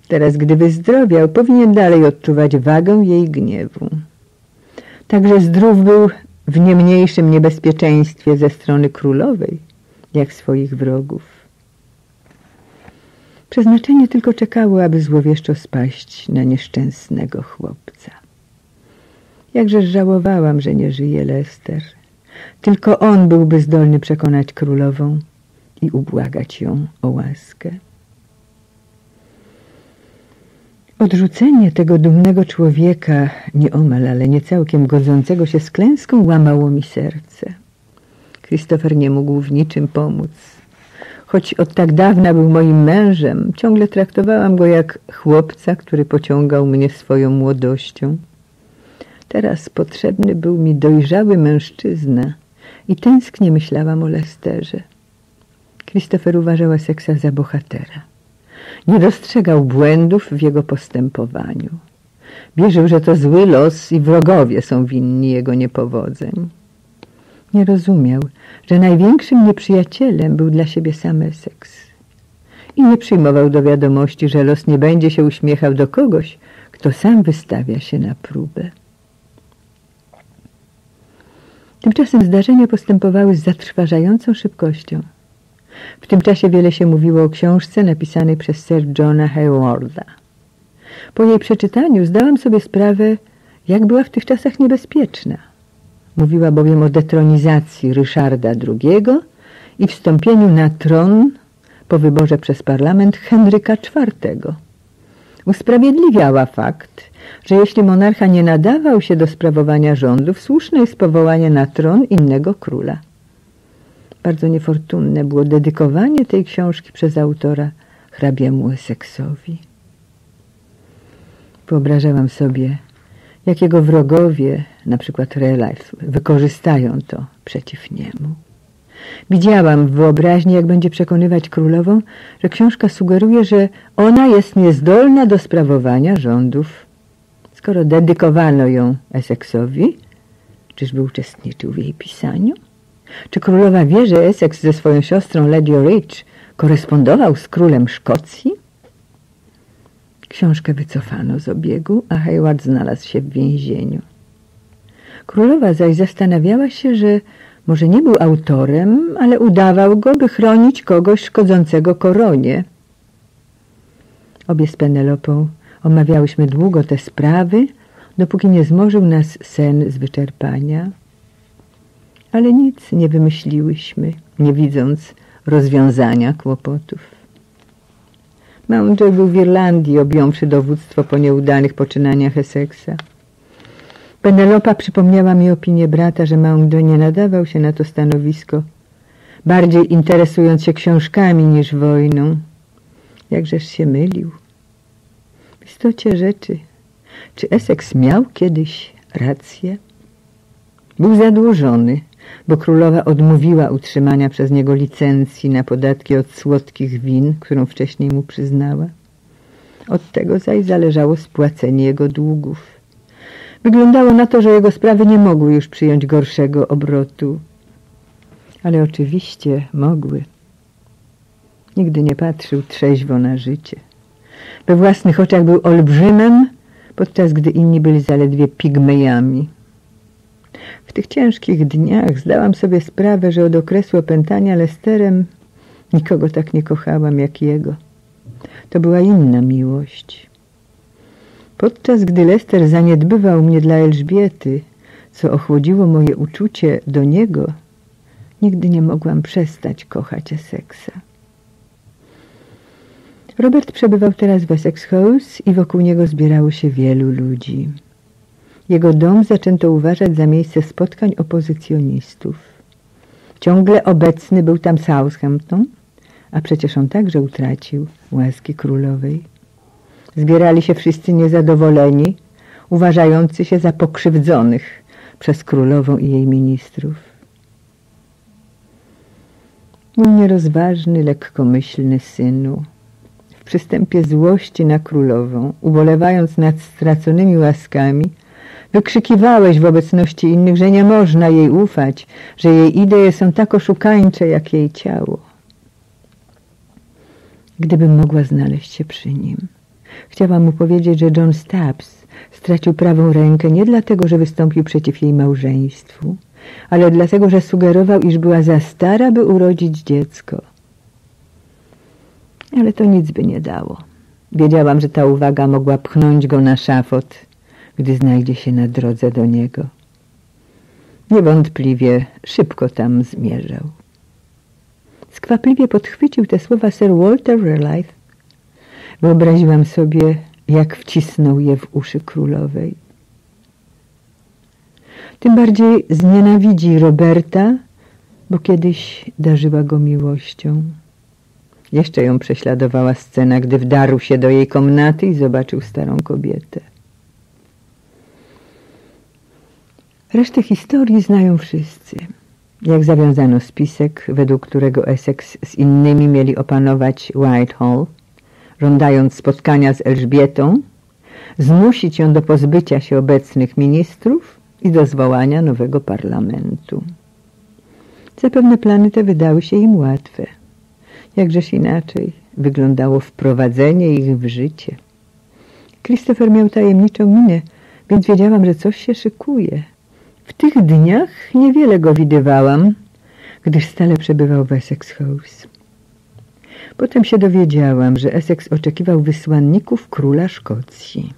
Teraz, gdy wyzdrowiał, powinien dalej odczuwać wagę jej gniewu. Także zdrów był w nie mniejszym niebezpieczeństwie ze strony królowej, jak swoich wrogów. Przeznaczenie tylko czekało, aby złowieszczo spaść na nieszczęsnego chłopca. Jakże żałowałam, że nie żyje Lester. Tylko on byłby zdolny przekonać królową i ubłagać ją o łaskę. Odrzucenie tego dumnego człowieka, nieomal, ale nie całkiem godzącego się z klęską, łamało mi serce. Christopher nie mógł w niczym pomóc. Choć od tak dawna był moim mężem, ciągle traktowałam go jak chłopca, który pociągał mnie swoją młodością. Teraz potrzebny był mi dojrzały mężczyzna i tęsknie myślałam o Lesterze. Christopher uważała seksa za bohatera. Nie dostrzegał błędów w jego postępowaniu. Wierzył, że to zły los i wrogowie są winni jego niepowodzeń. Nie rozumiał, że największym nieprzyjacielem był dla siebie sam Essex. I nie przyjmował do wiadomości, że los nie będzie się uśmiechał do kogoś, kto sam wystawia się na próbę. Tymczasem zdarzenia postępowały z zatrważającą szybkością. W tym czasie wiele się mówiło o książce napisanej przez Sir Johna Haywarda. Po jej przeczytaniu zdałam sobie sprawę, jak była w tych czasach niebezpieczna. Mówiła bowiem o detronizacji Ryszarda II i wstąpieniu na tron po wyborze przez parlament Henryka IV. Usprawiedliwiała fakt, że jeśli monarcha nie nadawał się do sprawowania rządów, słuszne jest powołanie na tron innego króla. Bardzo niefortunne było dedykowanie tej książki przez autora hrabiemu Essexowi. Wyobrażałam sobie, jak jego wrogowie, na przykład Relife, wykorzystają to przeciw niemu. Widziałam w wyobraźni, jak będzie przekonywać królową, że książka sugeruje, że ona jest niezdolna do sprawowania rządów. Skoro dedykowano ją Essexowi, czyżby uczestniczył w jej pisaniu? Czy królowa wie, że Essex ze swoją siostrą Lady Rich korespondował z królem Szkocji? Książkę wycofano z obiegu, a Hayward znalazł się w więzieniu. Królowa zaś zastanawiała się, że może nie był autorem, ale udawał go, by chronić kogoś szkodzącego koronie. Obie z Penelopą omawiałyśmy długo te sprawy, dopóki nie zmorzył nas sen z wyczerpania. Ale nic nie wymyśliłyśmy, nie widząc rozwiązania kłopotów. Mountjoy był w Irlandii, objąwszy dowództwo po nieudanych poczynaniach Essexa. Penelopa przypomniała mi opinię brata, że Mountjoy nie nadawał się na to stanowisko, bardziej interesując się książkami niż wojną. Jakżeż się mylił. W istocie rzeczy, czy Essex miał kiedyś rację? Był zadłużony, bo królowa odmówiła utrzymania przez niego licencji na podatki od słodkich win, którą wcześniej mu przyznała. Od tego zaś zależało spłacenie jego długów. Wyglądało na to, że jego sprawy nie mogły już przyjąć gorszego obrotu. Ale oczywiście mogły. Nigdy nie patrzył trzeźwo na życie. We własnych oczach był olbrzymem, podczas gdy inni byli zaledwie pigmejami. W tych ciężkich dniach zdałam sobie sprawę, że od okresu opętania Lesterem nikogo tak nie kochałam jak jego. To była inna miłość. Podczas gdy Lester zaniedbywał mnie dla Elżbiety, co ochłodziło moje uczucie do niego, nigdy nie mogłam przestać kochać Essexa. Robert przebywał teraz w Essex House i wokół niego zbierało się wielu ludzi. Jego dom zaczęto uważać za miejsce spotkań opozycjonistów. Ciągle obecny był tam Southampton, a przecież on także utracił łaski królowej. Zbierali się wszyscy niezadowoleni, uważający się za pokrzywdzonych przez królową i jej ministrów. Mój nierozważny, lekkomyślny synu, w przystępie złości na królową, ubolewając nad straconymi łaskami, Wykrzykiwałeś w obecności innych, że nie można jej ufać, że jej idee są tak oszukańcze, jak jej ciało. Gdybym mogła znaleźć się przy nim. Chciałam mu powiedzieć, że John Stubbs stracił prawą rękę nie dlatego, że wystąpił przeciw jej małżeństwu, ale dlatego, że sugerował, iż była za stara, by urodzić dziecko. Ale to nic by nie dało. Wiedziałam, że ta uwaga mogła pchnąć go na szafot, gdy znajdzie się na drodze do niego. Niewątpliwie szybko tam zmierzał. Skwapliwie podchwycił te słowa Sir Walter Raleigh. Wyobraziłam sobie, jak wcisnął je w uszy królowej. Tym bardziej znienawidzi Roberta, bo kiedyś darzyła go miłością. Jeszcze ją prześladowała scena, gdy wdarł się do jej komnaty i zobaczył starą kobietę. Resztę historii znają wszyscy. Jak zawiązano spisek, według którego Essex z innymi mieli opanować Whitehall, żądając spotkania z Elżbietą, zmusić ją do pozbycia się obecnych ministrów i do zwołania nowego parlamentu. Zapewne plany te wydały się im łatwe. Jakżeż inaczej wyglądało wprowadzenie ich w życie. Christopher miał tajemniczą minę, więc wiedziałam, że coś się szykuje – w tych dniach niewiele go widywałam, gdyż stale przebywał w Essex House. Potem się dowiedziałam, że Essex oczekiwał wysłanników króla Szkocji.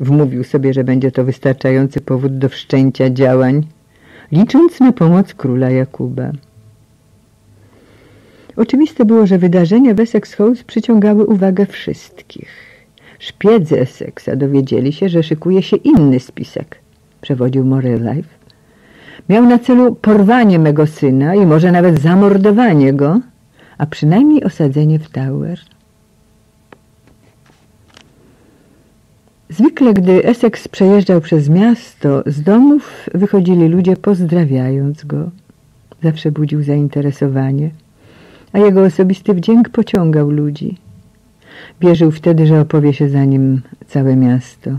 Wmówił sobie, że będzie to wystarczający powód do wszczęcia działań, licząc na pomoc króla Jakuba. Oczywiste było, że wydarzenia w Essex House przyciągały uwagę wszystkich. Szpiedzy Essexa dowiedzieli się, że szykuje się inny spisek, przewodził Morelife. Miał na celu porwanie mego syna i może nawet zamordowanie go, a przynajmniej osadzenie w Tower. Zwykle, gdy Essex przejeżdżał przez miasto, z domów wychodzili ludzie pozdrawiając go. Zawsze budził zainteresowanie, a jego osobisty wdzięk pociągał ludzi. Wierzył wtedy, że opowie się za nim całe miasto.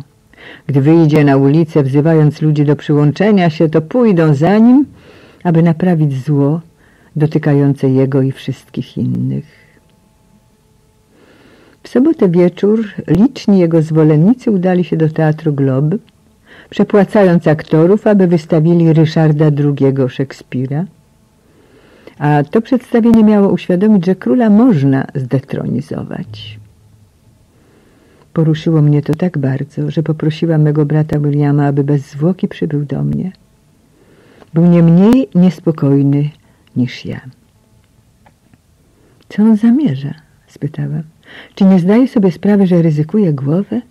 Gdy wyjdzie na ulicę, wzywając ludzi do przyłączenia się, to pójdą za nim, aby naprawić zło dotykające jego i wszystkich innych. W sobotę wieczór liczni jego zwolennicy udali się do Teatru Glob, przepłacając aktorów, aby wystawili Ryszarda II Szekspira. A to przedstawienie miało uświadomić, że króla można zdetronizować. Poruszyło mnie to tak bardzo, że poprosiłam mego brata Williama, aby bez zwłoki przybył do mnie. Był nie mniej niespokojny niż ja. Co on zamierza? spytałem. Czy nie zdaje sobie sprawy, że ryzykuje głowę?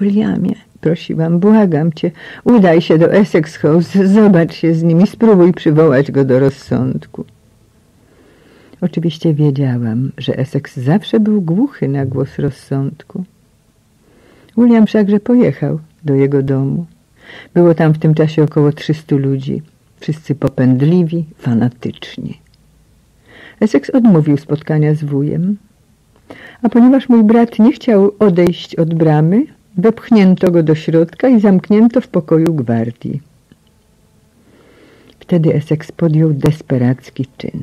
Williamie, prosiłam, błagam cię, udaj się do Essex House, zobacz się z nimi, spróbuj przywołać go do rozsądku. Oczywiście wiedziałam, że Essex zawsze był głuchy na głos rozsądku. William wszakże pojechał do jego domu. Było tam w tym czasie około 300 ludzi, wszyscy popędliwi, fanatyczni. Essex odmówił spotkania z wujem, a ponieważ mój brat nie chciał odejść od bramy, wepchnięto go do środka i zamknięto w pokoju gwardii. Wtedy Essex podjął desperacki czyn.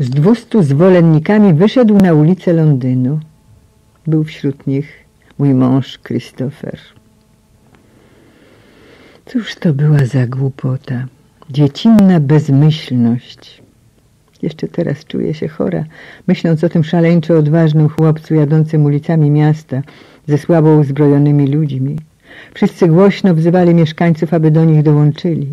Z dwustu zwolennikami wyszedł na ulicę Londynu. Był wśród nich mój mąż Christopher. Cóż to była za głupota, dziecinna bezmyślność. Jeszcze teraz czuję się chora, myśląc o tym szaleńczo odważnym chłopcu jadącym ulicami miasta ze słabo uzbrojonymi ludźmi. Wszyscy głośno wzywali mieszkańców, aby do nich dołączyli.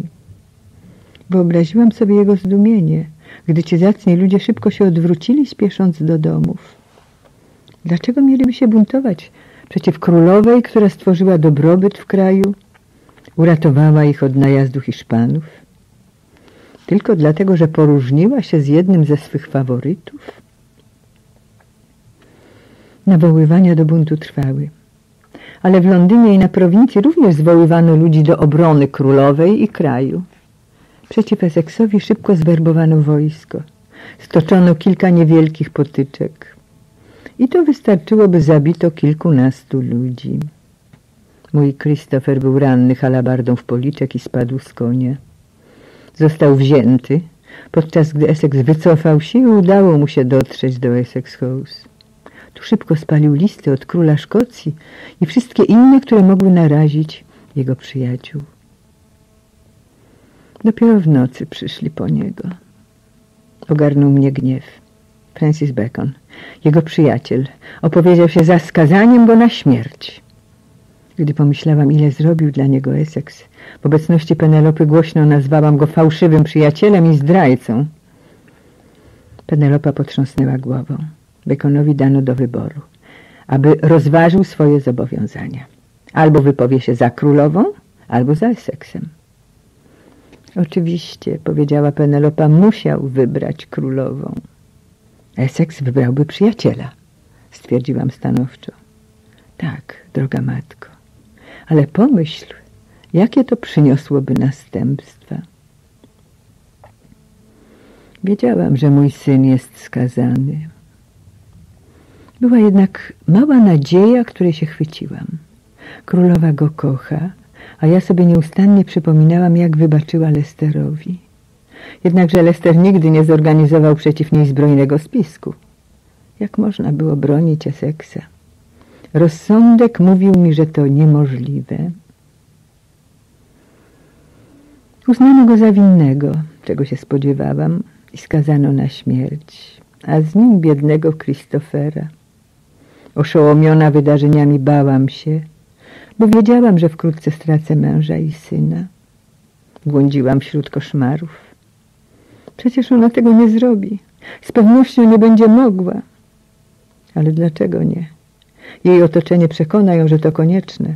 Wyobraziłam sobie jego zdumienie, gdy ci zacni ludzie szybko się odwrócili, spiesząc do domów. Dlaczego mieliby się buntować przeciw królowej, która stworzyła dobrobyt w kraju, uratowała ich od najazdu Hiszpanów? Tylko dlatego, że poróżniła się z jednym ze swych faworytów? Nawoływania do buntu trwały. Ale w Londynie i na prowincji również zwoływano ludzi do obrony królowej i kraju. Przeciw Eseksowi szybko zwerbowano wojsko. Stoczono kilka niewielkich potyczek. I to wystarczyło, by zabito kilkunastu ludzi. Mój Christopher był ranny halabardą w policzek i spadł z konia. Został wzięty, podczas gdy Essex wycofał się i udało mu się dotrzeć do Essex House. Tu szybko spalił listy od króla Szkocji i wszystkie inne, które mogły narazić jego przyjaciół. Dopiero w nocy przyszli po niego. Ogarnął mnie gniew. Francis Bacon, jego przyjaciel, opowiedział się za skazaniem go na śmierć. Gdy pomyślałam, ile zrobił dla niego Essex, w obecności Penelopy głośno nazwałam go fałszywym przyjacielem i zdrajcą. Penelopa potrząsnęła głową. Baconowi dano do wyboru, aby rozważył swoje zobowiązania. Albo wypowie się za królową, albo za Essexem. Oczywiście, powiedziała Penelopa, musiał wybrać królową. Essex wybrałby przyjaciela, stwierdziłam stanowczo. Tak, droga matko, ale pomyśl, jakie to przyniosłoby następstwa. Wiedziałam, że mój syn jest skazany. Była jednak mała nadzieja, której się chwyciłam. Królowa go kocha, a ja sobie nieustannie przypominałam, jak wybaczyła Lesterowi. Jednakże Lester nigdy nie zorganizował przeciw niej zbrojnego spisku. Jak można było bronić Essexa? Rozsądek mówił mi, że to niemożliwe. Uznano go za winnego, czego się spodziewałam, i skazano na śmierć, a z nim biednego Christophera. Oszołomiona wydarzeniami bałam się, bo wiedziałam, że wkrótce stracę męża i syna. Błądziłam wśród koszmarów. Przecież ona tego nie zrobi, Z pewnością nie będzie mogła. Ale dlaczego nie? Jej otoczenie przekona ją, że to konieczne.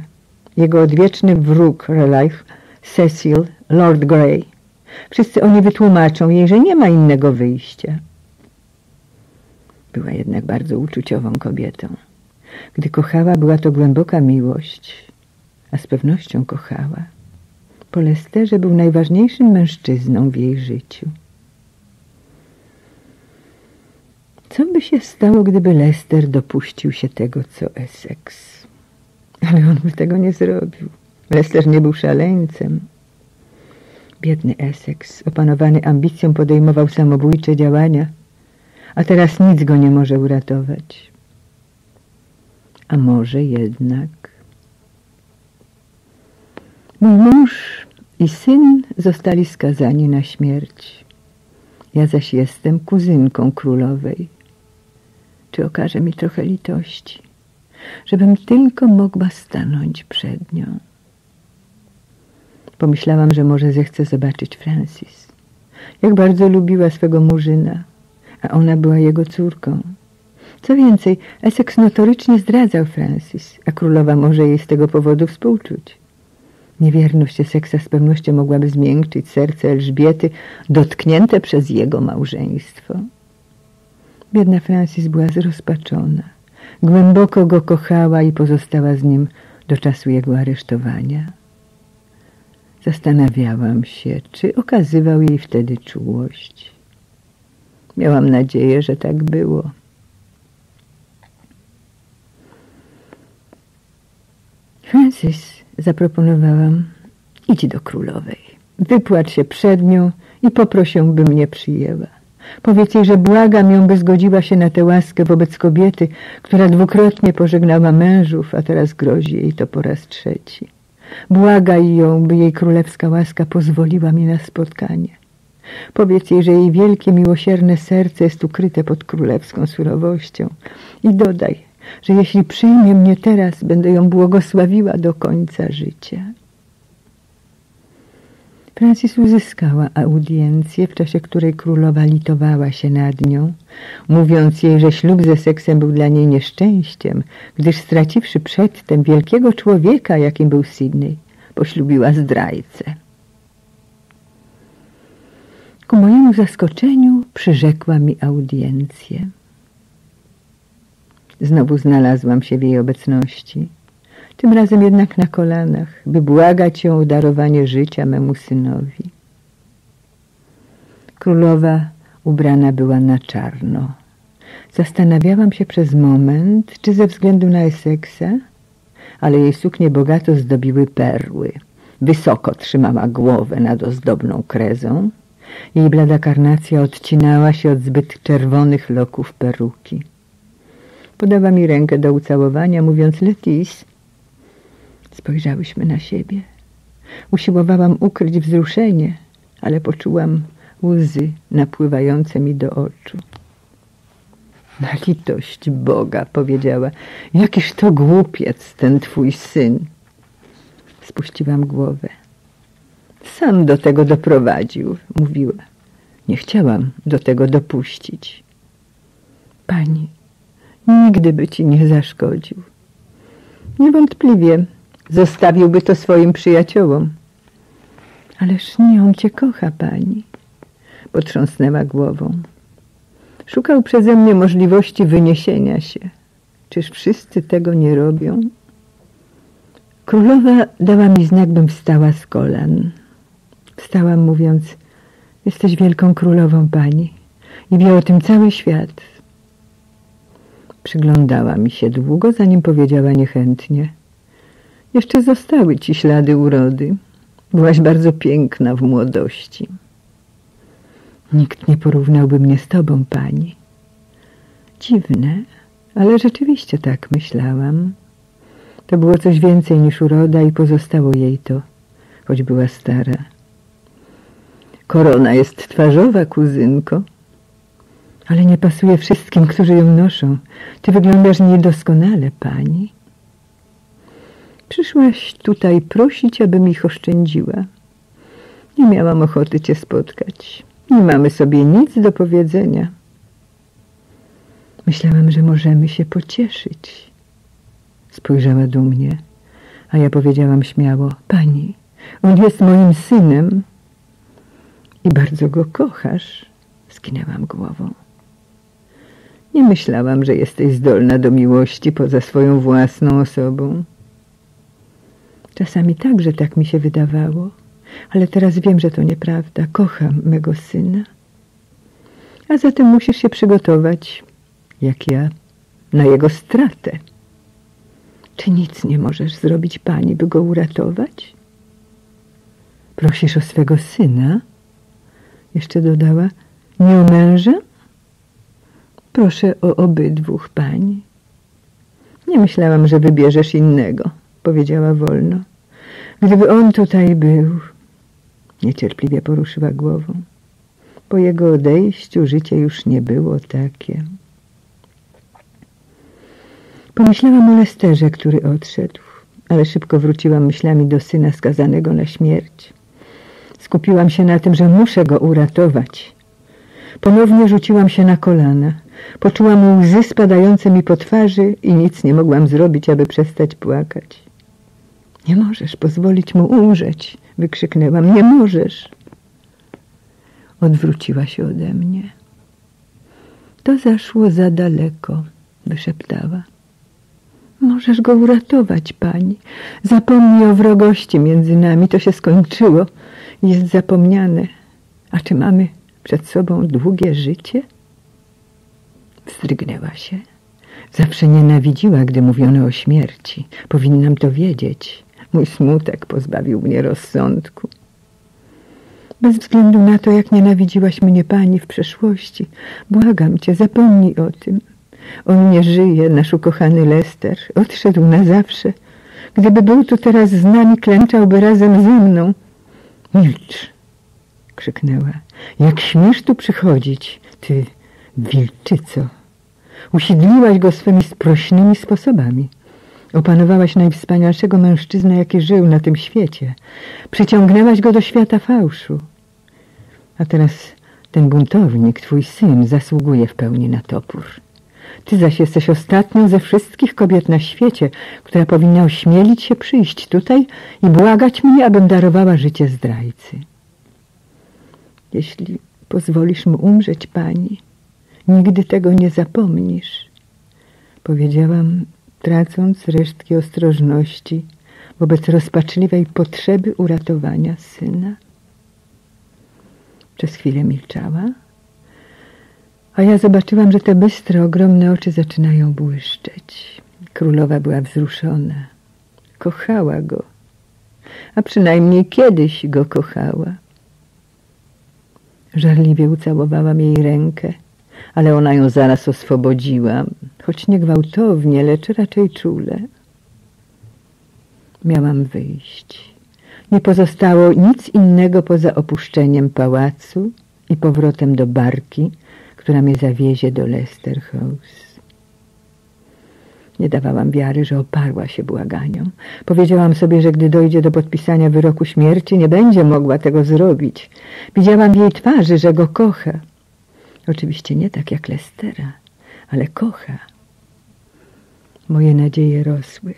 Jego odwieczny wróg Relife, Cecil, Lord Grey. Wszyscy oni wytłumaczą jej, że nie ma innego wyjścia. Była jednak bardzo uczuciową kobietą. Gdy kochała, była to głęboka miłość, a z pewnością kochała. Po Lesterze był najważniejszym mężczyzną w jej życiu. Co by się stało, gdyby Lester dopuścił się tego, co Essex? Ale on by tego nie zrobił. Lester nie był szaleńcem. Biedny Essex, opanowany ambicją, podejmował samobójcze działania, a teraz nic go nie może uratować. A może jednak... Mój mąż i syn zostali skazani na śmierć. Ja zaś jestem kuzynką królowej. Czy okaże mi trochę litości, żebym tylko mogła stanąć przed nią? Pomyślałam, że może zechce zobaczyć Francis. Jak bardzo lubiła swego murzyna, a ona była jego córką. Co więcej, Essex notorycznie zdradzał Francis, a królowa może jej z tego powodu współczuć. Niewierność Essexa z pewnością mogłaby zmiękczyć serce Elżbiety dotknięte przez jego małżeństwo. Biedna Francis była zrozpaczona. Głęboko go kochała i pozostała z nim do czasu jego aresztowania. Zastanawiałam się, czy okazywał jej wtedy czułość. Miałam nadzieję, że tak było. Francis, zaproponowałam, idź do królowej. Wypłacz się przed nią i poproś ją, by mnie przyjęła. Powiedz jej, że błagam ją, by zgodziła się na tę łaskę wobec kobiety, która dwukrotnie pożegnała mężów, a teraz grozi jej to po raz trzeci. Błagaj ją, by jej królewska łaska pozwoliła mi na spotkanie. Powiedz jej, że jej wielkie, miłosierne serce jest ukryte pod królewską surowością. I dodaj, że jeśli przyjmie mnie teraz, będę ją błogosławiła do końca życia. Francis uzyskała audiencję, w czasie której królowa litowała się nad nią, mówiąc jej, że ślub ze seksem był dla niej nieszczęściem, gdyż straciwszy przedtem wielkiego człowieka, jakim był Sydney, poślubiła zdrajcę. Ku mojemu zaskoczeniu przyrzekła mi audiencję. Znowu znalazłam się w jej obecności tym razem jednak na kolanach, by błagać ją o darowanie życia memu synowi. Królowa ubrana była na czarno. Zastanawiałam się przez moment, czy ze względu na Essexa, ale jej suknie bogato zdobiły perły. Wysoko trzymała głowę nad ozdobną krezą. Jej blada karnacja odcinała się od zbyt czerwonych loków peruki. Podała mi rękę do ucałowania, mówiąc Letis, Spojrzałyśmy na siebie. Usiłowałam ukryć wzruszenie, ale poczułam łzy napływające mi do oczu. Na litość Boga, powiedziała, jakiż to głupiec ten twój syn. Spuściłam głowę. Sam do tego doprowadził, mówiła. Nie chciałam do tego dopuścić. Pani, nigdy by ci nie zaszkodził. Niewątpliwie Zostawiłby to swoim przyjaciołom. Ależ nie, on cię kocha, pani. Potrząsnęła głową. Szukał przeze mnie możliwości wyniesienia się. Czyż wszyscy tego nie robią? Królowa dała mi znak, bym wstała z kolan. Wstałam mówiąc, jesteś wielką królową, pani. I wie o tym cały świat. Przyglądała mi się długo, zanim powiedziała niechętnie. Jeszcze zostały ci ślady urody. Byłaś bardzo piękna w młodości. Nikt nie porównałby mnie z tobą, pani. Dziwne, ale rzeczywiście tak myślałam. To było coś więcej niż uroda i pozostało jej to, choć była stara. Korona jest twarzowa, kuzynko, ale nie pasuje wszystkim, którzy ją noszą. Ty wyglądasz niedoskonale, pani. Przyszłaś tutaj prosić, abym ich oszczędziła. Nie miałam ochoty cię spotkać. Nie mamy sobie nic do powiedzenia. Myślałam, że możemy się pocieszyć. Spojrzała dumnie, a ja powiedziałam śmiało, pani, on jest moim synem i bardzo go kochasz. Skinęłam głową. Nie myślałam, że jesteś zdolna do miłości poza swoją własną osobą. Czasami także tak mi się wydawało, ale teraz wiem, że to nieprawda. Kocham mego syna. A zatem musisz się przygotować, jak ja, na jego stratę. Czy nic nie możesz zrobić pani, by go uratować? Prosisz o swego syna? Jeszcze dodała, nie o męża? Proszę o obydwóch pani. Nie myślałam, że wybierzesz innego, powiedziała wolno. Gdyby on tutaj był, niecierpliwie poruszyła głową. Po jego odejściu życie już nie było takie. Pomyślałam o Lesterze, który odszedł, ale szybko wróciłam myślami do syna skazanego na śmierć. Skupiłam się na tym, że muszę go uratować. Ponownie rzuciłam się na kolana. Poczułam łzy spadające mi po twarzy i nic nie mogłam zrobić, aby przestać płakać. Nie możesz pozwolić mu umrzeć, wykrzyknęłam. Nie możesz. Odwróciła się ode mnie. To zaszło za daleko, wyszeptała. Możesz go uratować, pani. Zapomnij o wrogości między nami. To się skończyło. Jest zapomniane. A czy mamy przed sobą długie życie? Wzdrygnęła się. Zawsze nienawidziła, gdy mówiono o śmierci. Powinnam to wiedzieć. Mój smutek pozbawił mnie rozsądku. Bez względu na to, jak nienawidziłaś mnie pani w przeszłości, błagam cię, zapomnij o tym. On nie żyje, nasz ukochany Lester. Odszedł na zawsze. Gdyby był tu teraz z nami, klęczałby razem ze mną. Milcz, krzyknęła. Jak śmiesz tu przychodzić, ty wilczyco. Usiedliłaś go swymi sprośnymi sposobami. Opanowałaś najwspanialszego mężczyznę, jaki żył na tym świecie. Przyciągnęłaś go do świata fałszu. A teraz ten buntownik, twój syn, zasługuje w pełni na topór. Ty zaś jesteś ostatnią ze wszystkich kobiet na świecie, która powinna ośmielić się przyjść tutaj i błagać mnie, abym darowała życie zdrajcy. Jeśli pozwolisz mu umrzeć, pani, nigdy tego nie zapomnisz. Powiedziałam, tracąc resztki ostrożności wobec rozpaczliwej potrzeby uratowania syna. Przez chwilę milczała a ja zobaczyłam, że te bystre, ogromne oczy zaczynają błyszczeć. Królowa była wzruszona. Kochała go. A przynajmniej kiedyś go kochała. Żarliwie ucałowałam jej rękę, ale ona ją zaraz oswobodziła, choć nie gwałtownie, lecz raczej czule. Miałam wyjść. Nie pozostało nic innego poza opuszczeniem pałacu i powrotem do barki, która mnie zawiezie do Lester House. Nie dawałam wiary, że oparła się błaganiom. Powiedziałam sobie, że gdy dojdzie do podpisania wyroku śmierci, nie będzie mogła tego zrobić. Widziałam w jej twarzy, że go kocha. Oczywiście nie tak jak Lestera, ale kocha. Moje nadzieje rosły.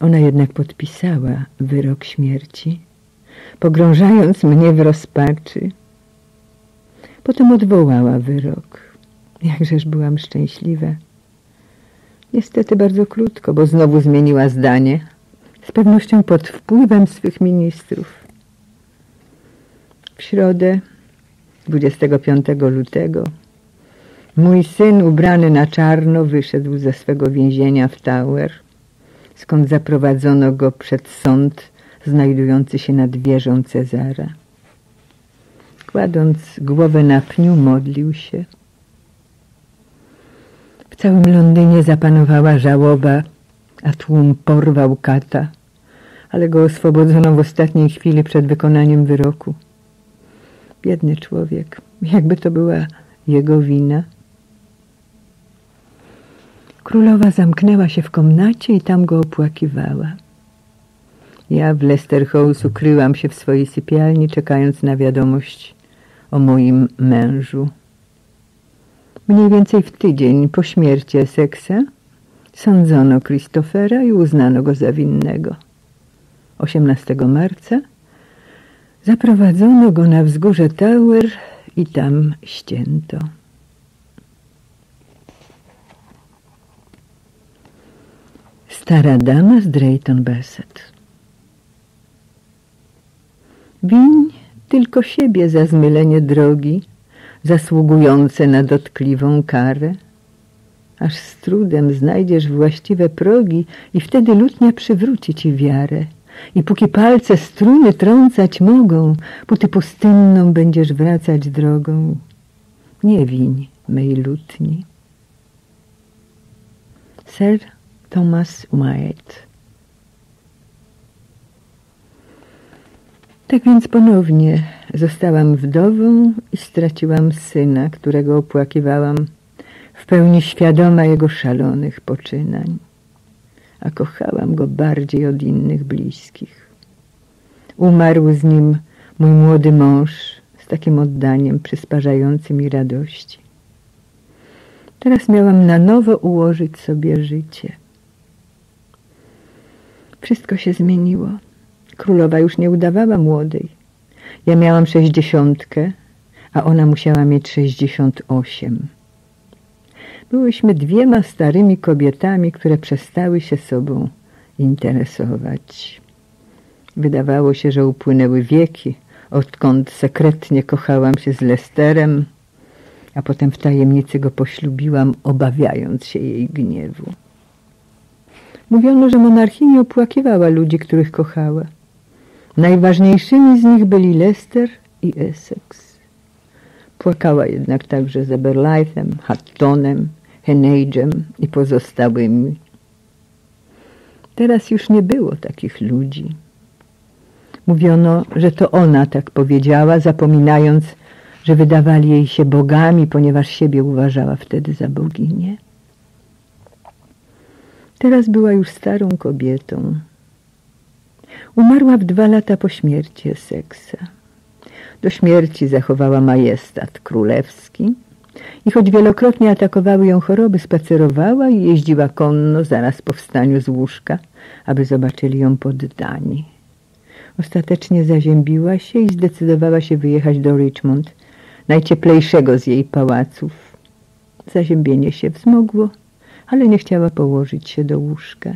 Ona jednak podpisała wyrok śmierci, pogrążając mnie w rozpaczy. Potem odwołała wyrok. Jakżeż byłam szczęśliwa. Niestety bardzo krótko, bo znowu zmieniła zdanie. Z pewnością pod wpływem swych ministrów. W środę, 25 lutego, mój syn ubrany na czarno wyszedł ze swego więzienia w Tower, skąd zaprowadzono go przed sąd znajdujący się nad wieżą Cezara. Kładąc głowę na pniu, modlił się. W całym Londynie zapanowała żałoba, a tłum porwał kata, ale go oswobodzono w ostatniej chwili przed wykonaniem wyroku. Biedny człowiek, jakby to była jego wina. Królowa zamknęła się w komnacie i tam go opłakiwała. Ja w Lester House ukryłam się w swojej sypialni, czekając na wiadomość o moim mężu. Mniej więcej w tydzień po śmierci Essexa sądzono Christophera i uznano go za winnego. 18 marca zaprowadzono go na wzgórze Tower i tam ścięto. Stara dama z Drayton Bassett Wiń tylko siebie za zmylenie drogi, zasługujące na dotkliwą karę. Aż z trudem znajdziesz właściwe progi i wtedy lutnia przywróci ci wiarę. I póki palce struny trącać mogą, póty pustynną będziesz wracać drogą. Nie wiń mej lutni. Sir Thomas Wyatt Tak więc ponownie zostałam wdową i straciłam syna, którego opłakiwałam, w pełni świadoma jego szalonych poczynań. A kochałam go bardziej od innych bliskich. Umarł z nim mój młody mąż z takim oddaniem przysparzającym mi radości. Teraz miałam na nowo ułożyć sobie życie. Wszystko się zmieniło. Królowa już nie udawała młodej. Ja miałam sześćdziesiątkę, a ona musiała mieć sześćdziesiąt osiem. Byłyśmy dwiema starymi kobietami, które przestały się sobą interesować. Wydawało się, że upłynęły wieki, odkąd sekretnie kochałam się z Lesterem, a potem w tajemnicy go poślubiłam, obawiając się jej gniewu. Mówiono, że monarchini opłakiwała ludzi, których kochała. Najważniejszymi z nich byli Leicester i Essex. Płakała jednak także za Berleithem, Hattonem, Henejdżem i pozostałymi. Teraz już nie było takich ludzi. Mówiono, że to ona tak powiedziała, zapominając, że wydawali jej się bogami, ponieważ siebie uważała wtedy za boginię. Teraz była już starą kobietą, Umarła w dwa lata po śmierci Essexa. Do śmierci zachowała majestat królewski i choć wielokrotnie atakowały ją choroby, spacerowała i jeździła konno zaraz po wstaniu z łóżka, aby zobaczyli ją poddani. Ostatecznie zaziębiła się i zdecydowała się wyjechać do Richmond, najcieplejszego z jej pałaców. Zaziębienie się wzmogło, ale nie chciała położyć się do łóżka.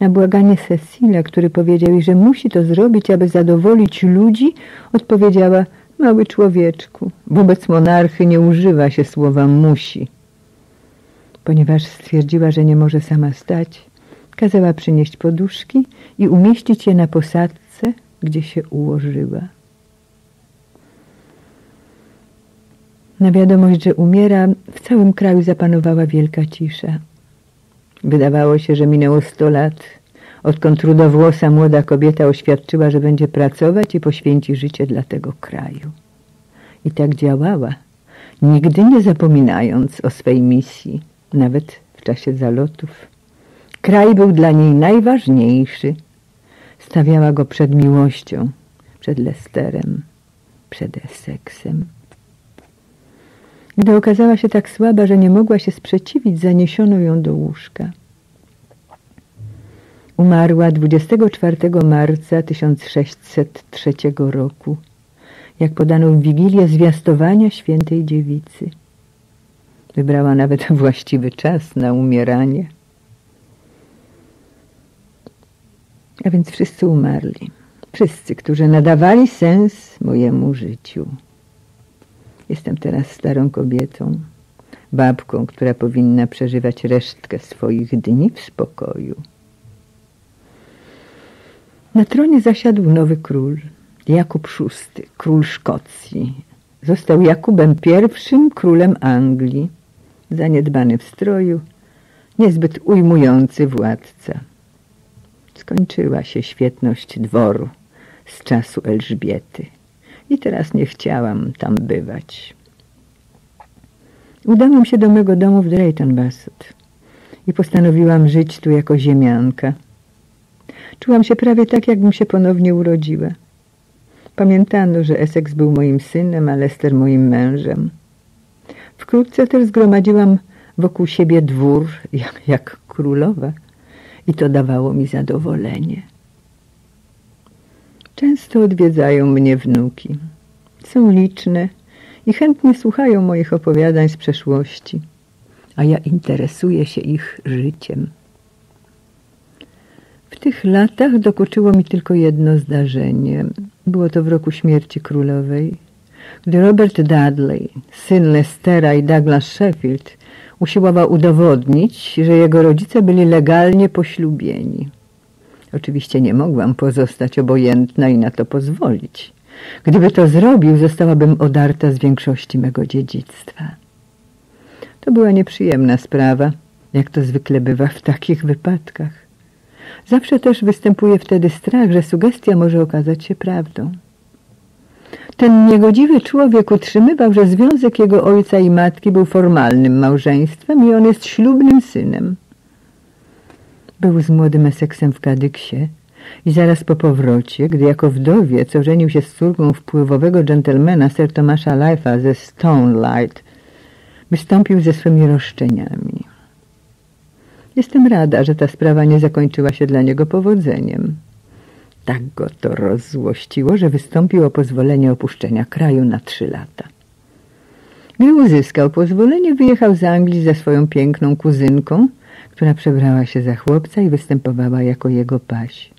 Na błaganie Cecilia, który powiedział jej, że musi to zrobić, aby zadowolić ludzi, odpowiedziała Mały człowieczku, wobec monarchy nie używa się słowa musi. Ponieważ stwierdziła, że nie może sama stać, kazała przynieść poduszki i umieścić je na posadzce, gdzie się ułożyła. Na wiadomość, że umiera, w całym kraju zapanowała wielka cisza. Wydawało się, że minęło sto lat, odkąd trudowłosa młoda kobieta oświadczyła, że będzie pracować i poświęci życie dla tego kraju. I tak działała, nigdy nie zapominając o swej misji, nawet w czasie zalotów. Kraj był dla niej najważniejszy. Stawiała go przed miłością, przed Lesterem, przed Essexem. Gdy okazała się tak słaba, że nie mogła się sprzeciwić, zaniesiono ją do łóżka. Umarła 24 marca 1603 roku, jak podano w Wigilię zwiastowania świętej dziewicy. Wybrała nawet właściwy czas na umieranie. A więc wszyscy umarli. Wszyscy, którzy nadawali sens mojemu życiu. Jestem teraz starą kobietą, babką, która powinna przeżywać resztkę swoich dni w spokoju. Na tronie zasiadł nowy król, Jakub VI, król Szkocji. Został Jakubem I, królem Anglii, zaniedbany w stroju, niezbyt ujmujący władca. Skończyła się świetność dworu z czasu Elżbiety i teraz nie chciałam tam bywać. Udałam się do mego domu w Drayton Bassett i postanowiłam żyć tu jako ziemianka. Czułam się prawie tak, jakbym się ponownie urodziła. Pamiętano, że Essex był moim synem, a Lester moim mężem. Wkrótce też zgromadziłam wokół siebie dwór, jak, jak królowa i to dawało mi zadowolenie. Często odwiedzają mnie wnuki. Są liczne i chętnie słuchają moich opowiadań z przeszłości, a ja interesuję się ich życiem. W tych latach dokuczyło mi tylko jedno zdarzenie. Było to w roku śmierci królowej, gdy Robert Dudley, syn Lestera i Douglas Sheffield, usiłował udowodnić, że jego rodzice byli legalnie poślubieni. Oczywiście nie mogłam pozostać obojętna i na to pozwolić. Gdyby to zrobił, zostałabym odarta z większości mego dziedzictwa. To była nieprzyjemna sprawa, jak to zwykle bywa w takich wypadkach. Zawsze też występuje wtedy strach, że sugestia może okazać się prawdą. Ten niegodziwy człowiek utrzymywał, że związek jego ojca i matki był formalnym małżeństwem i on jest ślubnym synem. Był z młodym Esseksem w Kadyksie i zaraz po powrocie, gdy jako wdowiec ożenił się z córką wpływowego dżentelmena Sir Tomasza Life'a ze Stone Light, wystąpił ze swymi roszczeniami. Jestem rada, że ta sprawa nie zakończyła się dla niego powodzeniem. Tak go to rozzłościło, że wystąpił o pozwolenie opuszczenia kraju na trzy lata. Gdy uzyskał pozwolenie, wyjechał z Anglii ze swoją piękną kuzynką, która przebrała się za chłopca i występowała jako jego paś.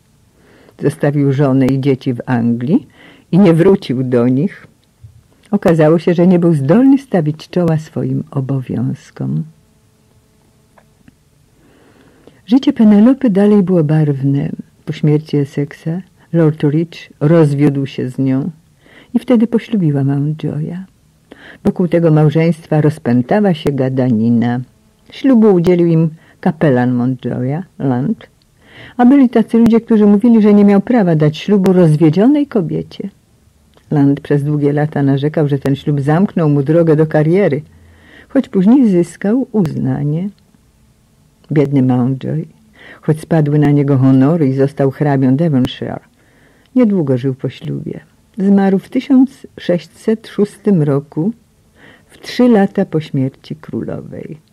Zostawił żonę i dzieci w Anglii i nie wrócił do nich. Okazało się, że nie był zdolny stawić czoła swoim obowiązkom. Życie Penelopy dalej było barwne. Po śmierci Essexa Lord Rich rozwiódł się z nią i wtedy poślubiła Mountjoya. Wokół tego małżeństwa rozpętała się gadanina. Ślubu udzielił im kapelan Mountjoya, Land, a byli tacy ludzie, którzy mówili, że nie miał prawa dać ślubu rozwiedzionej kobiecie. Land przez długie lata narzekał, że ten ślub zamknął mu drogę do kariery, choć później zyskał uznanie. Biedny Mountjoy, choć spadły na niego honory i został hrabią Devonshire, niedługo żył po ślubie. Zmarł w 1606 roku, w trzy lata po śmierci królowej.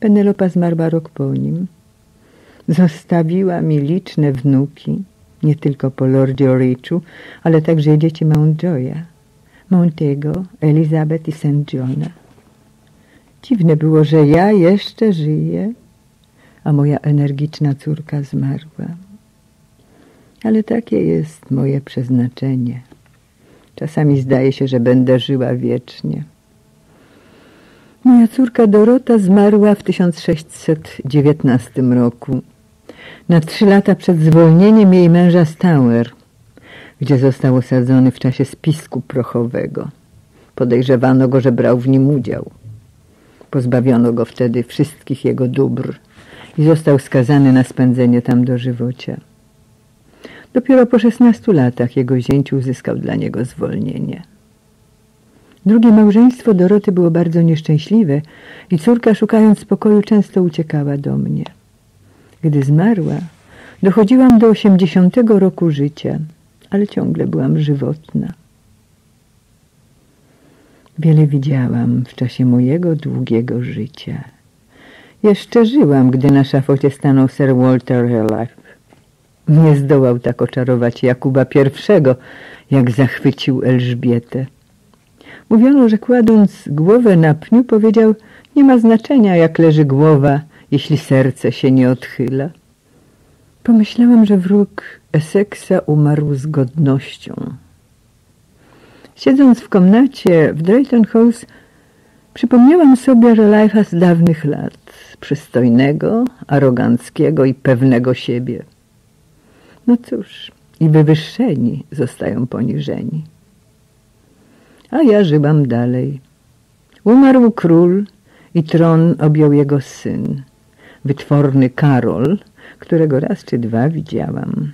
Penelopa zmarła rok po nim. Zostawiła mi liczne wnuki, nie tylko po Lordzie Richu, ale także dzieci Mountjoya, Montego, Elizabeth i St. Johna. Dziwne było, że ja jeszcze żyję, a moja energiczna córka zmarła. Ale takie jest moje przeznaczenie. Czasami zdaje się, że będę żyła wiecznie. Moja córka Dorota zmarła w 1619 roku, na trzy lata przed zwolnieniem jej męża Stower, gdzie został osadzony w czasie spisku prochowego. Podejrzewano go, że brał w nim udział. Pozbawiono go wtedy wszystkich jego dóbr i został skazany na spędzenie tam dożywocia. Dopiero po 16 latach jego zięć uzyskał dla niego zwolnienie. Drugie małżeństwo Doroty było bardzo nieszczęśliwe i córka szukając spokoju często uciekała do mnie. Gdy zmarła, dochodziłam do osiemdziesiątego roku życia, ale ciągle byłam żywotna. Wiele widziałam w czasie mojego długiego życia. Jeszcze żyłam, gdy na szafocie stanął Sir Walter Raleigh. Nie zdołał tak oczarować Jakuba I, jak zachwycił Elżbietę. Mówiono, że kładąc głowę na pniu powiedział nie ma znaczenia jak leży głowa, jeśli serce się nie odchyla. Pomyślałam, że wróg Essexa umarł z godnością. Siedząc w komnacie w Drayton House przypomniałam sobie Relife'a z dawnych lat, przystojnego, aroganckiego i pewnego siebie. No cóż, i wywyższeni zostają poniżeni. A ja żyłam dalej. Umarł król i tron objął jego syn, wytworny Karol, którego raz czy dwa widziałam.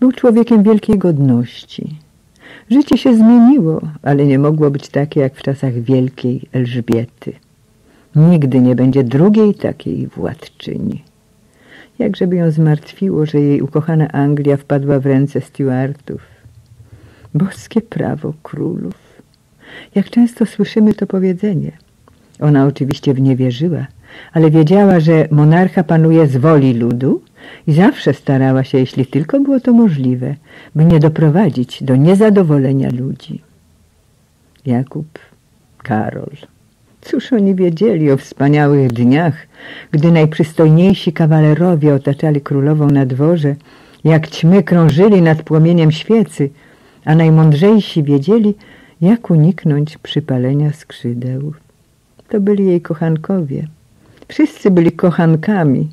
Był człowiekiem wielkiej godności. Życie się zmieniło, ale nie mogło być takie jak w czasach wielkiej Elżbiety. Nigdy nie będzie drugiej takiej władczyni. Jakżeby ją zmartwiło, że jej ukochana Anglia wpadła w ręce Stuartów. Boskie prawo królów. Jak często słyszymy to powiedzenie. Ona oczywiście w nie wierzyła, ale wiedziała, że monarcha panuje z woli ludu i zawsze starała się, jeśli tylko było to możliwe, by nie doprowadzić do niezadowolenia ludzi. Jakub, Karol. Cóż oni wiedzieli o wspaniałych dniach, gdy najprzystojniejsi kawalerowie otaczali królową na dworze, jak ćmy krążyli nad płomieniem świecy, a najmądrzejsi wiedzieli, jak uniknąć przypalenia skrzydeł. To byli jej kochankowie. Wszyscy byli kochankami,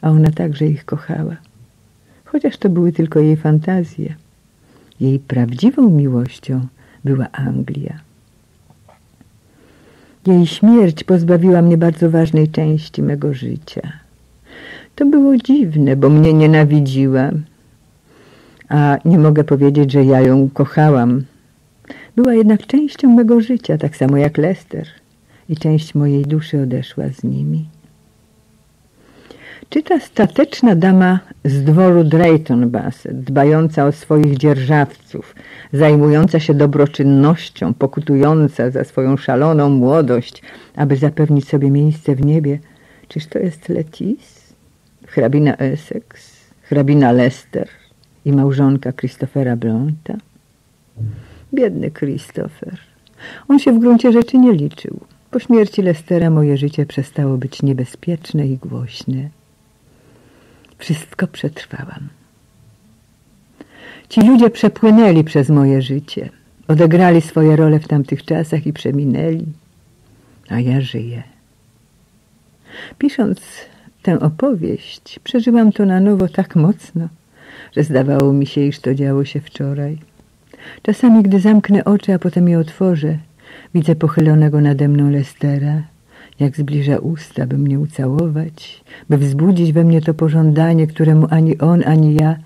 a ona także ich kochała. Chociaż to były tylko jej fantazje. Jej prawdziwą miłością była Anglia. Jej śmierć pozbawiła mnie bardzo ważnej części mego życia. To było dziwne, bo mnie nienawidziła, a nie mogę powiedzieć, że ja ją kochałam. Była jednak częścią mego życia, tak samo jak Lester i część mojej duszy odeszła z nimi. Czy ta stateczna dama z dworu Drayton Bassett, dbająca o swoich dzierżawców, zajmująca się dobroczynnością, pokutująca za swoją szaloną młodość, aby zapewnić sobie miejsce w niebie, czyż to jest Letis, hrabina Essex, hrabina Lester i małżonka Christophera Blonta? Biedny Christopher. On się w gruncie rzeczy nie liczył. Po śmierci Lestera moje życie przestało być niebezpieczne i głośne. Wszystko przetrwałam. Ci ludzie przepłynęli przez moje życie. Odegrali swoje role w tamtych czasach i przeminęli. A ja żyję. Pisząc tę opowieść, przeżyłam to na nowo tak mocno, że zdawało mi się, iż to działo się wczoraj. Czasami, gdy zamknę oczy, a potem je otworzę, widzę pochylonego nade mną Lestera, jak zbliża usta, by mnie ucałować, by wzbudzić we mnie to pożądanie, któremu ani on, ani ja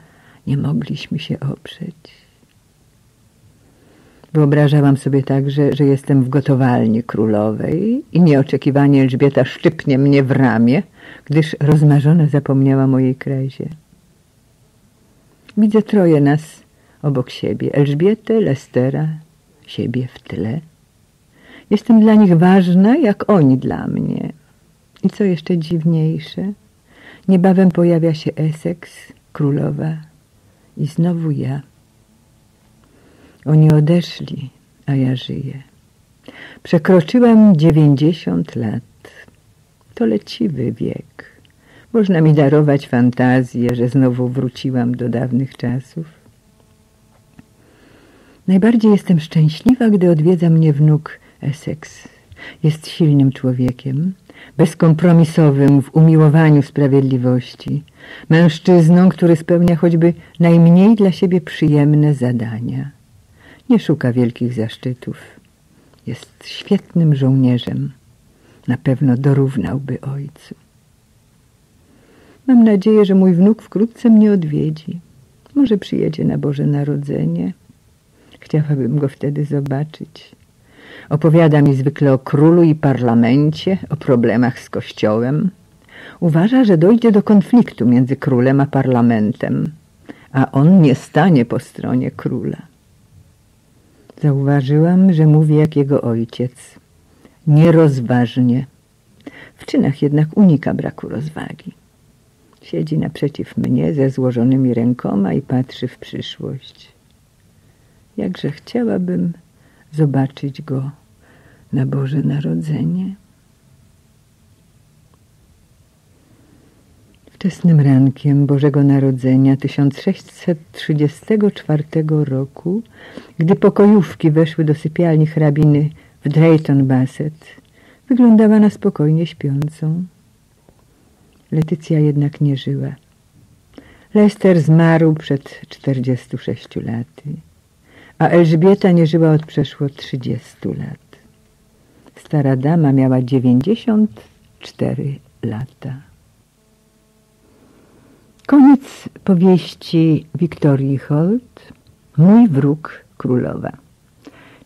nie mogliśmy się oprzeć. Wyobrażałam sobie także, że jestem w gotowalni królowej i nieoczekiwanie Elżbieta szczypnie mnie w ramię, gdyż rozmarzona zapomniała mojej krezie. Widzę troje nas obok siebie. Elżbietę, Lestera, siebie w tle. Jestem dla nich ważna, jak oni dla mnie. I co jeszcze dziwniejsze, niebawem pojawia się Essex, królowa i znowu ja. Oni odeszli, a ja żyję. Przekroczyłam dziewięćdziesiąt lat. To leciwy wiek. Można mi darować fantazję, że znowu wróciłam do dawnych czasów. Najbardziej jestem szczęśliwa, gdy odwiedza mnie wnuk Essex. Jest silnym człowiekiem, bezkompromisowym w umiłowaniu sprawiedliwości, mężczyzną, który spełnia choćby najmniej dla siebie przyjemne zadania. Nie szuka wielkich zaszczytów. Jest świetnym żołnierzem. Na pewno dorównałby ojcu. Mam nadzieję, że mój wnuk wkrótce mnie odwiedzi. Może przyjedzie na Boże Narodzenie. Chciałabym go wtedy zobaczyć. Opowiada mi zwykle o królu i parlamencie, o problemach z kościołem. Uważa, że dojdzie do konfliktu między królem a parlamentem, a on nie stanie po stronie króla. Zauważyłam, że mówi jak jego ojciec. Nierozważnie. W czynach jednak unika braku rozwagi. Siedzi naprzeciw mnie ze złożonymi rękoma i patrzy w przyszłość. Jakże chciałabym zobaczyć go na Boże Narodzenie. Wczesnym rankiem Bożego Narodzenia 1634 roku, gdy pokojówki weszły do sypialni hrabiny w Drayton Bassett, wyglądała na spokojnie śpiącą. Letycja jednak nie żyła. Lester zmarł przed 46 laty, a Elżbieta nie żyła od przeszło 30 lat. Stara dama miała 94 lata. Koniec powieści Wiktorii Holt Mój wróg królowa.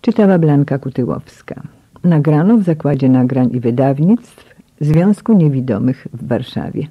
Czytała Blanka Kutyłowska. Nagrano w Zakładzie Nagrań i Wydawnictw Związku Niewidomych w Warszawie.